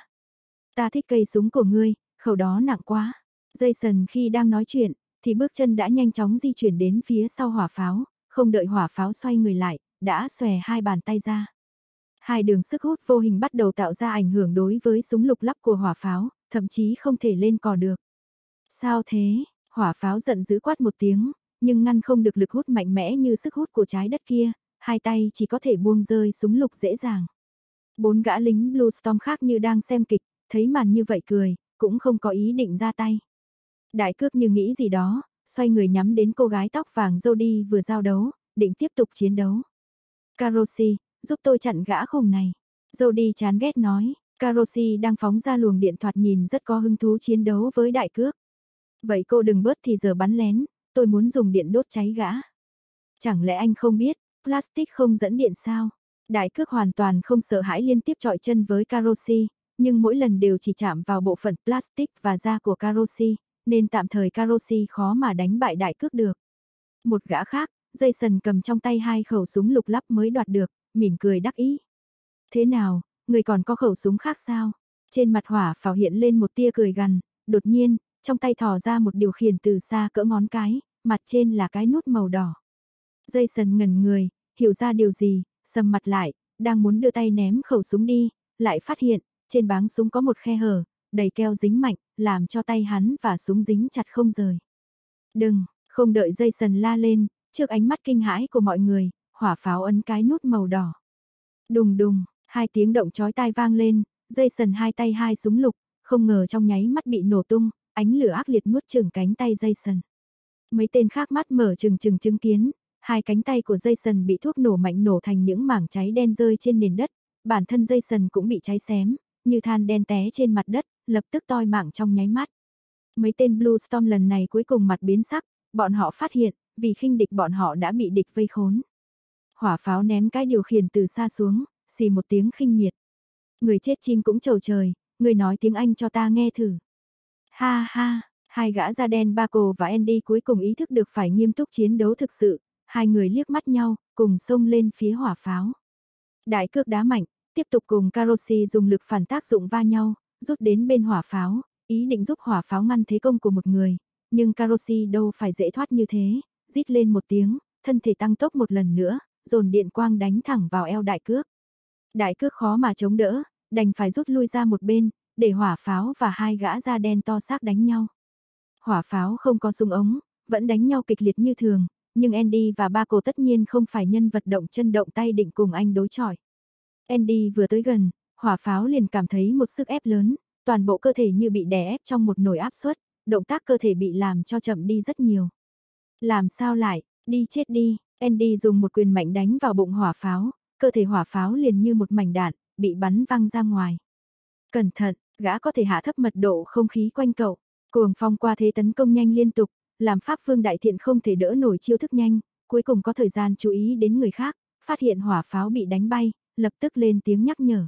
Ta thích cây súng của ngươi, khẩu đó nặng quá. Jason khi đang nói chuyện, thì bước chân đã nhanh chóng di chuyển đến phía sau hỏa pháo, không đợi hỏa pháo xoay người lại, đã xòe hai bàn tay ra. Hai đường sức hút vô hình bắt đầu tạo ra ảnh hưởng đối với súng lục lắp của hỏa pháo, thậm chí không thể lên cò được. Sao thế? Hỏa pháo giận dữ quát một tiếng, nhưng ngăn không được lực hút mạnh mẽ như sức hút của trái đất kia, hai tay chỉ có thể buông rơi súng lục dễ dàng. Bốn gã lính Blue Storm khác như đang xem kịch, thấy màn như vậy cười, cũng không có ý định ra tay. Đại cước như nghĩ gì đó, xoay người nhắm đến cô gái tóc vàng Jody vừa giao đấu, định tiếp tục chiến đấu. Carosi, giúp tôi chặn gã khủng này. Jody chán ghét nói, Carosi đang phóng ra luồng điện thoạt nhìn rất có hứng thú chiến đấu với đại cước. Vậy cô đừng bớt thì giờ bắn lén, tôi muốn dùng điện đốt cháy gã. Chẳng lẽ anh không biết, plastic không dẫn điện sao? Đại cước hoàn toàn không sợ hãi liên tiếp trọi chân với Carosi, nhưng mỗi lần đều chỉ chạm vào bộ phận plastic và da của Carosi, nên tạm thời Carosi khó mà đánh bại đại cước được. Một gã khác, Jason cầm trong tay hai khẩu súng lục lắp mới đoạt được, mỉm cười đắc ý. Thế nào, người còn có khẩu súng khác sao? Trên mặt hỏa phào hiện lên một tia cười gằn, đột nhiên, trong tay thò ra một điều khiển từ xa cỡ ngón cái, mặt trên là cái nút màu đỏ. Jason ngẩn người, hiểu ra điều gì, sầm mặt lại, đang muốn đưa tay ném khẩu súng đi, lại phát hiện, trên báng súng có một khe hở, đầy keo dính mạnh, làm cho tay hắn và súng dính chặt không rời. Đừng, không đợi dây sần la lên, trước ánh mắt kinh hãi của mọi người, hỏa pháo ấn cái nút màu đỏ. Đùng đùng, hai tiếng động chói tai vang lên, dây sần hai tay hai súng lục, không ngờ trong nháy mắt bị nổ tung, ánh lửa ác liệt nuốt chửng cánh tay dây sần. Mấy tên khác mắt mở trừng trừng chứng kiến, hai cánh tay của dây sần bị thuốc nổ mạnh nổ thành những mảng cháy đen rơi trên nền đất, bản thân dây sần cũng bị cháy xém, như than đen té trên mặt đất, lập tức toi mạng trong nháy mắt. Mấy tên Blue Storm lần này cuối cùng mặt biến sắc, bọn họ phát hiện, vì khinh địch bọn họ đã bị địch vây khốn. Hỏa pháo ném cái điều khiển từ xa xuống, xì một tiếng khinh miệt. Người chết chim cũng trầu trời, người nói tiếng Anh cho ta nghe thử. Ha ha, hai gã da đen Baco và Andy cuối cùng ý thức được phải nghiêm túc chiến đấu thực sự, hai người liếc mắt nhau, cùng xông lên phía hỏa pháo. Đại cước đá mạnh, tiếp tục cùng Karoshi dùng lực phản tác dụng va nhau, rút đến bên hỏa pháo, ý định giúp hỏa pháo ngăn thế công của một người, nhưng Karoshi đâu phải dễ thoát như thế, rít lên một tiếng, thân thể tăng tốc một lần nữa, dồn điện quang đánh thẳng vào eo đại cước. Đại cước khó mà chống đỡ, đành phải rút lui ra một bên, để hỏa pháo và hai gã da đen to xác đánh nhau. Hỏa pháo không có súng ống, vẫn đánh nhau kịch liệt như thường, nhưng Andy và ba cô tất nhiên không phải nhân vật động chân động tay định cùng anh đối chọi. Andy vừa tới gần, hỏa pháo liền cảm thấy một sức ép lớn, toàn bộ cơ thể như bị đè ép trong một nồi áp suất, động tác cơ thể bị làm cho chậm đi rất nhiều. Làm sao lại, đi chết đi, Andy dùng một quyền mạnh đánh vào bụng hỏa pháo, cơ thể hỏa pháo liền như một mảnh đạn, bị bắn văng ra ngoài. Cẩn thận, gã có thể hạ thấp mật độ không khí quanh cậu, cuồng phong qua thế tấn công nhanh liên tục, làm Pháp Vương Đại Thiện không thể đỡ nổi chiêu thức nhanh, cuối cùng có thời gian chú ý đến người khác, phát hiện hỏa pháo bị đánh bay, lập tức lên tiếng nhắc nhở.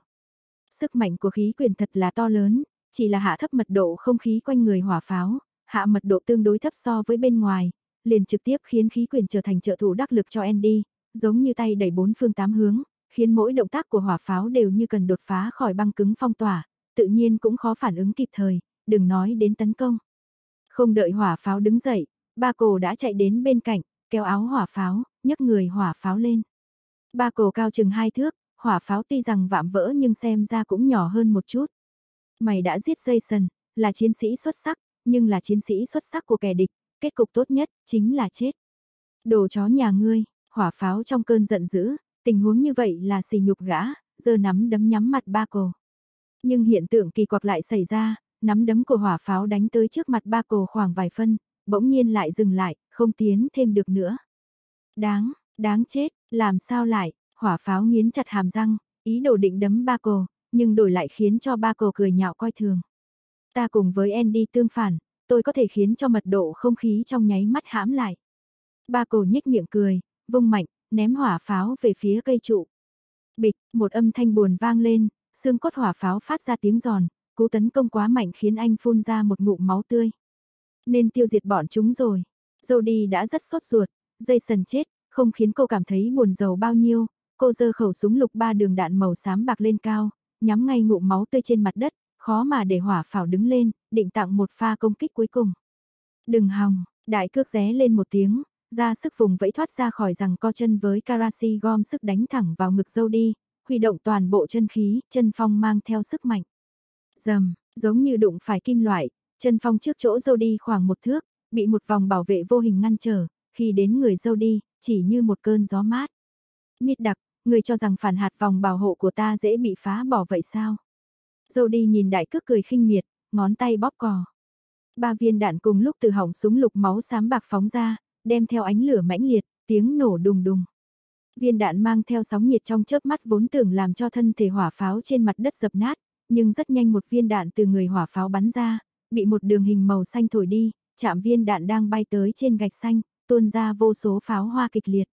Sức mạnh của khí quyền thật là to lớn, chỉ là hạ thấp mật độ không khí quanh người hỏa pháo, hạ mật độ tương đối thấp so với bên ngoài, liền trực tiếp khiến khí quyền trở thành trợ thủ đắc lực cho Andy, giống như tay đẩy bốn phương tám hướng, khiến mỗi động tác của hỏa pháo đều như cần đột phá khỏi băng cứng phong tỏa, tự nhiên cũng khó phản ứng kịp thời, đừng nói đến tấn công. Không đợi hỏa pháo đứng dậy, ba cổ đã chạy đến bên cạnh, kéo áo hỏa pháo, nhấc người hỏa pháo lên. Ba cổ cao chừng hai thước, hỏa pháo tuy rằng vạm vỡ nhưng xem ra cũng nhỏ hơn một chút. Mày đã giết Jason, là chiến sĩ xuất sắc, nhưng là chiến sĩ xuất sắc của kẻ địch, kết cục tốt nhất, chính là chết. Đồ chó nhà ngươi, hỏa pháo trong cơn giận dữ, tình huống như vậy là xì nhục gã, giờ nắm đấm nhắm mặt ba cổ. Nhưng hiện tượng kỳ quặc lại xảy ra, nắm đấm của hỏa pháo đánh tới trước mặt ba cổ khoảng vài phân, bỗng nhiên lại dừng lại, không tiến thêm được nữa. Đáng, đáng chết, làm sao lại, hỏa pháo nghiến chặt hàm răng, ý đồ định đấm ba cổ, nhưng đổi lại khiến cho ba cổ cười nhạo coi thường. Ta cùng với Andy tương phản, tôi có thể khiến cho mật độ không khí trong nháy mắt hãm lại. Ba cổ nhếch miệng cười, vung mạnh, ném hỏa pháo về phía cây trụ. Bịch, một âm thanh buồn vang lên, xương cốt hỏa pháo phát ra tiếng giòn, cú tấn công quá mạnh khiến anh phun ra một ngụm máu tươi. Nên tiêu diệt bọn chúng rồi. Jody đã rất sốt ruột, dây sần chết, không khiến cô cảm thấy buồn giàu bao nhiêu. Cô giơ khẩu súng lục ba đường đạn màu xám bạc lên cao, nhắm ngay ngụm máu tươi trên mặt đất, khó mà để hỏa phảo đứng lên, định tặng một pha công kích cuối cùng. Đừng hòng, đại cước ré lên một tiếng, ra sức vùng vẫy thoát ra khỏi rằng co chân với karasi gom sức đánh thẳng vào ngực Jody, huy động toàn bộ chân khí, chân phong mang theo sức mạnh. Dầm, giống như đụng phải kim loại, chân phong trước chỗ dâu đi khoảng một thước, bị một vòng bảo vệ vô hình ngăn trở, khi đến người dâu đi, chỉ như một cơn gió mát. Miết đặc, người cho rằng phản hạt vòng bảo hộ của ta dễ bị phá bỏ vậy sao? Dâu đi nhìn đại cước cười khinh miệt, ngón tay bóp cò. Ba viên đạn cùng lúc từ hỏng súng lục máu xám bạc phóng ra, đem theo ánh lửa mãnh liệt, tiếng nổ đùng đùng. Viên đạn mang theo sóng nhiệt trong chớp mắt vốn tưởng làm cho thân thể hỏa pháo trên mặt đất dập nát, nhưng rất nhanh một viên đạn từ người hỏa pháo bắn ra, bị một đường hình màu xanh thổi đi, chạm viên đạn đang bay tới trên gạch xanh, tuôn ra vô số pháo hoa kịch liệt.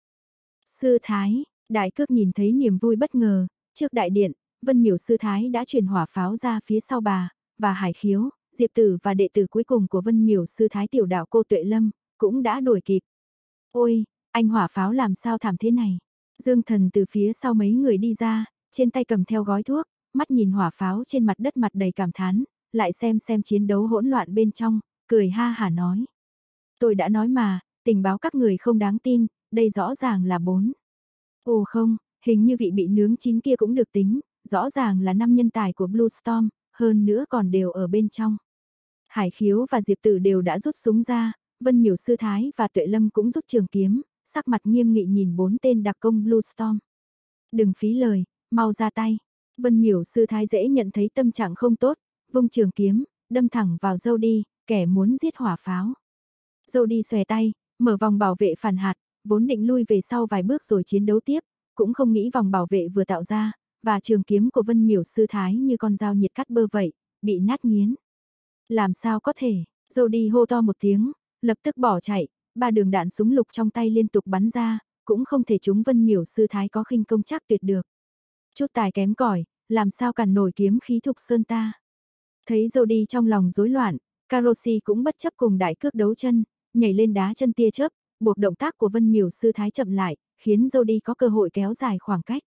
Sư Thái, đại cước nhìn thấy niềm vui bất ngờ, trước đại điện, Vân Miểu Sư Thái đã chuyển hỏa pháo ra phía sau bà, và Hải Khiếu, Diệp Tử và đệ tử cuối cùng của Vân Miểu Sư Thái tiểu đạo cô Tuệ Lâm, cũng đã đuổi kịp. Ôi, anh hỏa pháo làm sao thảm thế này? Dương thần từ phía sau mấy người đi ra, trên tay cầm theo gói thuốc, mắt nhìn hỏa pháo trên mặt đất mặt đầy cảm thán, lại xem xem chiến đấu hỗn loạn bên trong, cười ha hả nói. Tôi đã nói mà, tình báo các người không đáng tin, đây rõ ràng là bốn. Ồ không, hình như vị bị nướng chín kia cũng được tính, rõ ràng là năm nhân tài của Blue Storm, hơn nữa còn đều ở bên trong. Hải khiếu và Diệp Tử đều đã rút súng ra, Vân Miểu Sư Thái và Tuệ Lâm cũng rút trường kiếm, sắc mặt nghiêm nghị nhìn bốn tên đặc công Blue Storm. Đừng phí lời, mau ra tay. Vân Miểu Sư Thái dễ nhận thấy tâm trạng không tốt, vung trường kiếm, đâm thẳng vào dâu đi, kẻ muốn giết hỏa pháo. Dâu đi xòe tay, mở vòng bảo vệ phản hạt, vốn định lui về sau vài bước rồi chiến đấu tiếp, cũng không nghĩ vòng bảo vệ vừa tạo ra, và trường kiếm của Vân Miểu Sư Thái như con dao nhiệt cắt bơ vậy, bị nát nghiến. Làm sao có thể, dâu đi hô to một tiếng, lập tức bỏ chạy, ba đường đạn súng lục trong tay liên tục bắn ra, cũng không thể chúng Vân Miểu sư thái có khinh công chắc tuyệt được. Chút tài kém cỏi, làm sao cản nổi kiếm khí thục sơn ta. Thấy Jody trong lòng rối loạn, Karoshi cũng bất chấp cùng đại cước đấu chân, nhảy lên đá chân tia chớp, buộc động tác của Vân Miểu sư thái chậm lại, khiến Jody có cơ hội kéo dài khoảng cách.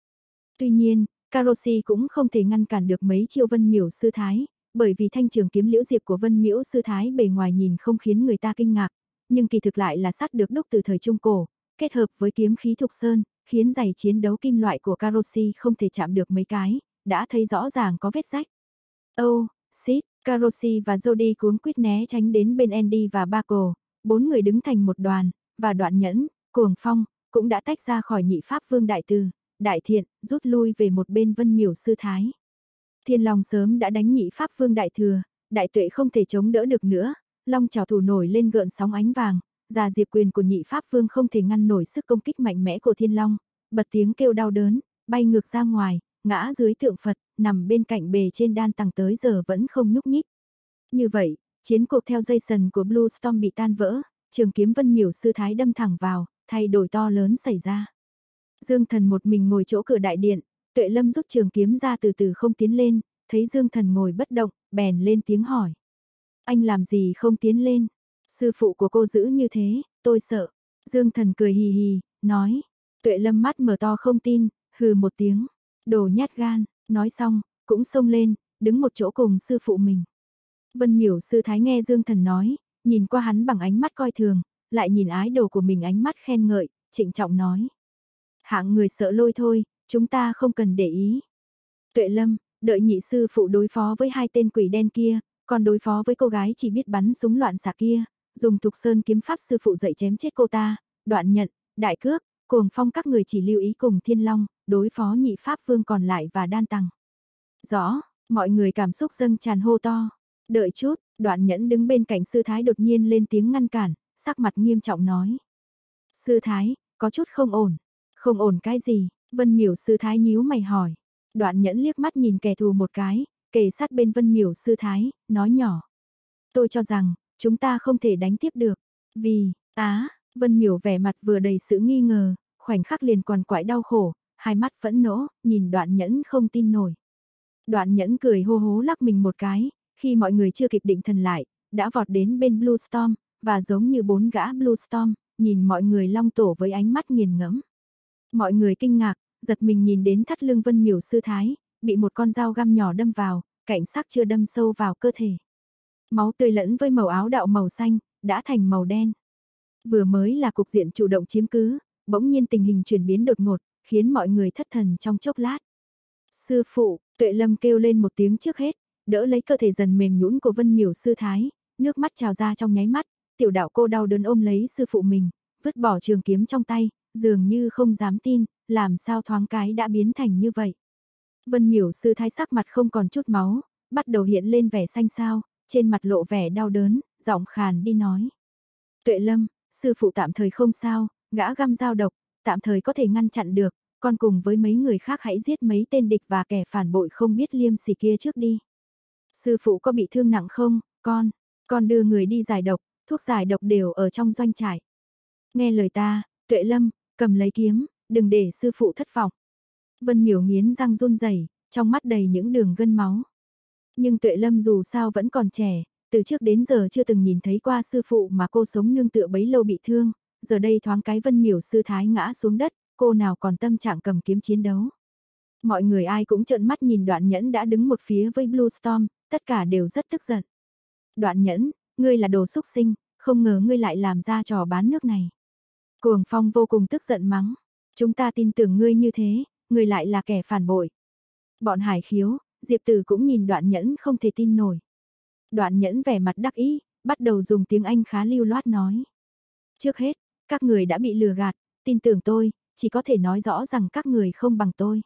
Tuy nhiên, Karoshi cũng không thể ngăn cản được mấy chiêu Vân Miểu sư thái, bởi vì thanh trường kiếm liễu diệp của Vân Miễu sư thái bề ngoài nhìn không khiến người ta kinh ngạc, nhưng kỳ thực lại là sắt được đúc từ thời trung cổ, kết hợp với kiếm khí thục sơn, khiến giày chiến đấu kim loại của Karoshi không thể chạm được mấy cái, đã thấy rõ ràng có vết rách. Oh, Sid, Karoshi và Jody cuống quýt né tránh đến bên Andy và Baco, bốn người đứng thành một đoàn, và đoạn nhẫn, cuồng phong, cũng đã tách ra khỏi nhị pháp vương đại từ, đại thiện, rút lui về một bên vân miểu sư thái. Thiên Long sớm đã đánh nhị pháp vương đại thừa, đại tuệ không thể chống đỡ được nữa, long trào thủ nổi lên gợn sóng ánh vàng, già diệp quyền của nhị pháp vương không thể ngăn nổi sức công kích mạnh mẽ của thiên long, bật tiếng kêu đau đớn, bay ngược ra ngoài, ngã dưới tượng Phật, nằm bên cạnh bề trên đan tầng tới giờ vẫn không nhúc nhích. Như vậy, chiến cuộc theo dây sần của Blue Storm bị tan vỡ, trường kiếm vân miểu sư thái đâm thẳng vào, thay đổi to lớn xảy ra. Dương thần một mình ngồi chỗ cửa đại điện, tuệ lâm rút trường kiếm ra từ từ không tiến lên, thấy Dương thần ngồi bất động, bèn lên tiếng hỏi. Anh làm gì không tiến lên? Sư phụ của cô giữ như thế, tôi sợ. Dương thần cười hì hì, nói. Tuệ lâm mắt mở to không tin, hừ một tiếng. Đồ nhát gan, nói xong, cũng xông lên, đứng một chỗ cùng sư phụ mình. Vân miểu sư thái nghe Dương thần nói, nhìn qua hắn bằng ánh mắt coi thường, lại nhìn ái đồ của mình ánh mắt khen ngợi, trịnh trọng nói. Hạng người sợ lôi thôi, chúng ta không cần để ý. Tuệ lâm, đợi nhị sư phụ đối phó với hai tên quỷ đen kia, còn đối phó với cô gái chỉ biết bắn súng loạn xạ kia, dùng thục sơn kiếm pháp sư phụ dạy chém chết cô ta, đoạn nhận, đại cước, cuồng phong các người chỉ lưu ý cùng thiên long, đối phó nhị pháp vương còn lại và đan tăng. Rõ, mọi người cảm xúc dâng tràn hô to. Đợi chút, đoạn nhẫn đứng bên cạnh sư thái đột nhiên lên tiếng ngăn cản, sắc mặt nghiêm trọng nói. Sư thái, có chút không ổn. Không ổn cái gì? Vân miểu sư thái nhíu mày hỏi. Đoạn nhẫn liếc mắt nhìn kẻ thù một cái, kề sát bên vân miểu sư thái, nói nhỏ. Tôi cho rằng, chúng ta không thể đánh tiếp được. Vì, á, vân miểu vẻ mặt vừa đầy sự nghi ngờ, khoảnh khắc liền còn quải đau khổ, hai mắt phẫn nỗ nhìn đoạn nhẫn không tin nổi. Đoạn nhẫn cười hô hố lắc mình một cái, khi mọi người chưa kịp định thần lại, đã vọt đến bên Blue Storm, và giống như bốn gã Blue Storm, nhìn mọi người long tổ với ánh mắt nghiền ngẫm. Mọi người kinh ngạc, giật mình nhìn đến thắt lưng vân miểu sư thái, bị một con dao găm nhỏ đâm vào, cảnh sắc chưa đâm sâu vào cơ thể. Máu tươi lẫn với màu áo đạo màu xanh, đã thành màu đen. Vừa mới là cục diện chủ động chiếm cứ, bỗng nhiên tình hình chuyển biến đột ngột, khiến mọi người thất thần trong chốc lát. Sư phụ, tuệ lâm kêu lên một tiếng trước hết, đỡ lấy cơ thể dần mềm nhũn của vân miểu sư thái, nước mắt trào ra trong nháy mắt, tiểu đạo cô đau đớn ôm lấy sư phụ mình, vứt bỏ trường kiếm trong tay, dường như không dám tin, làm sao thoáng cái đã biến thành như vậy. Vân miểu sư thái sắc mặt không còn chút máu, bắt đầu hiện lên vẻ xanh xao, trên mặt lộ vẻ đau đớn, giọng khàn đi nói. Tuệ lâm, sư phụ tạm thời không sao, gã găm dao độc, tạm thời có thể ngăn chặn được, con cùng với mấy người khác hãy giết mấy tên địch và kẻ phản bội không biết liêm sỉ kia trước đi. Sư phụ có bị thương nặng không, con, con đưa người đi giải độc, thuốc giải độc đều ở trong doanh trại. Nghe lời ta, tuệ lâm, cầm lấy kiếm, đừng để sư phụ thất vọng. Vân miểu nghiến răng run rẩy, trong mắt đầy những đường gân máu. Nhưng tuệ lâm dù sao vẫn còn trẻ, từ trước đến giờ chưa từng nhìn thấy qua sư phụ mà cô sống nương tựa bấy lâu bị thương, giờ đây thoáng cái vân miểu sư thái ngã xuống đất, cô nào còn tâm trạng cầm kiếm chiến đấu. Mọi người ai cũng trợn mắt nhìn đoạn nhẫn đã đứng một phía với Blue Storm, tất cả đều rất tức giận. Đoạn nhẫn, ngươi là đồ xúc sinh, không ngờ ngươi lại làm ra trò bán nước này. Cuồng Phong vô cùng tức giận mắng. Chúng ta tin tưởng ngươi như thế, ngươi lại là kẻ phản bội. Bọn hải khiếu, Diệp Tử cũng nhìn đoạn nhẫn không thể tin nổi. Đoạn nhẫn vẻ mặt đắc ý, bắt đầu dùng tiếng Anh khá lưu loát nói. Trước hết, các người đã bị lừa gạt, tin tưởng tôi, chỉ có thể nói rõ rằng các người không bằng tôi.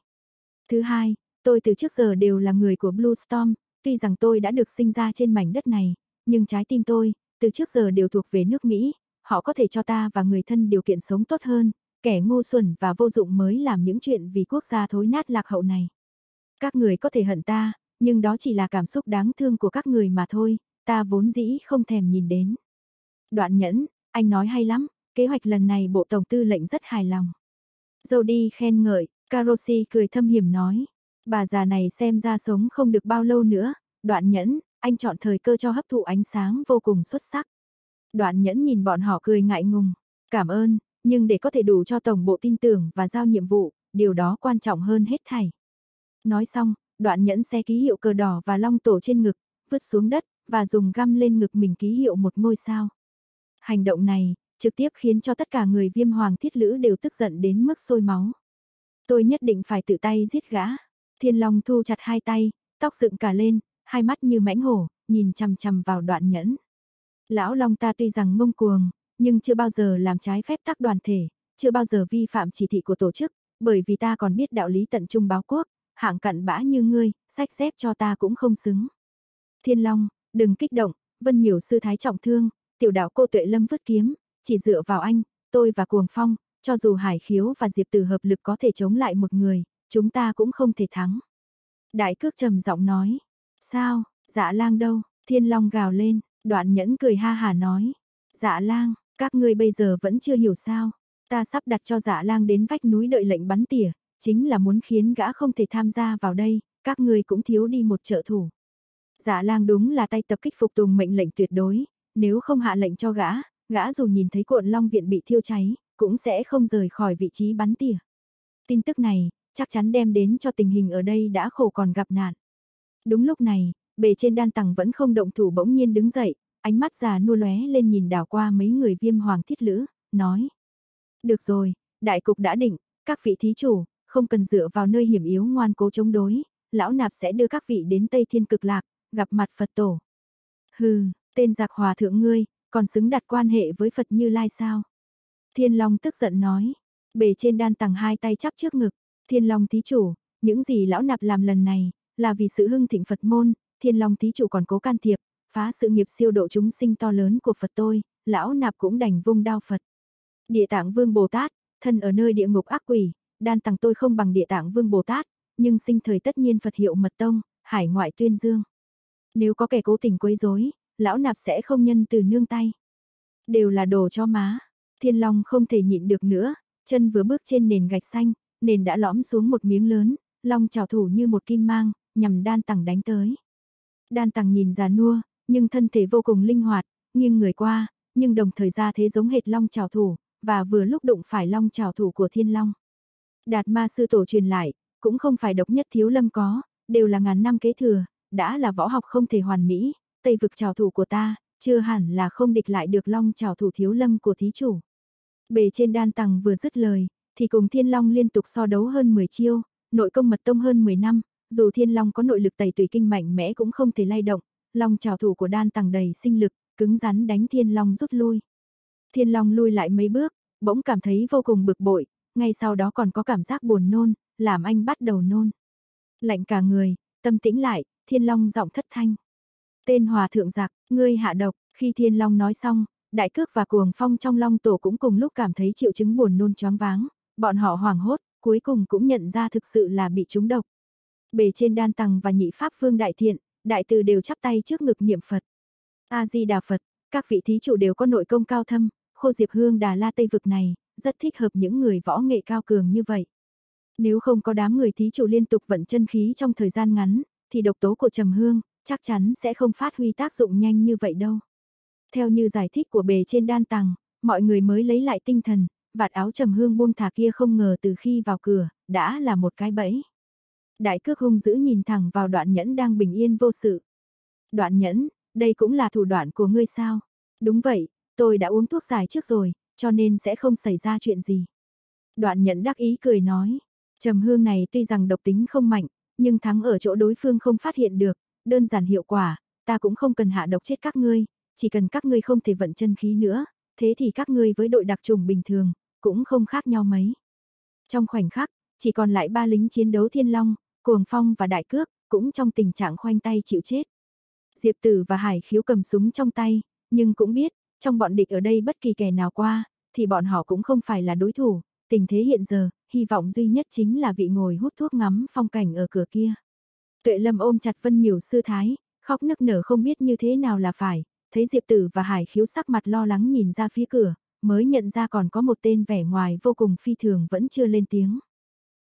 Thứ hai, tôi từ trước giờ đều là người của Blue Storm, tuy rằng tôi đã được sinh ra trên mảnh đất này, nhưng trái tim tôi, từ trước giờ đều thuộc về nước Mỹ, họ có thể cho ta và người thân điều kiện sống tốt hơn, kẻ ngu xuẩn và vô dụng mới làm những chuyện vì quốc gia thối nát lạc hậu này. Các người có thể hận ta, nhưng đó chỉ là cảm xúc đáng thương của các người mà thôi, ta vốn dĩ không thèm nhìn đến. Đoạn nhẫn, anh nói hay lắm, kế hoạch lần này Bộ Tổng Tư lệnh rất hài lòng. dâu đi khen ngợi, Carosi cười thâm hiểm nói. Bà già này xem ra sống không được bao lâu nữa. Đoạn nhẫn, anh chọn thời cơ cho hấp thụ ánh sáng vô cùng xuất sắc. Đoạn nhẫn nhìn bọn họ cười ngại ngùng. Cảm ơn, nhưng để có thể đủ cho tổng bộ tin tưởng và giao nhiệm vụ, điều đó quan trọng hơn hết thảy. Nói xong, đoạn nhẫn xe ký hiệu cờ đỏ và long tổ trên ngực, vứt xuống đất, và dùng găm lên ngực mình ký hiệu một ngôi sao. Hành động này, trực tiếp khiến cho tất cả người viêm hoàng thiết lữ đều tức giận đến mức sôi máu. Tôi nhất định phải tự tay giết gã. Thiên Long thu chặt hai tay, tóc dựng cả lên, hai mắt như mãnh hổ, nhìn chằm chằm vào đoạn nhẫn. Lão Long ta tuy rằng ngông cuồng, nhưng chưa bao giờ làm trái phép tắc đoàn thể, chưa bao giờ vi phạm chỉ thị của tổ chức, bởi vì ta còn biết đạo lý tận trung báo quốc, hạng cặn bã như ngươi, sách dép cho ta cũng không xứng. Thiên Long, đừng kích động, Vân Miểu sư thái trọng thương, tiểu đạo cô Tuệ Lâm vứt kiếm, chỉ dựa vào anh, tôi và Cuồng Phong, cho dù Hải Khiếu và Diệp tử hợp lực có thể chống lại một người, chúng ta cũng không thể thắng. Đại cước trầm giọng nói, sao, dạ lang đâu, Thiên Long gào lên, đoạn nhẫn cười ha hà nói, dạ lang, các ngươi bây giờ vẫn chưa hiểu sao, ta sắp đặt cho dạ lang đến vách núi đợi lệnh bắn tỉa, chính là muốn khiến gã không thể tham gia vào đây, các ngươi cũng thiếu đi một trợ thủ. Dạ lang đúng là tay tập kích phục tùng mệnh lệnh tuyệt đối, nếu không hạ lệnh cho gã, gã dù nhìn thấy cuộn long viện bị thiêu cháy, cũng sẽ không rời khỏi vị trí bắn tỉa. Tin tức này, chắc chắn đem đến cho tình hình ở đây đã khổ còn gặp nạn. Đúng lúc này, bề trên đan tầng vẫn không động thủ bỗng nhiên đứng dậy, ánh mắt già nua lóe lên nhìn đảo qua mấy người viêm hoàng thiết lữ, nói. Được rồi, đại cục đã định, các vị thí chủ, không cần dựa vào nơi hiểm yếu ngoan cố chống đối, lão nạp sẽ đưa các vị đến Tây Thiên Cực Lạc, gặp mặt Phật tổ. Hừ, tên giặc hòa thượng ngươi, còn xứng đặt quan hệ với Phật Như Lai sao? Thiên Long tức giận nói, bề trên đan tầng hai tay chắp trước ngực, Thiên Long thí chủ, những gì lão nạp làm lần này, là vì sự hưng thịnh Phật môn, Thiên Long thí chủ còn cố can thiệp, phá sự nghiệp siêu độ chúng sinh to lớn của Phật tôi, lão nạp cũng đành vung đao Phật. Địa tạng vương Bồ Tát, thân ở nơi địa ngục ác quỷ, đan tầng tôi không bằng địa tạng vương Bồ Tát, nhưng sinh thời tất nhiên Phật hiệu mật tông, hải ngoại tuyên dương. Nếu có kẻ cố tình quấy rối, lão nạp sẽ không nhân từ nương tay. Đều là đồ cho má. Thiên Long không thể nhịn được nữa, chân vừa bước trên nền gạch xanh, nền đã lõm xuống một miếng lớn, Long trào thủ như một kim mang, nhằm đan tẳng đánh tới. Đan tẳng nhìn già nua, nhưng thân thể vô cùng linh hoạt, nghiêng người qua, nhưng đồng thời ra thế giống hệt Long trào thủ, và vừa lúc đụng phải Long trào thủ của Thiên Long. Đạt ma sư tổ truyền lại, cũng không phải độc nhất thiếu lâm có, đều là ngàn năm kế thừa, đã là võ học không thể hoàn mỹ, tây vực trào thủ của ta, chưa hẳn là không địch lại được long trào thủ thiếu lâm của thí chủ. Bề trên đan tầng vừa dứt lời, thì cùng thiên long liên tục so đấu hơn 10 chiêu, nội công mật tông hơn 10 năm, dù thiên long có nội lực tẩy tùy kinh mạnh mẽ cũng không thể lay động, long trào thủ của đan tầng đầy sinh lực, cứng rắn đánh thiên long rút lui. Thiên long lui lại mấy bước, bỗng cảm thấy vô cùng bực bội, ngay sau đó còn có cảm giác buồn nôn, làm anh bắt đầu nôn. Lạnh cả người, tâm tĩnh lại, thiên long giọng thất thanh. Tên hòa thượng giặc, ngươi hạ độc, khi thiên long nói xong, đại cước và cuồng phong trong long tổ cũng cùng lúc cảm thấy triệu chứng buồn nôn choáng váng, bọn họ hoảng hốt, cuối cùng cũng nhận ra thực sự là bị trúng độc. Bề trên đan tầng và nhị pháp vương đại thiện, đại từ đều chắp tay trước ngực niệm Phật. A-di-đà Phật, các vị thí chủ đều có nội công cao thâm, khô diệp hương đà la tây vực này, rất thích hợp những người võ nghệ cao cường như vậy. Nếu không có đám người thí chủ liên tục vận chân khí trong thời gian ngắn, thì độc tố của trầm hương, chắc chắn sẽ không phát huy tác dụng nhanh như vậy đâu. Theo như giải thích của bề trên đan tầng, mọi người mới lấy lại tinh thần, vạt áo trầm hương buông thả kia không ngờ từ khi vào cửa, đã là một cái bẫy. Đại cước hung dữ nhìn thẳng vào đoạn nhẫn đang bình yên vô sự. Đoạn nhẫn, đây cũng là thủ đoạn của ngươi sao? Đúng vậy, tôi đã uống thuốc giải trước rồi, cho nên sẽ không xảy ra chuyện gì. Đoạn nhẫn đắc ý cười nói, trầm hương này tuy rằng độc tính không mạnh, nhưng thắng ở chỗ đối phương không phát hiện được, đơn giản hiệu quả, ta cũng không cần hạ độc chết các ngươi, chỉ cần các ngươi không thể vận chân khí nữa, thế thì các ngươi với đội đặc trùng bình thường, cũng không khác nhau mấy. Trong khoảnh khắc, chỉ còn lại ba lính chiến đấu thiên long, cuồng phong và đại cước, cũng trong tình trạng khoanh tay chịu chết. Diệp Tử và Hải khiếu cầm súng trong tay, nhưng cũng biết, trong bọn địch ở đây bất kỳ kẻ nào qua, thì bọn họ cũng không phải là đối thủ, tình thế hiện giờ, hy vọng duy nhất chính là vị ngồi hút thuốc ngắm phong cảnh ở cửa kia. Tuệ Lâm ôm chặt Vân Miểu sư thái, khóc nức nở không biết như thế nào là phải, thấy Diệp Tử và Hải khiếu sắc mặt lo lắng nhìn ra phía cửa, mới nhận ra còn có một tên vẻ ngoài vô cùng phi thường vẫn chưa lên tiếng.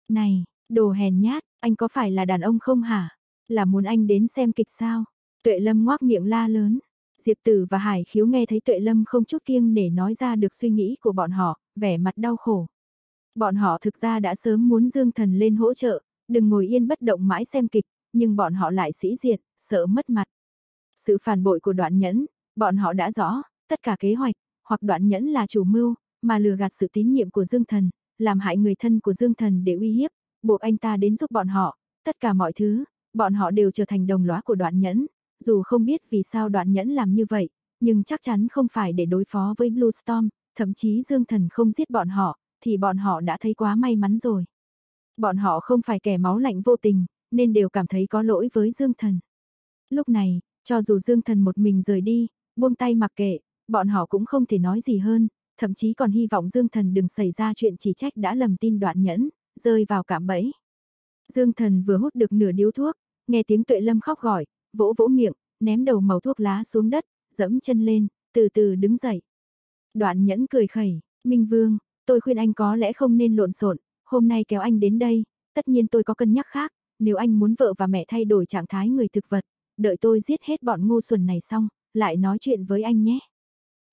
Này, đồ hèn nhát, anh có phải là đàn ông không hả? Là muốn anh đến xem kịch sao? Tuệ Lâm ngoác miệng la lớn. Diệp Tử và Hải Khiếu nghe thấy Tuệ Lâm không chút kiêng để nói ra được suy nghĩ của bọn họ, vẻ mặt đau khổ. Bọn họ thực ra đã sớm muốn Dương Thần lên hỗ trợ, đừng ngồi yên bất động mãi xem kịch, nhưng bọn họ lại sĩ diệt, sợ mất mặt. Sự phản bội của đoạn nhẫn, bọn họ đã rõ, tất cả kế hoạch, hoặc đoạn nhẫn là chủ mưu, mà lừa gạt sự tín nhiệm của Dương Thần, làm hại người thân của Dương Thần để uy hiếp, buộc anh ta đến giúp bọn họ, tất cả mọi thứ, bọn họ đều trở thành đồng lõa của đoạn nhẫn, dù không biết vì sao đoạn nhẫn làm như vậy, nhưng chắc chắn không phải để đối phó với Blue Storm, thậm chí Dương Thần không giết bọn họ, thì bọn họ đã thấy quá may mắn rồi. Bọn họ không phải kẻ máu lạnh vô tình, nên đều cảm thấy có lỗi với Dương Thần. Lúc này, cho dù Dương Thần một mình rời đi, buông tay mặc kệ, bọn họ cũng không thể nói gì hơn, thậm chí còn hy vọng Dương Thần đừng xảy ra chuyện chỉ trách đã lầm tin đoạn nhẫn, rơi vào cạm bẫy. Dương Thần vừa hút được nửa điếu thuốc, nghe tiếng Tuệ Lâm khóc gọi, vỗ vỗ miệng, ném đầu màu thuốc lá xuống đất, dẫm chân lên, từ từ đứng dậy. Đoạn nhẫn cười khẩy, Minh Vương, tôi khuyên anh có lẽ không nên lộn xộn, hôm nay kéo anh đến đây, tất nhiên tôi có cân nhắc khác, nếu anh muốn vợ và mẹ thay đổi trạng thái người thực vật, đợi tôi giết hết bọn ngu xuẩn này xong, lại nói chuyện với anh nhé.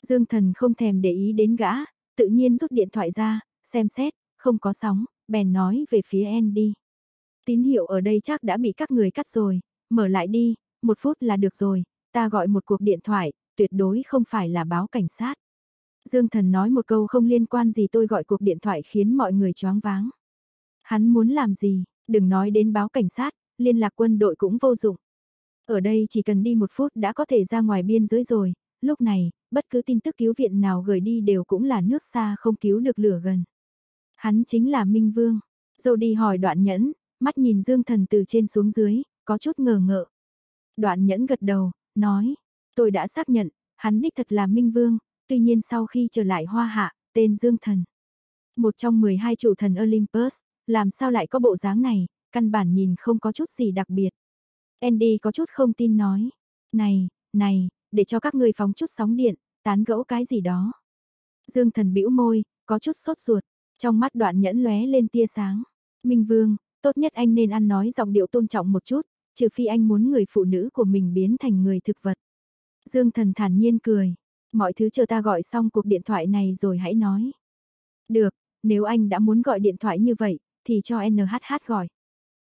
Dương Thần không thèm để ý đến gã, tự nhiên rút điện thoại ra, xem xét, không có sóng, bèn nói về phía Andy. Tín hiệu ở đây chắc đã bị các người cắt rồi, mở lại đi, một phút là được rồi, ta gọi một cuộc điện thoại, tuyệt đối không phải là báo cảnh sát. Dương Thần nói một câu không liên quan gì tôi gọi cuộc điện thoại khiến mọi người choáng váng. Hắn muốn làm gì, đừng nói đến báo cảnh sát, liên lạc quân đội cũng vô dụng. Ở đây chỉ cần đi một phút đã có thể ra ngoài biên giới rồi, lúc này, bất cứ tin tức cứu viện nào gửi đi đều cũng là nước xa không cứu được lửa gần. Hắn chính là Minh Vương. Rồi đi hỏi đoạn nhẫn, mắt nhìn Dương Thần từ trên xuống dưới, có chút ngờ ngợ. Đoạn nhẫn gật đầu, nói, tôi đã xác nhận, hắn đích thật là Minh Vương, tuy nhiên sau khi trở lại hoa hạ, tên Dương Thần. Một trong 12 chủ thần Olympus, làm sao lại có bộ dáng này, căn bản nhìn không có chút gì đặc biệt. Andy có chút không tin nói, này, này, để cho các ngươi phóng chút sóng điện, tán gẫu cái gì đó. Dương Thần bĩu môi, có chút sốt ruột, trong mắt đoạn nhẫn lóe lên tia sáng. Minh Vương, tốt nhất anh nên ăn nói giọng điệu tôn trọng một chút, trừ phi anh muốn người phụ nữ của mình biến thành người thực vật. Dương Thần thản nhiên cười, mọi thứ chờ ta gọi xong cuộc điện thoại này rồi hãy nói. Được, nếu anh đã muốn gọi điện thoại như vậy, thì cho NHH gọi.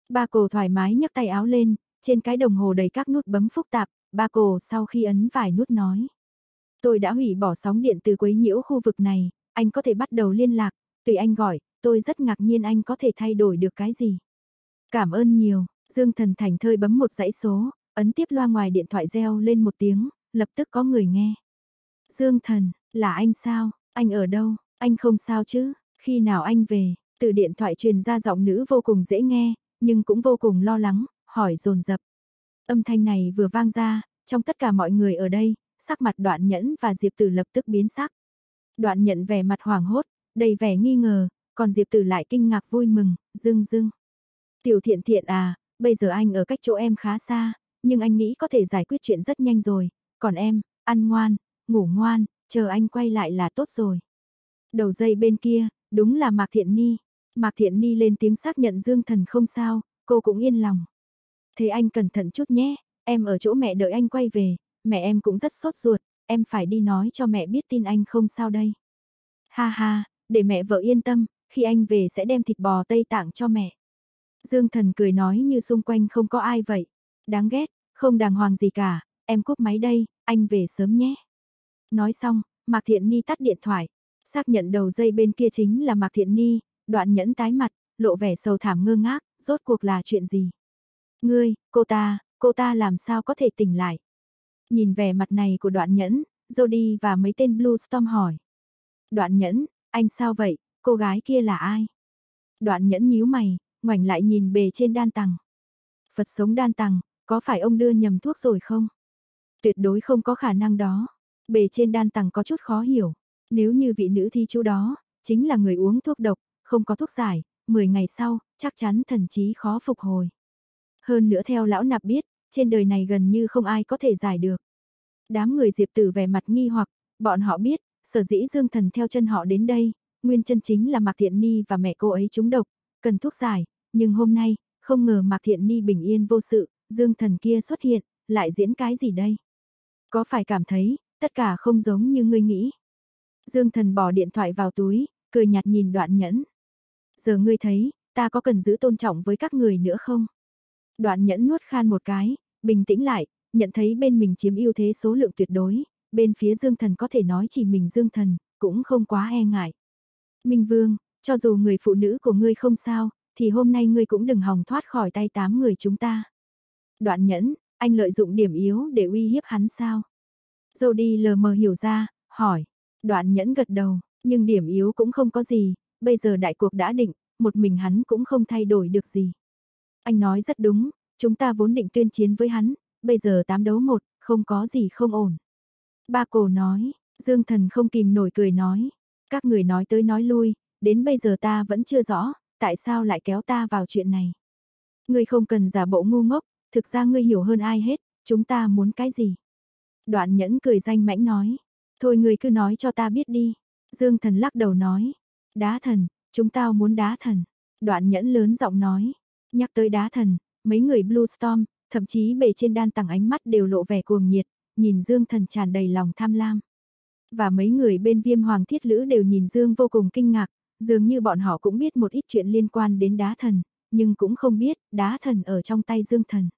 Ba cổ thoải mái nhấc tay áo lên, trên cái đồng hồ đầy các nút bấm phức tạp, ba cổ sau khi ấn vài nút nói. Tôi đã hủy bỏ sóng điện từ quấy nhiễu khu vực này, anh có thể bắt đầu liên lạc, tùy anh gọi, tôi rất ngạc nhiên anh có thể thay đổi được cái gì. Cảm ơn nhiều, Dương Thần thành thơi bấm một dãy số, ấn tiếp loa ngoài điện thoại reo lên một tiếng, lập tức có người nghe. Dương Thần, là anh sao, anh ở đâu, anh không sao chứ, khi nào anh về, từ điện thoại truyền ra giọng nữ vô cùng dễ nghe, nhưng cũng vô cùng lo lắng, hỏi dồn dập. Âm thanh này vừa vang ra, trong tất cả mọi người ở đây, sắc mặt đoạn nhẫn và Diệp Tử lập tức biến sắc. Đoạn nhận vẻ mặt hoảng hốt, đầy vẻ nghi ngờ, còn Diệp Tử lại kinh ngạc vui mừng, dưng dưng. Tiểu thiện thiện à, bây giờ anh ở cách chỗ em khá xa, nhưng anh nghĩ có thể giải quyết chuyện rất nhanh rồi, còn em, ăn ngoan, ngủ ngoan, chờ anh quay lại là tốt rồi. Đầu dây bên kia, đúng là Mạc Thiện Ni. Mạc Thiện Ni lên tiếng xác nhận Dương Thần không sao, cô cũng yên lòng. Thế anh cẩn thận chút nhé, em ở chỗ mẹ đợi anh quay về, mẹ em cũng rất sốt ruột, em phải đi nói cho mẹ biết tin anh không sao đây. Ha ha, để mẹ vợ yên tâm, khi anh về sẽ đem thịt bò Tây Tạng cho mẹ. Dương Thần cười nói như xung quanh không có ai vậy. Đáng ghét, không đàng hoàng gì cả, em cúp máy đây, anh về sớm nhé. Nói xong, Mạc Thiện Ni tắt điện thoại, xác nhận đầu dây bên kia chính là Mạc Thiện Ni, đoạn nhẫn tái mặt, lộ vẻ sầu thảm ngơ ngác, rốt cuộc là chuyện gì? Ngươi, cô ta, cô ta làm sao có thể tỉnh lại? Nhìn vẻ mặt này của đoạn nhẫn, Jody và mấy tên Blue Storm hỏi. Đoạn nhẫn, anh sao vậy, cô gái kia là ai? Đoạn nhẫn nhíu mày, ngoảnh lại nhìn bề trên đan tầng. Phật sống đan tầng, có phải ông đưa nhầm thuốc rồi không? Tuyệt đối không có khả năng đó. Bề trên đan tầng có chút khó hiểu. Nếu như vị nữ thi chú đó, chính là người uống thuốc độc, không có thuốc giải, 10 ngày sau, chắc chắn thần trí khó phục hồi. Hơn nữa theo lão nạp biết, trên đời này gần như không ai có thể giải được. Đám người Diệp Tử vẻ mặt nghi hoặc, bọn họ biết, sở dĩ Dương Thần theo chân họ đến đây, nguyên chân chính là Mạc Thiện Ni và mẹ cô ấy trúng độc, cần thuốc giải, nhưng hôm nay, không ngờ Mạc Thiện Ni bình yên vô sự, Dương Thần kia xuất hiện, lại diễn cái gì đây? Có phải cảm thấy, tất cả không giống như ngươi nghĩ? Dương Thần bỏ điện thoại vào túi, cười nhạt nhìn đoạn nhẫn. Giờ ngươi thấy, ta có cần giữ tôn trọng với các người nữa không? Đoạn nhẫn nuốt khan một cái, bình tĩnh lại, nhận thấy bên mình chiếm ưu thế số lượng tuyệt đối, bên phía Dương Thần có thể nói chỉ mình Dương Thần, cũng không quá e ngại. Minh Vương, cho dù người phụ nữ của ngươi không sao, thì hôm nay ngươi cũng đừng hòng thoát khỏi tay tám người chúng ta. Đoạn nhẫn, anh lợi dụng điểm yếu để uy hiếp hắn sao? Jody lờ mờ hiểu ra, hỏi. Đoạn nhẫn gật đầu, nhưng điểm yếu cũng không có gì, bây giờ đại cuộc đã định, một mình hắn cũng không thay đổi được gì. Anh nói rất đúng, chúng ta vốn định tuyên chiến với hắn, bây giờ tám đấu một, không có gì không ổn. Ba cổ nói, Dương Thần không kìm nổi cười nói, các người nói tới nói lui, đến bây giờ ta vẫn chưa rõ, tại sao lại kéo ta vào chuyện này. Ngươi không cần giả bộ ngu ngốc, thực ra ngươi hiểu hơn ai hết, chúng ta muốn cái gì. Đoạn nhẫn cười danh mãnh nói, thôi ngươi cứ nói cho ta biết đi. Dương Thần lắc đầu nói, đá thần, chúng tao muốn đá thần. Đoạn nhẫn lớn giọng nói, nhắc tới đá thần, mấy người Blue Storm, thậm chí bề trên đan tặng ánh mắt đều lộ vẻ cuồng nhiệt, nhìn Dương Thần tràn đầy lòng tham lam. Và mấy người bên viêm hoàng thiết lữ đều nhìn Dương vô cùng kinh ngạc, dường như bọn họ cũng biết một ít chuyện liên quan đến đá thần, nhưng cũng không biết đá thần ở trong tay Dương Thần.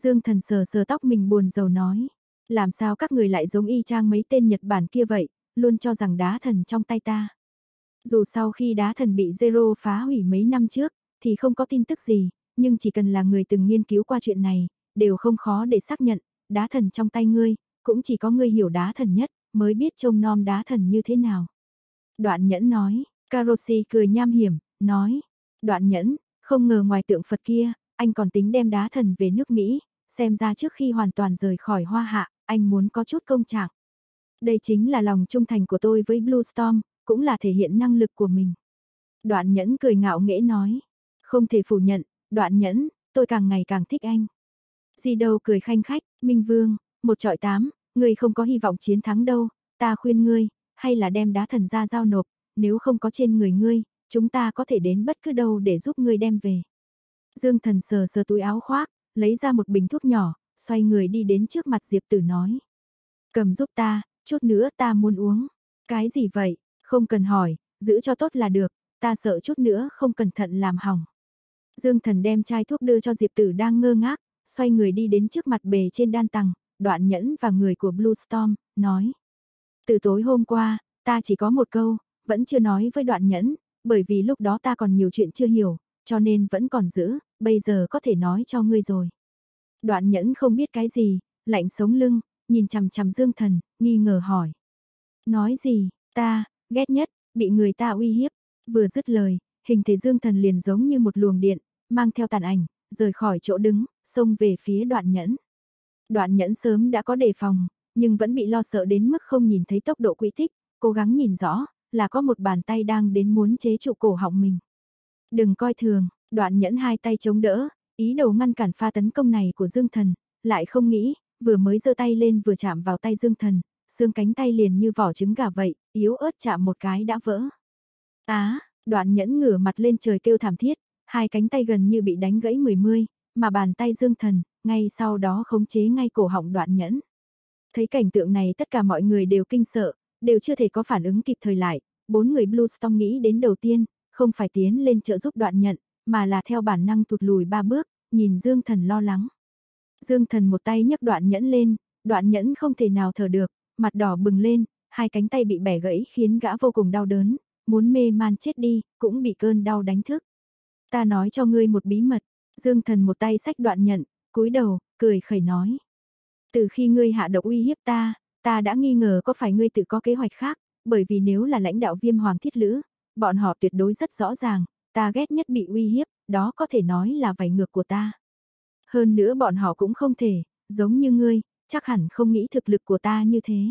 Dương Thần sờ sờ tóc mình buồn rầu nói, làm sao các người lại giống y chang mấy tên Nhật Bản kia vậy, luôn cho rằng đá thần trong tay ta. Dù sau khi đá thần bị Zero phá hủy mấy năm trước, thì không có tin tức gì, nhưng chỉ cần là người từng nghiên cứu qua chuyện này, đều không khó để xác nhận, đá thần trong tay ngươi, cũng chỉ có ngươi hiểu đá thần nhất, mới biết trông non đá thần như thế nào. Đoạn nhẫn nói, Karoshi cười nham hiểm, nói, đoạn nhẫn, không ngờ ngoài tượng Phật kia, anh còn tính đem đá thần về nước Mỹ, xem ra trước khi hoàn toàn rời khỏi hoa hạ, anh muốn có chút công trạng. Đây chính là lòng trung thành của tôi với Blue Storm, cũng là thể hiện năng lực của mình. Đoạn nhẫn cười ngạo nghễ nói, không thể phủ nhận, đoạn nhẫn, tôi càng ngày càng thích anh. Di đâu cười khanh khách, Minh Vương, một trọi tám, người không có hy vọng chiến thắng đâu, ta khuyên ngươi, hay là đem đá thần ra giao nộp, nếu không có trên người ngươi, chúng ta có thể đến bất cứ đâu để giúp ngươi đem về. Dương thần sờ sờ túi áo khoác, lấy ra một bình thuốc nhỏ, xoay người đi đến trước mặt Diệp Tử nói. Cầm giúp ta, chút nữa ta muốn uống. Cái gì vậy, không cần hỏi, giữ cho tốt là được, ta sợ chút nữa không cẩn thận làm hỏng. Dương thần đem chai thuốc đưa cho Diệp Tử đang ngơ ngác, xoay người đi đến trước mặt bề trên đan tầng, đoạn nhẫn và người của Blue Storm, nói. Từ tối hôm qua, ta chỉ có một câu, vẫn chưa nói với đoạn nhẫn, bởi vì lúc đó ta còn nhiều chuyện chưa hiểu, cho nên vẫn còn giữ, bây giờ có thể nói cho ngươi rồi. Đoạn nhẫn không biết cái gì, lạnh sống lưng, nhìn chằm chằm Dương Thần, nghi ngờ hỏi. Nói gì, ta, ghét nhất, bị người ta uy hiếp, vừa dứt lời, hình thể Dương Thần liền giống như một luồng điện, mang theo tàn ảnh, rời khỏi chỗ đứng, xông về phía đoạn nhẫn. Đoạn nhẫn sớm đã có đề phòng, nhưng vẫn bị lo sợ đến mức không nhìn thấy tốc độ quỹ tích, cố gắng nhìn rõ, là có một bàn tay đang đến muốn chế trụ cổ họng mình. Đừng coi thường, đoạn nhẫn hai tay chống đỡ, ý đồ ngăn cản pha tấn công này của Dương Thần, lại không nghĩ, vừa mới giơ tay lên vừa chạm vào tay Dương Thần, xương cánh tay liền như vỏ trứng gà vậy, yếu ớt chạm một cái đã vỡ. Á, đoạn nhẫn ngửa mặt lên trời kêu thảm thiết, hai cánh tay gần như bị đánh gãy mười mươi, mà bàn tay Dương Thần, ngay sau đó khống chế ngay cổ họng đoạn nhẫn. Thấy cảnh tượng này tất cả mọi người đều kinh sợ, đều chưa thể có phản ứng kịp thời lại, bốn người Blue Storm nghĩ đến đầu tiên, không phải tiến lên trợ giúp đoạn nhận, mà là theo bản năng tụt lùi ba bước, nhìn Dương Thần lo lắng. Dương Thần một tay nhấc đoạn nhẫn lên, đoạn nhẫn không thể nào thở được, mặt đỏ bừng lên, hai cánh tay bị bẻ gãy khiến gã vô cùng đau đớn, muốn mê man chết đi, cũng bị cơn đau đánh thức. Ta nói cho ngươi một bí mật, Dương Thần một tay xách đoạn nhận, cúi đầu, cười khẩy nói. Từ khi ngươi hạ độc uy hiếp ta, ta đã nghi ngờ có phải ngươi tự có kế hoạch khác, bởi vì nếu là lãnh đạo viêm hoàng thiết lữ, bọn họ tuyệt đối rất rõ ràng, ta ghét nhất bị uy hiếp, đó có thể nói là vảy ngược của ta. Hơn nữa bọn họ cũng không thể, giống như ngươi, chắc hẳn không nghĩ thực lực của ta như thế.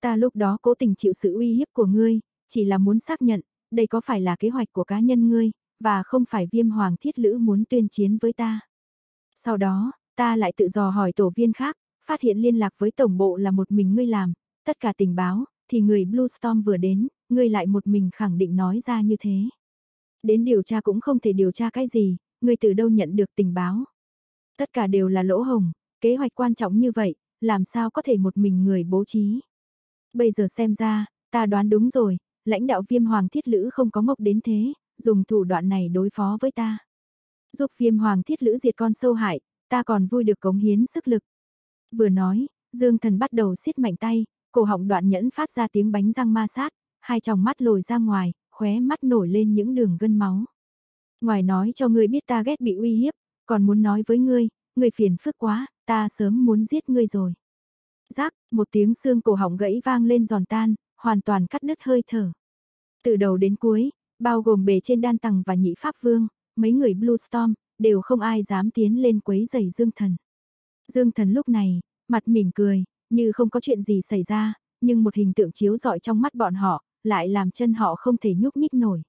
Ta lúc đó cố tình chịu sự uy hiếp của ngươi, chỉ là muốn xác nhận, đây có phải là kế hoạch của cá nhân ngươi, và không phải viêm hoàng thiết lữ muốn tuyên chiến với ta. Sau đó, ta lại tự dò hỏi tổ viên khác, phát hiện liên lạc với tổng bộ là một mình ngươi làm, tất cả tình báo, thì người Blue Storm vừa đến, ngươi lại một mình khẳng định nói ra như thế. Đến điều tra cũng không thể điều tra cái gì, ngươi từ đâu nhận được tình báo. Tất cả đều là lỗ hồng, kế hoạch quan trọng như vậy, làm sao có thể một mình người bố trí. Bây giờ xem ra, ta đoán đúng rồi, lãnh đạo viêm hoàng thiết lữ không có ngốc đến thế, dùng thủ đoạn này đối phó với ta. Giúp viêm hoàng thiết lữ diệt con sâu hại, ta còn vui được cống hiến sức lực. Vừa nói, Dương Thần bắt đầu siết mạnh tay, cổ họng đoạn nhẫn phát ra tiếng bánh răng ma sát, hai tròng mắt lồi ra ngoài, khóe mắt nổi lên những đường gân máu. Ngoài nói cho ngươi biết ta ghét bị uy hiếp, còn muốn nói với ngươi, ngươi phiền phức quá, ta sớm muốn giết ngươi rồi. Rác, một tiếng xương cổ họng gãy vang lên giòn tan, hoàn toàn cắt đứt hơi thở. Từ đầu đến cuối, bao gồm bề trên đan tầng và nhị pháp vương, mấy người Blue Storm, đều không ai dám tiến lên quấy giày Dương Thần. Dương Thần lúc này, mặt mỉm cười, như không có chuyện gì xảy ra, nhưng một hình tượng chiếu rọi trong mắt bọn họ, lại làm chân họ không thể nhúc nhích nổi.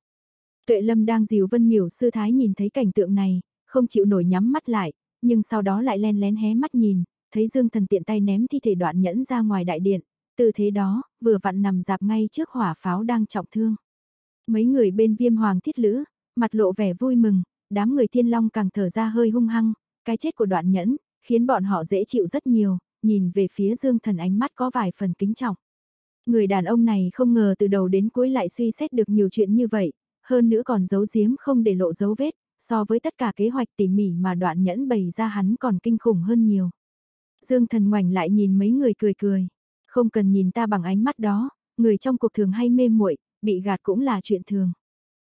Tuệ Lâm đang dìu Vân Miểu sư thái nhìn thấy cảnh tượng này, không chịu nổi nhắm mắt lại, nhưng sau đó lại len lén hé mắt nhìn, thấy Dương Thần tiện tay ném thi thể đoạn nhẫn ra ngoài đại điện, từ thế đó, vừa vặn nằm dạp ngay trước hỏa pháo đang trọng thương. Mấy người bên viêm hoàng thiết lữ, mặt lộ vẻ vui mừng, đám người thiên long càng thở ra hơi hung hăng, cái chết của đoạn nhẫn, khiến bọn họ dễ chịu rất nhiều, nhìn về phía Dương Thần ánh mắt có vài phần kính trọng. Người đàn ông này không ngờ từ đầu đến cuối lại suy xét được nhiều chuyện như vậy, hơn nữa còn giấu giếm không để lộ dấu vết, so với tất cả kế hoạch tỉ mỉ mà đoạn nhẫn bày ra hắn còn kinh khủng hơn nhiều. Dương thần ngoảnh lại nhìn mấy người cười cười, không cần nhìn ta bằng ánh mắt đó, người trong cuộc thường hay mê muội, bị gạt cũng là chuyện thường.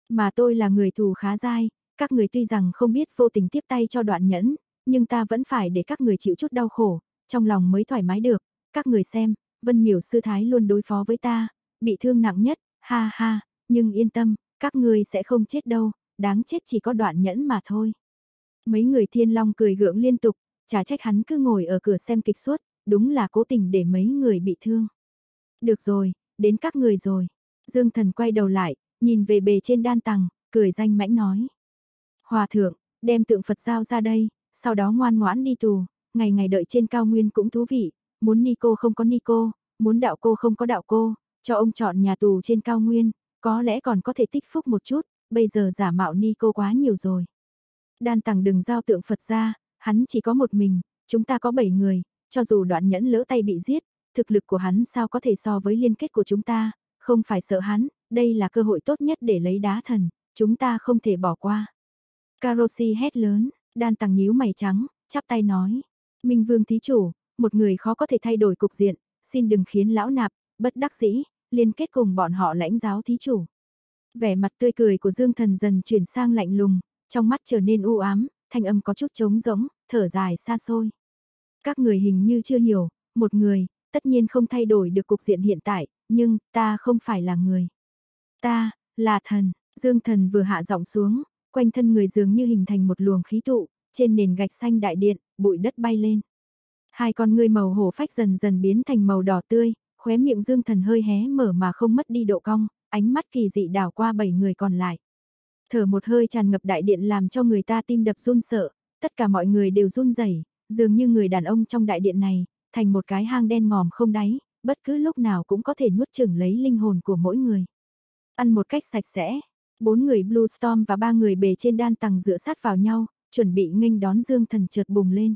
Mà tôi là người thù khá dai, các người tuy rằng không biết vô tình tiếp tay cho đoạn nhẫn, nhưng ta vẫn phải để các người chịu chút đau khổ, trong lòng mới thoải mái được, các người xem, Vân Miểu sư thái luôn đối phó với ta, bị thương nặng nhất, ha ha, nhưng yên tâm, các ngươi sẽ không chết đâu, đáng chết chỉ có đoạn nhẫn mà thôi. Mấy người thiên long cười gượng liên tục, chả trách hắn cứ ngồi ở cửa xem kịch suốt, đúng là cố tình để mấy người bị thương. Được rồi, đến các người rồi. Dương thần quay đầu lại, nhìn về bề trên đan tầng, cười danh mãnh nói. Hòa thượng, đem tượng Phật giao ra đây, sau đó ngoan ngoãn đi tù, ngày ngày đợi trên cao nguyên cũng thú vị, muốn ni cô không có ni cô, muốn đạo cô không có đạo cô, cho ông chọn nhà tù trên cao nguyên, có lẽ còn có thể tích phúc một chút, bây giờ giả mạo ni cô quá nhiều rồi. Đan tằng đừng giao tượng Phật ra, hắn chỉ có một mình, chúng ta có bảy người, cho dù đoạn nhẫn lỡ tay bị giết, thực lực của hắn sao có thể so với liên kết của chúng ta, không phải sợ hắn, đây là cơ hội tốt nhất để lấy đá thần, chúng ta không thể bỏ qua. Karoshi hét lớn, đan tằng nhíu mày trắng, chắp tay nói, Minh Vương thí chủ, một người khó có thể thay đổi cục diện, xin đừng khiến lão nạp, bất đắc dĩ, liên kết cùng bọn họ lãnh giáo thí chủ. Vẻ mặt tươi cười của Dương Thần dần chuyển sang lạnh lùng, trong mắt trở nên u ám, thanh âm có chút trống rỗng, thở dài xa xôi. Các người hình như chưa hiểu, một người, tất nhiên không thay đổi được cục diện hiện tại, nhưng ta không phải là người. Ta, là thần, Dương Thần vừa hạ giọng xuống, quanh thân người dường như hình thành một luồng khí tụ, trên nền gạch xanh đại điện, bụi đất bay lên. Hai con ngươi màu hổ phách dần dần biến thành màu đỏ tươi, khóe miệng Dương Thần hơi hé mở mà không mất đi độ cong, ánh mắt kỳ dị đảo qua bảy người còn lại. Thở một hơi tràn ngập đại điện làm cho người ta tim đập run sợ, tất cả mọi người đều run rẩy, dường như người đàn ông trong đại điện này, thành một cái hang đen ngòm không đáy, bất cứ lúc nào cũng có thể nuốt chửng lấy linh hồn của mỗi người. Ăn một cách sạch sẽ, bốn người Blue Storm và ba người bề trên đan tầng dựa sát vào nhau, chuẩn bị nghênh đón Dương Thần chợt bùng lên.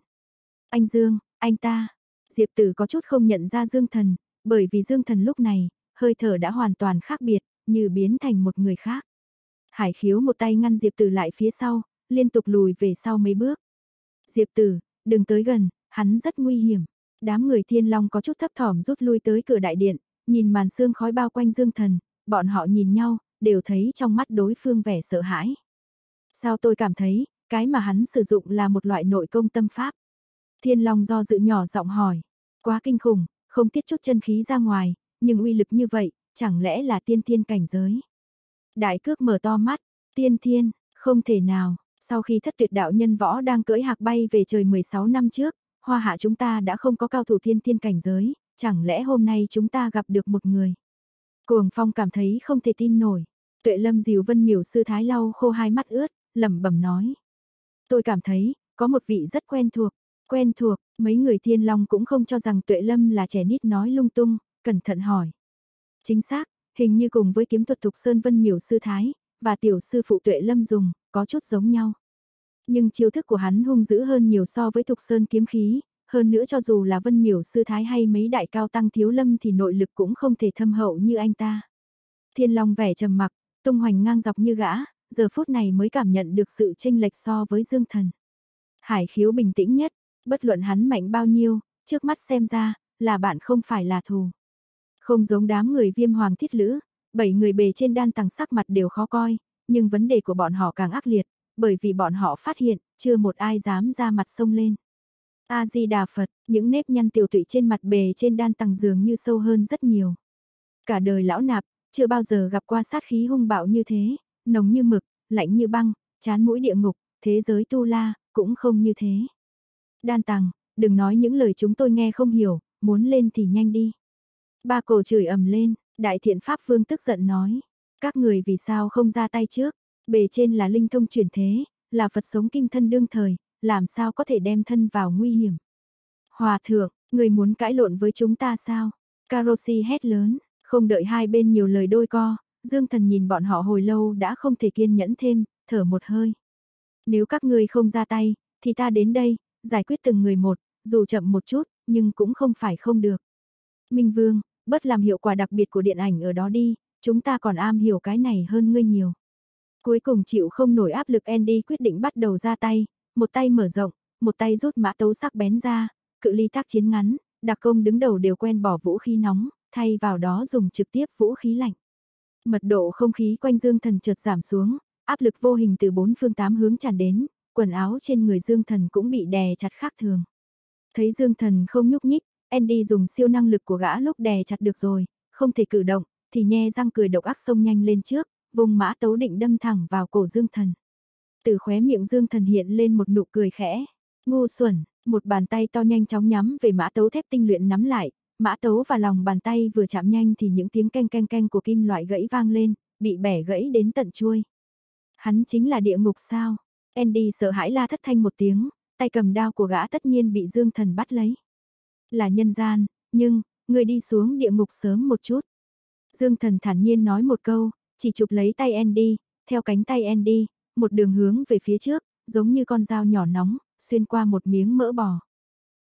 Anh Dương, anh ta. Diệp Tử có chút không nhận ra Dương Thần, bởi vì Dương Thần lúc này, hơi thở đã hoàn toàn khác biệt, như biến thành một người khác. Hải khiếu một tay ngăn Diệp Tử lại phía sau, liên tục lùi về sau mấy bước. Diệp Tử, đừng tới gần, hắn rất nguy hiểm. Đám người thiên long có chút thấp thỏm rút lui tới cửa đại điện, nhìn màn sương khói bao quanh Dương Thần, bọn họ nhìn nhau, đều thấy trong mắt đối phương vẻ sợ hãi. Sao tôi cảm thấy, cái mà hắn sử dụng là một loại nội công tâm pháp. Thiên Long do dự nhỏ giọng hỏi, quá kinh khủng, không tiết chút chân khí ra ngoài, nhưng uy lực như vậy, chẳng lẽ là tiên thiên cảnh giới. Đại cước mở to mắt, tiên thiên, không thể nào, sau khi thất tuyệt đạo nhân võ đang cưỡi hạc bay về trời 16 năm trước, hoa hạ chúng ta đã không có cao thủ tiên thiên cảnh giới, chẳng lẽ hôm nay chúng ta gặp được một người. Cuồng phong cảm thấy không thể tin nổi, tuệ lâm dìu vân miểu sư thái lau khô hai mắt ướt, lẩm bẩm nói. Tôi cảm thấy, có một vị rất quen thuộc, quen thuộc, mấy người thiên long cũng không cho rằng tuệ lâm là trẻ nít nói lung tung, cẩn thận hỏi. Chính xác, hình như cùng với kiếm thuật thục Sơn Vân miểu sư thái, và tiểu sư phụ tuệ lâm dùng, có chút giống nhau. Nhưng chiêu thức của hắn hung dữ hơn nhiều so với thục sơn kiếm khí, hơn nữa cho dù là vân miểu sư thái hay mấy đại cao tăng thiếu lâm thì nội lực cũng không thể thâm hậu như anh ta. Thiên Long vẻ trầm mặc, tung hoành ngang dọc như gã, giờ phút này mới cảm nhận được sự chênh lệch so với Dương Thần. Hải khiếu bình tĩnh nhất, bất luận hắn mạnh bao nhiêu, trước mắt xem ra, là bạn không phải là thù. Không giống đám người viêm hoàng thiết lữ, bảy người bề trên đan tầng sắc mặt đều khó coi, nhưng vấn đề của bọn họ càng ác liệt, bởi vì bọn họ phát hiện, chưa một ai dám ra mặt sông lên. A-di-đà Phật, những nếp nhăn tiểu tụy trên mặt bề trên đan tầng dường như sâu hơn rất nhiều. Cả đời lão nạp, chưa bao giờ gặp qua sát khí hung bạo như thế, nồng như mực, lạnh như băng, chán mũi địa ngục, thế giới tu la, cũng không như thế. Đan tầng, đừng nói những lời chúng tôi nghe không hiểu, muốn lên thì nhanh đi. Ba cổ chửi ầm lên, đại thiện pháp vương tức giận nói, các người vì sao không ra tay trước, bề trên là linh thông chuyển thế, là Phật sống kim thân đương thời, làm sao có thể đem thân vào nguy hiểm. Hòa thượng, người muốn cãi lộn với chúng ta sao? Carosi hét lớn, không đợi hai bên nhiều lời đôi co, Dương Thần nhìn bọn họ hồi lâu đã không thể kiên nhẫn thêm, thở một hơi. Nếu các ngươi không ra tay, thì ta đến đây, giải quyết từng người một, dù chậm một chút, nhưng cũng không phải không được. Minh Vương, bất làm hiệu quả đặc biệt của điện ảnh ở đó đi, chúng ta còn am hiểu cái này hơn ngươi nhiều. Cuối cùng chịu không nổi áp lực Andy quyết định bắt đầu ra tay, một tay mở rộng, một tay rút mã tấu sắc bén ra, cự ly tác chiến ngắn, đặc công đứng đầu đều quen bỏ vũ khí nóng, thay vào đó dùng trực tiếp vũ khí lạnh. Mật độ không khí quanh Dương Thần chợt giảm xuống, áp lực vô hình từ bốn phương tám hướng tràn đến, quần áo trên người Dương Thần cũng bị đè chặt khác thường. Thấy Dương Thần không nhúc nhích, Andy dùng siêu năng lực của gã lúc đè chặt được rồi, không thể cử động, thì nhe răng cười độc ác sông nhanh lên trước, vùng mã tấu định đâm thẳng vào cổ Dương Thần. Từ khóe miệng Dương Thần hiện lên một nụ cười khẽ. Ngu xuẩn, một bàn tay to nhanh chóng nhắm về mã tấu thép tinh luyện nắm lại, mã tấu và lòng bàn tay vừa chạm nhanh thì những tiếng canh canh canh của kim loại gãy vang lên, bị bẻ gãy đến tận chuôi. Hắn chính là địa ngục sao? Andy sợ hãi la thất thanh một tiếng, tay cầm đao của gã tất nhiên bị Dương Thần bắt lấy. Là nhân gian, nhưng, người đi xuống địa ngục sớm một chút. Dương Thần thản nhiên nói một câu, chỉ chụp lấy tay Andy, theo cánh tay Andy, một đường hướng về phía trước, giống như con dao nhỏ nóng, xuyên qua một miếng mỡ bò.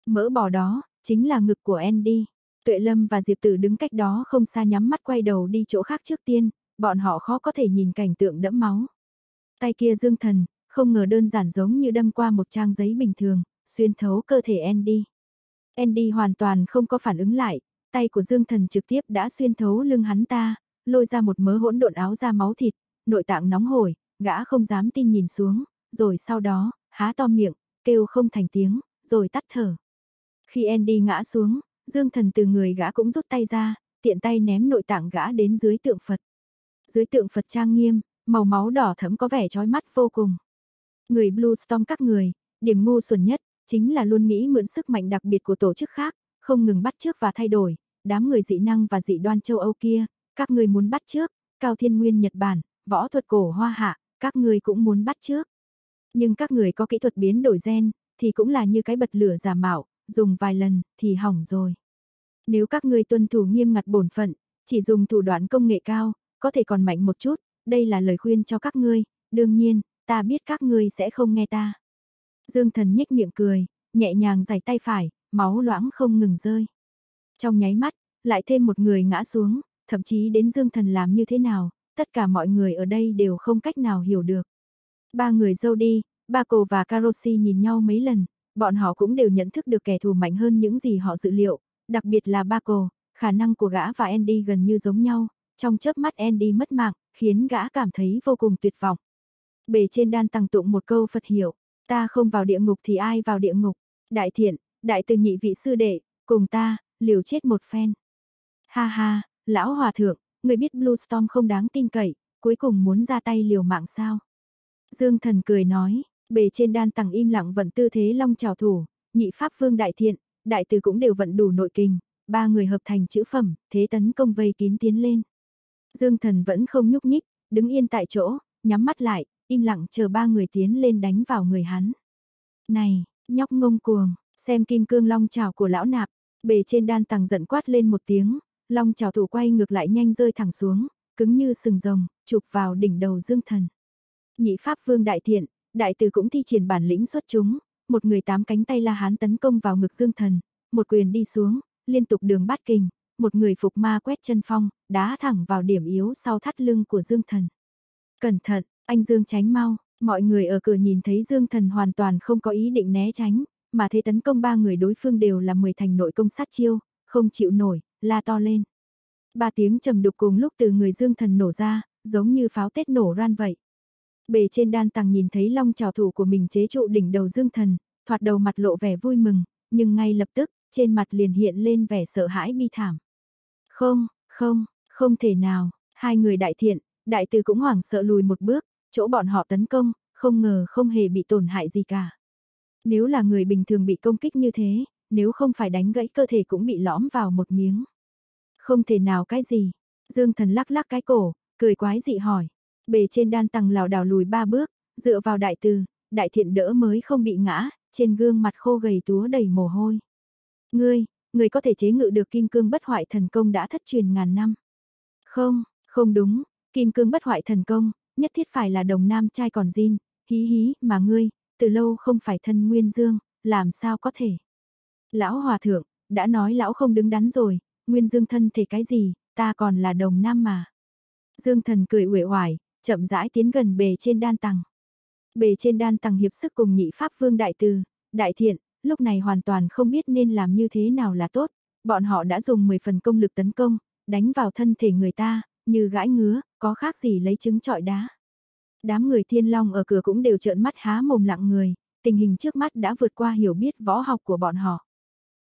Mỡ bò đó, chính là ngực của Andy. Tuệ Lâm và Diệp Tử đứng cách đó không xa nhắm mắt quay đầu đi chỗ khác trước tiên, bọn họ khó có thể nhìn cảnh tượng đẫm máu. Tay kia dương thần, không ngờ đơn giản giống như đâm qua một trang giấy bình thường, xuyên thấu cơ thể Andy. Andy hoàn toàn không có phản ứng lại, tay của dương thần trực tiếp đã xuyên thấu lưng hắn ta, lôi ra một mớ hỗn độn áo da máu thịt, nội tạng nóng hổi, gã không dám tin nhìn xuống, rồi sau đó, há to miệng, kêu không thành tiếng, rồi tắt thở. Khi Andy ngã xuống, Dương Thần từ người gã cũng rút tay ra, tiện tay ném nội tạng gã đến dưới tượng Phật. Dưới tượng Phật trang nghiêm, màu máu đỏ thẫm có vẻ chói mắt vô cùng. Người Blue Storm các người, điểm ngu xuẩn nhất, chính là luôn nghĩ mượn sức mạnh đặc biệt của tổ chức khác, không ngừng bắt trước và thay đổi, đám người dị năng và dị đoan châu Âu kia, các người muốn bắt trước, Cao Thiên Nguyên Nhật Bản, võ thuật cổ hoa hạ, các người cũng muốn bắt trước. Nhưng các người có kỹ thuật biến đổi gen, thì cũng là như cái bật lửa giả mạo, dùng vài lần, thì hỏng rồi. Nếu các người tuân thủ nghiêm ngặt bổn phận, chỉ dùng thủ đoạn công nghệ cao, có thể còn mạnh một chút, đây là lời khuyên cho các ngươi, đương nhiên, ta biết các ngươi sẽ không nghe ta. Dương thần nhếch miệng cười, nhẹ nhàng giày tay phải, máu loãng không ngừng rơi. Trong nháy mắt, lại thêm một người ngã xuống, thậm chí đến Dương thần làm như thế nào, tất cả mọi người ở đây đều không cách nào hiểu được. Ba người dâu đi, ba cô và Carosi nhìn nhau mấy lần, bọn họ cũng đều nhận thức được kẻ thù mạnh hơn những gì họ dự liệu, đặc biệt là ba cô, khả năng của gã và Andy gần như giống nhau, trong chớp mắt Andy mất mạng, khiến gã cảm thấy vô cùng tuyệt vọng. Bề trên đan tăng tụng một câu Phật hiệu, ta không vào địa ngục thì ai vào địa ngục, đại thiện, đại từ nhị vị sư đệ, cùng ta, liều chết một phen. Ha ha, lão hòa thượng, người biết Blue Storm không đáng tin cậy, cuối cùng muốn ra tay liều mạng sao? Dương thần cười nói, bề trên đan tầng im lặng vận tư thế long trào thủ, nhị pháp vương đại thiện, đại từ cũng đều vận đủ nội kình, ba người hợp thành chữ phẩm, thế tấn công vây kín tiến lên. Dương thần vẫn không nhúc nhích, đứng yên tại chỗ, nhắm mắt lại, im lặng chờ ba người tiến lên đánh vào người hắn. Này, nhóc ngông cuồng, xem kim cương long trào của lão nạp, bề trên đan tầng giận quát lên một tiếng, long trào thủ quay ngược lại nhanh rơi thẳng xuống, cứng như sừng rồng, chụp vào đỉnh đầu Dương Thần. Nhị Pháp Vương Đại Thiện, Đại Từ cũng thi triển bản lĩnh xuất chúng, một người tám cánh tay la hán tấn công vào ngực Dương Thần, một quyền đi xuống, liên tục đường bát kình, một người phục ma quét chân phong, đá thẳng vào điểm yếu sau thắt lưng của Dương Thần. Cẩn thận, anh Dương tránh mau, mọi người ở cửa nhìn thấy Dương Thần hoàn toàn không có ý định né tránh, mà thế tấn công ba người đối phương đều là 10 thành nội công sát chiêu, không chịu nổi, la to lên. Ba tiếng trầm đục cùng lúc từ người Dương Thần nổ ra, giống như pháo tết nổ ran vậy. Bề trên đan tàng nhìn thấy long trào thủ của mình chế trụ đỉnh đầu Dương Thần, thoạt đầu mặt lộ vẻ vui mừng, nhưng ngay lập tức, trên mặt liền hiện lên vẻ sợ hãi bi thảm. Không, không, không thể nào, hai người đại thiện, đại từ cũng hoảng sợ lùi một bước, chỗ bọn họ tấn công, không ngờ không hề bị tổn hại gì cả. Nếu là người bình thường bị công kích như thế, nếu không phải đánh gãy cơ thể cũng bị lõm vào một miếng. Không thể nào cái gì. Dương thần lắc lắc cái cổ, cười quái dị hỏi. Bề trên đan tăng lào đảo lùi ba bước, dựa vào đại từ, đại thiện đỡ mới không bị ngã, trên gương mặt khô gầy túa đầy mồ hôi. Ngươi, ngươi có thể chế ngự được kim cương bất hoại thần công đã thất truyền ngàn năm. Không, không đúng, kim cương bất hoại thần công, nhất thiết phải là đồng nam trai còn zin, hí hí, mà ngươi, từ lâu không phải thân nguyên dương, làm sao có thể. Lão hòa thượng, đã nói lão không đứng đắn rồi, nguyên dương thân thể cái gì, ta còn là đồng nam mà. Dương thần cười uể oải, chậm rãi tiến gần bề trên đan tầng. Bề trên đan tầng hiệp sức cùng nhị pháp vương đại từ, đại thiện, lúc này hoàn toàn không biết nên làm như thế nào là tốt. Bọn họ đã dùng 10 phần công lực tấn công, đánh vào thân thể người ta, như gãi ngứa, có khác gì lấy trứng trọi đá. Đám người thiên long ở cửa cũng đều trợn mắt há mồm lặng người, tình hình trước mắt đã vượt qua hiểu biết võ học của bọn họ.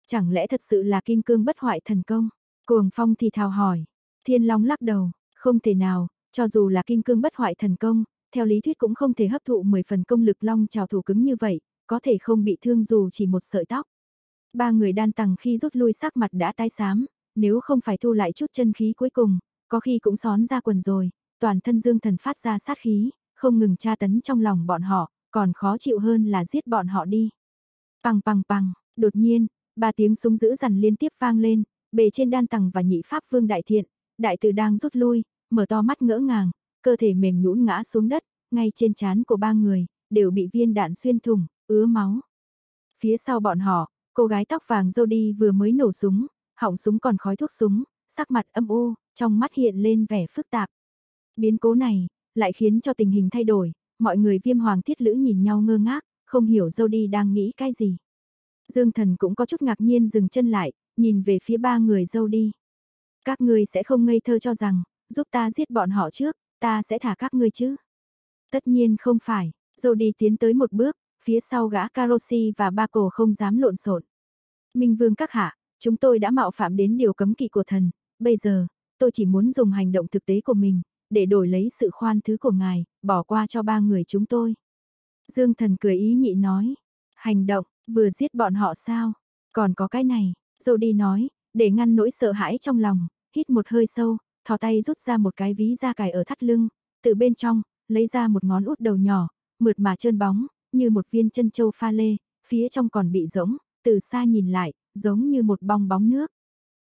Chẳng lẽ thật sự là kim cương bất hoại thần công? Cuồng phong thì thào hỏi. Thiên long lắc đầu, không thể nào, cho dù là kim cương bất hoại thần công, theo lý thuyết cũng không thể hấp thụ 10 phần công lực long trào thủ cứng như vậy, có thể không bị thương dù chỉ một sợi tóc. Ba người đan tầng khi rút lui sắc mặt đã tái xám, nếu không phải thu lại chút chân khí cuối cùng, có khi cũng xón ra quần rồi, toàn thân dương thần phát ra sát khí, không ngừng tra tấn trong lòng bọn họ, còn khó chịu hơn là giết bọn họ đi. Pằng pằng pằng, đột nhiên, ba tiếng súng dữ dằn liên tiếp vang lên, bề trên đan tầng và nhị pháp vương đại thiện, đại tử đang rút lui, mở to mắt ngỡ ngàng, cơ thể mềm nhũn ngã xuống đất, ngay trên trán của ba người, đều bị viên đạn xuyên thủng, ứa máu. Phía sau bọn họ, cô gái tóc vàng Jody vừa mới nổ súng, họng súng còn khói thuốc súng, sắc mặt âm u, trong mắt hiện lên vẻ phức tạp. Biến cố này, lại khiến cho tình hình thay đổi, mọi người viêm hoàng thiết lữ nhìn nhau ngơ ngác, không hiểu Jody đang nghĩ cái gì. Dương thần cũng có chút ngạc nhiên dừng chân lại, nhìn về phía ba người dâu đi. Các ngươi sẽ không ngây thơ cho rằng, giúp ta giết bọn họ trước, ta sẽ thả các ngươi chứ. Tất nhiên không phải, Dâu đi tiến tới một bước, phía sau gã Karoshi và ba cổ không dám lộn xộn. Minh Vương các hạ, chúng tôi đã mạo phạm đến điều cấm kỵ của thần, bây giờ, tôi chỉ muốn dùng hành động thực tế của mình, để đổi lấy sự khoan thứ của ngài, bỏ qua cho ba người chúng tôi. Dương thần cười ý nhị nói, hành động, vừa giết bọn họ sao, còn có cái này, đi nói, để ngăn nỗi sợ hãi trong lòng, hít một hơi sâu, thò tay rút ra một cái ví da cài ở thắt lưng, từ bên trong, lấy ra một ngón út đầu nhỏ, mượt mà trơn bóng, như một viên chân châu pha lê, phía trong còn bị rỗng, từ xa nhìn lại, giống như một bong bóng nước.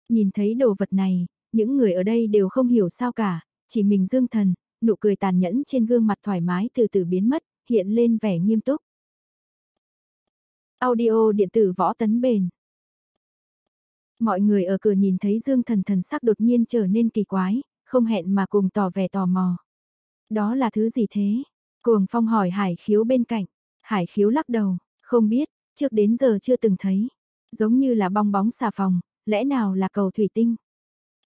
Nhìn thấy đồ vật này, những người ở đây đều không hiểu sao cả, chỉ mình Dương Thần, nụ cười tàn nhẫn trên gương mặt thoải mái từ từ biến mất, hiện lên vẻ nghiêm túc. Audio điện tử võ tấn bền. Mọi người ở cửa nhìn thấy Dương Thần thần sắc đột nhiên trở nên kỳ quái, không hẹn mà cùng tỏ vẻ tò mò. Đó là thứ gì thế? Cuồng Phong hỏi Hải Khiếu bên cạnh. Hải Khiếu lắc đầu, không biết, trước đến giờ chưa từng thấy. Giống như là bong bóng xà phòng, lẽ nào là cầu thủy tinh?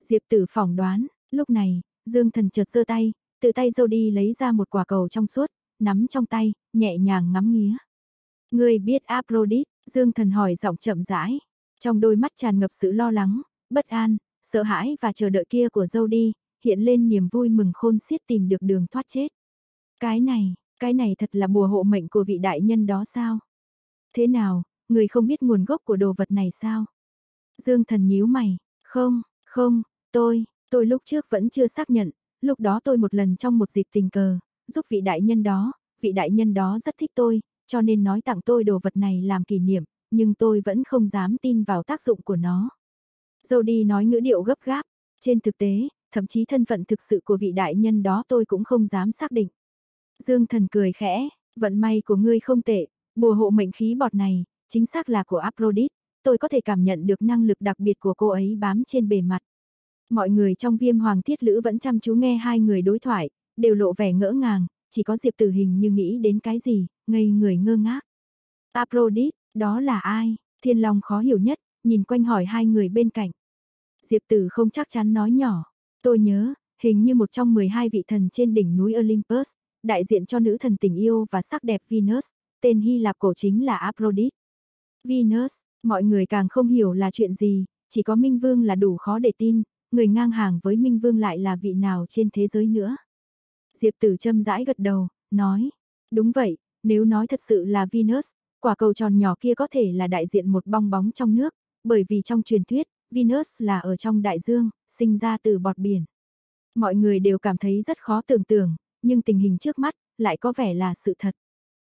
Diệp Tử phỏng đoán, lúc này, Dương Thần chợt giơ tay, từ tay dâu đi lấy ra một quả cầu trong suốt, nắm trong tay, nhẹ nhàng ngắm nghía. Người biết Aphrodite, Dương Thần hỏi giọng chậm rãi, trong đôi mắt tràn ngập sự lo lắng, bất an, sợ hãi và chờ đợi kia của dâu đi, hiện lên niềm vui mừng khôn xiết tìm được đường thoát chết. Cái này, cái này thật là bùa hộ mệnh của vị đại nhân đó sao? Thế nào, người không biết nguồn gốc của đồ vật này sao? Dương Thần nhíu mày, không, không, tôi, Tôi lúc trước vẫn chưa xác nhận, lúc đó tôi một lần trong một dịp tình cờ, giúp vị đại nhân đó, vị đại nhân đó rất thích tôi, cho nên nói tặng tôi đồ vật này làm kỷ niệm, nhưng tôi vẫn không dám tin vào tác dụng của nó. Jody nói ngữ điệu gấp gáp, trên thực tế, thậm chí thân phận thực sự của vị đại nhân đó tôi cũng không dám xác định. Dương thần cười khẽ, vận may của ngươi không tệ, bùa hộ mệnh khí bọt này, chính xác là của Aphrodite, tôi có thể cảm nhận được năng lực đặc biệt của cô ấy bám trên bề mặt. Mọi người trong viêm hoàng thiết lữ vẫn chăm chú nghe hai người đối thoại, đều lộ vẻ ngỡ ngàng, chỉ có Diệp Tử Hình như nghĩ đến cái gì, ngây người ngơ ngác. Aphrodite, đó là ai? Thiên Long khó hiểu nhất, nhìn quanh hỏi hai người bên cạnh. Diệp Tử không chắc chắn nói nhỏ, tôi nhớ, hình như một trong 12 vị thần trên đỉnh núi Olympus, đại diện cho nữ thần tình yêu và sắc đẹp Venus, tên Hy Lạp cổ chính là Aphrodite. Venus, mọi người càng không hiểu là chuyện gì, chỉ có Minh Vương là đủ khó để tin, người ngang hàng với Minh Vương lại là vị nào trên thế giới nữa. Diệp Tử châm rãi gật đầu, nói, đúng vậy, nếu nói thật sự là Venus, quả cầu tròn nhỏ kia có thể là đại diện một bong bóng trong nước, bởi vì trong truyền thuyết, Venus là ở trong đại dương, sinh ra từ bọt biển. Mọi người đều cảm thấy rất khó tưởng tượng, nhưng tình hình trước mắt lại có vẻ là sự thật.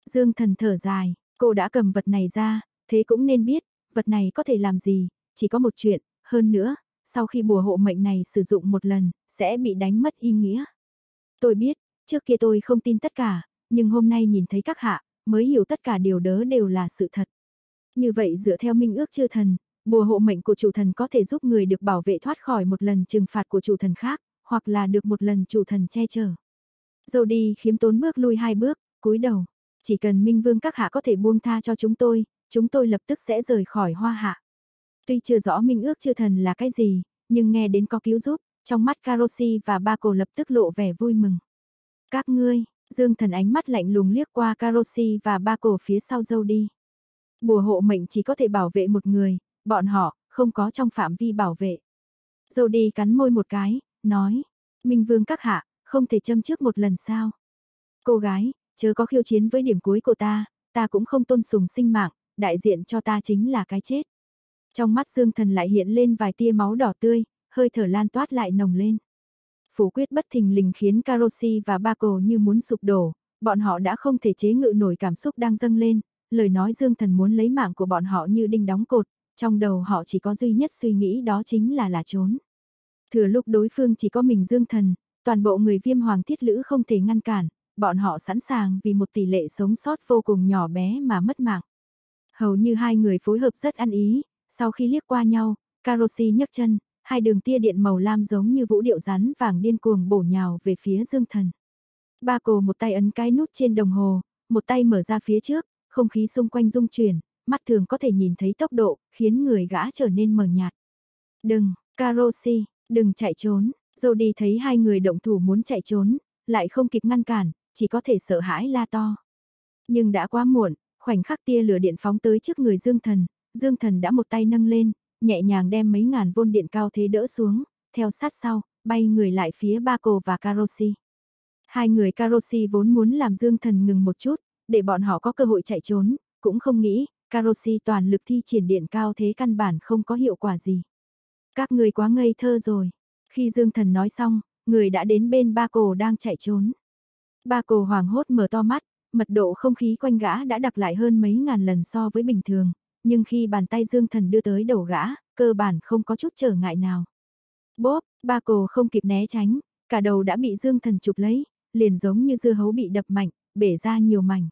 Dương thần thở dài, cô đã cầm vật này ra, thế cũng nên biết, vật này có thể làm gì, chỉ có một chuyện, hơn nữa, sau khi bùa hộ mệnh này sử dụng một lần, sẽ bị đánh mất ý nghĩa. Tôi biết, trước kia tôi không tin tất cả, nhưng hôm nay nhìn thấy các hạ, mới hiểu tất cả điều đó đều là sự thật. Như vậy dựa theo minh ước chư thần, bùa hộ mệnh của chủ thần có thể giúp người được bảo vệ thoát khỏi một lần trừng phạt của chủ thần khác, hoặc là được một lần chủ thần che chở. Dâu đi khiếm tốn bước lui hai bước, cúi đầu. Chỉ cần minh vương các hạ có thể buông tha cho chúng tôi, chúng tôi lập tức sẽ rời khỏi hoa hạ. Tuy chưa rõ minh ước chư thần là cái gì, nhưng nghe đến có cứu giúp, trong mắt Karoshi và ba cổ lập tức lộ vẻ vui mừng. Các ngươi, Dương thần ánh mắt lạnh lùng liếc qua Karoshi và ba cổ phía sau dâu đi. Bùa hộ mệnh chỉ có thể bảo vệ một người, bọn họ, không có trong phạm vi bảo vệ. Dâu đi cắn môi một cái, nói, Minh Vương các hạ, không thể châm trước một lần sao. Cô gái, chớ có khiêu chiến với điểm cuối của ta, ta cũng không tôn sùng sinh mạng, đại diện cho ta chính là cái chết. Trong mắt Dương Thần lại hiện lên vài tia máu đỏ tươi, hơi thở lan toát lại nồng lên. Phủ quyết bất thình lình khiến Karoshi và Bako như muốn sụp đổ, bọn họ đã không thể chế ngự nổi cảm xúc đang dâng lên, lời nói Dương Thần muốn lấy mạng của bọn họ như đinh đóng cột, trong đầu họ chỉ có duy nhất suy nghĩ đó chính là là trốn. Thừa lúc đối phương chỉ có mình Dương Thần, toàn bộ người viêm hoàng thiết lữ không thể ngăn cản, bọn họ sẵn sàng vì một tỷ lệ sống sót vô cùng nhỏ bé mà mất mạng. Hầu như hai người phối hợp rất ăn ý, sau khi liếc qua nhau, Karoshi nhấc chân, hai đường tia điện màu lam giống như vũ điệu rắn vàng điên cuồng bổ nhào về phía Dương Thần. Ba cổ một tay ấn cái nút trên đồng hồ, một tay mở ra phía trước, không khí xung quanh rung chuyển, mắt thường có thể nhìn thấy tốc độ, khiến người gã trở nên mờ nhạt. Đừng, Karoshi, đừng chạy trốn, Jody thấy hai người động thủ muốn chạy trốn, lại không kịp ngăn cản, chỉ có thể sợ hãi la to. Nhưng đã quá muộn, khoảnh khắc tia lửa điện phóng tới trước người Dương Thần, Dương Thần đã một tay nâng lên, nhẹ nhàng đem mấy ngàn vôn điện cao thế đỡ xuống, theo sát sau, bay người lại phía ba cô và Karoshi. Hai người Karoshi vốn muốn làm Dương Thần ngừng một chút, để bọn họ có cơ hội chạy trốn, cũng không nghĩ, Karoshi toàn lực thi triển điện cao thế căn bản không có hiệu quả gì. Các người quá ngây thơ rồi. Khi Dương Thần nói xong, người đã đến bên ba cổ đang chạy trốn. Ba cổ hoàng hốt mở to mắt, mật độ không khí quanh gã đã đặc lại hơn mấy ngàn lần so với bình thường, nhưng khi bàn tay Dương Thần đưa tới đầu gã, cơ bản không có chút trở ngại nào. Bóp, ba cổ không kịp né tránh, cả đầu đã bị Dương Thần chụp lấy, liền giống như dưa hấu bị đập mạnh, bể ra nhiều mảnh.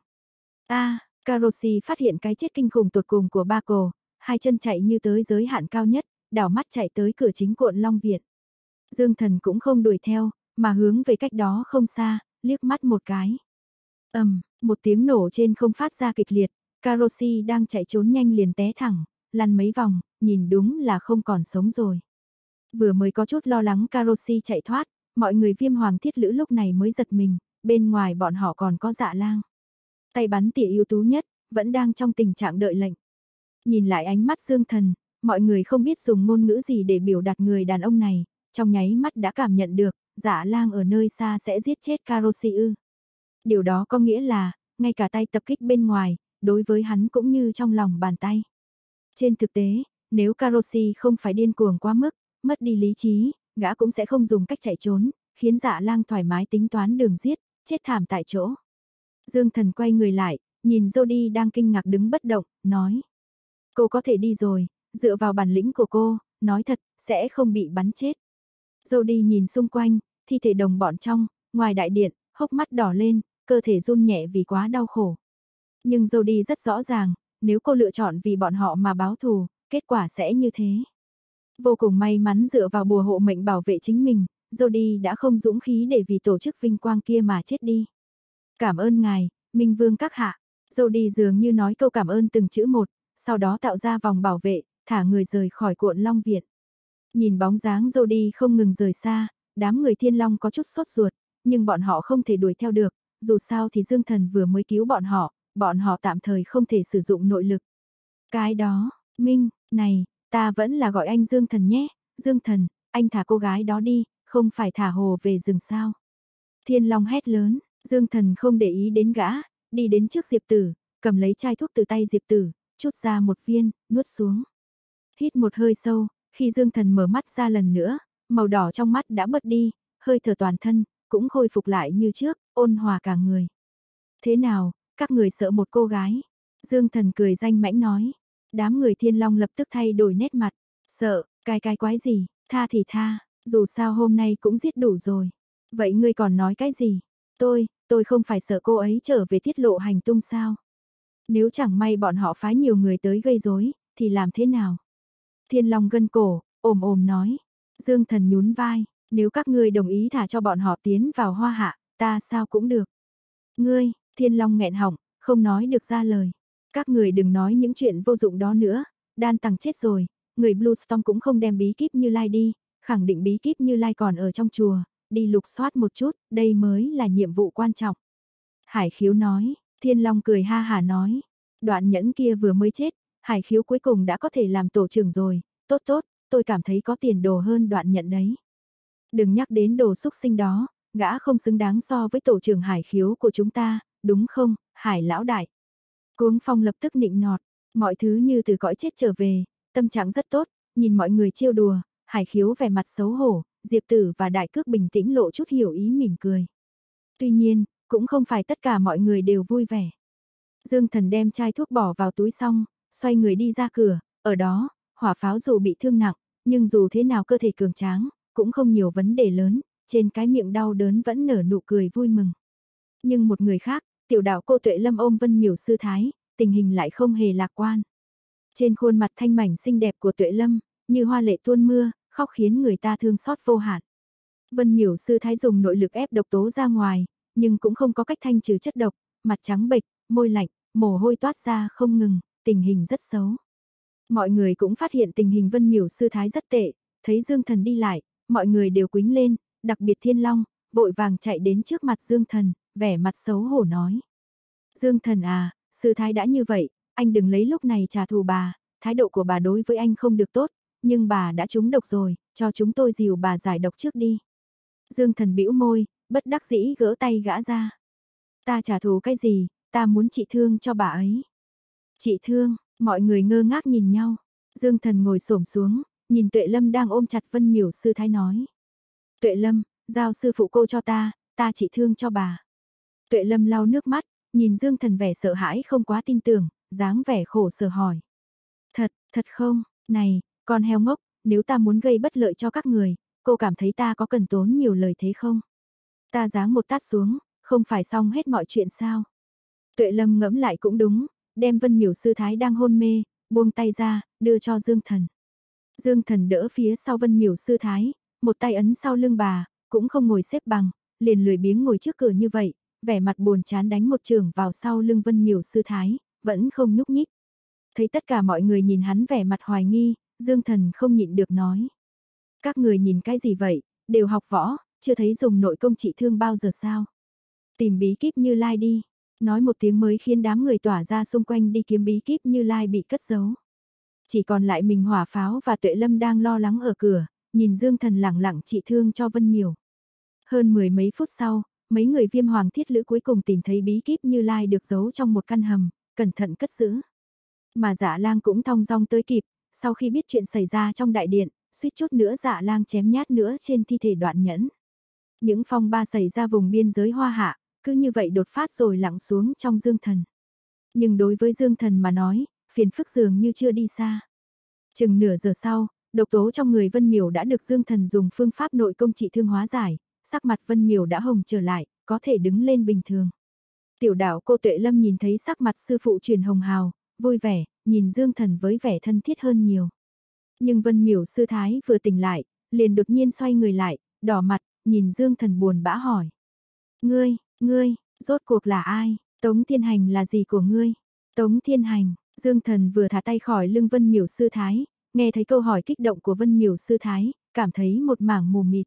A, à, phát hiện cái chết kinh khủng tột cùng của ba cổ, hai chân chạy như tới giới hạn cao nhất, đảo mắt chạy tới cửa chính cuộn Long Việt. Dương Thần cũng không đuổi theo, mà hướng về cách đó không xa, liếc mắt một cái. ầm, một tiếng nổ trên không phát ra kịch liệt, Karoshi đang chạy trốn nhanh liền té thẳng, lăn mấy vòng, nhìn đúng là không còn sống rồi. Vừa mới có chút lo lắng Karoshi chạy thoát, mọi người viêm hoàng thiết lữ lúc này mới giật mình, bên ngoài bọn họ còn có dạ lang. Tay bắn tỉa ưu tú nhất, vẫn đang trong tình trạng đợi lệnh. Nhìn lại ánh mắt dương thần, mọi người không biết dùng ngôn ngữ gì để biểu đạt người đàn ông này, trong nháy mắt đã cảm nhận được, dạ lang ở nơi xa sẽ giết chết Karoshi ư. Điều đó có nghĩa là, ngay cả tay tập kích bên ngoài, đối với hắn cũng như trong lòng bàn tay. Trên thực tế, nếu Karoshi không phải điên cuồng quá mức, mất đi lý trí, gã cũng sẽ không dùng cách chạy trốn, khiến dạ lang thoải mái tính toán đường giết, chết thảm tại chỗ. Dương thần quay người lại, nhìn Jody đang kinh ngạc đứng bất động, nói. Cô có thể đi rồi, dựa vào bản lĩnh của cô, nói thật, sẽ không bị bắn chết. Jody nhìn xung quanh, thi thể đồng bọn trong, ngoài đại điện, hốc mắt đỏ lên, cơ thể run nhẹ vì quá đau khổ. Nhưng dâu rất rõ ràng, nếu cô lựa chọn vì bọn họ mà báo thù, kết quả sẽ như thế. Vô cùng may mắn dựa vào bùa hộ mệnh bảo vệ chính mình, Jody đã không dũng khí để vì tổ chức vinh quang kia mà chết đi. Cảm ơn ngài, Minh Vương các hạ. Jody dường như nói câu cảm ơn từng chữ một, sau đó tạo ra vòng bảo vệ, thả người rời khỏi cuộn Long Việt Nhìn bóng dáng Jody không ngừng rời xa, đám người thiên long có chút sốt ruột, nhưng bọn họ không thể đuổi theo được, dù sao thì Dương Thần vừa mới cứu bọn họ, bọn họ tạm thời không thể sử dụng nội lực. Cái đó, Minh, này, ta vẫn là gọi anh Dương Thần nhé, Dương Thần, anh thả cô gái đó đi, không phải thả hồ về rừng sao. Thiên Long hét lớn, Dương Thần không để ý đến gã, đi đến trước Diệp Tử, cầm lấy chai thuốc từ tay Diệp Tử, chút ra một viên, nuốt xuống. Hít một hơi sâu, khi Dương Thần mở mắt ra lần nữa, màu đỏ trong mắt đã bớt đi, hơi thở toàn thân, cũng khôi phục lại như trước, ôn hòa cả người. Thế nào, các người sợ một cô gái? Dương Thần cười danh mãnh nói. Đám người thiên long lập tức thay đổi nét mặt. Sợ, cái cái quái gì, tha thì tha, dù sao hôm nay cũng giết đủ rồi. Vậy ngươi còn nói cái gì? Tôi, tôi không phải sợ cô ấy trở về tiết lộ hành tung sao? Nếu chẳng may bọn họ phái nhiều người tới gây rối, thì làm thế nào? Thiên Long gân cổ, ồm ồm nói. Dương Thần nhún vai, nếu các ngươi đồng ý thả cho bọn họ tiến vào hoa hạ, ta sao cũng được. Ngươi, Thiên Long nghẹn họng, không nói được ra lời. Các người đừng nói những chuyện vô dụng đó nữa, đan tàng chết rồi, người Bluestone cũng không đem bí kíp như Lai đi, khẳng định bí kíp như Lai còn ở trong chùa, đi lục soát một chút, đây mới là nhiệm vụ quan trọng. Hải khiếu nói, Thiên Long cười ha hà nói, đoạn nhẫn kia vừa mới chết, Hải khiếu cuối cùng đã có thể làm tổ trưởng rồi, tốt tốt, tôi cảm thấy có tiền đồ hơn đoạn nhận đấy. Đừng nhắc đến đồ xúc sinh đó, gã không xứng đáng so với tổ trưởng hải khiếu của chúng ta, đúng không, hải lão đại. Cuống phong lập tức nịnh nọt, mọi thứ như từ cõi chết trở về, tâm trạng rất tốt, nhìn mọi người trêu đùa, hải khiếu vẻ mặt xấu hổ, diệp tử và đại cước bình tĩnh lộ chút hiểu ý mỉm cười. Tuy nhiên, cũng không phải tất cả mọi người đều vui vẻ. Dương thần đem chai thuốc bỏ vào túi xong, xoay người đi ra cửa, ở đó, hỏa pháo dù bị thương nặng, nhưng dù thế nào cơ thể cường tráng, cũng không nhiều vấn đề lớn, trên cái miệng đau đớn vẫn nở nụ cười vui mừng. Nhưng một người khác, tiểu đạo cô tuệ lâm ôm vân miểu sư thái, tình hình lại không hề lạc quan. Trên khuôn mặt thanh mảnh xinh đẹp của tuệ lâm, như hoa lệ tuôn mưa, khóc khiến người ta thương xót vô hạn. Vân miểu sư thái dùng nội lực ép độc tố ra ngoài, nhưng cũng không có cách thanh trừ chất độc, mặt trắng bệch, môi lạnh, mồ hôi toát ra không ngừng, tình hình rất xấu. Mọi người cũng phát hiện tình hình Vân Miểu sư thái rất tệ, thấy Dương Thần đi lại, mọi người đều quính lên, đặc biệt Thiên Long, vội vàng chạy đến trước mặt Dương Thần, vẻ mặt xấu hổ nói. Dương Thần à, sư thái đã như vậy, anh đừng lấy lúc này trả thù bà, thái độ của bà đối với anh không được tốt, nhưng bà đã trúng độc rồi, cho chúng tôi dìu bà giải độc trước đi. Dương Thần bĩu môi, bất đắc dĩ gỡ tay gã ra. Ta trả thù cái gì, ta muốn trị thương cho bà ấy. Trị thương, mọi người ngơ ngác nhìn nhau. Dương Thần ngồi xổm xuống, nhìn Tuệ Lâm đang ôm chặt Vân Miểu sư thái nói. Tuệ Lâm, giao sư phụ cô cho ta, ta chỉ thương cho bà. Tuệ Lâm lau nước mắt, nhìn Dương Thần vẻ sợ hãi không quá tin tưởng, dáng vẻ khổ sở hỏi. Thật, thật không, này, con heo ngốc, nếu ta muốn gây bất lợi cho các người, cô cảm thấy ta có cần tốn nhiều lời thế không? Ta giáng một tát xuống, không phải xong hết mọi chuyện sao? Tuệ Lâm ngẫm lại cũng đúng, đem Vân Miểu sư thái đang hôn mê, buông tay ra, đưa cho Dương Thần. Dương Thần đỡ phía sau Vân Miểu sư thái, một tay ấn sau lưng bà, cũng không ngồi xếp bằng, liền lười biếng ngồi trước cửa như vậy, vẻ mặt buồn chán đánh một trường vào sau lưng Vân Miểu sư thái, vẫn không nhúc nhích. Thấy tất cả mọi người nhìn hắn vẻ mặt hoài nghi, Dương Thần không nhịn được nói. Các người nhìn cái gì vậy, đều học võ, chưa thấy dùng nội công trị thương bao giờ sao? Tìm bí kíp như lai đi. Nói một tiếng mới khiến đám người tỏa ra xung quanh đi kiếm bí kíp như lai bị cất giấu. Chỉ còn lại mình hỏa pháo và tuệ lâm đang lo lắng ở cửa, nhìn Dương Thần lẳng lặng trị thương cho Vân Miểu. Hơn mười mấy phút sau, mấy người viêm hoàng thiết lữ cuối cùng tìm thấy bí kíp như lai được giấu trong một căn hầm, cẩn thận cất giữ. Mà dạ lang cũng thong dong tới kịp, sau khi biết chuyện xảy ra trong đại điện, suýt chút nữa dạ lang chém nhát nữa trên thi thể đoạn nhẫn. Những phong ba xảy ra vùng biên giới hoa hạ, cứ như vậy đột phát rồi lặng xuống trong dương thần. Nhưng đối với dương thần mà nói, phiền phức dường như chưa đi xa. Chừng nửa giờ sau, Độc tố trong người Vân Miểu đã được Dương Thần dùng phương pháp nội công trị thương hóa giải, sắc mặt Vân Miểu đã hồng trở lại, có thể đứng lên bình thường. Tiểu đạo cô Tuệ Lâm nhìn thấy sắc mặt sư phụ truyền hồng hào, vui vẻ, nhìn Dương Thần với vẻ thân thiết hơn nhiều. Nhưng Vân Miểu sư thái vừa tỉnh lại, liền đột nhiên xoay người lại, đỏ mặt, nhìn Dương Thần buồn bã hỏi. Ngươi, ngươi, rốt cuộc là ai? Tống Thiên Hành là gì của ngươi? Tống Thiên Hành, Dương Thần vừa thả tay khỏi lưng Vân Miểu sư thái, nghe thấy câu hỏi kích động của Vân Miểu sư thái, cảm thấy một mảng mù mịt.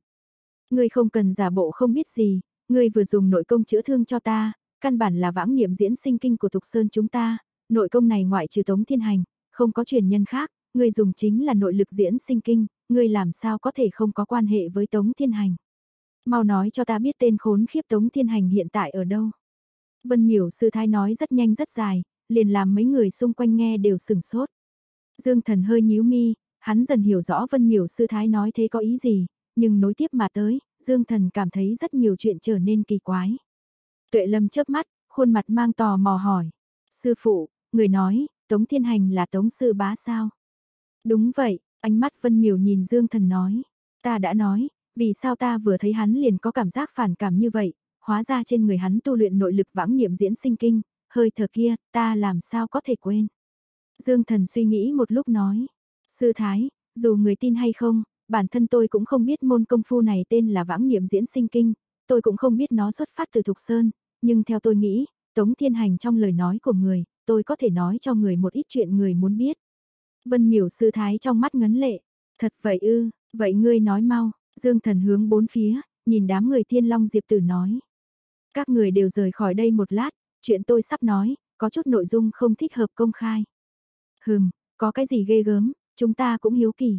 Ngươi không cần giả bộ không biết gì, ngươi vừa dùng nội công chữa thương cho ta, căn bản là vãng niệm diễn sinh kinh của Thục Sơn chúng ta, nội công này ngoại trừ Tống Thiên Hành, không có truyền nhân khác, ngươi dùng chính là nội lực diễn sinh kinh, ngươi làm sao có thể không có quan hệ với Tống Thiên Hành. Mau nói cho ta biết tên khốn khiếp Tống Thiên Hành hiện tại ở đâu. Vân Miểu sư thái nói rất nhanh rất dài, liền làm mấy người xung quanh nghe đều sừng sốt. Dương Thần hơi nhíu mi, hắn dần hiểu rõ Vân Miểu sư thái nói thế có ý gì, nhưng nối tiếp mà tới, Dương Thần cảm thấy rất nhiều chuyện trở nên kỳ quái. Tuệ Lâm chớp mắt, khuôn mặt mang tò mò hỏi. Sư phụ, người nói, Tống Thiên Hành là Tống Sư Bá sao? Đúng vậy, ánh mắt Vân Miểu nhìn Dương Thần nói. Ta đã nói, vì sao ta vừa thấy hắn liền có cảm giác phản cảm như vậy, hóa ra trên người hắn tu luyện nội lực vãng niệm diễn sinh kinh, hơi thở kia, ta làm sao có thể quên. Dương Thần suy nghĩ một lúc nói, sư thái, dù người tin hay không, bản thân tôi cũng không biết môn công phu này tên là vãng niệm diễn sinh kinh, tôi cũng không biết nó xuất phát từ Thục Sơn, nhưng theo tôi nghĩ, Tống Thiên Hành trong lời nói của người, tôi có thể nói cho người một ít chuyện người muốn biết. Vân miểu sư thái trong mắt ngấn lệ, thật vậy ư, vậy ngươi nói mau, Dương Thần hướng bốn phía, nhìn đám người Thiên Long Diệp Tử nói. Các người đều rời khỏi đây một lát, chuyện tôi sắp nói, có chút nội dung không thích hợp công khai. Hừm, có cái gì ghê gớm, chúng ta cũng hiếu kỳ.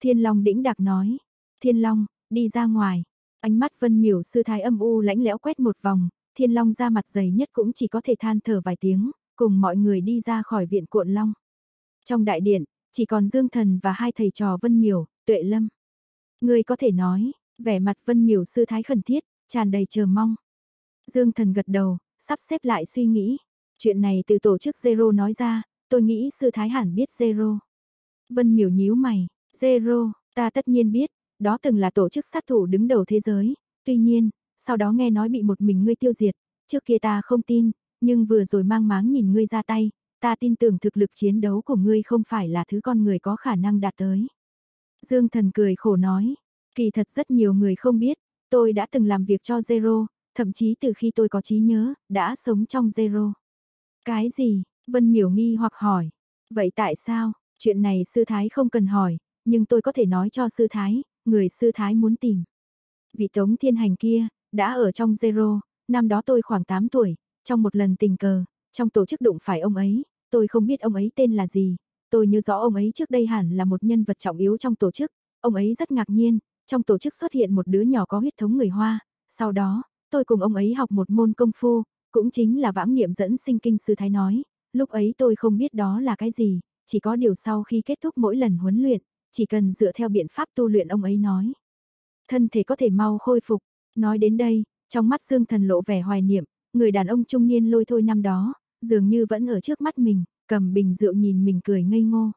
Thiên Long đĩnh đặc nói. Thiên Long, đi ra ngoài. Ánh mắt Vân Miểu sư thái âm u lãnh lẽo quét một vòng, Thiên Long ra mặt dày nhất cũng chỉ có thể than thở vài tiếng, cùng mọi người đi ra khỏi viện cuộn long. Trong đại điện, chỉ còn Dương Thần và hai thầy trò Vân Miểu, Tuệ Lâm. Người có thể nói, vẻ mặt Vân Miểu sư thái khẩn thiết, tràn đầy chờ mong. Dương Thần gật đầu, sắp xếp lại suy nghĩ. Chuyện này từ tổ chức Zero nói ra, tôi nghĩ sư thái hẳn biết Zero. Vân Miểu nhíu mày, Zero, ta tất nhiên biết, đó từng là tổ chức sát thủ đứng đầu thế giới, tuy nhiên, sau đó nghe nói bị một mình ngươi tiêu diệt, trước kia ta không tin, nhưng vừa rồi mang máng nhìn ngươi ra tay, ta tin tưởng thực lực chiến đấu của ngươi không phải là thứ con người có khả năng đạt tới. Dương Thần cười khổ nói, kỳ thật rất nhiều người không biết, tôi đã từng làm việc cho Zero, thậm chí từ khi tôi có trí nhớ, đã sống trong Zero. Cái gì? Vân Miểu nghi hoặc hỏi. Vậy tại sao? Chuyện này sư thái không cần hỏi, nhưng tôi có thể nói cho sư thái, người sư thái muốn tìm. Vị tống thiên hành kia, đã ở trong Zero, năm đó tôi khoảng 8 tuổi, trong một lần tình cờ, trong tổ chức đụng phải ông ấy, tôi không biết ông ấy tên là gì, tôi nhớ rõ ông ấy trước đây hẳn là một nhân vật trọng yếu trong tổ chức, ông ấy rất ngạc nhiên, trong tổ chức xuất hiện một đứa nhỏ có huyết thống người Hoa, sau đó, tôi cùng ông ấy học một môn công phu, cũng chính là vãng niệm dẫn sinh kinh sư thái nói, lúc ấy tôi không biết đó là cái gì, chỉ có điều sau khi kết thúc mỗi lần huấn luyện, chỉ cần dựa theo biện pháp tu luyện ông ấy nói. Thân thể có thể mau khôi phục, nói đến đây, trong mắt Dương Thần lộ vẻ hoài niệm, người đàn ông trung niên lôi thôi năm đó, dường như vẫn ở trước mắt mình, cầm bình rượu nhìn mình cười ngây ngô.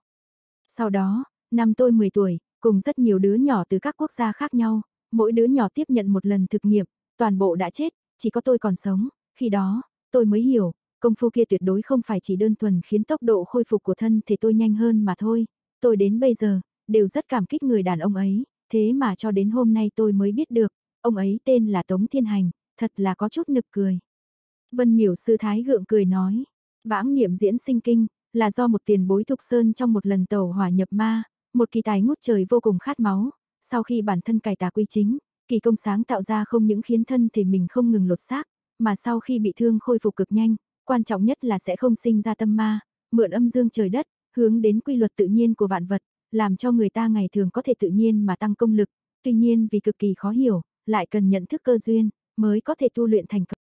Sau đó, năm tôi 10 tuổi, cùng rất nhiều đứa nhỏ từ các quốc gia khác nhau, mỗi đứa nhỏ tiếp nhận một lần thực nghiệm, toàn bộ đã chết, chỉ có tôi còn sống, khi đó, tôi mới hiểu, công phu kia tuyệt đối không phải chỉ đơn thuần khiến tốc độ khôi phục của thân thể tôi nhanh hơn mà thôi. Tôi đến bây giờ, đều rất cảm kích người đàn ông ấy, thế mà cho đến hôm nay tôi mới biết được, ông ấy tên là Tống Thiên Hành, thật là có chút nực cười. Vân miểu sư thái gượng cười nói, vãng niệm diễn sinh kinh, là do một tiền bối thục sơn trong một lần tàu hỏa nhập ma, một kỳ tài ngút trời vô cùng khát máu, sau khi bản thân cải tà quy chính, kỳ công sáng tạo ra không những khiến thân thể mình không ngừng lột xác, mà sau khi bị thương khôi phục cực nhanh, quan trọng nhất là sẽ không sinh ra tâm ma, mượn âm dương trời đất, hướng đến quy luật tự nhiên của vạn vật, làm cho người ta ngày thường có thể tự nhiên mà tăng công lực, tuy nhiên vì cực kỳ khó hiểu, lại cần nhận thức cơ duyên, mới có thể tu luyện thành công.